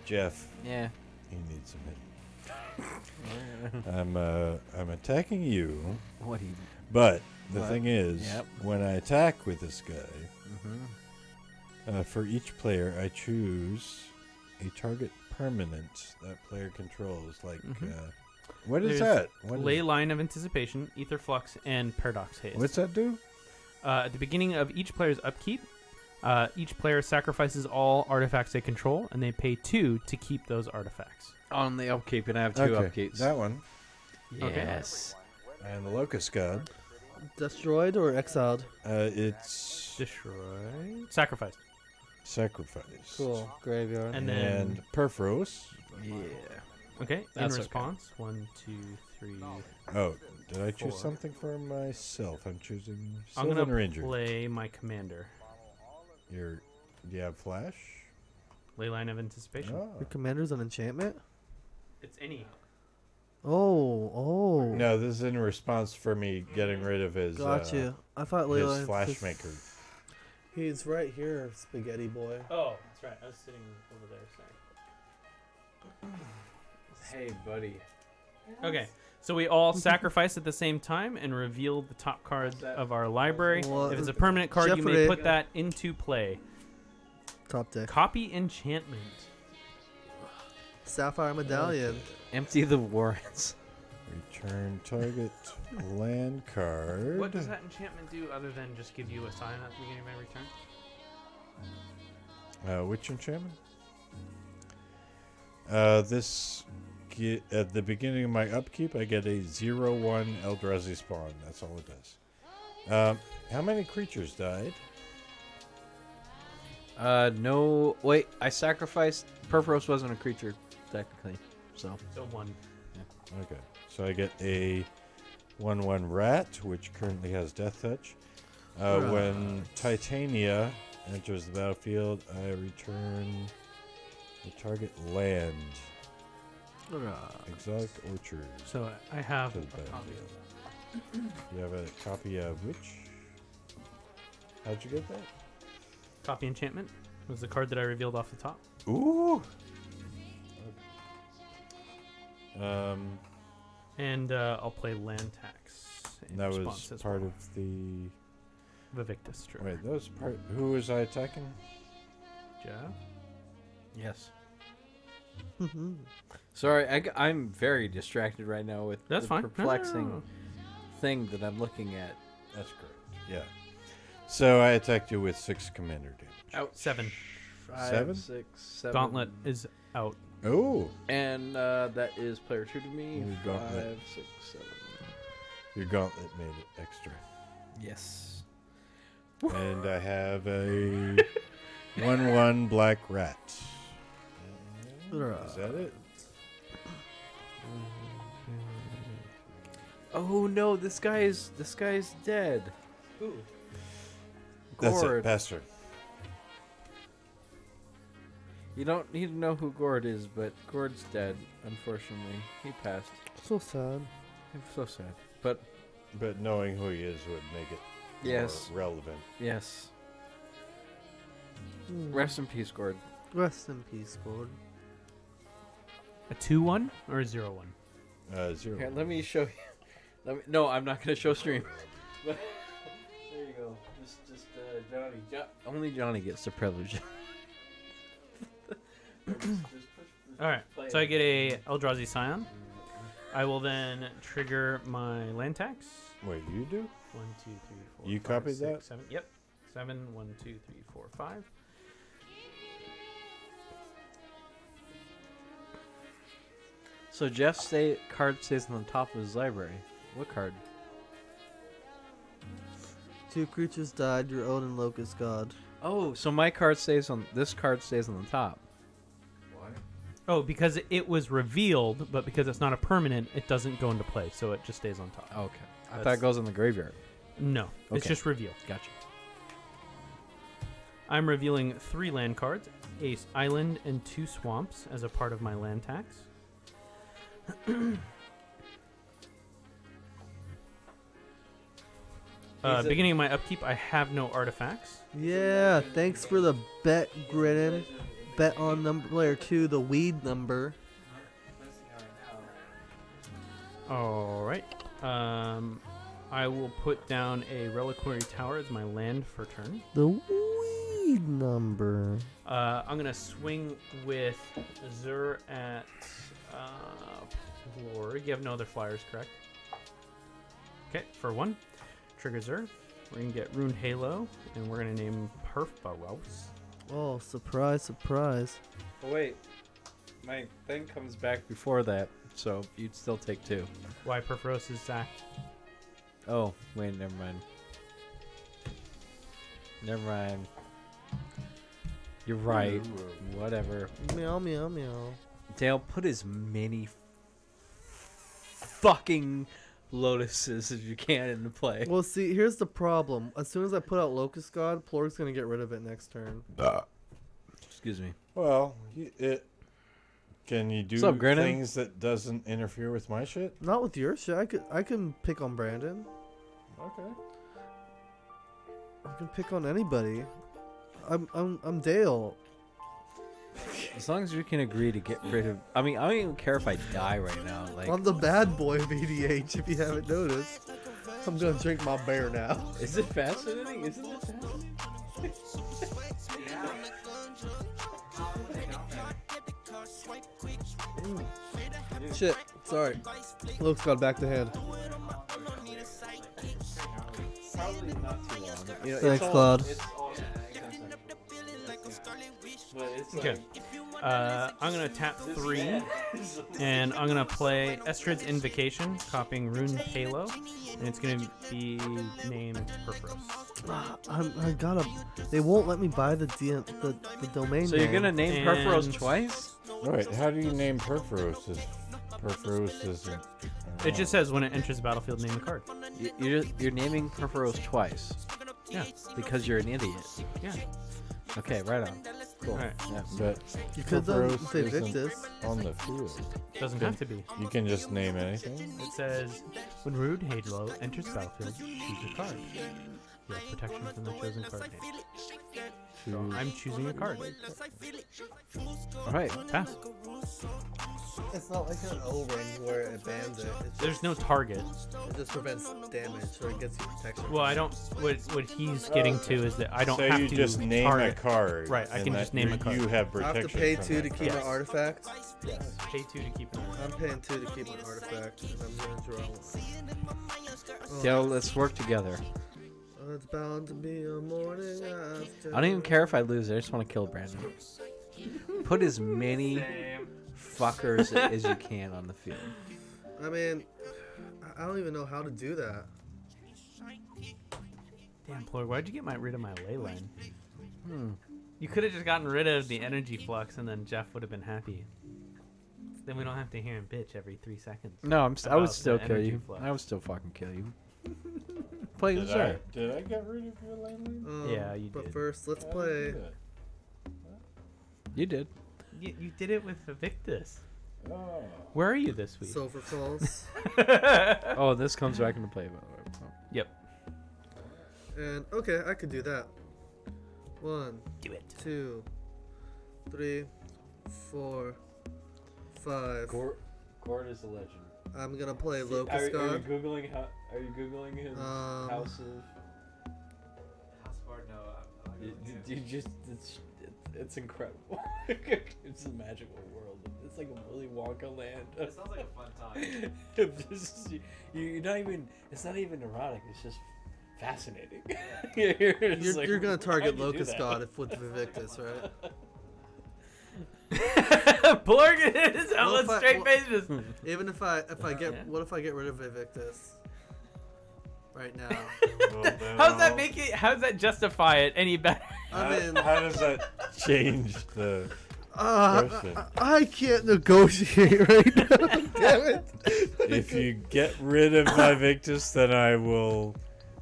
Jeff, Yeah. you need some mid. I'm uh, I'm attacking you, What do you? but the What? thing is, Yep. when I attack with this guy, Mm-hmm. Uh, for each player, I choose a target permanent that player controls. Like, Mhm. uh, what is There's that? What is- Line of Anticipation, Ether Flux, and Paradox Haze. What's that do? Uh, at the beginning of each player's upkeep, uh, each player sacrifices all artifacts they control, and they pay two to keep those artifacts. On the upkeep, and I have two Okay, upkeeps. That one. Okay. Yes. And the Locust God. Destroyed or exiled? Uh, it's Destroyed. Sacrificed. sacrifice. Cool. Graveyard. And then- and Purphoros. Yeah. Okay. That's in okay. response, one, two, three. Oh, did I choose four. something for myself? I'm choosing I'm Sylvan gonna Ranger. play my commander. Your, do you have Flash? Leyline of Anticipation. Oh. Your commander's an enchantment? It's any. Oh, oh. No, this is in response for me getting rid of his. Gotcha. Uh, I thought his Leyline Flash Maker. He's right here, spaghetti boy. Oh, that's right. I was sitting over there. Sorry. Hey, buddy. Okay, so we all sacrifice at the same time and reveal the top cards of our library. Well, if it's a permanent card, you may put that into play. Top deck. Copy enchantment. Sapphire medallion. Empty the Warrens. Return target land card. What does that enchantment do other than just give you a sign at the beginning of every turn? Uh, which enchantment? Uh, this ge- at the beginning of my upkeep, I get a zero one Eldrazi spawn. That's all it does. Um, how many creatures died? Uh, no. Wait, I sacrificed. Purphoros wasn't a creature, technically. So. So one. Okay, so I get a one one rat, which currently has death touch. Uh, when Titania enters the battlefield, I return the target land. Exotic Orchard. So I have a copy battlefield. You have a copy of which? How'd you get that? Copy enchantment was the card that I revealed off the top. Ooh. Um, And uh, I'll play land tax. in that was response as part well. of the. Vivictus, true. Wait, that was part. Who was I attacking? Jeff? Yes. Sorry, I, am very distracted right now with That's the fine. No, no, perplexing no. thing that I'm looking at. That's correct. Yeah. So I attacked you with six commander damage. Out seven. Five, Seven? six, seven. Gauntlet is out. Oh. And uh, that is player two to me. Your gauntlet. Five, six, seven. Your gauntlet made it extra. Yes. and I have a one-one black rat. Is that it? Oh no, this guy is this guy is dead. Who? That's it, Gord. Pastor. You don't need to know who Gord is, but Gord's dead. Unfortunately, he passed. So sad. I'm so sad. But But knowing who he is would make it Yes. more relevant. yes, Hmm. rest in peace, Gord. Rest in peace, Gord. A 2 1 or a 0 1? Uh, zero. Here, let me show you. Let me, no, I'm not gonna show stream. There you go. Just, just uh, Johnny. Jo- only Johnny gets the privilege. Just- just push- just All right. So I get a Eldrazi Scion. I will then trigger my land tax. Wait, you do? One, two, three, four. You five, copied six, that? Seven. Yep. Seven. One, two, three, four, five. So Jeff's stay card stays on the top of his library. What card? Two creatures died, your Odin Locust God. Oh, so my card stays on this card stays on the top. Oh, because it was revealed, but because it's not a permanent, it doesn't go into play, so it just stays on top. Okay. I thought it goes in the graveyard. No, it's Okay. just revealed. Gotcha. I'm revealing three land cards, a s- island and two swamps as a part of my land tax. uh, Is it- beginning of my upkeep, I have no artifacts. Yeah, thanks for the bet, Grinnin. Bet on number player two, the weed number. All right. Um, I will put down a reliquary tower as my land for turn. The weed number? Uh, I'm gonna swing with Zur at uh. You have no other flyers, correct? Okay, for one, trigger Zur. We're gonna get Rune Halo, and we're gonna name Purphoros. Oh, surprise, surprise. Oh, wait. My thing comes back before that, so you'd still take two. Why Purphoros is sacked? Oh, wait, never mind. Never mind. You're right. Whatever. Meow, meow, meow. Dale, put as many fucking lotuses as you can in the play. Well, see, here's the problem. As soon as I put out Locust God, Plorg's gonna get rid of it next turn. Excuse me. Well, it. Can you do up, things that doesn't interfere with my shit? Not with your shit. I could, I can pick on Brandon. Okay. I can pick on anybody. I'm, I'm, I'm Dale. As long as we can agree to get rid of. I mean, I don't even care if I die right now. Like, I'm the bad boy of EDH. If you haven't noticed, I'm gonna drink my beer now. is it fascinating? Isn't it fascinating? Shit. Sorry. Locust God back to hand. Probably not too long. You know, Thanks, all- Okay. like- Uh, I'm gonna tap three, and I'm gonna play Estrid's Invocation, copying Rune Halo, and it's gonna be named Purphoros. I'm, I gotta. They won't let me buy the DM, the, the domain. So you're gonna name Purphoros twice? Wait, how do you name Purphoros? Is Purphoros isn't. It just says when it enters the battlefield, name the card. You're you're naming Purphoros twice. Yeah. Because you're an idiot. Yeah. Okay, right on. Cool. Alright. Yeah. But You could've done Purphoros the isn't on the field. Doesn't have to be. You can just name anything. It says when Rune Halo enters the battlefield, choose a card. You have protection from the chosen card name. So I'm choosing a card. All right. Pass. It's not like an O ring where it bans it. It's There's no target. It just prevents damage or it gets you protection. Well, I don't. What what he's getting to is that I don't So have you to just name a target. card, Right, I can just name a card. you have protection. I have to pay two to keep card. an artifact. Yes. Pay two to keep an I'm paying two to keep an artifact, and I'm gonna draw one. Oh, Yo, let's work together. It's bound to be a morning after. I don't even care if I lose. I just want to kill Brandon. Put as many fuckers as you can on the field. I mean, I- I don't even know how to do that. Damn, Plorg, why'd you get my rid of my leyline? Hmm. You could have just gotten rid of the energy flux, and then Jeff would have been happy. Then we don't have to hear him bitch every three seconds. No, I'm. St- I would still kill you. flux. I would still fucking kill you. Play Did Zar. I, did I get rid of your landing? Um, Yeah, you did. But first, let's How I play. do that? You did. You, you did it with Evictus. Oh. Where are you this week? Sulfur Falls. Oh, this comes back into play. By the way. Oh. Yep. And okay, I could do that. One, Do it. Two. Three. two, three, four, five. Gord, Gord is a legend. I'm gonna play are, Locust are you God. googling? How, are you googling his Um, house of? House of Bard, no. I'm, I'm You, you, you just it's it, it's incredible. it's a magical world. It's like a Willy Wonka land. It sounds like a fun time. Just- you, you're not even. It's not even erotic. It's just fascinating. you're just You're, like, you're gonna target Locust? God if with Vivictus, right? Plorg is Well, outlet if straight well- faces. Even if I if I get Yeah. what if I get rid of Invictus right now? Well, then How's that make it? How's that justify it any better? I How, mean, how does that change the uh. I, I can't negotiate right now. Damn it! if you get rid of my Victus, then I will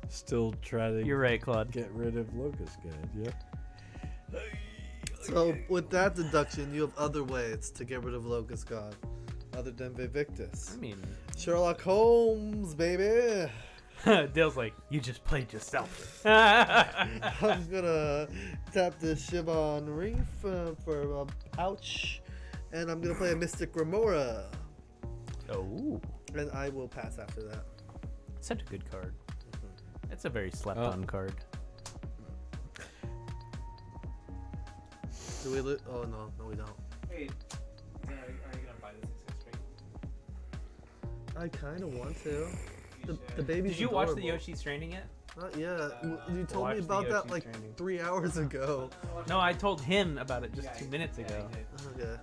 still try to You're right, Claude. get rid of Locust God. Yeah. So with that deduction, you have other ways to get rid of Locust God, other than Vivictus. I mean, Sherlock Holmes, baby. Dale's like, you just played yourself. I'm gonna tap this Shivan Reef uh, for a pouch, and I'm gonna play a Mystic Remora, oh, and I will pass after that. such a good card. It's a very slept on card. Do we? Li- oh no, no we don't. Hey, are you gonna buy this accessory? I kind of want to. The, the baby's Did you watch the adorable. Yoshi Stranding yet? Not yet. Uh, w- you told me about that like Stranding. three hours ago. No, I told him about it just two minutes ago. Okay.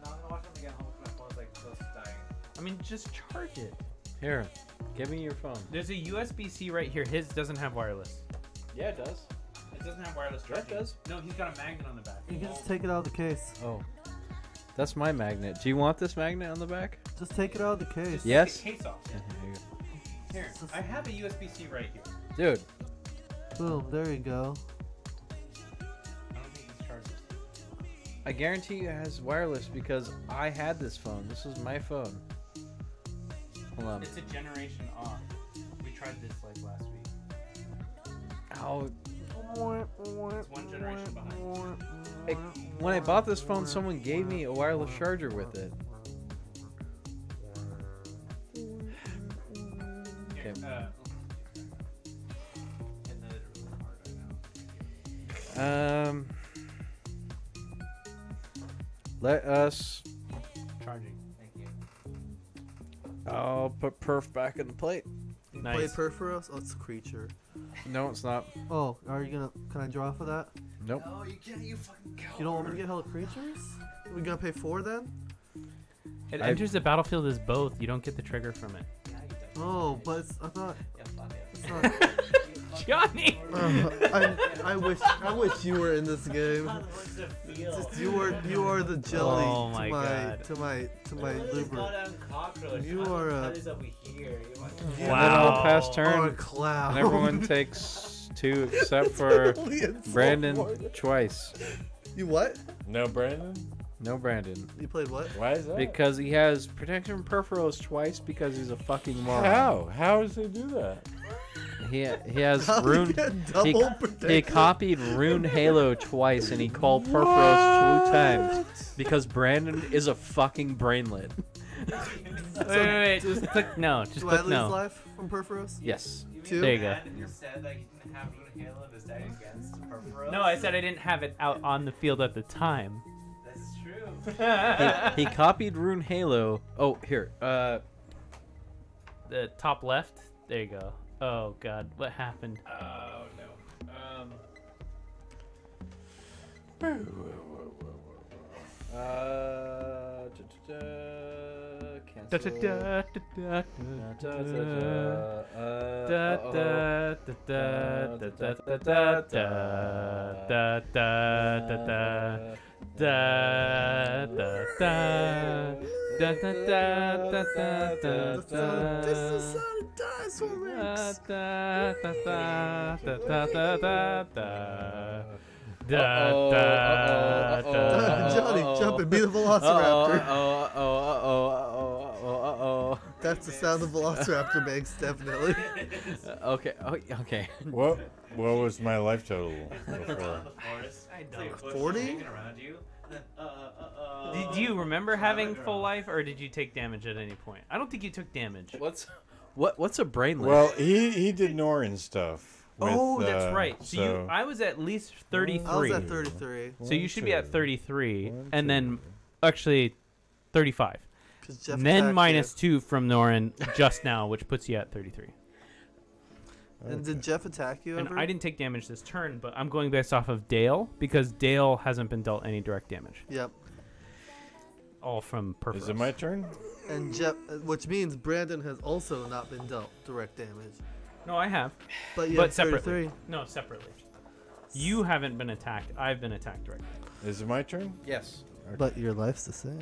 I mean, just charge it. Here, give me your phone. There's a USB-C right here. His doesn't have wireless. Yeah, it does. It doesn't have wireless Yeah, it does. No, he's got a magnet on the back. You can just take it out of the case. Oh, that's my magnet. Do you want this magnet on the back? Just take it out of the case. Just Yes. take the case off. Here you go. Here, I have a USB-C right here. Dude, Boom. There you go. I don't think this charges. I guarantee you it has wireless because I had this phone. This was my phone. Hold on. It's a generation off. We tried this like last week. Oh, It's one generation behind. it- when I bought this phone, someone gave me a wireless charger with it. Uh, Um, let us. charging. Thank you. I'll put perf back in the plate. You Nice. Play perf Purphoros? Oh, it's a creature. No, it's not. Oh, are you gonna? Can I draw for that? Nope. No, you can't. You fucking You don't want me to get hella creatures? We gonna pay four then? It I- enters the battlefield as both. You don't get the trigger from it. Oh, but it's, I thought. It's not. Johnny. Uh, I, I wish I wish you were in this game. Just, you are you are the jelly Oh my to my God. to my to my luber. You are a And then I'll pass turn. Or a clown. And everyone takes two except for Brandon twice. You what? No, Brandon. No Brandon. He played what? Why is that? Because he has protection from purphoros twice because he's a fucking moron. How? How does he do that? He he has How rune. He, double he protection? copied rune halo twice and he called purphoros two times because Brandon is a fucking brainlet. Wait, wait, wait. Just click no. Just Do I click lose no. life from Purphoros? Yes. Two? There you go. You said that you didn't have Rune Halo this day against Purphoros. No, I said I didn't have it out on the field at the time. This is true. he, he copied rune halo. Oh here. Uh, The top left. There you go. Oh God, what happened? Oh no. Um. Uh. Da, da, da, da, da, da, da, da, da, da, da, da, da, da, da, da, da, da, da. Da da da da da da da da da da. This is how it dies for me. Da da da da da da da da. Da Uh-oh, da uh-oh, da. uh-oh, Johnny, uh-oh. jump and be the Uh Velociraptor. oh, uh oh, uh oh, uh oh, uh oh. That's the sound the Velociraptor makes, definitely. Okay, oh, okay. What? What was my life total before? I know. 40? around you. Do, do you remember having full life, or did you take damage at any point? I don't think you took damage. What's what? What's a brainlet? Well, he he did Norin stuff. With, oh, that's uh, right. So, you, I was at least thirty-three. I was at 33. So you should be at thirty-three, and then actually thirty-five. 'Cause Jeff And then minus you. two from Norin just now, which puts you at thirty-three. And did Jeff attack you And ever? I didn't take damage this turn, but I'm going based off of Dale because Dale hasn't been dealt any direct damage. Yep. All from Purphoros. Is it my turn? And Jeff, uh, which means Brandon has also not been dealt direct damage. No, I have. But you but have separately. 33. No, separately. You haven't been attacked. I've been attacked directly. Is it my turn? yes. But your life's the same.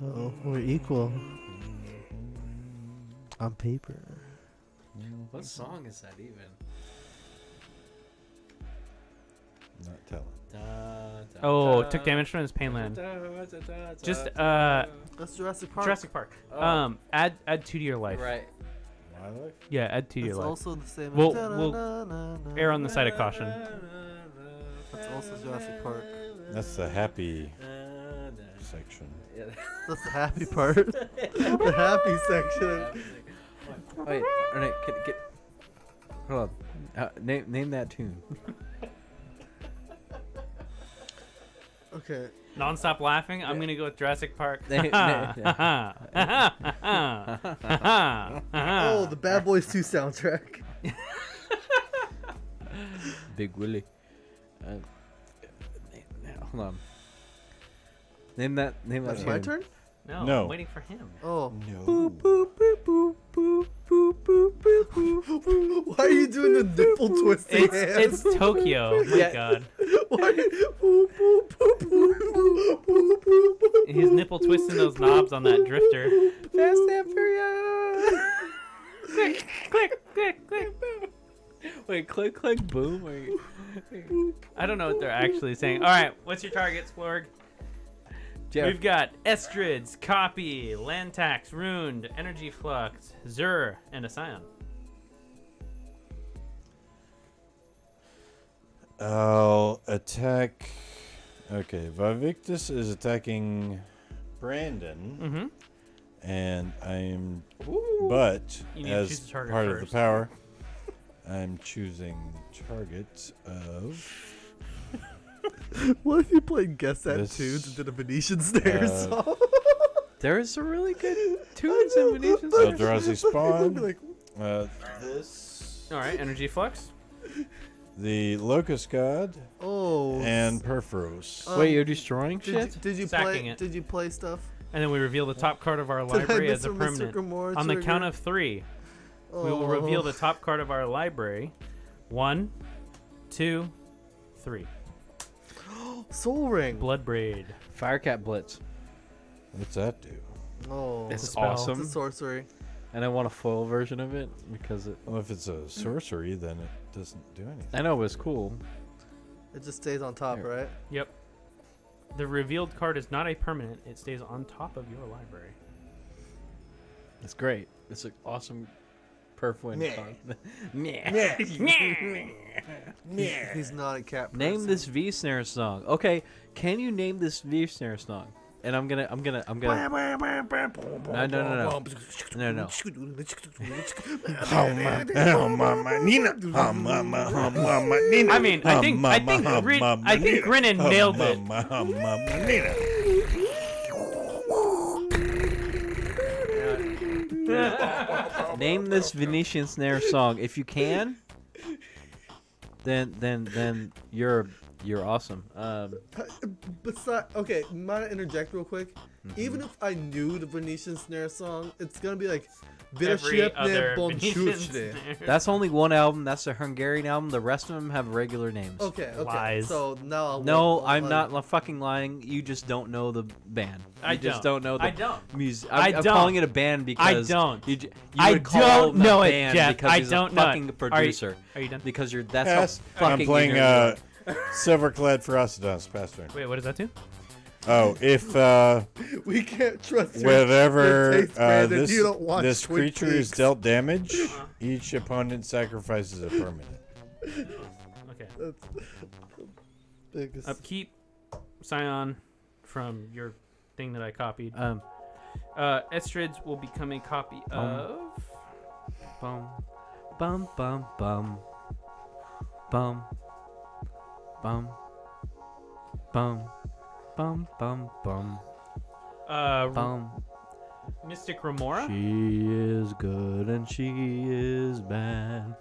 I know. So we're equal. On paper. What song is that even? Not telling. Oh, took damage from his pain Painland. Just uh, That's Jurassic Park. Jurassic Park. Oh. Um, add add two to your life. Right. My life? Yeah, add two to your life. also the same. We'll, we'll err on the side of caution. That's also Jurassic Park. That's the happy section. That's the happy part. the happy section. Wait, Ernie, get, get, hold on. Uh, name name that tune. Okay. Non-stop laughing. I'm gonna go with Jurassic Park. Oh, the Bad Boys 2 soundtrack. Big Willie. Uh, hold on. Name that. Name that. That's my tune. turn? No, No. I'm waiting for him. Oh. No. Why are you doing the nipple twisting It's hands? it's Tokyo. Oh my Yeah. God, Why? Boop, boop, boop, boop, boop, boop, boop, boop. his nipple twisting those knobs on that drifter. Fast and Furious. click, click, click, click. Wait, click, click, boom. Or. I don't know what they're actually saying. All right, what's your target, Splorg? Jeff. We've got Estrids, Copy, Land Tax, Ruined, Energy Flux, Zur, and a Scion. I'll attack. Okay, Vivictus is attacking Brandon, Mm-hmm. and I'm. But You need to as choose a target part of the power, I'm choosing target of. What if you played Guess That This, Tunes and did a Venetian Snare uh, song? There's a really good tunes in Venetian Eldrazi Spawn. Be like, Uh, this. All right, Energy Flux. The Locust God. Oh. And Purphoros. Um, Wait, you're destroying did shit? You, did you Sacking play? it. Did you play stuff? And then we reveal the top card of our library as a a permanent. Grimoire On the count of three, we will reveal the Oh. top card of our library. One, two, three. Sol Ring. Blood Braid. Firecat Blitz. What's that do? Oh, It's a spell. awesome. It's a sorcery. And I want a foil version of it because it. Well, if it's a sorcery, then it doesn't do anything. I know, but it's cool. It just stays on top, Here. right? Yep. The revealed card is not a permanent. It stays on top of your library. It's great. It's an awesome perf win Meh. He's, he's not a cat. Name this V snare song. Okay, can you name this V snare song? And I'm gonna, I'm gonna, I'm gonna. No, no, no, no, no, no. I mean, I think, I think, Grin, I think Grinnin nailed it. Name this Venetian snare song. If you can, then, then, then you're, you're awesome. Um, Besides, okay, might I interject real quick? Mm-hmm. Even if I knew the Venetian snare song, it's gonna be like Every other Wierszybne Venetian Bączówne. snare. that's only one album. That's a Hungarian album. The rest of them have regular names. Okay, okay. Lies. So now I'll No, I'll- I'm I'll- not li- fucking lying. You just don't know the band. You I just don't. don't know the I don't. music. I I'm, I'm don't. calling it a band because I don't. You, you I would call don't know it, band Jeff. because I he's don't a know it. fucking Are you- producer. are you done? Because you're that's Pass. how fucking I'm playing uh, you are. Silverclad Ferocidons. Pass turn. Wait, what does that do? Oh, if uh, we can't trust whatever uh, this, this creature is dealt damage, uh-huh. each opponent sacrifices a permanent. okay. That's. Upkeep, Scion, from your thing that I copied. Um, uh, Estrid's will become a copy of. Bum, bum, bum, bum, bum, bum, bum. bum bum, bum, bum. Uh, bum. Mystic Remora. She is good and she is bad.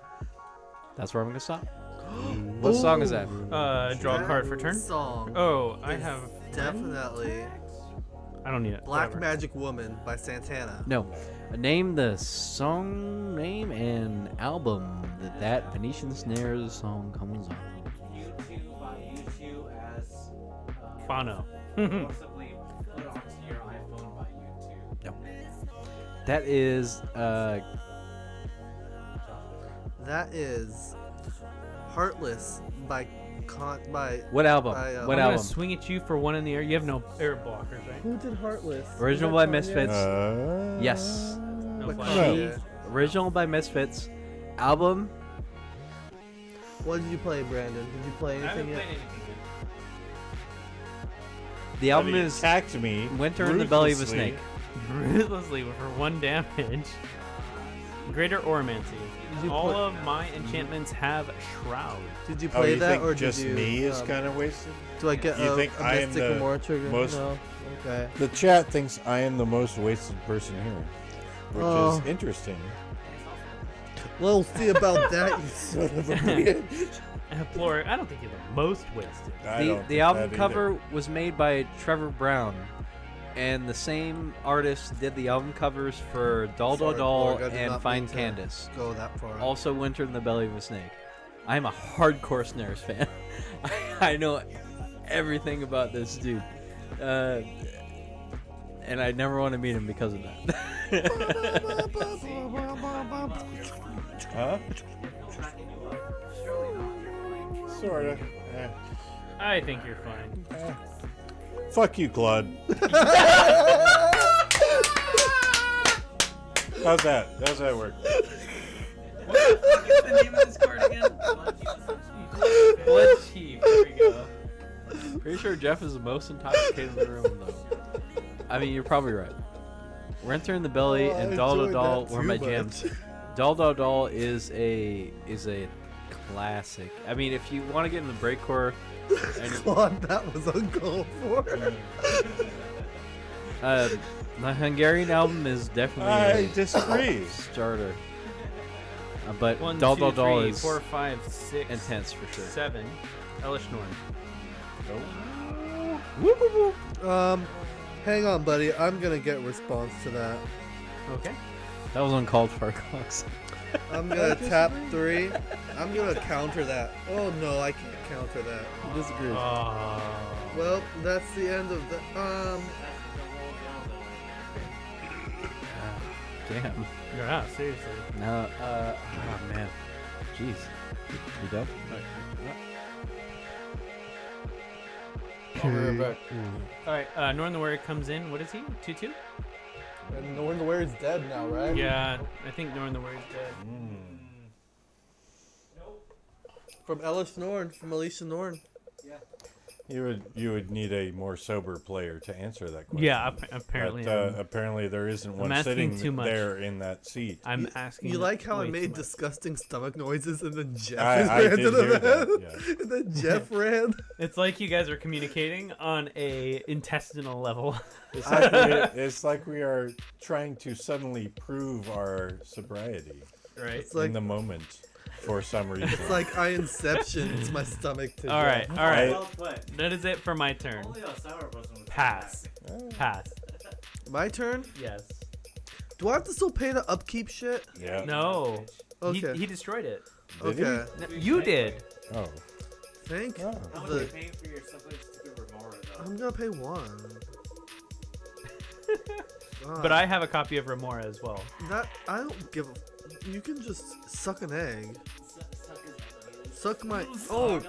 That's where I'm gonna stop. what song is that? Uh, draw a card for turn. Song. Oh, I have. definitely I don't need it. Black Whatever. Magic Woman by Santana. No. Name the song name and album that that Venetian Snares song comes on. Bono. No. That is uh That is Heartless by Con by What album? by, uh, What I'm gonna swing at you for one in the air. You have no air blockers, right? Who did Heartless? Original Was by? Misfits. Uh, yes. No By Original by Misfits. Album What did you play, Brandon? Did you play I haven't anything played anything yet. The album he is attacked me. Winter in the Belly of a ruthlessly. Snake. Ruthlessly for one damage. Greater Auramancy. you All put- of my enchantments have Shroud. Did you Oh, play you that think or did just you, me is um, kind of wasted? Do I get You a, think a I am Mystic the Remora trigger? most- No. Okay. The chat thinks I am the most wasted person here, which Oh. is interesting. We'll see about that, you son of a bitch. Floor, I don't think you're the most wasted. the the album cover was made by Trevor Brown, and the same artist did the album covers for Doll Doll Doll Borg, I did and Find mean Candace. go that far. Also, Winter in the Belly of a Snake. I am a hardcore Snares fan. I, I know everything about this dude, uh, and I never want to meet him because of that. Huh? Sorta. Eh. I think you're fine. Fuck you, Claude. How's that? How's that work? What, what's the name of this card again? Blood Chief. There we go. Pretty sure Jeff is the most intoxicated in the room, though. I mean, you're probably right. Winter in the Belly Oh, and Doll Doll enjoyed Doll that were my much. jams. Doll Doll Doll is a is a classic. I mean, if you want to get in the breakcore, and Claude, that was uncalled for. uh, the Hungarian album is definitely I a disagree. starter. Uh, but One, Doll two, Doll Doll three, is four, five, six, intense for sure. Seven. Elesh Norn. Um, hang on, buddy. I'm gonna get response to that. Okay. That was uncalled for, Cox. I'm gonna tap three. I'm gonna counter that. Oh no, I can't counter that. Disagree. Well, that's the end of the. Um, Damn. Yeah, seriously. No, uh, oh man. Jeez. You done? I'll be right back. All right, uh, Northern the Warrior comes in. What is he? Two two. And Norin the Wary's dead now, right? Yeah, I think Norin the Wary's dead. Hmm. From Elesh Norn, from Elesh Norn. You would you would need a more sober player to answer that question. Yeah, ap- apparently But, uh, apparently there isn't one sitting too much. there in that seat. I'm asking. You like how I made disgusting stomach noises and then Jeff I- just I ran to the hear that, yeah. and then Jeff ran. It's like you guys are communicating on a intestinal level. It's like, we, it's like we are trying to suddenly prove our sobriety. Right. It's like- in the moment, for some reason. It's like I inception my stomach to all right, Jeff. all right. Well put. That is it for my turn. Only a sour person Pass. Oh. Pass. My turn? Yes. Do I have to still pay the upkeep shit? Yeah. No. Okay. He, he destroyed it. Did okay. No, you did. Oh. Thank Oh. How much are you the. paying for your stupid stupid Remora though? I'm gonna pay one. But I have a copy of Remora as well. That I don't give. a... You can just suck an egg. Suck my. Oh,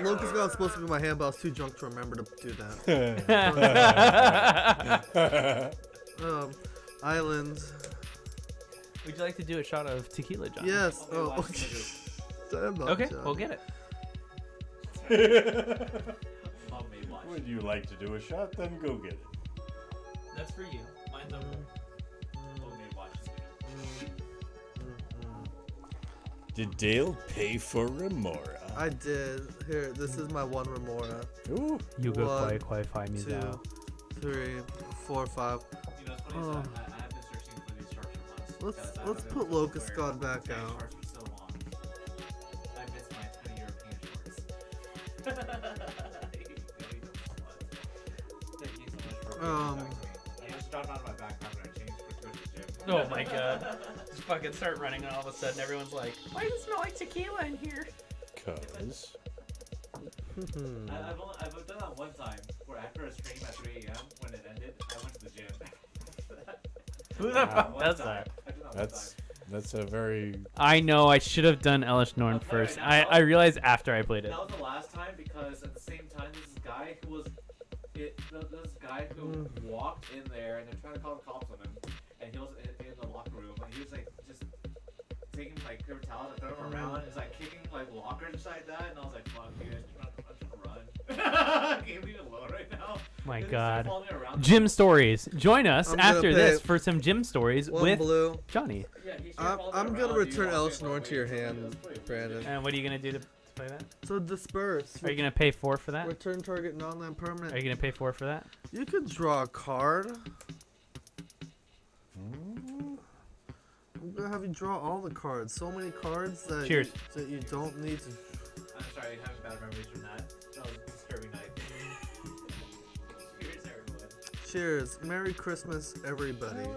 Locust God's supposed to be my hand, but I was too drunk to remember to do that. um, island. Would you like to do a shot of tequila, John? Yes. Oh, okay. Okay, John. we'll get it. Would you like to do a shot? Then go get it. That's for you. Mine's over. Did Dale pay for Remora? I did. Here, this is my one remora. Ooh. You go One, quite quite find me two, now. three, four, five. You know, it's funny. Oh. is I, I have been searching for these sharks for months. Let's because let's put been able to Locust God back giant out. sharks for so long. I miss my tiny European shorts. Thank you so much for Um, being back to me. I just dropped out of my backpack when I changed for to gym. Oh my god. Just fucking start running and all of a sudden everyone's like, Why does it smell like tequila in here? Cause. I, I've, only, I've done that one time where after a stream at 3 a.m. when it ended, I went to the gym. Who the Wow. fuck One does time. that? I did that one That's that's a very I know I should have done Elesh Norn first. I, I realized after I played it. That was the last time because at the same time, this guy who was, it, th- this guy who Mm. walked in there and they're trying to call the cops on him, taking like paper towels and throwing them around, and he's like kicking like lockers inside that, and I was like, fuck, dude, I'm trying, I'm trying to run. Can you leave me alone right now? My God. Gym stories. Join us I'm gonna after pay this for some gym stories One with blue. Johnny. I'm, I'm gonna return Elesh Norn to your hand, Brandon. And what are you gonna do to play that? So disperse. Are you gonna pay four for that? Return target non-land permanent. Are you gonna pay four for that? You can draw a card. Gonna have you draw all the cards. So many cards that Cheers. You, that you don't need to. I'm sorry, you have bad memories from that. That was a disturbing night. Cheers, everyone. Cheers. Merry Christmas, everybody.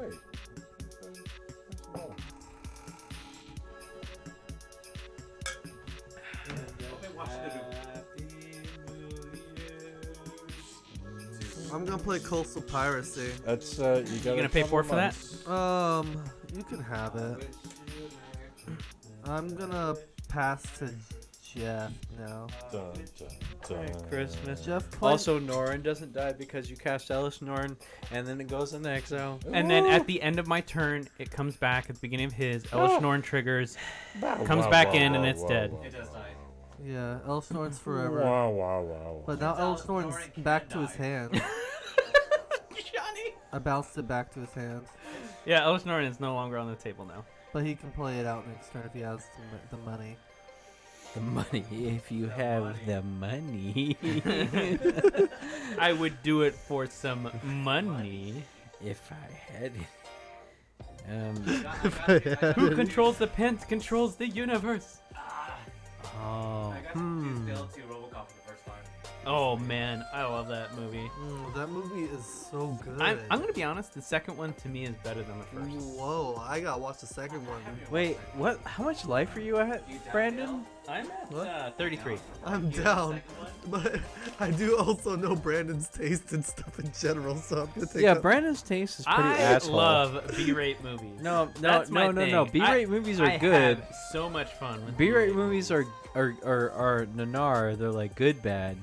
I'm gonna play Coastal Piracy. That's uh, you got. gonna pay four for that? Um, you can have it. I'm gonna pass to Jeff now. Merry Christmas. Jeff, play- Also, Norin doesn't die because you cast Elesh Norn, and then it goes into exile. And then at the end of my turn, it comes back at the beginning of his. Elesh Norn triggers, comes Wow, back wow, in, and it's wow, dead. wow. It does die. Yeah, Elesh Norn's forever. Wow, wow, wow. But now Elesh Norn's back to his hand. I bounced it back to his hand. Yeah, Elish is no longer on the table now. But he can play it out next turn if he has the, the money. The money, if you have the money. I would do it for some money. if I had it. Um, Who controls the pens controls the universe. oh, I got to hmm. Oh man, I love that movie. Mm, that movie is so good. I'm, I'm gonna be honest. The second one to me is better than the first. Whoa, I gotta watch the second one. Wait, what? How much life are you at, Brandon? I'm at uh, 33. I'm down, but I do also know Brandon's taste in stuff in general, so I'm gonna take. Yeah, up- Brandon's taste is pretty I asshole. love B-rate movies. No, no, That's my no, no, no. B-rate I- movies are I good. have so much fun with B-rate movies are are are, are nanar. They're like good bad,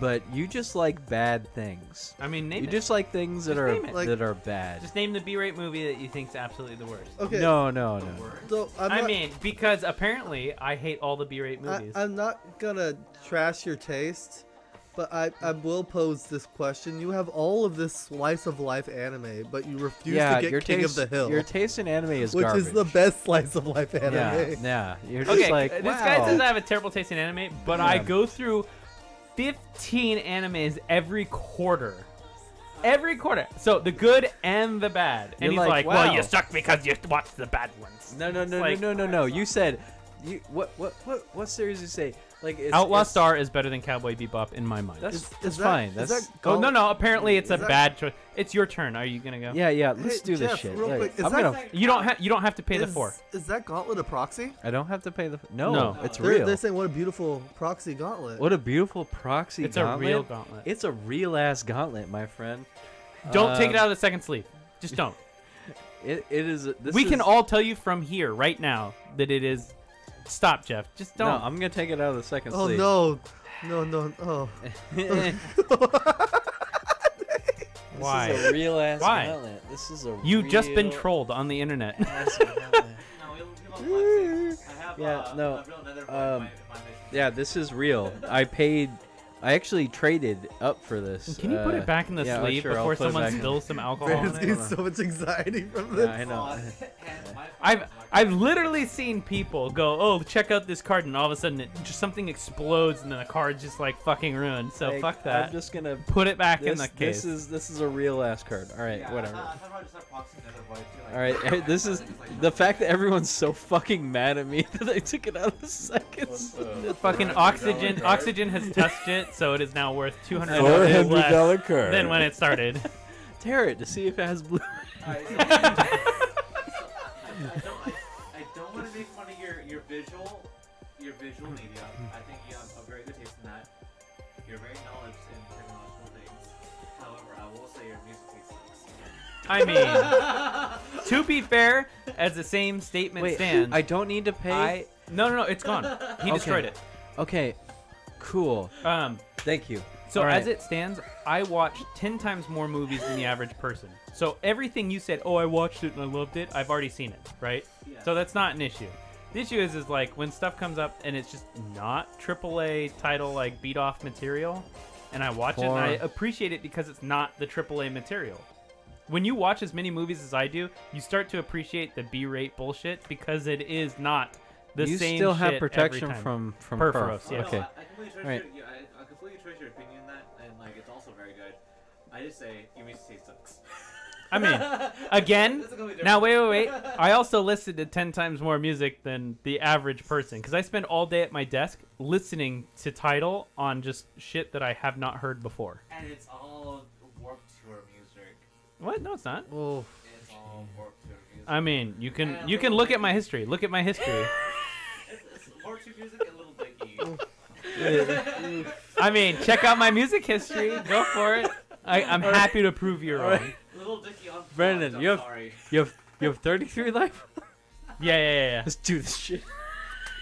but you just like bad things. I mean, name you it. just like things that Just are name it. Like- that are bad. Just name the B-rate movie that you think's absolutely the worst. Okay. No, no, no. So I'm I not, mean, because apparently I hate all the B-rate movies. I'm not gonna trash your taste, but I, I will pose this question. You have all of this slice of life anime, but you refuse yeah, to get your King taste, of the Hill, Your taste in anime is which garbage. is the best slice of life anime. yeah, yeah. You're just okay, like this wow. guy says I have a terrible taste in anime, but I Yeah. go through 15 animes every quarter. Every quarter. So the good and the bad. And You're he's like, like, well, you suck because you watch the bad ones. No, no, It's no, like- no, no, no, no. You said, you what, what, what, what series you say? Like it's, Outlaw it's- Star is better than Cowboy Bebop in my mind. That's Is- that's is that- fine. is That's that oh no no! Apparently it's a that- bad choice. It's your turn. Are you gonna go? yeah, yeah. Let's Hey, do this Jeff, shit. real Like, quick, is I'm that- gonna. You don't have you don't have to pay the Is- four. Is that Gauntlet a proxy? I don't have to pay the. No, No. it's They're, real. they're saying what a beautiful proxy gauntlet. What a beautiful proxy It's gauntlet. a real gauntlet. It's a real ass gauntlet, my friend. Don't take it Um, out of the second sleeve. Just don't. It, it is. This we can all tell you from here right now that it is. Stop, Jeff. Just don't. I'm gonna take it out of the second oh sleeve. no, no, no, oh. This Why? is a real ass Why? gauntlet. This is a. You've just been trolled on the internet. ass gauntlet. I have, Yeah, uh, no, a real nether void in um, my, my mission. Yeah, this is real. I paid. I actually traded up for this. Can you put uh, it back in the yeah, sleeve sure, before someone back spills some alcohol? Brandon's on it? getting so much anxiety from this. Yeah, I know. I've I've literally seen people go, oh, check out this card, and all of a sudden it just something explodes, and then the card's just like fucking ruined. So Like, fuck that. I'm just gonna Put it back in the case. This is this is a real ass card. All right, Yeah, whatever. I thought- I thought just had proxy nether void too, like- All right, this is the fact that everyone's so fucking mad at me that I took it out of the seconds. The fucking oxygen oxygen has touched it, so it is now worth two hundred dollars hundred less dollar than when it started. Tear it to see if it has blue. I don't, I, I don't want to make fun of your, your visual your visual media. I think you have a very good taste in that. You're very knowledgeable in technological things. However, I will say your music taste sucks. I mean, to be fair, as the same statement Wait, stands, I don't need to pay. I no no no, it's gone. He Okay. destroyed it. Okay, cool. Um, Thank you. So All right. as it stands, I watch ten times more movies than the average person. So everything you said, oh, I watched it and I loved it, I've already seen it, right? Yeah. So that's not an issue. The issue is, is like when stuff comes up and it's just not AAA title like beat off material. and I watch it and I Four. appreciate it because it's not the AAA material. When you watch as many movies as I do, you start to appreciate the B-rate bullshit because it is not the you same. still have shit every protection time. from from Purphoros. perf. Yes. Okay. I, I completely trust Right. your, yeah, I, I completely trust your opinion on that, and like it's also very good. I just say you may say sucks. I mean, again, That's a completely now wait, wait, wait. I also listened to 10 times more music than the average person because I spend all day at my desk listening to title on just shit that I have not heard before. And it's all warped tour music. What? No, it's not. Oh. It's all warped tour music. I mean, you can you can look at my history. Look at my history. It's, it's warped tour music and Little Dicky. I mean, check out my music history. Go for it. I, I'm All right. happy to prove you All wrong. right. Little Dicky on Brandon, you have sorry. you have you have 33 life. Yeah, yeah, yeah, yeah. Let's do this shit.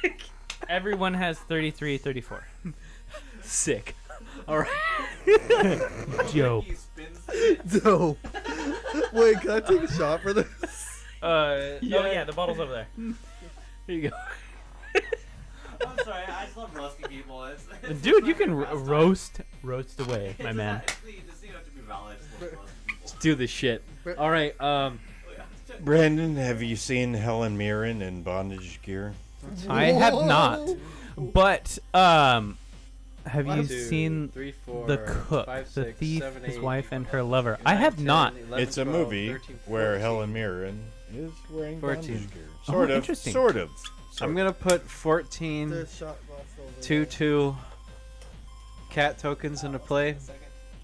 Everyone has 33, 34. Sick. All right. Dope. Dope. Wait, can I take a shot for this? Uh, oh yeah, the bottle's over there. Here you go. I'm sorry, I just love roasting people. It's, Dude, you can ro- roast roast away, my man. It's, it doesn't to be valid. Just. Let's do this shit. All right. Um. Brandon, have you seen Helen Mirren in bondage gear? I have not. But um have One, you two, seen three, four, The Cook, five, the thief, seven, his wife and her lover? I have not. it's a movie where Helen Mirren is wearing 14. bondage gear. Oh, Sort of. interesting. Sort of. I'm gonna put 14 There's shot glass over two there. two cat tokens into play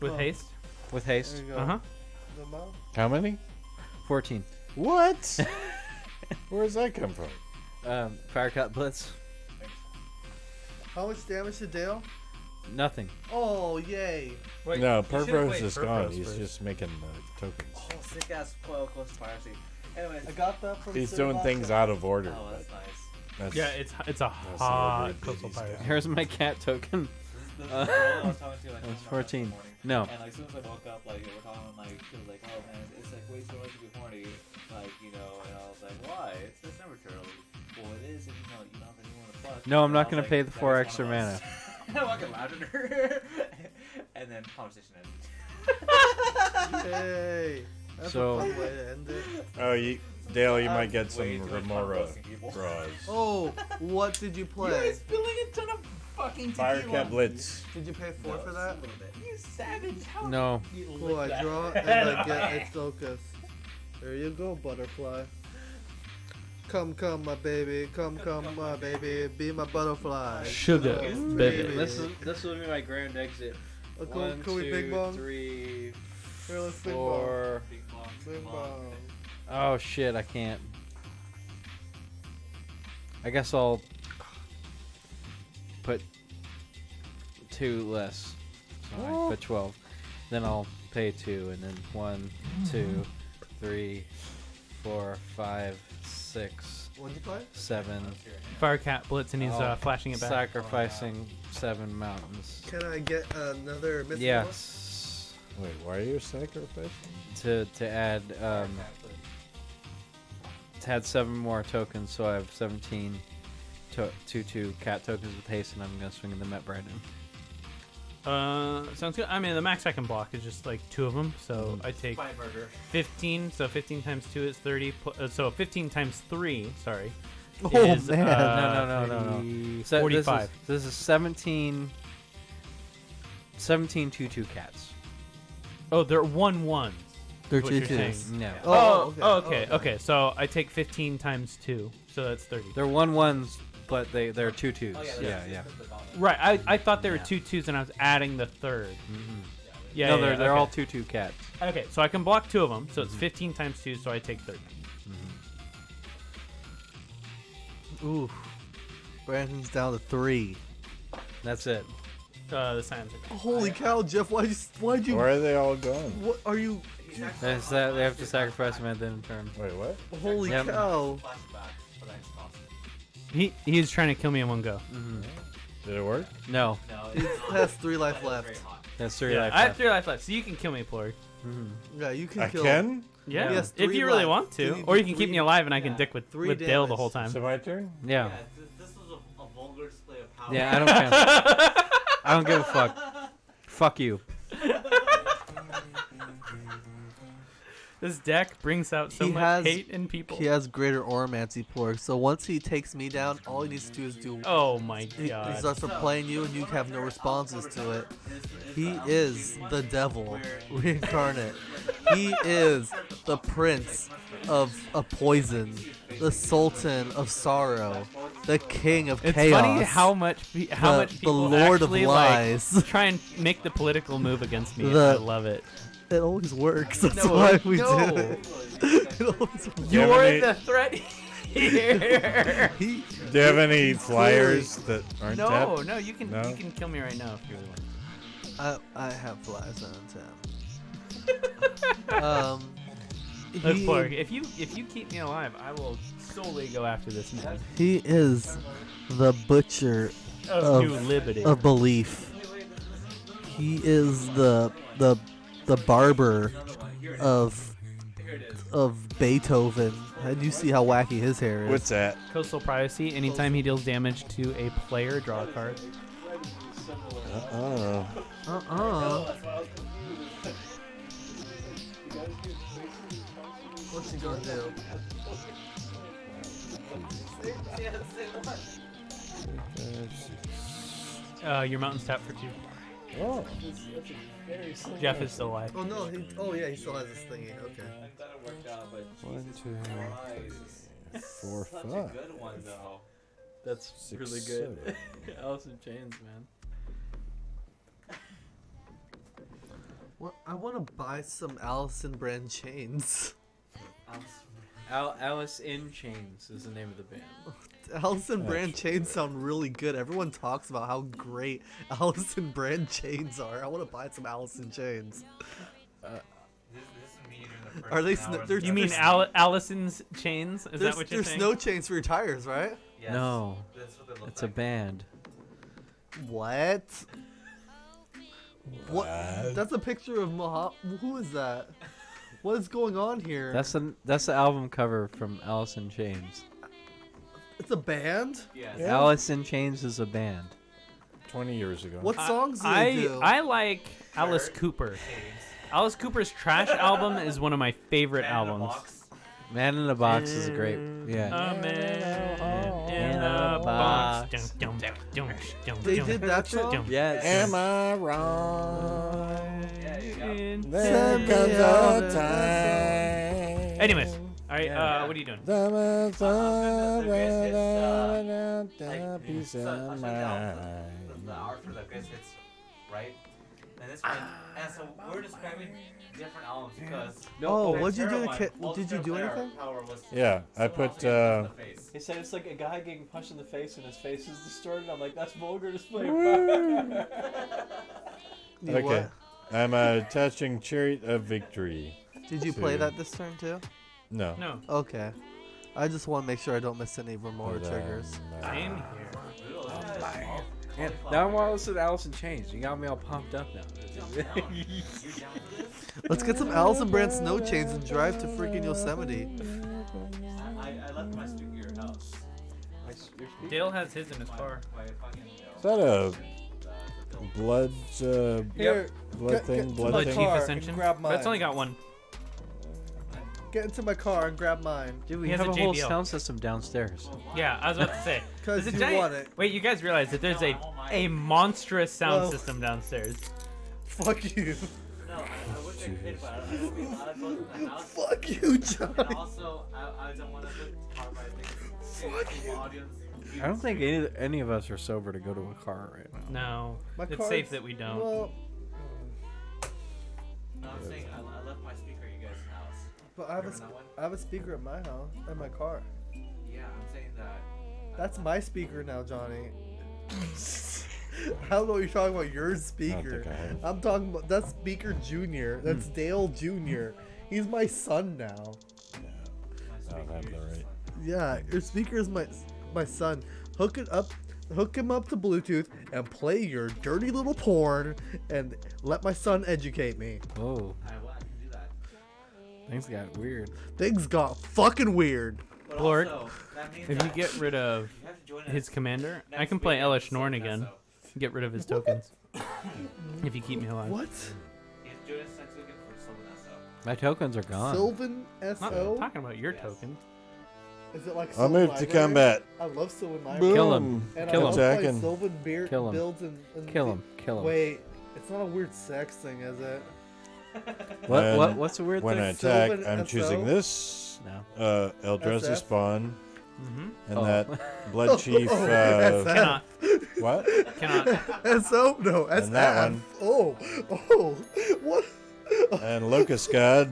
With haste? with haste. There you go. Uh-huh. How many? 14. What? Where does that come from? Um, Firecat Blitz. How much damage to Dale? Nothing. Oh, yay. no, you should've Purpose is gone. He's first. just making the tokens. Oh, sick ass coil close to piracy. Anyways, I got that from He's doing Box. things out of order. Oh, that's but nice. That's, Yeah, it's it's a hot coastal pirate. got. Here's my cat token. This is Uh, girl I was talking to, like, that's in 14. morning. No. And like, as soon as I woke up, like, we were talking, like, she was like, oh man, it's like way too early to be horny. Like, you know, and I was like, why? It's, it's never too early. Well, it is if you know, you don't have anyone to fuck. No, I'm not I gonna was pay the four extra mana." and I fucking laughed at her. and then conversation ended. Hey. That's So- a fun way to end it. Oh, you, Dale, you might get some way too much fun Remora roasting people. bras. Oh, what did you play? spilling a ton of fucking Firecat Blitz. Did you pay four for that? You savage. How No. you Oh, I draw and I get its focus. There you go, butterfly. Come, come, my baby. Come, come, my baby. Be my butterfly. Sugar, Yes, baby. This is this will be my grand exit. Can- One, can we big two, bong? three, Here, let's big four. Big bong, Big big bong. Bong. Oh shit! I can't. I guess I'll put two less. So I put twelve. Then I'll pay two, and then one, two, three, four, five, six, What'd you play? seven. Firecat Blitz and he's Oh, uh, flashing it back. Sacrificing seven mountains. Can I get another missing Yes. Wait, why are you sacrificing? To to add um, to add seven more tokens, so I have seventeen. To, two two cat tokens with haste, and I'm gonna swing them at Brandon. Uh, sounds good. I mean, the max I can block is just like two of them, so I take 15. So 15 times two is 30. pl- Uh, so 15 times three, sorry. Oh, is, man. uh, no, no, no, no, no. So 45. This is, this is 17, 17 two two cats. Oh, they're one ones. They're is what you're two saying. No, Oh, Oh, oh, okay. okay, Oh, okay, So I take 15 times two, so that's 30. they're one ones, but they they're two twos. Oh, yeah, yeah, that's- yeah. that's the bottom. Right, I, I thought they were Yeah. two twos, and I was adding the 3rd Mhm. Yeah, no, yeah, they're yeah, they're okay. all two two cats. Okay, so I can block two of them, so Mm-hmm. it's 15 times two, so I take 30. Ooh. Brandon's down to three. That's it. Uh, the signs are Holy cow, Jeff! Why'd you? Why'd you? Where are they all going? What are you? That's that they have to sacrifice him at the end of turn. Wait, what? Holy Yep. cow! Flashback, but that's possible. He he's trying to kill me in one go. Did it work? No, No, It has three life left. that's three Yeah, life I have left. three life left, so you can kill me, Plorg. Mhm. Yeah, you can I kill. can? Yeah, He has if three you really life. want to, you or you can keep three- me alive and I can yeah, dick with, three with Dale the damage. whole time. So my turn? Yeah, Yeah, th- this was a, a vulgar display of power. yeah. I don't care. I don't give a fuck. Fuck you. This deck brings out so he much has hate in people. He has greater auramancy pork, so once he takes me down, all he needs to do is do. Oh my God. He starts from playing you, and you have no responses to it. He is the devil reincarnate. he is the prince of a poison, the sultan of sorrow, the king of It's chaos. funny how much pe- how the, much people the lord actually of like, lies. try and make the political move against me. The- I love it. It always works. That's No, why we no. do it. it always works. You're the threat here. he, Do you have any flyers that aren't no, tapped? no, you can No? you can kill me right now if you really want. I, I have flies on tap. um, Look, he- Plorg, if you if you keep me alive, I will solely go after this man. He is the butcher Of of, of belief. He is the the the barber of of Beethoven. And you see how wacky his hair is. What's that? Coastal Piracy. Anytime he deals damage to a player, draw a card. Uh-uh. Uh-uh. What's he gonna do? Uh, your mountain's tapped for two. Oh. Jeff is still alive. Oh no! He, oh yeah, he still has this thingy. Okay. One, two, three, four, five. That's Six, really good. seven. Alice in Chains, man. Well, I want to buy some Allison brand chains. Al- Alice in Chains is the name of the band. Allison brand chains sound really good. Everyone talks about how great Allison brand chains are. I want to buy some Allison chains. Are they? Sn- there's, You mean there's, Al- Allison's chains? Is there's, that what you're saying? there's saying? no chains for your tires, right? no, it's a band. What? What? That's a picture of Maha. Who is that? What is going on here? That's the that's the album cover from Alice in Chains. It's a band. yes Alice in Chains is a band. 20 years ago. What songs do I they do? I like Alice Cooper. Alice Cooper's Trash album is one of my favorite albums. Man in a Box is a great. Yeah. A man in a box. They did that song? Yes. Am I wrong? dum. There comes a time. Anyways, all right. Uh, what are you doing? Peace of mind. the art for the greatest hits, right? And this one, and so we're describing different albums because. Oh, what'd you do to Terror one, did you do anything? Yeah, I put, else getting punched in uh, the. He said it's like a guy getting punched in the face and his face is distorted. I'm like, that's vulgar display. Okay. I'm uh, attaching Chariot of Victory. Did you play that this turn too? No. No. Okay. I just want to make sure I don't miss any more But, triggers. um, uh, Same here. Yeah, now I want to listen to Alice in Chains. You got me all pumped up now. Let's get some Allison brand snow chains and drive to freaking Yosemite. I, I left my speaker at your house. Dale has his in his car. Is that a blood, uh, Here, blood thing, get blood thing? Chief Ascension. grab But it's only got one. Get into my car and grab mine. Dude, we He has have a a, whole JBL. sound system downstairs. Yeah, I was about to say. 'Cause There's a you giant- want it. Wait, you guys realize that there's a a monstrous sound Well- system downstairs. Fuck you. No, I, I wish I could, but I, I don't mean I go to the house. Fuck you, Johnny. And also, I, I don't want to put part of my things in the audience. I don't think any, any of us are sober to go to a car right now. No, My it's car's- safe that we don't. Well, No, I'm saying I, I left my speaker but I have a Remember sp- that one? I have a speaker at my house in my car. Yeah, I'm saying that. That's my speaker now, Johnny. I don't know what you're talking about. Your speaker. I have. I'm talking about that's Speaker Junior. That's hmm. Dale Junior. He's my son now. I don't have the right. Yeah, your speaker is my my son. Hook it up, hook him up to Bluetooth, and play your dirty little porn, and let my son educate me. Oh. Whoa, things got weird. Things got fucking weird. But Lord, also, If you get rid of you have to join his commander, I can play week Elesh Norn again. Fest, Get rid of his tokens. If you keep me alive. What? My tokens are gone. Sylvan I'm not talking about your token. Is it like I'll Sylvan move to combat. I love Sylvan Library. Boom. Kill him. And Kill I him. love playing Sylvan beer Kill him. builds and, and Kill him. Kill him. Wait, it's not a weird sex thing, is it? What- And what- what's the weird when thing? I attack, Sylvan I'm choosing this. No. Uh, Eldrazi SF? spawn. Mhm. And Oh. that Blood Chief. Oh, Uh, Cannot. What? Cannot. SO? No, SF. And that one. Oh, oh, what? And Locust God.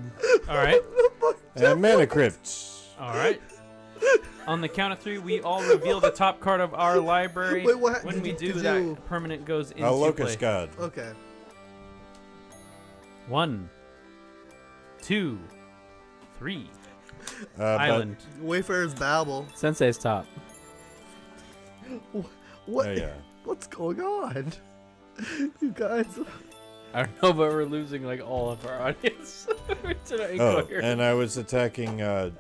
All right. And Mana Crypt. All right. On the count of three, we all reveal the top card of our library. Wait, what- When did we you- do did that, you- permanent goes into A Locust play. God. Okay. One, two, three. Uh, Island. Wayfarer's Bauble. Sensei's top. What? Oh, yeah. What's going on? You guys. I don't know, but we're losing like all of our audience. to Oh, and I was attacking uh,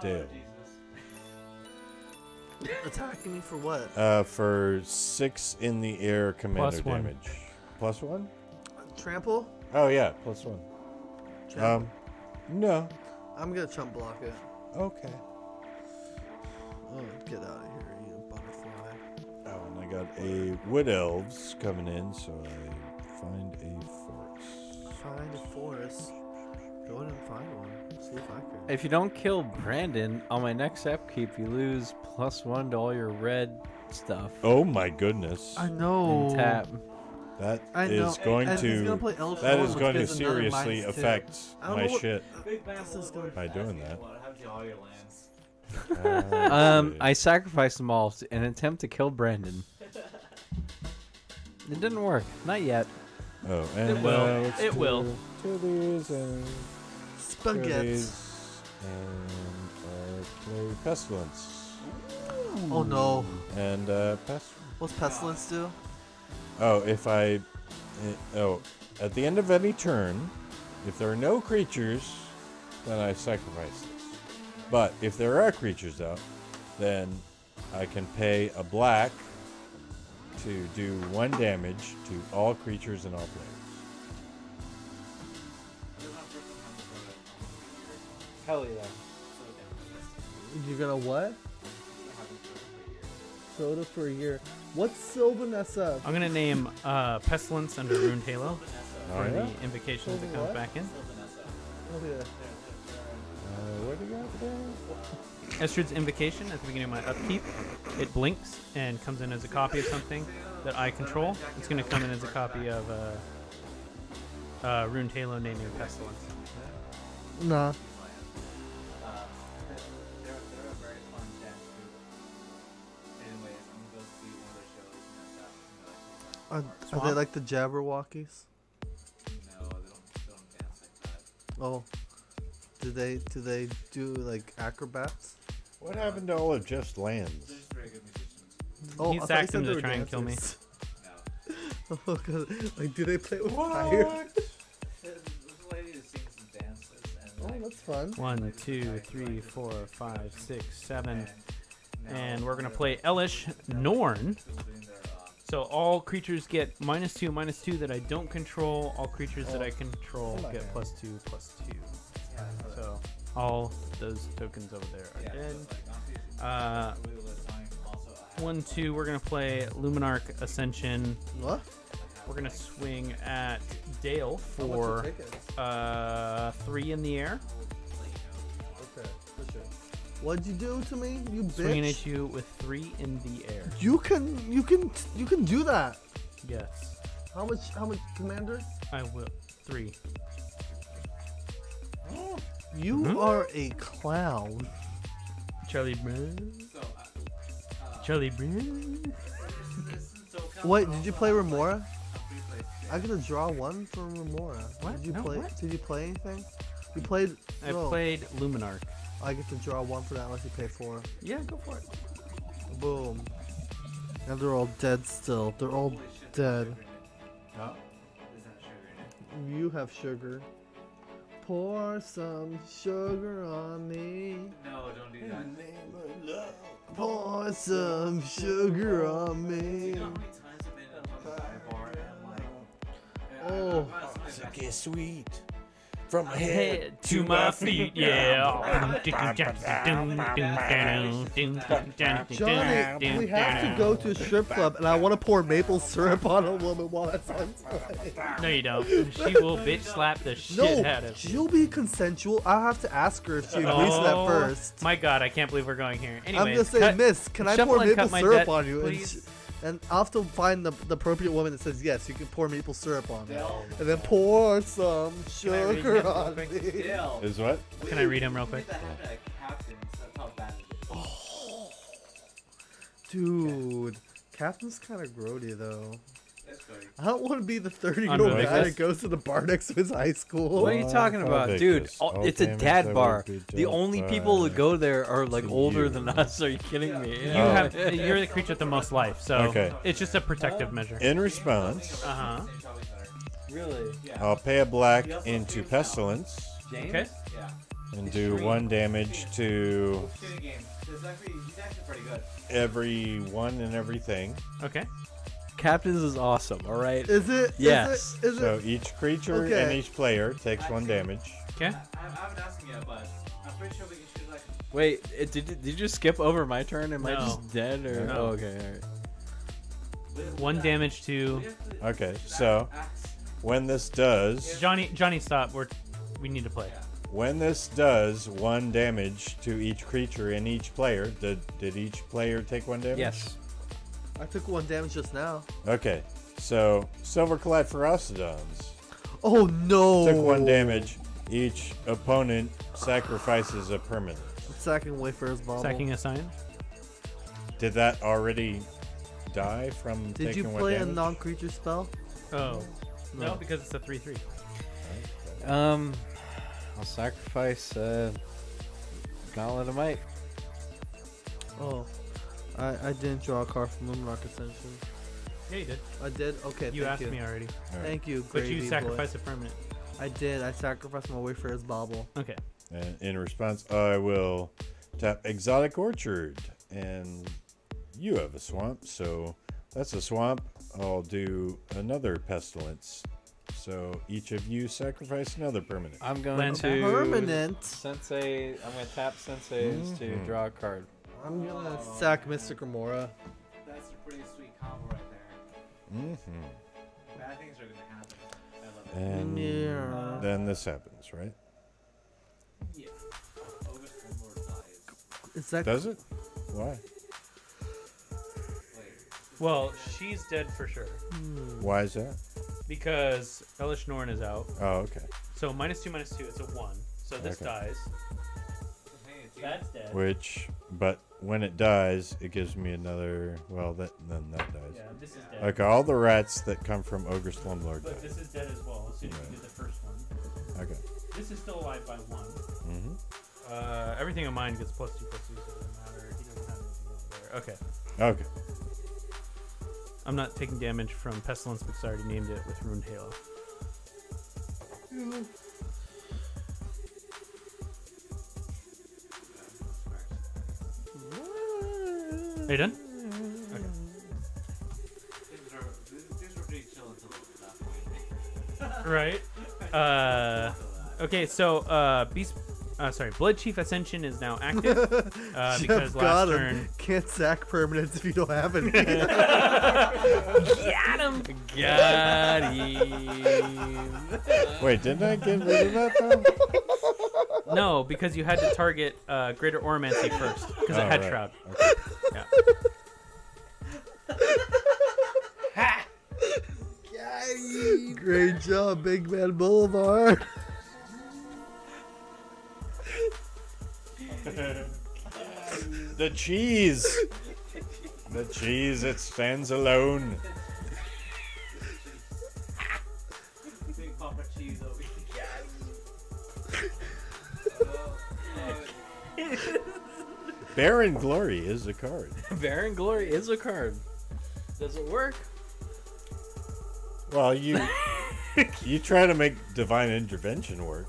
Dale. Attacking me for what? Uh, for six in the air commander Plus one. damage. Plus one? Trample? Oh yeah, plus one. Trample. Um, no. I'm gonna chump block it. Okay. Oh, get out of here, you butterfly. Oh, and I got a wood elves coming in, so I find a forest. Find a forest. Go ahead and find one. See if I can. If you don't kill Brandon on my next upkeep, you lose plus one to all your red stuff. Oh my goodness. I know. And tap. That I is know, going and he's to gonna play Elf that Lord, is which going to gives another seriously minus two. affect I don't my know what- shit This is gonna by doing that. Um, I sacrificed them all in an attempt to kill Brandon. It didn't work. Not yet. Oh, and will. uh, let's It do will. Two these and Spaghetti. these, and uh, play pestilence. Oh no. And uh, pest. What's pestilence do? Oh, if I, eh, oh, at the end of any turn, if there are no creatures, then I sacrifice this. But if there are creatures out, then I can pay a black to do one damage to all creatures and all players. Hell yeah. You're gonna what? Soda for a year. What's Sylvan SF? I'm gonna name uh, Pestilence under Runed Halo Oh, for yeah? the invocation that comes back in. Oh, yeah. Uh, what do you got there? Estrid's Invocation at the beginning of my upkeep. It blinks and comes in as a copy of something that I control. It's going to come in as a copy of uh, uh, Runed Halo naming Pestilence. Nah. Are, are they like the Jabberwockies? Oh. Do they do they do like acrobats? What happened to all of Jeff's lands? Oh, He I thought sacked you said him to they were try and kill me. dancers. Oh, 'cause, like, do they play with fire? Oh, that's fun. One, two, three, four, five, six, seven. And we're going to play Elesh Norn. So all creatures get minus two, minus two that I don't control. All creatures that I control get plus two, plus two. So all those tokens over there are dead. Uh, one, two, we're going to play Luminarch Ascension. What? We're going to swing at Dale for uh, three in the air. Okay, for sure. What'd you do to me, you Swinging bitch? at you with three in the air. You can, you can, you can do that. Yes. How much? How much, Commander? I will. Three. You Mhm. are a clown. Charlie Brown. Charlie Brown. Wait, did you play Remora? I get to draw one for Remora. What? Did you No, play? what? Did you play anything? You played. I no. played Luminarch. I get to draw one for that unless you pay four. Yeah, go for it. Boom. And they're all dead still. They're all dead. You have sugar. Pour some sugar on me. No, don't do that. Pour some sugar on me. music oh. is sweet. From my Head head to my feet, yeah. Johnny, we have to go to a strip club, and I want to pour maple syrup on a woman while that song's playing. No, you don't. She will bitch slap the shit No, out of you. she'll be consensual. I have to ask her if she agrees to that Oh, first. My God, I can't believe we're going here. I'm Anyways, gonna say, cut- Miss, can I pour maple syrup debt, on you? And, please? She, and I'll have to find the, the appropriate woman that says yes, you can pour maple syrup on me, and then pour some Can I read sugar on quick? me. Is what? Can I read him real quick? Oh. Dude, Captain's kind of grody though. I don't want to be the 30 year old Unbelievable. guy that goes to the bar next to his high school. What are you talking about, dude? all- it's a dad bar. The only people that go there are like older than us. Are you kidding me? You have, you're the creature with the most life, so Okay. it's just a protective measure. In response, Uh huh. Really? Yeah. I'll pay a black into pestilence Okay. Yeah. And do one damage to every one and everything. Okay. Captains is awesome. All right. Is it? Yes. it- is So it? each creature Okay. and each player takes one damage. Okay. I, I, haven't asked him yet, but I'm pretty sure we should like. Wait, it, did did you just skip over my turn? Am I No. just dead or? No. Oh, okay. All right. One damage to Okay, so when this does, Johnny. Johnny, stop. We're we need to play. when this does one damage to each creature and each player, did did each player take one damage? Yes. I took one damage just now. Okay, so Silverclad Ferocidons Oh no! took one damage. Each opponent sacrifices a permanent. Sacking away for his bobble. Sacking a sign. Did that already die from Did taking you one play a non-creature spell? Oh. No, No. because it's a three-three. Um, I'll sacrifice uh, Gauntlet of Might. Oh, I, I didn't draw a card from Luminarch Ascension. Yeah, you did. I did. Okay, You thank asked you. me already. Thank you, But you sacrificed boy. a permanent. I did. I sacrificed my Wayfarer's Bauble. Okay. And in response, I will tap Exotic Orchard, and you have a swamp, so that's a swamp. I'll do another Pestilence. So each of you sacrifice another permanent. I'm going When- to Permanent. Sensei. I'm going to tap Sensei's to Mhm. draw a card. I'm gonna sack Mr. Remora. That's a pretty sweet combo right there. Mm-hmm. Bad things are gonna happen. I love it. And mm, Yeah. Uh, then this happens, right? Yeah. August Lord dies. Is that Does it? Why? Well, she's dead for sure hmm. Why is that? because Elesh Norn is out. Oh, okay. So minus two, minus two. It's a one. So this Okay. dies. That's dead. Which, but when it dies, it gives me another. Well, that then that dies. Yeah, this is dead. Like all the rats that come from Ogre Slumlord But die. this is dead as well. As soon as Right. you did the first one. Okay. This is still alive by one. Mm-hmm. Uh, everything on mine gets plus two, plus two, so it doesn't matter. He doesn't have anything over there. Okay. Okay. I'm not taking damage from Pestilence because I already named it with Runed Halo. Are you done? Okay. Things are, things are pretty chill until that point. Right. Uh, okay, so uh, Beast. Uh, sorry, Bloodchief Ascension is now active uh, because last got him. turn. Can't sack permanents if you don't have any. Got him. Got him. Wait, didn't I get rid of that though? No, because you had to target uh, Greater Auramancy first because Oh, it had right. Shroud. Okay. Yeah. Great job, Big Man Boulevard. the cheese. The cheese, it stands alone. Barren Glory is a card. Barren Glory is a card. Does it work? Well, you you try to make divine intervention work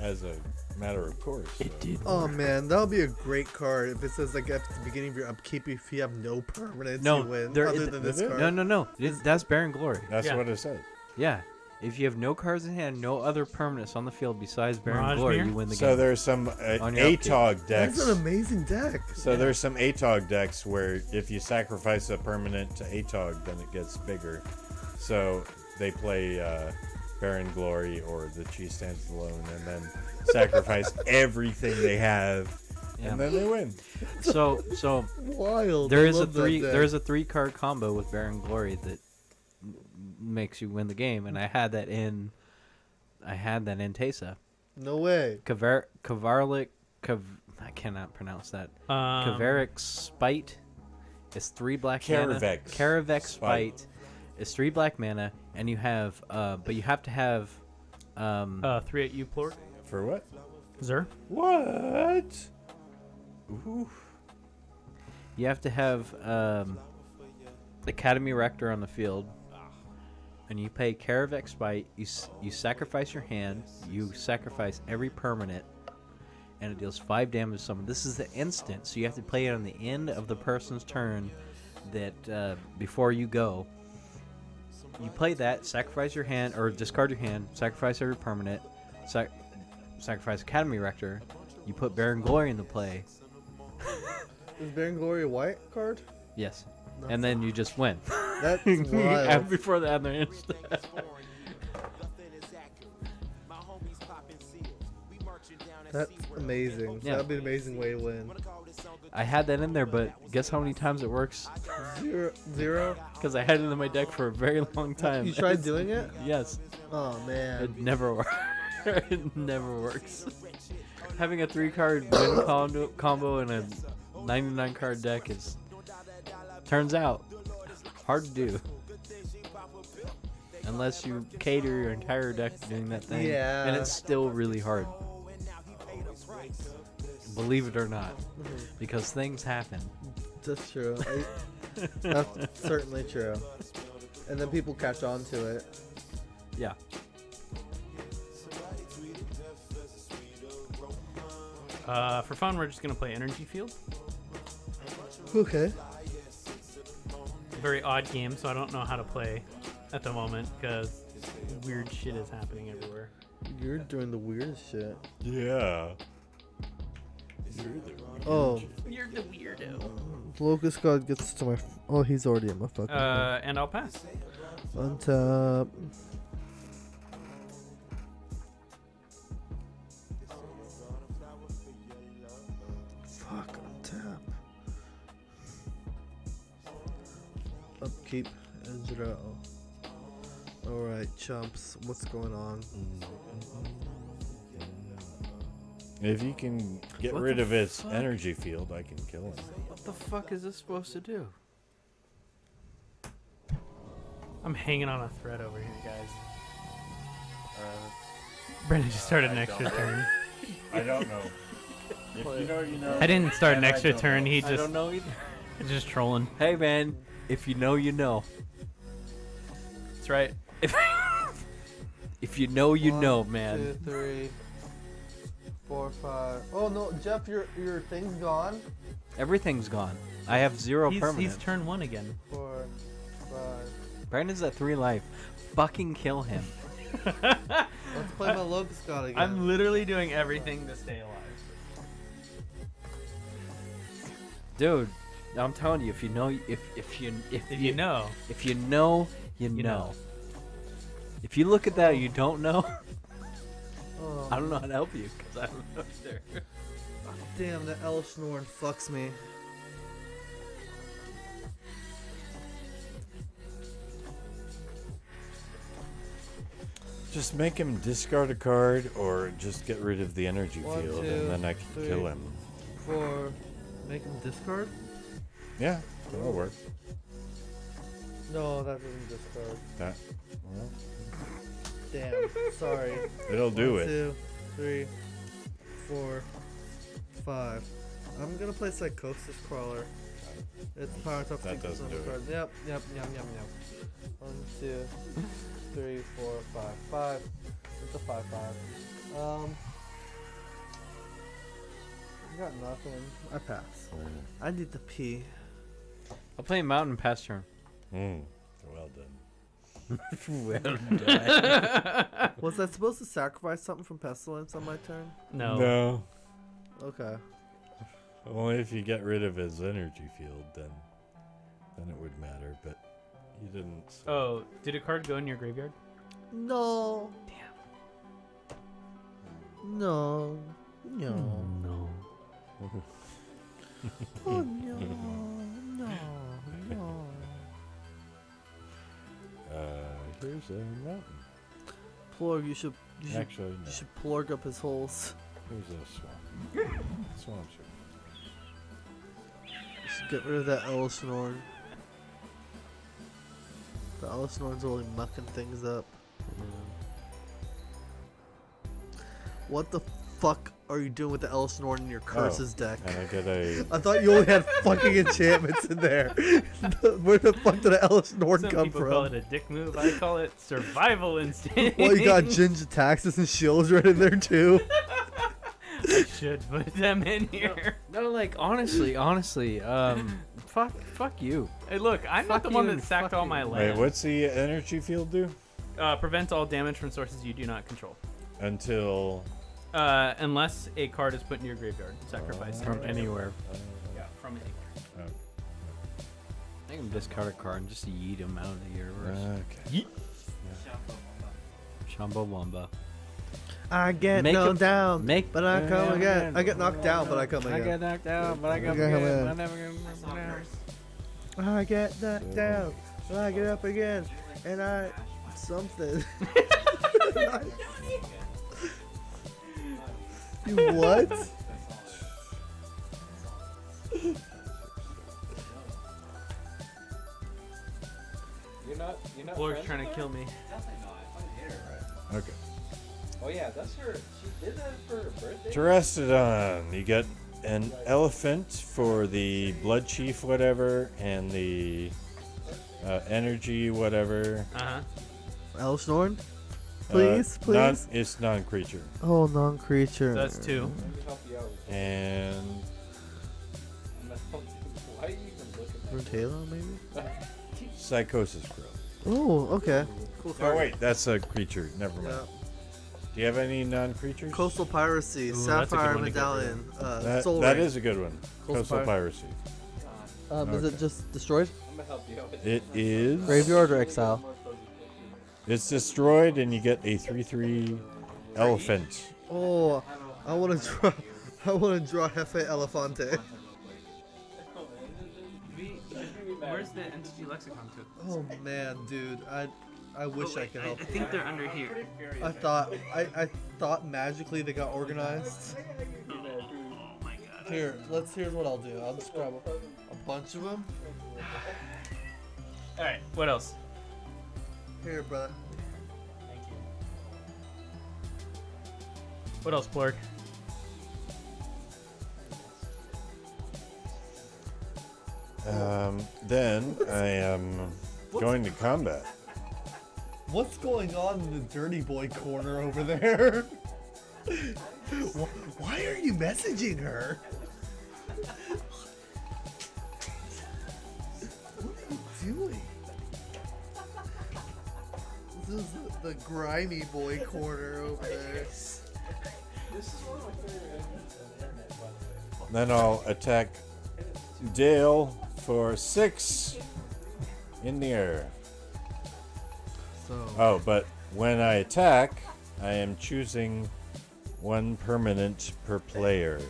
as a matter of course. It did. Oh man, that'll be a great card if it says like at the beginning of your upkeep, if you have no permanents, No, you win. there- other it- than this it- card. No, no, no. It- that's Barren Glory. That's Yeah. what it says. Yeah. If you have no cards in hand, no other permanents on the field besides Barren Mirage Glory, Mirror? you win the game. So there's some uh, On your. ATOG decks. That's an amazing deck. So there's some ATOG decks where if you sacrifice a permanent to ATOG, then it gets bigger. So they play uh, Barren Glory or the Chi stands alone, and then sacrifice everything they have, Yeah. and then they win. so so Wild. There I is a love that three deck. there is a three card combo with Barren Glory that m- makes you win the game, and I had that in I had that in Teysa. No way. Kavar Kavarlik Kav I cannot pronounce that. Um, Kaervek's Spite is three black mana. Karavex Kaervek's Spite. Spite is three black mana, and you have uh, but you have to have um Uh, three at Uplord. For what? Zer. What? Ooh. You have to have um, Academy Rector on the field, and you pay Kaervek's Spite. You you sacrifice your hand. You sacrifice every permanent, and it deals five damage to someone. This is the instant, so you have to play it on the end of the person's turn. That uh, before you go, you play that. Sacrifice your hand or discard your hand. Sacrifice every permanent. Sac- sacrifice Academy Rector. You put Barren Glory into play. Is Barren Glory a white card? Yes. And then you just win. That's wild. Before that, they're. That's amazing. Yeah. That'd be an amazing way to win. I had that in there, but guess how many times it works? Zero. Zero. Because I had it in my deck for a very long time. You tried doing it? Yes. Oh man. It never works. it never works. Having a three card win combo, combo in a 99 card deck is, turns out, hard to do. Unless you cater your entire deck to doing that thing. And it's still really hard. Believe it or not. Mhm. Because things happen. That's true. I, that's certainly true. And then people catch on to it. Yeah. Uh, for fun, we're just gonna play Energy Field. Okay. Very odd game, so I don't know how to play at the moment because weird shit is happening everywhere. You're doing the weirdest shit. Yeah. Oh. You're the weirdo. Locust God gets to my. F- oh, he's already in my fucking. Uh, and I'll pass. Untap. Upkeep and draw. Alright, chumps, what's going on? If you can get What rid the of its fuck? energy field, I can kill him. What the fuck is this supposed to do? I'm hanging on a thread over here, guys. Uh, Brandon just started an I extra don't- turn. I don't know. If you know, you know. I didn't start an and I extra don't turn. know. He I just don't know either. just trolling. Hey man, if you know, you know. That's right. If if you know, you One, know, man. Two, three, four, five. Oh no, Jeff, your your thing's gone. Everything's gone. I have zero He's, permanent. he's turn one again. Four, five. Brandon's at three life. Fucking kill him. Let's play my Locust God again. I'm literally doing everything to stay alive. Dude, I'm telling you, if you know, if if you if, If you know. if you know, you, You know. know. If you look at that, and you don't know. Oh, I don't know how to help you because I don't know either. Damn, that Elesh Norn fucks me. Just make him discard a card or just get rid of the energy One, field two, and then I can three. kill him. Four. Make him discard? Yeah, that'll work. No, that doesn't discard. That, well, Damn. Sorry. It'll do One, it. Two, three, four, five. I'm gonna play Psychosis Crawler. It's power top That doesn't do it. card. Yep, yep, yum, yum, yum. One, two, three, four, five. Five. It's a five, five. Um. I got nothing. I pass. I need to pee. I'll play Mountain Pass turn. Mm, well done. well done. Was I supposed to sacrifice something from pestilence on my turn? No. No. Okay. Only if you get rid of his energy field, then then it would matter. But you didn't. so- Oh, did a card go in your graveyard? No. No. No. No. Oh no. No. Uh, here's a mountain. Plorg, you should. You should, Actually, no. you should plorg up his holes. Here's a swamp. Swamp should. Should get rid of that Elesh Norn. The Elesh Norn's only mucking things up. What the fuck are you doing with the Elesh Norn in your curses Oh, deck? And I get a. I thought you only had fucking enchantments in there. Where the fuck did the Elesh Norn Some come people from? call it a dick move. I call it survival instinct. well, you got Jinja taxes and shields right in there too. I should put them in here. No, like honestly, honestly, um, fuck, fuck you. Hey, look, I'm not the you one that sacked all you. my Wait, land. what's the energy field do? Uh, prevent all damage from sources you do not control. Until. Uh, unless a card is put in your graveyard. Sacrifice From it. anywhere. Yeah, from anywhere. I can discard a card and just yeet him out of the universe. Okay. Chumbawamba. I get Make knocked him- down, make- but I come Yeah, again. yeah. I get knocked down, but I come again. I again. get knocked out, but I come come again. in. I never get I get knocked down, but I get up again, and I something. you what? You're not. You're not. Lord's trying to kill me. Okay. Oh yeah, that's her. She did that for her birthday. Terastodon. You get an elephant for the blood chief, whatever, and the uh, energy, whatever. Uh huh. Elesh Norn? Uh, Please, please. non- it's non-creature. oh, non-creature. So that's two. And Why are you even looking Runtalo, maybe? psychosis growth. Oh, okay. Cool Oh wait, that's a creature. Never mind. Yeah. Do you have any non-creatures? Coastal Piracy, Ooh, that's a good Sapphire one to get rid of. Medallion, uh, That, Soul that Ring. is a good one. Coastal Coastal Pir- piracy. Um, Is it just destroyed? I'm gonna help you out with It is Graveyard or exile? It's destroyed, and you get a three-three elephant. Oh, I want to draw. I want to draw Jefe Elefante. Where's the MTG lexicon to? Oh man, dude, I I oh, wish I could help. I think they're under here. I thought I, I thought magically they got organized. Here, let's. Here's what I'll do. I'll just grab a, a bunch of them. All right. What else? Here, brother. Thank you. What else, Plorg? Um, then I am going to combat. What's going on in the dirty boy corner over there? Why are you messaging her? This is the, the grimy boy corner over there. Then I'll attack Dale for six in the air. So Oh, but when I attack, I am choosing one permanent per player.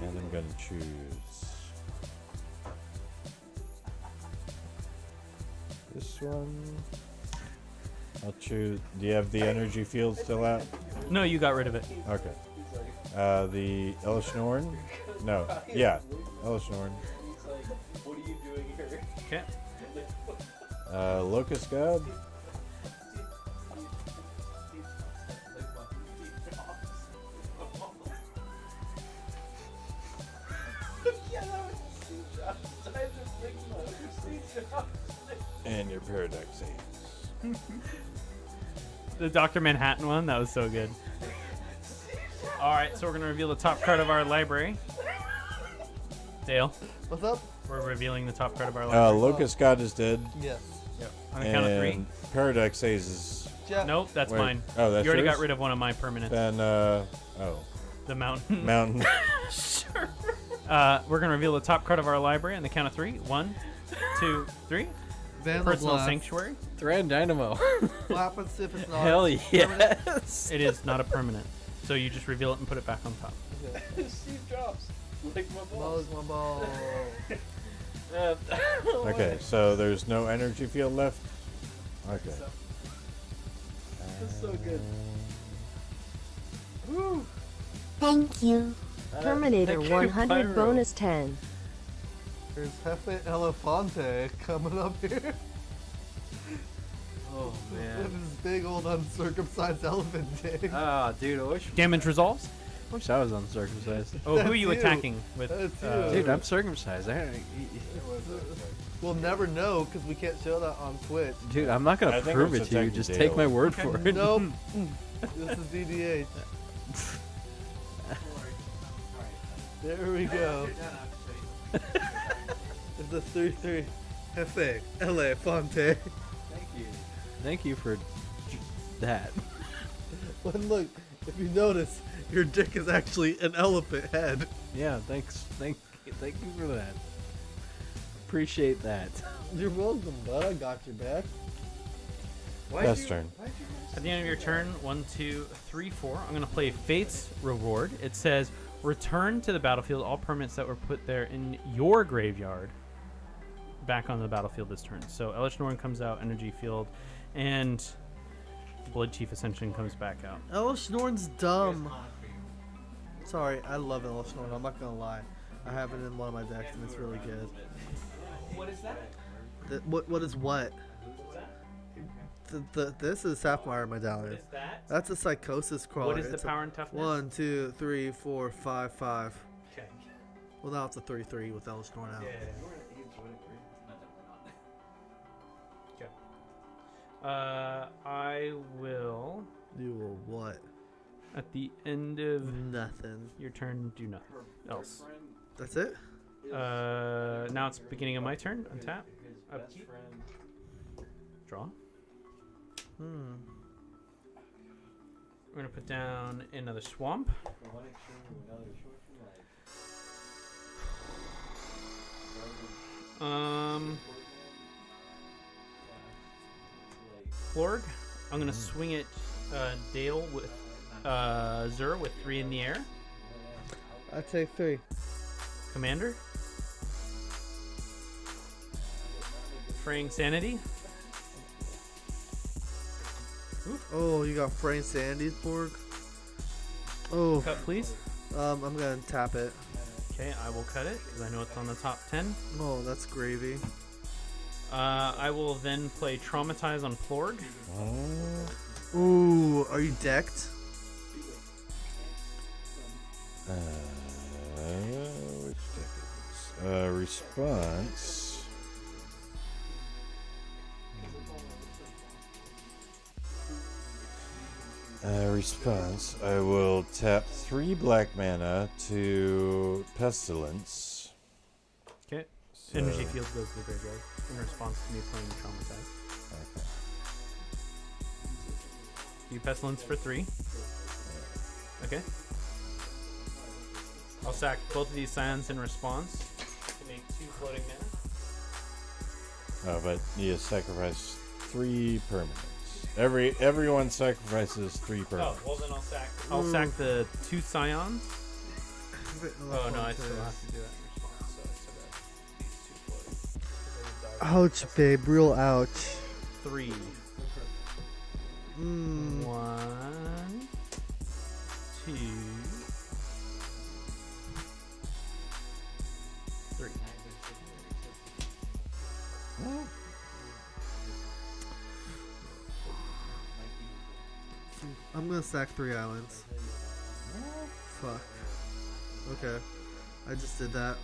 And I'm going to choose. This one. I'll choose. Do you have the energy field still out? No, you got rid of it. Okay. Uh, the Elesh Norn? No. Yeah, Elesh Norn. What are you doing here? Okay. Uh, Locust God? And your Paradox Haze. The Dr. Manhattan one, that was so good. All right, so we're gonna reveal the top card of our library. Dale, What's up? we're revealing the top card of our Uh, library. Locust God is dead. Yes. Yep. On the count of three. And Paradox Haze is. Nope, that's Wait, mine. Oh, that's you already yours? got rid of one of my permanents. Then, uh, oh. The mountain. Mountain. sure. Uh, we're gonna reveal the top card of our library on the count of three. One, two, three. Vandal Personal Blast. Sanctuary. Thread Dynamo. What happens if it's not? Hell permanent? yes. It is not a permanent, so you just reveal it and put it back on top. Steve Jobs. Like my Balls, my ball. Okay, so there's no energy field left? Okay. That's so good. Thank you. Uh, Terminator thank 100 bonus 10. There's Hefe Elefante coming up here. Oh man. With his big old uncircumcised elephant dick. Ah, dude, I wish. Damage resolves. I wish I was uncircumcised. Oh, who are you you. attacking with? Uh. Dude, I'm circumcised. I, We'll never know because we can't show that on Twitch. dude, I'm not gonna I prove it to you. Just take my word for it. Nope. this is DDH. There we go. It's a 3 3. Hefe Elefante. Thank you. Thank you for that. But look, if you notice, your dick is actually an elephant head. Yeah, thanks. Thank thank you for that. Appreciate that. You're welcome, bud. I got your back. Best turn. At the end of your turn, one, two, three, four, I'm going to play Faith's Reward. It says, return to the battlefield all permanents that were put there in your graveyard back on the battlefield this turn. So Elesh Norn comes out, Energy Field, and Blood Chief Ascension comes back out. Elesh Norn's dumb. Sorry, I love Elesh Norn. I'm not gonna lie. I have it in one of my decks and it's really good. What is that? The, what what is what? The, the, this is Sapphire Medallion. is that? That's a Psychosis crawler. What is the It's a power and toughness? One, two, three, four, five, five. Okay. Well, now it's a three-three with Elesh going out. Yeah. Okay. Uh, I will. You will what? At the end of Nothing. your turn, do nothing else. That's it. Uh, now it's beginning of my turn. Untap. Upkeep. Draw. Hmm. We're gonna put down another swamp. Um. Plorg. I'm gonna swing it. Uh, Dale with uh, Zur with three in the air. I take three. Commander. Fraying Sanity. Oh, you got Frame Sandy's Borg. Oh. Cut, please. Um, I'm gonna tap it. Okay, I will cut it because I know it's on the top 10. Oh, that's gravy. Uh, I will then play Traumatize on Plorg. Ooh, are you decked? Uh, which deck is this? Uh, response. Uh, response. I will tap three black mana to Pestilence. Okay. So- Energy Field goes to the graveyard in response to me playing Traumatized. Okay. You Pestilence for three. Okay. I'll sack both of these Scions in response to make two floating mana. Oh, but you sacrifice three permanents. Every everyone sacrifices three Oh, permanents. well then I'll sack. I'll sack the two Scions. Oh no, I still have to do that in response. So I still got these. Ouch, babe. Real ouch. Three. Mm. One, I'm gonna sack three islands. Fuck. Okay. I just did that.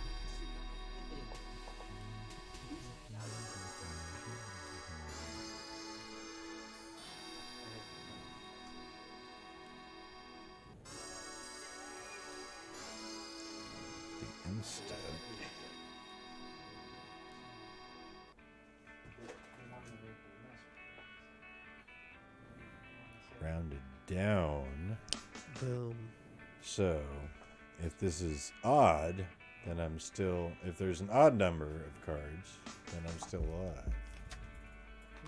Instead. Down. Boom. So, if this is odd, then I'm still. If there's an odd number of cards, then I'm still alive.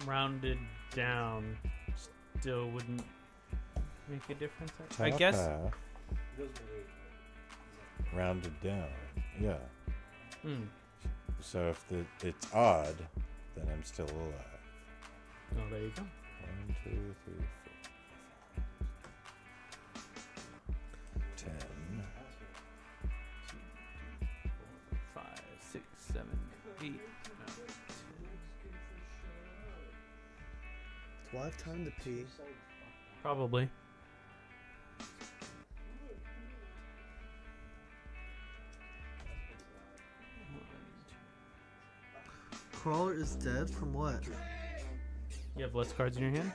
Rounded down still wouldn't make a difference. I- I guess. half, rounded down. Yeah. Hmm. So if the it's odd, then I'm still alive. Oh, there you go. One, two, three, Do I have time to pee? Probably. Crawler is dead from what? You have less cards in your hand?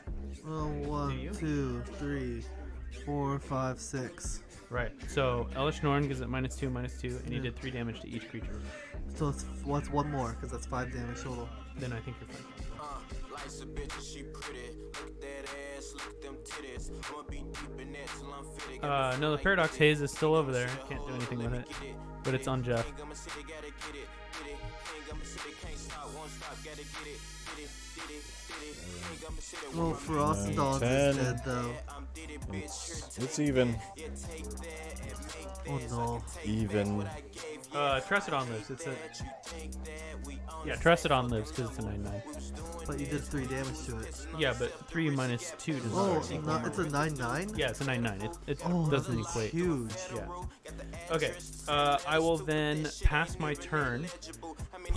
Oh, one, two, three, four, five, six. Right. So Elesh Norn gives it minus two, minus two, and he Yeah. did three damage to each creature. So it's what's one more? Because that's five damage total. Then I think you're fine. Uh, no, the Paradox Haze is still over there. Can't do anything with it. But it's on Jeff. Well, Frost Nine, Dog is dead though. It's, it's even. Oh no. Even. Uh, Terastodon lives. It's a. Yeah, Terastodon lives because it's a 9 9. But you did three damage to it. Yeah, but 3 minus 2 does Oh, not equal not, it's a nine nine. Yeah, it's a 9 9. It, it Oh, doesn't equate. huge. Yeah. Okay, uh, I will then pass my turn.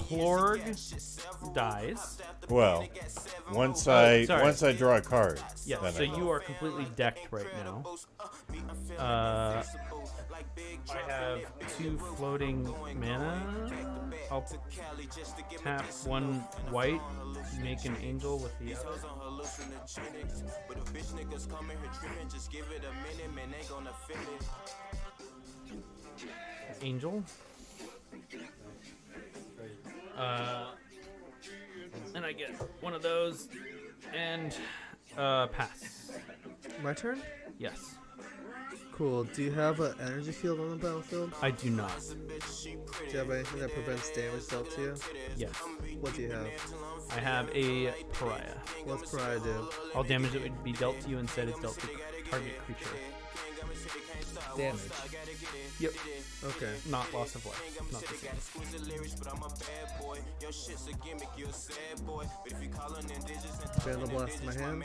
Plorg dies. Well, once Oh, I sorry. once I draw a card. Yeah, then so I- you are completely decked right now. Uh, I have two floating mana. I'll tap one white, make an angel with the other. Angel. Uh, and I get one of those and uh, pass. My turn. Yes. Cool. Do you have an energy field on the battlefield? I do not. Do you have anything that prevents damage dealt to you? Yes. What do you have? I have a pariah. What's Pariah do? All damage that would be dealt to you instead is dealt to target creature. Damage. Yep. Okay. Not loss of life. Not the same. Vandal Blast my hand.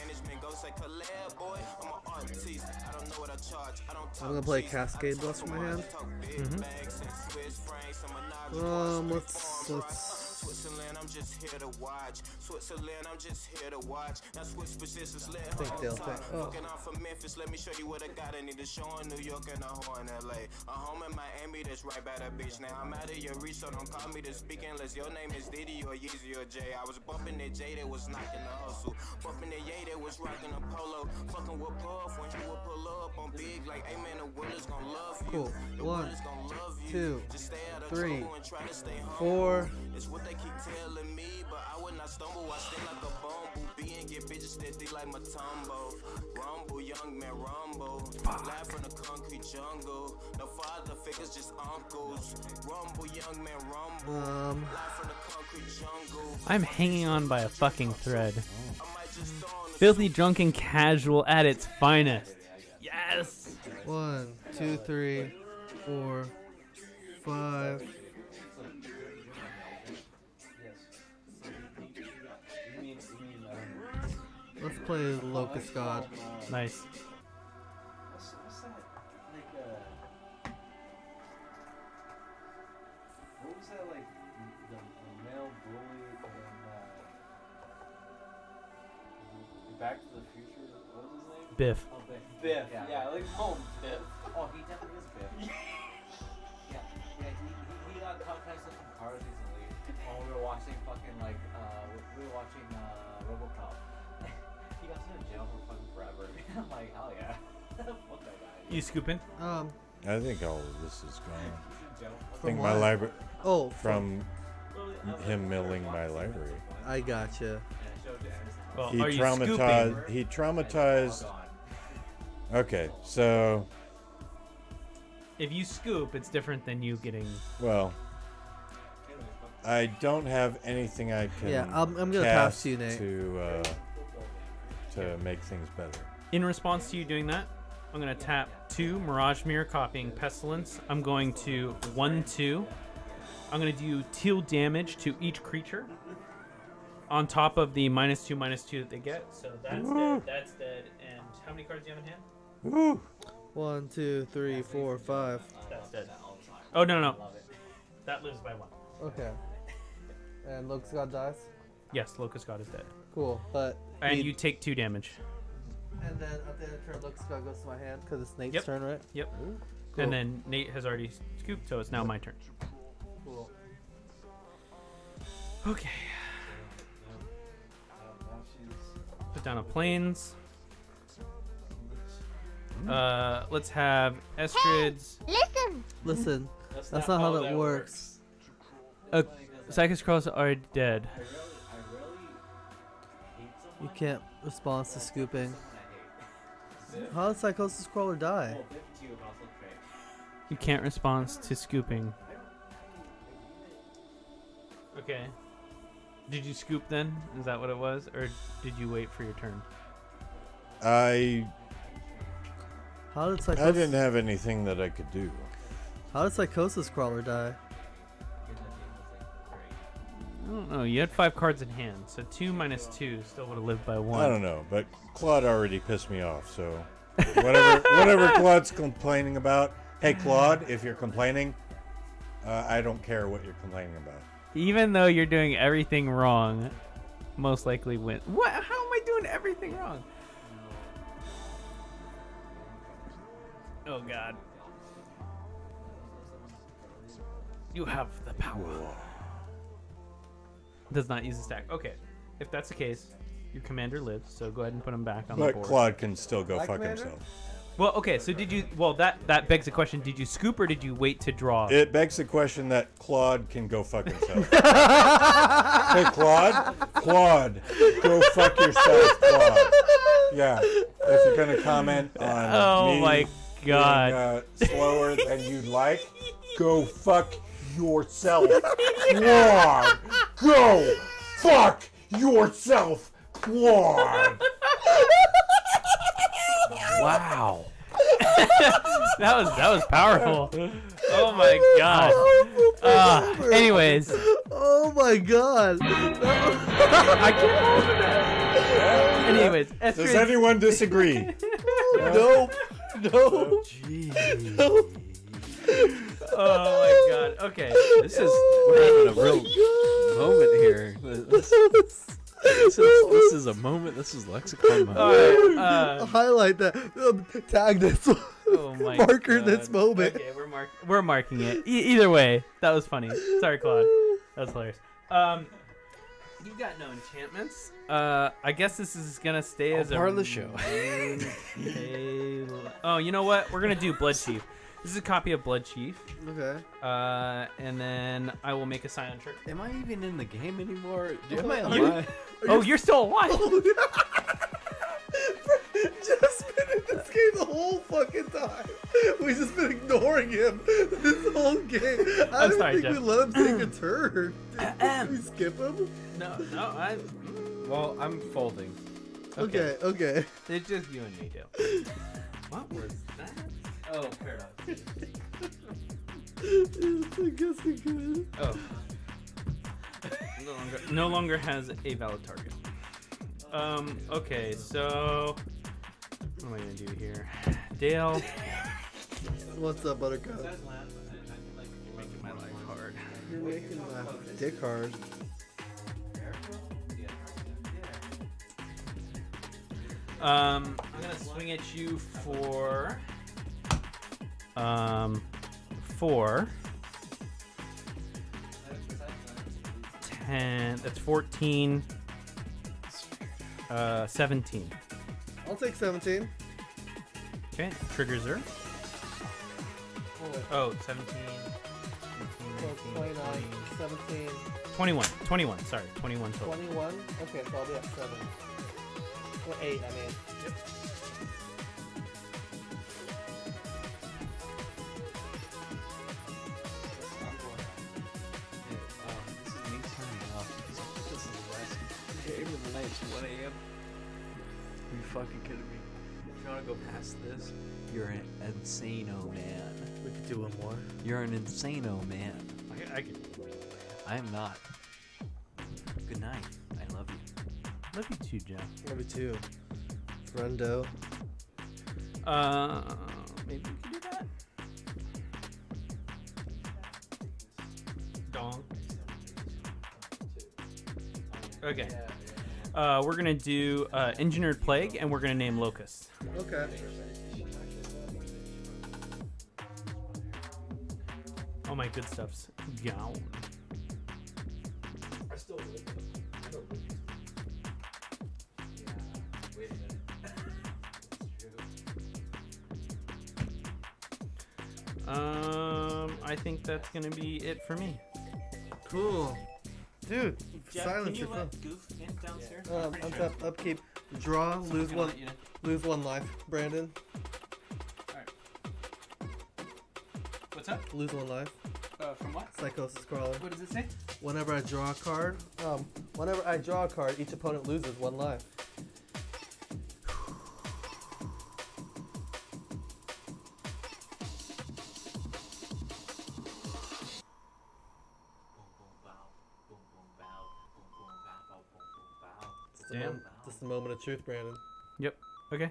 I'm gonna play Cascade Blast from my hand. Mm-hmm. Um, let's let's. Think they'll think. Oh. Let her on top. Fucking off from Memphis, let me show you what I got. I need to show in New York and a whore in LA. A home in Miami that's right by the beach. Now I'm out of your reach, so don't call me to speak unless your name is Diddy or Yeezy or Jay. I was bumping that J that was knocking the hustle. Bumping that Ye that was rocking the polo. Fucking with Puff when you would pull up on big like, hey man, the world is gonna love you. Cool. The One, world is gonna love you. two, Just stay out of three, trouble and try to stay humble. four. It's what they keep telling me, but I would not stumble. I stay like a bumblebee and get bitches that they like my tumbo. Rumble, young man, rumble. Live from the concrete jungle. No father figures, just uncles. Rumble, young man, rumble. Um. From the concrete jungle. I'm hanging on by a fucking thread. Filthy drunken casual at its finest. Yes. One, two, three, four, five. Let's play Locust God. Nice. What was that like? The, the male bully in uh, Back to the Future. What was his name? Biff. Oh, Biff. Biff. Yeah, yeah like home Biff. You scooping? Um. I think all of this is gone. I From think my library. Oh, from him milling my library. I gotcha. Well, he are you scooping? traumatized. He traumatized. Okay, so If you scoop, it's different than you getting. well, I don't have anything I can. Yeah, I'm- I'm gonna pass to you, Nate. To uh, to make things better. In response to you doing that, I'm going to tap two Mirage Mirror copying Pestilence. I'm going to one two. I'm going to do teal damage to each creature on top of the minus two minus two that they get. So that's Woo. dead. That's dead. And how many cards do you have in hand? Woo. One, two, three, four, five. That's dead. Oh no no. no. That lives by one. Okay. And Locust God dies. Yes, Locust God is dead. Cool, but And we- you take two damage. And then at the end of the turn, Locust God goes to my hand because it's Nate's Yep. turn, right? Yep. Cool. And then Nate has already scooped, so it's now my turn. Cool. Okay. Put down a planes. Uh, let's have Estrids. Listen. Listen, That's that's, not not, how, how that, that works. Uh, Psychic Scrolls are dead. You can't respond to scooping. How did Psychosis Crawler die? You can't respond to scooping. Okay. Did you scoop then? Is that what it was? Or did you wait for your turn? I How did Psychosis I didn't have anything that I could do. How did Psychosis Crawler die? I don't know. You had five cards in hand, so two minus two still would have lived by one. I don't know, but Claude already pissed me off. So whatever whatever Claude's complaining about, hey Claude, if you're complaining, uh, I don't care what you're complaining about. Even though you're doing everything wrong, most likely win. What? How am I doing everything wrong? Oh God. You have the power. Does not use a stack. Okay. If that's the case, your commander lives, so go ahead and put him back on the But board. Claude can still go My fuck commander? himself. Well, okay, so did you well that that begs the question, did you scoop or did you wait to draw? It begs the question that Claude can go fuck himself. hey Claude, Claude, go fuck yourself, Claude. Yeah, if you're gonna comment on Oh me my being, God. uh, slower than you'd like, go fuck yourself, Claude. Go fuck yourself, Claude. Wow. that was that was powerful. Oh my god. Uh, anyways, Oh my god! I can't hold that. Anyways, Does Estrid- anyone disagree? nope. No. no. Oh my god. Okay. This is we're having a real moment here. This, this is this is a moment. This is lexicon moment. Alright, uh, Highlight that. Um, tag this. Oh my Marker this moment. Okay, we're mark we're marking it. E- either way, that was funny. Sorry, Claude. That was hilarious. Um, you got no enchantments. Uh, I guess this is gonna stay as a part of the show. Oh, you know what? We're gonna do Blood Chief. This is a copy of Blood Chief. Okay. Uh, and then I will make a Scion trick. Am I even in the game anymore? Oh, Am I are You, oh, you're still alive. just been in this game the whole fucking time. We've just been ignoring him this whole game. I I'm didn't sorry, think Jeff. we let him take a turn. Did, did we skip him? No, no, I. Well, I'm folding. Okay, okay. It's just you and me, Dale. What was that? Oh, paradox. I guess we could. Oh. No longer, no longer has a valid target. Um. Okay. So, what am I gonna do here? Dale. What's up, Buttercup? You're making my life hard. You're making my dick hard. Um, I'm gonna swing at you for um four. Ten. That's fourteen. Uh, seventeen. I'll take 17. Okay, triggers her. Oh, 17. 29, 17, 21. 21. Sorry, 21 total. 21. Okay, so I'll be at 7. Or 8, I mean. It's 1 a.m. Are you fucking kidding me? If you want to go past this, you're an insano man. We could do one more. You're an insano man. I, I can. I am not. Good night. I love you. Love you too, Jeff. Love you too. Friendo. Uh, maybe we can do that. Dong. Okay. Uh, we're gonna do uh, engineered plague, and we're gonna name locust. Okay. All my good stuff's gone. I still live. I don't live. Yeah. Wait a minute. It's true. Um, I think that's gonna be it for me. Cool. Dude, Jeff, silence can you your phone. let Goof in downstairs? Um, I'm pretty untap, sure. upkeep, draw, lose one, lose one life. Brandon, What's up? lose one life. Uh, from what? Psychosis crawler. What does it say? Whenever I draw a card, um, whenever I draw a card, each opponent loses one life. Moment of truth, Brandon. Yep. Okay.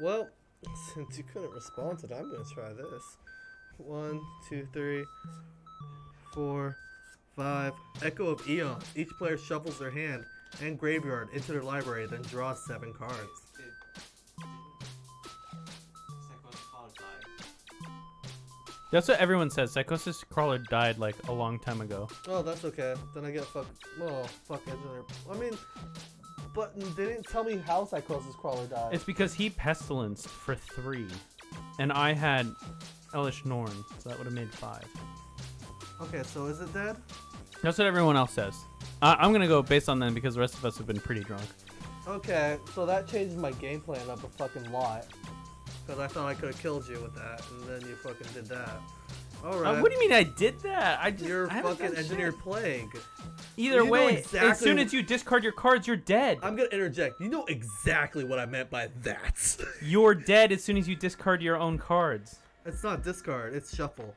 Well, since you couldn't respond to it, I'm gonna try this. One, two, three, four, five. Echo of Eon. Each player shuffles their hand and graveyard into their library, then draws seven cards. That's what everyone says. Psychosis Crawler died like a long time ago. Oh, that's okay. Then I get a fuck. Oh, fuck. I mean, but didn't tell me how Psychosis Crawler died. It's because he pestilenced for three, and I had Elesh Norn, so that would have made five. okay, so is it dead? That's what everyone else says. I I'm gonna go based on them because the rest of us have been pretty drunk. Okay, so that changes my game plan up a fucking lot. Because I thought I could have killed you with that, and then you fucking did that. Alright. Uh, what do you mean I did that? I just You're I fucking engineer engineered shit. plague. Either You way, as soon as you discard your cards, you're dead. I'm gonna interject. You know exactly what I meant by that. You're dead as soon as you discard your own cards. it's not discard, it's shuffle.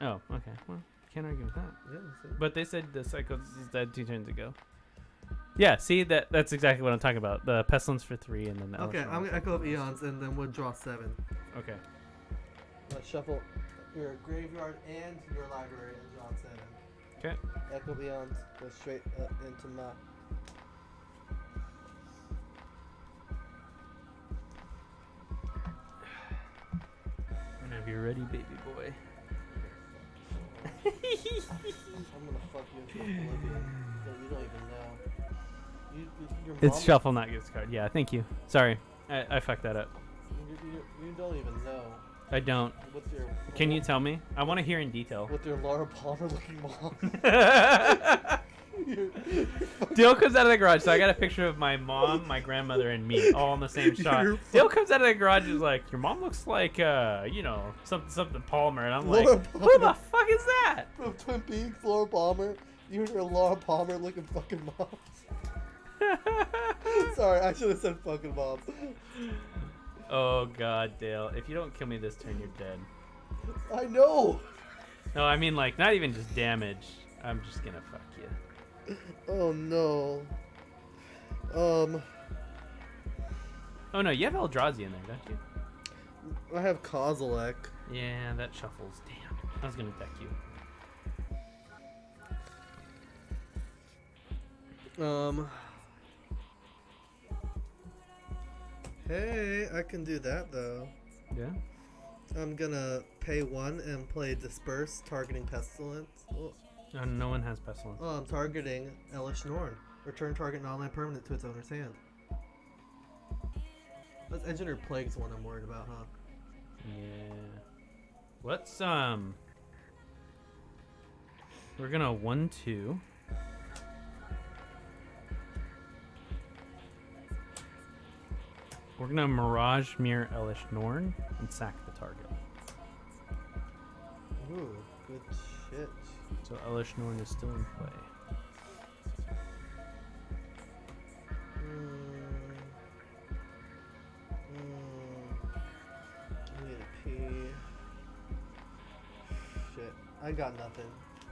Oh, okay. Well, can't argue with that. Yeah. But they said the cycle is dead two turns ago. Yeah, see that that's exactly what I'm talking about. The pestilence for three, and then the Okay, I'm gonna echo eons and then we'll draw seven. Okay. Let's shuffle your graveyard and your library draw seven. Okay. Echo eons goes straight uh, into my. Whenever you're ready, baby boy. I'm gonna fuck you in oblivion that you don't even know. You, It's shuffle, not discard. Yeah, thank you. Sorry, I, I fucked that up. You, you, you don't even know. I don't. With your Can you tell me? I want to hear in detail. with your Laura Palmer looking mom. Dale comes out of the garage, so I got a picture of my mom, my grandmother, and me all in the same shot. You're Dale comes out of the garage and is like, "Your mom looks like, uh, you know, something something Palmer," and I'm like, Laura "Who the fuck is that?" From Twin Peaks, Laura Palmer. You and your Laura Palmer looking fucking mom. Sorry, I should have said fucking moms. Oh God, Dale! If you don't kill me this turn, you're dead. I know. No, I mean like not even just damage. I'm just gonna fuck you. Oh no. Um, Oh no, you have Eldrazi in there, don't you? I have Kozilek. Yeah, that shuffles. Damn, I was gonna deck you. Um. Hey, I can do that though. Yeah. I'm gonna pay one and play Disperse, targeting Pestilence. Oh, Uh, no one has pestilence. oh I'm targeting Elesh Norn. Return target non-land permanent to its owner's hand. That's Engineer Plague's one I'm worried about, huh? Yeah. Let's um. We're gonna one two. We're gonna Mirage Mirror Elesh Norn and sack the target. Ooh, good shit. So Elesh Norn is still in play. Hmm. Hmm. I got nothing.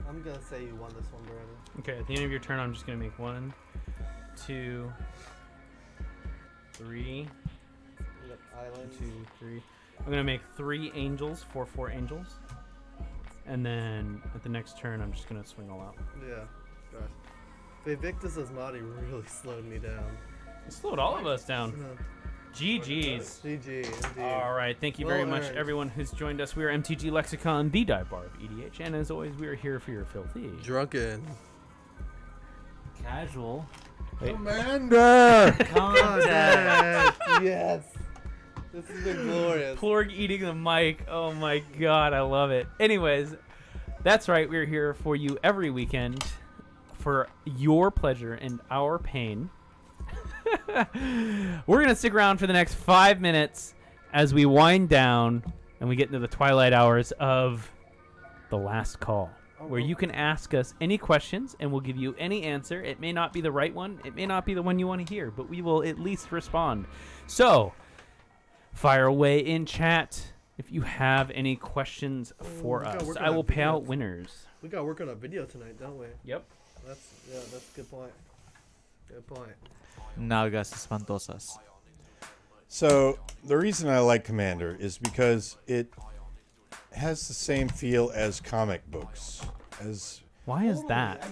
I'm gonna say you won this one, Brandon. Okay, at the end of your turn, I'm just gonna make one, two, three, Yep, islands. two, three. I'm gonna make three angels, four, four angels, and then at the next turn, I'm just gonna swing all out. Yeah. Gosh. Vivictus Asmati really slowed me down. It slowed all of us down. GG's. GG. All right, thank you very much, earned. everyone who's joined us. We are MTG Lexicon, the dive bar of EDH, and as always, we are here for your filthy. Drunken. Casual. Wait. Commander! Contact. yes. This has been glorious. Plorg eating the mic. Oh my god, I love it. Anyways, that's right. We're here for you every weekend for your pleasure and our pain. We're going to stick around for the next five minutes as we wind down and we get into the twilight hours of the last call, oh, where oh. you can ask us any questions and we'll give you any answer. It may not be the right one, it may not be the one you want to hear, but we will at least respond. So, fire away in chat if you have any questions for we us. I will pay out winners. We got to work on a video tonight, don't we? Yep. That's yeah. That's a good point. Good point. Nalgas espantosas. So the reason I like Commander is because it has the same feel as comic books. As Why is oh, that?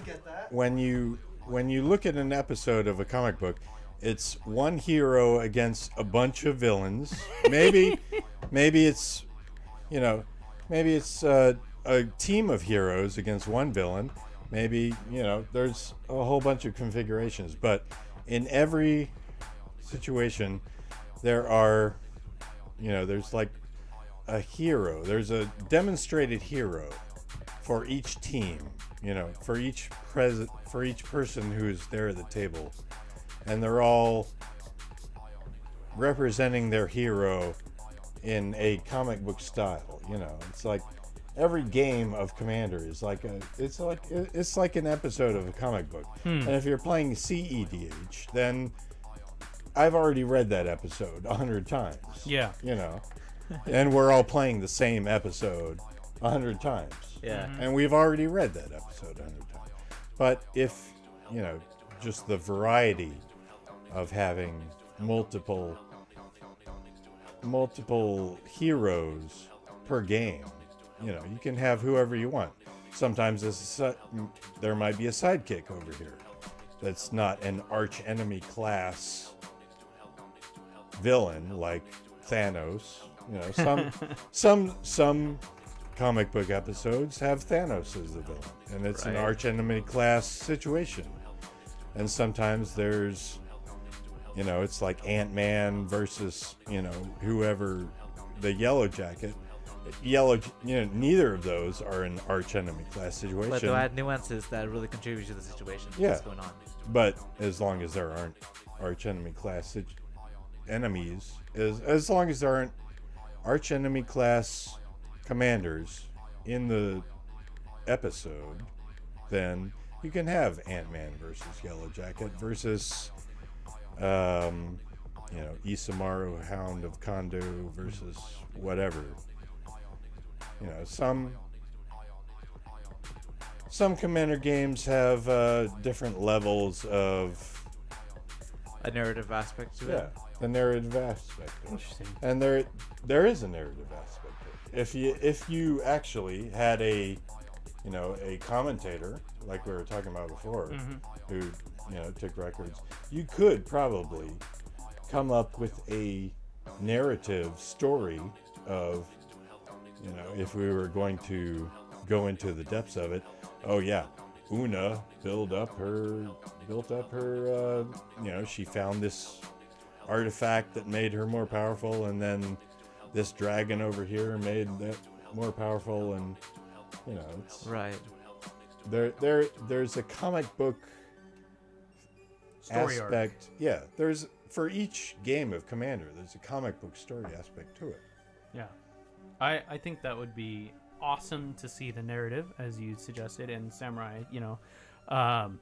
when you when you look at an episode of a comic book, it's one hero against a bunch of villains. Maybe maybe it's you know maybe it's uh, a team of heroes against one villain. Maybe you know there's a whole bunch of configurations, but in every situation there are you know there's like a hero there's a demonstrated hero for each team you know for each present for each person who's there at the table and they're all representing their hero in a comic book style you know it's like every game of commander is like a it's like it's like an episode of a comic book Hmm. and if you're playing cedh then i've already read that episode a hundred times Yeah. you know and we're all playing the same episode a hundred times Yeah. Mhm. and we've already read that episode a hundred times but if you know just the variety of having multiple multiple heroes per game you know you can have whoever you want sometimes si- there might be a sidekick over here that's not an arch enemy class villain like Thanos. You know, some some some comic book episodes have Thanos as the villain, and it's an Right. arch enemy class situation. And sometimes there's, you know, it's like Ant Man versus you know whoever, the Yellow Jacket. Yellow, you know, neither of those are an arch enemy class situation. But they'll add nuances that really contribute to the situation Yeah. that's going on. But as long as there aren't arch enemy class enemies, as as long as there aren't arch enemy class commanders in the episode, then you can have Ant Man versus Yellow Jacket versus, um, you know, Isamaru Hound of Kondo versus whatever. You know, some some commander games have uh, different levels of A narrative aspect to yeah, it. Yeah, the narrative aspect. Interesting. And there there is a narrative aspect. to it. If you if you actually had a you know a commentator like we were talking about before, Mhm. who you know Tick records, you could probably come up with a narrative story of you know if we were going to go into the depths of it. Oh yeah, Una built up her built up her uh, you know she found this artifact that made her more powerful and then this dragon over here made that more powerful and you know it's Right. there there there's a comic book Story arc. aspect yeah there's for each game of commander there's a comic book story aspect to it Yeah. I, I think that would be awesome to see the narrative, as you suggested, in Samurai, you know. Um,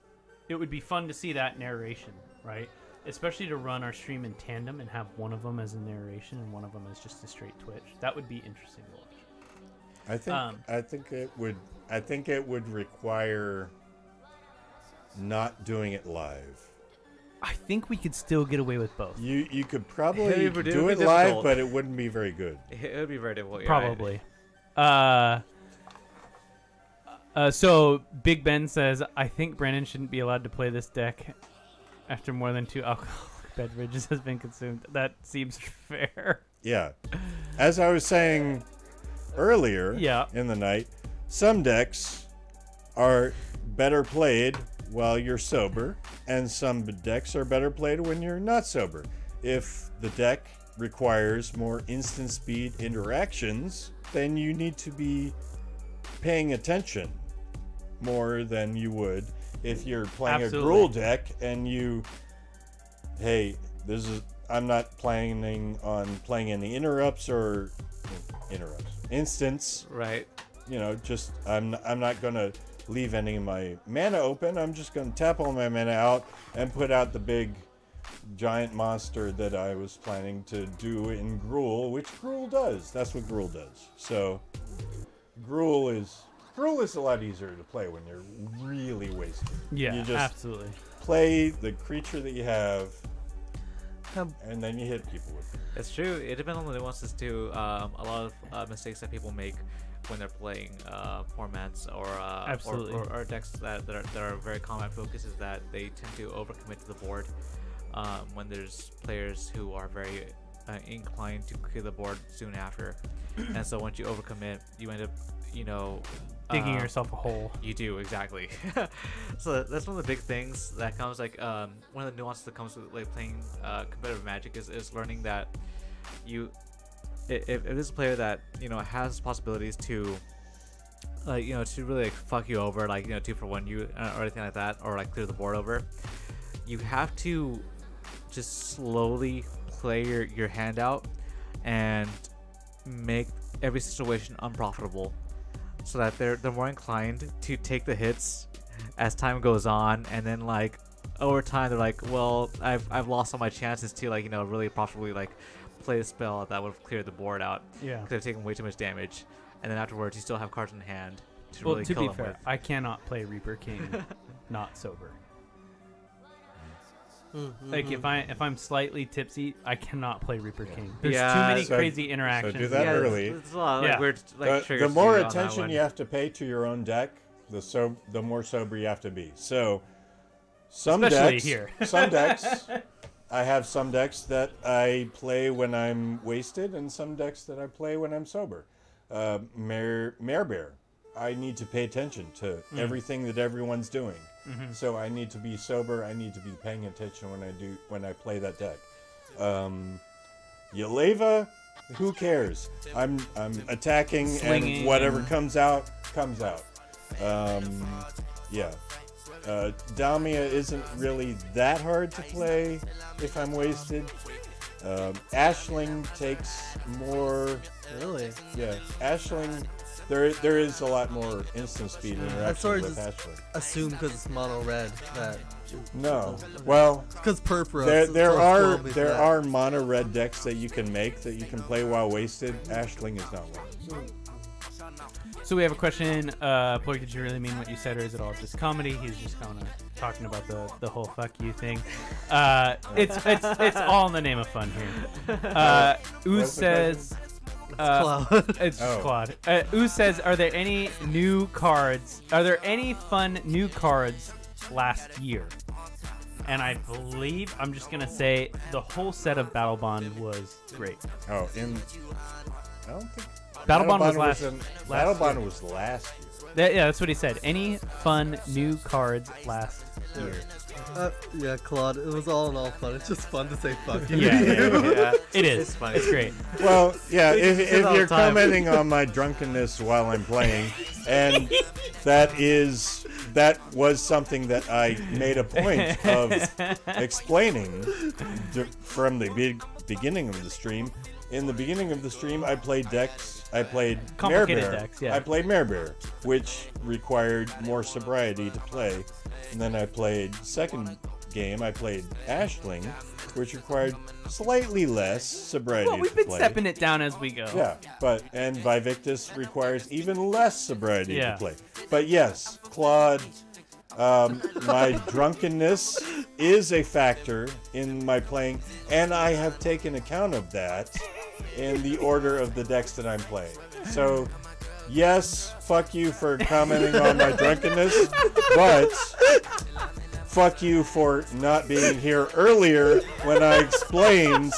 it would be fun to see that narration, right? Especially to run our stream in tandem and have one of them as a narration and one of them as just a straight Twitch. That would be interesting to watch. i think Um, i think it would I think it would require not doing it live. I think we could still get away with both. You you could probably It would- do would it live, difficult. but it wouldn't be very good. It would be very difficult. you're right. Probably. Uh, uh, so Big Ben says, I think Brandon shouldn't be allowed to play this deck after more than two alcoholic beverages has been consumed. That seems fair. Yeah. As I was saying earlier Yeah. in the night, some decks are better played while you're sober, and some decks are better played when you're not sober. If the deck requires more instant speed interactions, then you need to be paying attention more than you would if you're playing Absolutely. a Gruul deck and you hey, this is I'm not planning on playing any interrupts or interrupts instance Right. You know, just I'm I'm not gonna leave any of my mana open. I'm just gonna tap all my mana out and put out the big giant monster that I was planning to do in Gruul, which Gruul does. That's what Gruul does. So Gruul is Gruul is a lot easier to play when you're really wasted. Yeah, you just absolutely. Play the creature that you have, and then you hit people with it. It's true. It depends on the nuances too. Um, a lot of uh, mistakes that people make when they're playing uh, formats or, uh, or- or, or decks that, that, are, that are very combat focused is that they tend to overcommit to the board um, when there's players who are very uh, inclined to clear the board soon after. and so once you overcommit, you end up, you know, Digging uh, yourself a hole. You do exactly. so that's one of the big things that comes like um, one of the nuances that comes with like playing uh, competitive Magic is, is learning that you if, if there's a player that you know has possibilities to like you know to really like, fuck you over like you know two for one you uh, or anything like that or like clear the board over. You have to just slowly play your, your hand out and make every situation unprofitable so that they're they're more inclined to take the hits as time goes on and then like over time they're like well I've, I've lost all my chances to like you know really profitably like play a spell that would have cleared the board out Yeah. because I've taken way too much damage and then afterwards you still have cards in hand to well, really to kill be fair, with I cannot play Reaper King not sober. Mm-hmm. Like if I if I'm slightly tipsy, I cannot play Reaper King. There's too many So- crazy interactions. So do that Yeah, there's- early. there's a lot of, like, Yeah. weird, like, the, the more to do on that attention you have to pay to your own deck, the so the more sober you have to be. So some Especially decks, here. some decks, I have some decks that I play when I'm wasted, and some decks that I play when I'm sober. Uh, Mare Mare Bear, I need to pay attention to Mm. everything that everyone's doing. Mhm. So I need to be sober. I need to be paying attention when I do when I play that deck. Um, Yeleva, who cares? I'm I'm attacking Slinging and whatever comes out comes out. Um, yeah. Uh, Damia isn't really that hard to play if I'm wasted. Um, Ashling takes more. Really? Yeah, Ashling. There, there is a lot more instant speed I interaction sort with of just Ashling. assume because it's mono red that. No. Well, because purpura. There, there are there that. are mono red decks that you can make that you can play while wasted. Ashling is not one. So we have a question. Uh, Blake, did you really mean what you said, or is it all just comedy? He's just kind of talking about the, the whole "fuck you" thing. Uh, it's it's it's all in the name of fun here. Uh, Ooze What's the says. Uh, it's Oh. Claude. Uh, Ooze says, "Are there any new cards? Are there any fun new cards last year?" And I believe I'm just gonna say the whole set of Battle Bond was great. Oh, in I don't think Battle Bond was Battlebond last. in- last Battlebond year. was last year. That- yeah, that's what he said. Any fun new cards last year? Uh, yeah, Claude. It was all in all fun. It's just fun to say fuck you. Yeah, to you. yeah, it is. It's great. Well, yeah, if, if you're commenting on my drunkenness while I'm playing, and that is that was something that I made a point of explaining d- from the be- beginning of the stream. In the beginning of the stream, I played decks. I played Complicated Mare Bear. decks, yeah. I played Mare Bear, which required more sobriety to play. And then I played second game. I played Ashling, which required slightly less sobriety to play. Well, we've been play. stepping it down as we go. Yeah, but and Vivictus requires even less sobriety Yeah. to play. but yes, Claude, um, my drunkenness is a factor in my playing, and I have taken account of that in the order of the decks that I'm playing. So, yes, fuck you for commenting on my drunkenness, but fuck you for not being here earlier when I explained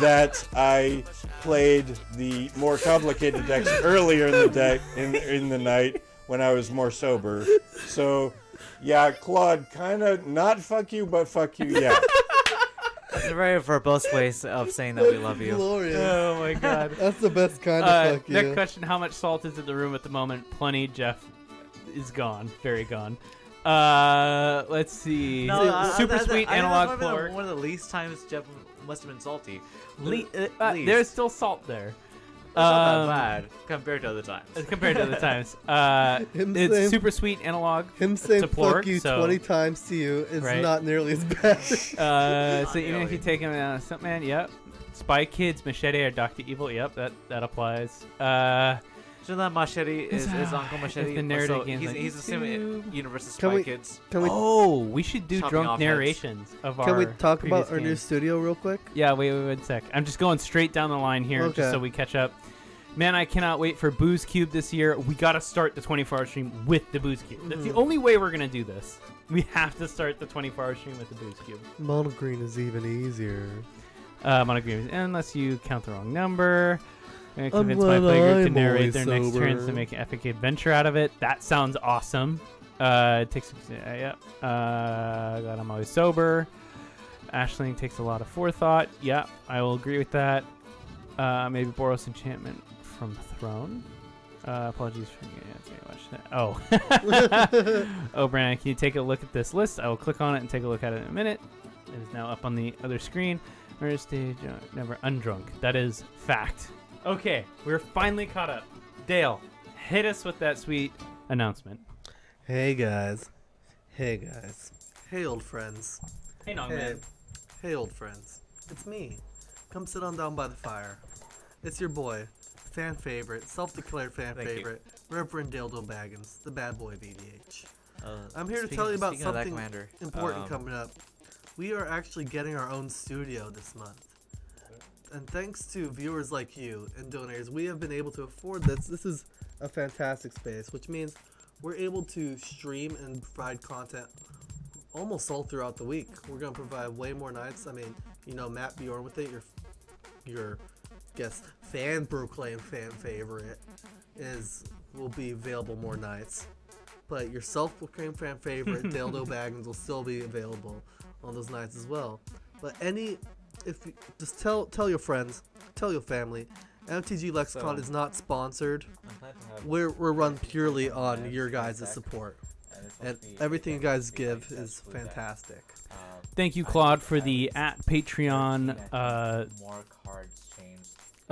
that I played the more complicated decks earlier in the deck in in the night when I was more sober. So, yeah, Claude, kind of not fuck you, but fuck you, yeah. It's a very verbose way of saying that we love you. Glorious. Oh my god. That's the best kind of Uh, fuck you. next question: How much salt is in the room at the moment? Plenty. Jeff is gone, very gone. Uh, let's see. No, I- I- super I- sweet I analog that's. One of the least times Jeff must have been salty. Le- uh, uh, there's still salt there. It's not Um, that bad compared to other times. uh, compared to other times. Uh, Him it's saying- super sweet analog. Him saying to pork, fuck you so, 20 times to you is Right. not nearly as bad. Uh, so even if you take him out, Stuntman, yep. Spy Kids, Machete, or Doctor Evil, yep, that that applies. Uh, So that Machete is, Is, is uh, Uncle is Machete. the narrative so games he's, on he's the same YouTube? universe as Can Spy we- Kids. can we- oh, we should do Chopping drunk heads. narrations of our. Can we talk previous about our new games. studio real quick? Yeah, wait, wait, wait a sec. I'm just going straight down the line here, Okay. just so we catch up. Man, I cannot wait for Booze Cube this year. We got to start the 24-hour stream with the Booze Cube. That's the Mhm. only way we're gonna do this. We have to start the 24-hour stream with the Booze Cube. Mono green is even easier. On agreement, unless you count the wrong number. And Um, convince my playgroup to I'm narrate their next turns to make an epic adventure out of it. That sounds awesome. Uh, it takes, uh, yep. Uh, God, I'm always sober. Ashling takes a lot of forethought. Yep, I will agree with that. Uh, maybe Boros Enchantment from Throne. Uh, apologies for yeah, too much. Oh, oh, Brandon, can you take a look at this list? I will click on it and take a look at it in a minute. It is now up on the other screen. Where stage uh, never undrunk. That is fact. Okay, we're finally caught up. Dale, hit us with that sweet announcement. Hey guys. Hey guys. Hey old friends. Hey, Nog hey. Man. Hey old friends. It's me. Come sit on down by the fire. It's your boy, fan favorite, self-declared fan Thank you. favorite, Reverend Dildo Baggins, the bad boy of EDH. Uh, I'm here to tell you about speaking of that, something important um, coming up. We are actually getting our own studio this month. And thanks to viewers like you and donors, we have been able to afford this. This is a fantastic space, which means we're able to stream and provide content almost all throughout the week. We're going to provide way more nights. I mean, you know, Matt Bjorn with it, your your guess fan proclaimed fan favorite is will be available more nights. But your self-proclaimed fan favorite, Dildo Baggins, will still be available on those nights as well. But any, if you, just tell tell your friends, tell your family, MTG Lexicon So- is not sponsored. I'm glad to have We're we're run purely on your guys' support, and it's and supposed to be everything you guys give is that, blue deck. fantastic. Um, Thank you, Claude, for the at Patreon uh, more cards changed.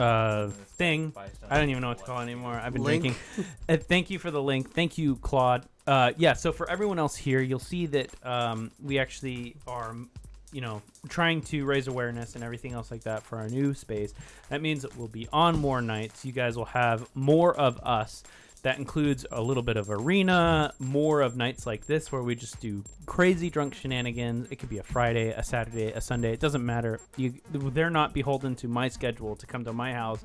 Uh, in this deck thing. I don't even know what to call it anymore. I've been Link. drinking. uh, thank you for the link. Thank you, Claude. Uh, yeah. So for everyone else here, you'll see that um, we actually are, you know, trying to raise awareness and everything else like that for our new space. That means that we'll be on more nights. You guys will have more of us. That includes a little bit of arena, more of nights like this where we just do crazy drunk shenanigans. It could be a Friday, a Saturday, a Sunday. It doesn't matter. You, they're not beholden to my schedule to come to my house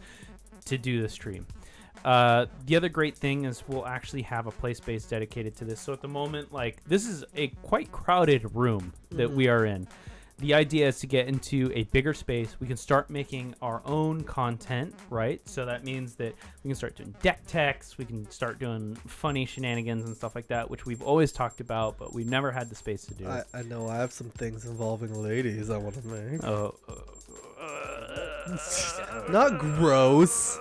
to do the stream. Uh, the other great thing is we'll actually have a play space dedicated to this. So at the moment, like this is a quite crowded room that we are in. The idea is to get into a bigger space. We can start making our own content, right? So that means that we can start doing deck techs. We can start doing funny shenanigans and stuff like that, which we've always talked about, but we've never had the space to do. I. I know I have some things involving ladies I want to make. Oh, Not gross.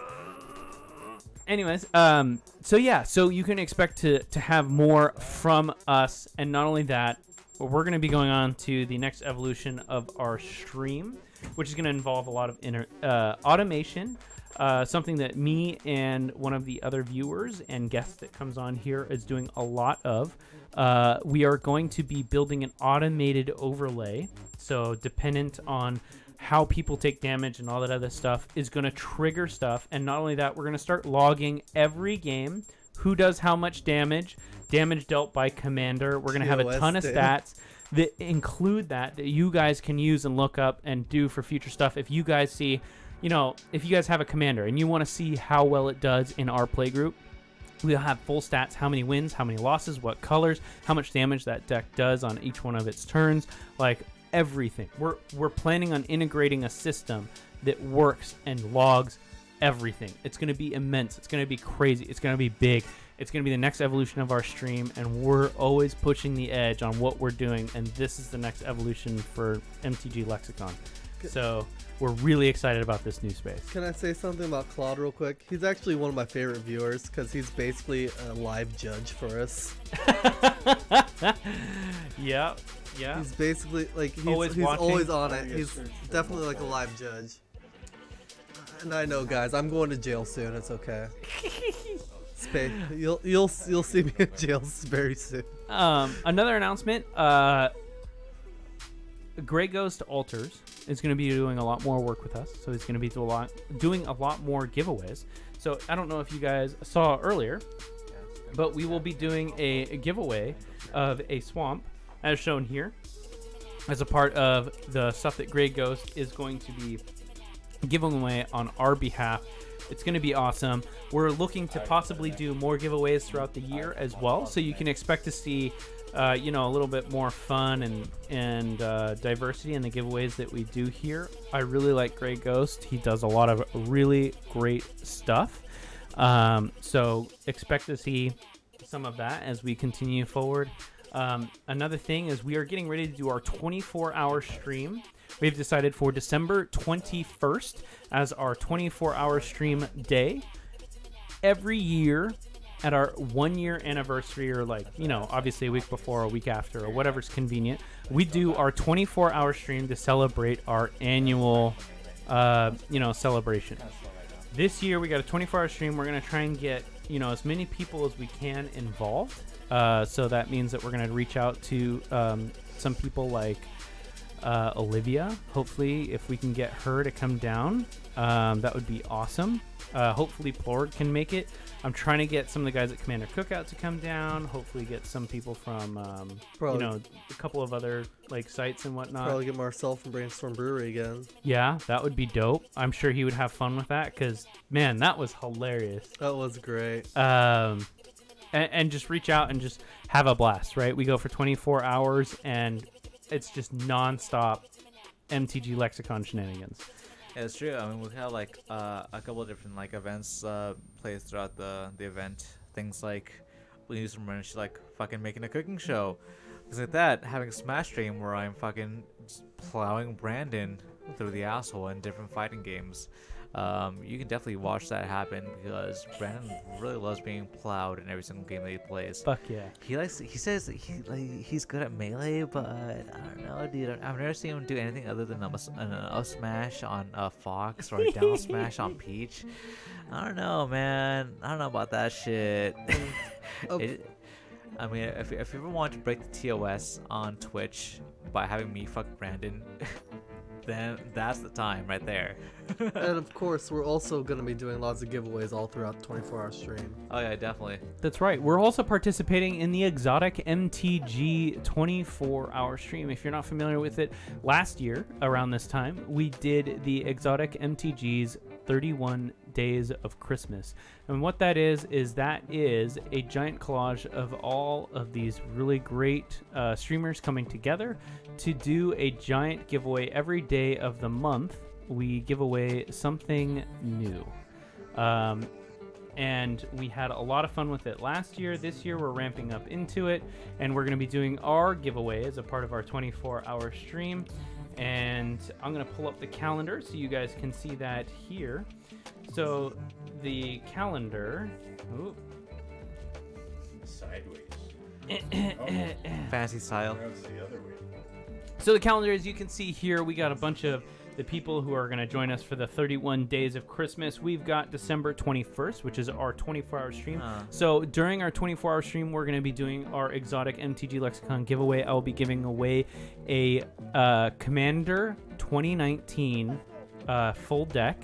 anyways um so yeah so you can expect to to have more from us and not only that but we're going to be going on to the next evolution of our stream which is going to involve a lot of inter- uh, automation uh, something that me and one of the other viewers and guests that comes on here is doing a lot of uh, we are going to be building an automated overlay so dependent on how people take damage and all that other stuff is going to trigger stuff. And not only that, we're going to start logging every game who does how much damage, damage dealt by commander. We're gonna have a ton of stats that include that that you guys can use and look up and do for future stuff. If you guys see, you know, if you guys have a commander and you want to see how well it does in our play group, We'll have full stats, how many wins, how many losses, what colors, how much damage that deck does on each one of its turns, like everything. We're we're planning on integrating a system that works and logs everything. It's going to be immense. It's going to be crazy. It's going to be big. It's going to be the next evolution of our stream and we're always pushing the edge on what we're doing and this is the next evolution for MTG Lexicon. So, we're really excited about this new space. Can I say something about Claude real quick? He's actually one of my favorite viewers because he's basically a live judge for us. Yeah, yeah. He's basically like he's Always he's always on Oh, it. He's definitely like a live judge. And I know, guys, I'm going to jail soon. It's okay. You'll you'll you'll see me in jail very soon. Um, another announcement. Uh, Grey Ghost Alters is going to be doing a lot more work with us, so he's going to be a lot, doing a lot more giveaways. So I don't know if you guys saw earlier, but we will be doing a, a giveaway of a swamp, as shown here, as a part of the stuff that Grey Ghost is going to be giving away on our behalf. It's going to be awesome. We're looking to possibly do more giveaways throughout the year as well, so you can expect to see, uh, you know, a little bit more fun and and uh, diversity in the giveaways that we do here. I really like Grey Ghost. He does a lot of really great stuff. Um, so expect to see some of that as we continue forward. Um, another thing is we are getting ready to do our 24 hour stream. We've decided for December 21st as our 24 hour stream day. Every year at our one year anniversary, or like, you know, obviously a week before, a week after, or whatever's convenient, we do our 24 hour stream to celebrate our annual, uh, you know, celebration. This year we got a 24 hour stream. We're going to try and get, you know, as many people as we can involved. Uh, so that means that we're going to reach out to um, some people like uh, Olivia. Hopefully, if we can get her to come down, um, that would be awesome. Uh, hopefully, Plorg can make it. I'm trying to get some of the guys at Commander Cookout to come down. Hopefully, get some people from, um, you know, a couple of other like sites and whatnot. Probably get Marcel from Brainstorm Brewery again. Yeah, that would be dope. I'm sure he would have fun with that because, man, that was hilarious. That was great. Um, and, and just reach out and just have a blast, right? We go for 24 hours and it's just nonstop MTG lexicon shenanigans. Yeah, it's true. I mean, we have like uh, a couple of different like events uh, throughout the the event. Things like we use merch like fucking making a cooking show. Things like that. Having a Smash stream where I'm fucking plowing Brandon through the asshole in different fighting games. Um, you can definitely watch that happen because Brandon really loves being plowed in every single game that he plays. Fuck yeah. He likes. He says he like he's good at melee, but I don't know, dude. I've never seen him do anything other than a, an up smash on a fox or a down smash on Peach. I don't know, man. I don't know about that shit. It- I mean, if, if you ever want to break the TOS on Twitch by having me fuck Brandon, then that's the time right there. and of course, we're also going to be doing lots of giveaways all throughout the 24 hour stream. Oh yeah, definitely. That's right. We're also participating in the Exotic MTG 24 hour stream. If you're not familiar with it, last year around this time, we did the Exotic MTG's 31 Days of Christmas. And what that is, is that is a giant collage of all of these really great uh, streamers coming together to do a giant giveaway every day of the month. We give away something new. Um, and we had a lot of fun with it last year. This year, we're ramping up into it, and we're going to be doing our giveaway as a part of our 24 hour stream. And I'm going to pull up the calendar so you guys can see that here. So, the calendar. Ooh. Sideways. Fancy style. So the calendar, as you can see here, we got a bunch of the people who are going to join us for the 31 days of Christmas. We've got December 21st, which is our 24-hour stream. Ah. So during our 24-hour stream, we're going to be doing our exotic MTG Lexicon giveaway. I will be giving away a uh, Commander 2019 uh, full deck,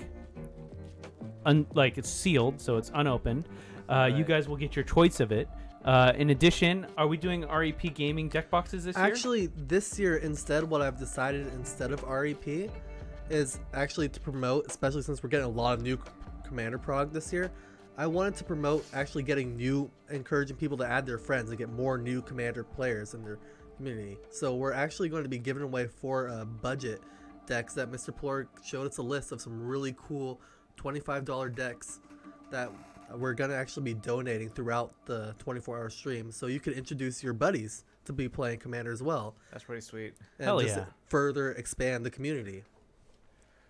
un- like it's sealed, so it's unopened. Uh, You guys will get your choice of it. Uh, in addition, are we doing REP gaming deck boxes this year? Actually, this year instead, what I've decided instead of REP is actually to promote, especially since we're getting a lot of new commander prog this year. I wanted to promote actually getting new, encouraging people to add their friends and get more new commander players in their community. So we're actually going to be giving away four uh, budget decks that Mr. Plorg showed us a list of some really cool $25 decks that we're going to actually be donating throughout the 24 hour stream. So you can introduce your buddies to be playing Commander as well. That's pretty sweet. And Hell just yeah. further expand the community.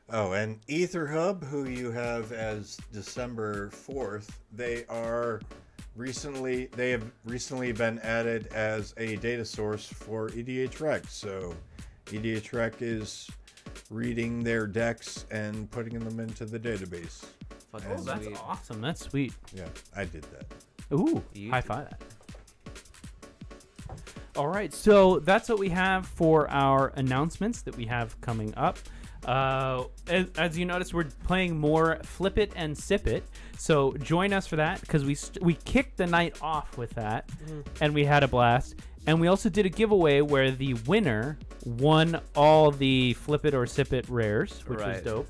Oh, and AetherHub, who you have as December 4th, they are recently they have recently been added as a data source for EDHREC. So EDHREC is reading their decks and putting them into the database. Fucking Oh, that's sweet. awesome. That's sweet. Yeah, I did that. Ooh, You high did five. All right, so that's what we have for our announcements that we have coming up. Uh, as, as you notice, we're playing more Flip It and Sip It. So join us for that because we st- we kicked the night off with that, Mhm. and we had a blast. And we also did a giveaway where the winner won all the Flip It or Sip It rares, which was dope.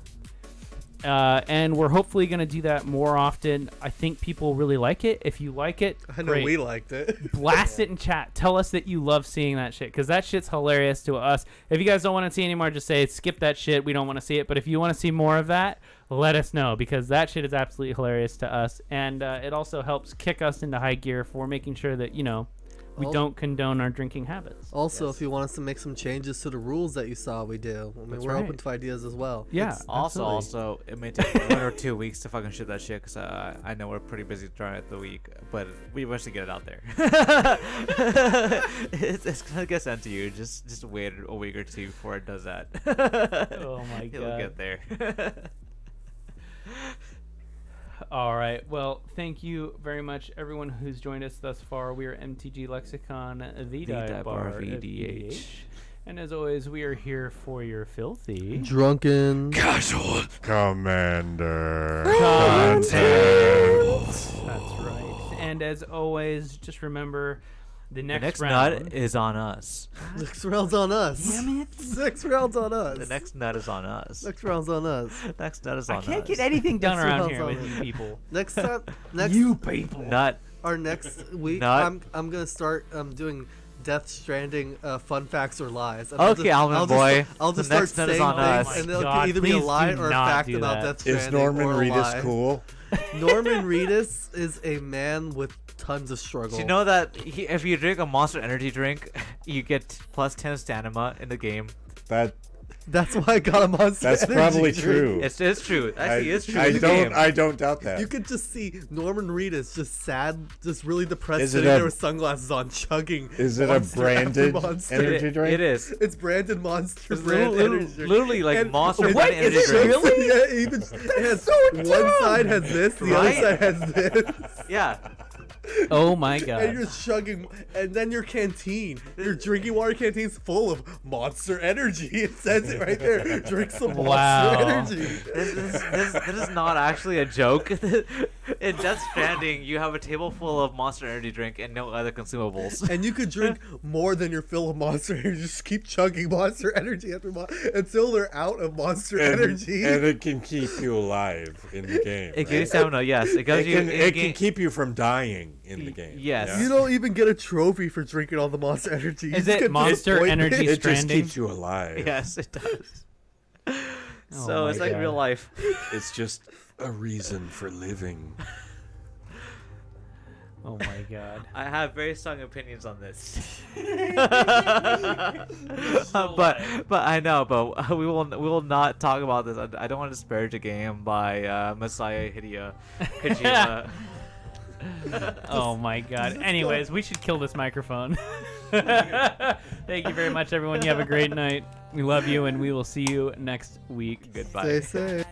Uh, and we're hopefully going to do that more often. I think people really like it. If you like it, I know great. we liked it. Blast it in chat. Tell us that you love seeing that shit because that shit's hilarious to us. If you guys don't want to see anymore, just say skip that shit. We don't want to see it. But if you want to see more of that, let us know because that shit is absolutely hilarious to us, and uh, it also helps kick us into high gear for making sure that you know we Al- don't condone our drinking habits. Also, if you want us to make some changes to the rules that you saw we do, I mean, That's we're right. open to ideas as well. Yeah. Also, Absolutely. also, it may take one or two weeks to fucking ship that shit because uh, I know we're pretty busy throughout the week, but we wish to get it out there. it's, it's gonna get sent to you. Just just wait a week or two before it does that. Oh my god. It'll God. get there. All right. Well, thank you very much, everyone who's joined us thus far. We are MTG Lexicon, the, The dive dive bar bar of of EDH. EDH. And as always, we are here for your filthy Drunken. Casual Commander. content. Content. That's right. And as always, just remember the the next, next round. nut is on us. Next round's on us. Damn it. Next round's on us. The next nut is on us. Next round's on us. Next nut is on us. I on can't us. get anything done Next around here with us. you people. Next time, next You people. Nut. our next week, Not- I'm I'm gonna start um doing Death Stranding uh, fun facts or lies. And I'll Okay, just, Alvin I'll boy. Just, I'll The just start next nut is saying on things, us. and Oh they'll my either be a lie or a fact about that. Death Stranding. Is Norman or a Reedus cool? Norman Reedus is a man with tons of struggle. Do you know that he, if you drink a Monster Energy drink, you get plus 10 stamina in the game? That That's why I got a monster. That's Energy probably drink. true. It's, it's true. Actually, I, it's true. I in don't. game. I don't doubt that. You could just see Norman Reedus just sad, just really depressed, Is it sitting a- there with sunglasses on, chugging. Is it a monster after branded monster. energy drink? It is. It's branded monster It's brand literally- energy drink. literally like And Monster it- brand it energy drink. shows- Yeah, even it has one side has this, the Right? other side has this. Yeah. Oh my god! And you're chugging, and then your canteen, your drinking water canteen's full of Monster Energy. It says it right there. Drink some Wow. Monster Energy. This, this, this, this is not actually a joke. in Death Stranding, you have a table full of Monster Energy drink and no other consumables. And you could drink more than your fill of Monster Energy. Just keep chugging Monster Energy after mon- until they're out of Monster and, Energy. and it can keep you alive in the game. It gives right? you stamina, uh, yes. It gives It you. can, in it game- can keep you from dying in the game. yes. yeah. you don't even get a trophy for drinking all the Monster Energy. You Is it Monster. Energy It just keeps you alive. Yes, it does. Oh so my it's like God. real life. It's just a reason for living. Oh my god. I have very strong opinions on this. So but but I know, but we will we will not talk about this. I, I don't want to disparage a game by uh, Messiah Hideo Kojima. oh my god. Anyways, we should kill this microphone. Thank you very much, everyone. You have a great night. We love you, and we will see you next week. Goodbye. Stay safe.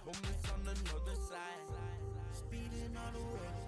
Homies on another side. Speeding all the way.